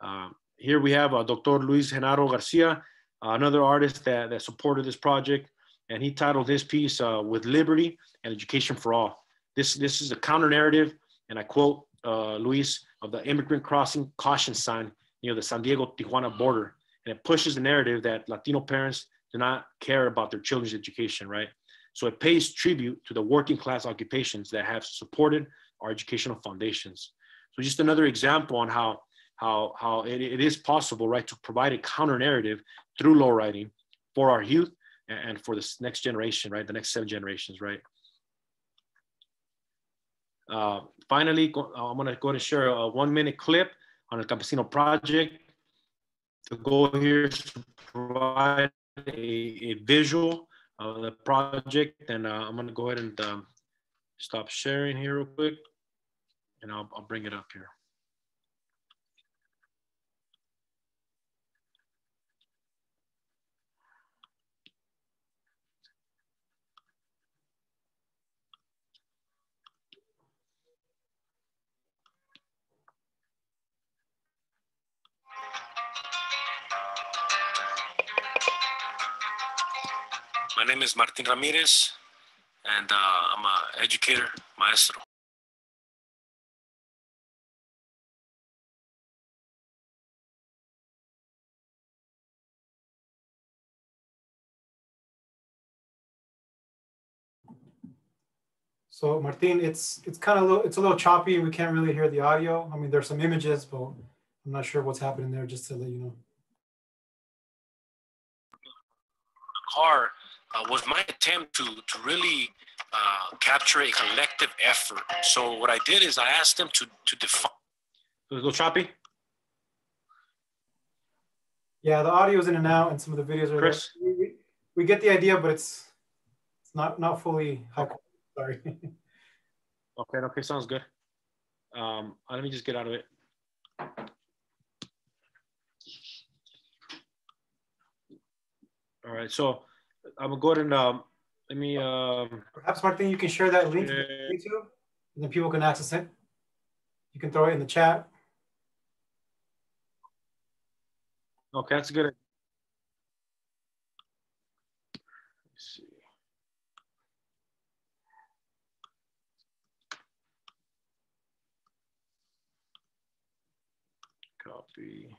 Uh, here we have uh, Dr. Luis Genaro Garcia another artist that, that supported this project, and he titled his piece uh, "With Liberty and Education for All." This this is a counter narrative, and I quote uh, Luis of the immigrant crossing caution sign near the San Diego Tijuana border, and it pushes the narrative that Latino parents do not care about their children's education, right? So it pays tribute to the working class occupations that have supported our educational foundations. So just another example on how how, how it, it is possible, right, to provide a counter narrative through low writing for our youth and for this next generation, right, the next seven generations, right. Uh, finally, I'm gonna go and share a one minute clip on the Campesino project. The goal here is to provide a, a visual of the project and uh, I'm gonna go ahead and um, stop sharing here real quick and I'll, I'll bring it up here. My name is Martin Ramirez, and uh, I'm an educator, maestro. So Martin, it's it's kind of a little, it's a little choppy. We can't really hear the audio. I mean, there's some images, but I'm not sure what's happening there. Just to let you know. Car uh, was my attempt to, to really uh, capture a collective effort. So what I did is I asked them to, to define a little choppy. Yeah, the audio is in and out, and some of the videos are. Chris? We, we, we get the idea, but it's it's not not fully high. Sorry. Okay, okay, sounds good. Um, uh, let me just get out of it. All right, so I'm gonna go ahead and um, let me. Um, Perhaps Martin, you can share that link to YouTube, and then people can access it. You can throw it in the chat. okay, that's a good. Copy.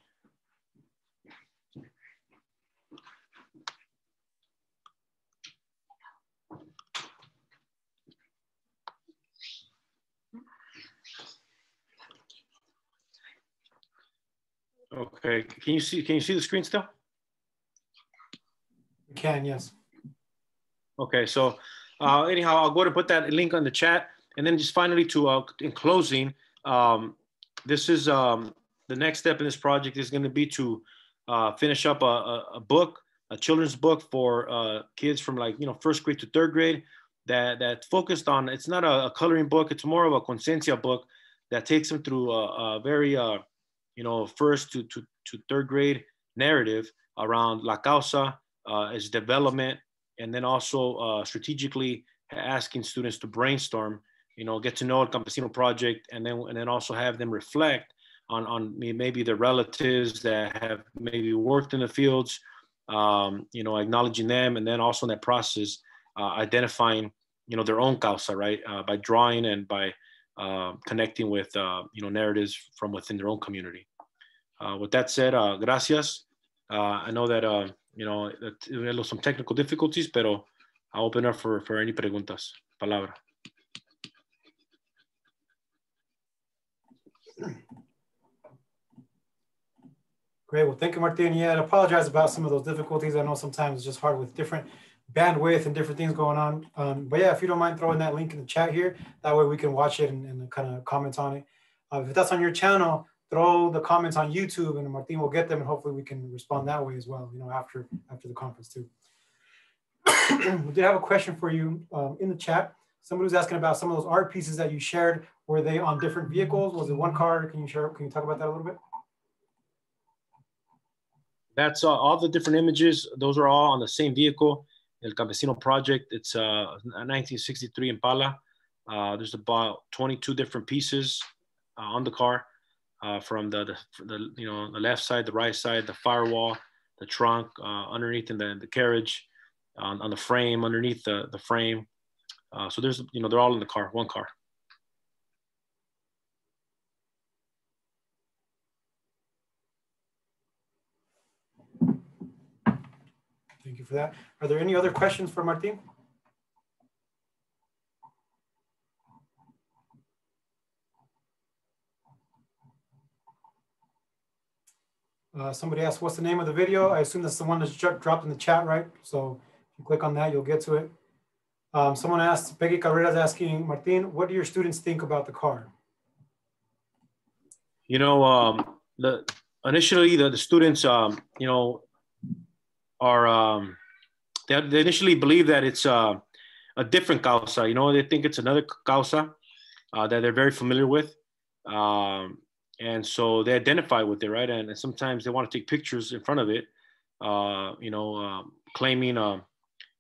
Okay, can you see, can you see the screen still? You can, yes. Okay, so uh, anyhow, I'll go and put that link on the chat. And then just finally to, uh, in closing, um, this is um, the next step in this project is going to be to uh, finish up a, a, a book, a children's book for uh, kids from like, you know, first grade to third grade that, that focused on, it's not a, a coloring book, it's more of a conciencia book that takes them through a, a very, uh, you know, first to, to, to third grade narrative around La Causa, uh, its development, and then also uh, strategically asking students to brainstorm, you know, get to know El Campesino project, and then and then also have them reflect on on maybe their relatives that have maybe worked in the fields, um, you know, acknowledging them, and then also in that process, uh, identifying, you know, their own causa, right, uh, by drawing and by uh, connecting with, uh, you know, narratives from within their own community. Uh, with that said, uh, gracias. Uh, I know that, uh, you know, that some technical difficulties, pero I'll open up for, for any preguntas. Palabra. Great. Well, thank you, Martin. Yeah, I apologize about some of those difficulties. I know sometimes it's just hard with different bandwidth and different things going on. Um, but yeah, if you don't mind throwing that link in the chat here, that way we can watch it and, and kind of comment on it. Uh, if that's on your channel, throw the comments on YouTube and Martin will get them and hopefully we can respond that way as well, you know, after, after the conference too. we did have a question for you um, in the chat. Somebody was asking about some of those art pieces that you shared. Were they on different vehicles? Was it one car? Can you share, can you talk about that a little bit? That's uh, all the different images. Those are all on the same vehicle, El Campesino project. It's uh, a 1963 Impala. Uh, there's about 22 different pieces uh, on the car, uh, from the, the, the you know the left side, the right side, the firewall, the trunk, uh, underneath in the, the carriage, on, on the frame, underneath the, the frame. so there's you know they're all in the car, one car. For that. Are there any other questions for Martin? Uh, somebody asked, what's the name of the video? I assume that's the one that's dropped in the chat, right? So if you click on that, you'll get to it. Um, someone asked, Peggy Carreras asking, Martin, what do your students think about the car? You know, um, the initially the, the students, um, you know, are um, they, they initially believe that it's uh, a different causa. You know, they think it's another causa uh, that they're very familiar with, um, and so they identify with it, right? And, and, sometimes they want to take pictures in front of it, uh, you know, um, claiming, uh,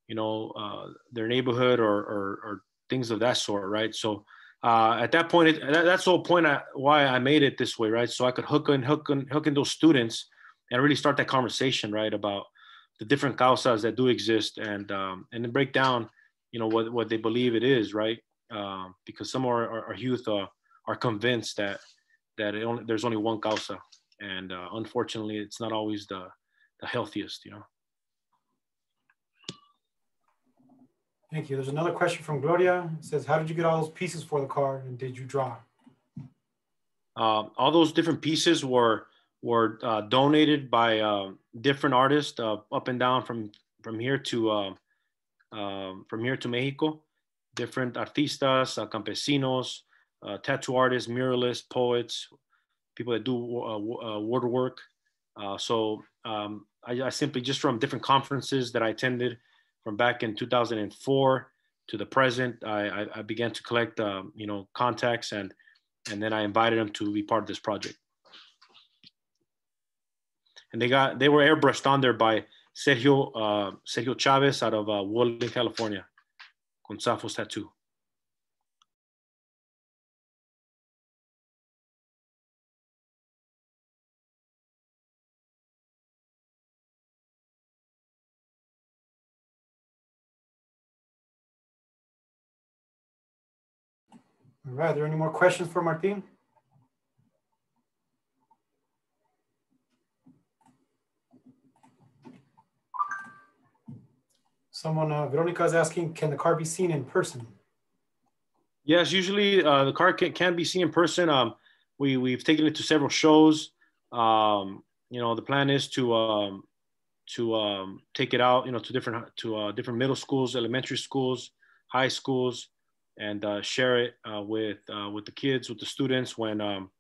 you know, uh, their neighborhood or, or, or things of that sort, right? So. Uh, at that point, it, that, that's the whole point I, why I made it this way, right? So I could hook in, hook in, hook in those students and really start that conversation, right, about the different causas that do exist and um, and then break down you know what, what they believe it is right? Um, because some of our, our youth uh, are convinced that that only, there's only one causa. And uh, unfortunately it's not always the the healthiest you know? Thank you. There's another question from gloria. It says how did you get all those pieces for the car and did you draw? Uh, all those different pieces were were uh, donated by uh, different artists uh, up and down from from here to uh, um, from here to Mexico. Different artistas, uh, campesinos, uh, tattoo artists, muralists, poets, people that do water work. so um, I, I, simply just from different conferences that I attended from back in 2004 to the present, I, I began to collect, um, you know, contacts and and then I invited them to be part of this project. And they got they were airbrushed on there by Sergio uh, Sergio Chavez out of uh, Walden, California, con Safo's tattoo. All right, are there any more questions for Martin? Someone, uh, Veronica is asking, can the car be seen in person? Yes, usually uh, the car can, can be seen in person. Um, we, we've taken it to several shows. Um, you know, the plan is to, um, to um, take it out, you know, to different, to uh, different middle schools, elementary schools, high schools, and uh, share it uh, with uh, with the kids, with the students when um,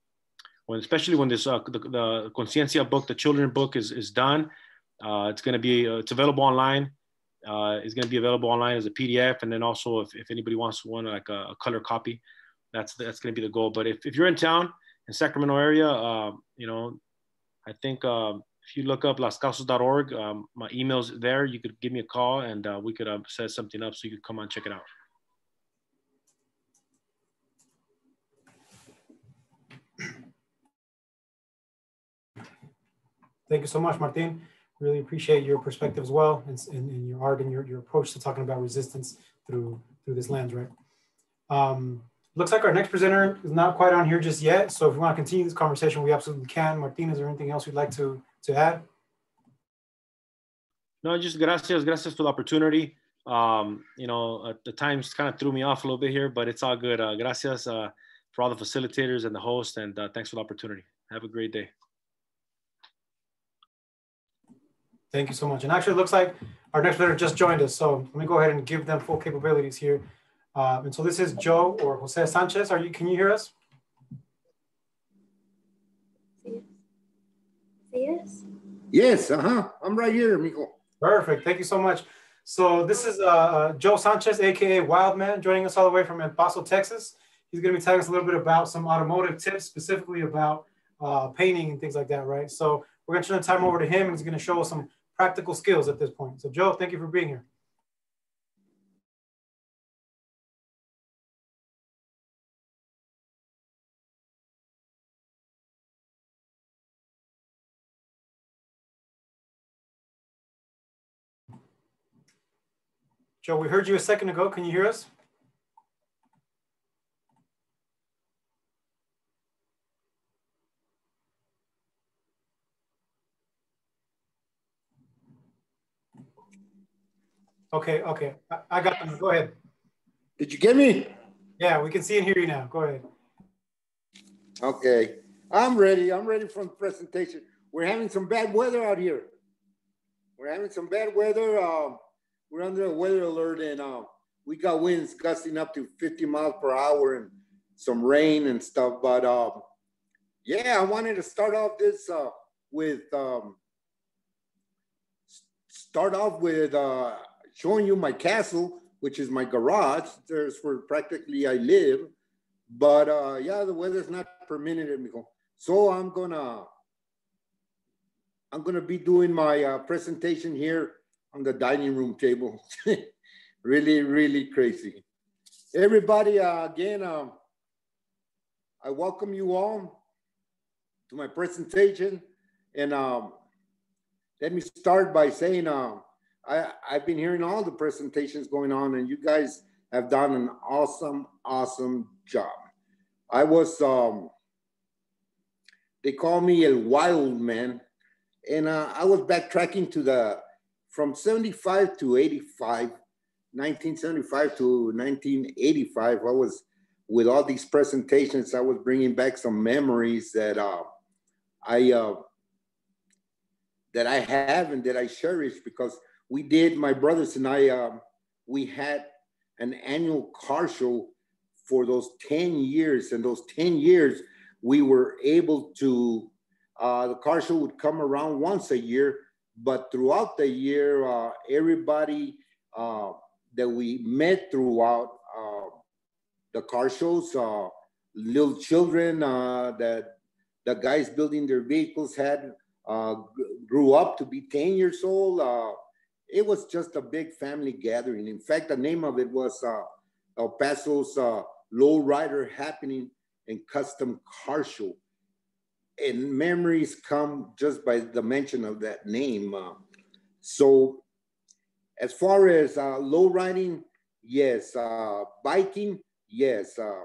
when especially when this uh, the, the Conciencia book, the children book is is done. It's going to be it's available online. Uh, it's going to be available online as a PDF, and then also if, if anybody wants one like a, a color copy, that's that's going to be the goal. But if, if you're in town in Sacramento area, uh, you know, I think um, if you look up lascausas.org, um, my email's there. You could give me a call and we could um, set something up so you could come on check it out. Thank you so much, Martin. Really appreciate your perspective as well and, and, and your art and your, your approach to talking about resistance through through this lens, right? Um, looks like our next presenter is not quite on here just yet. So if we want to continue this conversation, we absolutely can. Martin, is there anything else you'd like to, to add? No, just gracias, gracias for the opportunity. Um, you know, uh, the times kind of threw me off a little bit here, but it's all good. Uh, gracias uh, for all the facilitators and the host, and uh, thanks for the opportunity. Have a great day. Thank you so much. And actually, it looks like our next presenter just joined us. So let me go ahead and give them full capabilities here. Uh, and so this is Joe or Jose Sanchez. Are you? Can you hear us? Yes. Yes. Yes. Uh huh. I'm right here, amigo. Perfect. Thank you so much. So this is uh, uh, Joe Sanchez, aka Wildman, joining us all the way from El Paso, Texas. He's going to be telling us a little bit about some automotive tips, specifically about uh, painting and things like that, right? So we're going to turn the time over to him, and he's going to show us some practical skills at this point. So Joe, thank you for being here. Joe, we heard you a second ago. Can you hear us? Okay, okay. I, I got them. Go ahead. Did you get me? Yeah, we can see and hear you now. Go ahead. Okay. I'm ready. I'm ready for the presentation. We're having some bad weather out here. We're having some bad weather. Um, we're under a weather alert and um, we got winds gusting up to 50 miles per hour and some rain and stuff. But um, yeah, I wanted to start off this uh, with um, start off with uh, showing you my castle, which is my garage. There's where practically I live. But uh, yeah, the weather's not permitting it, mijo. So I'm gonna, I'm gonna be doing my uh, presentation here on the dining room table. really, really crazy. Everybody, uh, again, um, I welcome you all to my presentation. And um, let me start by saying, uh, I, I've been hearing all the presentations going on, and you guys have done an awesome, awesome job. I was, um, they call me a Wild Man, and uh, I was backtracking to the, from 75 to 85, 1975 to 1985, I was, with all these presentations, I was bringing back some memories that uh, I, uh, that I have and that I cherish because we did, my brothers and I, um, we had an annual car show for those 10 years. And those 10 years, we were able to, uh, the car show would come around once a year, but throughout the year, uh, everybody uh, that we met throughout uh, the car shows, uh, little children uh, that the guys building their vehicles had grew up to be 10 years old. It was just a big family gathering. In fact, the name of it was uh, El Paso's uh, Low Rider Happening and Custom Car Show. And memories come just by the mention of that name. Uh, so, as far as uh, low riding, yes. Uh, biking, yes. Uh,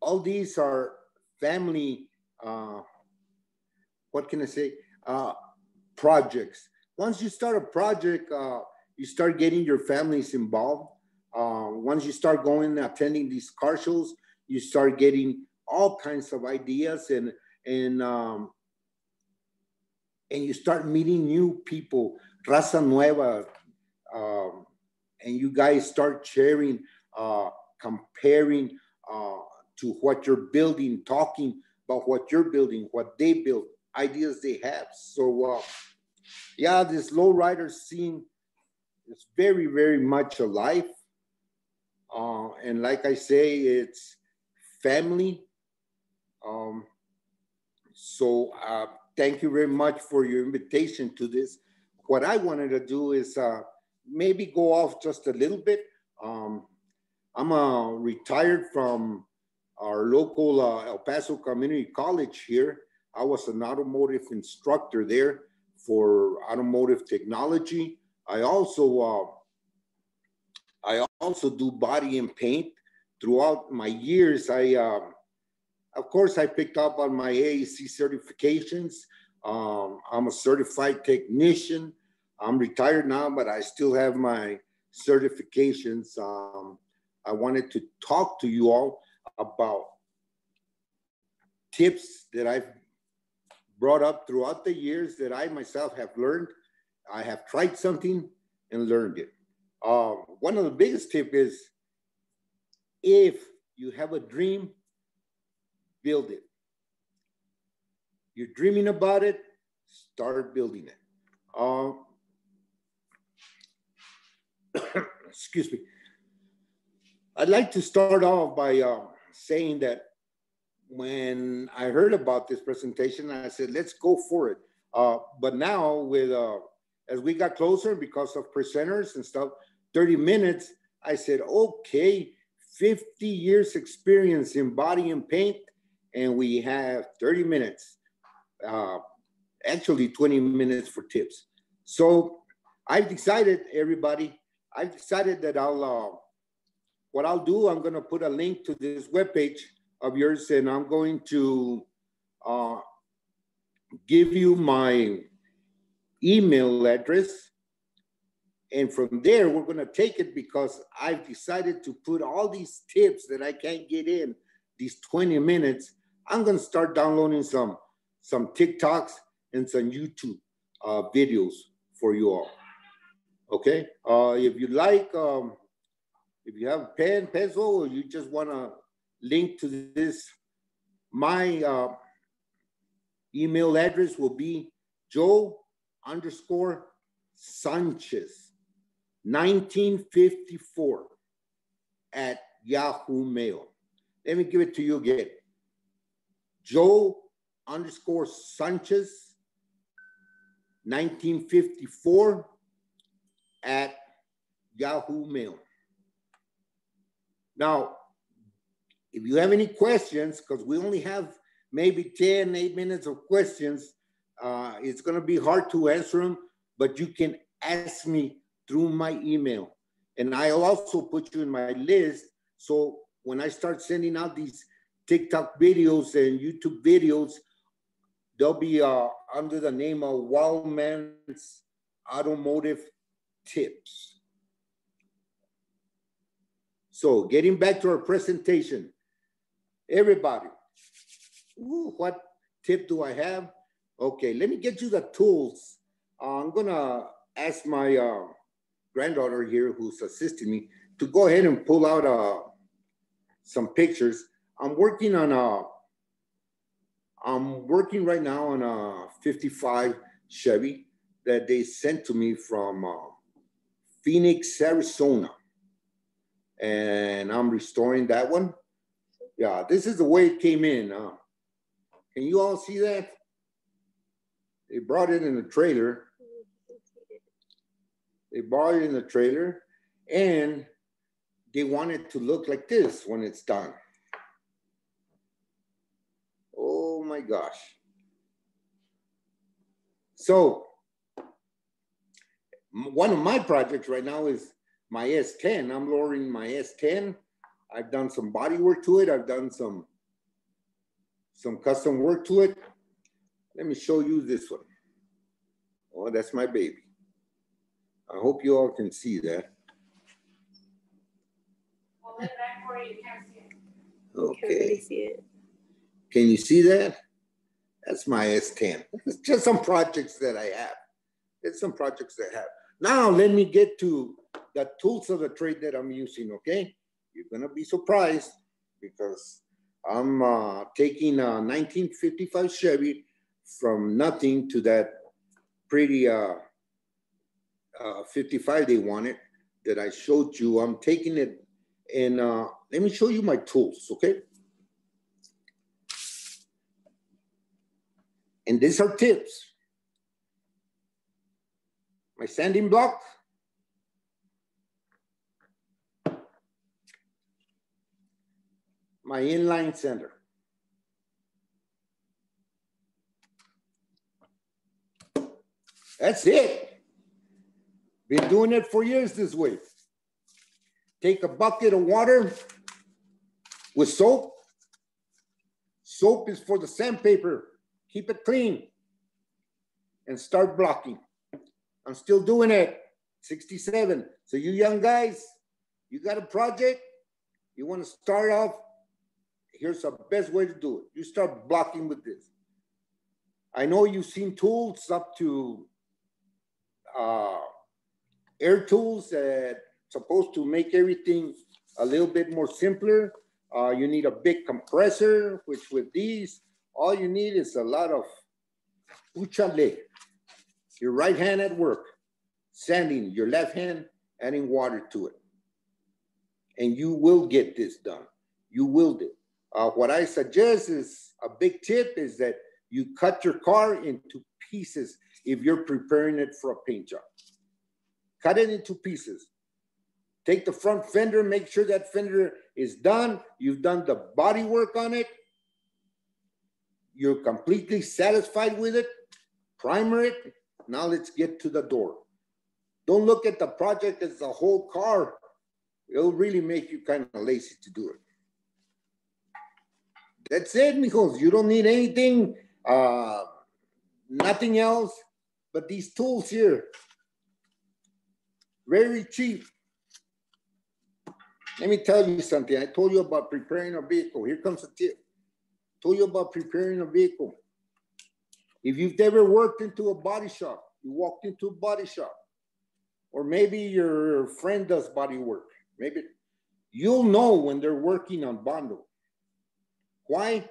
all these are family, uh, what can I say, uh, projects. Once you start a project, uh, you start getting your families involved. Uh, once you start going and attending these car shows, you start getting all kinds of ideas and and um, and you start meeting new people, raza nueva, um, and you guys start sharing, uh, comparing uh, to what you're building, talking about what you're building, what they built, ideas they have. So, uh, yeah, this lowrider scene is very, very much alive. Uh, and like I say, it's family. Um, so uh, thank you very much for your invitation to this. What I wanted to do is uh, maybe go off just a little bit. Um, I'm uh, retired from our local uh, El Paso Community College here. I was an automotive instructor there for automotive technology. I also uh, I also do body and paint. Throughout my years, I um, of course I picked up on my ASE certifications. Um, I'm a certified technician. I'm retired now, but I still have my certifications. Um, I wanted to talk to you all about tips that I've brought up throughout the years that I myself have learned. I have tried something and learned it. Uh, one of the biggest tip is if you have a dream, build it. You're dreaming about it, start building it. Uh, excuse me. I'd like to start off by uh, saying that when I heard about this presentation, I said, let's go for it. Uh, but now with, uh, as we got closer because of presenters and stuff, 30 minutes, I said, okay, 50 years experience in body and paint, and we have 30 minutes, uh, actually 20 minutes for tips. So I've decided, everybody, I've decided that I'll, uh, what I'll do, I'm gonna put a link to this webpage of yours and I'm going to uh, give you my email address. And from there, we're going to take it because I've decided to put all these tips that I can't get in these 20 minutes. I'm going to start downloading some, some TikToks and some YouTube uh, videos for you all. Okay. Uh, if you like, um, if you have pen, pencil, or you just want to link to this, my uh, email address will be joe underscore Sanchez 1954 at Yahoo Mail. Let me give it to you again. Joe underscore Sanchez 1954 at Yahoo Mail. Now, if you have any questions, because we only have maybe 10, eight minutes of questions, uh, it's gonna be hard to answer them, but you can ask me through my email. And I'll also put you in my list. So when I start sending out these TikTok videos and YouTube videos, they'll be uh, under the name of Wildman's Automotive Tips. So getting back to our presentation, everybody, Ooh, what tip do I have? Okay, let me get you the tools. Uh, I'm gonna ask my uh, granddaughter here who's assisting me to go ahead and pull out uh, some pictures. I'm working on a I'm working right now on a 55 Chevy that they sent to me from uh, Phoenix, Arizona. And I'm restoring that one. Yeah, this is the way it came in. Uh, can you all see that? They brought it in a trailer. They brought it in a trailer and they want it to look like this when it's done. Oh my gosh. So one of my projects right now is my S10. I'm lowering my S10. I've done some body work to it. I've done some, some custom work to it. Let me show you this one. Oh, that's my baby. I hope you all can see that. Okay. Can you see that? That's my S10. It's just some projects that I have. It's some projects that I have. Now let me get to the tools of the trade that I'm using, okay? You're gonna be surprised because I'm uh, taking a 1955 Chevy from nothing to that pretty uh, uh, 55 they wanted that I showed you. I'm taking it and uh, let me show you my tools, okay? And these are tips. My sanding block. My inline sander. That's it. Been doing it for years this way. Take a bucket of water with soap. Soap is for the sandpaper. Keep it clean and start blocking. I'm still doing it. 67. So you young guys, you got a project, you want to start off, here's the best way to do it. You start blocking with this. I know you've seen tools up to uh, air tools that supposed to make everything a little bit more simpler. Uh, you need a big compressor, which with these, all you need is a lot of uchale, your right hand at work, sanding your left hand, adding water to it. And you will get this done. You will do. Uh, what I suggest is a big tip is that you cut your car into pieces if you're preparing it for a paint job. Cut it into pieces. Take the front fender, make sure that fender is done. You've done the body work on it. You're completely satisfied with it. Primer it. Now let's get to the door. Don't look at the project as a whole car. It'll really make you kind of lazy to do it. That's it, mijos. You don't need anything, uh, nothing else but these tools here. Very cheap. Let me tell you something. I told you about preparing a vehicle. Here comes a tip. I told you about preparing a vehicle. If you've ever worked into a body shop, you walked into a body shop, or maybe your friend does body work, maybe you'll know when they're working on Bondo. Why?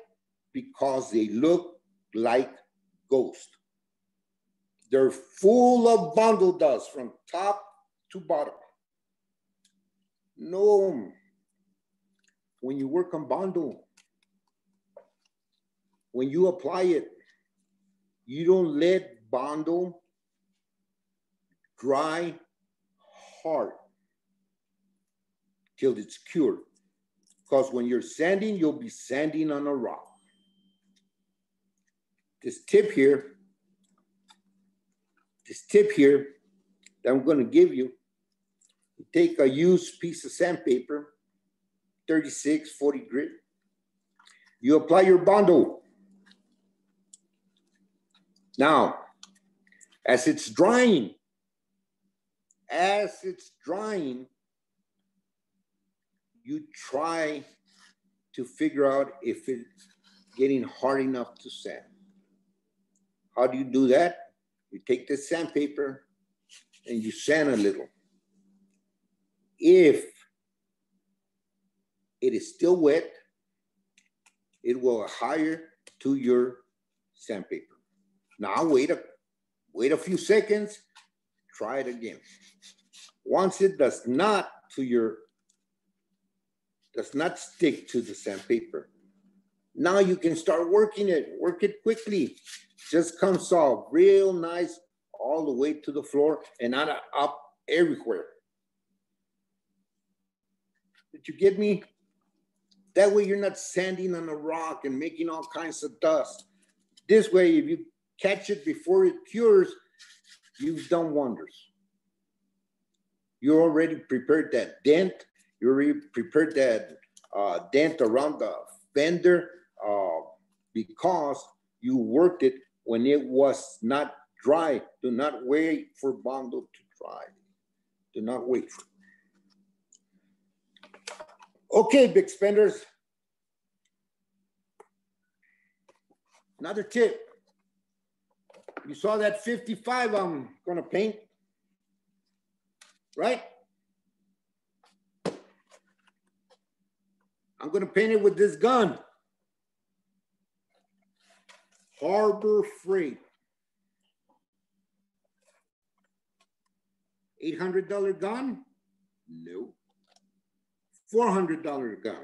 Because they look like ghosts. They're full of Bondo dust from top to bottom. No, when you work on Bondo, when you apply it, you don't let Bondo dry hard till it's cured. Because when you're sanding, you'll be sanding on a rock. This tip here, this tip here that I'm gonna give you, you take a used piece of sandpaper, 36, 40 grit, you apply your Bondo. Now, as it's drying, as it's drying, you try to figure out if it's getting hard enough to sand. How do you do that? You take the sandpaper and you sand a little. If it is still wet, it will hire to your sandpaper. Now wait a, wait a few seconds, try it again. Once it does not to your, does not stick to the sandpaper, now you can start working it, work it quickly. Just comes off real nice all the way to the floor and not up everywhere. Did you get me? That way you're not sanding on a rock and making all kinds of dust. This way, if you catch it before it cures, you've done wonders. You already prepared that dent. You prepared that uh, dent around the fender uh, because you worked it when it was not dry. Do not wait for Bondo to dry. Do not wait for Okay, big spenders. Another tip. You saw that 55 I'm gonna paint, right? I'm gonna paint it with this gun. Harbor Freight. $800 gun? No. $400 gun?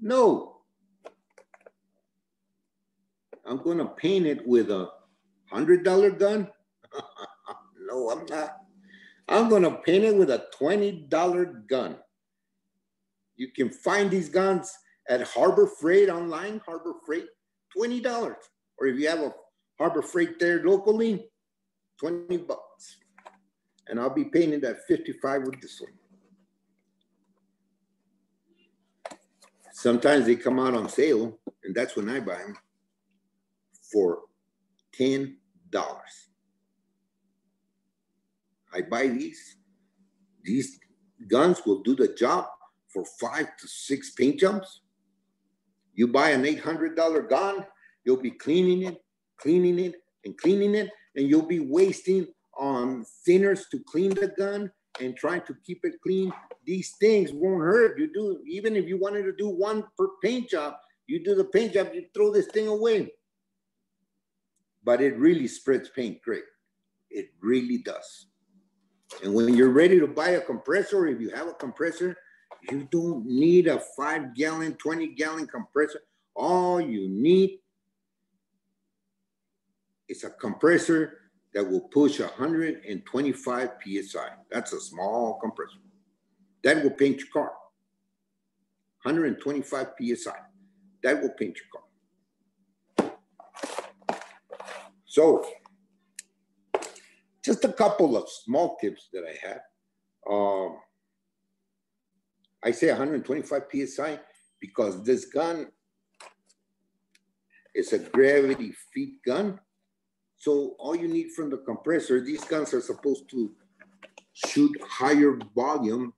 No. I'm gonna paint it with a $100 gun? no, I'm not. I'm gonna paint it with a $20 gun. You can find these guns at Harbor Freight online, Harbor Freight, $20. Or if you have a Harbor Freight there locally, 20 bucks. And I'll be painting that 55 with this one. Sometimes they come out on sale, and that's when I buy them for $10. I buy these. These guns will do the job for five to six paint jumps. You buy an $800 gun, you'll be cleaning it, cleaning it, and cleaning it, and you'll be wasting on thinners to clean the gun and trying to keep it clean. These things won't hurt. You do, even if you wanted to do one per paint job, you do the paint job, you throw this thing away. But it really spreads paint great. It really does. And when you're ready to buy a compressor, if you have a compressor, you don't need a five gallon, 20 gallon compressor. All you need is a compressor that will push 125 PSI. That's a small compressor. That will paint your car. 125 PSI. That will paint your car. So, just a couple of small tips that I have. Um, I say 125 PSI because this gun is a gravity feed gun. So all you need from the compressor, these guns are supposed to shoot higher volume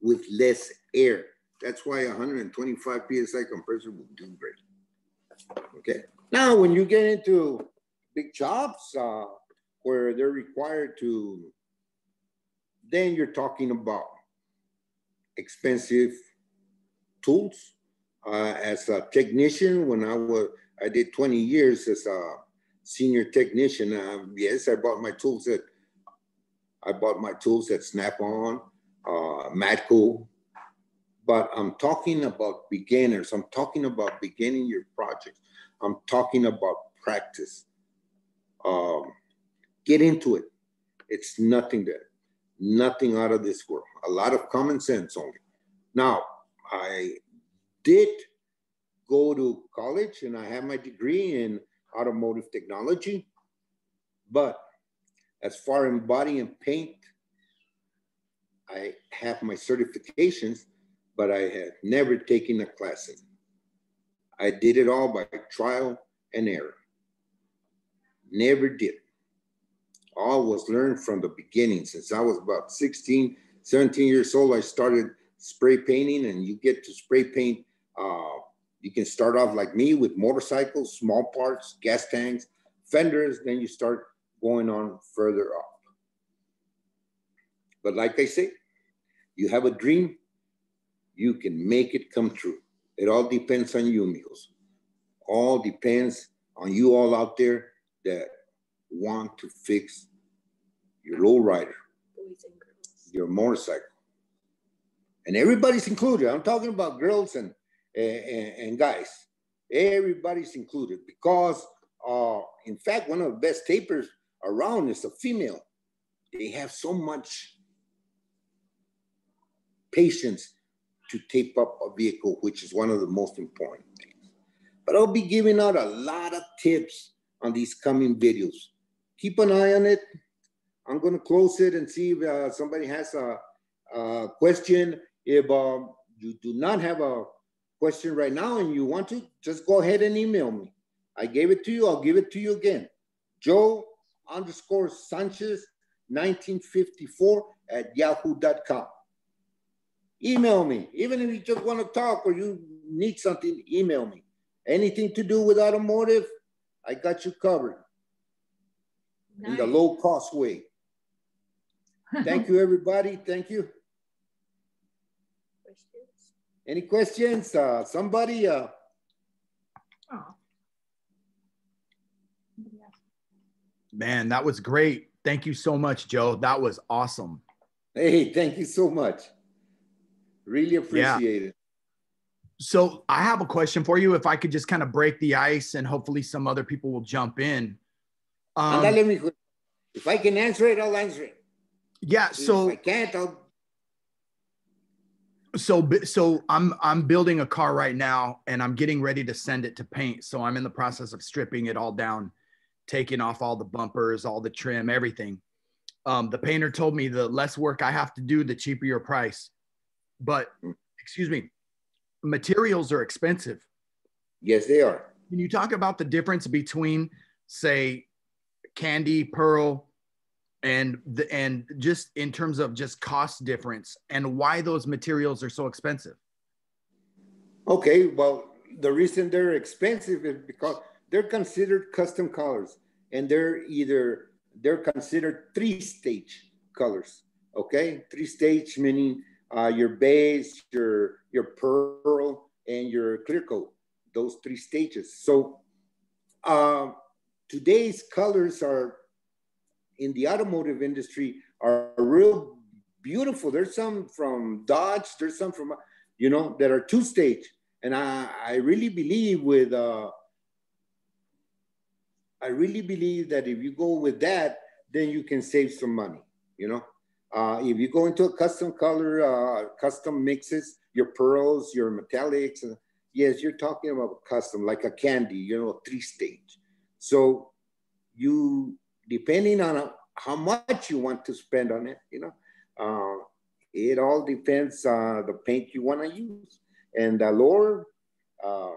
with less air. That's why 125 PSI compressor will do great. Okay. Now, when you get into big jobs uh, where they're required to, then you're talking about expensive tools. Uh, as a technician, when I was, I did 20 years as a senior technician. Uh, yes, I bought my tools at, I bought my tools at Snap-on, uh, Matco, but I'm talking about beginners. I'm talking about beginning your project. I'm talking about practice. Um, get into it. It's nothing there nothing out of this world. A lot of common sense only. Now, I did go to college and I have my degree in automotive technology, but as far in body and paint, I have my certifications, but I had never taken a class in. I did it all by trial and error. Never did all was learned from the beginning. Since I was about 16, 17 years old, I started spray painting and you get to spray paint. Uh, you can start off like me with motorcycles, small parts, gas tanks, fenders, then you start going on further up. But like I say, you have a dream, you can make it come true. It all depends on you, amigos. all depends on you all out there that want to fix your low rider, your motorcycle. And everybody's included. I'm talking about girls and, and, and guys. Everybody's included because, uh, in fact, one of the best tapers around is a female. They have so much patience to tape up a vehicle, which is one of the most important things. But I'll be giving out a lot of tips on these coming videos. Keep an eye on it. I'm going to close it and see if uh, somebody has a, a question. If um, you do not have a question right now and you want to, just go ahead and email me. I gave it to you. I'll give it to you again. Joe underscore Sanchez 1954 at yahoo.com. Email me. Even if you just want to talk or you need something, email me. Anything to do with automotive, I got you covered nice. in the low cost way. Thank you, everybody. Thank you. Questions? Any questions? Uh, somebody? Uh... Man, that was great. Thank you so much, Joe. That was awesome. Hey, thank you so much. Really appreciate yeah. it. So I have a question for you. If I could just kind of break the ice and hopefully some other people will jump in. Um, let me, if I can answer it, I'll answer it. Yeah. So if I can't, I'll. So so I'm I'm building a car right now and I'm getting ready to send it to paint. So I'm in the process of stripping it all down, taking off all the bumpers, all the trim, everything. Um, the painter told me the less work I have to do, the cheaper your price. But excuse me, materials are expensive. Yes, they are. Can you talk about the difference between, say, candy, pearl, and the and just in terms of just cost difference and why those materials are so expensive? Okay, well, the reason they're expensive is because they're considered custom colors and they're either they're considered three stage colors. Okay, three stage meaning uh, your base, your, your pearl, and your clear coat, those three stages. So uh, today's colors are in the automotive industry are real beautiful. There's some from Dodge, there's some from, you know, that are two stage. And I, I really believe with, uh, I really believe that if you go with that, then you can save some money, you know? Uh, if you go into a custom color, uh, custom mixes, your pearls, your metallics, uh, yes, you're talking about custom, like a candy, you know, three stage. So you, depending on how much you want to spend on it, you know, uh, it all depends on the paint you want to use. And Lord, uh,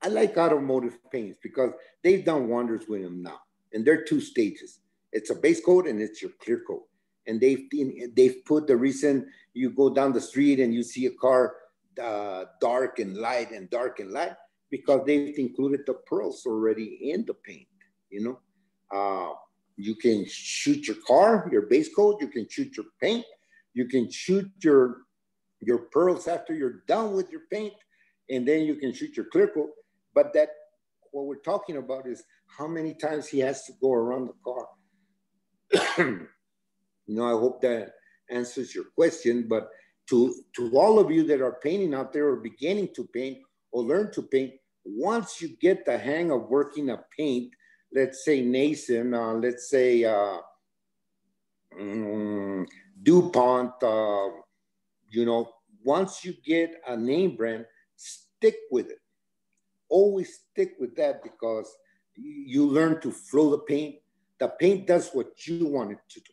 I like automotive paints because they've done wonders with them now. And they're two stages. It's a base coat and it's your clear coat. And they've they've put the reason you go down the street and you see a car uh, dark and light and dark and light because they've included the pearls already in the paint. You know, uh, you can shoot your car, your base coat. You can shoot your paint. You can shoot your your pearls after you're done with your paint, and then you can shoot your clear coat. But that what we're talking about is how many times he has to go around the car you know, I hope that answers your question. But to, to all of you that are painting out there or beginning to paint or learn to paint, once you get the hang of working a paint, let's say Nason, uh, let's say uh, um, DuPont, uh, you know, once you get a name brand, stick with it. Always stick with that because you learn to flow the paint, the paint does what you want it to do.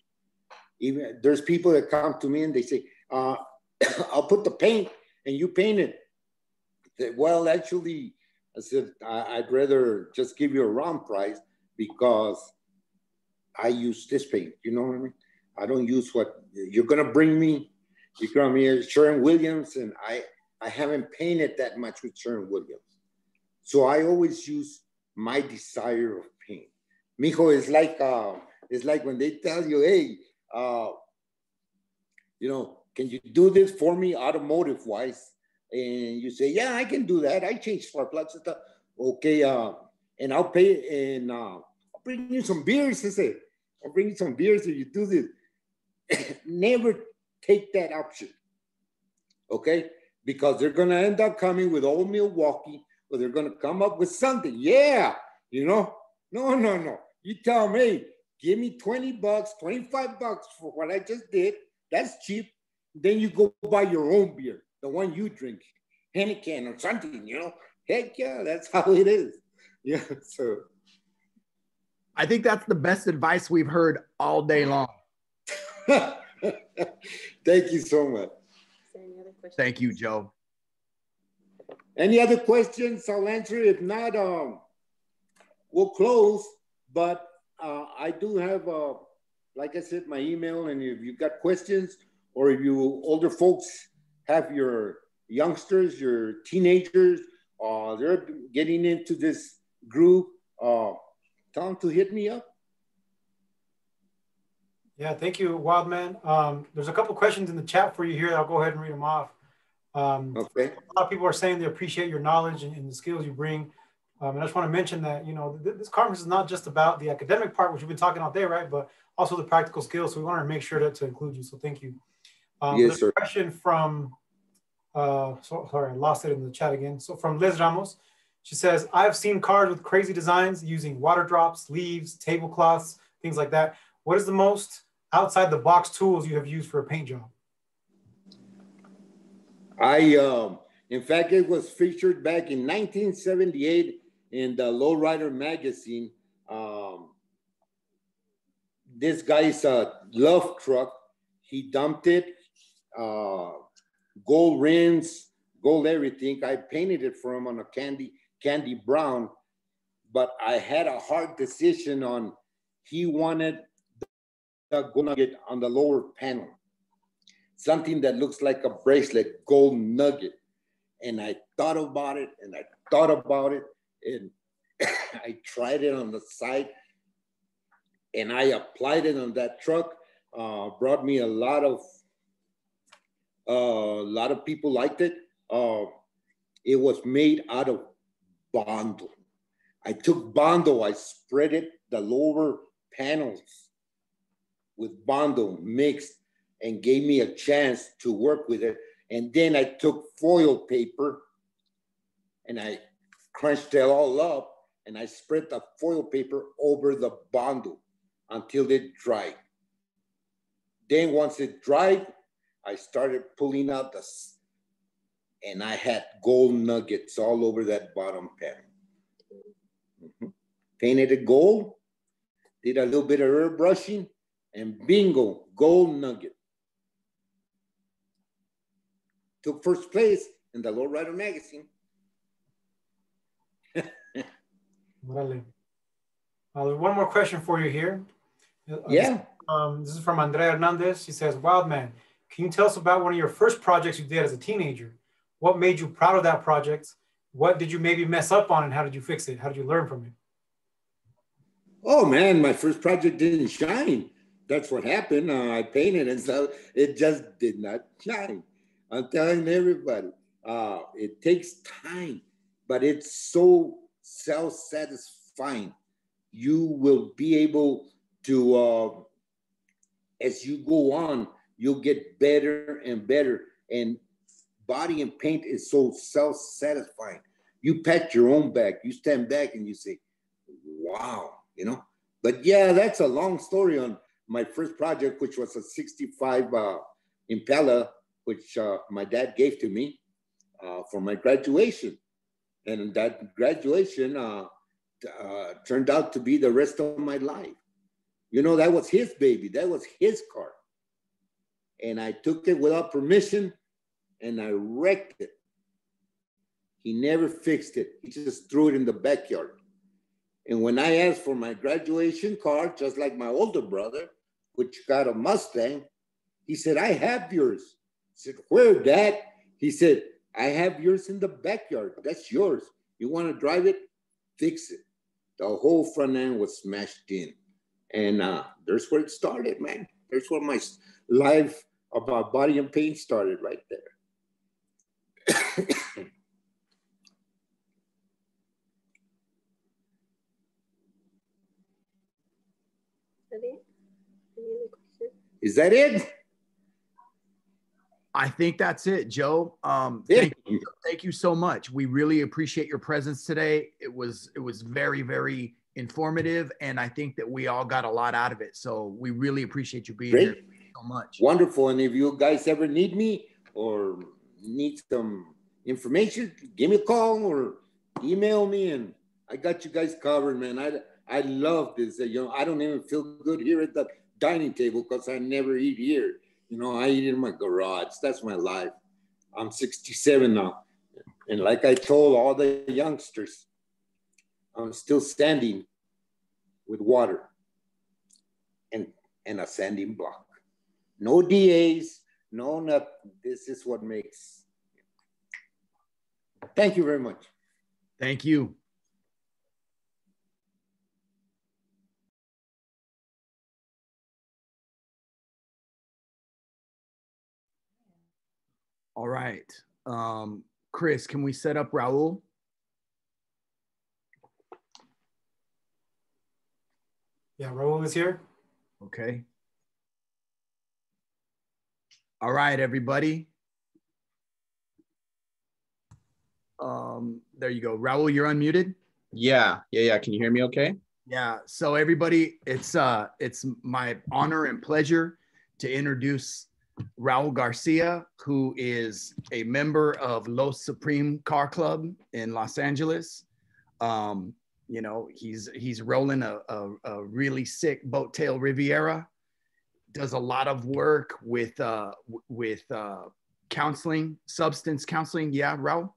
Even there's people that come to me and they say, uh, I'll put the paint and you paint it. well, actually, I said, I'd rather just give you a round price because I use this paint. You know what I mean? I don't use what you're gonna bring me. You're gonna be Sherwin Williams, and I I haven't painted that much with Sherwin Williams, so I always use my desire of paint. mijo, it's like uh, it's like when they tell you, hey, uh, you know, can you do this for me automotive wise? And you say, yeah, I can do that. I change spark plugs and stuff. Okay, uh, and I'll pay and uh, I'll bring you some beers. I say, I'll bring you some beers if you do this. Never take that option. Okay, because they're gonna end up coming with old Milwaukee, or they're gonna come up with something. Yeah, you know, no, no, no. You tell me, give me 20 bucks, 25 bucks for what I just did. That's cheap. Then you go buy your own beer, the one you drink, Heineken or something, you know. Heck yeah, that's how it is. Yeah. So I think that's the best advice we've heard all day long. Thank you so much. Thank you, Joe. Any other questions? I'll answer. If not, um, we'll close. But uh, I do have, uh, like I said, my email. And if you got questions, or if you older folks have your youngsters, your teenagers, uh, they're getting into this group, uh, tell them to hit me up. Yeah, thank you, Wildman. Um, there's a couple questions in the chat for you here. I'll go ahead and read them off. Um, okay. A lot of people are saying they appreciate your knowledge and, and the skills you bring. Um, and I just want to mention that, you know, th this conference is not just about the academic part, which we've been talking all day, right? But also the practical skills. So we want to make sure to, to include you. So thank you. Um, yes, sir. question from, uh, so, sorry, I lost it in the chat again. So from Liz Ramos, she says, I've seen cars with crazy designs using water drops, leaves, tablecloths, things like that. What is the most outside the box tools you have used for a paint job? I, um, in fact, it was featured back in 1978 in the Lowrider magazine. Um, this guy's a love truck. He dumped it, uh, gold rims, gold everything. I painted it for him on a candy candy brown, but I had a hard decision on he wanted the gold nugget on the lower panel, something that looks like a bracelet, gold nugget. And I thought about it and I thought about it and I tried it on the side and I applied it on that truck. Uh, brought me a lot of uh, a lot of people liked it. Uh, it was made out of Bondo. I took Bondo, I spread it the lower panels with Bondo mixed and gave me a chance to work with it. And then I took foil paper and I crunched it all up and I spread the foil paper over the Bondo until it dried. Then once it dried, I started pulling out the, and I had gold nuggets all over that bottom panel. Mm-hmm. Painted it gold, did a little bit of airbrushing, and bingo, gold nugget. Took first place in the Lowrider magazine. Vale. Uh, there's one more question for you here. Uh, Yeah. Um, this is from Andrea Hernandez. She says, Wildman, can you tell us about one of your first projects you did as a teenager? What made you proud of that project? What did you maybe mess up on and how did you fix it? How did you learn from it? Oh man, my first project didn't shine. That's what happened. Uh, I painted and so it just did not shine. I'm telling everybody, uh, it takes time, but it's so self-satisfying. You will be able to, uh, as you go on, you'll get better and better. And body and paint is so self-satisfying. You pat your own back, you stand back and you say, wow, you know? But yeah, that's a long story on my first project, which was a 65 uh, Impala, which uh, my dad gave to me uh, for my graduation. And that graduation uh, uh, turned out to be the rest of my life. You know, that was his baby, that was his car. And I took it without permission and I wrecked it. He never fixed it, he just threw it in the backyard. And when I asked for my graduation card, just like my older brother, which got a Mustang, he said, I have yours. I said, Where, Dad? He said, I have yours in the backyard. That's yours. You want to drive it? Fix it. The whole front end was smashed in. And uh, there's where it started, man. There's where my life of my body and pain started right there. Is that it? I think that's it, Joe. Um, thank, you, thank you so much. We really appreciate your presence today. It was it was very very informative, and I think that we all got a lot out of it. So we really appreciate you being Great. here so much. Wonderful. And if you guys ever need me or need some information, give me a call or email me, and I got you guys covered, man. I I love this. You know, I don't even feel good here at the dining table because I never eat here. You know, I eat in my garage. That's my life. I'm 67 now. And like I told all the youngsters, I'm still standing with water and, and a sanding block. No DAs, no nothing. This is what makes. Thank you very much. Thank you. All right. Um, Chris, can we set up Raul? Yeah, Raul is here. Okay. All right, everybody. Um, there you go. Raul, you're unmuted. Yeah, yeah, yeah. Can you hear me okay? Yeah. So everybody, it's uh it's my honor and pleasure to introduce Raul Garcia, who is a member of Los Supreme Car Club in Los Angeles. Um, you know, he's he's rolling a, a, a really sick boat tail Riviera. Does a lot of work with uh with uh counseling, substance counseling. Yeah, Raul.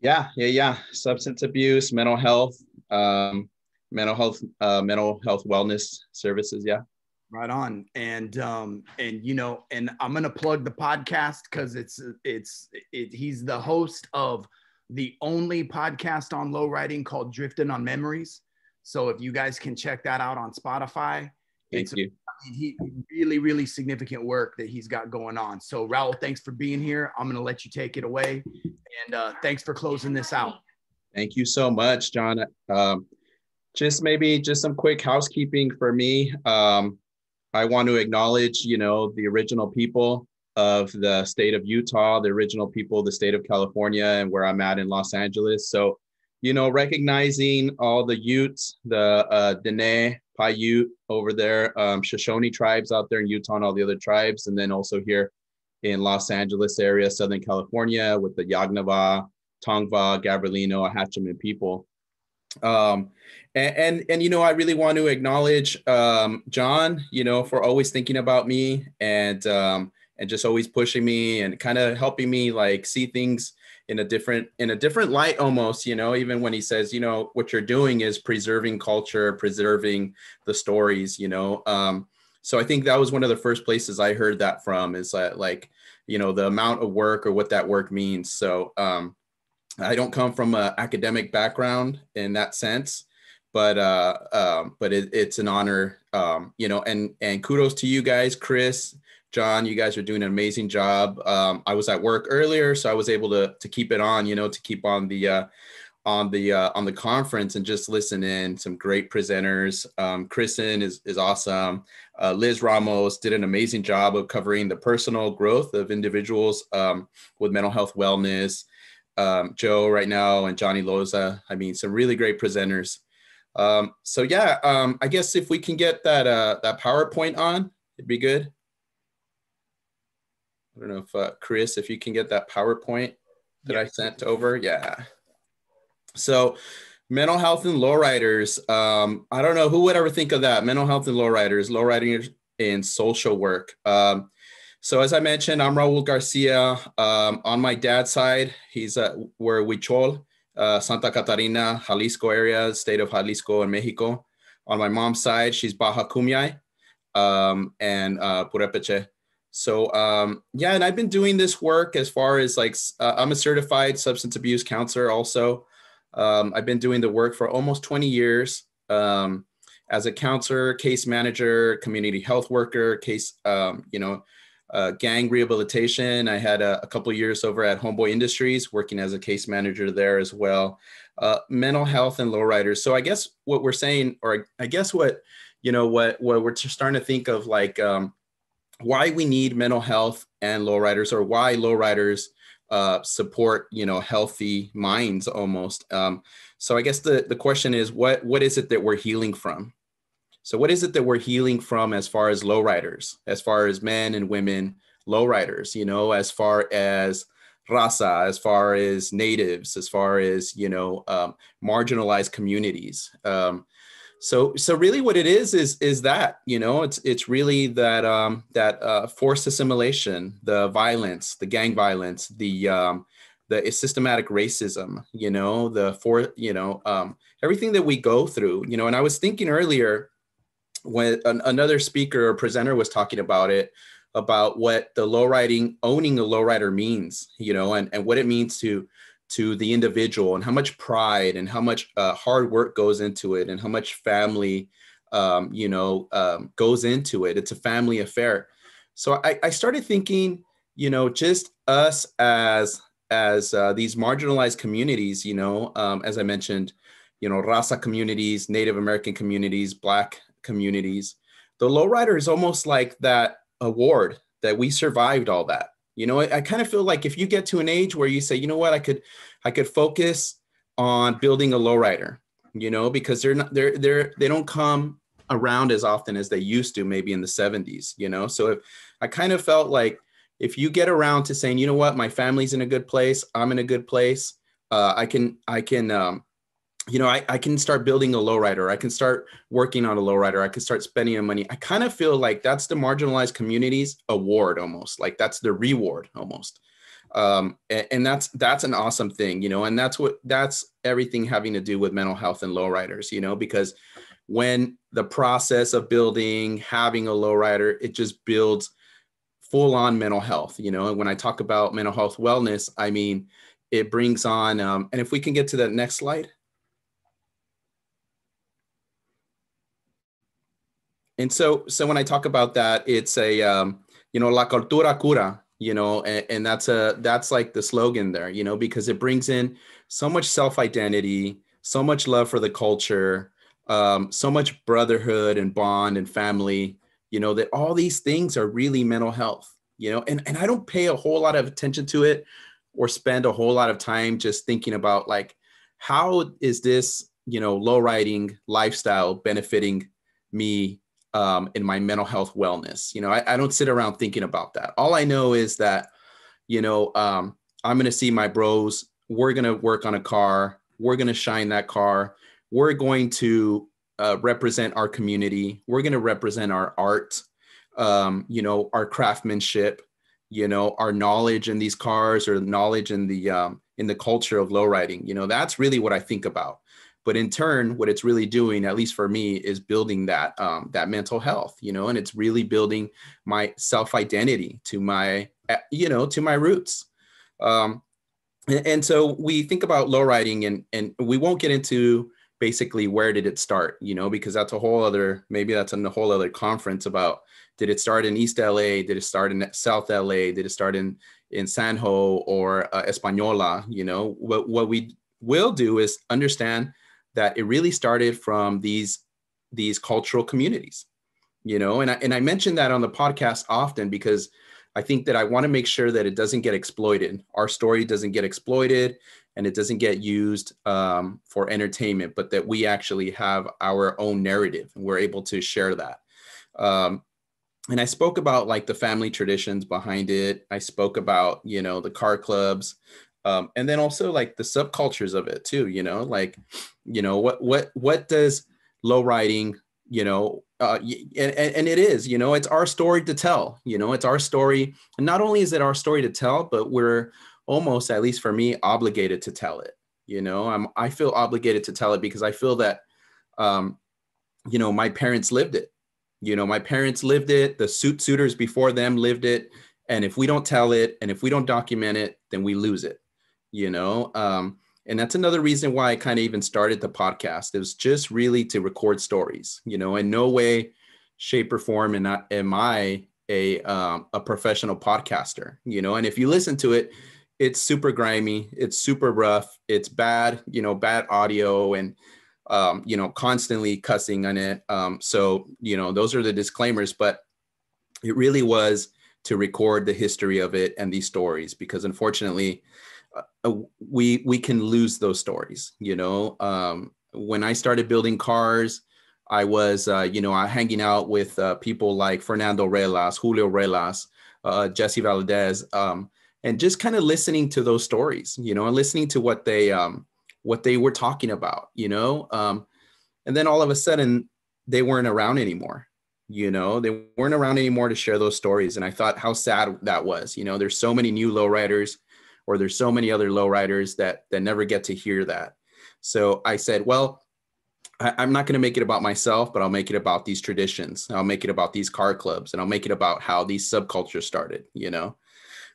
Yeah, yeah, yeah. Substance abuse, mental health, um, mental health, uh, mental health wellness services. Yeah. Right on. And um and you know, and I'm gonna plug the podcast because it's it's it, he's the host of the only podcast on low riding called Drifting on Memories. So if you guys can check that out on Spotify, Thank it's you. He really, really significant work that he's got going on. So Raul, thanks for being here. I'm gonna let you take it away. And uh thanks for closing this out. Thank you so much, John. Um, just maybe just some quick housekeeping for me. Um, I want to acknowledge, you know, the original people of the state of Utah, the original people of the state of California, and where I'm at in Los Angeles. So, you know, recognizing all the Utes, the uh, Dene, Paiute over there, um, Shoshone tribes out there in Utah, and all the other tribes, and then also here in Los Angeles area, Southern California, with the Yagnava, Tongva, Gabrielino, Acjachemen people. Um, and, and, and, you know, I really want to acknowledge um, John, you know, for always thinking about me and, um, and just always pushing me and kind of helping me like see things in a different in a different light almost you know even when he says you know what you're doing is preserving culture preserving the stories you know um so i think that was one of the first places i heard that from is that like you know the amount of work or what that work means. So um i don't come from an academic background in that sense but uh um but it, it's an honor um you know and and kudos to you guys chris John, you guys are doing an amazing job. Um, I was at work earlier, so I was able to to keep it on, you know, to keep on the uh, on the uh, on the conference and just listen in. Some great presenters. Um, Kristin is is awesome. Uh, Liz Ramos did an amazing job of covering the personal growth of individuals um, with mental health wellness. Um, Joe right now and Johnny Lozoya. I mean, some really great presenters. Um, so yeah, um, I guess if we can get that uh, that PowerPoint on, it'd be good. I don't know if uh, Chris, if you can get that PowerPoint that I sent over. Yeah. So mental health and lowriders. Um, I don't know who would ever think of that. Mental health and lowriders, lowriding in social work. Um, so as I mentioned, I'm Raul Garcia. Um, on my dad's side, he's uh, we're Huichol, uh, Santa Catarina, Jalisco area, state of Jalisco in Mexico. On my mom's side, she's Baja Kumeyaay um, and uh, Purepeche. So um, yeah, and I've been doing this work as far as like uh, I'm a certified substance abuse counselor. Also, um, I've been doing the work for almost 20 years um, as a counselor, case manager, community health worker, case um, you know, uh, gang rehabilitation. I had a, a couple years over at Homeboy Industries working as a case manager there as well. Uh, mental health and lowriders. So I guess what we're saying, or I guess what you know, what what we're starting to think of like. Why we need mental health and lowriders or why lowriders uh, support you know healthy minds almost. Um, so i guess the, the question is what what is it that we're healing from? So what is it that we're healing from as far as lowriders as far as men and women lowriders you know as far as raza as far as natives as far as you know um, marginalized communities? Um, so so really what it is is is that you know it's it's really that um that uh forced assimilation the violence the gang violence the um the systematic racism you know the for you know um everything that we go through you know and i was thinking earlier when an, another speaker or presenter was talking about it about what the lowriding owning a lowrider means you know and and what it means to to the individual and how much pride and how much uh, hard work goes into it and how much family um, you know um, goes into it. It's a family affair. So I, I started thinking you know just us as as uh, these marginalized communities you know um, as i mentioned you know raza communities native american communities black communities. The lowrider is almost like that award that we survived all that you know, I, I kind of feel like if you get to an age where you say, you know what, I could, I could focus on building a lowrider, you know, because they're not, they're, they're, they don't come around as often as they used to, maybe in the 70s, you know. So if, I kind of felt like if you get around to saying, you know what, my family's in a good place, I'm in a good place, uh, I can, I can, um, you know, I, I can start building a lowrider. I can start working on a lowrider. I can start spending money. I kind of feel like that's the marginalized communities award almost like that's the reward almost. Um, and, and, that's that's an awesome thing, you know, and that's what that's everything having to do with mental health and lowriders, you know, because when the process of building, having a lowrider, it just builds full on mental health, you know. And when I talk about mental health wellness, I mean it brings on um, and if we can get to that next slide and so so when i talk about that it's a um, you know la cultura cura you know and, and, that's a that's like the slogan there you know because it brings in so much self-identity so much love for the culture um, so much brotherhood and bond and family you know that all these things are really mental health you know and, and i don't pay a whole lot of attention to it or spend a whole lot of time just thinking about like how is this you know low riding lifestyle benefiting me um, in my mental health wellness. You know, I, I, don't sit around thinking about that. All I know is that, you know, um, I'm going to see my bros. We're going to work on a car. We're going to shine that car. We're going to uh, represent our community. We're going to represent our art, um, you know, our craftsmanship, you know, our knowledge in these cars or knowledge in the um, in the culture of lowriding. You know, that's really what I think about but in turn what it's really doing at least for me is building that um, that mental health you know and it's really building my self identity to my eh, you know to my roots. Um, and, so we think about low riding and and we won't get into basically where did it start you know because that's a whole other maybe that's a whole other conference about did it start in east la did it start in south la did it start in in san ho or uh, española? You know what what we will do is understand that it really started from these these cultural communities you know? And I, and I mentioned that on the podcast often because i think that i want to make sure that it doesn't get exploited. Our story doesn't get exploited and it doesn't get used um, for entertainment but that we actually have our own narrative and we're able to share that. Um, and i spoke about like the family traditions behind it. I spoke about you know the car clubs um, and then also like the subcultures of it too you know like you know what what what does low riding you know uh, and, and it is you know it's our story to tell you know it's our story. And not only is it our story to tell but we're almost at least for me obligated to tell it you know? I'm i feel obligated to tell it because i feel that um you know my parents lived it. You know my parents lived it the suit suitors before them lived it. And if we don't tell it and if we don't document it then we lose it you know um, and that's another reason why i kind of even started the podcast it was just really to record stories you know in no way shape or form and not am i a um, a professional podcaster you know and if you listen to it it's super grimy it's super rough it's bad you know bad audio and um, you know constantly cussing on it um, so you know those are the disclaimers but it really was to record the history of it and these stories because unfortunately uh, we we can lose those stories you know? Um, when i started building cars i was uh, you know hanging out with uh, people like fernando ruelas julio ruelas uh, jesse valadez um, and just kind of listening to those stories you know and listening to what they um, what they were talking about you know? Um, and then all of a sudden they weren't around anymore you know? They weren't around anymore to share those stories and i thought how sad that was you know? There's so many new lowriders or there's so many other lowriders that that never get to hear that. So i said well I, am not going to make it about myself but i'll make it about these traditions. I'll make it about these car clubs and i'll make it about how these subcultures started you know?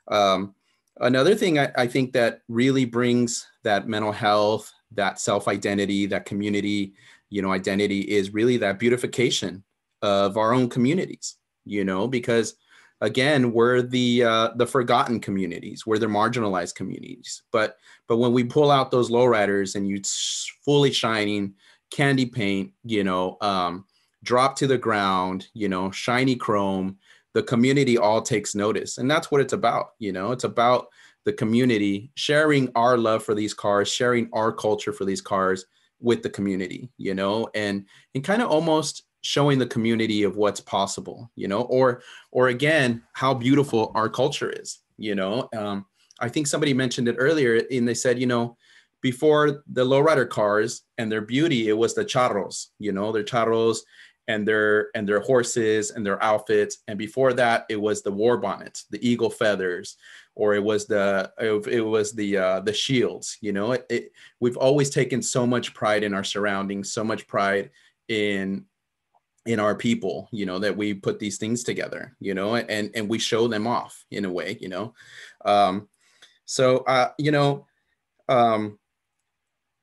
Um, another thing I, I think that really brings that mental health that self-identity that community you know identity is really that beautification of our own communities you know? Because again we're the uh, the forgotten communities we're the marginalized communities. But but when we pull out those lowriders and you fully shining candy paint you know um, drop to the ground you know shiny chrome the community all takes notice. And that's what it's about you know? It's about the community sharing our love for these cars sharing our culture for these cars with the community you know? And and kind of almost showing the community of what's possible you know or or again how beautiful our culture is you know? Um, i think somebody mentioned it earlier and they said you know before the lowrider cars and their beauty it was the charros you know their charros and their and their horses and their outfits. And before that it was the war bonnets the eagle feathers or it was the it was the uh, the shields you know? It, it, we've always taken so much pride in our surroundings so much pride in in our people you know that we put these things together you know and and we show them off in a way you know? Um so uh you know um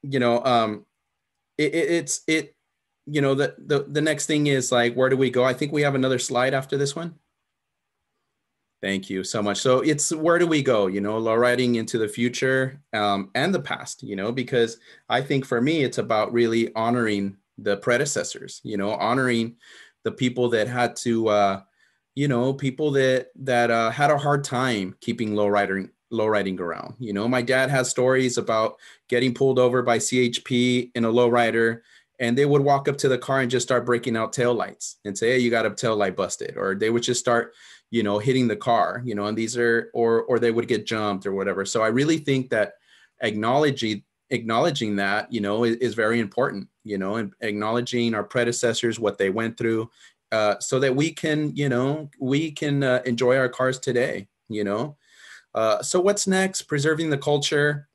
you know um it, it, it's it you know the, the the next thing is like where do we go? I think we have another slide after this one. Thank you so much. So it's where do we go you know low riding into the future um and the past you know because i think for me it's about really honoring the predecessors you know honoring the people that had to uh you know people that that uh, had a hard time keeping low riding low riding around you know my dad has stories about getting pulled over by chp in a low rider and they would walk up to the car and just start breaking out tail lights and say hey you got a tail light busted or they would just start you know hitting the car you know and these are or or they would get jumped or whatever. So i really think that acknowledging acknowledging that you know is, is very important you know and acknowledging our predecessors what they went through uh, so that we can you know we can uh, enjoy our cars today you know. Uh, so what's next? Preserving the culture.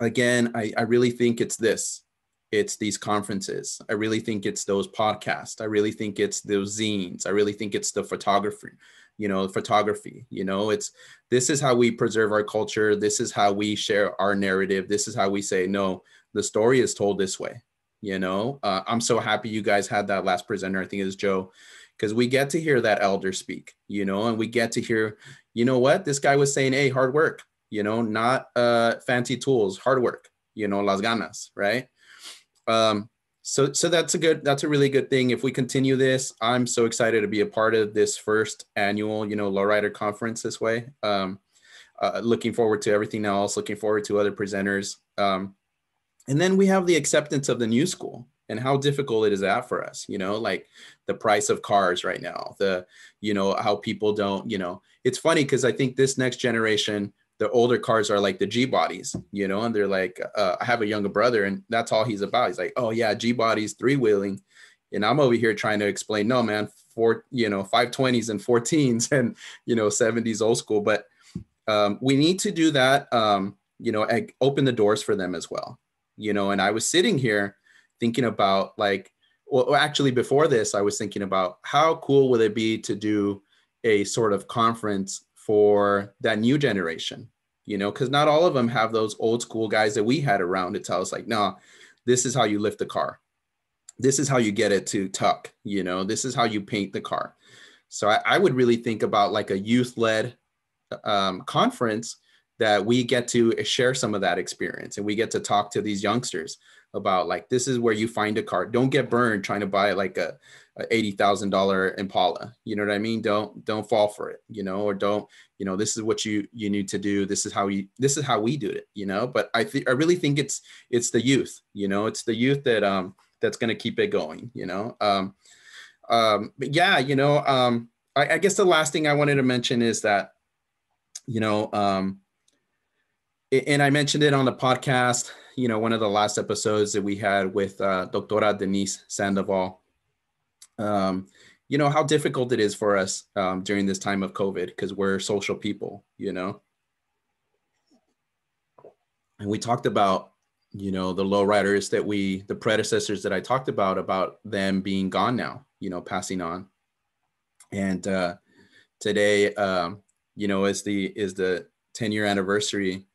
Again I, I really think it's this. It's these conferences. I really think it's those podcasts. I really think it's those zines. I really think it's the photography you know photography you know it's this is how we preserve our culture this is how we share our narrative this is how we say no the story is told this way you know? Uh, i'm so happy you guys had that last presenter i think it was joe because we get to hear that elder speak you know and we get to hear you know what? This guy was saying hey hard work you know not uh fancy tools hard work you know las ganas right? Um so so that's a good that's a really good thing. If we continue this i'm so excited to be a part of this first annual you know lowrider conference this way. Um, uh, looking forward to everything else looking forward to other presenters. Um, and then we have the acceptance of the new school and how difficult it is that for us you know like the price of cars right now the you know how people don't you know. It's funny because i think this next generation the older cars are like the G bodies, you know, and they're like, uh, I have a younger brother, and that's all he's about. He's like, oh yeah, G bodies, three wheeling, and I'm over here trying to explain, no man, four, you know, 520s and 14s, and you know, 70s old school. But um, we need to do that, um, you know, and open the doors for them as well, you know. And I was sitting here thinking about like, well, actually, before this, I was thinking about how cool would it be to do a sort of conference for that new generation you know, because not all of them have those old school guys that we had around to tell us, like, no, this is how you lift the car. This is how you get it to tuck, you know, this is how you paint the car. So I, I would really think about like a youth led um, conference that we get to share some of that experience and we get to talk to these youngsters about like this is where you find a car. Don't get burned trying to buy like a, a eighty thousand dollar Impala. You know what I mean? Don't don't fall for it. You know, or don't you know this is what you you need to do. This is how you this is how we do it. You know, but I think I really think it's it's the youth. You know, it's the youth that um that's gonna keep it going. You know, um, um, but yeah, you know, um, I, I guess the last thing I wanted to mention is that you know um and I mentioned it on the podcast, you know, one of the last episodes that we had with uh, Doctora Denise Sandoval. Um, you know, how difficult it is for us um, during this time of COVID because we're social people, you know. And we talked about, you know, the lowriders that we, the predecessors that I talked about, about them being gone now, you know, passing on. And uh, today, um, you know, is the is the 10 year anniversary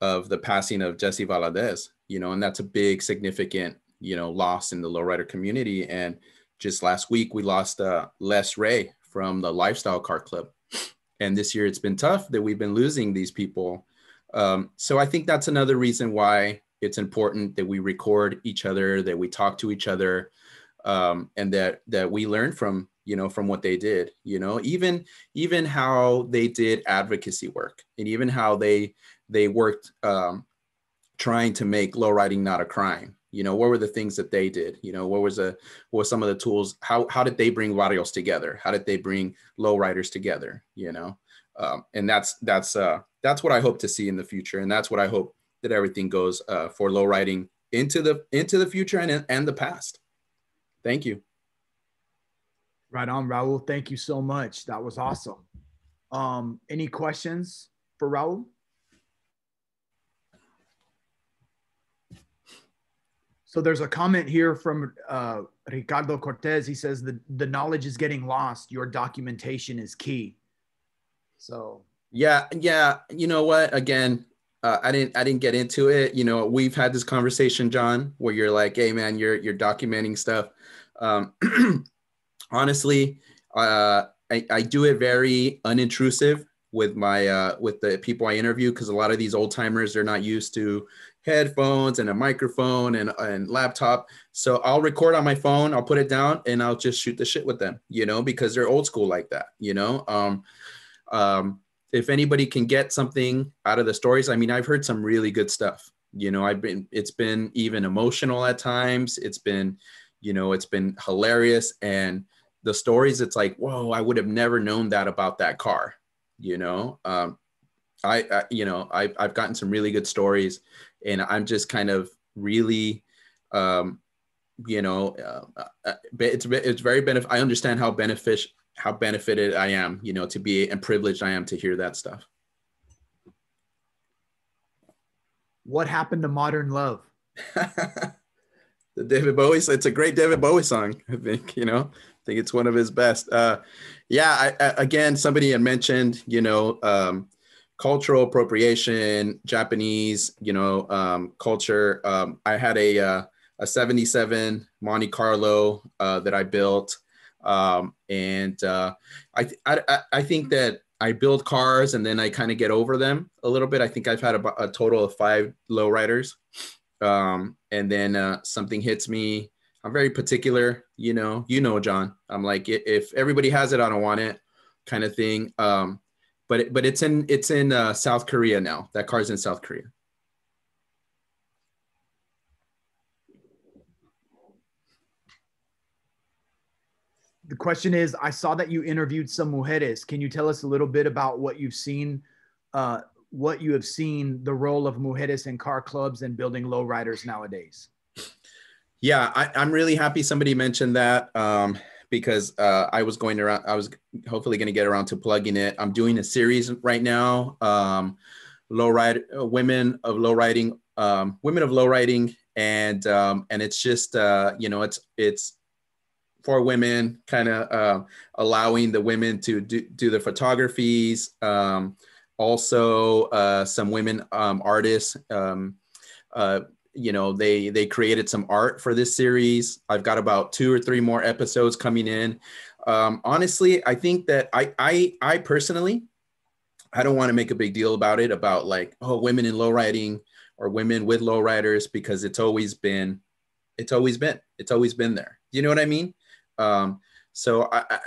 of the passing of Jesse Valadez, you know, and that's a big significant, you know, loss in the lowrider community. And just last week we lost uh, Les Ray from the Lifestyle Car Club. And this year it's been tough that we've been losing these people. Um, so I think that's another reason why it's important that we record each other, that we talk to each other, um, and that that we learn from you know from what they did you know even even how they did advocacy work and even how they they worked um, trying to make low riding not a crime. You know what were the things that they did? You know what was a what were some of the tools? How how did they bring barrios together? How did they bring low riders together? You know um, and that's that's uh that's what i hope to see in the future. And that's what i hope that everything goes uh, for low riding into the into the future and and the past. Thank you. Right on raul. Thank you so much. That was awesome. Um any questions for raul So there's a comment here from uh, Ricardo Cortez. He says the the knowledge is getting lost. Your documentation is key. So yeah, yeah. You know what? Again, uh, I didn't I didn't get into it. You know, we've had this conversation, John, where you're like, "Hey, man, you're you're documenting stuff." Um, honestly, uh, I, I do it very unintrusive with my uh, with the people I interview because a lot of these old timers they're not used to headphones and a microphone and, and laptop. So I'll record on my phone, I'll put it down and I'll just shoot the shit with them, you know, because they're old school like that, you know. Um, um, if anybody can get something out of the stories, I mean, I've heard some really good stuff. You know, I've been, it's been even emotional at times. It's been, you know, it's been hilarious. And the stories, it's like, whoa, I would have never known that about that car, you know. Um, I, I, you know, I, I've gotten some really good stories and I'm just kind of really, um, you know, uh, uh it's it's very benefit. I understand how benefit how benefited I am, you know, to be and privileged I am to hear that stuff. What happened to modern love? the David Bowie. It's a great David Bowie song. I think you know. I think it's one of his best. Uh, yeah. I, I, again, somebody had mentioned, you know, um, cultural appropriation, Japanese, you know, um, culture. Um, I had a uh, a '77 Monte Carlo uh, that I built, um, and uh, I, I I think that I build cars and then I kind of get over them a little bit. I think I've had a, a total of five lowriders, um, and then uh, something hits me. I'm very particular, you know. You know, John. I'm like, if everybody has it, I don't want it, kind of thing. Um, but it, but it's in it's in uh, South Korea now. That car's in South Korea. The question is, I saw that you interviewed some mujeres. Can you tell us a little bit about what you've seen, uh, what you have seen, the role of mujeres in car clubs and building lowriders nowadays? Yeah, I, am really happy somebody mentioned that. Um, because uh, I was going around. I was hopefully going to get around to plugging it. I'm doing a series right now, um, low ride uh, women of low riding, um, women of low riding, and um, and it's just uh, you know it's it's for women, kind of uh, allowing the women to do, do the photographies. Um, also, uh, some women um, artists. Um, uh, you know they they created some art for this series i've got about two or three more episodes coming in um, honestly i think that i i i personally i don't want to make a big deal about it about like oh women in low riding or women with lowriders because it's always been, it's always been, it's always been there. You know what I mean? Um, so I, I,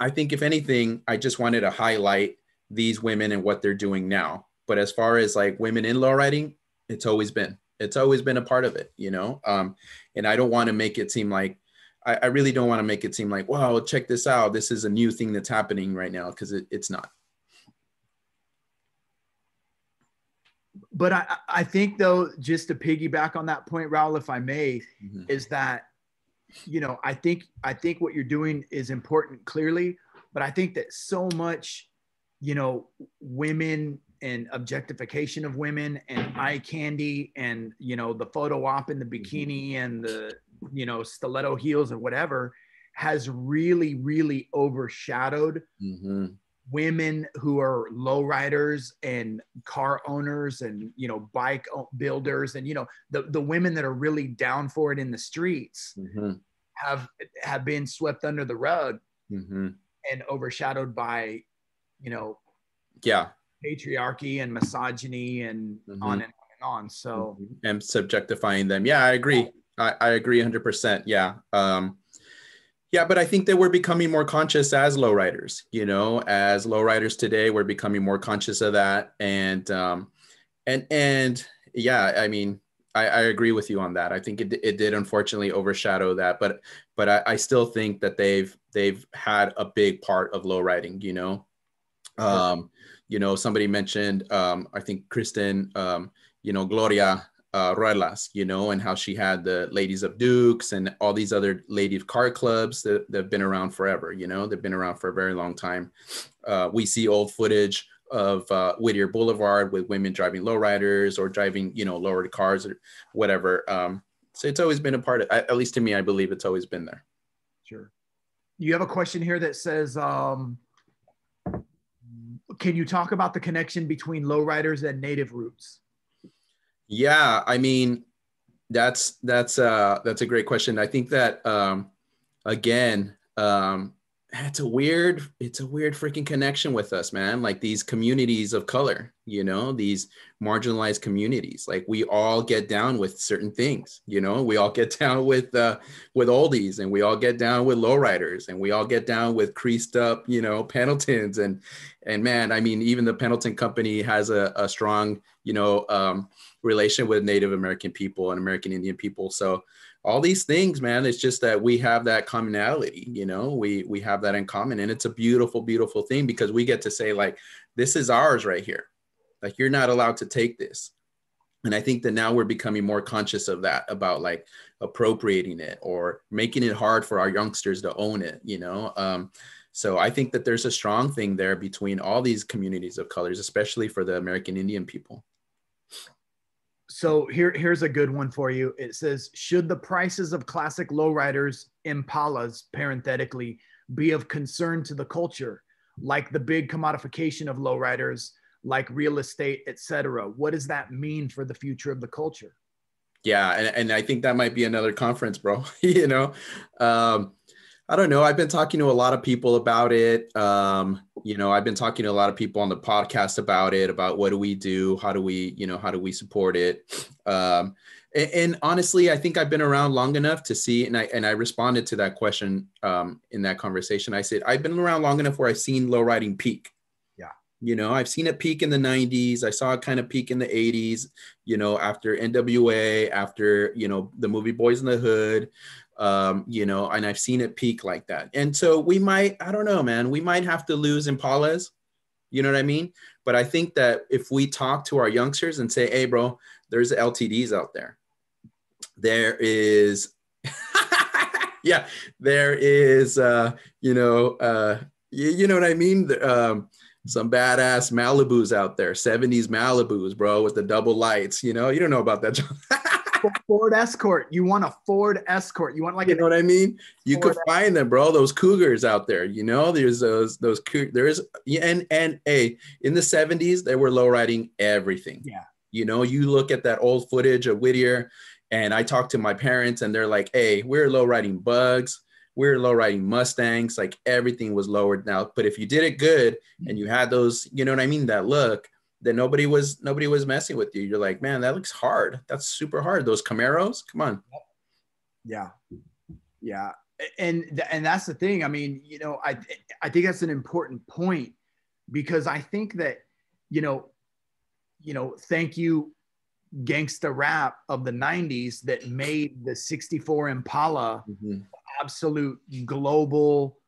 I think if anything, I just wanted to highlight these women and what they're doing now. But as far as like women in lowriding, it's always been, it's always been a part of it, you know? Um, and I don't want to make it seem like, I, I really don't want to make it seem like, wow, check this out. This is a new thing that's happening right now because it, it's not. but I, I think though, just to piggyback on that point, Raul, if I may, Mhm. is that, you know, I think I think what you're doing is important clearly, but I think that so much, you know, women and objectification of women and eye candy and you know the photo op in the bikini and the you know stiletto heels or whatever has really really overshadowed Mhm. women who are lowriders and car owners and you know bike builders and you know the the women that are really down for it in the streets Mhm. have have been swept under the rug Mhm. and overshadowed by you know Yeah. Patriarchy and misogyny and on Mhm. and on and on so and subjectifying them. Yeah, I agree. I, I agree 100%. Yeah. Um, yeah, but I think that we're becoming more conscious as lowriders, you know, as lowriders today, we're becoming more conscious of that. And, um, and, and yeah, I mean, I, I agree with you on that. I think it, it did unfortunately overshadow that, but, but I, I still think that they've, they've had a big part of lowriding, you know, um, you know, somebody mentioned, um, I think Kristin, um, you know, Gloria uh, Ruelas, you know, and how she had the Ladies of Dukes and all these other lady of car clubs that, that have been around forever, you know, they've been around for a very long time. Uh, we see old footage of uh, Whittier Boulevard with women driving lowriders or driving, you know, lowered cars or whatever. Um, so it's always been a part of, at at least to me, I believe it's always been there. Sure. You have a question here that says, um, can you talk about the connection between lowriders and native roots? Yeah, I mean, that's that's uh that's a great question. I think that um again, um it's a weird it's a weird freaking connection with us, man. Like these communities of color, you know, these marginalized communities. Like we all get down with certain things, you know. We all get down with uh with oldies and we all get down with lowriders and we all get down with creased up, you know, Pendletons and and man, I mean, even the Pendleton company has a, a strong, you know, um relation with Native American people and American Indian people. So all these things, man, it's just that we have that commonality, you know, we we have that in common. And it's a beautiful, beautiful thing because we get to say, like, this is ours right here. Like you're not allowed to take this. And I think that now we're becoming more conscious of that about like appropriating it or making it hard for our youngsters to own it, you know. Um, so I think that there's a strong thing there between all these communities of colors, especially for the American Indian people. So here, here's a good one for you. It says, should the prices of classic lowriders, Impalas, parenthetically, be of concern to the culture, like the big commodification of lowriders, like real estate, etc.? What does that mean for the future of the culture? Yeah, and, and I think that might be another conference, bro. you know, um, I don't know. I've been talking to a lot of people about it. Um, you know, I've been talking to a lot of people on the podcast about it, about what do we do, how do we, you know, how do we support it. Um, and, and honestly, I think I've been around long enough to see, and I and I responded to that question um, in that conversation. I said I've been around long enough where I've seen low riding peak. Yeah. You know, I've seen it peak in the 90s. I saw it kind of peak in the 80s, you know, after NWA, after, you know, the movie Boyz n the Hood, um, you know, and I've seen it peak like that. And so we might, I don't know, man, we might have to lose Impalas, you know what I mean? But I think that if we talk to our youngsters and say, hey, bro, there's LTDs out there. There is, yeah, there is, uh, you know, uh, you, you know what I mean? Um, some badass Malibus out there, 70s Malibus, bro, with the double lights. You know, you don't know about that. Ford Escort. You want a Ford Escort. You want like you know what I mean? You could Ford find them, bro. Those cougars out there. You know, there's those those cou- there is and and a in the 70s they were low riding everything. Yeah. You know, you look at that old footage of Whittier, and I talk to my parents, and they're like, "Hey, we're low riding bugs." we're low riding Mustangs, like everything was lowered now. But if you did it good mm-hmm. and you had those, you know what I mean, that look, that nobody was nobody was messing with you. You're like, man, that looks hard. That's super hard. Those Camaros, come on. Yeah, yeah, and and that's the thing. I mean, you know, I I think that's an important point because I think that you know, you know, thank you, gangsta rap of the '90s that made the '64 Impala Mm-hmm. absolute global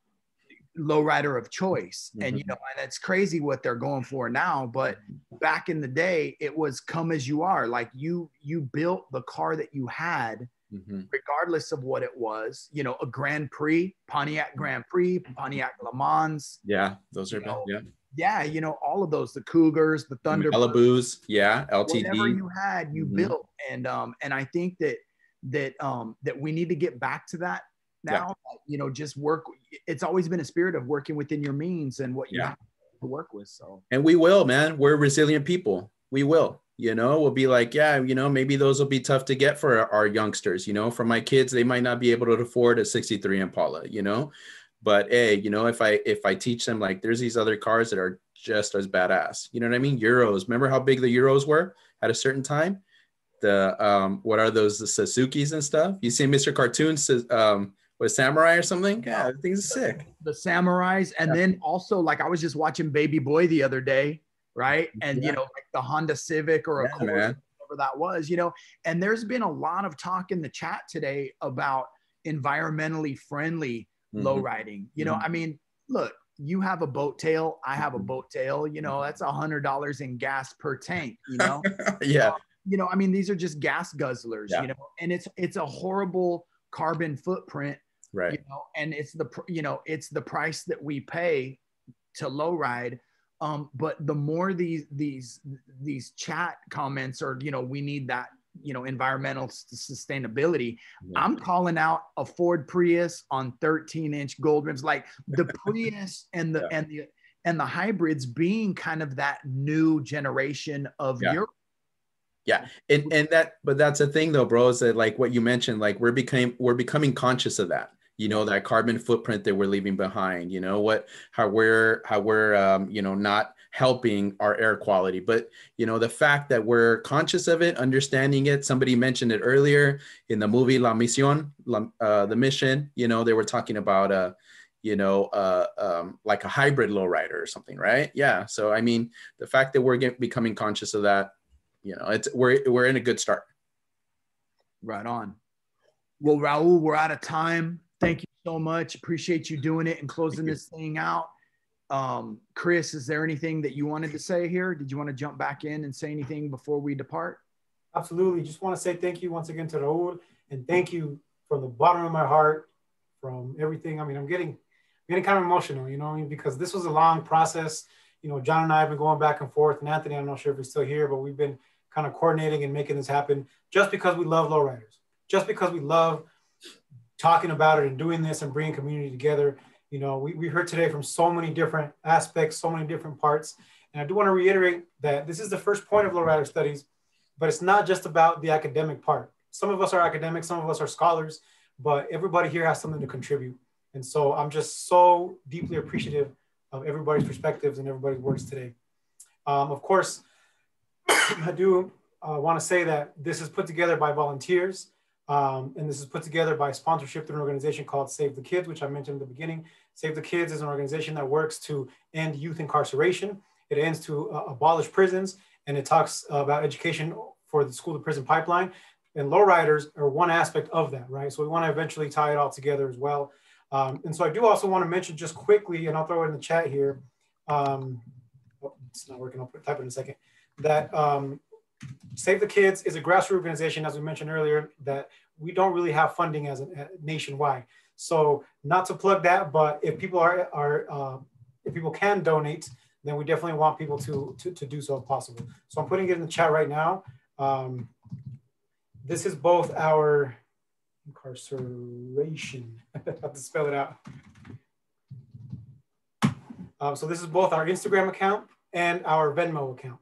lowrider of choice. And you know, and it's crazy what they're going for now. But back in the day, it was come as you are. Like you, you built the car that you had, Mhm. regardless of what it was. You know, a Grand Prix, Pontiac Grand Prix, Pontiac Le Mans. Yeah, those are know, yeah. Yeah, you know, all of those, the Cougars, the Thunder, Malibus, yeah, LTD. whatever you had, you Mhm. built. And um, and I think that that um that we need to get back to that Yeah. now. You know, just work. It's always been a spirit of working within your means and what you Yeah. have to work with. So And we will, man. We're resilient people. We will. You know, we'll be like, yeah, you know, maybe those will be tough to get for our, our youngsters. You know, for my kids, they might not be able to afford a 63 Impala, you know. But hey, you know, if I if I teach them like there's these other cars that are just as badass, you know what I mean? Euros. Remember how big the Euros were at a certain time? The um, what are those? The Suzuki's and stuff. You see Mr. Cartoon says um was samurai or something? Yeah, I think it's sick. the samurais, and then also like I was just watching Baby Boy the other day, right? And Yeah. you know, like the Honda Civic or a Yeah, Accord, whatever that was, you know. And there's been a lot of talk in the chat today about environmentally friendly low Mhm. riding. You know, Mhm. I mean, look, you have a boat tail, I have a Mm-hmm. boat tail. You know, that's a hundred dollars in gas per tank. You know, yeah. you know, I mean, these are just gas guzzlers. Yeah. You know, and it's it's a horrible carbon footprint Right. you know and it's the you know it's the price that we pay to low ride um but the more these these these chat comments are you know we need that you know environmental sustainability i'm calling out a ford prius on 13 inch gold rims like the prius and the and the and the hybrids being kind of that new generation of Yeah. your Yeah, and and that, but that's the thing though, bro. Is that like what you mentioned? Like we're became we're becoming conscious of that. You know that carbon footprint that we're leaving behind. You know what how we're how we're um, you know not helping our air quality. But you know the fact that we're conscious of it, understanding it. Somebody mentioned it earlier in the movie La Misión, La, uh, the mission. You know they were talking about uh, you know, uh, um, like a hybrid lowrider or something, right? Yeah. So I mean, the fact that we're get, becoming conscious of that, you know, it's we're we're in a good start. Right on. Well, Raul, we're out of time. Thank you so much. Appreciate you doing it and closing this thing out. Um, Chris, is there anything that you wanted to say here? Did you want to jump back in and say anything before we depart? Absolutely. Just want to say thank you once again to Raul and thank you from the bottom of my heart from everything. I mean, I'm getting getting kind of emotional, you know, I mean, because this was a long process. You know, John and I have been going back and forth, and Anthony, I'm not sure if he's still here, but we've been kind of coordinating and making this happen just because we love lowriders, just because we love talking about it and doing this and bringing community together. You know, we, we heard today from so many different aspects, so many different parts. And I do want to reiterate that this is the first point of lowrider studies, but it's not just about the academic part. Some of us are academics, some of us are scholars, but everybody here has something to contribute. And so I'm just so deeply appreciative of everybody's perspectives and everybody's words today. Um, of course, I do uh, want to say that this is put together by volunteers. Um, and this is put together by sponsorship through an organization called Save the Kids, which I mentioned at the beginning. Save the Kids is an organization that works to end youth incarceration. It ends to uh, abolish prisons, and it talks about education for the school to prison pipeline. And lowriders are one aspect of that, right? So we want to eventually tie it all together as well. Um, and so I do also want to mention just quickly, and I'll throw it in the chat here. Um, oh, it's not working. I'll put, type it in a second. That um, Save the Kids is a grassroots organization, as we mentioned earlier, that we don't really have funding as a, a nationwide. So not to plug that, but if people are, are uh, if people can donate, then we definitely want people to, to, to do so if possible. So I'm putting it in the chat right now. Um, this is both our incarceration. Have to spell it out. Um, so this is both our Instagram account and our Venmo account.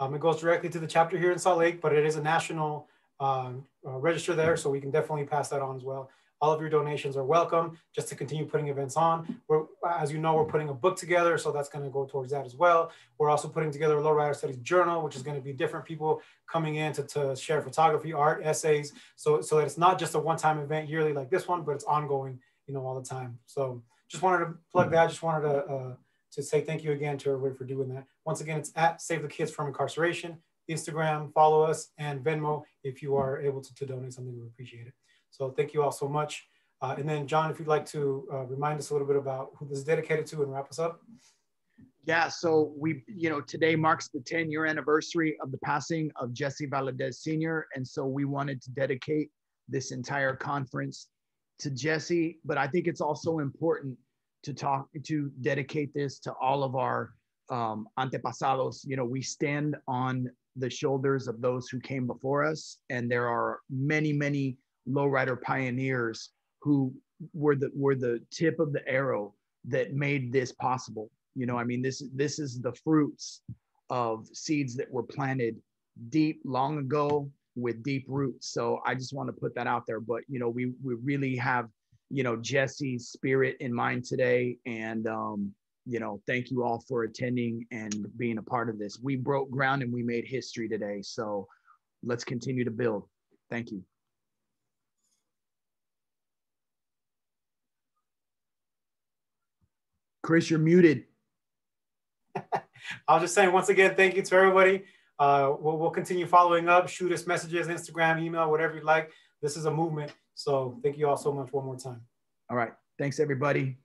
Um, it goes directly to the chapter here in Salt Lake, but it is a national um, uh, register there, so we can definitely pass that on as well. All of your donations are welcome just to continue putting events on. We're, as you know, we're putting a book together, so that's going to go towards that as well. We're also putting together a Lowrider Studies journal, which is going to be different people coming in to, to share photography, art, essays, so, so that it's not just a one-time event yearly like this one, but it's ongoing, you know, all the time. So just wanted to plug that. Just wanted to, uh, to say thank you again to everybody for doing that. Once again, it's at Save the Kids from Incarceration. Instagram, follow us, and Venmo if you are able to, to donate something, we appreciate it. So thank you all so much. Uh, and then John, if you'd like to uh, remind us a little bit about who this is dedicated to and wrap us up. Yeah, so we, you know, today marks the 10 year anniversary of the passing of Jesse Valadez Sr. And so we wanted to dedicate this entire conference to Jesse, but I think it's also important to talk, to dedicate this to all of our um, antepasados. You know, we stand on the shoulders of those who came before us. And there are many, many lowrider pioneers who were the were the tip of the arrow that made this possible. You know, I mean, this this is the fruits of seeds that were planted deep long ago with deep roots. So I just want to put that out there. But you know, we we really have you know Jesse's spirit in mind today, and um, you know, thank you all for attending and being a part of this. We broke ground and we made history today. So let's continue to build. Thank you. Xris, you're muted. I was just saying, once again, thank you to everybody. Uh, we'll, we'll continue following up. Shoot us messages, Instagram, email, whatever you like. This is a movement. So thank you all so much one more time. All right. Thanks, everybody.